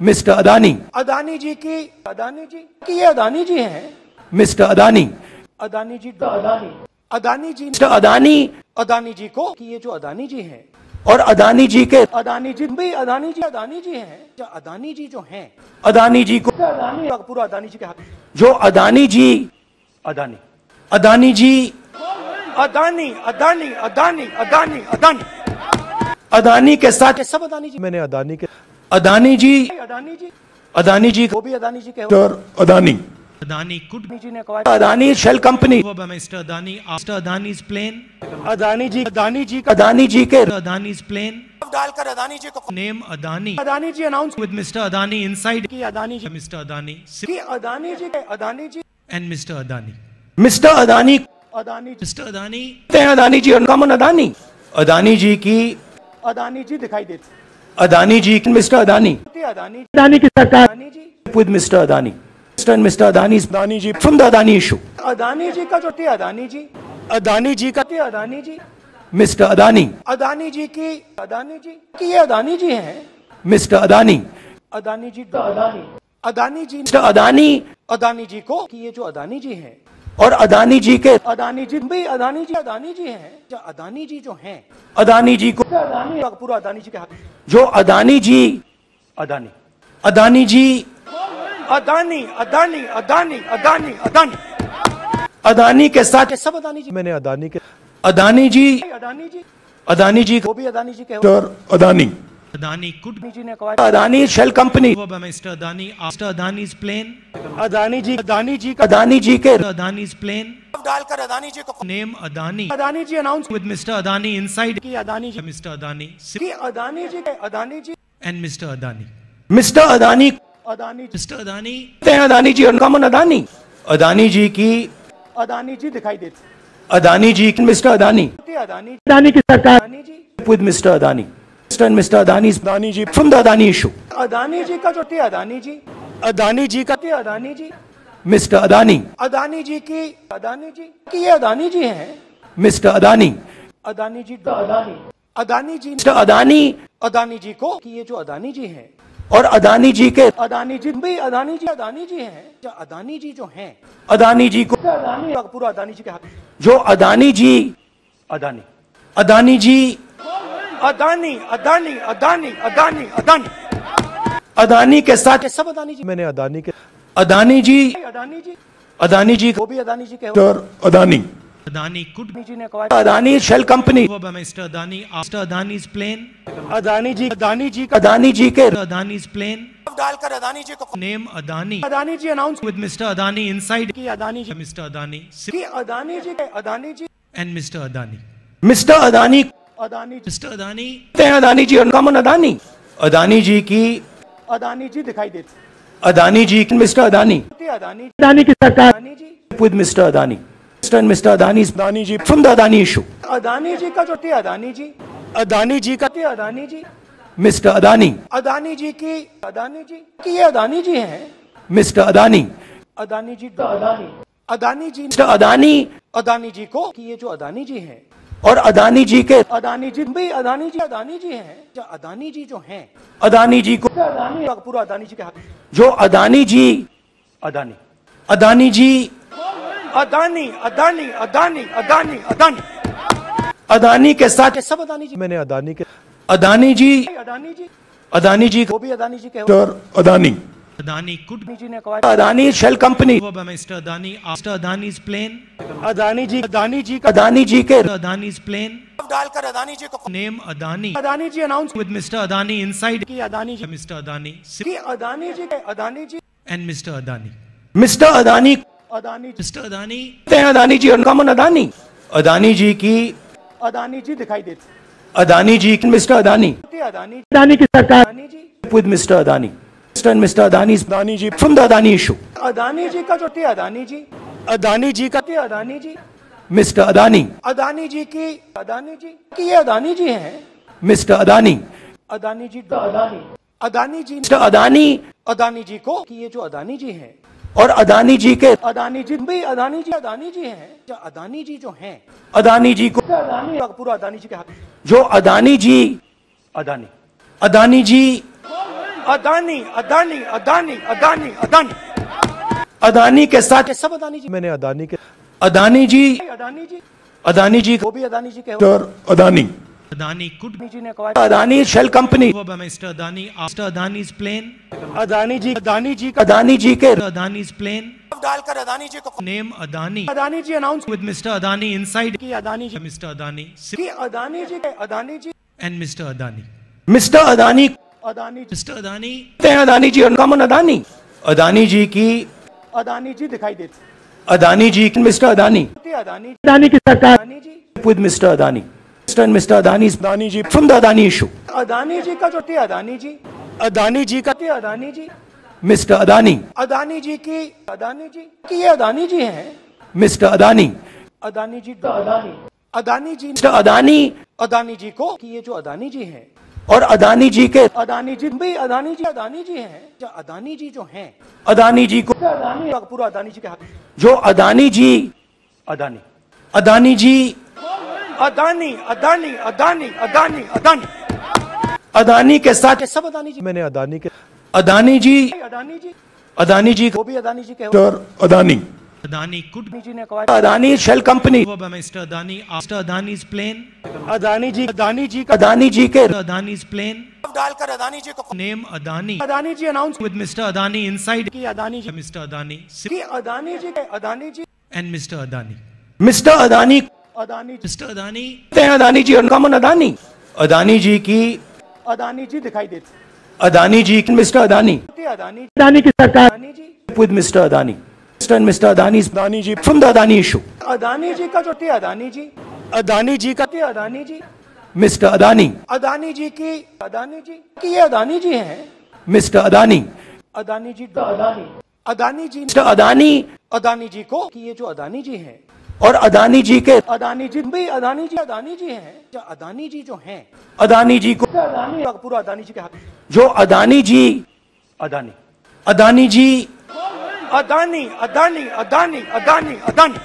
Mr. Adani, अदानी जी की अदानी जी की ये अदानी जी हैं Mr. Adani, अदानी जी अदानी अदानी जी Mr. Adani अदानी जी को कि ये जो अदानी जी हैं और अदानी जी के अदानी जी भी अदानी जी अदानी जी हैं जो अदानी जी जो हैं अदानी जी को अदानी पूरा अदानी जी के हक जो अदानी जी अदानी अदानी जी अदानी अदानी अदानी अदानी अदानी अदानी के साथ सब अदानी जी मैंने अदानी के अदानी जी अदानी जी अदानी जी वो भी अदानी जी के अदानी Adani could जी ने कहा Adani shell company Mr. Adani after Adani's plane. Adani ji Adani ji Adani ji के Adani's plane. डालकर अदानी जी को name Adani Adani ji announce with Mr. Adani inside. की अदानी जी मिस्टर अदानी की अदानी जी के Adani ji and mister Adani mister Adani Adani ji Adani Adani ji और कमन अदानी अदानी जी की अदानी जी दिखाई देते अदानी जी मिस्टर अदानी अदानी अदानी की सरकार Adani ji Mr. Adani. Mr. and Mr. Adani's Adani ji from the Adani issue. Adani ji का जो थे अदानी जी अदानी जी का थे अदानी जी मिस्टर अदानी अदानी जी की अदानी जी की ये अदानी जी हैं मिस्टर अदानी अदानी जी अदानी अदानी जी मिस्टर अदानी अदानी जी को कि ये जो अदानी जी हैं और अदानी जी के अदानी जी भाई अदानी जी अदानी जी हैं। जो अदानी जी जो हैं। अदानी जी को अदानी पूरा अदानी जी के हाथ। जो अदानी जी अदानी। अदानी जी अदानी अदानी अदानी अदानी अदानी। अदानी के साथ सब अदानी जी मैंने अदानी के अदानी जी अदानी जी अदानी जी वो भी अदानी जी के Adani. Adani could Adani company over by Mr. Adani after Adani's plane. Adani Adani का अदानी के Adani's plane. डालकर अदानी जी को Adani Adani ji announce with Mr. Adani. की अदानी जी Mr. Adani की अदानी जी के Adani ji and Mr. Adani. Mister Adani Adani. Adani हैं Adani ji uncommon Adani Adani ji की अदानी जी दिखाई देती अदानी जी मिस्टर अदानी अदानी अदानी की सरकार Adani ji with Mr. And Mr. Adani's Adani ji from the Adani issue. Adani ji का जो थी अदानी जी अदानी जी का थी अदानी जी Mr. Adani, अदानी जी की अदानी जी की ये अदानी जी हैं Mr. Adani, अदानी जी अदानी अदानी जी Mr. Adani अदानी जी को कि ये जो अदानी जी हैं और अदानी जी के अदानी जी भाई अदानी जी अदानी जी हैं जो अदानी जी जो हैं अदानी जी को अदानी पूरा अदानी जी के हाथ जो अदानी जी अदानी अदानी जी अदानी अदानी अदानी अदानी अदानी अदानी के साथ ये सब अदानी जी मैंने अदानी के अदानी जी अदानी जी अदानी जी वो भी अदानी जी के और अदानी Adani could अदानी जी ने कहा Adani shell company over by Mr. Adani after Adani's plane. Adani ji Adani ji का अदानी जी के Adani's plane. डालकर अदानी जी को name Adani Adani ji announce with mister Adani inside. की अदानी जी Mr. Adani की अदानी जी के Adani ji and mister Adani mister Adani Adani ji. Adani हैं Adani ji uncommon Adani Adani ji की अदानी जी दिखाई देती अदानी जी मिस्टर अदानी अदानी अदानी की सरकार Adani ji Mr. Adani. Mr. and Mr. Adani's Adani ji from the Adani issue. Adani ji का जो थी अदानी जी अदानी जी का थी अदानी जी मिस्टर अदानी अदानी जी की अदानी जी की ये अदानी जी हैं मिस्टर अदानी अदानी जी अदानी अदानी जी मिस्टर अदानी अदानी जी को कि ये जो अदानी जी हैं और अदानी जी के अदानी जी भाई अदानी जी अदानी जी हैं। जो अदानी जी जो हैं अदानी जी को अदानी पूरा अदानी जी के हाथ। जो अदानी जी अदानी। अदानी जी अदानी अदानी अदानी अदानी अदानी। अदानी के साथ सब अदानी जी। मैंने अदानी के अदानी जी अदानी जी। अदानी जी वो भी अदानी जी के और अदानी। Adani could अदानी जी ने कहा Adani shell company over by Mr. Adani after Adani's plane. Adani ji Adani ji का अदानी जी के Adani's plane. डालकर अदानी जी को Name Adani Adani ji announce with Mr. Adani inside. की अदानी जी Mr. Adani की अदानी जी के Adani ji and Mr. Adani. Mister Adani कहते Adani ji Mr. Adani हैं Adani ji uncommon Adani Adani ji की अदानी जी दिखाई देती अदानी जी मिस्टर अदानी अदानी अदानी की सरकार Adani ji with Mr. Adani. Mr. and Mr. Adani's Adani ji from the Adani issue. Adani ji का जो थी अदानी जी अदानी जी का थी अदानी जी मिस्टर अदानी अदानी जी की अदानी जी की ये अदानी जी हैं मिस्टर अदानी अदानी जी अदानी अदानी जी मिस्टर अदानी अदानी जी को कि ये जो अदानी जी हैं और अदानी जी के अदानी जी भाई अदानी जी अदानी जी हैं जो अदानी जी जो हैं अदानी जी को अदानी पूरा अदानी जी के हाथ जो अदानी जी अदानी अदानी जी अदानी अदानी अदानी अदानी अदानी अदानी के साथ सब अदानी जी मैंने अदानी के अदानी जी अदानी जी अदानी जी वो भी अदानी जी के अदानी Adani could जी ने कहा Adani shell company Mr. Adani after Adani's plane. Adani ji Adani ji का अदानी जी के Adani's plane. डालकर अदानी जी को name Adani Adani ji announce with Mr. Adani inside. की अदानी जी मिस्टर अदानी की अदानी जी के Adani ji and mister Adani mister Adani Adani ji. Adani हैं अदानी जी और uncommon Adani Adani ji की अदानी जी दिखाई देती अदानी जी मिस्टर अदानी अदानी अदानी की सरकार Adani ji Mr. Adani. Mr. and Mr. Adani's Adani ji from the Adani issue. Adani ji का जो थी अदानी जी अदानी जी का थी अदानी जी Mr. Adani, अदानी जी की अदानी जी की ये अदानी जी हैं Mr. Adani, अदानी जी अदानी अदानी जी Mr. Adani अदानी जी को कि ये जो अदानी जी हैं और अदानी जी के अदानी जी भाई अदानी जी अदानी जी हैं। जो अदानी जी जो हैं अदानी जी को अदानी पूरा अदानी जी के हाथ। जो अदानी जी अदानी। अदानी जी अदानी अदानी अदानी अदानी अदानी। अदानी के साथ सब अदानी जी मैंने अदानी के अदानी जी अदानी जी अदानी जी वो भी अदानी जी के Mr. Adani. Adani could Adani Shell Company. Mr. Adani after Adani's plane. Adani जी अदानी जी का अदानी जी के Adani's plane. डालकर अदानी जी को Adani Adani ji announce with Mr. Adani inside. की अदानी जी. Adani की Adani Adani. Adani. Mister Adani Adani ji Mr. Adani कहते हैं Adani ji uncommon Adani Adani ji की अदानी जी दिखाई देती अदानी जी मिस्टर अदानी अदानी अदानी की सरकार Adani Mr. Adani. Mr. and Mr. Adani's Adani ji from the Adani issue. Adani ji का जो थी अदानी जी अदानी जी का थी अदानी जी Mr. Adani. अदानी जी की अदानी जी की ये अदानी जी हैं Mr. Adani. अदानी जी अदानी अदानी जी Mr. Adani अदानी जी को कि ये जो अदानी जी हैं और अदानी जी के अदानी जी भी अदानी जी अदानी जी हैं जो अदानी जी जो हैं अदानी जी को अदानी पूरा अदानी जी के हाथ जो अदानी जी अदानी अदानी जी अदानी अदानी अदानी अदानी अदानी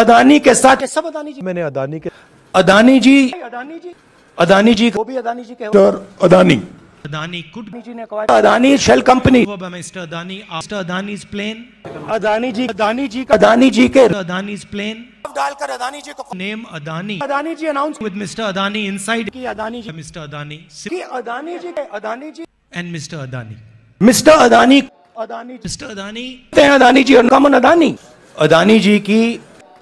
अदानी के साथ सब अदानी जी मैंने अदानी के अदानी जी अदानी जी अदानी जी वो भी अदानी जी के Mr. Adani. Adani could Adani ने कहा Adani Mr. Adani after Adani's plane. Adani जी अदानी जी का अदानी जी के Adani's plane. डालकर अदानी जी को name Adani Adani ji announce with mister Adani inside. की अदानी जी Mr. Adani की अदानी जी के Adani ji and mister Adani mister Adani Adani ji. Adani हैं अदानी जी अनकॉमन अदानी अदानी जी की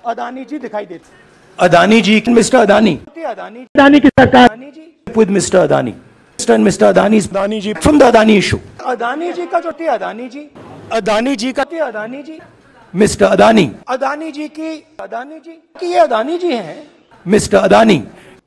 अदानी जी दिखाई देती अदानी जी मिस्टर अदानी अदानी अदानी की सरकार Adani ji Mr. Adani. Mr. and Mr. Adani's Adani ji from the Adani issue. Adani ji का जो थी अदानी जी अदानी जी का थी अदानी जी मिस्टर अदानी अदानी जी की अदानी जी की ये अदानी जी हैं मिस्टर अदानी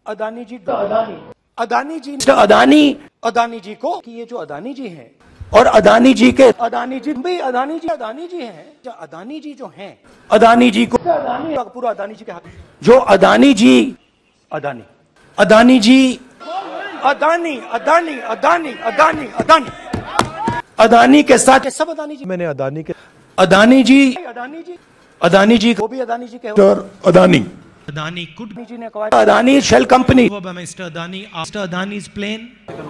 अदानी जी अदानी अदानी जी मिस्टर अदानी अदानी जी को कि ये जो अदानी जी हैं और अदानी जी के अदानी जी भी अदानी जी अदानी जी हैं। जो अदानी जी जो हैं अदानी जी को अदानी पूरा अदानी जी के हाथ। जो अदानी जी अदानी। अदानी जी अदानी अदानी अदानी अदानी अदानी। अदानी के साथ सब अदानी जी। मैंने अदानी के अदानी जी अदानी जी। अदानी जी वो भी अदानी जी के अदानी। Adani could अदानी जी ने कहा Adani shell company over by Mr. Adani after Adani's plane.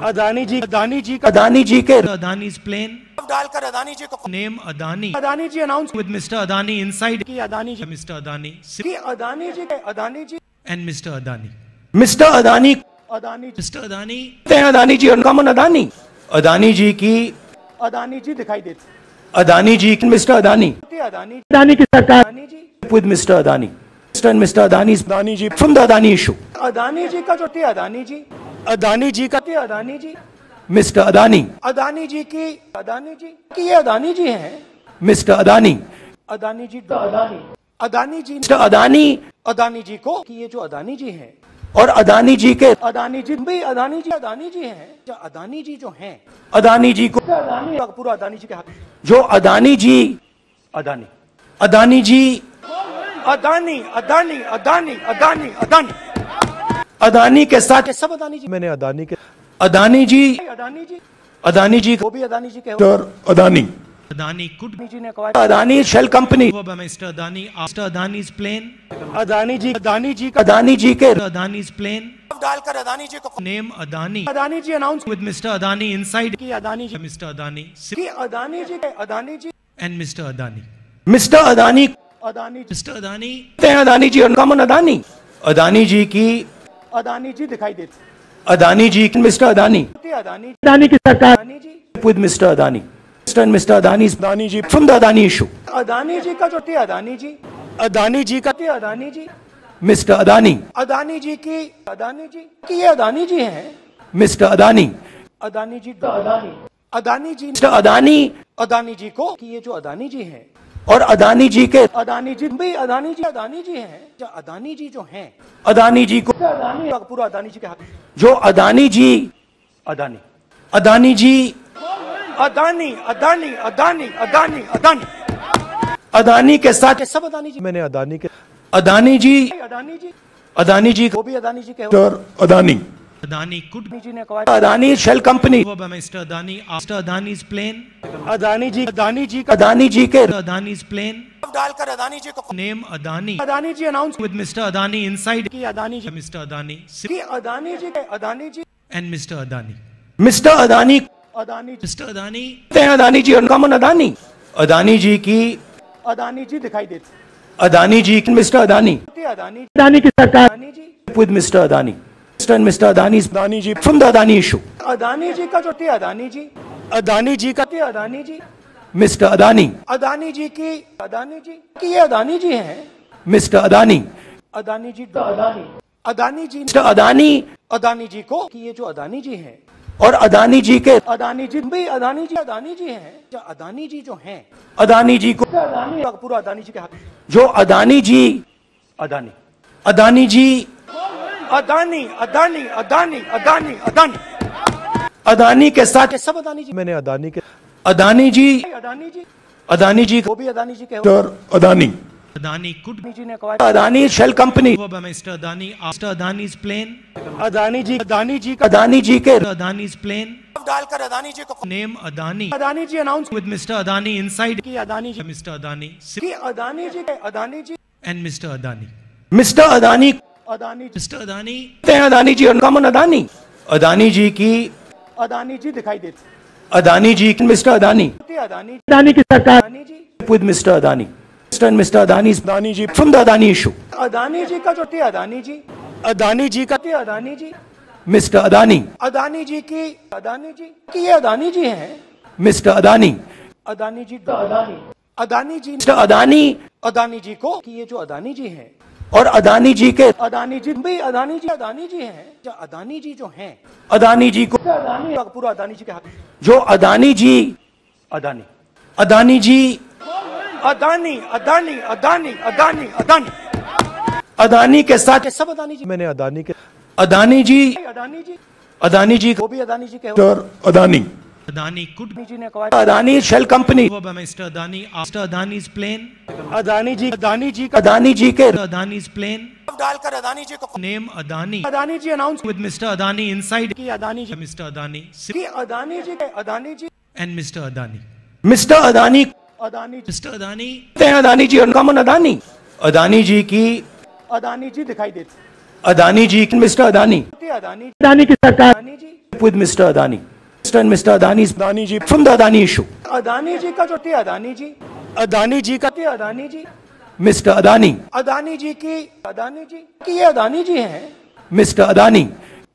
Adani ji Adani ji का अदानी जी के Adani's plane. डालकर अदानी जी को Name Adani Adani ji announce with Mr. Adani inside. की अदानी जी Mr. Adani की अदानी जी के Adani ji and Mr. Adani. Mister Adani कहते Adani ji Mr. Adani हैं Adani ji uncommon Adani Adani ji की अदानी जी दिखाई देती अदानी जी की मिस्टर अदानी अदानी अदानी की सरकार Adani ji with Mr. Adani. Mr. and Mr. Adani's Adani ji from the Adani issue. Adani ji का जो थी अदानी जी अदानी जी का थी अदानी जी Mr. Adani. अदानी जी की अदानी जी की ये अदानी जी हैं Mr. Adani. अदानी जी अदानी अदानी जी Mr. Adani अदानी जी को कि ये जो अदानी जी हैं और अदानी जी के अदानी जी भी अदानी जी अदानी जी हैं जो अदानी जी जो हैं अदानी जी को अदानी पूरा अदानी जी के हाथ जो अदानी जी अदानी अदानी जी अदानी अदानी अदानी अदानी अदानी अदानी के साथ सब अदानी जी मैंने अदानी के अदानी जी अदानी जी अदानी जी वो भी अदानी जी के अदानी Adani could जी ने कहा Adani shell company Mr. Adani after Adani's plane. Adani ji Adani ji का अदानी जी के Adani's plane. डालकर अदानी जी को name Adani Adani ji announce with Mr. Adani inside. की अदानी जी मिस्टर अदानी की अदानी जी के Adani ji and mister Adani mister Adani Adani ji Adani Adani ji और uncommon Adani Adani ji की अदानी जी दिखाई देती अदानी जी मिस्टर अदानी अदानी अदानी की सरकार Adani ji Mr. Adani. Mr. and Mr. Adani's Adani ji from the Adani issue. Adani ji का जो थी अदानी जी अदानी जी का थी अदानी जी मिस्टर अदानी अदानी जी की अदानी जी की ये अदानी जी हैं मिस्टर अदानी अदानी जी अदानी अदानी जी मिस्टर अदानी अदानी जी को कि ये जो अदानी जी हैं और अदानी जी के अदानी जी भी अदानी जी अदानी जी हैं। जो अदानी जी जो हैं। अदानी जी को अदानी पूरा अदानी जी के हाथ। जो अदानी जी अदानी। अदानी जी अदानी अदानी अदानी अदानी अदानी। अदानी के साथ सब अदानी जी मैंने अदानी के अदानी जी अदानी जी अदानी जी वो भी अदानी जी के Adani. Adani could be ji ने कहा Adani shell company over by Mr. Adani after Adani's plane. Adani ji Adani ji का अदानी जी के Adani's plane. डालकर अदानी जी को Name Adani Adani ji announce with Mr. Adani. की अदानी जी Mr. Adani की अदानी जी के Adani ji and Mr. Adani. Mister Adani Adani. Adani, हैं Adani ji uncommon Adani Adani ji की अदानी जी दिखाई देते अदानी जी मिस्टर अदानी अदानी अदानी की सरकार Adani Mr. Adani. Mr. and Mr. Adani's Adani ji from the Adani issue. Adani ji का जो थे अदानी जी Adani ji का थे अदानी जी Mr. Adani, अदानी जी की अदानी जी की ये अदानी जी हैं Mr. Adani, अदानी जी अदानी अदानी जी Mr. Adani अदानी जी को कि ये जो अदानी जी हैं और अदानी जी के अदानी जी भी अदानी जी अदानी जी हैं अदानी जी जो हैं अदानी जी को अदानी पूरा अदानी जी के हाथ जो अदानी जी अदानी अदानी जी अदानी अदानी अदानी अदानी अदानी अदानी के साथ ये सब अदानी जी मैंने अदानी के अदानी जी अदानी जी अदानी जी वो भी अदानी जी के और अदानी Adani could अदानी जी ने कहा Adani shell company over by Mr. Adani after Adani's plane. Adani ji Adani ji का अदानी जी के Adani's plane. डालकर अदानी जी को Name Adani Adani ji announce with Mr. Adani inside. की अदानी जी Mr. Adani की Adani ji Adani ji and Mr. Adani. Mister Adani Adani ji. Adani, हैं Adani ji uncommon Adani Adani ji की अदानी जी दिखाई देते अदानी जी मिस्टर अदानी अदानी अदानी की सरकार Adani ji Mr. Adani. Mr. and Mr. Adani's Adani ji from the Adani issue. Adani ji का जो थे अदानी जी अदानी जी का थे अदानी जी मिस्टर अदानी अदानी जी की अदानी जी की ये अदानी जी हैं मिस्टर अदानी अदानी जी अदानी अदानी जी मिस्टर अदानी अदानी जी को कि ये जो अदानी जी हैं और अदानी जी के अदानी जी भी अदानी जी अदानी जी हैं। जो अदानी जी जो हैं अदानी जी को अदानी पूरा अदानी जी के हाथ। जो अदानी जी अदानी। अदानी जी अदानी अदानी अदानी अदानी अदानी। अदानी के साथ सब अदानी जी। मैंने अदानी के अदानी जी अदानी जी। अदानी जी वो भी अदानी जी के और अदानी। Adani could अदानी जी ने कहा Adani shell company over by Mr. Adani after Adani's plane. Adani ji Adani ji का अदानी जी के Adani's plane. डालकर अदानी जी को Name Adani Adani ji announce with Mr. Adani inside. की अदानी जी Mr. Adani की Adani ji Adani ji and Mr. Adani. Mister Adani Adani ji Mr. Adani, हैं Adani ji uncommon Adani Adani ji की अदानी जी दिखाई देते अदानी जी मिस्टर अदानी अदानी अदानी की सरकार Adani ji with Mr. Adani. Mr. and Mr. Adani's Adani ji from the Adani issue. Adani ji का जो थे अदानी जी अदानी जी का थे अदानी जी Mr. Adani, अदानी जी की अदानी जी की ये अदानी जी हैं Mr. Adani,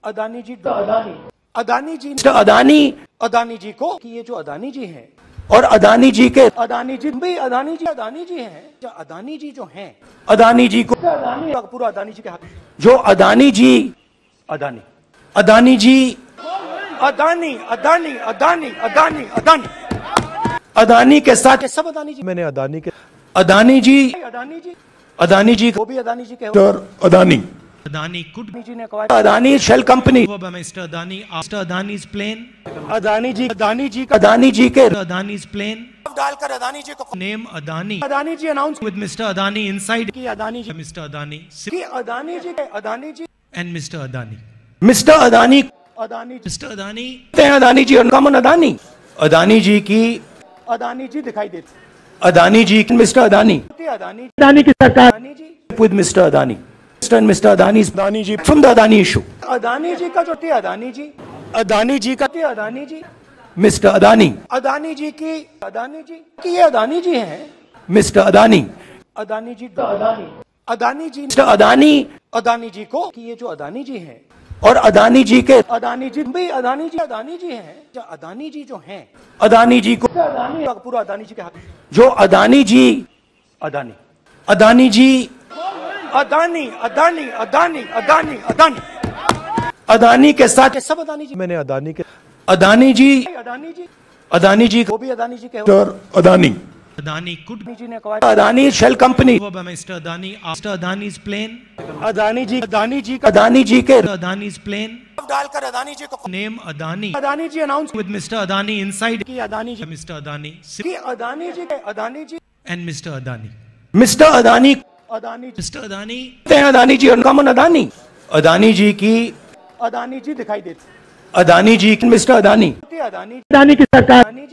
अदानी जी अदानी अदानी जी Mr. Adani अदानी जी को कि ये जो अदानी जी हैं और अदानी जी के अदानी जी भी अदानी जी अदानी जी हैं जो अदानी जी जो हैं अदानी जी को अदानी पूरा अदानी जी के हाथ जो अदानी जी अदानी अदानी जी अदानी अदानी अदानी अदानी अदानी अदानी के साथ सब अदानी जी मैंने अदानी के अदानी जी अदानी जी अदानी जी वो भी अदानी जी के अदानी Adani could अदानी जी ने कहा Adani shell company Mr. Adani after Adani's plane. Adani ji Adani ji Adani ji के Adani's plane. डालकर अदानी जी को name Adani Adani ji announce with Mr. Adani inside. की अदानी जी मिस्टर अदानी की Adani ji Adani ji and mister Adani mister Adani Adani ji Adani Adani ji और uncommon Adani Adani ji की अदानी जी दिखाई देते Adani ji mister Adani Adani Adani की सरकार Adani ji Mr. Adani. Mr. and Mr. Adani's Adani ji from the Adani issue. Adani ji का जो थे अदानी जी अदानी जी का थे अदानी जी मिस्टर अदानी अदानी जी की अदानी जी की ये अदानी जी हैं mister Adani Adani ji Adani Adani ji Mr. Adani Adani ji को कि ये जो अदानी जी हैं और अदानी जी के अदानी जी भी अदानी जी अदानी जी हैं। जो अदानी जी जो हैं अदानी जी को अदानी पूरा अदानी जी के हाथ। जो अदानी जी अदानी। अदानी जी अदानी अदानी अदानी अदानी अदानी। अदानी के साथ सब अदानी जी मैंने अदानी के अदानी जी अदानी जी अदानी जी वो भी अदानी जी के Adani. Adani could Adani Adani shell company over Mr. Adani after Adani's plane. Adani ji Adani ji Adani ji के Adani's plane. डालकर अदानी जी को Name Adani Adani ji announce with Mr. Adani inside. की अदानी जी Mr. Adani की Adani ji Adani ji and Mr. Adani. Mister Adani Adani ji Mr. Adani, हैं Adani ji uncommon Adani Adani ji की अदानी जी दिखाई देते Adani ji mister Adani Adani Adani की सरकार Adani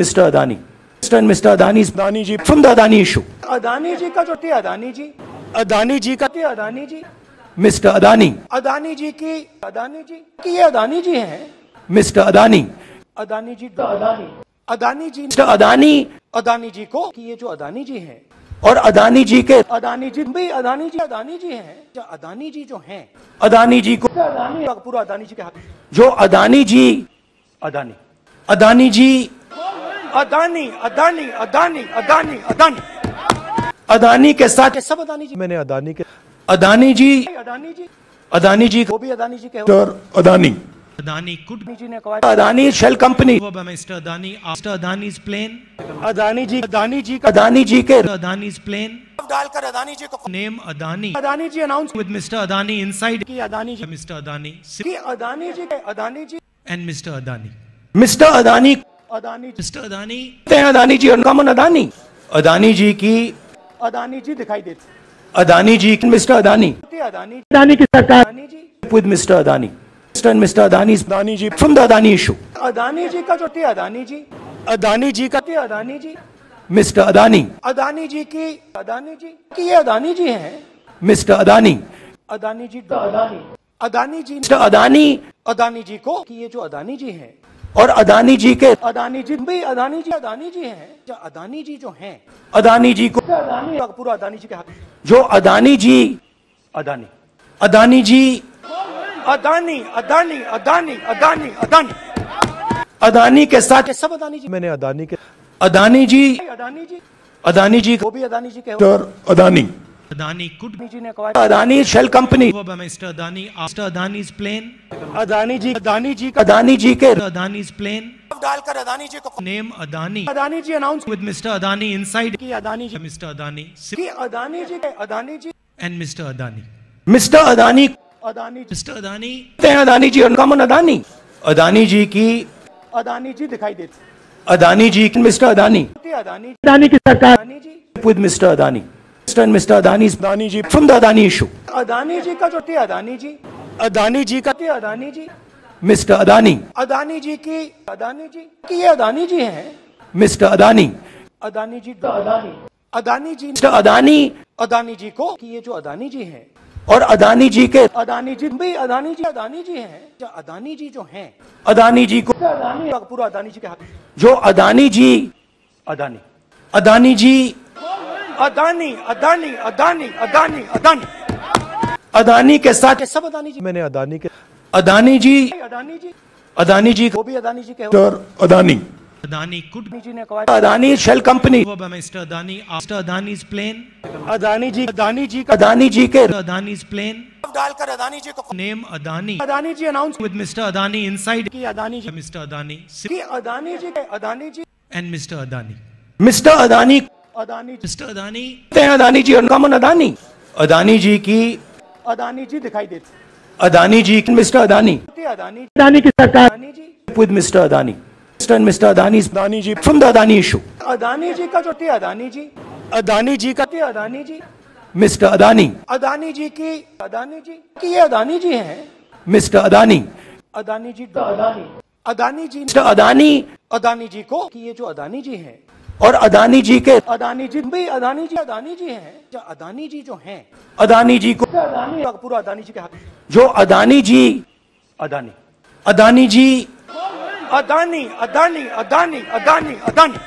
Mr. Adani. Mr. and Mr. Adani's Adani ji from the Adani issue. Adani ji का जो थे अदानी जी अदानी जी का थे अदानी जी Mr. Adani, अदानी जी की अदानी जी की ये अदानी जी हैं Mr. Adani, Adani ji Adani Adani ji mister Adani Adani ji को कि ये जो अदानी जी हैं और अदानी जी के अदानी जी भी अदानी जी अदानी जी हैं जो अदानी जी जो हैं अदानी जी को अदानी पूरा अदानी जी के हाथ जो अदानी जी अदानी अदानी जी अदानी अदानी अदानी अदानी अदानी अदानी के साथ ये सब अदानी जी मैंने अदानी के अदानी जी अदानी जी अदानी जी वो भी अदानी जी के और अदानी Adani could अदानी जी ने कहा Adani shell company over by Mr. Adani after Adani's plane. Adani ji Adani ji का अदानी जी के Adani's plane. डालकर अदानी जी को Name Adani Adani ji announce with Mr. Adani inside. की अदानी जी Mr. Adani की Adani ji Adani ji and Mr. Adani. Mister Adani Adani कहते हैं Adani ji uncommon Adani Adani ji की अदानी जी दिखाई देती अदानी जी मिस्टर अदानी अदानी अदानी की सरकार Adani ji with mister Adani mister mister Adani Adani ji from the Adani issue Adani ji का जो थी अदानी जी अदानी जी का थी अदानी जी मिस्टर अदानी अदानी जी की अदानी जी की ये अदानी जी हैं मिस्टर अदानी अदानी जी अदानी अदानी जी मिस्टर अदानी अदानी जी को कि ये जो अदानी जी हैं और अदानी जी के अदानी जी भी अदानी जी अदानी जी हैं। जो अदानी जी जो हैं अदानी जी को अदानी पूरा अदानी जी के हाथ। जो अदानी जी अदानी। अदानी जी अदानी अदानी अदानी अदानी अदानी। अदानी के साथ सब अदानी जी। मैंने अदानी के अदानी जी अदानी जी। अदानी जी वो भी अदानी जी के और अदानी। Adani could अदानी जी ने कहा Adani shell company over by Mr. Adani after Adani's plane. Adani ji Adani ji का अदानी जी के Adani's plane. डालकर अदानी जी को Name Adani Adani ji announce with Mr. Adani inside. की अदानी जी Mr. Adani की Adani ji Adani ji and Mr. Adani. Mister Adani Adani ji Mr. Adani हैं Adani ji uncommon Adani Adani ji की अदानी जी दिखाई देती अदानी जी मिस्टर अदानी अदानी अदानी की सरकार Adani ji with mister Adani mister and mister Adani Adani ji from the Adani issue Adani ji का जो थी अदानी जी अदानी जी का थी अदानी जी मिस्टर अदानी अदानी जी की अदानी जी की ये अदानी जी हैं मिस्टर अदानी अदानी जी अदानी अदानी जी मिस्टर अदानी अदानी जी को कि ये जो अदानी जी हैं और अदानी जी के अदानी जी भी अदानी जी अदानी जी हैं जो अदानी जी जो हैं अदानी जी को अदानी पूरा अदानी जी के हाथ जो अदानी जी अदानी अदानी जी अदानी अदानी अदानी अदानी अदानी अदानी के साथ सब अदानी जी मैंने अदानी के अदानी जी अदानी जी अदानी जी वो भी अदानी जी के अदानी Adani could अदानी जी ने कहा Adani shell company Mr. Adani after Adani's plane. Adani ji Adani ji Adani ji के Adani's plane. डालकर अदानी जी को name Adani Adani ji announce with Mr. Adani inside. की अदानी जी मिस्टर अदानी की Adani ji Adani ji and mister Adani mister Adani Adani कहते हैं अदानी जी और uncommon Adani Adani ji की अदानी जी दिखाई देती अदानी जी मिस्टर अदानी अदानी अदानी की सरकार Adani ji with mister Adani mister mister Adani Adani ji from the Adani issue Adani ji का जो थी अदानी जी अदानी जी का थी अदानी जी मिस्टर अदानी अदानी जी की अदानी जी की ये अदानी जी हैं मिस्टर अदानी अदानी जी अदानी अदानी जी मिस्टर अदानी अदानी जी को कि ये जो अदानी जी हैं और अदानी जी के अदानी जी भी अदानी जी अदानी जी हैं। जो अदानी जी जो हैं अदानी जी को अदानी पूरा अदानी जी के हाथ। जो अदानी जी अदानी। अदानी जी अदानी अदानी अदानी अदानी अदानी।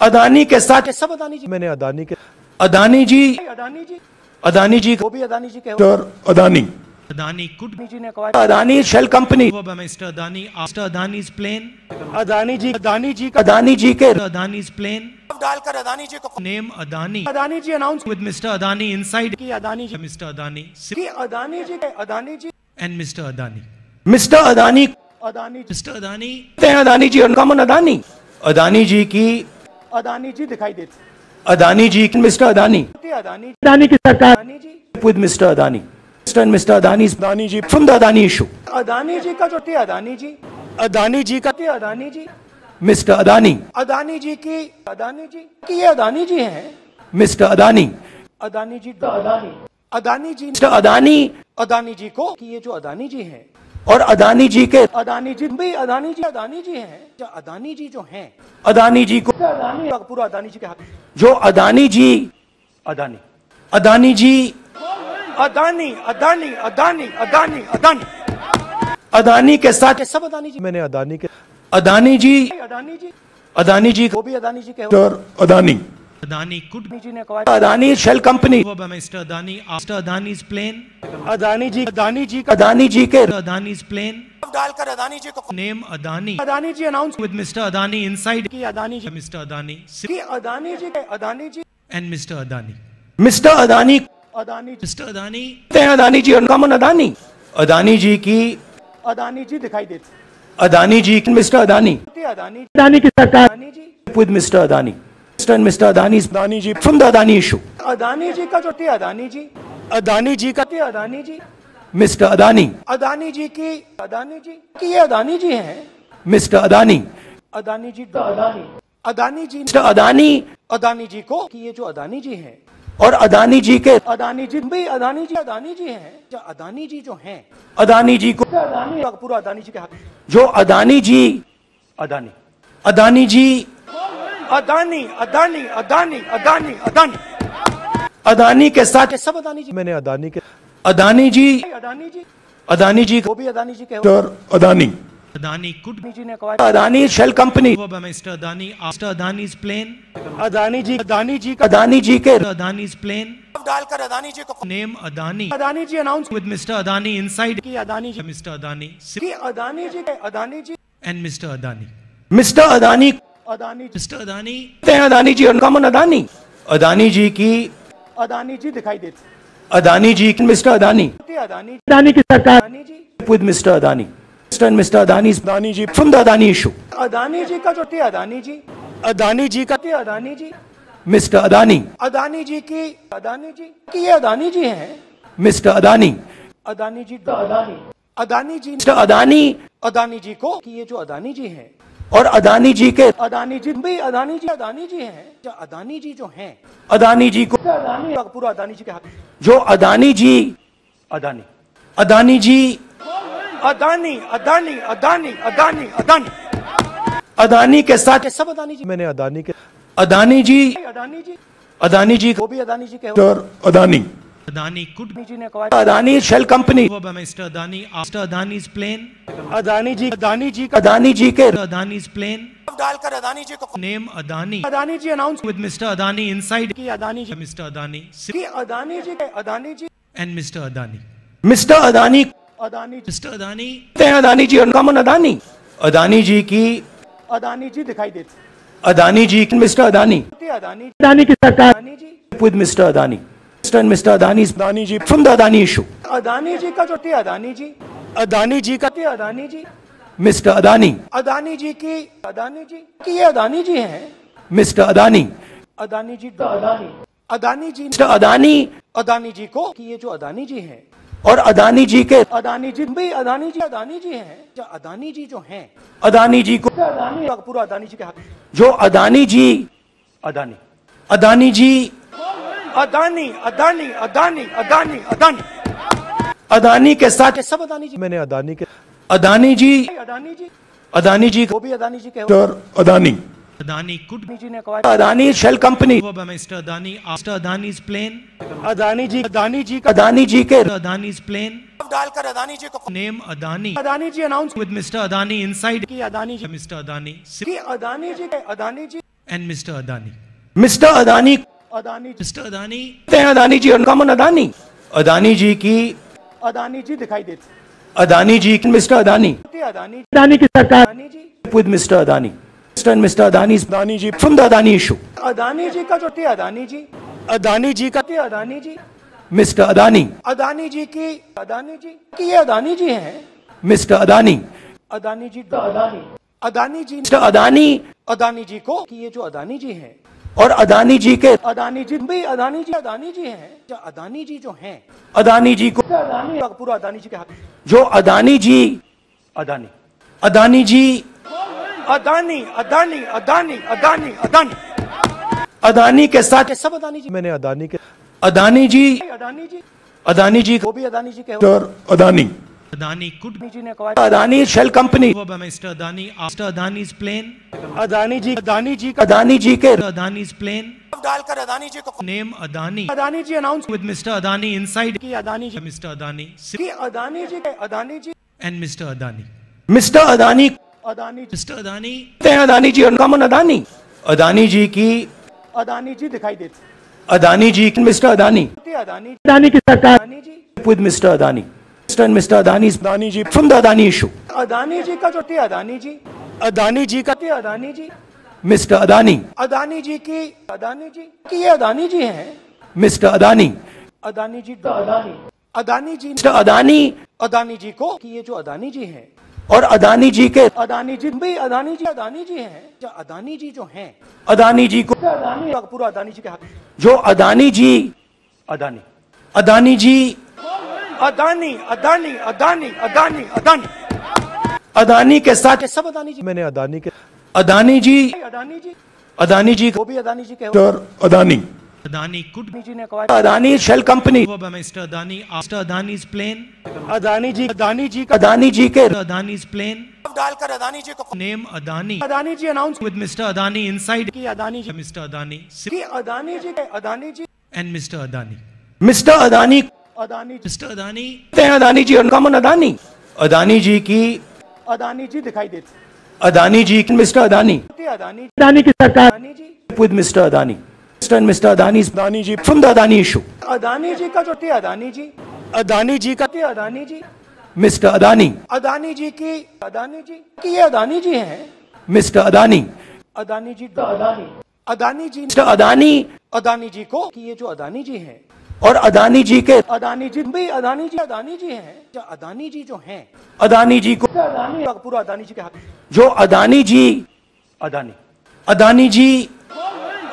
अदानी के साथ सब अदानी जी मैंने अदानी के अदानी जी अदानी जी अदानी जी वो भी अदानी जी के Adani. Adani could Adani Adani shell company over Mr. Adani after Adani's plane. Adani ji Adani ji का अदानी जी के Adani's plane. डालकर अदानी जी को Name Adani Adani ji announce with Mr. Adani inside. की अदानी जी Mr. Adani की Adani ji Adani ji and Mr. Adani. Mister Adani Adani ji Mr. Adani कहते हैं Adani ji uncommon Adani Adani ji की अदानी जी दिखाई देती अदानी जी मिस्टर अदानी अदानी अदानी की सरकार Adani ji with mister Adani mister and mister Adani Adani ji from the Adani issue Adani ji का जो थी अदानी जी अदानी जी का थी अदानी जी मिस्टर अदानी अदानी जी की अदानी जी की ये अदानी जी हैं मिस्टर अदानी अदानी जी अदानी अदानी जी मिस्टर अदानी अदानी जी को कि ये जो अदानी जी हैं और अदानी जी के अदानी जी भी अदानी जी अदानी जी हैं अदानी जी जो हैं अदानी जी को अदानी पूरा अदानी जी के हाथ जो अदानी जी अदानी अदानी जी अदानी अदानी अदानी अदानी अदानी। अदानी के साथ के सब अदानी जी मैंने अदानी के अदानी जी अदानी जी अदानी जी वो भी अदानी जी के और अदानी। अदानी कुड जी ने कहा अदानी शेल कंपनी वो mister Adani after Adani is plane Adani ji Adani ji Adani ji के अदानी इज़ प्लेन डालकर अदानी जी को name Adani. Adani ji announce with mister Adani inside की अदानी जी मिस्टर अदानी। की अदानी जी के Adani ji and mister Adani. Mister Adani Adani ji कहते हैं Adani ji uncommon Adani Adani ji की अदानी जी दिखाई देती अदानी जी मिस्टर अदानी थी अदानी अदानी की सरकार Adani ji Mr. Adani. Mr. and Mr. Adani's Adani ji from the Adani issue. Adani ji का जो थी अदानी जी अदानी जी का थी अदानी जी मिस्टर अदानी अदानी जी की अदानी जी की ये अदानी जी हैं मिस्टर अदानी अदानी जी अदानी अदानी जी मिस्टर अदानी अदानी जी को कि ये जो अदानी जी हैं और अदानी जी के अदानी जी भी अदानी जी अदानी जी हैं। जो अदानी जी जो हैं अदानी जी को अदानी पूरा अदानी जी के हाथ। जो अदानी जी अदानी। अदानी जी अदानी अदानी अदानी अदानी अदानी। अदानी के साथ सब अदानी जी। मैंने अदानी के अदानी जी अदानी जी। अदानी जी वो भी अदानी जी के हो। Mr. Adani. Adani could Adani ji ने कहा Adani shell company over by Mr. Adani after Adani's plane. Adani ji Adani ji का अदानी जी के Adani's plane. डालकर अदानी जी को Name Adani Adani ji announce with Mr. Adani inside. की Adani ji Mr. Adani की अदानी जी के Adani ji and Mr. Adani. Mister Adani Adani. Adani कहते हैं Adani ji uncommon Adani Adani ji की अदानी जी दिखाई देती अदानी जी मिस्टर अदानी अदानी अदानी की सरकार Adani ji with Mr. Adani. Mr. and Mr. Adani's Adani ji from the Adani issue. Adani ji का जो थी अदानी जी अदानी जी का थी अदानी जी मिस्टर अदानी अदानी जी की अदानी जी की ये अदानी जी हैं मिस्टर अदानी अदानी जी अदानी अदानी जी मिस्टर अदानी अदानी जी को कि ये जो अदानी जी हैं और अदानी जी के अदानी जी भी अदानी जी अदानी जी हैं जो अदानी जी जो हैं अदानी जी को अदानी पूरा अदानी जी के हाथ जो अदानी जी अदानी अदानी जी अदानी अदानी अदानी अदानी अदानी अदानी के साथ सब अदानी जी मैंने अदानी के अदानी जी अदानी जी अदानी जी वो भी अदानी जी के. Adani. Adani could Adani ji ने कहा Adani shell company Mr. Adani after Adani's plane. Adani ji Adani ji Adani ji के Adani's plane. डालकर अदानी जी को name Adani Adani ji announce with Mr. Adani inside. की अदानी जी मिस्टर अदानी की अदानी जी के Adani ji and mister Adani mister Adani Adani ji कहते हैं अदानी जी और uncommon Adani Adani ji की अदानी जी दिखाई देती अदानी जी मिस्टर अदानी अदानी अदानी की सरकार Adani ji Mr. Adani. Mr. and Mr. Adani's Adani ji from the Adani issue. Adani ji का जो थी अदानी जी अदानी जी का थी अदानी जी मिस्टर अदानी अदानी जी की अदानी जी की ये अदानी जी हैं मिस्टर अदानी अदानी जी अदानी अदानी जी मिस्टर अदानी अदानी जी को कि ये जो अदानी जी हैं और अदानी जी के अदानी जी भी अदानी जी अदानी जी हैं। जो अदानी जी जो हैं अदानी जी को अदानी पूरा अदानी जी के हाथ। जो अदानी जी अदानी। अदानी जी अदानी अदानी अदानी अदानी अदानी। अदानी के साथ सब अदानी जी मैंने अदानी के अदानी जी अदानी जी अदानी जी वो भी अदानी जी के Mr. Adani. Adani could Adani ji ने कहा Adani shell company over by Mr. Adani after Adani's plane. Adani ji Adani ji का अदानी जी के Adani's plane. डालकर अदानी जी को Name Adani Adani ji announce with Mr. Adani. की अदानी जी Mr. Adani की अदानी जी के Adani ji and Mr. Adani. Mister Adani Adani. Adani हैं Adani ji uncommon Adani Adani ji की अदानी जी दिखाई देती अदानी जी मिस्टर अदानी अदानी अदानी की सरकार Adani Mr. Adani. Mr. and Mr. Adani's Adani ji from the Adani issue. Adani ji का जो थी अदानी जी अदानी जी का थी अदानी जी Mr. Adani. अदानी जी की अदानी जी की ये अदानी जी हैं Mr. Adani. अदानी जी अदानी अदानी जी Mr. Adani अदानी जी को कि ये जो अदानी जी हैं और अदानी जी के अदानी जी भी अदानी जी अदानी जी हैं अदानी जी जो हैं अदानी जी को अदानी पूरा अदानी जी के हाथ जो अदानी जी अदानी अदानी जी अदानी अदानी अदानी अदानी अदानी अदानी के साथ सब अदानी जी मैंने अदानी के अदानी जी अदानी जी अदानी जी वो भी अदानी जी के Mr. Adani. Adani could Adani ji ने कहा Adani shell company over by Mr. Adani after Adani's plane. Adani ji Adani ji का अदानी जी के Adani's plane. डालकर अदानी जी को name Adani Adani ji announce with Mr. Adani inside. की Adani ji Mr. Adani की अदानी जी के Adani ji and mister Adani mister Adani Adani ji Mr. Adani, हैं Adani ji uncommon Adani Adani ji की अदानी जी दिखाई देते अदानी जी मिस्टर अदानी अदानी अदानी की सरकार Adani ji with Mr. Adani. Mr. and Mr. Adani's Adani ji from the Adani issue. Adani ji का जो थे अदानी जी Adani ji का थे अदानी जी Mr. Adani, अदानी जी की अदानी जी की ये अदानी जी हैं Mr. Adani, अदानी जी अदानी अदानी जी Mr. Adani अदानी जी को कि ये जो अदानी जी हैं और अदानी जी के अदानी जी भी अदानी जी अदानी जी हैं। जो अदानी जी जो हैं अदानी जी को अदानी पूरा अदानी जी के हाथ। जो अदानी जी अदानी। अदानी जी अदानी अदानी अदानी अदानी अदानी। अदानी के साथ सब अदानी जी। मैंने अदानी के अदानी जी अदानी जी। अदानी जी वो भी अदानी जी के और अदानी। Adani could अदानी जी ने कहा Adani shell company over by Mr. Adani after Adani's plane. Adani ji Adani ji का अदानी जी के Adani's plane. डालकर अदानी जी को Name Adani Adani ji announce with Mr. Adani inside. की अदानी जी Mr. Adani की अदानी जी के Adani ji and Mr. Adani. Mister Adani Adani ji Mr. Adani, हैं Adani ji uncommon Adani Adani ji की अदानी जी दिखाई देते अदानी जी मिस्टर अदानी अदानी अदानी की सरकार Adani ji with Mr. Adani. And Mr. Adani's Adani ji from the Adani issue. Adani ji का जो थे अदानी जी अदानी जी का थे अदानी जी Mr. Adani, अदानी जी की अदानी जी की ये अदानी जी हैं Mr. Adani, अदानी जी अदानी अदानी जी Mr. Adani अदानी जी को कि ये जो अदानी जी हैं और अदानी जी के अदानी जी भी अदानी जी अदानी जी हैं जो अदानी जी जो हैं अदानी जी को अदानी पूरा अदानी जी के हाथ जो अदानी जी अदानी अदानी जी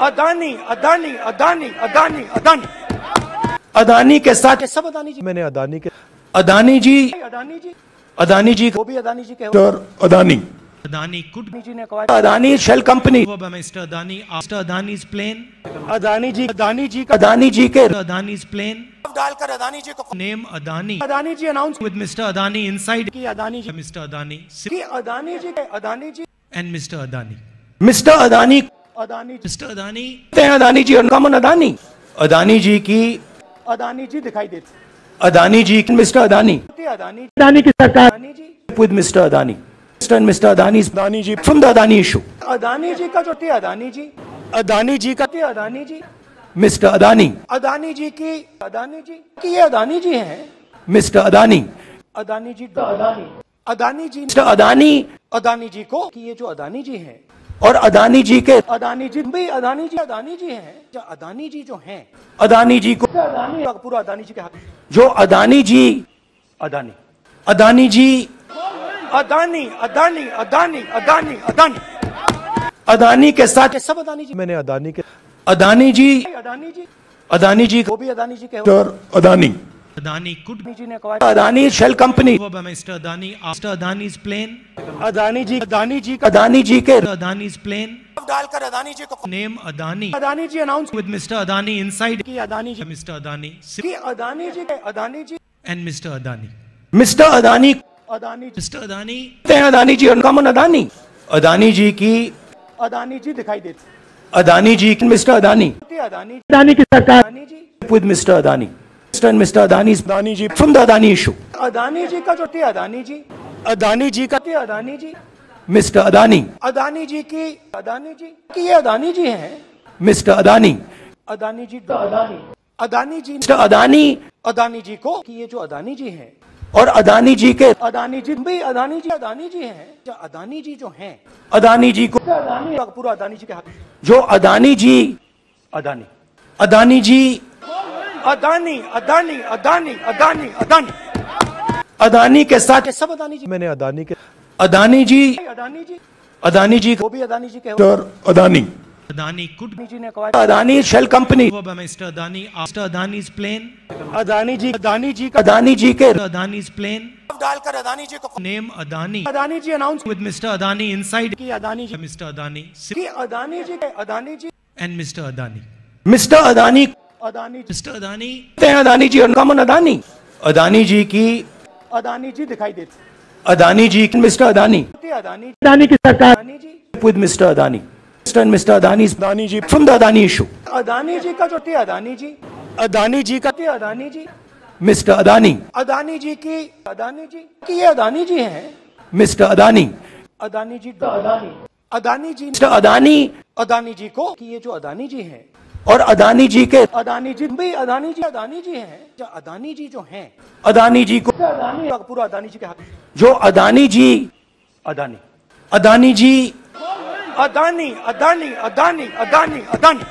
अदानी अदानी अदानी अदानी अदानी अदानी के साथ सब अदानी जी मैंने अदानी के अदानी जी अदानी जी अदानी जी वो भी अदानी जी के अदानी Adani could अदानी जी ने कहा Adani shell company Mr. Adani after Adani's plane. Adani ji Adani ji का अदानी जी के Adani's plane. डालकर अदानी जी को name Adani Adani ji announce with Mr. Adani inside. की अदानी जी मिस्टर अदानी की अदानी जी के Adani ji and mister Adani mister Adani Adani ji Adani Adani ji और uncommon Adani Adani ji की अदानी जी दिखाई देते अदानी जी मिस्टर अदानी अदानी अदानी की सरकार Adani ji Mr. Adani. Mr. and Mr. Adani's Adani ji from the Adani issue. Adani ji का जो थे अदानी जी अदानी जी का थे अदानी जी मिस्टर अदानी अदानी जी की अदानी जी की ये अदानी जी हैं मिस्टर अदानी अदानी जी अदानी अदानी जी मिस्टर अदानी अदानी जी को कि ये जो अदानी जी हैं और अदानी जी के अदानी जी भी अदानी जी अदानी जी हैं। जो अदानी जी जो हैं अदानी जी को अदानी पूरा अदानी जी के हाथ। जो अदानी जी अदानी। अदानी जी अदानी अदानी अदानी अदानी अदानी। अदानी के साथ सब अदानी जी मैंने अदानी के अदानी जी अदानी जी अदानी जी वो भी अदानी जी के Adani. Adani could Adani Adani shell company over Mr. Adani after Adani's plane. Adani ji Adani ji का अदानी जी के Adani's plane. डालकर अदानी जी को Name Adani Adani ji announce with Mr. Adani inside. की अदानी जी Mr. Adani की Adani ji Adani ji and Mr. Adani. Mister Adani Adani. Adani, हैं Adani ji uncommon Adani Adani ji की अदानी जी दिखाई देते अदानी जी मिस्टर अदानी अदानी अदानी की सरकार Adani Mr. Adani. Mr. and Mr. Adani's Adani ji from the Adani issue. Adani ji का जो थे अदानी जी अदानी जी का थे अदानी जी Mr. Adani, अदानी जी की अदानी जी की ये अदानी जी हैं Mr. Adani, अदानी जी अदानी अदानी जी Mr. Adani अदानी जी को कि ये जो अदानी जी हैं और अदानी जी के अदानी जी भी अदानी जी अदानी जी हैं जो अदानी जी जो हैं अदानी जी को अदानी पूरा अदानी जी के हाथ जो अदानी जी अदानी अदानी जी अदानी अदानी अदानी अदानी अदानी अदानी के साथ सब अदानी जी मैंने अदानी के अदानी जी अदानी जी अदानी जी वो भी अदानी जी के और अदानी Adani could अदानी जी ने कहा Adani shell company over by Mr. Adani after Adani's plane. Adani ji Adani ji का अदानी जी के Adani's plane. डालकर अदानी जी को name Adani Adani ji announce with Mr. Adani inside. की अदानी जी Mr. Adani की अदानी जी के Adani ji and mister Adani mister Adani Adani ji. Adani, हैं Adani ji uncommon Adani Adani ji की अदानी जी दिखाई देते अदानी जी मिस्टर अदानी अदानी अदानी की सरकार Adani ji Mr. Adani. Mr. and Mr. Adani's Adani ji from the Adani issue. Adani ji का जो थे अदानी जी अदानी जी का थे अदानी जी मिस्टर अदानी अदानी जी की अदानी जी की ये अदानी जी हैं मिस्टर अदानी अदानी जी अदानी अदानी जी मिस्टर अदानी अदानी जी को कि ये जो अदानी जी हैं और अदानी जी के अदानी जी भाई अदानी जी अदानी जी हैं। जो अदानी जी जो हैं। अदानी जी को अदानी पूरा अदानी जी के हाथ। जो अदानी जी अदानी। अदानी जी अदानी अदानी अदानी अदानी अदानी।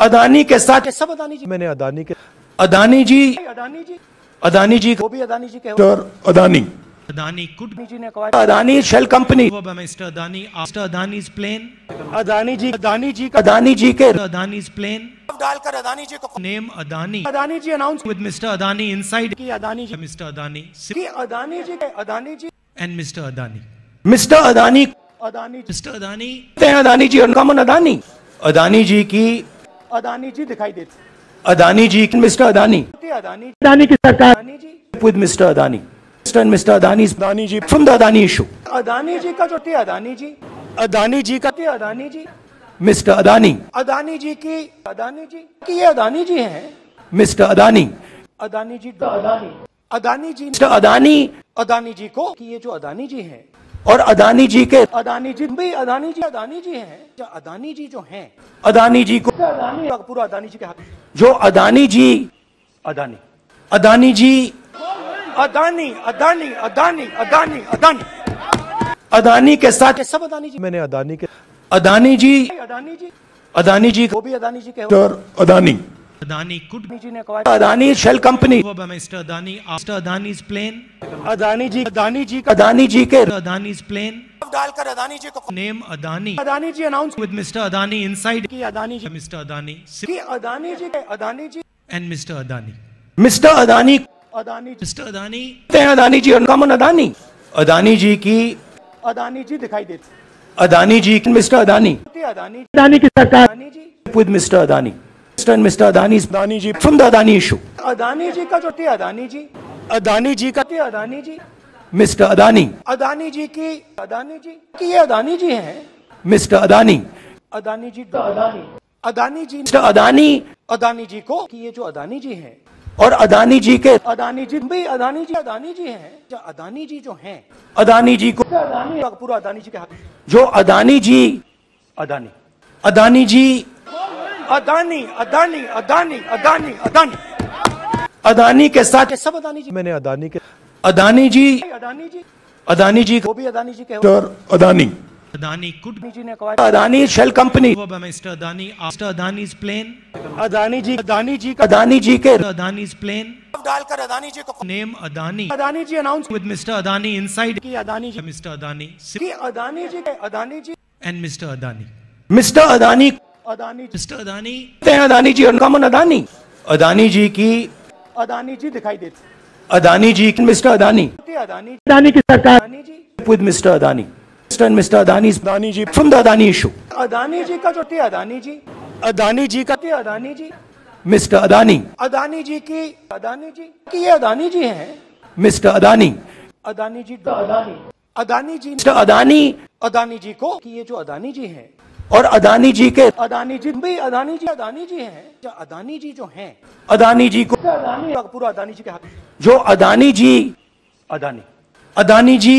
अदानी के साथ सब अदानी जी। मैंने अदानी के अदानी जी अदानी जी। अदानी जी वो भी अदानी जी के हो। Mister Adani. Adani could Adani ji ने कहा Adani shell company over by Mr. Adani after Adani's plane. Adani ji Adani ji का अदानी जी के Adani's plane. डालकर अदानी जी को Name Adani Adani ji announce with Mr. Adani inside. की Adani ji Mr. Adani की अदानी जी के Adani ji and Mr. Adani. Mister Adani Adani. Adani कहते हैं Adani ji uncommon Adani Adani ji की अदानी जी दिखाई देती अदानी जी की मिस्टर अदानी अदानी अदानी की सरकार Adani ji with Mr. Adani. Mr. and Mr. Adani Adani ji from the Adani issue. Adani ji का जो थी अदानी जी अदानी जी का थी अदानी जी Mr. Adani, अदानी जी की अदानी जी की ये अदानी जी हैं Mr. Adani, अदानी जी अदानी अदानी जी Mr. Adani अदानी जी को कि ये जो अदानी जी हैं और अदानी जी के अदानी जी भाई अदानी जी अदानी जी हैं जो अदानी जी जो हैं अदानी जी को अदानी पूरा अदानी जी के हाथ जो अदानी जी अदानी अदानी जी अदानी अदानी अदानी अदानी अदानी अदानी के साथ सब अदानी जी मैंने अदानी के अदानी जी अदानी जी अदानी जी वो भी अदानी जी के mister Adani Adani could Adani ji ने कहा Adani shell company Mr. Adani after Adani's plane. Adani ji Adani ji Adani ji के Adani's plane. डालकर अदानी जी को name Adani Adani ji announce with Mr. Adani inside. की Adani ji mister Adani की अदानी जी के Adani ji and mister Adani mister Adani Adani ji Adani Adani ji और uncommon Adani Adani ji की अदानी जी दिखाई देती अदानी जी मिस्टर अदानी अदानी अदानी की सरकार Adani ji Mr. Adani. Mr. and Mr. Adani Adani ji from the Adani issue. Adani ji का जो थी अदानी जी अदानी जी का थी अदानी जी मिस्टर अदानी अदानी जी की अदानी जी की ये अदानी जी हैं mister Adani Adani ji Adani Adani ji Mr. Adani Adani ji को कि ये जो अदानी जी हैं और अदानी जी के अदानी जी भाई अदानी जी अदानी जी हैं। जो अदानी जी जो हैं। अदानी जी को अदानी पूरा अदानी जी के हाथ। जो अदानी जी अदानी। अदानी जी अदानी अदानी अदानी अदानी अदानी। अदानी के साथ सब अदानी जी मैंने अदानी के अदानी जी अदानी जी अदानी जी वो भी अदानी जी के Adani. Adani could Adani Adani company over by Mr. Adani after Adani's plane. Adani ji Adani ji का अदानी जी के Adani's plane. डालकर अदानी जी को Adani Adani ji announce with Mr. Adani inside. की अदानी जी. Adani की Adani Adani. Adani. Mister Adani Adani ji Mr. Adani Adani ji uncommon Adani Adani ji की अदानी जी दिखाई देती अदानी जी की मिस्टर अदानी अदानी अदानी की सरकार Adani Mr. Adani. Mr. and Mr. Adani Adani ji from the Adani issue. Adani ji का जो थी अदानी जी अदानी जी का थी अदानी जी Mr. Adani, अदानी जी की अदानी जी की ये अदानी जी हैं Mr. Adani, अदानी जी अदानी अदानी जी Mr. Adani अदानी जी को कि ये जो अदानी जी हैं और अदानी जी के अदानी जी भाई अदानी जी अदानी जी हैं अदानी जी जो हैं अदानी जी को अदानी पूरा अदानी जी के हाथ जो अदानी जी अदानी अदानी जी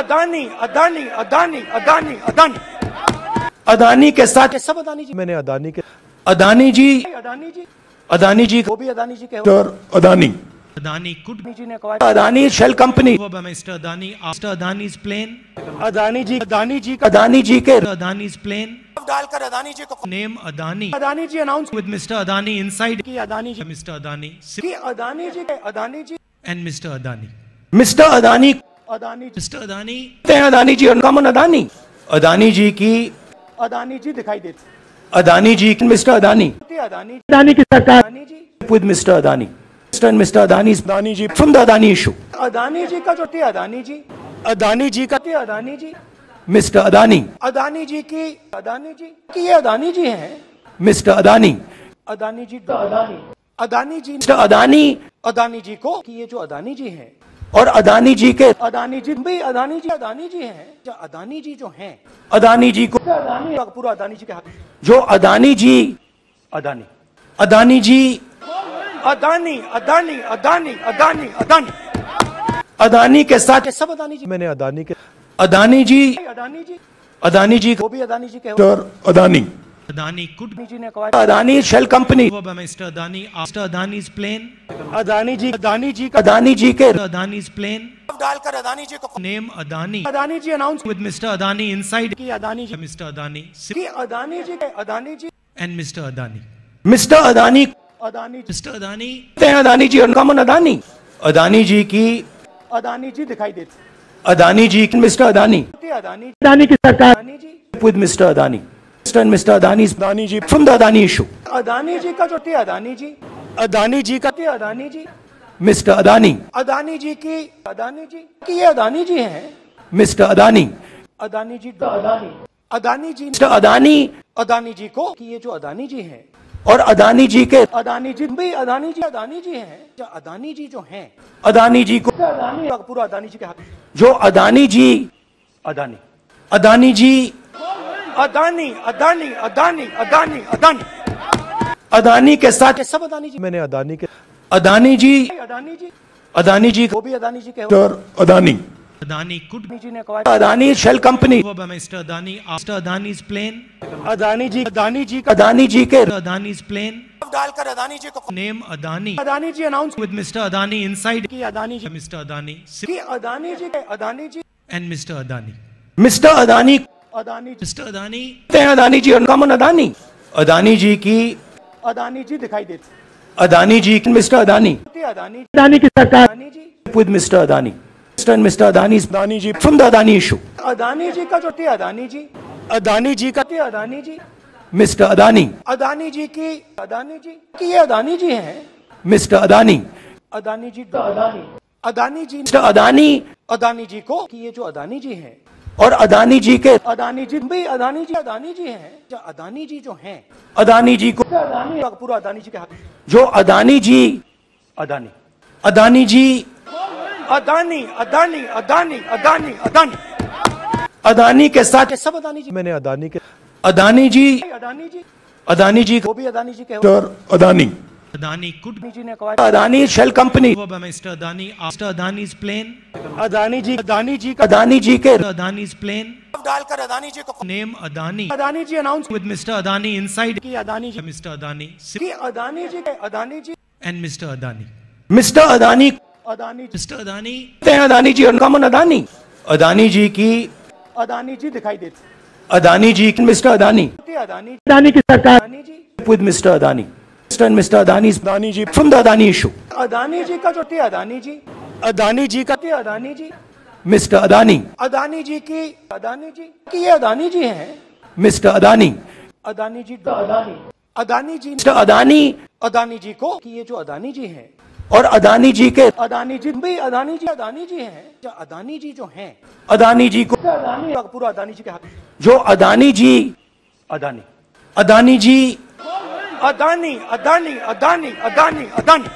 अदानी अदानी अदानी अदानी अदानी अदानी के साथ ये सब अदानी जी मैंने अदानी के अदानी जी अदानी जी अदानी जी वो भी अदानी जी के mister Adani Adani could Adani ji ने कहा Adani shell company over by Mr. Adani after Adani's plane. Adani ji Adani ji का अदानी जी के Adani's plane. डालकर अदानी जी को name Adani Adani ji announce with mister Adani inside. की Adani ji Mr. Adani की अदानी जी के Adani ji and mister Adani mister Adani Adani ji. Adani हैं Adani ji uncommon Adani Adani ji की अदानी जी दिखाई देती अदानी जी मिस्टर अदानी थी अदानी अदानी की सरकार Adani ji Mr. Adani. Mr. and Mr. Adani Adani ji from the Adani issue. Adani ji का जो थी अदानी जी अदानी जी का थी अदानी जी मिस्टर अदानी अदानी जी की अदानी जी की ये अदानी जी हैं mister Adani Adani ji Adani Adani ji Mr. Adani Adani ji को कि ये जो अदानी जी हैं और अदानी जी के अदानी जी भाई अदानी जी अदानी जी हैं। जो अदानी जी जो हैं अदानी जी को अदानी पूरा अदानी जी के हाथ। जो अदानी जी अदानी। अदानी जी अदानी अदानी अदानी अदानी अदानी। अदानी के साथ सब अदानी जी। मैंने अदानी के अदानी जी अदानी जी। अदानी जी वो भी अदानी जी के हो। Mister Adani. Adani could Adani ji ने कहा Adani shell company over by Mr. Adani after Adani's plane. Adani ji Adani ji का अदानी जी के Adani's plane. डालकर अदानी जी को Name Adani Adani ji announce with Mr. Adani inside. की Adani ji Mr. Adani की अदानी जी के Adani ji and Mr. Adani. Mister Adani Adani ji Mr. Adani कहते हैं Adani ji uncommon Adani Adani ji की अदानी जी दिखाई देती अदानी जी मिस्टर अदानी अदानी अदानी की सरकार Adani ji with Mr. Adani. Mr. and Mr. Adani Adani ji from the Adani issue. Adani ji का जो थी अदानी जी अदानी जी का थी अदानी जी मिस्टर अदानी अदानी जी की अदानी जी की ये अदानी जी हैं मिस्टर अदानी अदानी जी अदानी अदानी जी मिस्टर अदानी अदानी जी को कि ये जो अदानी जी हैं और अदानी जी के अदानी जी भी अदानी जी अदानी जी हैं जो अदानी जी जो हैं अदानी जी को अदानी पूरा अदानी जी के हाथ जो अदानी जी अदानी अदानी जी अदानी अदानी अदानी अदानी अदानी अदानी के साथ सब अदानी जी मैंने अदानी के अदानी जी अदानी जी अदानी जी वो भी अदानी जी के अदानी Adani could अदानी जी ने कहा Adani shell company Mr. Adani after Adani's plane. Adani ji Adani ji Adani ji के Adani's plane. डालकर अदानी जी को name Adani Adani ji announce with Mr. Adani inside. की अदानी जी मिस्टर अदानी की अदानी जी के Adani ji and mister Adani mister Adani Adani ji Adani Adani ji और uncommon Adani Adani ji की अदानी जी दिखाई देती अदानी जी मिस्टर अदानी अदानी अदानी की सरकार Adani ji Mr. Adani. Mr. and Mr. Adani Adani ji from the Adani issue. Adani ji का जो थी अदानी जी अदानी जी का थी अदानी जी मिस्टर अदानी अदानी जी की अदानी जी की ये अदानी जी हैं मिस्टर अदानी अदानी जी अदानी अदानी जी मिस्टर अदानी अदानी जी को कि ये जो अदानी जी हैं और अदानी जी के अदानी जी भी अदानी जी अदानी जी हैं। जो अदानी जी जो हैं। अदानी जी को अदानी पूरा अदानी जी के हाथ। जो अदानी जी अदानी। अदानी जी अदानी अदानी अदानी अदानी अदानी। अदानी के साथ सब अदानी जी मैंने अदानी के अदानी जी अदानी जी अदानी जी वो भी अदानी जी के Adani. Adani could Adani Adani shell company over Mr. Adani after Adani's plane. Adani ji Adani ji का अदानी जी के Adani's plane. डालकर अदानी जी को Name Adani Adani ji announce with Mr. Adani inside. की अदानी जी Mr. Adani की Adani ji Adani ji and Mr. Adani. Mister Adani Adani. Adani कहते हैं Adani ji uncommon Adani Adani ji की अदानी जी दिखाई देती अदानी जी मिस्टर अदानी अदानी अदानी की सरकार Adani Mr. Adani. Mr. and Mr. Adani Adani ji from the Adani issue. Adani ji का जो थी अदानी जी अदानी जी का थी अदानी जी Mr. Adani, अदानी जी की अदानी जी की ये अदानी जी हैं Mr. Adani, अदानी जी अदानी अदानी जी Mr. Adani अदानी जी को कि ये जो अदानी जी हैं और अदानी जी के अदानी जी भी अदानी जी अदानी जी हैं जो अदानी जी जो हैं अदानी जी को अदानी पूरा अदानी जी के हाथ जो अदानी जी अदानी अदानी जी अदानी अदानी अदानी अदानी अदानी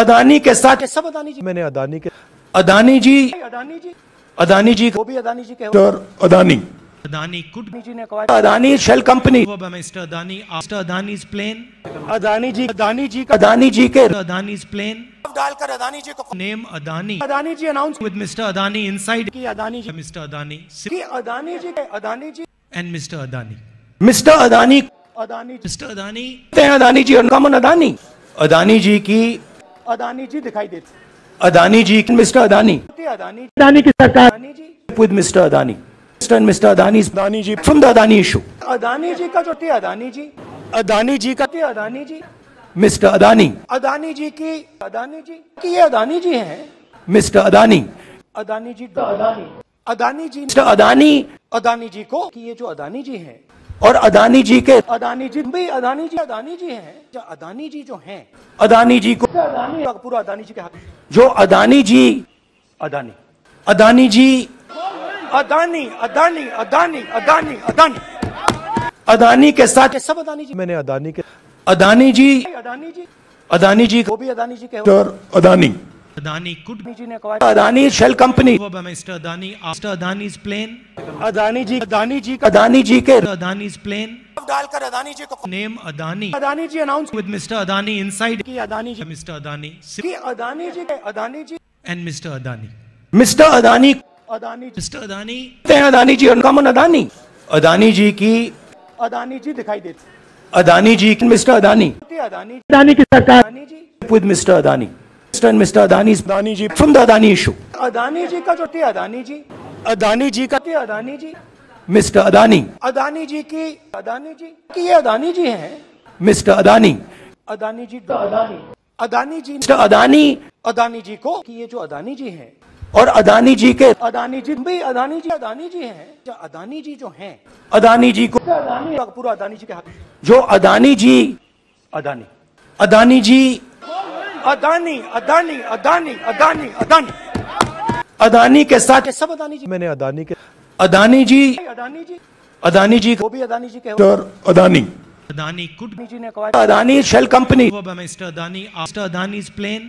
अदानी के साथ सब अदानी जी मैंने अदानी के अदानी जी अदानी जी अदानी जी वो भी अदानी जी के और अदानी Adani could अदानी जी ने कहा Adani shell company over by Mr. Adani after Adani's plane. Adani ji Adani ji का अदानी जी के Adani's plane. डालकर अदानी जी को name Adani Adani ji announce with mister Adani inside. की अदानी जी Mr. Adani की अदानी जी के Adani ji and mister Adani mister Adani Adani ji. Adani हैं Adani ji uncommon Adani Adani ji की अदानी जी दिखाई देती अदानी जी मिस्टर अदानी थी अदानी अदानी की सरकार Adani ji Mr. Adani. Mr. and Mr. Adani Adani ji from the Adani issue. Adani ji का जो थी अदानी जी अदानी जी का थी अदानी जी मिस्टर अदानी अदानी जी की अदानी जी की ये अदानी जी हैं मिस्टर अदानी अदानी जी अदानी अदानी जी मिस्टर अदानी अदानी जी को कि ये जो अदानी जी हैं और अदानी जी के अदानी जी भी अदानी जी अदानी जी हैं। जो अदानी जी जो हैं अदानी जी को अदानी पूरा अदानी जी के हाथ जो अदानी जी अदानी। अदानी जी अदानी अदानी अदानी अदानी अदानी। अदानी के साथ सब अदानी जी। मैंने अदानी के अदानी जी अदानी जी। अदानी जी वो भी अदानी जी के और अदानी। Adani could अदानी जी ने कहा Adani shell company over by Mr. Adani after Adani's plane. Adani ji Adani ji का अदानी जी के Adani's plane. डालकर अदानी जी को Name Adani Adani ji announce with Mr. Adani inside. की अदानी जी Mr. Adani की अदानी जी के Adani ji and Mr. Adani. Mister Adani Adani. Adani, हैं Adani ji uncommon Adani Adani ji की अदानी जी दिखाई देते अदानी जी मिस्टर अदानी अदानी अदानी की सरकार Adani ji with Mr. Adani. Mr. and Mr. Adani's Adani ji from the Adani issue. Adani ji का जो थे अदानी जी अदानी जी का थे अदानी जी मिस्टर अदानी अदानी जी की अदानी जी की ये अदानी जी हैं मिस्टर अदानी अदानी जी अदानी अदानी जी मिस्टर अदानी अदानी जी को कि ये जो अदानी जी हैं और अदानी जी के अदानी जी भाई अदानी जी अदानी जी हैं जो अदानी जी जो हैं अदानी जी को अदानी पूरा अदानी जी के हाथ जो अदानी जी अदानी अदानी जी अदानी अदानी अदानी अदानी अदानी अदानी के साथ सब अदानी जी मैंने अदानी के अदानी जी अदानी जी अदानी जी वो भी अदानी जी के अदानी Adani could अदानी जी ने कहा Adani shell company Mr. Adani after Adani's plane.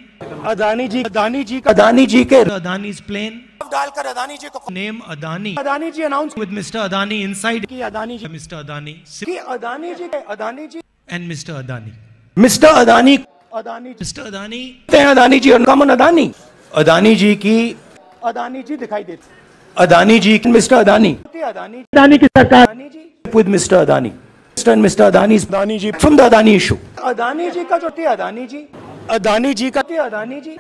Adani ji Adani ji Adani ji के Mr. प्लेन. डालकर अदानी जी को name Adani Adani ji announce with Mr. Adani inside. की अदानी जी मिस्टर अदानी की अदानी जी के Adani ji and mister Adani mister Adani Adani ji. Adani, हैं अदानी जी और uncommon Adani Adani ji की अदानी जी दिखाई देते अदानी जी मिस्टर अदानी अदानी अदानी की सरकार Adani ji Mr. Adani. Mr. and Mr. Adani's Adani ji from the Adani issue. Adani ji का जो थे अदानी जी अदानी जी का थे अदानी जी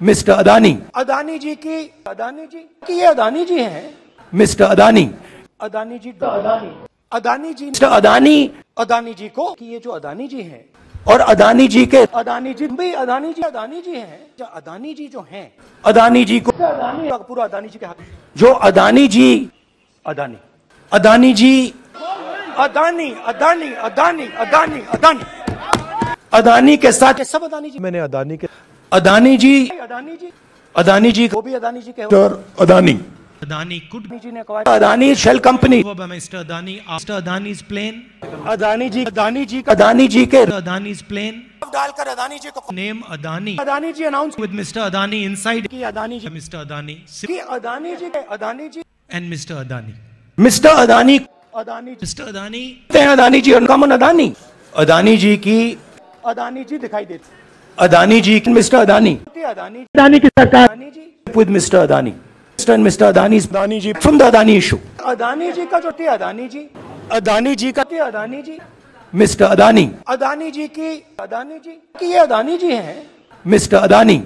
Mr. Adani, अदानी जी की अदानी जी की ये अदानी जी हैं Mr. Adani, अदानी जी अदानी अदानी जी Mr. Adani अदानी जी को कि ये जो अदानी जी हैं और अदानी जी के अदानी जी भाई अदानी जी अदानी जी हैं। जो अदानी जी जो हैं। अदानी जी को अदानी पूरा अदानी जी के हाथ। जो अदानी जी अदानी। अदानी जी अदानी अदानी अदानी अदानी अदानी। अदानी के साथ सब अदानी जी मैंने अदानी के अदानी जी अदानी जी अदानी जी वो भी अदानी जी के Adani. Adani could Adani Adani shell company over Mr. Adani after Adani's plane. Adani ji Adani ji Adani ji के Mr. Adani's plane. डालकर अदानी जी को Name Adani Adani ji announce with Mr. Adani inside. की Adani ji Mr. Adani की Adani ji Adani ji and Mr. Adani. Mister Adani Adani. Adani, हैं Adani ji uncommon Adani Adani ji की अदानी जी दिखाई देते Adani ji mister Adani Adani Adani की सरकार Adani Mr. Adani. Mr. and Mr. Adani's Adani ji from the Adani issue. Adani ji का जो थे अदानी जी अदानी जी का थे अदानी जी Mr. Adani, अदानी जी की अदानी जी की ये अदानी जी हैं Mr. Adani,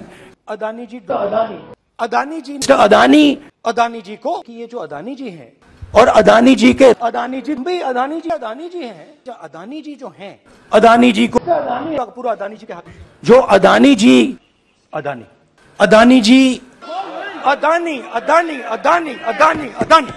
अदानी जी अदानी अदानी जी Mr. Adani अदानी जी को कि ये जो अदानी जी हैं और अदानी जी के अदानी जी भाई अदानी जी अदानी जी हैं जो अदानी जी जो हैं अदानी जी को अदानी पूरा अदानी जी के हाथ जो अदानी जी अदानी अदानी जी अदानी अदानी अदानी अदानी अदानी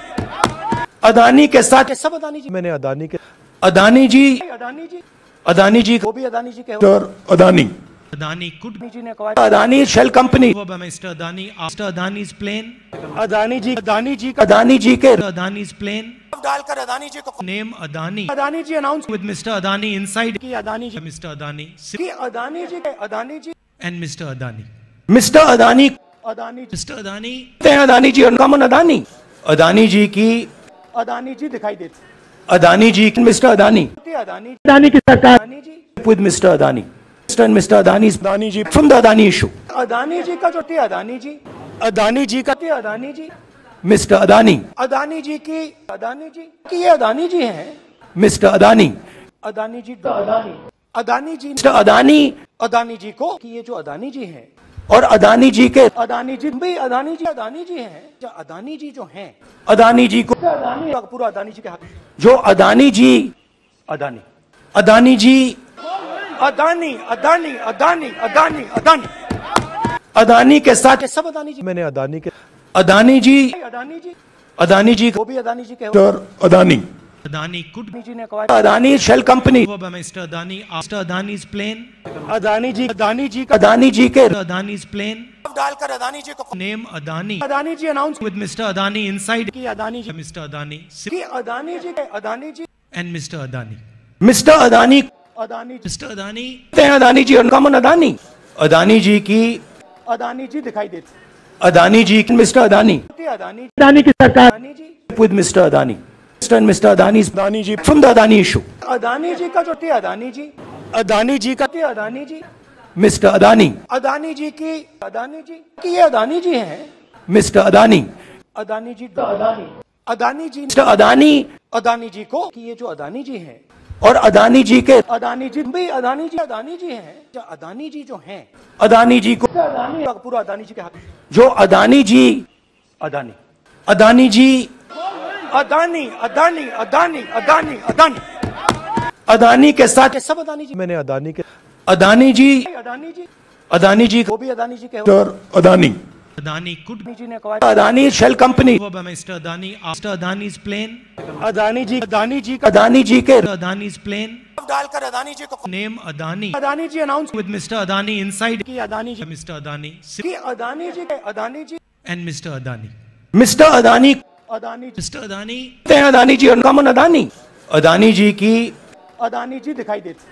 अदानी के साथ सब अदानी जी मैंने अदानी के अदानी जी अदानी जी अदानी जी वो भी अदानी जी के और अदानी Adani could अदानी जी ने कहा Adani Mr. Adani after Adani's plane. Adani जी अदानी जी अदानी जी के Mr. Adani's plane. डालकर अदानी जी को name Adani Adani ji announce with mister Adani inside. की अदानी जी Mr. Adani की अदानी जी के Adani ji and mister Adani mister Adani Adani ji. Adani, हैं Adani ji uncommon Adani Adani ji की अदानी जी दिखाई देते अदानी जी मिस्टर अदानी अदानी अदानी की सरकार Adani ji Mr. Adani. Mr. and Mr. Adani's Adani ji from the Adani issue. Adani ji का जो थे अदानी जी अदानी जी का थे अदानी जी मिस्टर अदानी अदानी जी की अदानी जी की ये अदानी जी हैं मिस्टर अदानी अदानी जी अदानी अदानी जी मिस्टर अदानी अदानी जी को कि ये जो अदानी जी हैं और अदानी जी के अदानी जी भाई अदानी जी अदानी जी हैं। जो अदानी जी जो हैं अदानी जी को अदानी पूरा अदानी जी के हाथ। जो अदानी जी अदानी। अदानी जी अदानी अदानी अदानी अदानी अदानी। अदानी के साथ सब अदानी जी। मैंने अदानी के अदानी जी अदानी जी। अदानी जी वो भी अदानी जी के और अदानी। Adani could अदानी जी ने कहा Adani shell company over by Mr. Adani after Adani's plane. Adani ji Adani ji Adani ji के Mr. Adani's plane. डालकर अदानी जी को Name Adani Adani ji announce with Mr. Adani inside. की अदानी जी Mr. Adani की अदानी जी के Adani ji and Mr. Adani. Mister Adani Adani. Adani, हैं Adani ji uncommon Adani Adani ji की अदानी जी दिखाई देते अदानी जी मिस्टर अदानी अदानी अदानी की सरकार Adani ji with Mr. Adani. Mr. and Mr. Adani's Adani ji from the Adani issue. Adani ji का जो थे अदानी जी अदानी जी का थे अदानी जी Mr. Adani, अदानी जी की अदानी जी की ये अदानी जी हैं Mr. Adani, Adani ji Adani Adani ji mister Adani Adani ji को कि ये जो अदानी जी हैं और अदानी जी के अदानी जी भाई अदानी जी अदानी जी हैं जो अदानी जी जो हैं अदानी जी को अदानी पूरा अदानी जी के हाथ जो अदानी जी अदानी अदानी जी अदानी अदानी अदानी अदानी अदानी अदानी के साथ सब अदानी जी मैंने अदानी के अदानी जी अदानी जी अदानी जी वो भी अदानी जी के अदानी Adani could अदानी जी ने कहा Adani shell company Mr. Adani after Adani's plane. Adani ji Adani ji Adani ji के Adani's plane. डालकर अदानी जी को name Adani Adani ji announce with Mr. Adani inside. की अदानी जी मिस्टर अदानी की अदानी जी के Adani ji and mister Adani mister Adani Adani ji कहते हैं अदानी जी और uncommon Adani Adani ji की अदानी जी दिखाई देती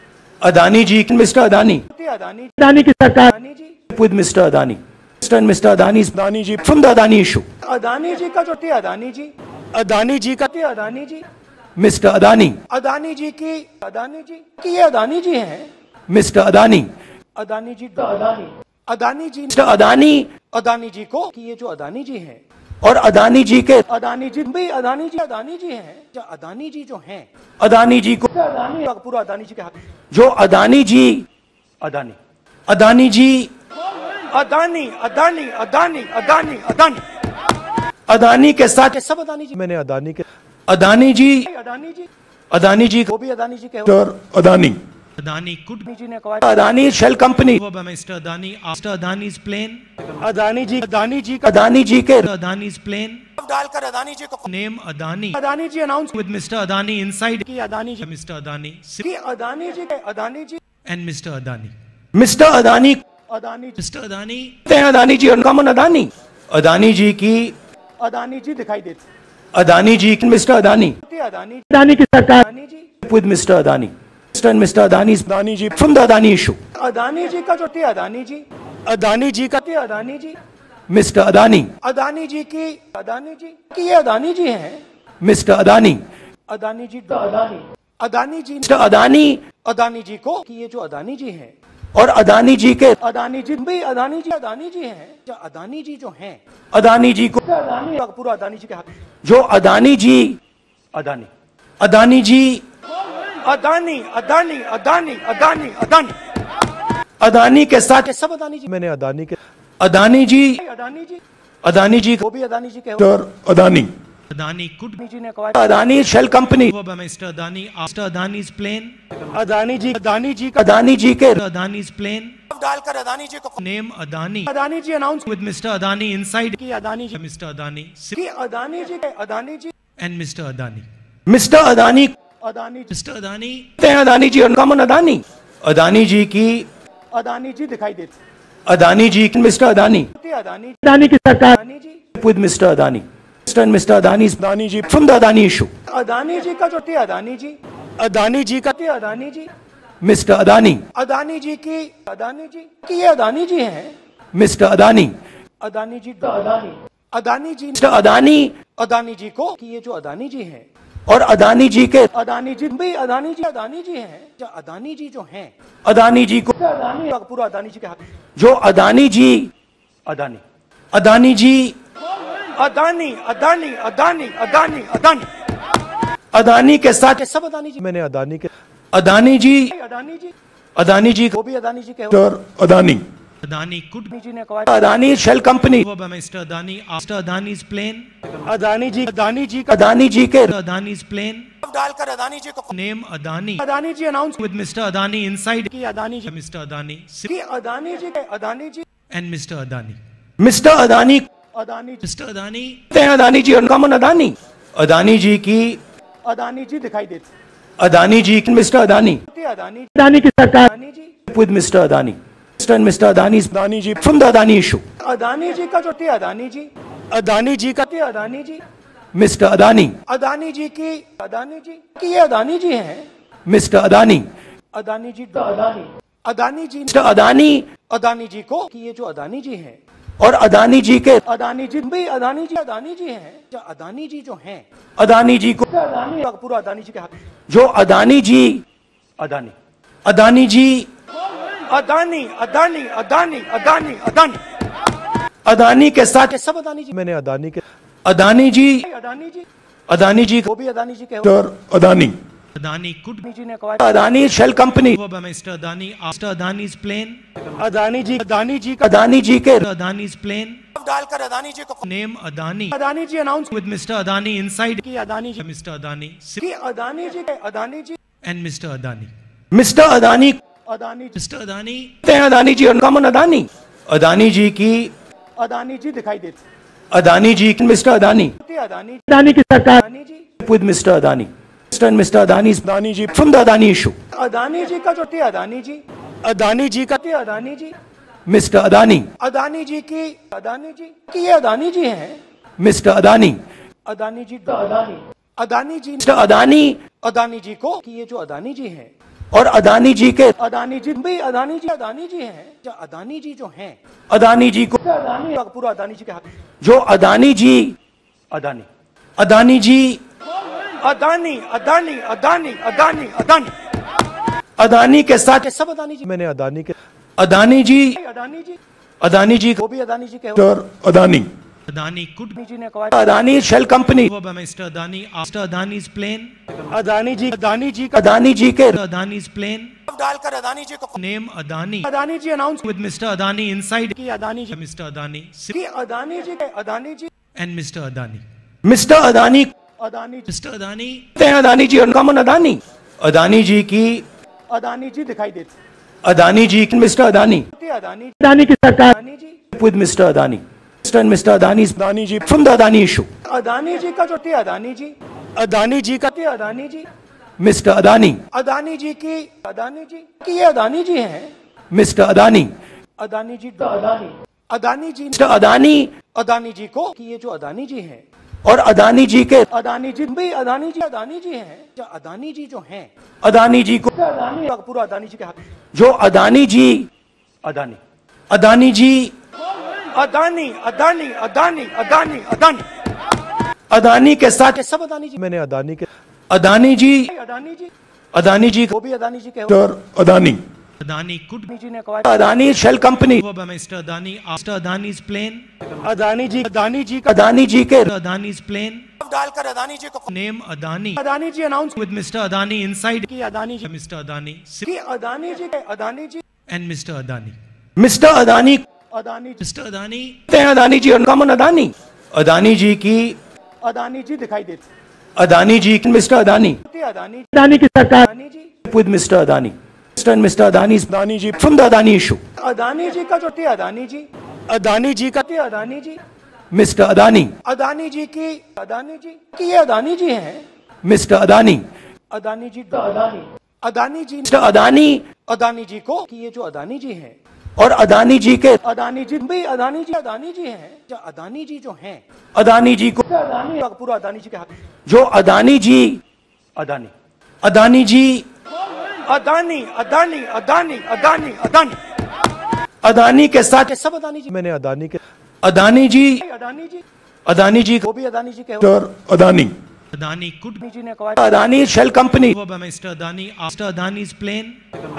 अदानी जी मिस्टर अदानी अदानी अदानी की सरकार Adani ji Mr. Adani. Mr. and Mr. Adani's Adani ji from the Adani issue. Adani ji का जो थे अदानी जी अदानी जी का थे अदानी जी मिस्टर अदानी अदानी जी की अदानी जी की ये अदानी जी हैं मिस्टर अदानी अदानी जी अदानी अदानी जी मिस्टर अदानी अदानी जी को कि ये जो अदानी जी हैं और अदानी जी के अदानी जी भाई अदानी जी अदानी जी हैं। जो अदानी जी जो हैं। अदानी जी को अदानी पूरा अदानी जी के हाथ। जो अदानी जी अदानी। अदानी जी अदानी अदानी अदानी अदानी अदानी। अदानी के साथ सब अदानी जी मैंने अदानी के अदानी जी अदानी जी अदानी जी वो भी अदानी जी के Adani. Adani could Adani Adani shell company by Mr. Adani after Adani's plane. Adani ji Adani ji का अदानी जी के Adani's plane. डालकर अदानी जी को Name Adani Adani ji announce with Mr. Adani inside. की अदानी जी Mr. Adani की Adani ji Adani ji and Mr. Adani. Mister Adani Adani Mr. Adani कहते हैं Adani ji uncommon Adani Adani ji की अदानी जी दिखाई देती अदानी जी मिस्टर अदानी अदानी अदानी की सरकार Adani Mr. Adani. Mr. and Mr. Adani's Adani ji from the Adani issue. Adani ji का जो थे अदानी जी अदानी जी का थे अदानी जी Mr. Adani. अदानी जी की अदानी जी की ये अदानी जी हैं Mr. Adani. अदानी जी अदानी अदानी जी Mr. Adani अदानी जी को कि ये जो अदानी जी हैं और अदानी जी के अदानी जी भाई अदानी जी अदानी जी हैं जो अदानी जी जो हैं अदानी जी को अदानी पूरा अदानी जी के हाथ जो अदानी जी अदानी अदानी जी अदानी अदानी अदानी अदानी अदानी अदानी के साथ सब अदानी जी मैंने अदानी के अदानी जी अदानी जी अदानी जी वो भी अदानी जी के और अदानी Adani could अदानी जी ने कहा Adani shell company by Mr. Adani after Adani's plane. Adani ji Adani ji का अदानी जी के Adani's plane. डालकर अदानी जी को name Adani Adani ji announce with Mr. Adani inside. की अदानी जी Mr. Adani की अदानी जी के Adani ji and mister Adani mister Adani Adani ji. Adani हैं Adani ji uncommon Adani Adani ji की अदानी जी दिखाई देती अदानी जी मिस्टर अदानी अदानी अदानी की सरकार Adani ji Mr. Adani. Mr. and Mr. Adani's Adani ji from the Adani issue. Adani ji का जो थे अदानी जी अदानी जी का थे अदानी जी मिस्टर अदानी अदानी जी की अदानी जी की ये अदानी जी हैं मिस्टर अदानी अदानी जी अदानी अदानी जी मिस्टर अदानी अदानी जी को कि ये जो अदानी जी हैं और अदानी जी के अदानी जी भाई अदानी जी अदानी जी हैं। जो अदानी जी जो हैं अदानी जी को अदानी पूरा अदानी जी के हाथ। जो अदानी जी अदानी। अदानी जी अदानी अदानी अदानी अदानी अदानी। अदानी के साथ सब अदानी जी। मैंने अदानी के अदानी जी अदानी जी। अदानी जी वो भी अदानी जी के और अदानी। Adani could अदानी जी ने कहा Adani shell company by Mr. Adani after Adani's plane. Adani ji Adani ji का अदानी जी के Adani's plane. डालकर अदानी जी को Name Adani Adani ji announce with Mr. Adani inside. की अदानी जी Mr. Adani की अदानी जी के Adani ji and Mr. Adani. Mister Adani कहते Adani ji Mr. Adani हैं Adani ji uncommon Adani Adani ji की अदानी जी दिखाई देती अदानी जी मिस्टर अदानी अदानी अदानी की सरकार Adani ji with Mr. Adani. Mr. and Mr. Adani's Adani ji from the Adani issue. Adani ji का जो थे अदानी जी अदानी जी का थे अदानी जी Mr. Adani. अदानी जी की अदानी जी की ये अदानी जी हैं Mr. Adani. अदानी जी अदानी अदानी जी Mr. Adani अदानी जी को कि ये जो अदानी जी हैं और अदानी जी के अदानी जी भाई अदानी जी अदानी जी हैं जो अदानी जी जो हैं अदानी जी को अदानी पूरा अदानी जी के हाथ जो अदानी जी अदानी अदानी जी अदानी अदानी अदानी अदानी अदानी अदानी के साथ सब अदानी जी मैंने अदानी के अदानी जी अदानी जी अदानी जी वो भी अदानी जी के mister Adani Adani could Adani ji ने कहा Adani shell company Mr. Adani after Adani's plane. Adani ji Adani ji का अदानी जी के Adani's plane. डालकर अदानी जी को name Adani Adani ji announce with Mr. Adani inside. की अदानी जी मिस्टर अदानी की अदानी जी के Adani ji and mister Adani mister Adani Adani ji कहते हैं अदानी जी और कमन अदानी अदानी जी की अदानी जी दिखाई देती अदानी जी मिस्टर अदानी अदानी अदानी की सरकार Adani ji Mr. Adani. Mr. and Mr. Adani's Adani ji from the Adani issue. Adani ji का जो थे अदानी जी अदानी जी का थे अदानी जी मिस्टर अदानी अदानी जी की अदानी जी की ये अदानी जी हैं मिस्टर अदानी अदानी जी अदानी अदानी जी मिस्टर अदानी अदानी जी को कि ये जो अदानी जी हैं और अदानी जी के अदानी जी भी अदानी जी अदानी जी हैं। जो अदानी जी जो हैं। अदानी जी को अदानी पूरा अदानी जी के हाथ। जो अदानी जी अदानी। अदानी जी अदानी अदानी अदानी अदानी अदानी। अदानी के साथ सब अदानी जी मैंने अदानी के अदानी जी अदानी जी अदानी जी वो भी अदानी जी के Adani. Adani could Adani Adani shell company go Mr. Adani after Adani's plane. Adani ji Adani ji का अदानी जी के Adani's plane. डालकर अदानी जी को Name Adani Adani ji announce with Mr. Adani inside. की अदानी जी Mr. Adani की Adani ji Adani ji and Mr. Adani. Mister Adani कहते Adani ji Mr. Adani हैं अदानी जी कमन अदानी अदानी जी की अदानी जी दिखाई देती अदानी जी मिस्टर अदानी अदानी अदानी की सरकार Adani Mr. Adani. Mr. and Mr. Adani's Adani ji from the Adani issue. Adani ji का जो थे अदानी जी अदानी जी का थे अदानी जी Mr. Adani, अदानी जी की अदानी जी की ये अदानी जी हैं Mr. Adani, अदानी जी अदानी अदानी जी Mr. Adani अदानी जी को कि ये जो अदानी जी हैं और अदानी जी के अदानी जी भी अदानी जी अदानी जी हैं जो अदानी जी जो हैं अदानी जी को अदानी पूरा अदानी जी के हाथ जो अदानी जी अदानी अदानी जी अदानी अदानी अदानी अदानी अदानी अदानी के साथ सब अदानी जी मैंने अदानी के अदानी जी अदानी जी अदानी जी वो भी अदानी जी के mister Adani Adani could Adani ji ने कहा Adani shell company go by Mr. Adani after Adani's plane. Adani ji Adani ji का अदानी जी के Adani's plane. डालकर अदानी जी को name Adani Adani ji announce with mister Adani inside. की Adani ji Mr. Adani की अदानी जी के Adani ji and mister Adani mister Adani Adani ji. Adani हैं अदानी जी कमन अदानी अदानी जी की अदानी जी दिखाई देती अदानी जी मिस्टर अदानी अदानी अदानी की सरकार Adani ji Mr. Adani. Mr. and Mr. Adani's Adani ji from the Adani issue. Adani ji का जो थे अदानी जी अदानी जी का थे अदानी जी मिस्टर अदानी अदानी जी की अदानी जी की ये अदानी जी हैं मिस्टर अदानी अदानी जी अदानी अदानी जी मिस्टर अदानी अदानी जी को कि ये जो अदानी जी हैं और अदानी जी के अदानी जी भी अदानी जी अदानी जी हैं। जो अदानी जी जो हैं अदानी जी को अदानी पूरा अदानी जी के हाथ। जो अदानी जी अदानी। अदानी जी अदानी अदानी अदानी अदानी अदानी। अदानी के साथ सब अदानी जी। मैंने अदानी के अदानी जी अदानी जी। अदानी जी वो भी अदानी जी के हो। अदानी। Adani could अदानी जी ने कहा Adani shell company go by Mr. Adani after Adani's plane.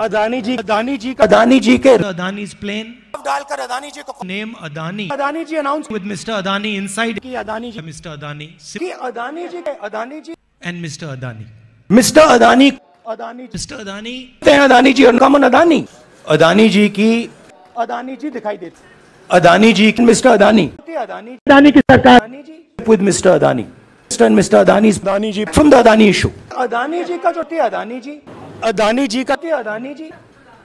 Adani ji Adani ji का अदानी जी के Adani's plane. डालकर अदानी जी को Name Adani Adani ji announce with Mr. Adani inside. की अदानी जी Mr. Adani की अदानी जी के Adani ji and Mr. Adani. Mister Adani कहते Adani ji Mr. Adani हैं अदानी जी कमन अदानी अदानी जी की अदानी जी दिखाई देती अदानी जी मिस्टर अदानी अदानी अदानी की सरकार Adani ji with Mr. Adani. Mr. and Mr. Adani's Adani ji from the Adani issue. Adani ji का जो थे अदानी जी अदानी जी का थे अदानी जी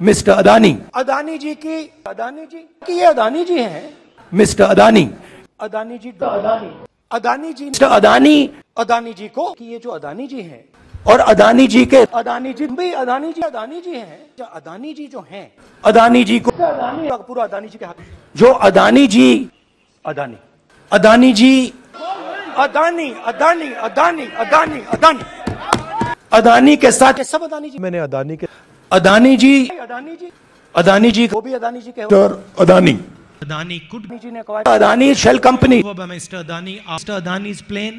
Mr. Adani, अदानी जी की अदानी जी की ये अदानी जी हैं Mr. Adani, अदानी जी अदानी अदानी जी Mr. Adani अदानी जी को कि ये जो अदानी जी हैं और अदानी जी के अदानी जी भी अदानी जी अदानी जी हैं जो अदानी जी जो हैं अदानी जी को अदानी पूरा अदानी जी के हाथ जो अदानी जी अदानी अदानी जी अदानी अदानी अदानी अदानी अदानी अदानी के साथ सब अदानी जी मैंने अदानी के अदानी जी अदानी जी अदानी जी वो भी अदानी जी के mister Adani Adani could Adani ji ने कहा Adani shell company Mr. Adani after Adani's plane.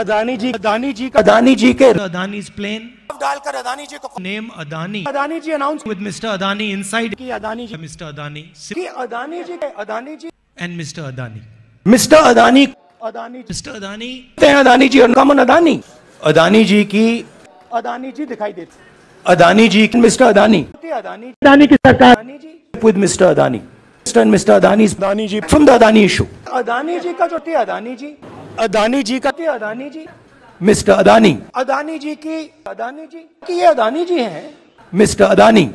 Adani ji Adani ji Adani ji के Adani's plane. डालकर अदानी जी को name Adani Adani ji announce with Mr. Adani inside. की Adani ji mister Adani की अदानी जी के Adani ji and mister Adani mister Adani Adani ji Adani Adani ji और कमन अदानी अदानी जी की अदानी जी दिखाई देते अदानी जी मिस्टर अदानी अदानी अदानी की सरकार Adani ji Mr. Adani. Mr. and Mr. Adani's Adani ji from the Adani issue. Adani ji का जो थे अदानी जी Adani ji का थे अदानी जी Mr. Adani, अदानी जी की अदानी जी की ये अदानी जी हैं मिस्टर अदानी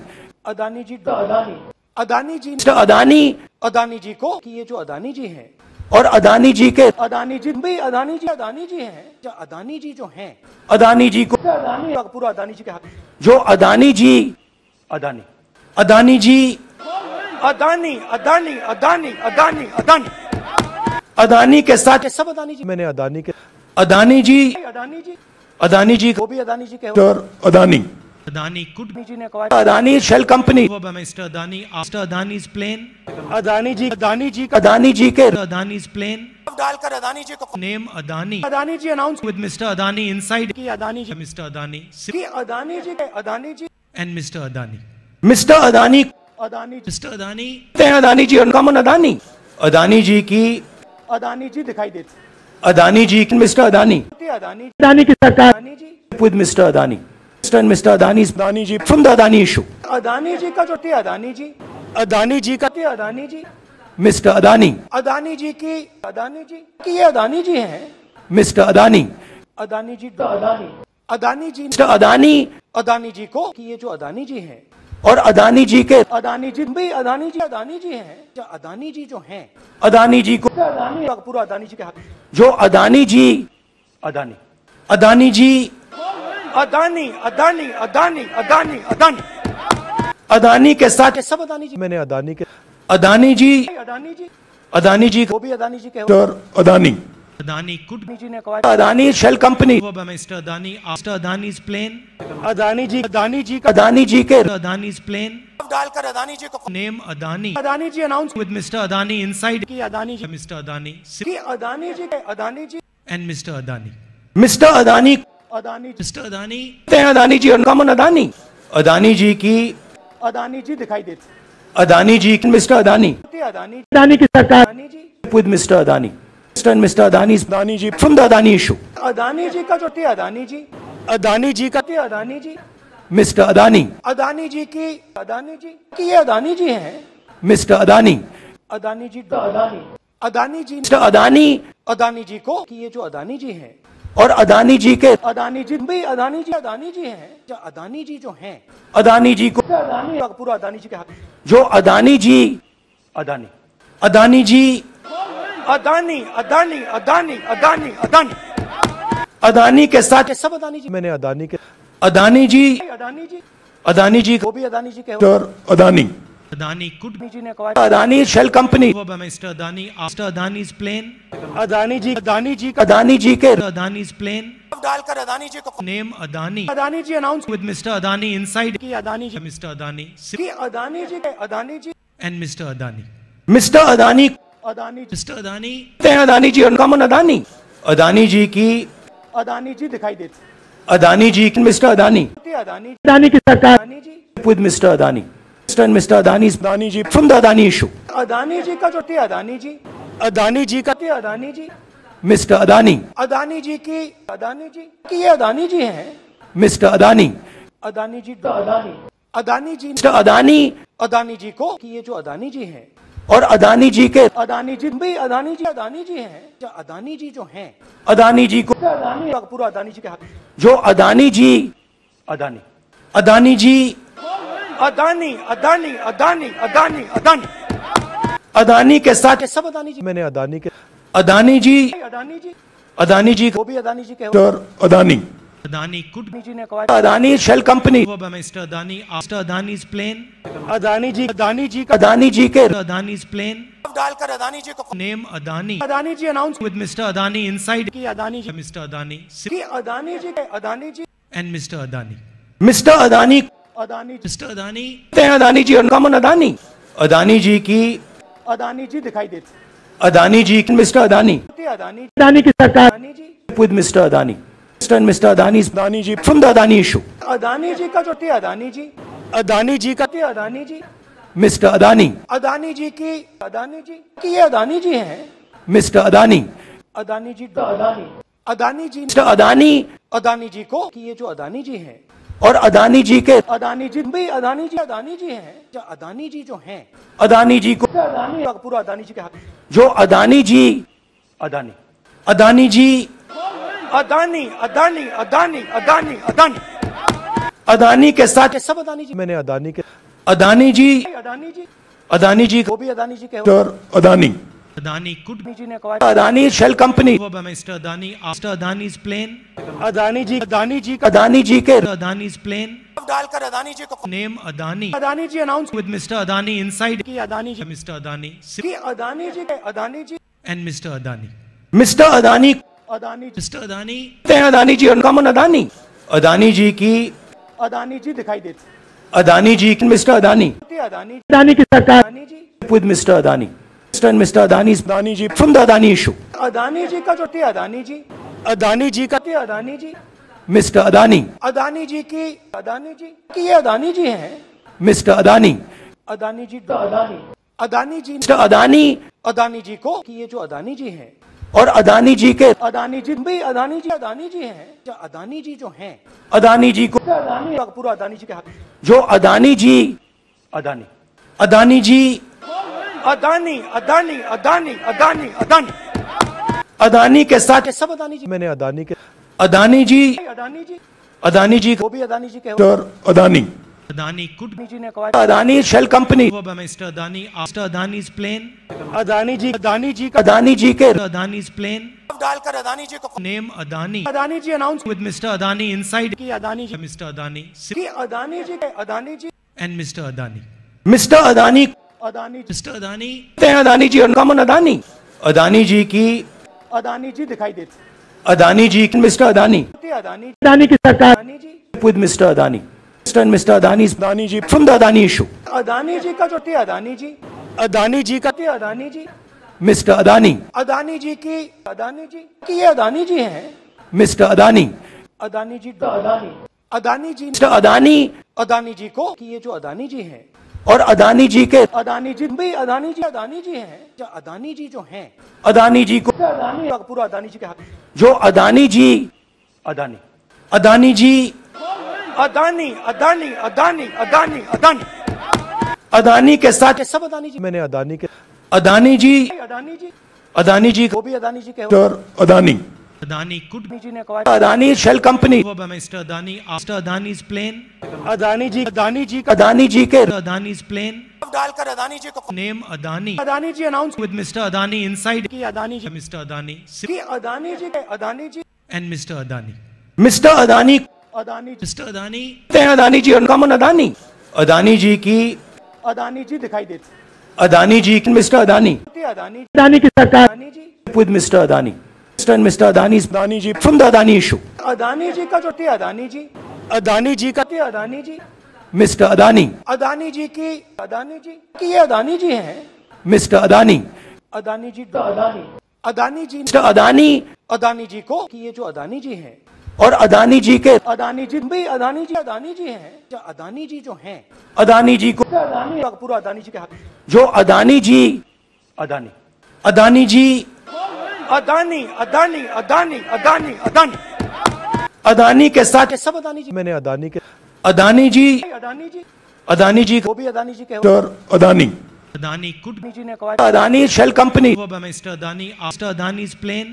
अदानी जी अदानी अदानी जी मिस्टर अदानी अदानी जी को कि ये जो अदानी जी हैं और अदानी जी के अदानी जी भी अदानी जी अदानी जी हैं। जो अदानी जी जो हैं अदानी जी को अदानी पूरा अदानी जी के हक जो अदानी जी अदानी। अदानी जी अदानी अदानी अदानी अदानी अदानी। अदानी के साथ सब अदानी जी मैंने अदानी के अदानी जी अदानी जी अदानी जी वो भी अदानी जी के Adani. Adani could Adani company over by Mr. Adani after Adani's plane. Adani ji Adani ji Adani ji के Adani's plane. डालकर अदानी जी को Adani Adani ji announce with Mr. Adani inside. की अदानी जी. Adani की Adani Adani. Adani. Mister Adani Adani ji. Adani, Adani Adani Adani की अदानी जी दिखाई देते Adani ji mister Adani Adani Adani की सरकार Adani Mr. Adani. Mr. and Mr. Adani's Adani ji from the Adani issue. Adani ji का जो थे अदानी जी अदानी जी का थे अदानी जी Mr. Adani, अदानी जी की अदानी जी की ये अदानी जी हैं Mr. Adani, अदानी जी अदानी अदानी जी Mr. Adani अदानी जी को कि ये जो अदानी जी हैं और अदानी जी के अदानी जी भी अदानी जी अदानी जी हैं जो अदानी जी जो हैं अदानी जी को अदानी पूरा अदानी जी के हक जो अदानी जी अदानी अदानी जी अदानी अदानी अदानी अदानी अदानी अदानी के साथ सब अदानी जी मैंने अदानी के अदानी जी अदानी जी अदानी जी वो भी अदानी जी के और Adani Adani could be Adani ji ने कहा Adani shell company over by Mr. Adani after Adani's plane. Adani ji Adani ji Adani ji के Adani's plane. डालकर अदानी जी को name Adani Adani ji announce with Mr. Adani inside. की Adani ji Mr. Adani की अदानी जी के Adani ji and mister Adani mister Adani Adani ji. Adani, हैं अदानी जी और कमन अदानी अदानी जी की अदानी जी दिखाई देते अदानी जी मिस्टर अदानी अदानी अदानी की सरकार Adani ji Mr. Adani. Mr. and Mr. Adani's Adani ji from the Adani issue. Adani ji का जो थे अदानी जी अदानी जी का थे अदानी जी Mr. Adani, अदानी जी की अदानी जी की ये अदानी जी हैं Mr. Adani, अदानी जी अदानी अदानी जी Mr. Adani अदानी जी को कि ये जो अदानी जी हैं और अदानी जी के अदानी जी भी अदानी जी अदानी जी हैं। जो अदानी जी जो हैं अदानी जी को अदानी पूरा अदानी जी के हक जो अदानी जी अदानी। अदानी जी अदानी अदानी अदानी अदानी अदानी। अदानी के साथ सब अदानी जी। मैंने अदानी के अदानी जी अदानी जी। अदानी जी वो भी अदानी जी के और अदानी। Adani could अदानी जी ने कहा Adani shell company over by Mr. Adani after Adani's plane. Adani ji Adani ji Adani ji के Adani's plane. डालकर अदानी जी को Name Adani Adani ji announce with Mr. Adani inside. की अदानी जी Mr. Adani की अदानी जी के Adani ji and Mr. Adani. Mister Adani Adani ji Mr. Adani, हैं अदानी जी और कमन अदानी अदानी जी की अदानी जी दिखाई देते अदानी जी मिस्टर अदानी अदानी अदानी की सरकार Adani ji with Mr. Adani. Mr. and Mr. Adani's Adani ji from the Adani issue. Adani ji का जो थे अदानी जी अदानी जी का थे अदानी जी मिस्टर अदानी अदानी जी की अदानी जी की ये अदानी जी हैं मिस्टर अदानी अदानी जी अदानी अदानी जी मिस्टर अदानी अदानी जी को कि ये जो अदानी जी हैं और अदानी जी के अदानी जी भी अदानी जी अदानी जी हैं जो अदानी जी जो हैं अदानी जी को अदानी पूरा अदानी जी के हक जो अदानी जी अदानी अदानी जी अदानी अदानी अदानी अदानी अदानी अदानी के साथ सब अदानी जी मैंने अदानी के अदानी जी अदानी जी अदानी जी वो भी अदानी जी के अदानी Adani could जी ने कहा Adani shell company Mr. Adani after Adani's plane. Adani ji Adani ji Adani ji के Adani's plane. डालकर अदानी जी को name Adani Adani ji announce with Mr. Adani inside. की अदानी जी मिस्टर अदानी की अदानी जी के Adani ji and mister Adani mister Adani Adani ji Adani Adani ji और कमन अदानी अदानी जी की अदानी जी दिखाई देते अदानी जी मिस्टर अदानी अदानी अदानी की सरकार Adani ji Mr. Adani. Mr. and Mr. Adani's Adani ji from the Adani issue. Adani ji का जो थे अदानी जी अदानी जी का थे अदानी जी मिस्टर अदानी अदानी जी की अदानी जी की ये अदानी जी हैं मिस्टर अदानी अदानी जी अदानी अदानी जी मिस्टर अदानी अदानी जी को कि ये जो अदानी जी हैं और अदानी जी के अदानी जी भाई अदानी जी अदानी जी हैं। जो अदानी जी जो हैं अदानी जी को अदानी पूरा अदानी जी के हाथ। जो अदानी जी अदानी। अदानी जी अदानी अदानी अदानी अदानी अदानी। अदानी के साथ सब अदानी जी मैंने अदानी के अदानी जी अदानी जी अदानी जी वो भी अदानी जी के Adani. Adani could be ji ने कहा Adani shell company over by Mr. Adani after Adani's plane. Adani ji Adani ji का अदानी जी के Adani's plane. डालकर अदानी जी को Adani Adani ji announce with Mr. Adani inside. की अदानी जी. Adani की Adani Adani. Adani. Mister Adani Adani ji Mr. Adani कहते Adani ji uncommon Adani Adani ji की अदानी जी दिखाई देती अदानी जी मिस्टर अदानी अदानी अदानी की सरकार Adani Mr. Adani. Mr. and Mr. Adani's Adani ji from the Adani issue. Adani ji का जो थे अदानी जी अदानी जी का थे अदानी जी Mr. Adani, अदानी जी की अदानी जी की ये अदानी जी हैं Mr. Adani, अदानी जी अदानी अदानी जी Mr. Adani अदानी जी को कि ये जो अदानी जी हैं और अदानी जी के अदानी जी भाई अदानी जी अदानी जी हैं जो अदानी जी जो हैं अदानी जी को अदानी पूरा अदानी जी के हाथ जो अदानी जी अदानी अदानी जी अदानी अदानी अदानी अदानी अदानी अदानी के साथ सब अदानी जी मैंने अदानी के अदानी जी अदानी जी अदानी जी वो भी अदानी जी के और Adani Adani could be Adani ji ने कहा Adani Mr. Adani after Adani's plane. Adani जी अदानी जी का अदानी जी के Adani's plane. डालकर अदानी जी को name Adani Adani ji announce with mister Adani inside. की अदानी जी Mr. Adani की अदानी जी के Adani ji and mister Adani mister Adani Adani ji Mr. Adani हैं अदानी जी अनकॉमन अदानी अदानी जी की अदानी जी दिखाई देती अदानी जी मिस्टर अदानी अदानी अदानी की सरकार Adani ji with Mr. Adani. Mr. and Mr. Adani's Adani ji from the Adani issue. Adani ji का जो थे अदानी जी अदानी जी का थे अदानी जी Mr. Adani, अदानी जी की अदानी जी की ये अदानी जी हैं Mr. Adani, अदानी जी अदानी अदानी जी Mr. Adani अदानी जी को कि ये जो अदानी जी हैं और अदानी जी के अदानी जी भाई अदानी जी अदानी जी हैं। जो अदानी जी जो हैं अदानी जी को अदानी पूरा अदानी जी के हाथ। जो अदानी जी अदानी। अदानी जी अदानी अदानी अदानी अदानी अदानी। अदानी के साथ सब अदानी जी। मैंने अदानी के अदानी जी अदानी जी। अदानी जी वो भी अदानी जी के और अदानी। Adani could अदानी जी ने कहा Adani shell company over by Mr. Adani after Adani's plane. Adani ji Adani ji का अदानी जी के Adani's plane. डालकर अदानी जी को Name Adani Adani ji announce with Mr. Adani inside. की अदानी जी Mr. Adani की अदानी जी के Adani ji and Mr. Adani. Mister Adani कहते Adani ji Mr. Adani हैं Adani ji uncommon Adani Adani ji की अदानी जी दिखाई देती अदानी जी मिस्टर अदानी अदानी अदानी की सरकार Adani ji with Adani. Mr. and Mr. Adani's Adani ji from the Adani issue. Adani ji का जो थे अदानी जी अदानी जी का थे अदानी जी Mr. Adani, अदानी जी की अदानी जी की ये अदानी जी हैं Mr. Adani, अदानी जी अदानी अदानी जी Mr. Adani अदानी जी को कि ये जो अदानी जी हैं और अदानी जी के अदानी जी भाई अदानी जी अदानी जी हैं जो अदानी जी जो हैं अदानी जी को अदानी पूरा अदानी जी के हाथ जो अदानी जी अदानी अदानी जी अदानी अदानी अदानी अदानी अदानी अदानी के साथ सब अदानी जी मैंने अदानी के अदानी जी अदानी जी अदानी जी वो भी अदानी जी के अदानी Adani could जी ने कहा Adani shell company Mr. Adani after Adani's plane.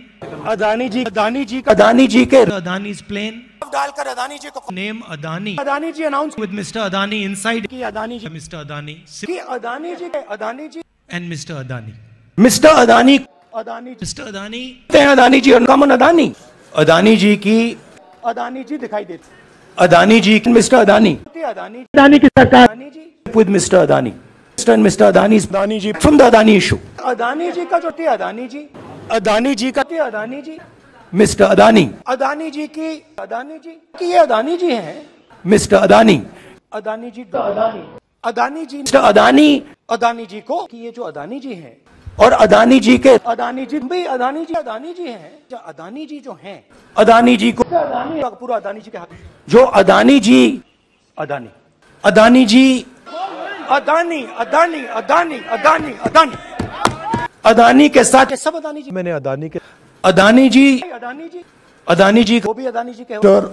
Adani ji Adani ji Adani ji के Adani's plane. डालकर अदानी जी को name Adani Adani ji announce with Mr. Adani inside. की अदानी जी मिस्टर अदानी की अदानी जी के Adani ji and mister Adani mister Adani Adani ji Adani Adani ji और uncommon Adani Adani ji की अदानी जी दिखाई देती अदानी जी मिस्टर अदानी अदानी अदानी की सरकार Adani ji Mr. Adani. Mr. and Mr. Adani's Adani ji from the Adani issue. Adani ji का जो थे अदानी जी अदानी जी का थे अदानी जी मिस्टर अदानी अदानी जी की अदानी जी की ये अदानी जी हैं मिस्टर अदानी अदानी जी अदानी अदानी जी मिस्टर अदानी अदानी जी को कि ये जो अदानी जी हैं और अदानी जी के अदानी जी भाई अदानी जी अदानी जी हैं। जो अदानी जी जो हैं अदानी जी को अदानी पूरा अदानी जी के हाथ। जो अदानी जी अदानी। अदानी जी अदानी अदानी अदानी अदानी अदानी। अदानी के साथ सब अदानी जी मैंने अदानी के अदानी जी अदानी जी अदानी जी वो भी अदानी जी के Mr.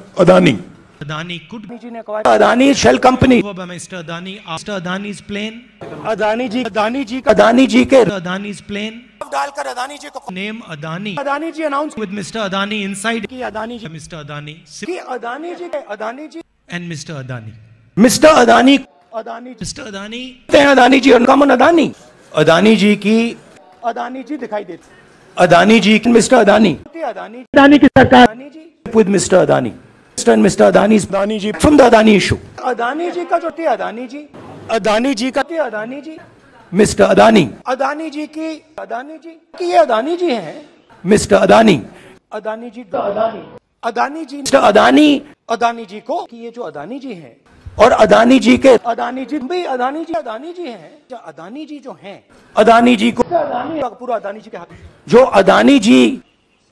Adani. Adani could Adani Shell Company. Mr. Adani after Adani's plane. Adani जी अदानी जी का अदानी जी के Adani's plane. डालकर अदानी जी को Adani Adani ji announce with Mr. Adani inside. की अदानी जी. Adani की Adani Adani. Adani. Mister Adani Adani ji Mr. Adani कहते हैं Adani ji uncommon Adani Adani ji की अदानी जी दिखाई देती अदानी जी मिस्टर अदानी अदानी अदानी की सरकार Adani Mr. Adani. Mr. and Mr. Adani's Adani ji from the Adani issue. Adani ji का जो थी अदानी जी अदानी जी का थी अदानी जी Mr. Adani. अदानी जी की अदानी जी की ये अदानी जी हैं Mr. Adani. अदानी जी अदानी अदानी जी Mr. Adani अदानी जी को कि ये जो अदानी जी हैं और अदानी जी के अदानी जी भी अदानी जी अदानी जी हैं जो अदानी जी जो हैं अदानी जी को अदानी पूरा अदानी जी के हाथ जो अदानी जी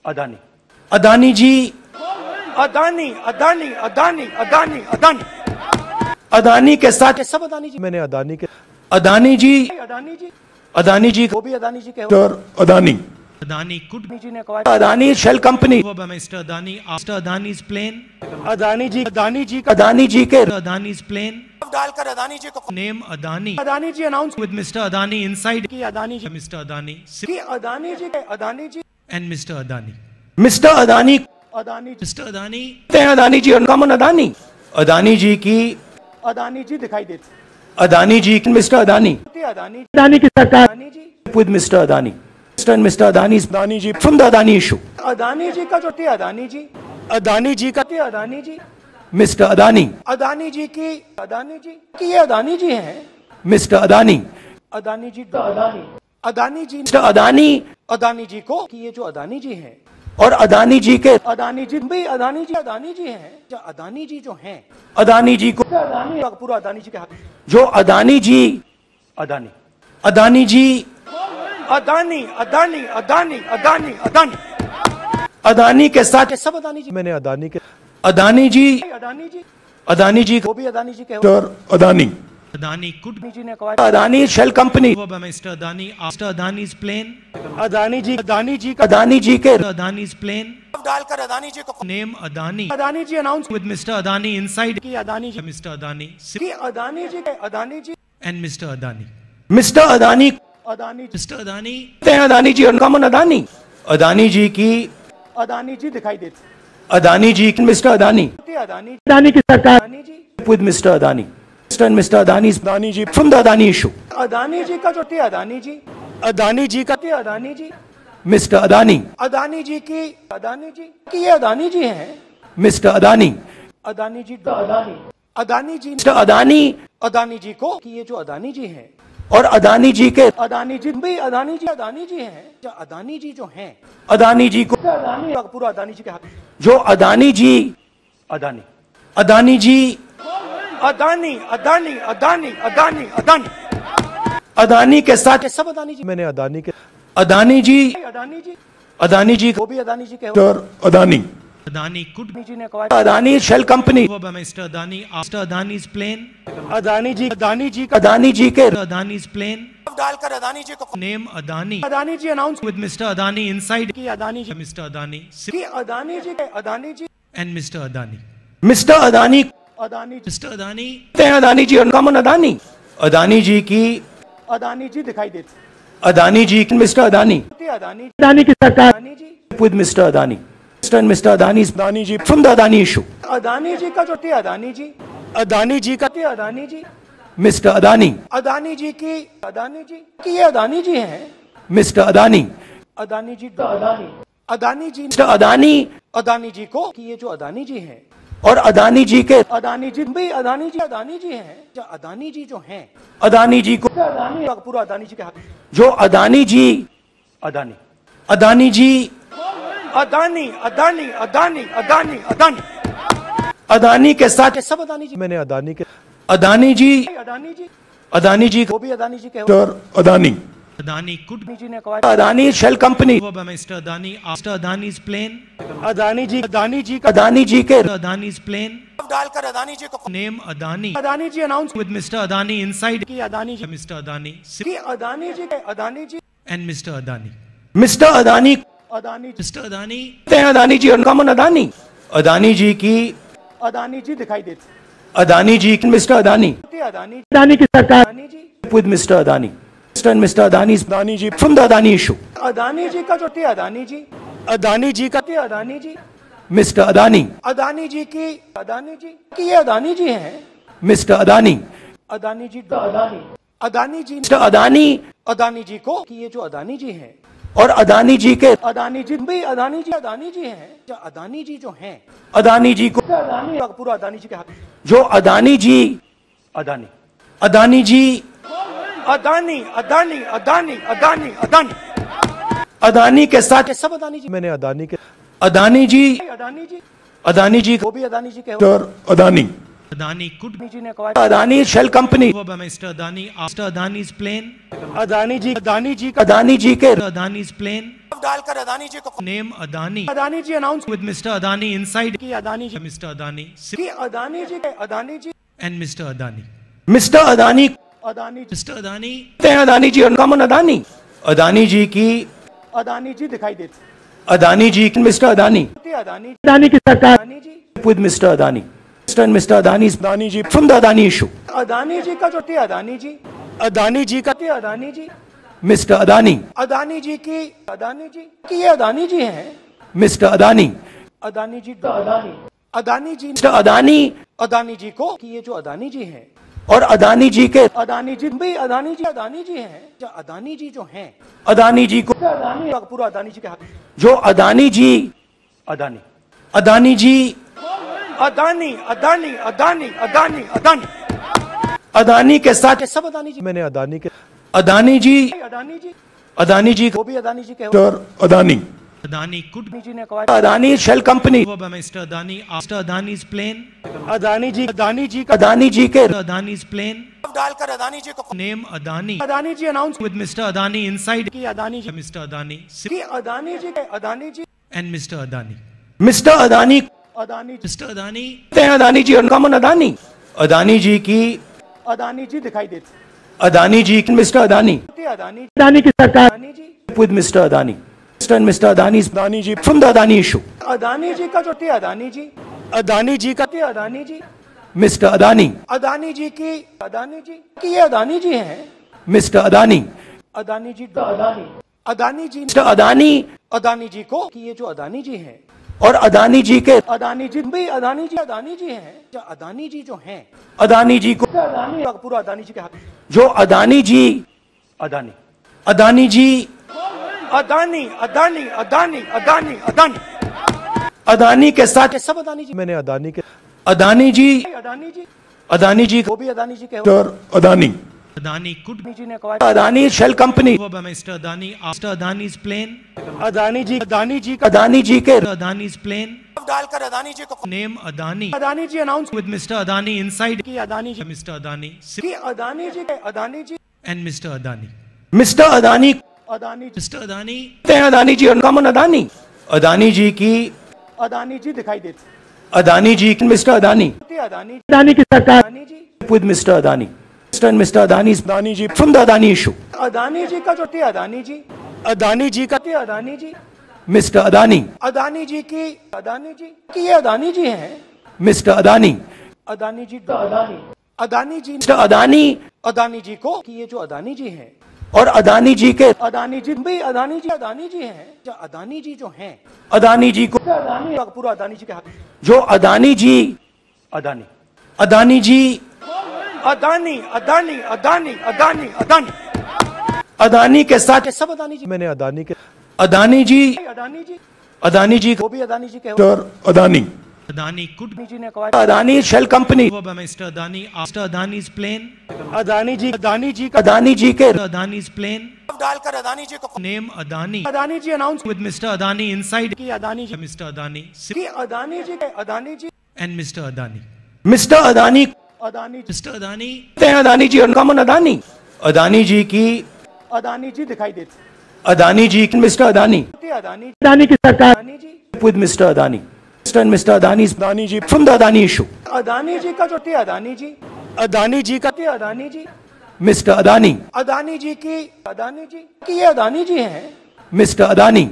अदानी अदानी जी अदानी अदानी अदानी अदानी अदानी अदानी के साथ सब अदानी जी मैंने अदानी के अदानी जी अदानी जी अदानी जी वो भी अदानी जी के. Adani. Adani could be Adani ji ने कहा Adani Shell Company. Mr. Adani after Adani's plane. Adani जी अदानी जी का अदानी जी के Adani's plane. डालकर अदानी जी को name Adani Adani ji announce with mister Adani inside. की अदानी जी Mr. Adani की अदानी जी के Adani ji and mister Adani mister Adani Adani ji. Adani हैं अदानी जी अनकॉमन अदानी अदानी जी की अदानी जी दिखाई देती अदानी जी मिस्टर अदानी अदानी अदानी की सरकार Adani ji Mr. Adani. Mr. and Mr. Adani's Adani ji from the Adani issue. Adani ji का जो थी अदानी जी अदानी जी का थी अदानी जी मिस्टर अदानी अदानी जी की अदानी जी की ये अदानी जी हैं मिस्टर अदानी अदानी जी अदानी अदानी जी मिस्टर अदानी अदानी जी को कि ये जो अदानी जी हैं और अदानी जी के अदानी जी भी अदानी जी अदानी जी हैं। जो अदानी जी जो हैं अदानी जी को अदानी पूरा अदानी जी के हाथ। जो अदानी जी अदानी। अदानी जी अदानी अदानी अदानी अदानी अदानी। अदानी के साथ सब अदानी जी। मैंने अदानी के अदानी जी अदानी जी। अदानी जी वो भी अदानी जी के अदानी। Adani could अदानी जी ने कहा Adani shell company over by Mr. Adani after Adani's plane. Adani ji Adani ji का अदानी जी के Adani's plane. डालकर अदानी जी को Name Adani Adani ji announce with Mr. Adani inside. की अदानी जी Mr. Adani की अदानी जी के Adani ji and Mr. Adani. Mister Adani कहते Adani ji Mr. Adani हैं Adani ji uncommon Adani Adani ji की अदानी जी दिखाई देती अदानी जी मिस्टर अदानी अदानी अदानी की सरकार Adani ji with Mr. Adani. Mr. and Mr. Adani's Adani ji from the Adani issue. Adani ji का जो थी अदानी जी अदानी जी का थी अदानी जी Mr. Adani. अदानी जी की अदानी जी की ये अदानी जी हैं Mr. Adani. अदानी जी अदानी अदानी जी Mr. Adani अदानी जी को कि ये जो अदानी जी हैं और अदानी जी के अदानी जी भी अदानी जी अदानी जी हैं जो अदानी जी जो हैं अदानी जी को अदानी पूरा अदानी जी के हाथ जो अदानी जी अदानी अदानी जी अदानी अदानी अदानी अदानी अदानी अदानी के साथ सब अदानी जी मैंने अदानी के अदानी जी अदानी जी अदानी जी वो भी अदानी जी के अदानी Adani could जी ने कहा Adani shell company Mr. Adani after Adani's plane. Adani ji Adani ji का अदानी जी के Adani's plane. डालकर अदानी जी को name Adani Adani ji announce with Mr. Adani inside. की अदानी जी मिस्टर अदानी की अदानी जी के Adani ji and mister Adani mister Adani Adani ji Adani Adani ji और uncommon Adani Adani ji की अदानी जी दिखाई देती अदानी जी मिस्टर अदानी अदानी अदानी की सरकार Adani ji Mr. Adani. Mr. and Mr. Adani's Adani ji from the Adani issue. Adani ji का जो थी अदानी जी अदानी जी का थी अदानी जी मिस्टर अदानी अदानी जी की अदानी जी की ये अदानी जी हैं मिस्टर अदानी अदानी जी अदानी अदानी जी मिस्टर अदानी अदानी जी को कि ये जो अदानी जी हैं और अदानी जी के अदानी जी भी अदानी जी अदानी जी हैं। जो अदानी जी जो हैं अदानी जी को अदानी पूरा अदानी जी के हाथ। जो अदानी जी अदानी। अदानी जी अदानी अदानी अदानी अदानी अदानी। अदानी के साथ सब अदानी जी मैंने अदानी के अदानी जी अदानी जी अदानी जी वो भी अदानी जी के Adani. Adani could Adani shell company over Mr. Adani after Adani's plane. Adani ji Adani ji का अदानी जी के Adani's plane. डालकर अदानी जी को Name Adani Adani ji announce with Mr. Adani inside. की अदानी जी Mr. Adani की Adani ji Adani ji and Mr. Adani. Mister Adani Adani ji Mr. Adani, हैं Adani ji uncommon Adani Adani ji की अदानी जी दिखाई देते अदानी जी मिस्टर अदानी अदानी अदानी की सरकार Adani Mr. Adani. Mr. and Mr. Adani's Adani ji from the Adani issue. Adani ji का जो थे अदानी जी Adani ji का थे अदानी जी Mr. Adani, अदानी जी की अदानी जी की ये अदानी जी हैं Mr. Adani, अदानी जी अदानी अदानी जी Mr. Adani अदानी जी को कि ये जो अदानी जी हैं और अदानी जी के अदानी जी भी अदानी जी अदानी जी हैं जो अदानी जी जो हैं अदानी जी को अदानी पूरा अदानी जी के हाथ जो अदानी जी अदानी अदानी जी अदानी अदानी अदानी अदानी अदानी अदानी के साथ सब अदानी जी मैंने अदानी के अदानी जी अदानी जी अदानी जी वो भी अदानी जी के और Adani Adani could be Adani ji ने कहा Adani Mr. Adani after Adani's plane. Adani जी अदानी जी का अदानी जी के Adani's plane. डालकर अदानी जी को name Adani Adani ji announce with mister Adani inside. की अदानी जी Mr. Adani की अदानी जी के Adani ji and mister Adani mister Adani Adani ji. Adani, हैं अदानी जी अनकॉमन अदानी अदानी जी की अदानी जी दिखाई देते अदानी जी मिस्टर अदानी अदानी अदानी की सरकार Adani ji Mr. Adani. Mr. and Mr. Adani's Adani ji from the Adani issue. Adani ji का जो थे अदानी जी अदानी जी का थे अदानी जी मिस्टर अदानी अदानी जी की अदानी जी की ये अदानी जी हैं मिस्टर अदानी अदानी जी अदानी अदानी जी मिस्टर अदानी अदानी जी को कि ये जो अदानी जी हैं और अदानी जी के अदानी जी भी अदानी जी अदानी जी हैं। जो अदानी जी जो हैं अदानी जी को अदानी पूरा अदानी जी के हाथ। जो अदानी जी अदानी। अदानी जी अदानी अदानी अदानी अदानी अदानी। अदानी के साथ सब अदानी जी। मैंने अदानी के अदानी जी अदानी जी। अदानी जी वो भी अदानी जी के और अदानी। Adani could अदानी जी ने कहा Adani shell company over by Mr. Adani after Adani's plane. Adani ji Adani ji का अदानी जी के Adani's plane. डालकर अदानी जी को Name Adani Adani ji announce with Mr. Adani inside. की अदानी जी Mr. Adani की Adani ji Adani ji and Mr. Adani. Mister Adani Adani. Adani, हैं Adani ji uncommon Adani Adani ji की अदानी जी दिखाई देते अदानी जी मिस्टर अदानी अदानी अदानी की सरकार Adani ji with Mr. Adani. Mr. and Mr. Adani's Adani ji from the Adani issue. Adani ji का जो थे अदानी जी अदानी जी का थे अदानी जी मिस्टर अदानी अदानी जी की अदानी जी की ये अदानी जी हैं मिस्टर अदानी अदानी जी अदानी अदानी जी मिस्टर अदानी अदानी जी को कि ये जो अदानी जी हैं और अदानी जी के अदानी जी भी अदानी जी अदानी जी हैं जो अदानी जी जो हैं अदानी जी को अदानी पूरा अदानी जी के हाथ जो अदानी जी अदानी अदानी जी अदानी अदानी अदानी अदानी अदानी अदानी के साथ सब अदानी जी मैंने अदानी के अदानी जी अदानी जी अदानी जी वो भी अदानी जी के अदानी Adani could अदानी जी ने कहा Adani shell company Mr. Adani after Adani's plane. Adani ji Adani ji Adani ji के Adani's plane. डालकर अदानी जी को name Adani Adani ji announce with Mr. Adani inside. की अदानी जी मिस्टर अदानी की Adani ji Adani ji and mister Adani mister Adani Adani ji Adani Adani ji और uncommon Adani Adani ji की अदानी जी दिखाई देते Adani ji mister Adani Adani Adani की सरकार Adani ji Mr. Adani. Mr. and Mr. Adani's Adani ji from the Adani issue. Adani ji का जो थे अदानी जी अदानी जी का थे अदानी जी मिस्टर अदानी अदानी जी की अदानी जी की ये अदानी जी हैं मिस्टर अदानी अदानी जी अदानी अदानी जी मिस्टर अदानी अदानी जी को कि ये जो अदानी जी हैं और अदानी जी के अदानी जी भी अदानी जी अदानी जी हैं। जो अदानी जी जो हैं अदानी जी को अदानी पूरा अदानी जी के हाथ। जो अदानी जी अदानी। अदानी जी अदानी अदानी अदानी अदानी अदानी। अदानी के साथ सब अदानी जी मैंने अदानी के अदानी जी अदानी जी अदानी जी वो भी अदानी जी के Adani. Adani could Adani Adani company over by Mr. Adani after Adani's plane. Adani ji Adani ji Adani ji के Adani's plane. डालकर अदानी जी को Name Adani Adani ji announce with Mr. Adani inside. की अदानी जी Mr. Adani की Adani ji Adani ji and Mr. Adani. Mister Adani Adani. Adani, हैं Adani ji uncommon Adani Adani ji की अदानी जी दिखाई देते Adani ji mister Adani Adani Adani की सरकार Adani ji with Mr. And Mr. Adani's Adani ji from the Adani issue. Adani ji का जो थे अदानी जी अदानी जी का थे अदानी जी Mr. Adani, अदानी जी की अदानी जी की ये अदानी जी हैं Mr. Adani,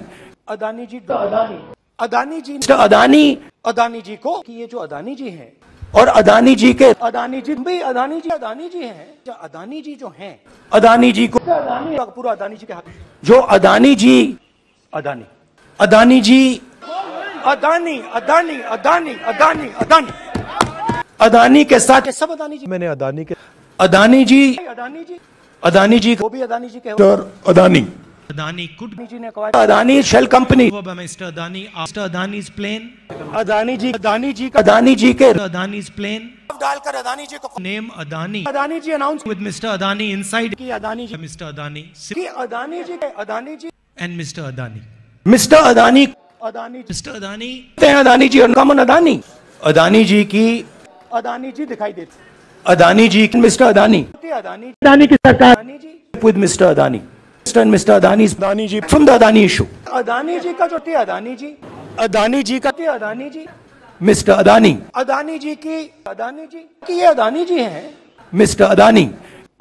Adani ji Adani Adani ji mister Adani Adani ji को कि ये जो अदानी जी हैं और अदानी जी के अदानी जी भी अदानी जी अदानी जी हैं जो अदानी जी जो हैं अदानी जी को अदानी पूरा अदानी जी के हाथ जो अदानी जी अदानी अदानी जी अदानी अदानी अदानी अदानी अदानी अदानी के साथ सब अदानी जी मैंने अदानी के अदानी जी अदानी जी अदानी जी वो भी अदानी जी के और अदानी Adani could अदानी जी ने कहा Adani shell company over by Mr. Adani after Adani's plane. Adani ji Adani ji का अदानी जी के Adani's plane. डालकर अदानी जी को Name Adani Adani ji announce with Mr. Adani inside. की अदानी जी Mr. Adani की Adani ji Adani ji and Mr. Adani. Mister Adani Adani कहते हैं Adani ji uncommon Adani Adani ji की अदानी जी दिखाई देती अदानी जी मिस्टर अदानी अदानी अदानी की सरकार Adani ji with mister Adani mister mister Adani Adani ji from the Adani issue Adani ji का जो थी अदानी जी अदानी जी का थी अदानी जी मिस्टर अदानी अदानी जी की अदानी जी की ये अदानी जी हैं मिस्टर अदानी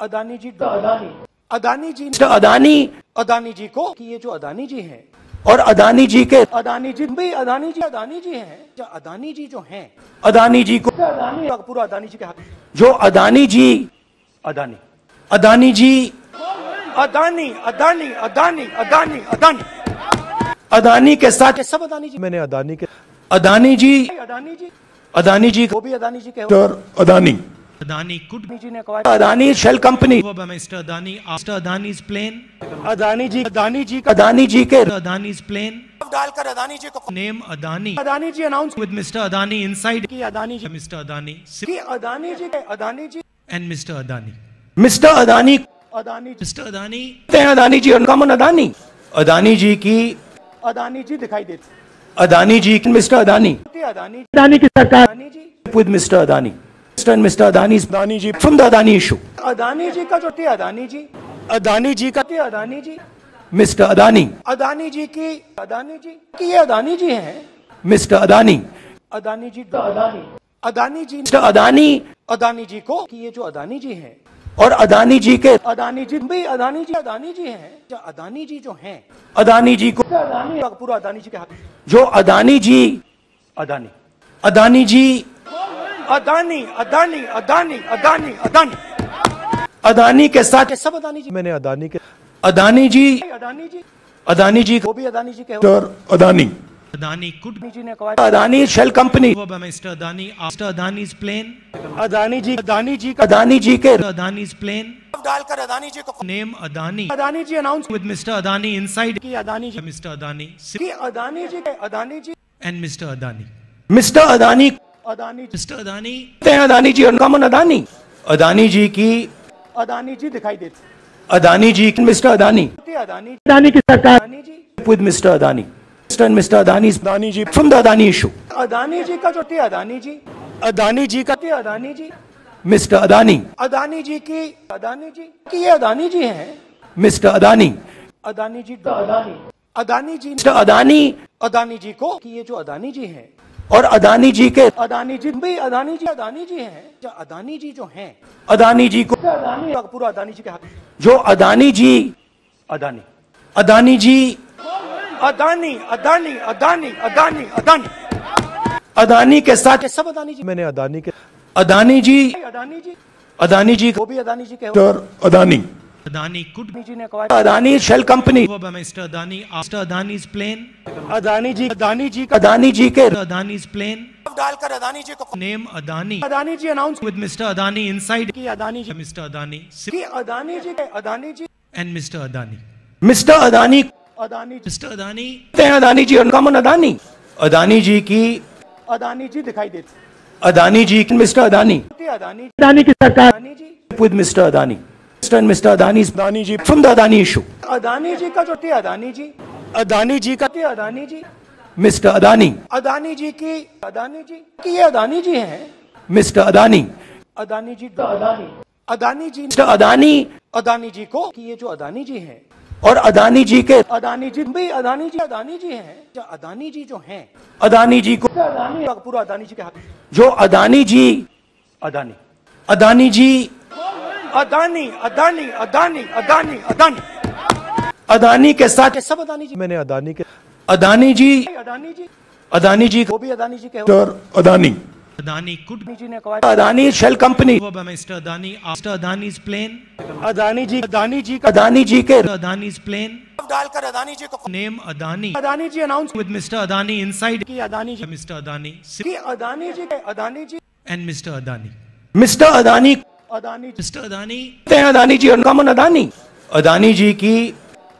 अदानी जी अदानी अदानी जी मिस्टर अदानी अदानी जी को कि ये जो अदानी जी हैं और अदानी जी के अदानी जी भी अदानी जी अदानी जी हैं। जो अदानी जी जो हैं अदानी जी को अदानी पूरा अदानी जी के हाथ। जो अदानी जी अदानी। अदानी जी अदानी अदानी अदानी अदानी अदानी। अदानी के साथ सब अदानी जी। मैंने अदानी के अदानी जी अदानी जी। अदानी जी वो भी अदानी जी के हो। और अदानी। Adani could अदानी जी ने कहा Adani shell company over by Mr. Adani after Adani's plane. Adani ji Adani ji का अदानी जी के Adani's plane. डालकर अदानी जी को Name Adani Adani ji announce with Mr. Adani inside. की अदानी जी Mr. Adani की Adani ji Adani ji and Mr. Adani. Mister Adani Adani. Adani कहते हैं Adani ji uncommon Adani Adani ji की अदानी जी दिखाई देती अदानी जी मिस्टर अदानी अदानी अदानी की सरकार Adani ji with mister Adani and mister Adani Adani ji from the Adani issue Adani ji का जो थी अदानी जी अदानी जी का थी अदानी जी मिस्टर अदानी अदानी जी की अदानी जी की ये अदानी जी हैं मिस्टर अदानी अदानी जी अदानी अदानी जी मिस्टर अदानी अदानी जी को कि ये जो अदानी जी हैं और अदानी जी के अदानी जी भी अदानी जी अदानी जी हैं जो अदानी जी जो हैं अदानी जी को अदानी पूरा अदानी जी के हाथ जो अदानी जी अदानी अदानी जी अदानी अदानी अदानी अदानी अदानी अदानी के साथ सब अदानी जी मैंने अदानी के अदानी जी अदानी जी अदानी जी वो भी अदानी जी के अदानी Adani could अदानी जी ने कहा Adani shell company Mr. Adani after Adani's plane. Adani ji Adani ji का अदानी जी के Adani's plane. डालकर अदानी जी को name Adani Adani ji announce with Mr. Adani inside. की अदानी जी मिस्टर अदानी की Adani ji Adani ji and mister Adani mister Adani Adani कहते हैं Adani ji uncommon Adani Adani ji की अदानी जी दिखाई देती अदानी जी मिस्टर अदानी अदानी अदानी की सरकार Adani ji with mister Adani mister mister Adani Adani ji from the Adani issue Adani ji का जो थी अदानी जी अदानी जी का थी अदानी जी मिस्टर अदानी अदानी जी की अदानी जी की ये अदानी जी हैं मिस्टर अदानी अदानी जी अदानी अदानी जी मिस्टर अदानी अदानी जी को कि ये जो अदानी जी हैं और अदानी जी के अदानी जी भी अदानी जी अदानी जी हैं। जो अदानी जी जो हैं। अदानी जी को अदानी पूरा अदानी जी के हाथ। जो अदानी जी अदानी। अदानी जी अदानी अदानी अदानी अदानी अदानी। अदानी के साथ सब अदानी जी मैंने अदानी के अदानी जी अदानी जी अदानी जी वो भी अदानी जी के Adani. Adani could Adani Adani shell company over Mr. Adani after Adani's plane. Adani ji Adani ji का अदानी जी के Adani's plane. डालकर अदानी जी को Name Adani Adani ji announce with Mr. Adani inside. की अदानी जी Mr. Adani की Adani ji Adani ji and Mr. Adani. Mister Adani Adani. Adani कहते हैं Adani ji uncommon Adani Adani ji की अदानी जी दिखाई देती अदानी जी मिस्टर अदानी अदानी अदानी की सरकार Adani ji with mister Adani mister and mister Adani Adani ji from the Adani issue Adani ji का जो थी अदानी जी अदानी जी का थी अदानी जी मिस्टर अदानी अदानी जी की अदानी जी की ये अदानी जी हैं मिस्टर अदानी अदानी जी अदानी अदानी जी मिस्टर अदानी अदानी जी को कि ये जो अदानी जी हैं और अदानी जी के अदानी जी भी अदानी जी अदानी जी हैं जो अदानी जी जो हैं अदानी जी को अदानी पूरा अदानी जी के हाथ जो अदानी जी अदानी अदानी जी अदानी अदानी अदानी अदानी अदानी। अदानी के साथ सब अदानी जी मैंने अदानी के अदानी जी अदानी जी अदानी जी वो भी अदानी जी के अदानी। अदानी कुड जी ने कहा Adani shell company. Mister Adani Adani plane. Adani ji Adani ji Adani ji के अदानी प्लेन। डालकर अदानी जी को name Adani. Adani ji announce with mister Adani inside की अदानी जी मिस्टर अदानी। अदानी जी के Adani ji and mister Adani. Mister Adani Adani ji कहते हैं Adani ji uncommon Adani Adani ji की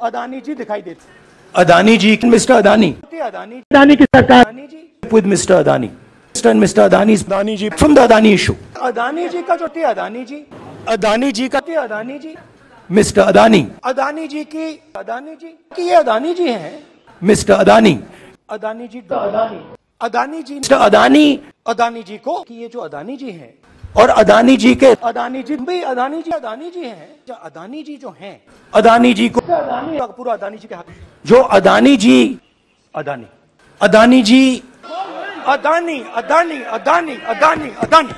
अदानी जी दिखाई देती अदानी जी मिस्टर अदानी अदानी अदानी की सरकार Adani ji Mr. Adani. Mr. and Mr. Adani's Adani ji from the Adani issue. Adani ji का जो थी अदानी जी अदानी जी का थी अदानी जी मिस्टर अदानी अदानी जी की अदानी जी की ये अदानी जी हैं मिस्टर अदानी अदानी जी अदानी अदानी जी मिस्टर अदानी अदानी जी को कि ये जो अदानी जी हैं और अदानी जी के अदानी जी भी अदानी जी अदानी जी हैं। जो अदानी जी जो हैं अदानी जी को अदानी पूरा अदानी जी के हाथ। जो अदानी जी अदानी। अदानी जी अदानी अदानी अदानी अदानी अदानी।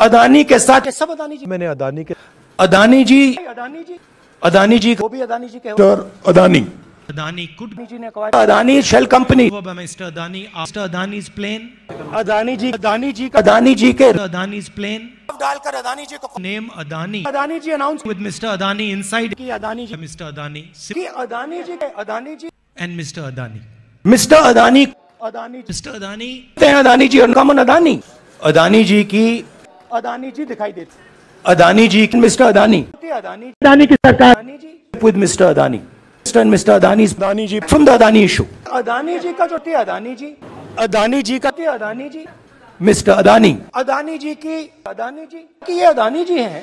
अदानी के साथ सब अदानी जी। मैंने अदानी के अदानी जी अदानी जी। अदानी जी वो भी अदानी जी के हो। Mr. Adani. Adani could Adani ji ने कहा Adani shell company over by Mr. Adani after Adani's plane. Adani ji Adani ji का अदानी जी के Adani's plane. डालकर अदानी जी को Name Adani Adani ji announce with Mr. Adani inside. की Adani ji Mr. Adani की अदानी जी के Adani ji and Mr. Adani. Mister Adani Adani ji Mr. Adani कहते हैं Adani ji uncommon Adani Adani ji की अदानी जी दिखाई देती अदानी जी मिस्टर अदानी अदानी अदानी की सरकार Adani ji with Mr. Adani. Mr. and Mr. Adani's Adani ji from the Adani issue. Adani ji का जो थी अदानी जी अदानी जी का थी अदानी जी Mr. Adani. अदानी जी की अदानी जी की ये अदानी जी हैं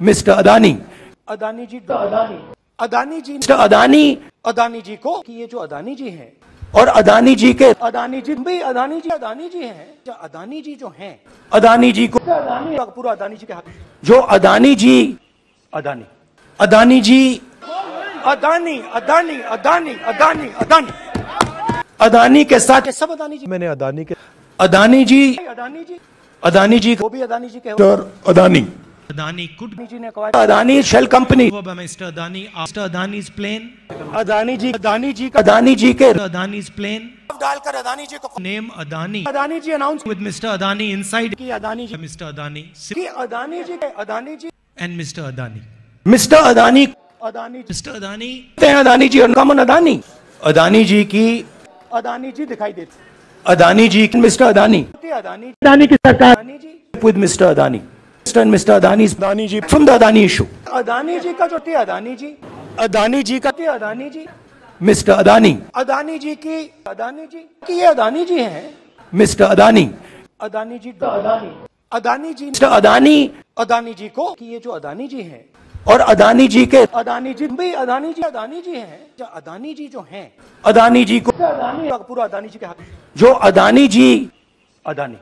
Mr. Adani. अदानी जी अदानी अदानी जी Mr. Adani अदानी जी को कि ये जो अदानी जी हैं और अदानी जी के अदानी जी भी अदानी जी अदानी जी हैं जो अदानी जी जो हैं अदानी जी को अदानी पूरा अदानी जी के हाथ जो अदानी जी अदानी अदानी जी अदानी अदानी अदानी अदानी अदानी अदानी के साथ सब अदानी जी मैंने अदानी के अदानी जी अदानी जी अदानी जी वो भी अदानी जी के. Adani. Adani could Adani ji ने कहा Adani shell company Mr. Adani after Adani's plane. Adani ji Adani ji का अदानी जी के Adani's plane. डालकर अदानी जी को name Adani Adani ji announce with Mr. Adani inside. की अदानी जी मिस्टर अदानी की अदानी जी के Adani ji and mister Adani mister Adani Adani ji कहते हैं अदानी जी और अनकॉमन अदानी अदानी जी की अदानी जी दिखाई देती अदानी जी मिस्टर अदानी अदानी अदानी की सरकार Adani ji Mr. Adani. Mr. and Mr. Adani's Adani ji from the Adani issue. Adani ji का जो थी अदानी जी अदानी जी का थी अदानी जी मिस्टर अदानी अदानी जी की अदानी जी की ये अदानी जी हैं mister Adani Adani ji Adani Adani ji Mr. Adani Adani ji को कि ये जो अदानी जी हैं और अदानी जी के अदानी जी भी अदानी जी अदानी जी हैं। जो अदानी जी जो हैं अदानी जी को अदानी पूरा अदानी जी के हाथ। जो अदानी जी अदानी।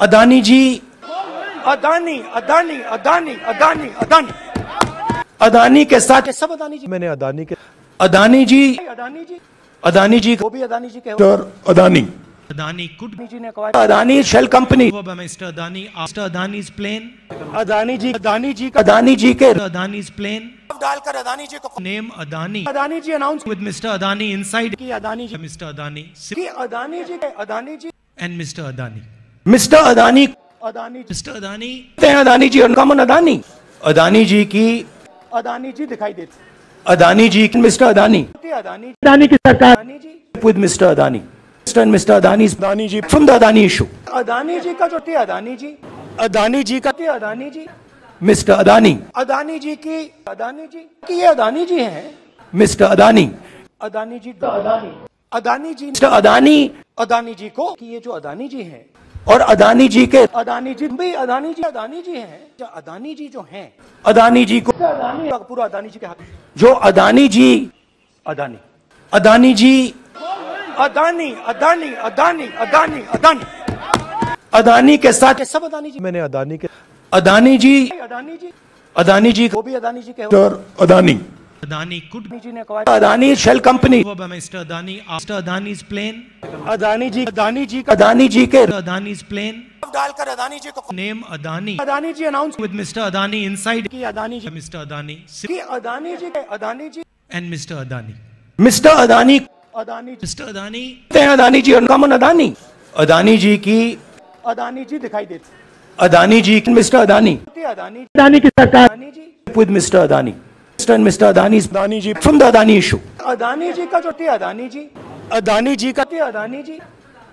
अदानी जी अदानी अदानी अदानी अदानी अदानी। अदानी के साथ सब अदानी जी मैंने अदानी के अदानी जी अदानी जी अदानी जी वो भी अदानी जी के Mr. Adani. Adani could Adani Adani company over by Mr. Adani after Adani's plane. Adani Adani का अदानी के Adani's plane. डालकर अदानी जी को Adani Adani ji announce with Mr. Adani. की अदानी जी Mr. Adani की अदानी जी के Adani ji and Mr. Adani. Mister Adani Adani. Adani हैं Adani ji uncommon Adani Adani ji की अदानी जी दिखाई देती अदानी जी मिस्टर अदानी अदानी अदानी की सरकार Adani Mr. Adani. Mr. and Mr. Adani's Adani ji from the Adani issue. Adani ji का जो थी अदानी जी अदानी जी का थी अदानी जी Mr. Adani. अदानी जी की अदानी जी की ये अदानी जी हैं Mr. Adani. अदानी जी अदानी अदानी जी Mr. Adani अदानी जी को कि ये जो अदानी जी हैं और अदानी जी के अदानी जी भी अदानी जी अदानी जी हैं अदानी जी जो हैं अदानी जी को पूरा अदानी जी के हाथ जो अदानी जी अदानी अदानी जी अदानी अदानी अदानी अदानी अदानी अदानी के साथ ये सब अदानी जी मैंने अदानी के अदानी जी अदानी जी अदानी जी वो भी अदानी जी के. Adani. Adani could Adani ji ने कहा Adani shell company over by Mr. Adani after Adani's plane. Adani ji Adani ji का अदानी जी के Adani's plane. डालकर अदानी जी को name Adani Adani ji announce with mister Adani inside. की अदानी जी Mr. Adani की अदानी जी के Adani ji and mister Adani mister Adani Adani ji. Adani, हैं Adani ji common Adani Adani ji की अदानी जी दिखाई देते अदानी जी मिस्टर अदानी अदानी अदानी की सरकार Adani ji Mr. Adani. Mr. and Mr. Adani's Adani ji from the Adani issue. Adani ji का जो थे अदानी जी अदानी जी का थे अदानी जी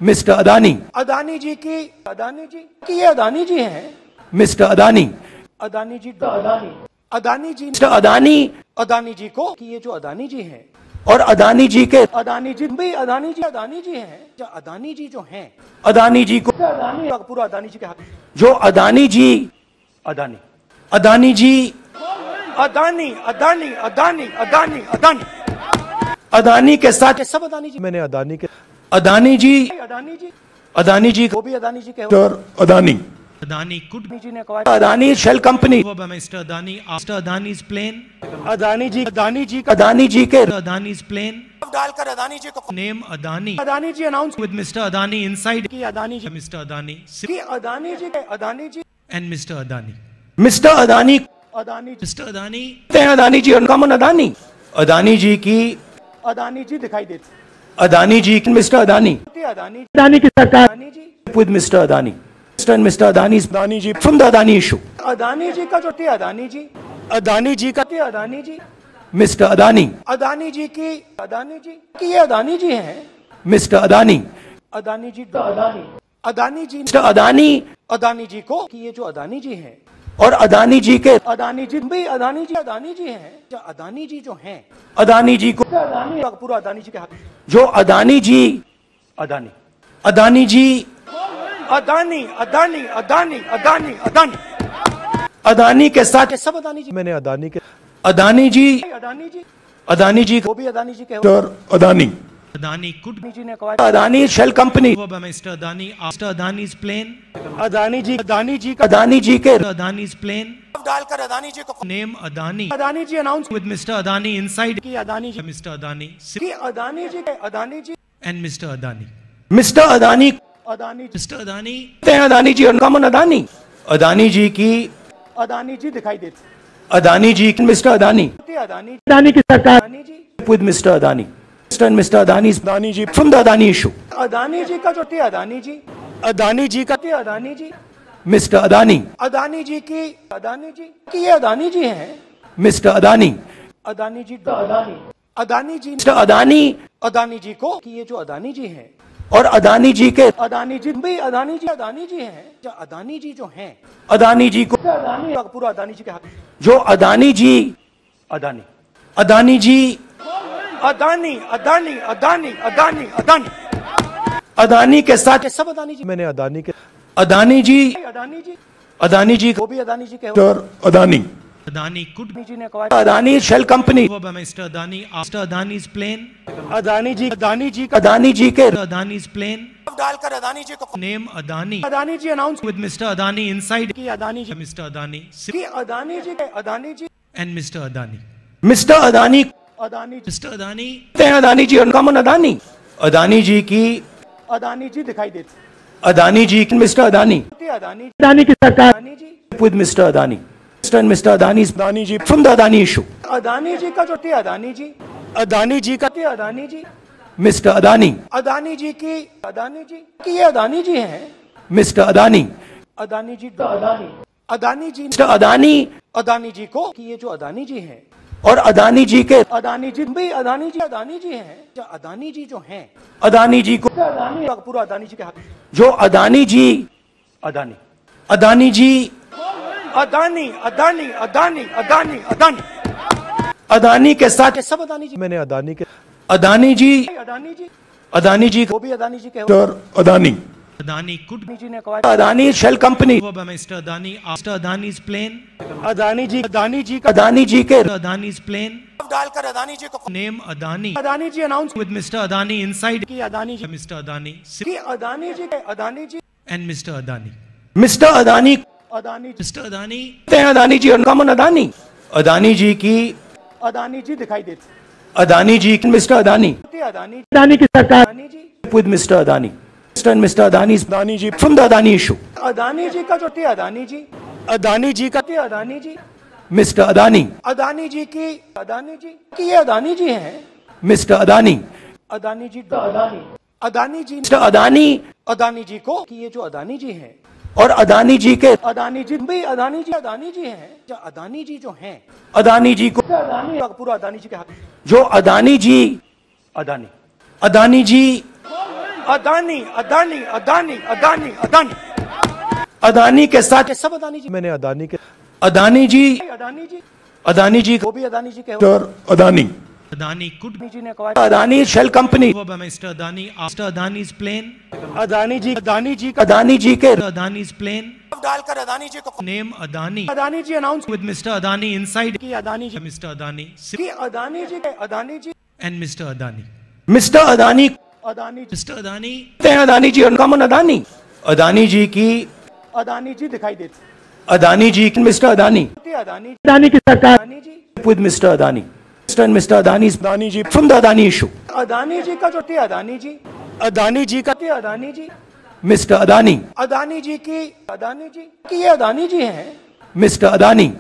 मिस्टर अदानी अदानी जी की अदानी जी की ये अदानी जी हैं मिस्टर अदानी अदानी जी अदानी अदानी जी मिस्टर अदानी अदानी जी को कि ये जो अदानी जी हैं और अदानी जी के अदानी जी भी अदानी जी अदानी जी हैं। जो अदानी जी जो हैं अदानी जी को अदानी पूरा अदानी जी के हाथ। जो अदानी जी अदानी। अदानी जी अदानी अदानी अदानी अदानी अदानी। अदानी के साथ सब अदानी जी। मैंने अदानी के अदानी जी अदानी जी। अदानी जी वो भी अदानी जी के और अदानी। Adani could अदानी जी ने कहा Adani shell company over by Mr. Adani after Adani's plane. Adani ji Adani ji का अदानी जी के Adani's plane. डालकर अदानी जी को Name Adani Adani ji announce with Mr. Adani inside. की अदानी जी Mr. Adani की अदानी जी के Adani ji and Mr. Adani. Mister Adani Adani ji Mr. Adani, हैं Adani ji common Adani Adani ji की अदानी जी दिखाई देते अदानी जी मिस्टर अदानी अदानी अदानी की सरकार Adani ji with Mr. Adani. And Mr. Adani's Adani ji from the Adani issue. Adani ji का जो थे अदानी जी अदानी जी का थे अदानी जी Mr. Adani, अदानी जी की अदानी जी की ये अदानी जी हैं Mr. Adani, अदानी जी अदानी अदानी जी Mr. Adani अदानी जी को कि ये जो अदानी जी हैं और अदानी जी के अदानी जी भी अदानी जी अदानी जी हैं जो अदानी जी जो हैं अदानी जी को अदानी पूरा अदानी जी के हाथ जो अदानी जी अदानी अदानी जी अदानी अदानी अदानी अदानी अदानी अदानी के साथ सब अदानी जी मैंने अदानी के अदानी जी अदानी जी अदानी जी वो भी अदानी जी के अदानी Adani could अदानी जी ने कहा Adani shell company Mr. Adani after Adani's plane. Adani ji Adani ji Adani ji के Adani's plane. डालकर अदानी जी को name Adani Adani ji announce with Mr. Adani inside. की अदानी जी मिस्टर अदानी की अदानी जी के Adani ji and mister Adani mister Adani Adani ji Adani Adani ji और common Adani Adani ji की अदानी जी दिखाई देते अदानी जी मिस्टर अदानी अदानी अदानी की सरकार Adani ji Mr. Adani. Mr. and Mr. Adani's Adani ji from the Adani issue. Adani ji का जो थे अदानी जी अदानी जी का थे अदानी जी मिस्टर अदानी अदानी जी की अदानी जी की ये अदानी जी हैं मिस्टर अदानी अदानी जी अदानी अदानी जी मिस्टर अदानी अदानी जी को कि ये जो अदानी जी हैं और अदानी जी के अदानी जी भी अदानी जी अदानी जी हैं। जो अदानी जी जो हैं अदानी जी को अदानी पूरा अदानी जी के हाथ। जो अदानी जी अदानी। अदानी जी अदानी अदानी अदानी अदानी अदानी। अदानी के साथ सब अदानी जी मैंने अदानी के अदानी जी अदानी जी अदानी जी वो भी अदानी जी के Adani. Adani could Adani Adani shell company over Mr. Adani after Adani's plane. Adani ji Adani ji Adani ji के Adani's plane. डालकर अदानी जी को Name Adani Adani ji announce with Mr. Adani inside. की अदानी जी Mr. Adani की Adani ji Adani ji and Mr. Adani. Mr Adani Adani. Adani, हैं Adani ji common Adani Adani ji की अदानी जी दिखाई देते Adani ji mister Adani Adani Adani की सरकार Adani Mr. Adani. Mr. and Mr. Adani's Adani ji from the Adani issue. Adani ji का जो थे अदानी जी अदानी जी का थे अदानी जी Mr. Adani, अदानी जी की अदानी जी की ये अदानी जी हैं Mr. Adani, अदानी जी अदानी अदानी जी Mr. Adani अदानी जी को कि ये जो अदानी जी हैं और अदानी जी के अदानी जी भी अदानी जी अदानी जी हैं अदानी जी जो हैं अदानी जी को अदानी पूरा अदानी जी के हाथ जो अदानी जी अदानी अदानी जी अदानी अदानी अदानी अदानी अदानी अदानी के साथ ये सब अदानी जी मैंने अदानी के अदानी जी अदानी जी अदानी जी वो भी अदानी जी के और अदानी Adani could अदानी जी ने कहा Adani shell company over by Mr. Adani after Adani's plane. Adani ji Adani ji Adani ji के Adani's plane. डालकर अदानी जी को name Adani Adani ji announce with Mr Adani inside. की अदानी जी Mr. Adani की अदानी जी के Adani ji and Mr Adani Mr Adani Adani ji. Adani, हैं Adani ji common Adani Adani ji की अदानी जी दिखाई देते अदानी जी मिस्टर अदानी अदानी अदानी की सरकार Adani ji Mr. Adani. Mr. and Mr. Adani's Adani ji from the Adani issue. Adani ji का जो थे अदानी जी अदानी जी का थे अदानी जी Mr. Adani, अदानी जी की अदानी जी की ये अदानी जी हैं Mr. Adani, Adani ji Adani Adani ji Mr Adani Adani ji को कि ये जो अदानी जी हैं और अदानी जी के अदानी जी भाई अदानी जी अदानी जी हैं। जो अदानी जी जो हैं अदानी जी को अदानी पूरा अदानी जी के हाथ। जो अदानी जी अदानी। अदानी जी अदानी अदानी अदानी अदानी अदानी। अदानी के साथ सब अदानी जी। मैंने अदानी के अदानी जी अदानी जी। अदानी जी वो भी अदानी जी के हो। Mr Adani. Adani could Adani ji ने कहा Adani shell company over by Mr. Adani after Adani's plane. Adani ji Adani ji का अदानी जी के Adani's plane. डालकर अदानी जी को Name Adani Adani ji announce with Mr. Adani inside. की Adani ji Mr. Adani की अदानी जी के Adani ji and Mr. Adani. Mr Adani Adani. Adani कहते हैं Adani ji uncommon Adani Adani ji की अदानी जी दिखाई देती अदानी जी मिस्टर अदानी अदानी अदानी की सरकार Adani ji with Mr. Adani. And Mr. Adani Adani ji from the Adani issue. Adani ji का जो थी अदानी जी अदानी जी का थी अदानी जी Mr. Adani, अदानी जी की अदानी जी की ये अदानी जी हैं Mr. Adani,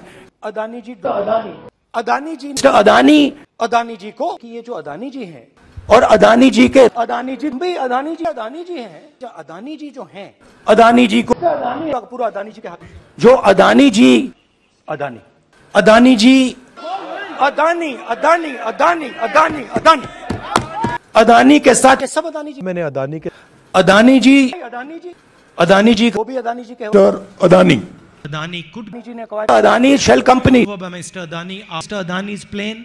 अदानी जी अदानी अदानी जी Mr. Adani अदानी जी को कि ये जो अदानी जी हैं और अदानी जी के अदानी जी भाई अदानी जी अदानी जी हैं जो अदानी जी जो हैं अदानी जी को अदानी पूरा अदानी जी के हाथ जो अदानी जी अदानी अदानी जी अदानी अदानी अदानी अदानी अदानी अदानी के साथ सब अदानी जी मैंने अदानी के अदानी जी अदानी जी अदानी जी वो भी अदानी जी के Mr Adani Adani could Adani ji ने कहा Adani shell company Mr. Adani after Adani's plane.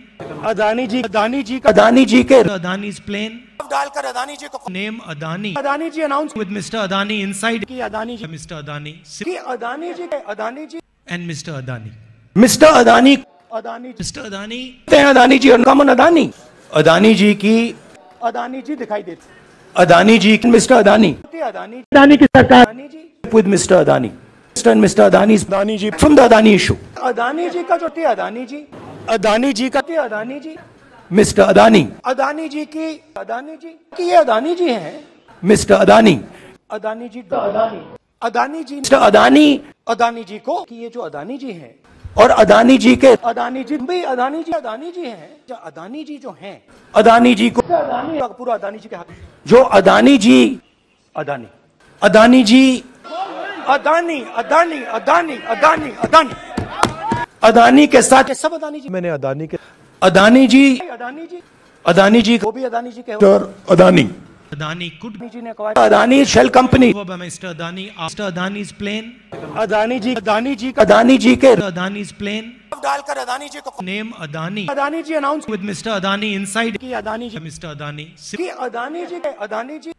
Adani ji Adani ji का अदानी जी के Adani's plane. डालकर अदानी जी को name Adani Adani ji announce with Mr. Adani inside. की अदानी जी मिस्टर अदानी की अदानी जी के Adani ji and Mr Adani Mr Adani Adani ji Adani Adani ji और uncommon Adani Adani ji की अदानी जी दिखाई देती अदानी जी मिस्टर अदानी अदानी अदानी की सरकार Adani ji Mr. Adani. Mr. and Mr. Adani Adani ji from the Adani issue. Adani ji का जो थी अदानी जी अदानी जी का थी अदानी जी मिस्टर अदानी अदानी जी की अदानी जी की ये अदानी जी हैं मिस्टर अदानी अदानी जी अदानी अदानी जी मिस्टर अदानी अदानी जी को कि ये जो अदानी जी हैं और अदानी जी के अदानी जी भाई अदानी जी अदानी जी हैं। जो अदानी जी जो हैं। अदानी जी को अदानी पूरा अदानी जी के हाथ। जो अदानी जी अदानी। अदानी जी अदानी अदानी अदानी अदानी अदानी। अदानी के साथ सब अदानी जी मैंने अदानी के अदानी जी अदानी जी अदानी जी वो भी अदानी जी के Adani. Adani could Adani Adani company over by Mr. Adani after Adani's plane. Adani ji Adani ji का अदानी जी के Adani's plane. डालकर अदानी जी को Adani Adani ji announce with Mr. Adani inside. की अदानी जी Mr. Adani की अदानी जी के Adani ji.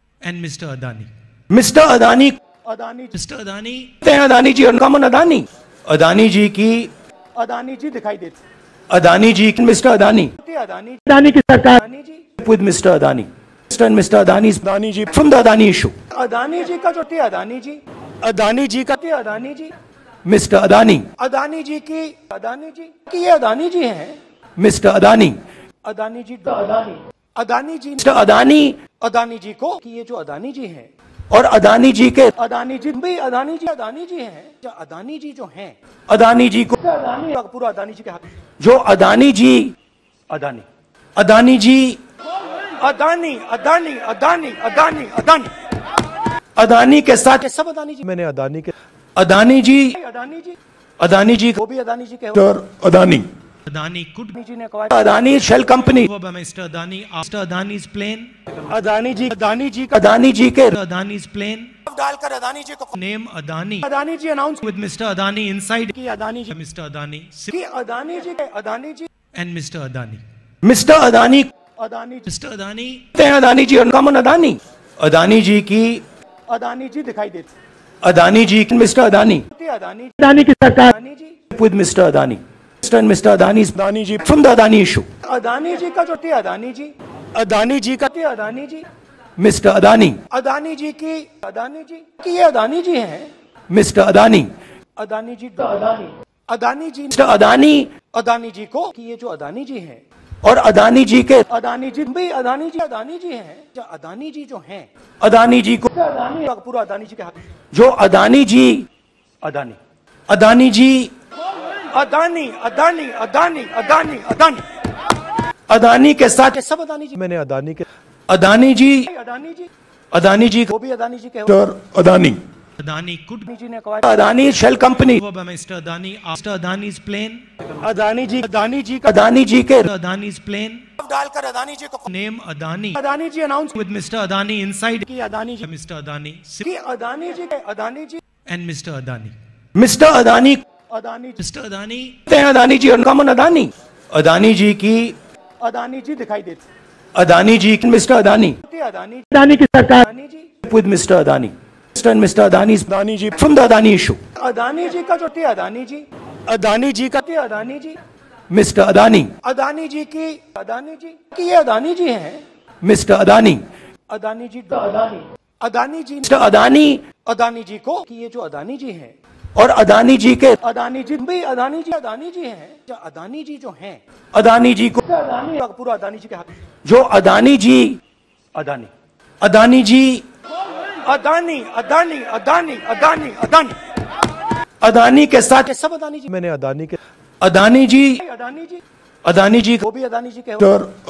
Adani. Mr Adani Adani. Adani Adani uncommon Adani Adani की अदानी जी दिखाई देती अदानी जी मिस्टर अदानी अदानी अदानी की सरकार Adani Mr. Adani. Mr. and Mr. Adani Adani ji from the Adani issue. Adani ji का जो थी अदानी जी अदानी जी का थी अदानी जी Mr. Adani, अदानी जी की अदानी जी की ये अदानी जी हैं Mr. Adani, अदानी जी अदानी अदानी जी Mr. Adani अदानी जी को कि ये जो अदानी जी हैं और अदानी जी के अदानी जी भाई अदानी जी अदानी जी हैं जो अदानी जी जो हैं अदानी जी को अदानी पूरा अदानी जी के हाथ जो अदानी जी अदानी अदानी जी अदानी अदानी अदानी अदानी अदानी अदानी के साथ सब अदानी जी मैंने अदानी के अदानी जी अदानी जी अदानी जी वो भी अदानी जी के Mr Adani Adani could Adani ji ने कहा Adani Mr. Adani after Adani's plane. Adani जी अदानी जी का अदानी जी के Adani's plane. डालकर अदानी जी को name Adani Adani ji announce with Mr Adani inside. की अदानी जी Mr. Adani की अदानी जी के Adani ji and Mr Adani Mr Adani Adani ji. Adani हैं अदानी जी अनकॉमन अदानी अदानी जी की अदानी जी दिखाई देती अदानी जी मिस्टर अदानी थी अदानी अदानी की सरकार Adani ji Mr. Adani. Mr. and Mr. Adani Adani ji from the Adani issue. Adani ji का जो थी अदानी जी अदानी जी का थी अदानी जी मिस्टर अदानी अदानी जी की अदानी जी की ये अदानी जी हैं मिस्टर अदानी अदानी जी अदानी अदानी जी मिस्टर अदानी अदानी जी को कि ये जो अदानी जी हैं और अदानी जी के अदानी जी भाई अदानी जी अदानी जी हैं। जो अदानी जी जो हैं अदानी जी को अदानी पूरा अदानी जी के हाथ। जो अदानी जी अदानी। अदानी जी अदानी अदानी अदानी अदानी अदानी। अदानी के साथ सब अदानी जी। मैंने अदानी के अदानी जी अदानी जी। अदानी जी वो भी अदानी जी के हो। Mr Adani. Adani could Adani ji ने कहा Adani shell company over by Mr. Adani after Adani's plane. Adani ji Adani ji का अदानी जी के Adani's plane. डालकर अदानी जी को Name Adani Adani ji announce with Mr. Adani inside. की Adani ji Mr. Adani की अदानी जी के Adani ji and Mr. Adani. Mr Adani Adani ji Mr. Adani हैं Adani ji uncommon Adani Adani ji की अदानी जी दिखाई देती अदानी जी की मिस्टर अदानी अदानी अदानी की सरकार Adani ji with Mr. Adani. Adani Adani ji from the Adani issue. Adani ji का जो थी अदानी जी अदानी जी का थी अदानी जी Mr. Adani, अदानी जी की अदानी जी की ये अदानी जी हैं Mr. Adani, अदानी जी अदानी अदानी जी Mr. Adani अदानी जी को कि ये जो अदानी जी हैं और अदानी जी के अदानी जी भी अदानी जी अदानी जी हैं जो अदानी जी जो हैं अदानी जी को अदानी पूरा अदानी जी के हाथ जो अदानी जी अदानी अदानी जी अदानी अदानी अदानी अदानी अदानी अदानी के साथ सब अदानी जी मैंने अदानी के अदानी जी अदानी जी अदानी जी वो भी अदानी जी के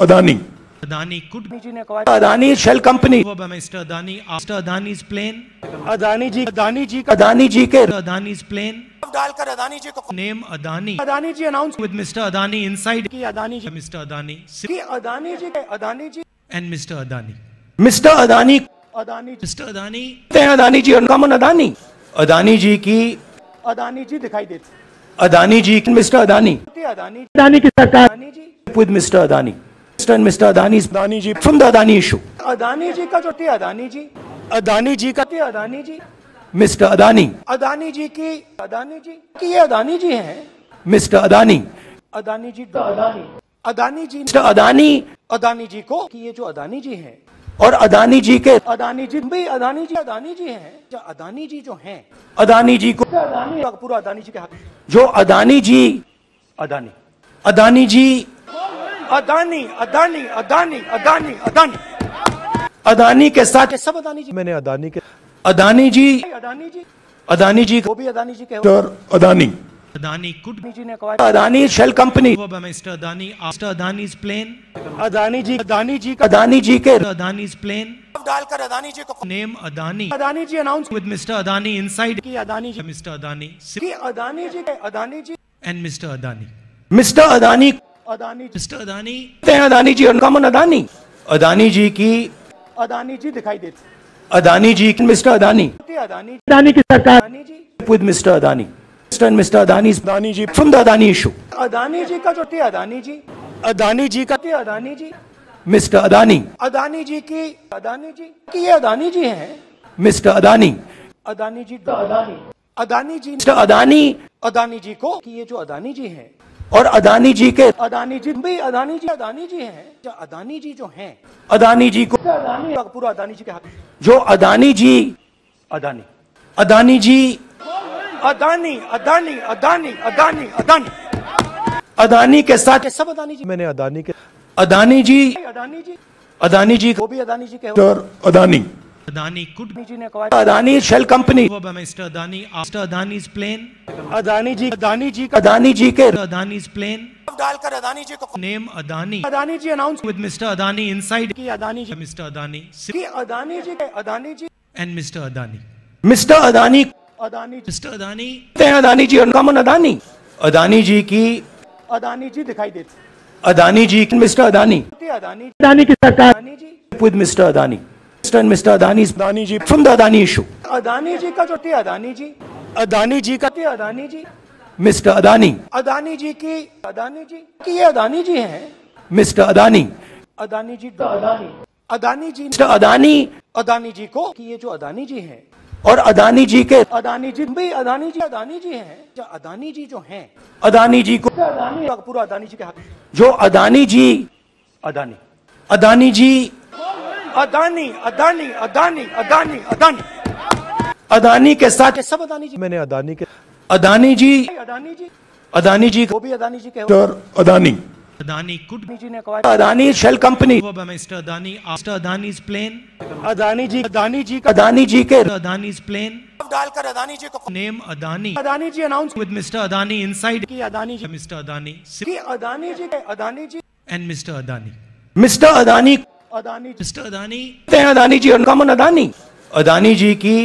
अदानी Adani could अदानी जी ने कहा Adani shell company Mr. Adani after Adani's plane. Adani ji Adani ji Adani ji के Adani's plane. डालकर अदानी जी को name Adani Adani ji announce with Mr. Adani inside. की अदानी जी मिस्टर अदानी की अदानी जी के Adani ji and Mr Adani Mr Adani Adani ji Adani Adani ji uncommon Adani Adani ji की अदानी जी दिखाई देती Adani ji mister Adani Adani Adani की सरकार Adani ji with Mr. Adani. Mr. Mr. Adani Adani ji from the Adani issue. Adani ji का जो थी अदानी जी अदानी जी का थी अदानी जी मिस्टर अदानी अदानी जी की अदानी जी की ये अदानी जी हैं मिस्टर अदानी अदानी जी अदानी अदानी जी मिस्टर अदानी अदानी जी को कि ये जो अदानी जी हैं और अदानी जी के अदानी जी भी अदानी जी अदानी जी हैं। जो अदानी जी जो हैं। अदानी जी को अदानी पूरा अदानी जी के हाथ। जो अदानी जी अदानी। अदानी जी अदानी अदानी अदानी अदानी अदानी। अदानी के साथ सब अदानी जी मैंने अदानी के अदानी जी अदानी जी अदानी जी वो भी अदानी जी के Adani. Adani could Adani Adani company over by Mr. Adani after Adani's plane. Adani ji Adani ji का अदानी जी के Adani's plane. डालकर अदानी जी को Adani Adani ji announce with Mr. Adani inside. की अदानी जी. Adani की Adani Adani. Adani. Mr Adani Adani ji Mr. Adani Adani ji uncommon Adani Adani ji की अदानी जी दिखाई देती Adani ji mister Adani Adani Adani की सरकार Adani ji with Adani. Mr. Mr. Adani Adani ji from the Adani issue. Adani ji का जो थी अदानी जी अदानी जी का थी अदानी जी Mr. Adani, अदानी जी की अदानी जी की ये अदानी जी हैं Mr. Adani, अदानी जी अदानी अदानी जी Mr. Adani अदानी जी को कि ये जो अदानी जी हैं और अदानी जी के अदानी जी भी अदानी जी अदानी जी हैं जो अदानी जी जो हैं अदानी जी को अदानी पूरा अदानी जी के हाथ जो अदानी जी अदानी अदानी जी अदानी अदानी अदानी अदानी अदानी अदानी के साथ ये सब अदानी जी मैंने अदानी के अदानी जी अदानी जी अदानी जी वो भी अदानी जी के और अदानी Adani could अदानी जी ने कहा Adani shell company over by Mr. Adani after Adani's plane. Adani ji Adani ji का अदानी जी के Adani's plane. डालकर अदानी जी को name Adani Adani ji announce with Mr Adani inside. की अदानी जी Mr. Adani की अदानी जी के Adani ji and Mr Adani Mr Adani Adani ji Mr. Adani हैं Adani ji uncommon Adani Adani ji की अदानी जी दिखाई देती अदानी जी मिस्टर अदानी अदानी अदानी की सरकार Adani ji with Mr. Adani. Mr. Mr. Adani Adani ji from the Adani issue. Adani ji का जो थी अदानी जी अदानी जी का थी अदानी जी Mr. Adani, अदानी जी की अदानी जी की ये अदानी जी हैं Mr. Adani, अदानी जी अदानी अदानी जी Mr. Adani अदानी जी को कि ये जो अदानी जी हैं और अदानी जी के अदानी जी भी अदानी जी अदानी जी हैं। जो अदानी जी जो हैं अदानी जी को अदानी पूरा अदानी जी के हाथ जो अदानी जी अदानी। अदानी जी अदानी अदानी अदानी अदानी अदानी। अदानी के साथ सब अदानी जी। मैंने अदानी के अदानी जी अदानी जी। अदानी जी वो भी अदानी जी के और अदानी। Adani could अदानी जी ने कहा Adani shell company over by Mr. Adani after Adani's plane. Adani ji Adani ji का अदानी जी के Adani's plane. डालकर अदानी जी को Name Adani Adani ji announce with Mr. Adani inside. की अदानी जी Mr. Adani की अदानी जी के Adani ji and Mr. Adani. Mr Adani Adani ji Mr. Adani, हैं Adani ji uncommon Adani Adani ji की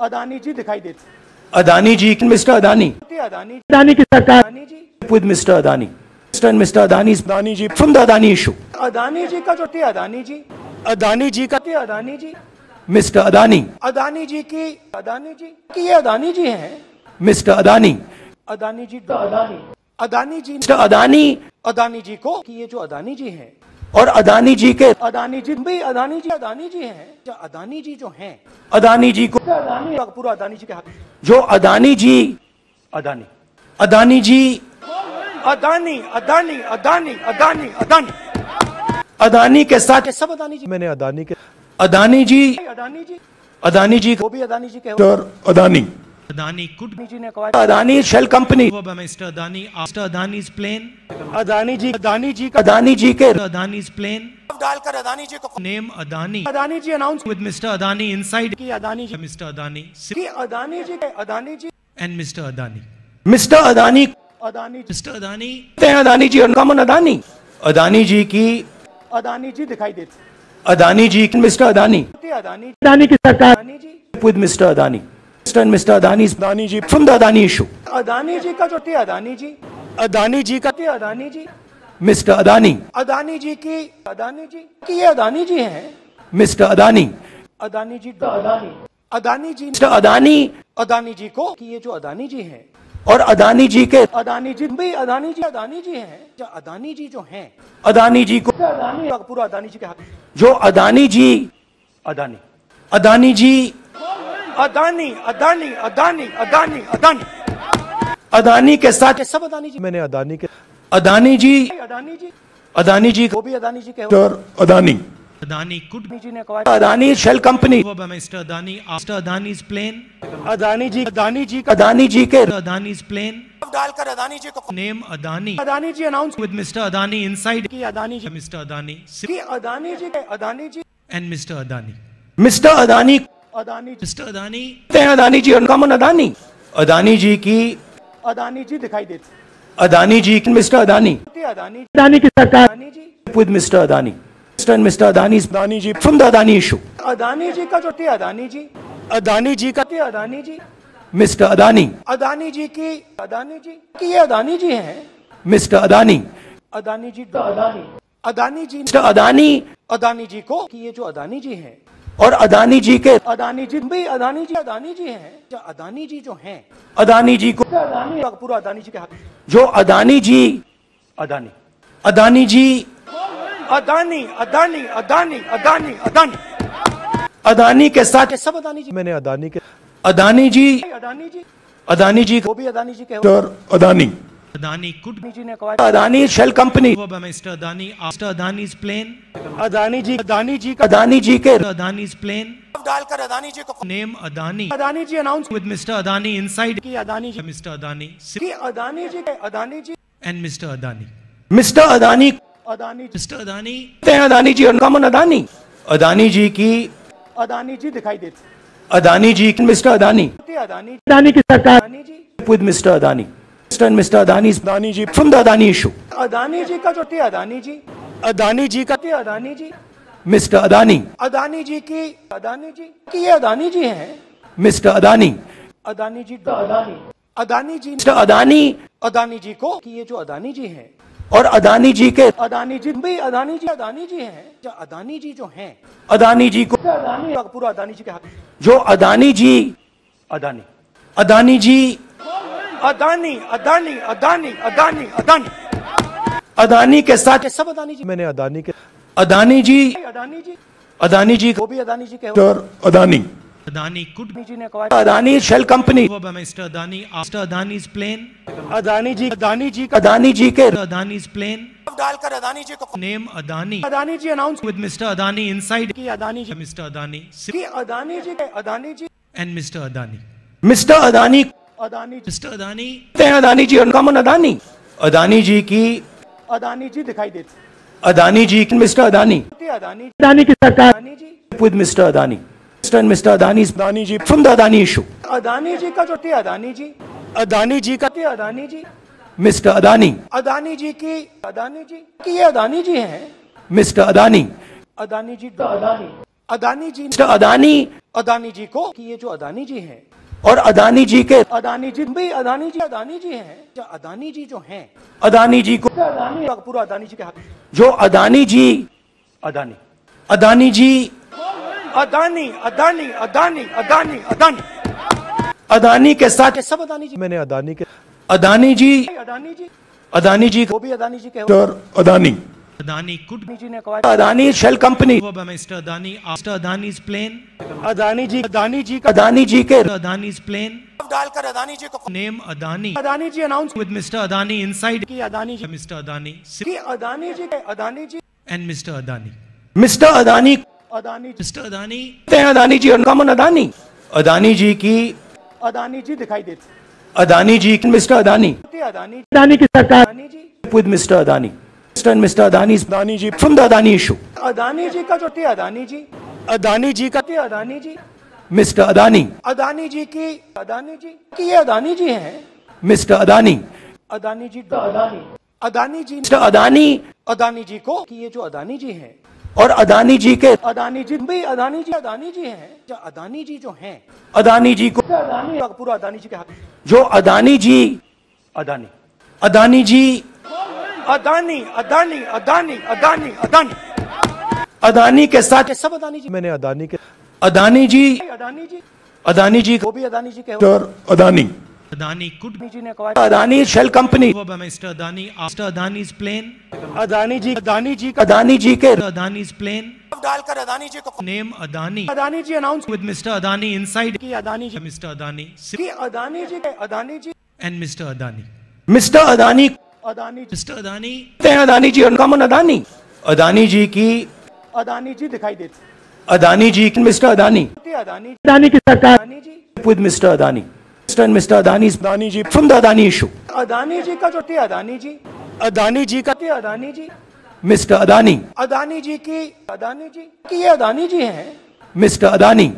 अदानी जी दिखाई देते अदानी जी मिस्टर अदानी अदानी अदानी की सरकार Adani ji with Mr. Adani. Mr. and Mr. Adani's Adani ji from the Adani issue. Adani ji का जो थे अदानी जी अदानी जी का थे अदानी जी मिस्टर अदानी अदानी जी की अदानी जी की ये अदानी जी हैं मिस्टर अदानी अदानी जी अदानी अदानी जी मिस्टर अदानी अदानी जी को कि ये जो अदानी जी हैं और अदानी जी के अदानी जी भाई अदानी जी अदानी जी हैं जो अदानी जी जो हैं अदानी जी को अदानी पूरा अदानी जी के हाथ जो अदानी जी अदानी अदानी जी अदानी अदानी अदानी अदानी अदानी अदानी के साथ सब अदानी जी मैंने अदानी के अदानी जी अदानी जी अदानी जी वो भी अदानी जी के अदानी Adani could अदानी जी ने कहा Adani shell company Mr. Adani after Adani's plane. Adani ji Adani ji Adani ji के Mr. प्लेन. डालकर अदानी जी को name Adani Adani ji announce with Mr. Adani inside. की अदानी जी मिस्टर अदानी की अदानी जी के Adani ji and Mr Adani Mr Adani Adani ji Adani Adani ji और uncommon Adani Adani ji की अदानी जी दिखाई देते अदानी जी मिस्टर अदानी अदानी अदानी की सरकार Adani ji Mr. Adani. Mr. and Mr. Adani's Adani ji from the Adani issue. Adani ji का जो थे अदानी जी अदानी जी का थे अदानी जी मिस्टर अदानी अदानी जी की अदानी जी की ये अदानी जी हैं मिस्टर अदानी अदानी जी अदानी अदानी जी मिस्टर अदानी अदानी जी को कि ये जो अदानी जी हैं और अदानी जी के अदानी जी भाई अदानी जी अदानी जी हैं। जो अदानी जी जो हैं अदानी जी को अदानी पूरा अदानी जी के हाथ। जो अदानी जी अदानी। अदानी जी अदानी अदानी अदानी अदानी अदानी। अदानी के साथ सब अदानी जी मैंने अदानी के अदानी जी अदानी जी अदानी जी वो भी अदानी जी के Adani. Adani could Adani Adani Mr. Adani after Adani's plane. Adani Adani Adani. Adani's plane. डालकर अदानी जी को Name Adani Adani ji announce with Mr. Adani inside. की अदानी जी Mr. Adani की Adani ji Adani ji and Mr. Adani. Mr Adani Adani. Adani, हैं Adani ji uncommon Adani Adani ji की अदानी जी दिखाई देते Adani ji mister Adani Adani Adani की सरकार Adani Mr. Adani. Mr. and Mr. Adani's Adani ji from the Adani issue. Adani ji का जो थे अदानी जी अदानी जी का थे अदानी जी Mr. Adani, अदानी जी की अदानी जी की ये अदानी जी हैं Mr. Adani, अदानी जी अदानी अदानी जी Mr. Adani अदानी जी को कि ये जो अदानी जी हैं और अदानी जी के अदानी जी भाई अदानी जी अदानी जी हैं जो अदानी जी जो हैं अदानी जी को अदानी पूरा अदानी जी के हाथ जो अदानी जी अदानी अदानी जी अदानी अदानी अदानी अदानी अदानी अदानी के साथ ये सब अदानी जी मैंने अदानी के अदानी जी अदानी जी अदानी जी वो भी अदानी जी के और अदानी Adani could अदानी जी ने कहा Adani shell company over by Mr. Adani after Adani's plane. Adani ji Adani ji Adani ji के Mr. Adani's plane. डालकर अदानी जी को name Adani Adani ji announce with Mr Adani inside. की अदानी जी Mr. Adani की अदानी जी के Adani ji and Mr Adani Mr Adani Adani Mr Adani Adani ji और अदानी अदानी जी की अदानी जी दिखाई देती अदानी जी मिस्टर अदानी अदानी अदानी की सरकार Adani ji with Mr Adani Mr Mr Adani Adani ji from the Adani issue Adani ji का जो थे अदानी जी अदानी जी का अदानी जी मिस्टर अदानी अदानी जी की अदानी जी की ये अदानी जी हैं मिस्टर अदानी अदानी जी अदानी अदानी जी मिस्टर अदानी अदानी जी को कि ये जो अदानी जी हैं और अदानी जी के अदानी जी भाई अदानी जी अदानी जी हैं। अच्छा, अदानी जी जो हैं अदानी जी को अदानी पूरा अदानी जी के हाथ। जो अदानी जी अदानी। अदानी जी अदानी अदानी अदानी अदानी अदानी। अदानी के साथ सब अदानी जी। मैंने अदानी के अदानी जी अदानी जी। अदानी जी को भी अदानी जी के और Adani. Adani could Adani ji ने acquired Adani shell company over by Mr. Adani after Adani's plane Adani ji Adani ji Adani ji के Adani's plane डालकर Adani ji को name Adani Adani ji announced with Mr. Adani inside कि Adani ji Mr. Adani कि Adani ji Adani ji and Mr. Adani Mr. Adani Adani Mr. Adani ते Adani ji uncommon Adani Adani ji की Adani ji दिखाई देती Adani ji mister Adani Adani Adani की सरकार with mister Adani Mr. and Mr. Adani's Adani ji from the Adani issue. Adani ji ka jo thi Adani ji. Adani ji ka thi Adani ji. Mr. Adani. Adani ji ki Adani ji ki ye Adani ji hain. Mr. Adani. Adani ji Adani. Adani ji mister Adani Adani ji को कि ये जो अदानी जी हैं और अदानी जी के अदानी जी भी अदानी जी अदानी जी हैं अदानी जी जो हैं अदानी जी को अदानी पूरा अदानी जी के हाथ जो अदानी जी अदानी अदानी जी अदानी अदानी अदानी अदानी अदानी अदानी के साथ सब अदानी जी मैंने अदानी के अदानी जी अदानी जी अदानी जी वो भी अदानी जी के अदानी Adani could अदानी जी ने कहा Adani shell company Mr. Adani after Adani's plane. Adani ji Adani ji Adani ji के Adani's plane. डालकर अदानी जी को name Adani Adani ji announce with Mr. Adani inside. की अदानी जी मिस्टर अदानी की अदानी जी के Adani ji and mister Adani mister Adani Adani ji कहते हैं अदानी जी और uncommon Adani Adani ji की अदानी जी दिखाई देती अदानी जी मिस्टर अदानी अदानी अदानी की सरकार Adani ji Mr. Adani. Mr. and Mr. Adani's Adani ji from the Adani issue. Adani ji का जो थे अदानी जी अदानी जी का थे अदानी जी मिस्टर अदानी अदानी जी की अदानी जी की ये अदानी जी हैं मिस्टर अदानी अदानी जी अदानी अदानी जी मिस्टर अदानी अदानी जी को कि ये जो अदानी जी हैं और अदानी जी के अदानी जी भाई अदानी जी अदानी जी हैं। जो अदानी जी जो हैं। अदानी जी को अदानी पूरा अदानी जी के हाथ। जो अदानी जी अदानी। अदानी जी अदानी अदानी अदानी अदानी अदानी। अदानी के साथ सब अदानी जी मैंने अदानी के अदानी जी अदानी जी अदानी जी वो भी अदानी जी के Adani. Adani could Adani shell company by Mr. Adani after Adani's plane. Adani ji Adani ji का अदानी जी के Adani's plane. डालकर अदानी जी को Adani Adani ji announce with Mr. Adani inside. की अदानी जी Mr. Adani की अदानी जी के Adani ji. Adani. Mister Adani Adani. Adani Adani uncommon Adani Adani की अदानी जी दिखाई देती अदानी जी मिस्टर अदानी अदानी अदानी की सरकार Adani Mr. Adani. Mr. and Mr. Adani's Adani ji from the Adani issue. Adani ji का जो थे अदानी जी अदानी जी का थे अदानी जी Mr. Adani, अदानी जी की अदानी जी की ये अदानी जी हैं Mr. Adani,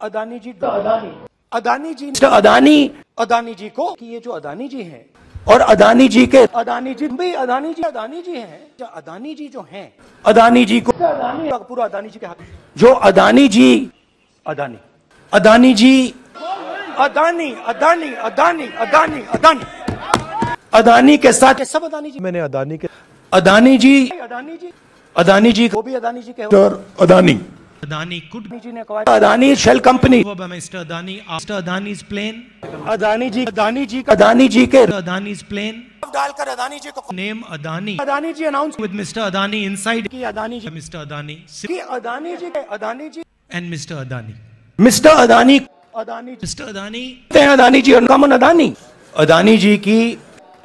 अदानी जी अदानी अदानी जी Mr. Adani अदानी जी को कि ये जो अदानी जी हैं और अदानी जी के अदानी जी भाई अदानी जी अदानी जी हैं जो अदानी जी जो हैं अदानी जी को अदानी पूरा अदानी जी के हाथ जो अदानी जी अदानी अदानी जी अदानी अदानी अदानी अदानी अदानी अदानी के साथ ये सब अदानी जी मैंने अदानी के अदानी जी अदानी जी अदानी जी वो भी अदानी जी के और अदानी Adani could अदानी जी ने कहा Adani shell company by Mr. Adani after Adani's plane. Adani ji Adani ji का अदानी जी के Adani's plane. डालकर अदानी जी को name Adani Adani ji announce with mister Adani inside. की अदानी जी Mr. Adani की अदानी जी के Adani ji and mister Adani mister Adani Adani ji. Adani हैं Adani ji uncommon Adani Adani ji की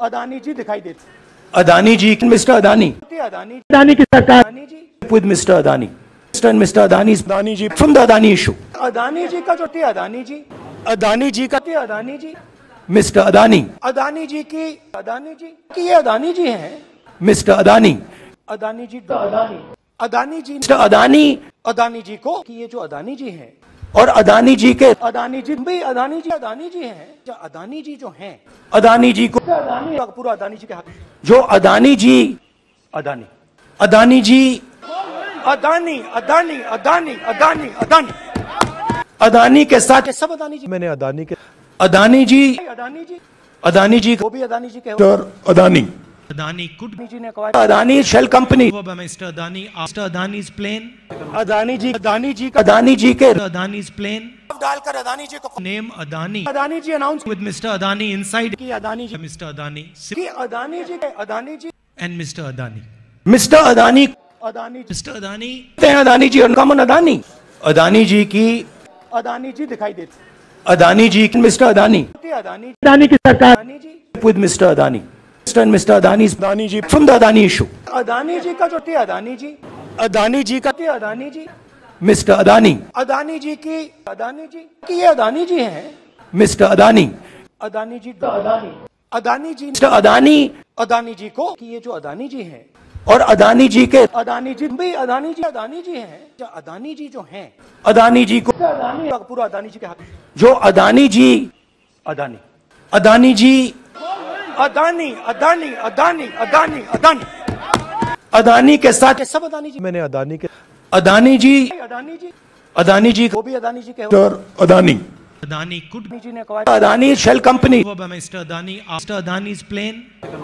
अदानी जी दिखाई देती अदानी जी मिस्टर अदानी अदानी अदानी की सरकार Adani ji Mr. Adani. Mr. and Mr. Adani's Adani ji from the Adani issue. Adani ji का जो थे अदानी जी अदानी जी का थे अदानी जी मिस्टर अदानी अदानी जी की अदानी जी की ये अदानी जी हैं मिस्टर अदानी अदानी जी अदानी अदानी जी मिस्टर अदानी अदानी जी को कि ये जो अदानी जी हैं और अदानी जी के अदानी जी भाई अदानी जी अदानी जी हैं। जो अदानी जी जो हैं अदानी जी को अदानी पूरा अदानी जी के हाथ। जो अदानी जी अदानी। अदानी जी अदानी अदानी अदानी अदानी अदानी। अदानी के साथ सब अदानी जी। मैंने अदानी के अदानी जी अदानी जी। अदानी जी वो भी अदानी जी के और अदानी। Adani could अदानी जी ने कहा Adani shell company by Mr. Adani after Adani's plane. Adani ji Adani ji का अदानी जी के Adani's plane. डालकर अदानी जी को Name Adani Adani ji announce with Mr. Adani inside. की अदानी जी Mr. Adani की अदानी जी के Adani ji and Mr. Adani. Mister Adani कहते Adani ji Mr. Adani हैं Adani ji uncommon Adani Adani ji की अदानी जी दिखाई देती अदानी जी मिस्टर अदानी अदानी अदानी की सरकार Adani ji with Mr. Adani's Adani ji from the Adani issue. Adani ji का जो थे अदानी जी अदानी जी का थे अदानी जी मिस्टर अदानी अदानी जी की अदानी जी की ये अदानी जी हैं मिस्टर अदानी अदानी जी अदानी अदानी जी मिस्टर अदानी अदानी जी को कि ये जो अदानी जी हैं और अदानी जी के अदानी जी भाई अदानी जी अदानी जी हैं जो अदानी जी जो हैं अदानी जी को अदानी पूरा अदानी जी के हाथ जो अदानी जी अदानी अदानी जी अदानी अदानी अदानी अदानी अदानी अदानी के साथ सब अदानी जी मैंने अदानी के अदानी जी अदानी जी अदानी जी वो भी अदानी जी के mister Adani Adani could Adani ji ने कहा Adani shell company Mr. Adani after Adani's plane.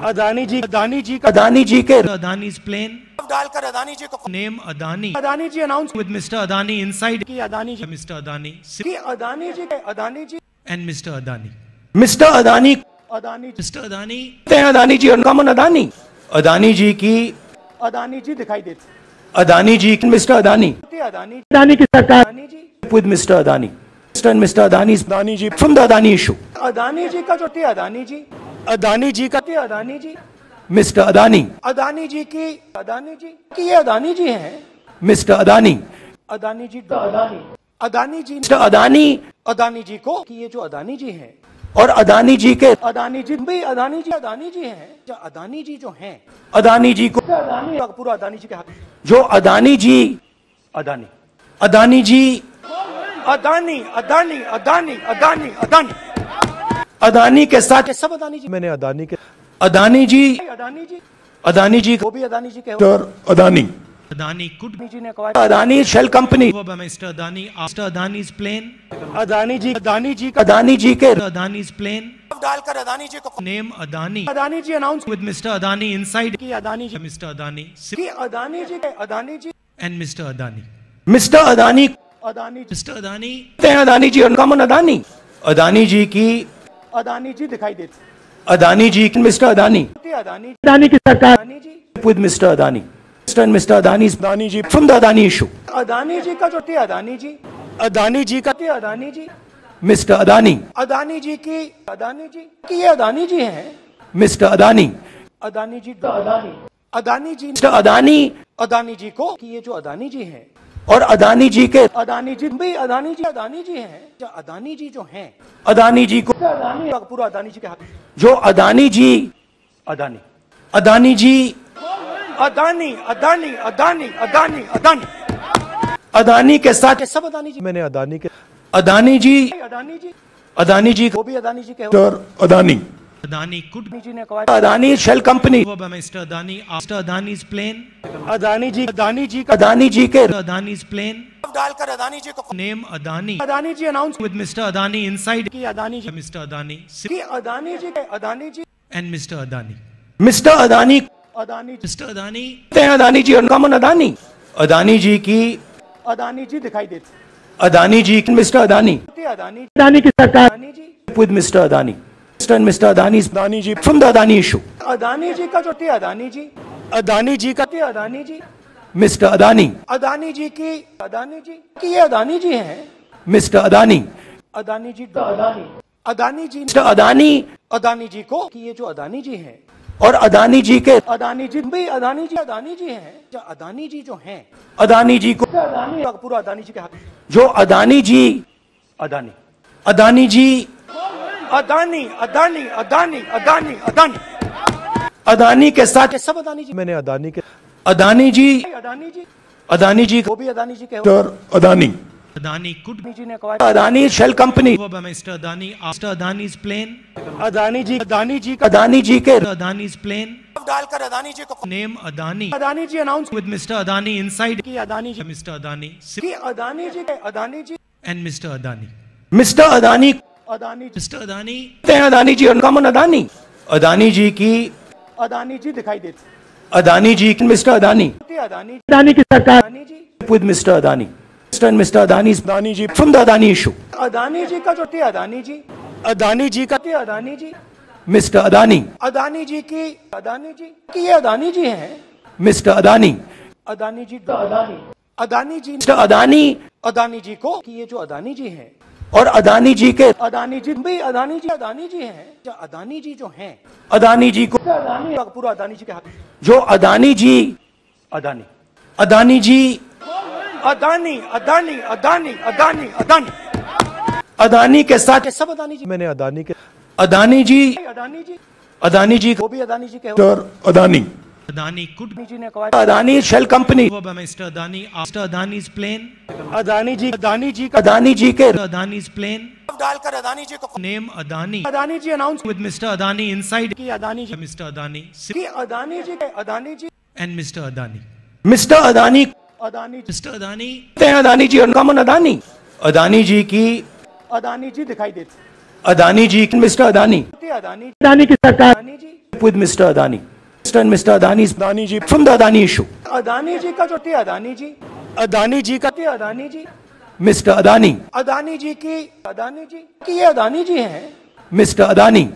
Adani ji Adani ji Adani ji के Adani's plane. डालकर अदानी जी को name Adani Adani ji announce with Mr. Adani inside. की Adani ji mister Adani की अदानी जी के Adani ji and mister Adani mister Adani Adani ji कहते हैं अदानी जी और कमन अदानी अदानी जी की अदानी जी दिखाई देती अदानी जी मिस्टर अदानी अदानी अदानी की सरकार Adani ji Mr. Adani. Mr. and Mr. Adani's Adani ji from the Adani issue. Adani ji का जो थे अदानी जी अदानी जी का थे अदानी जी मिस्टर अदानी अदानी जी की अदानी जी की ये अदानी जी हैं मिस्टर अदानी अदानी जी अदानी अदानी जी मिस्टर अदानी अदानी जी को कि ये जो अदानी जी हैं और अदानी जी के अदानी जी भी अदानी जी अदानी जी हैं। जो अदानी जी जो हैं अदानी जी को अदानी पूरा अदानी जी के हाथ। जो अदानी जी अदानी। अदानी जी अदानी अदानी अदानी अदानी अदानी। अदानी के साथ सब अदानी जी मैंने अदानी के अदानी जी अदानी जी अदानी जी वो भी अदानी जी के Adani. Adani could Adani Adani company go by Mr. Adani after Adani's plane. Adani Adani का अदानी के Adani's plane. डालकर अदानी जी को Adani Adani ji announce with Mr. Adani. की अदानी जी Mr. Adani की अदानी जी के Adani ji and Mr. Adani. Mister Adani कहते Adani ji Mr. Adani Adani जी कमन अदानी अदानी जी की अदानी जी दिखाई देती अदानी जी मिस्टर अदानी अदानी अदानी की सरकार Adani ji with Mr. And Mr. Adani's Adani ji from the Adani issue. Adani ji का जो थे अदानी जी अदानी जी का थे अदानी जी Mr. Adani, अदानी जी की अदानी जी की ये अदानी जी हैं Mr. Adani, अदानी जी अदानी अदानी जी Mr. Adani अदानी जी को कि ये जो अदानी जी हैं और अदानी जी के अदानी जी भी अदानी जी अदानी जी हैं जो अदानी जी जो हैं अदानी जी को अदानी पूरा अदानी जी के हाथ जो अदानी जी अदानी अदानी जी अदानी अदानी अदानी अदानी अदानी अदानी के साथ ये सब अदानी जी मैंने अदानी के अदानी जी अदानी जी अदानी जी वो भी अदानी जी के mister Adani Adani could Adani ji ने कहा Adani shell company go by Mr. Adani after Adani's plane. Adani ji Adani ji का अदानी जी के Adani's plane. डालकर अदानी जी को name Adani Adani ji announce with mister Adani inside. की Adani ji Mr. Adani की अदानी जी के Adani ji and mister Adani mister Adani Adani ji. Adani हैं अदानी जी कमन अदानी अदानी जी की अदानी जी दिखाई देती अदानी जी मिस्टर अदानी अदानी अदानी की सरकार Adani ji Mr. Adani. Mr. and Mr. Adani's Adani ji from the Adani issue. Adani ji का जो थे अदानी जी अदानी जी का थे अदानी जी मिस्टर अदानी अदानी जी की अदानी जी की ये अदानी जी हैं मिस्टर अदानी अदानी जी अदानी अदानी जी मिस्टर अदानी अदानी जी को कि ये जो अदानी जी हैं और अदानी जी के अदानी जी भी अदानी जी अदानी जी हैं। जो अदानी जी जो हैं अदानी जी को अदानी पूरा अदानी जी के हाथ। जो अदानी जी अदानी। अदानी जी अदानी अदानी अदानी अदानी अदानी। अदानी के साथ सब अदानी जी। मैंने अदानी के अदानी जी अदानी जी। अदानी जी वो भी अदानी जी के हो। Mister Adani. Adani could Adani ji ने कहा Adani shell company go by Mr. Adani after Adani's plane. Adani ji Adani ji का अदानी जी के Adani's plane. डालकर अदानी जी को Name Adani Adani ji announce with Mr. Adani inside. की Adani ji Mr. Adani की अदानी जी के Adani ji and Mr. Adani. Mister Adani कहते Adani ji Mr. Adani हैं अदानी जी कमन अदानी अदानी जी की अदानी जी दिखाई देती अदानी जी मिस्टर अदानी अदानी अदानी की सरकार Adani ji with Mr. Adani. Mr. and Mr. Adani's Adani ji from the Adani issue. Adani ji का जो थे अदानी जी अदानी जी का थे अदानी जी मिस्टर अदानी अदानी जी की अदानी जी की ये अदानी जी हैं मिस्टर अदानी अदानी जी अदानी अदानी जी मिस्टर अदानी अदानी जी को कि ये जो अदानी जी हैं और अदानी जी के अदानी जी भी अदानी जी अदानी जी हैं जो अदानी जी जो हैं अदानी जी को अदानी पूरा अदानी जी के हाथ जो अदानी जी अदानी अदानी जी अदानी अदानी अदानी अदानी अदानी अदानी के साथ सब अदानी जी मैंने अदानी के अदानी जी अदानी जी अदानी जी वो भी अदानी जी के mister Adani Adani could Adani ji ने कहा Adani shell company Mr. Adani after Adani's plane. Adani ji Adani ji का अदानी जी के Adani's plane. डालकर अदानी जी को name Adani Adani ji announce with Mr. Adani inside. की अदानी जी मिस्टर अदानी की अदानी जी के Adani ji and mister Adani mister Adani Adani ji. Adani, हैं अदानी जी और कमन अदानी अदानी जी की अदानी जी दिखाई देते अदानी जी मिस्टर अदानी अदानी अदानी की सरकार Adani ji Mr. Adani. Mr. and Mr. Adani's Adani ji from the Adani issue. Adani ji का जो थे अदानी जी Adani ji का थे अदानी जी मिस्टर Adani, अदानी जी की अदानी जी की ये अदानी जी हैं Mr. Adani,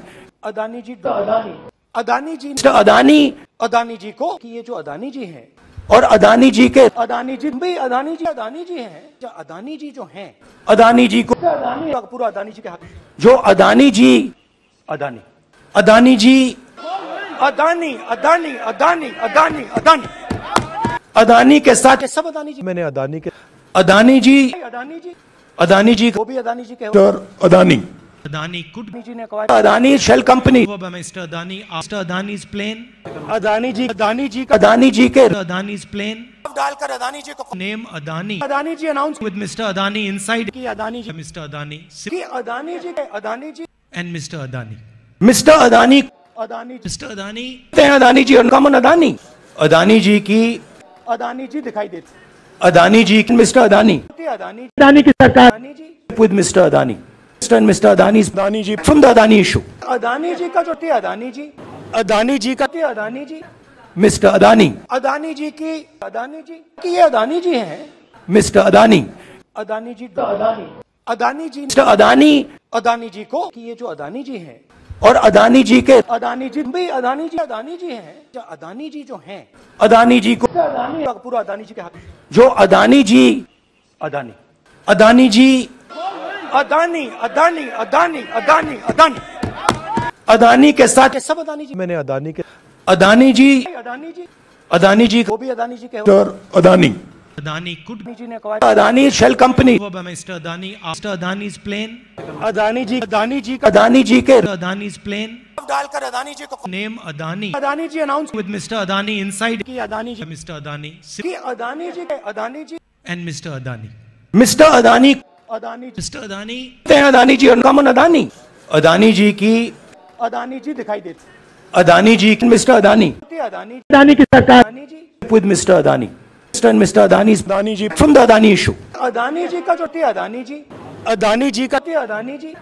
अदानी जी अदानी अदानी जी Mr. Adani अदानी जी को कि ये जो अदानी जी हैं और अदानी जी के अदानी जी भी अदानी जी अदानी जी हैं। जो अदानी जी जो हैं अदानी जी को अदानी पूरा अदानी जी के हक जो अदानी जी अदानी। अदानी जी अदानी अदानी अदानी अदानी अदानी। अदानी के साथ सब अदानी जी मैंने अदानी के अदानी जी अदानी जी अदानी जी वो भी अदानी जी के Adani. Adani could Adani company over by Mr. Adani after Adani's plane. Adani ji Adani ji Adani ji के Adani's plane. डालकर अदानी जी को Adani Adani ji announce with Mr. Adani inside. की अदानी जी Mr. Adani की अदानी जी के Adani ji. Adani. Mister Adani Adani. Adani, Adani Adani Adani की अदानी जी दिखाई देते Adani ji mister Adani Adani Adani की सरकार Adani Mr. Adani. Mr. and Mr. Adani's Adani ji from the Adani issue. Adani ji का जो थे अदानी जी अदानी जी का थे अदानी जी Mr. Adani, अदानी जी की अदानी जी की ये अदानी जी हैं Mr. Adani, अदानी जी अदानी अदानी जी Mr. Adani अदानी जी को कि ये जो अदानी जी हैं और अदानी जी के अदानी जी भी अदानी जी अदानी जी हैं जो अदानी जी जो हैं अदानी जी को अदानी पूरा अदानी जी के हक जो अदानी जी अदानी अदानी जी अदानी अदानी अदानी अदानी अदानी अदानी के साथ ये सब अदानी जी मैंने अदानी के अदानी जी अदानी जी अदानी जी वो भी अदानी जी के और अदानी Adani could अदानी जी ने कहा Adani shell company over by Mr. Adani after Adani's plane. Adani ji Adani ji Adani ji के Adani's plane. डालकर अदानी जी को name Adani Adani ji announce with mister Adani inside. की अदानी जी Mr. Adani की अदानी जी के Adani ji and mister Adani mister Adani Adani ji. Adani, हैं अदानी जी और कमन अदानी अदानी जी की अदानी जी दिखाई देते अदानी जी मिस्टर अदानी अदानी अदानी की सरकार Adani ji Mr. Adani. Mr. and Mr. Adani's Adani ji from the Adani issue. Adani ji का जो थे अदानी जी अदानी जी का थे अदानी जी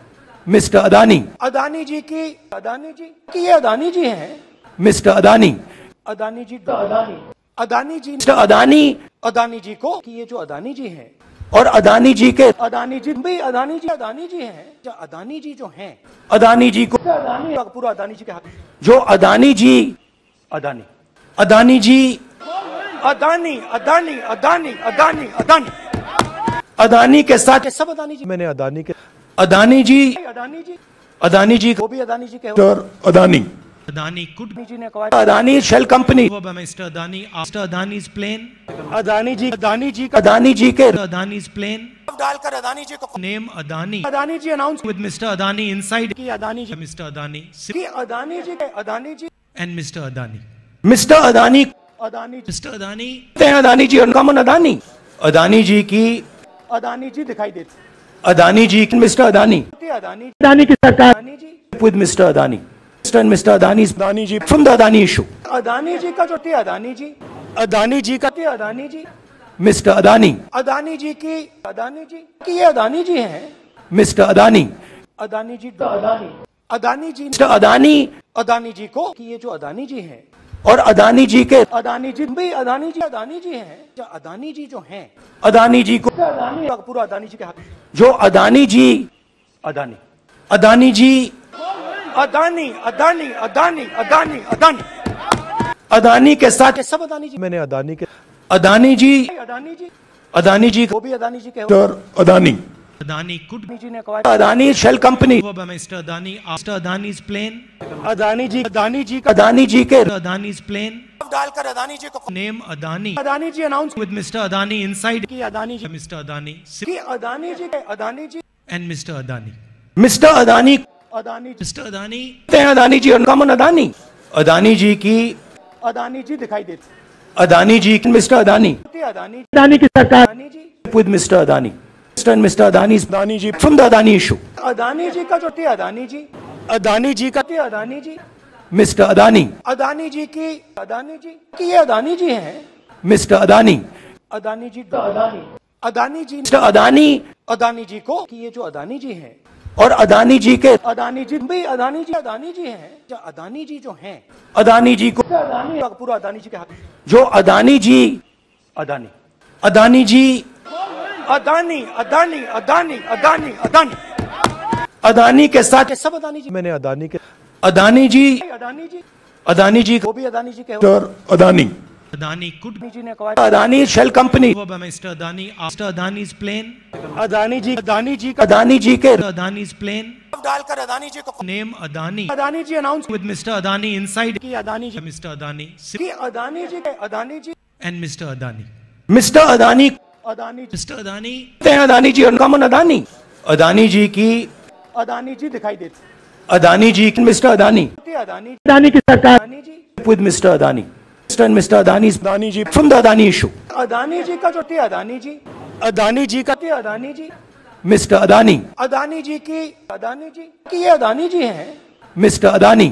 मिस्टर अदानी अदानी जी की अदानी जी की ये अदानी जी हैं मिस्टर अदानी अदानी जी अदानी अदानी जी मिस्टर अदानी अदानी जी को कि ये जो अदानी जी हैं और अदानी जी के अदानी जी भी अदानी जी अदानी जी हैं। जो अदानी जी जो हैं अदानी जी को अदानी पूरा अदानी जी के हक जो अदानी जी अदानी। अदानी जी अदानी अदानी अदानी अदानी अदानी। अदानी के साथ सब अदानी जी। मैंने अदानी के अदानी जी अदानी जी। अदानी जी वो भी अदानी जी के और अदानी। Adani could अदानी जी ने कहा Adani shell company over by Mr. Adani after Adani's plane. Adani ji Adani ji Adani ji के Adani's plane. डालकर अदानी जी को Name Adani Adani ji announce with Mr. Adani inside. की अदानी जी Mr. Adani की अदानी जी के Adani ji and Mr. Adani. Mister Adani Adani. Adani, हैं अदानी जी और कमन अदानी अदानी जी की अदानी जी दिखाई देते अदानी जी मिस्टर अदानी अदानी अदानी की सरकार Adani ji with Mr. Adani. And Mr. Adani's Adani ji from the Adani issue. Adani ji का जो थे अदानी जी अदानी जी का थे अदानी जी Mr. Adani, अदानी जी की अदानी जी की ये अदानी जी हैं Mr. Adani, अदानी जी अदानी अदानी जी Mr. Adani अदानी जी को कि ये जो अदानी जी हैं और अदानी जी के अदानी जी भी अदानी जी अदानी जी हैं जो अदानी जी जो हैं अदानी जी को अदानी पूरा अदानी जी के हक जो अदानी जी अदानी अदानी जी अदानी अदानी अदानी अदानी अदानी अदानी के साथ सब अदानी जी मैंने अदानी के अदानी जी अदानी जी अदानी जी वो भी अदानी जी के अदानी Adani could जी ने कहा Adani shell company Mr. Adani after Adani's plane. Adani ji Adani ji Adani ji के Adani's plane. डालकर अदानी जी को name Adani Adani ji announce with Mr. Adani inside. की अदानी जी मिस्टर अदानी की अदानी जी के Adani ji and mister Adani mister Adani Adani ji Adani Adani ji और कमन अदानी अदानी जी की अदानी जी दिखाई देते अदानी जी मिस्टर अदानी अदानी अदानी की सरकार Adani ji Mr. Adani. Mr. and Mr. Adani's Adani ji from the Adani issue. Adani ji का जो थे अदानी जी अदानी जी का थे अदानी जी मिस्टर अदानी अदानी जी की अदानी जी की ये अदानी जी हैं मिस्टर अदानी अदानी जी अदानी अदानी जी मिस्टर अदानी अदानी जी को कि ये जो अदानी जी हैं और अदानी जी के अदानी जी भाई अदानी जी अदानी जी हैं। जो अदानी जी जो हैं अदानी जी को अदानी पूरा अदानी जी के हाथ। जो अदानी जी अदानी। अदानी जी अदानी अदानी अदानी अदानी अदानी। अदानी के साथ सब अदानी जी मैंने अदानी के अदानी जी अदानी जी अदानी जी वो भी अदानी जी के Adani. Adani could Adani company over by Mr. Adani after Adani's plane. Adani Adani का अदानी के Adani's plane. डालकर अदानी जी को Adani Adani ji announce with Mr. Adani. की अदानी जी Mr. Adani की अदानी जी के Adani ji and Mr. Adani. Mister Adani Adani. Adani हैं Adani ji uncommon Adani Adani ji की अदानी जी दिखाई देती अदानी जी मिस्टर अदानी अदानी अदानी की सरकार Adani Mr. Adani. Mr. and Mr. Adani's Adani ji from the Adani issue. Adani ji का जो थे अदानी जी अदानी जी का थे अदानी जी Mr. Adani, अदानी जी की अदानी जी की ये अदानी जी हैं Mr. Adani,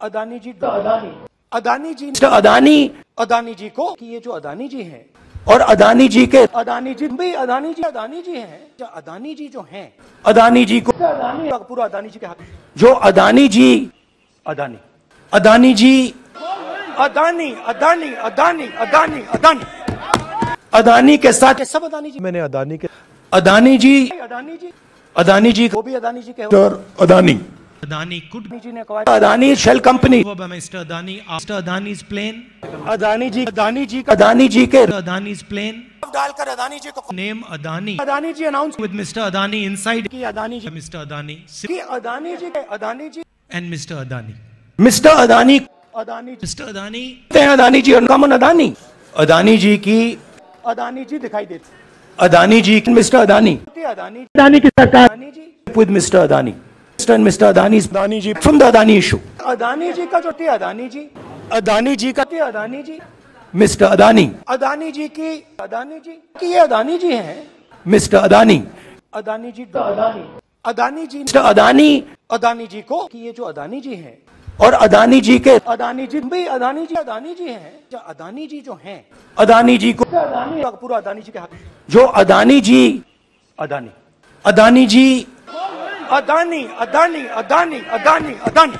अदानी जी अदानी अदानी जी Mr. Adani अदानी जी को कि ये जो अदानी जी हैं और अदानी जी के अदानी जी भाई अदानी जी अदानी जी हैं अदानी जी जो हैं अदानी जी को पूरा अदानी जी के हाथ जो अदानी जी अदानी अदानी जी अदानी अदानी अदानी अदानी अदानी अदानी के साथ ये सब अदानी जी मैंने अदानी के अदानी जी अदानी जी अदानी जी वो भी अदानी जी के और अदानी Adani could अदानी जी ने कहा Adani shell company over by Mr. Adani after Adani's plane. Adani ji Adani ji का अदानी जी के Adani's plane. डालकर अदानी जी को name Adani Adani ji announce with mister Adani inside. की अदानी जी Mr. Adani की अदानी जी के Adani ji and mister Adani mister Adani Adani ji. Adani हैं Adani ji uncommon Adani Adani ji की अदानी जी दिखाई देती अदानी जी मिस्टर अदानी अदानी अदानी की सरकार Adani ji Mr. Adani. Mr. and Mr. Adani's Adani ji from the Adani issue. Adani ji का जो थे अदानी जी अदानी जी का थे अदानी जी मिस्टर अदानी अदानी जी की अदानी जी की ये अदानी जी हैं mister Adani Adani ji Adani Adani ji Mr. Adani Adani ji को कि ये जो अदानी जी हैं और अदानी जी के अदानी जी भाई अदानी जी अदानी जी हैं। जो अदानी जी जो हैं अदानी जी को अदानी पूरा अदानी जी के हाथ। जो अदानी जी अदानी। अदानी जी अदानी अदानी अदानी अदानी अदानी।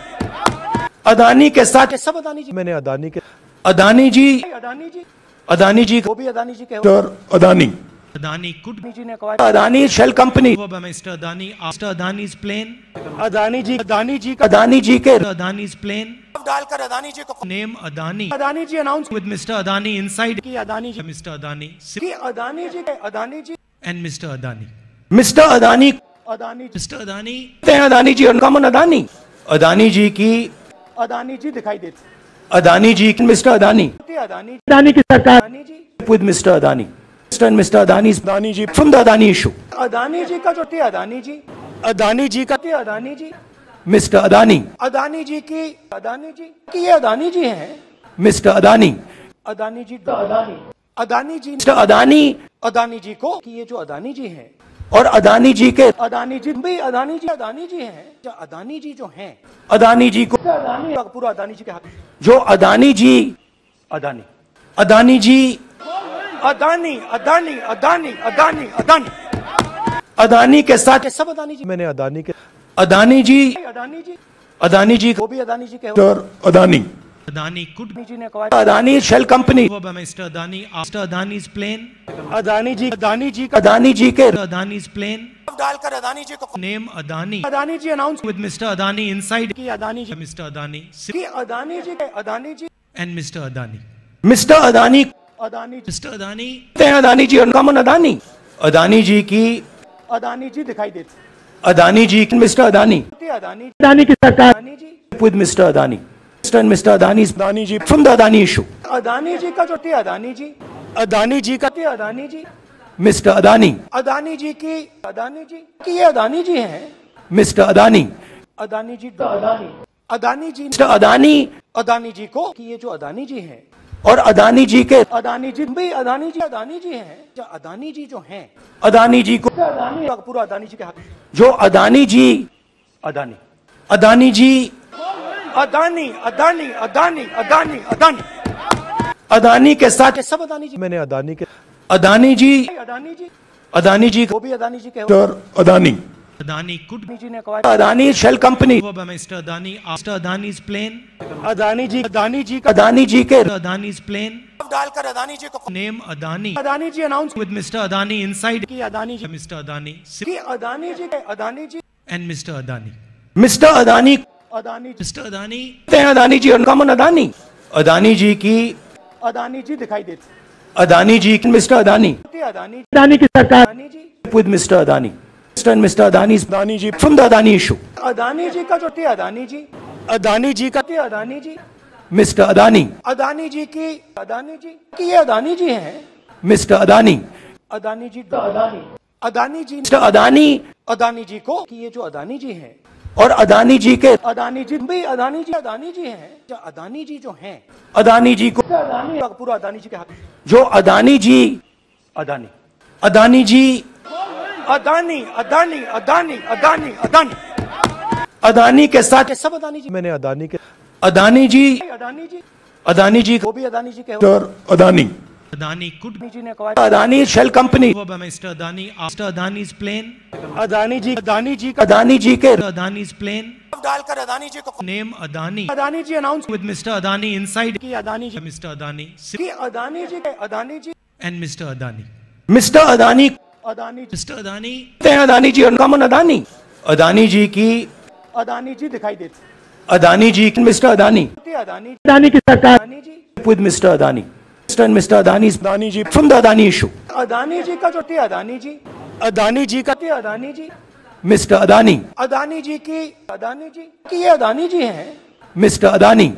अदानी के साथ सब अदानी जी। मैंने अदानी के अदानी जी अदानी जी। अदानी जी वो भी अदानी जी के और अदानी। Adani could अदानी जी ने कहा Adani shell company over by Mr. Adani after Adani's plane. Adani ji Adani ji का अदानी जी के Adani's plane. डालकर अदानी जी को Name Adani Adani ji announce with Mr. Adani inside. की अदानी जी Mr. Adani की अदानी जी के Adani ji and Mr. Adani. Mister Adani कहते Adani ji Mr. Adani हैं Adani ji uncommon Adani Adani ji की अदानी जी दिखाई देती अदानी जी मिस्टर अदानी अदानी अदानी की सरकार Adani ji with Mr. Adani. Mr. and Mr. Adani's Adani ji from the Adani issue. Adani ji का जो थे अदानी जी अदानी जी का थे अदानी जी Mr. Adani, अदानी जी की अदानी जी की ये अदानी जी हैं Mr. Adani, अदानी जी अदानी अदानी जी Mr. Adani अदानी जी को कि ये जो अदानी जी हैं और अदानी जी के अदानी जी भाई अदानी जी अदानी जी हैं जो अदानी जी जो हैं अदानी जी को अदानी पूरा अदानी जी के हाथ जो अदानी जी अदानी अदानी जी अदानी अदानी अदानी अदानी अदानी अदानी के साथ सब अदानी जी मैंने अदानी के अदानी जी अदानी जी अदानी जी वो भी अदानी जी के अदानी Adani could जी ने कहा Adani shell company Mr. Adani after Adani's plane. Adani ji Adani ji Adani ji के Adani's plane. डालकर अदानी जी को name Adani Adani ji announce with Mr. Adani inside. की अदानी जी मिस्टर अदानी की अदानी जी के Adani ji and mister Adani mister Adani Adani ji Adani Adani ji और uncommon Adani Adani ji की अदानी जी दिखाई देती अदानी जी मिस्टर अदानी अदानी अदानी की सरकार Adani ji Mr. Adani. Mr. and Mr. Adani's Adani ji from the Adani issue. Adani ji का जो थे अदानी जी अदानी जी का थे अदानी जी मिस्टर अदानी अदानी जी की अदानी जी की ये अदानी जी हैं मिस्टर अदानी अदानी जी अदानी अदानी जी मिस्टर अदानी अदानी जी को कि ये जो अदानी जी हैं और अदानी जी के अदानी जी भाई अदानी जी अदानी जी हैं। जो अदानी जी जो हैं। अदानी जी को अदानी पूरा अदानी जी के हाथ। जो अदानी जी अदानी। अदानी जी अदानी अदानी अदानी अदानी अदानी। अदानी के साथ सब अदानी जी मैंने अदानी के अदानी जी अदानी जी अदानी जी वो भी अदानी जी के Mr. Adani. Adani could Adani Shell Company. Mr. Adani after Adani's plane. Adani जी अदानी जी का अदानी जी के Adani's plane. डालकर अदानी जी को Adani Adani ji announce with Mr. Adani inside. की अदानी जी Mr. Adani की अदानी जी के Adani ji. Adani. Mister Adani Adani. Adani हैं Adani uncommon Adani Adani की अदानी जी दिखाई देती अदानी जी मिस्टर अदानी अदानी अदानी की सरकार Adani ji with Mr. Adani. Mr. and Mr. Adani's Adani ji from the Adani issue. Adani ji का जो थी अदानी जी अदानी जी का थी अदानी जी Mr. Adani. अदानी जी की अदानी जी की ये अदानी जी हैं Mr. Adani. अदानी जी अदानी अदानी जी Mr. Adani अदानी जी को कि ये जो अदानी जी हैं और अदानी जी के अदानी जी भी अदानी जी अदानी जी हैं जो अदानी जी जो हैं अदानी जी को अदानी पूरा अदानी जी के हाथ जो अदानी जी अदानी अदानी जी अदानी अदानी अदानी अदानी अदानी अदानी के साथ ये सब अदानी जी मैंने अदानी के अदानी जी अदानी जी अदानी जी वो भी अदानी जी के. Adani. Adani could be Adani ji ने कहा Adani Shell Company. over by Mr. Adani after Adani's plane. Adani जी अदानी जी का अदानी जी के Adani's plane. डालकर अदानी जी को name Adani Adani ji announce with mister Adani inside. की अदानी जी Mr. Adani की अदानी जी के Adani ji and mister Adani mister Adani Adani ji. Adani हैं Adani ji uncommon Adani Adani ji की अदानी जी दिखाई देती अदानी जी मिस्टर अदानी अदानी अदानी की सरकार Adani ji Mr. Adani. Mr. and Mr. Adani's Adani ji from the Adani issue. Adani ji का जो थी अदानी जी अदानी जी का थी अदानी जी मिस्टर अदानी अदानी जी की अदानी जी की ये अदानी जी हैं मिस्टर अदानी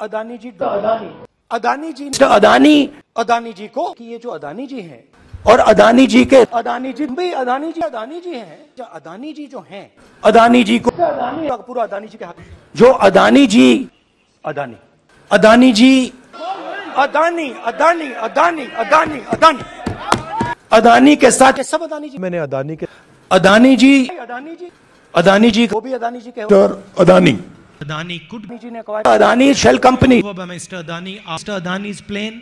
अदानी जी अदानी अदानी जी मिस्टर अदानी अदानी जी को कि ये जो अदानी जी हैं और अदानी जी के अदानी जी भी अदानी जी अदानी जी हैं। जो अदानी जी जो हैं अदानी जी को अदानी पूरा अदानी जी के हाथ। जो अदानी जी अदानी। अदानी जी अदानी अदानी अदानी अदानी अदानी। अदानी के साथ सब अदानी जी। मैंने अदानी के अदानी जी अदानी जी। अदानी जी वो भी अदानी जी के अदानी। Adani could अदानी जी ने कहा Adani shell company over by Mr. Adani after Adani's plane.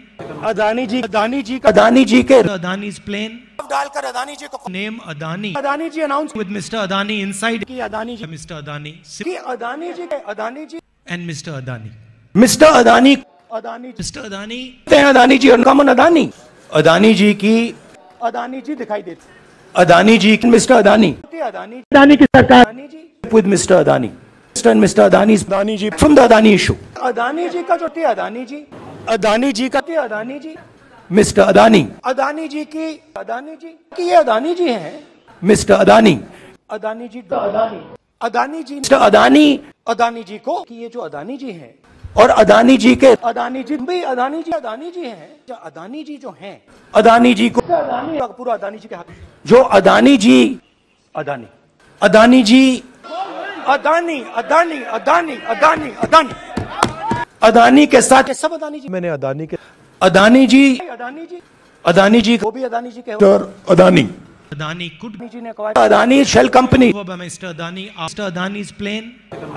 Adani ji Adani ji का अदानी जी के Adani's plane. डालकर अदानी जी को Name Adani Adani ji announce with Mr. Adani inside. की अदानी जी Mr. Adani की अदानी जी के Adani ji and Mr. Adani. Mister Adani कहते Adani ji Mr. Adani हैं Adani ji uncommon Adani Adani ji की अदानी जी दिखाई देती अदानी जी मिस्टर अदानी अदानी अदानी की सरकार Adani ji with Adani. Mr. and Mr. Adani's Adani ji from the Adani issue. Adani ji का जो थी अदानी जी अदानी जी का थी अदानी जी Mr. Adani. अदानी जी की अदानी जी की ये अदानी जी हैं Mr. Adani. अदानी जी अदानी अदानी जी Mr. Adani अदानी जी को कि ये जो अदानी जी हैं और अदानी जी के अदानी जी भी अदानी जी अदानी जी हैं जो अदानी जी जो हैं अदानी जी को अदानी पूरा अदानी जी के हाथ जो अदानी जी अदानी अदानी जी अदानी अदानी अदानी अदानी अदानी अदानी के साथ सब अदानी जी मैंने अदानी के अदानी जी अदानी जी अदानी जी वो भी अदानी जी के अदानी Adani could जी ने कहा Adani shell company Mr. Adani after Adani's plane.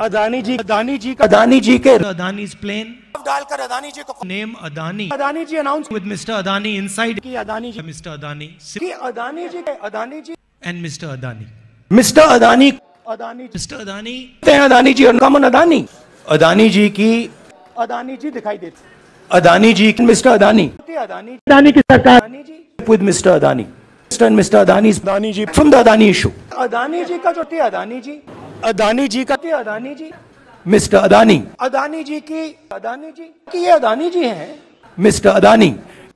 Adani ji Adani ji का अदानी जी के Adani's plane. डालकर अदानी जी को name Adani Adani ji announce with Mr. Adani inside. की अदानी जी मिस्टर अदानी की अदानी जी के Adani ji and mister Adani mister Adani Adani ji Adani Adani ji और uncommon Adani Adani ji की अदानी जी दिखाई देती अदानी जी मिस्टर अदानी अदानी अदानी की सरकार Adani ji Mr. Adani. Mr. and Mr. Adani's Adani ji from the Adani issue. Adani ji का जो थी अदानी जी अदानी जी का थी अदानी जी मिस्टर अदानी अदानी जी की अदानी जी की ये अदानी जी हैं मिस्टर अदानी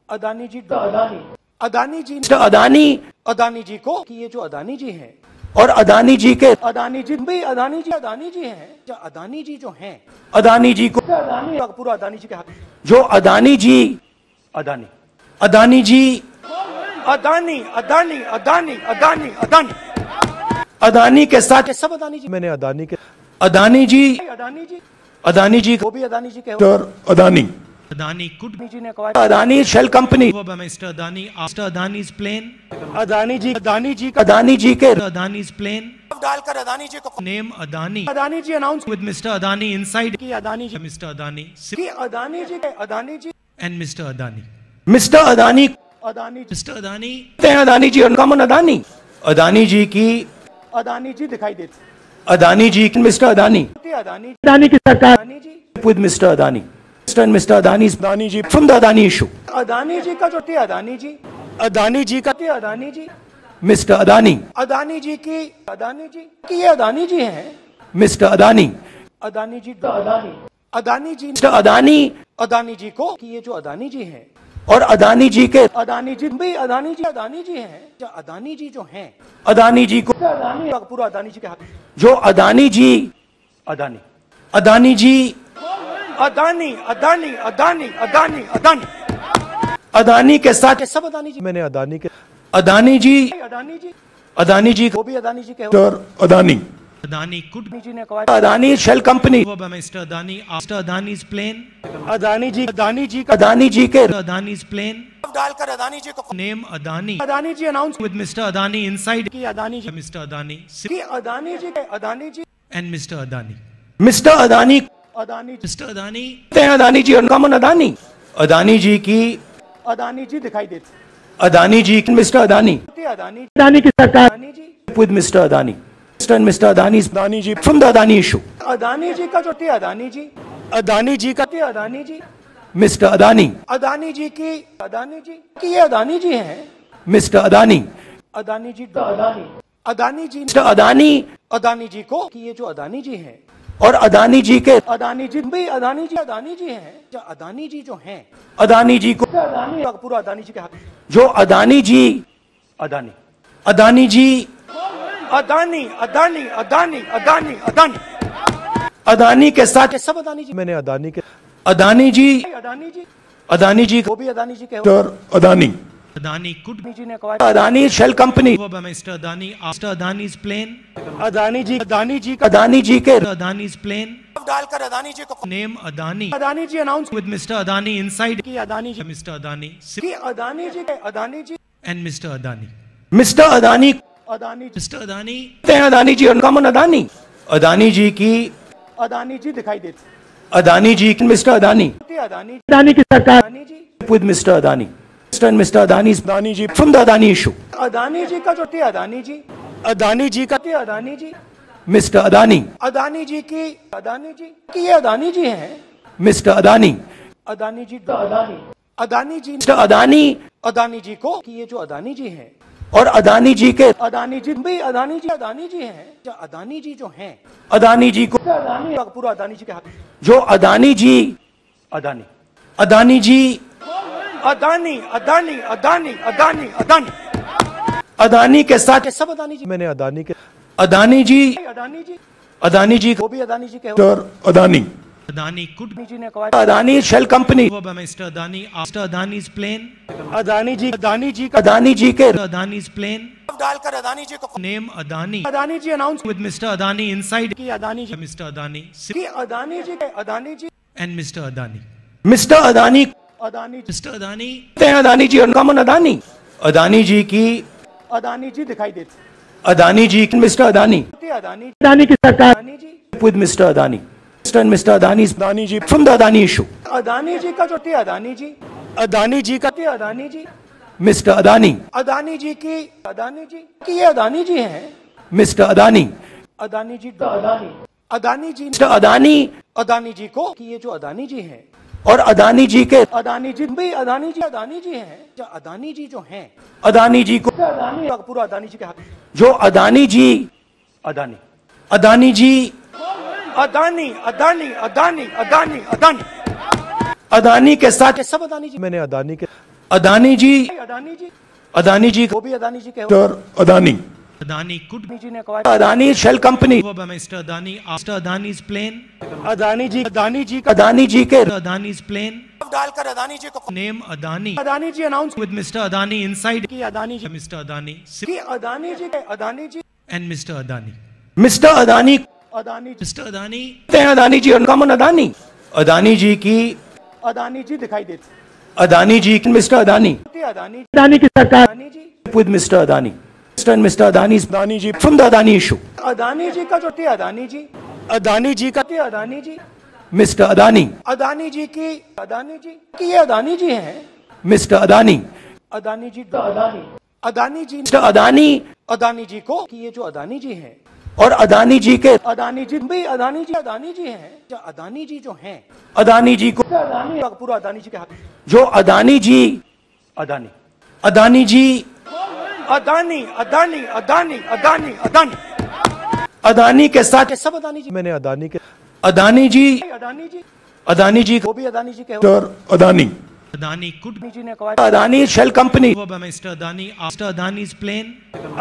अदानी जी अदानी अदानी जी मिस्टर अदानी अदानी जी को कि ये जो अदानी जी हैं और अदानी जी के अदानी जी भी अदानी जी अदानी जी हैं। जो अदानी जी जो हैं अदानी जी को अदानी पूरा अदानी जी के हाथ। जो अदानी जी अदानी। अदानी जी अदानी अदानी अदानी अदानी अदानी। अदानी के साथ सब अदानी जी मैंने अदानी के अदानी जी अदानी जी अदानी जी वो भी अदानी जी के Adani. Adani could Adani company over by Mr. Adani after Adani's plane. Adani ji Adani ji का अदानी जी के Adani's plane. डालकर अदानी जी को Adani Adani ji announce with Mr. Adani inside. की अदानी जी. Adani की Adani Adani. Adani. Mister Adani Adani ji Mr. Adani, Adani ji uncommon Adani Adani ji की अदानी जी दिखाई देते Adani ji mister Adani Adani Adani की सरकार Adani Mr. Adani. Mr. and Mr. Adani's Adani ji from the Adani issue. Adani ji का जो थे अदानी जी Adani ji का थे अदानी जी Mr. Adani, अदानी जी की अदानी जी की ये अदानी जी हैं Mr. Adani, अदानी जी अदानी अदानी जी Mr. Adani अदानी जी को कि ये जो अदानी जी हैं और अदानी जी के अदानी जी भी अदानी जी अदानी जी हैं जो अदानी जी जो हैं अदानी जी को अदानी पूरा अदानी जी के हाथ जो अदानी जी अदानी अदानी जी अदानी अदानी अदानी अदानी अदानी अदानी के साथ सब अदानी जी मैंने अदानी के अदानी जी अदानी जी अदानी जी वो भी अदानी जी के और अदानी Adani could अदानी ने कहा Adani Mr. Adani after Adani's plane. Adani जी अदानी जी अदानी जी के Adani's plane. डालकर अदानी जी को name Adani Adani ji announce with mister Adani inside. की अदानी जी Mr. Adani की अदानी जी के Adani ji and mister Adani mister Adani Adani ji. Adani, हैं अदानी जी अनकॉमन अदानी अदानी जी की अदानी जी दिखाई देते अदानी जी मिस्टर अदानी अदानी अदानी की सरकार Adani ji Mr. Adani. Mr. and Mr. Adani's Adani ji from the Adani issue. Adani ji का जो थे अदानी जी अदानी जी का थे अदानी जी मिस्टर अदानी अदानी जी की अदानी जी की ये अदानी जी हैं मिस्टर अदानी अदानी जी अदानी अदानी जी मिस्टर अदानी अदानी जी को कि ये जो अदानी जी हैं और अदानी जी के अदानी जी भी अदानी जी अदानी जी हैं। जो अदानी जी जो हैं अदानी जी को अदानी पूरा अदानी जी के हाथ। जो अदानी जी अदानी। अदानी जी अदानी अदानी अदानी अदानी अदानी। अदानी के साथ सब अदानी जी। मैंने अदानी के अदानी जी अदानी जी। अदानी जी वो भी अदानी जी के और अदानी। Adani could अदानी जी ने कहा Adani shell company over by Mr. Adani after Adani's plane. Adani ji Adani ji Adani ji के Adani's plane. डालकर अदानी जी को Name Adani Adani ji announce with Mr. Adani inside. की अदानी जी Mr. Adani की Adani ji Adani ji and Mr. Adani. Mister Adani Adani. Adani, हैं Adani ji uncommon Adani Adani ji की अदानी जी दिखाई देते Adani ji mister Adani Adani Adani की सरकार Adani ji with Mr. Adani. Mr. and Mr. Adani's Adani ji from the Adani issue. Adani ji का जो थे अदानी जी अदानी जी का थे अदानी जी Mr. Adani, अदानी जी की अदानी जी की ये अदानी जी हैं Mr. Adani, अदानी जी अदानी अदानी जी Mr. Adani अदानी जी को कि ये जो अदानी जी हैं और अदानी जी के अदानी जी भी अदानी जी अदानी जी हैं जो अदानी जी जो हैं अदानी जी को अदानी पूरा अदानी जी के हाथ जो अदानी जी अदानी अदानी जी अदानी अदानी अदानी अदानी अदानी अदानी के साथ सब अदानी जी मैंने अदानी के अदानी जी अदानी जी अदानी जी वो भी अदानी जी के अदानी Adani could अदानी जी ने कहा Adani shell company Mr. Adani after Adani's plane. Adani ji Adani ji Adani ji के Adani's plane. डालकर अदानी जी को name Adani Adani ji announce with Mr. Adani inside. की अदानी जी मिस्टर अदानी की Adani ji Adani ji and mister Adani mister Adani Adani ji Adani Adani ji और uncommon Adani Adani ji की अदानी जी दिखाई देते Adani ji mister Adani Adani Adani की सरकार Adani ji Mr. Adani. Mr. and Mr. Adani's Adani ji from the Adani issue. Adani ji का जो थे अदानी जी अदानी जी का थे अदानी जी मिस्टर अदानी अदानी जी की अदानी जी की ये अदानी जी हैं मिस्टर अदानी अदानी जी अदानी अदानी जी मिस्टर अदानी अदानी जी को कि ये जो अदानी जी हैं और अदानी जी के अदानी जी भी अदानी जी अदानी जी हैं। जो अदानी जी जो हैं अदानी जी को अदानी पूरा अदानी जी के हाथ। जो अदानी जी अदानी। अदानी जी अदानी अदानी अदानी अदानी अदानी। अदानी के साथ सब अदानी जी मैंने अदानी के अदानी जी अदानी जी अदानी जी वो भी अदानी जी के और Adani. Adani could be Adani ji ने कहा Adani shell company over by Mr. Adani after Adani's plane. Adani ji Adani ji Adani ji के Adani's plane. डालकर अदानी जी को Adani Adani ji announce with Mr. Adani inside. की अदानी जी. Adani की Adani ji Adani ji and Mr. Adani. Mister Adani Adani ji Mr. Adani, Adani ji uncommon Adani Adani ji की अदानी जी दिखाई देते Adani ji mister Adani Adani Adani की सरकार Adani Mr. Adani. Mr. and Mr. Adani's Adani ji from the Adani issue. Adani ji का जो थे अदानी जी अदानी जी का थे अदानी जी Mr. Adani, अदानी जी की अदानी जी की ये अदानी जी हैं Mr. Adani, Adani ji Adani Adani ji mister Adani Adani ji को कि ये जो अदानी जी हैं और अदानी जी के अदानी जी भी अदानी जी अदानी जी हैं जो अदानी जी जो हैं अदानी जी को अदानी पूरा अदानी जी के हाथ जो अदानी जी अदानी अदानी जी अदानी अदानी अदानी अदानी अदानी अदानी के साथ सब अदानी जी मैंने अदानी के अदानी जी अदानी जी अदानी जी वो भी अदानी जी के और Adani Adani could be Adani ji ने कहा Adani shell company over by Mr. Adani after Adani's plane.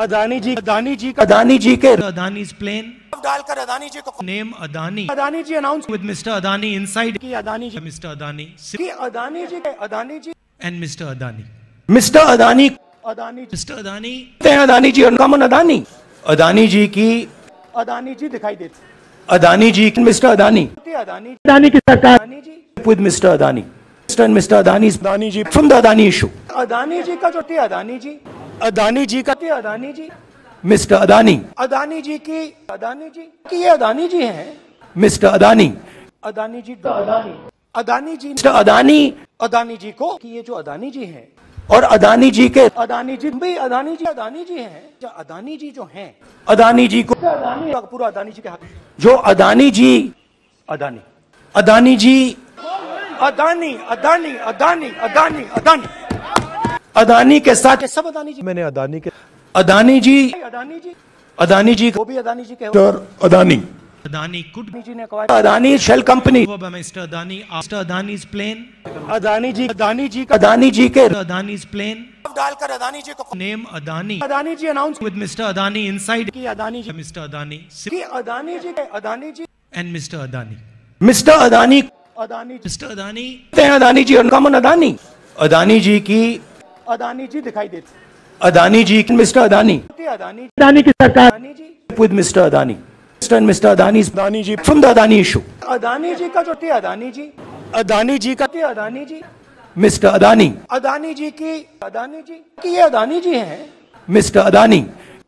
Adani ji Adani ji का अदानी जी के Adani's plane. डालकर अदानी जी को name Adani Adani ji announce with Mr. Adani inside. की अदानी जी Mr. Adani की अदानी जी के Adani ji and mister Adani mister Adani Adani ji Mr. Adani कहते हैं Adani ji uncommon Adani Adani ji की अदानी जी दिखाई देती अदानी जी मिस्टर अदानी अदानी अदानी की सरकार Adani ji with mister Adani mister mister Adani Adani ji from the Adani issue Adani ji का जो थी अदानी जी अदानी जी का थी अदानी जी मिस्टर अदानी अदानी जी की अदानी जी की ये अदानी जी हैं मिस्टर अदानी अदानी जी अदानी अदानी जी मिस्टर अदानी अदानी जी को कि ये जो अदानी जी हैं और अदानी जी के अदानी जी भी अदानी जी अदानी जी हैं। जो अदानी जी जो हैं। अदानी जी को अदानी पूरा अदानी जी के हाथ। जो अदानी जी अदानी। अदानी जी अदानी अदानी अदानी अदानी अदानी। अदानी के साथ सब अदानी जी। मैंने अदानी के अदानी जी अदानी जी। अदानी जी वो भी अदानी जी के और अदानी। Adani could जी ने कहा Adani shell company over by Mr. Adani after Adani's plane. Adani ji Adani ji का अदानी जी के Adani's plane. डालकर अदानी जी को Name Adani Adani ji announce with Mr. Adani inside. की अदानी जी Mr. Adani की Adani ji Adani ji and Mr. Adani. Mister Adani Adani ji Mr. Adani कहते हैं Adani ji uncommon Adani Adani ji की अदानी जी दिखाई देती अदानी जी मिस्टर अदानी अदानी अदानी की सरकार Adani ji with mister Adani mister and mister Adani Adani ji from the Adani issue Adani ji का जो थी अदानी जी अदानी जी का थी अदानी जी मिस्टर अदानी अदानी जी की अदानी जी की ये अदानी जी हैं मिस्टर अदानी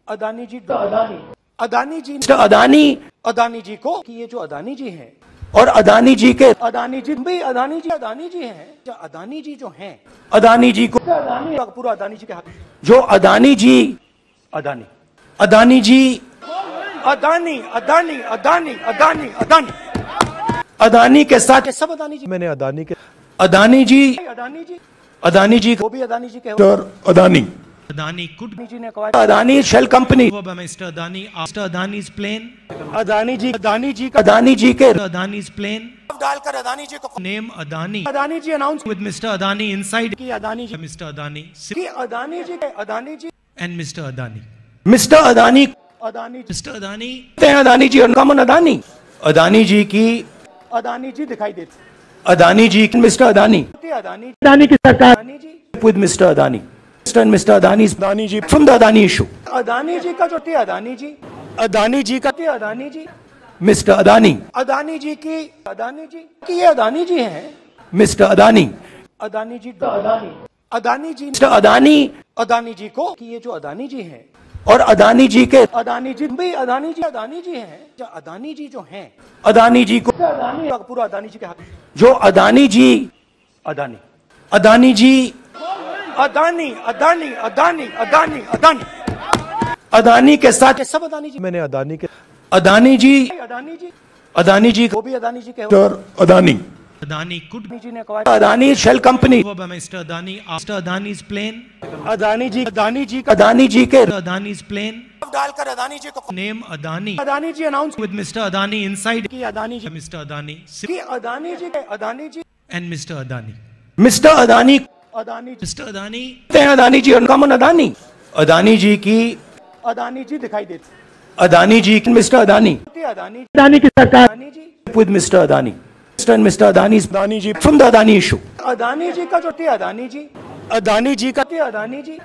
अदानी जी अदानी अदानी जी मिस्टर अदानी अदानी जी को कि ये जो अदानी जी हैं और अदानी जी के अदानी जी भी अदानी जी अदानी जी हैं जो अदानी जी जो हैं अदानी जी को अदानी पूरा अदानी जी के हाथ जो अदानी जी अदानी अदानी जी अदानी अदानी अदानी अदानी अदानी अदानी के साथ सब अदानी जी मैंने अदानी के अदानी जी अदानी जी अदानी जी वो भी अदानी जी के अदानी Adani could अदानी जी ने कहा Adani shell company Mr. Adani after Adani's plane. Adani ji Adani ji का अदानी जी के Adani's plane. डालकर अदानी जी को name Adani Adani ji announce with Mr. Adani inside. की अदानी जी मिस्टर अदानी की Adani ji Adani ji and mister Adani mister Adani Adani कहते हैं अदानी जी और uncommon Adani Adani ji की अदानी जी दिखाई देती अदानी जी मिस्टर अदानी अदानी अदानी की सरकार Adani ji with mister Adani mister mister Adani Adani ji from the Adani issue Adani ji का जो थी अदानी जी अदानी जी का थी अदानी जी मिस्टर अदानी अदानी जी की अदानी जी की ये अदानी जी हैं मिस्टर अदानी अदानी जी अदानी अदानी जी मिस्टर अदानी अदानी जी को कि ये जो अदानी जी हैं और अदानी जी के अदानी जी भी अदानी जी अदानी जी हैं। जो अदानी जी जो हैं अदानी जी को अदानी पूरा अदानी जी के हाथ। जो अदानी जी अदानी। अदानी जी अदानी अदानी अदानी अदानी अदानी। अदानी के साथ सब अदानी जी मैंने अदानी के अदानी जी अदानी जी अदानी जी वो भी अदानी जी के Adani. Adani could company over by Mr. Adani after Adani's plane. Ji Adani ji का अदानी जी के Adani's plane. डालकर अदानी जी को Adani Adani ji announce with Mr. Adani inside. की अदानी जी Mr. Adani की Adani ji Adani ji and Mr. Adani. Mister Adani Adani ji. Adani Adani ji uncommon Adani Adani ji की अदानी जी दिखाई देती Adani ji mister Adani Adani Adani की सरकार Adani ji with mister Adani mister and mister Adani Adani ji from the Adani issue Adani ji का जो थी अदानी जी अदानी जी का थी अदानी जी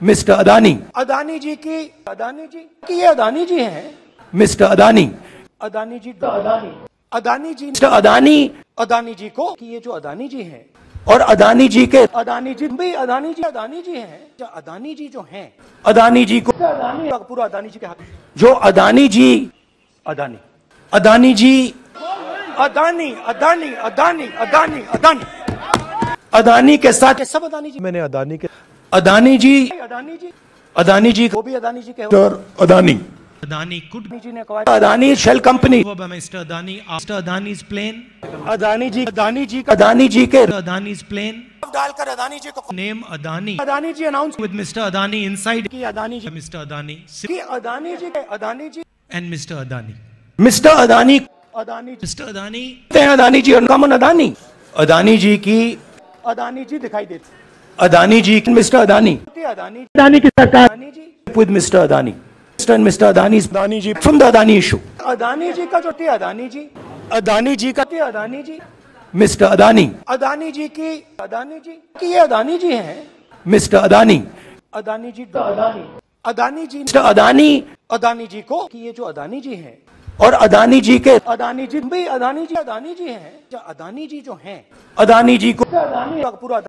मिस्टर अदानी अदानी जी की अदानी जी की ये अदानी जी हैं मिस्टर अदानी अदानी जी अदानी अदानी जी मिस्टर अदानी अदानी जी को कि ये जो अदानी जी हैं और अदानी जी के अदानी जी भी अदानी जी अदानी जी हैं जो अदानी जी जो हैं अदानी जी को अदानी पूरा अदानी जी के हाथ जो अदानी जी अदानी अदानी जी अदानी अदानी अदानी अदानी अदानी अदानी के साथ ये सब अदानी जी मैंने अदानी के अदानी जी अदानी जी अदानी जी वो भी अदानी जी के sir Adani Adani could Adani ji ने कहा Adani shell company over by Mr. Adani. Mr. Adani's plane. Adani ji Adani ji का अदानी जी के Mr. Adani's plane. डालकर अदानी जी को Name Adani. Adani ji announce With Mr. Adani inside. की Adani ji Mr. Adani. की Adani ji Adani ji And Mr. Adani. Mister Adani Adani ji. कहते हैं Adani ji common Adani Adani ji की अदानी जी दिखाई देती अदानी जी मिस्टर अदानी अदानी अदानी की सरकार Adani ji Mr. Adani. Mr. and Mr. Adani's Adani ji from the Adani issue. Adani ji का जो थी अदानी जी अदानी जी का थी अदानी जी मिस्टर अदानी अदानी जी की अदानी जी की ये अदानी जी हैं मिस्टर अदानी अदानी जी अदानी अदानी जी मिस्टर अदानी अदानी जी को कि ये जो अदानी जी हैं और अदानी जी के अदानी जी भाई अदानी जी अदानी जी हैं। अदानी जी जो हैं अदानी जी को अदानी पूरा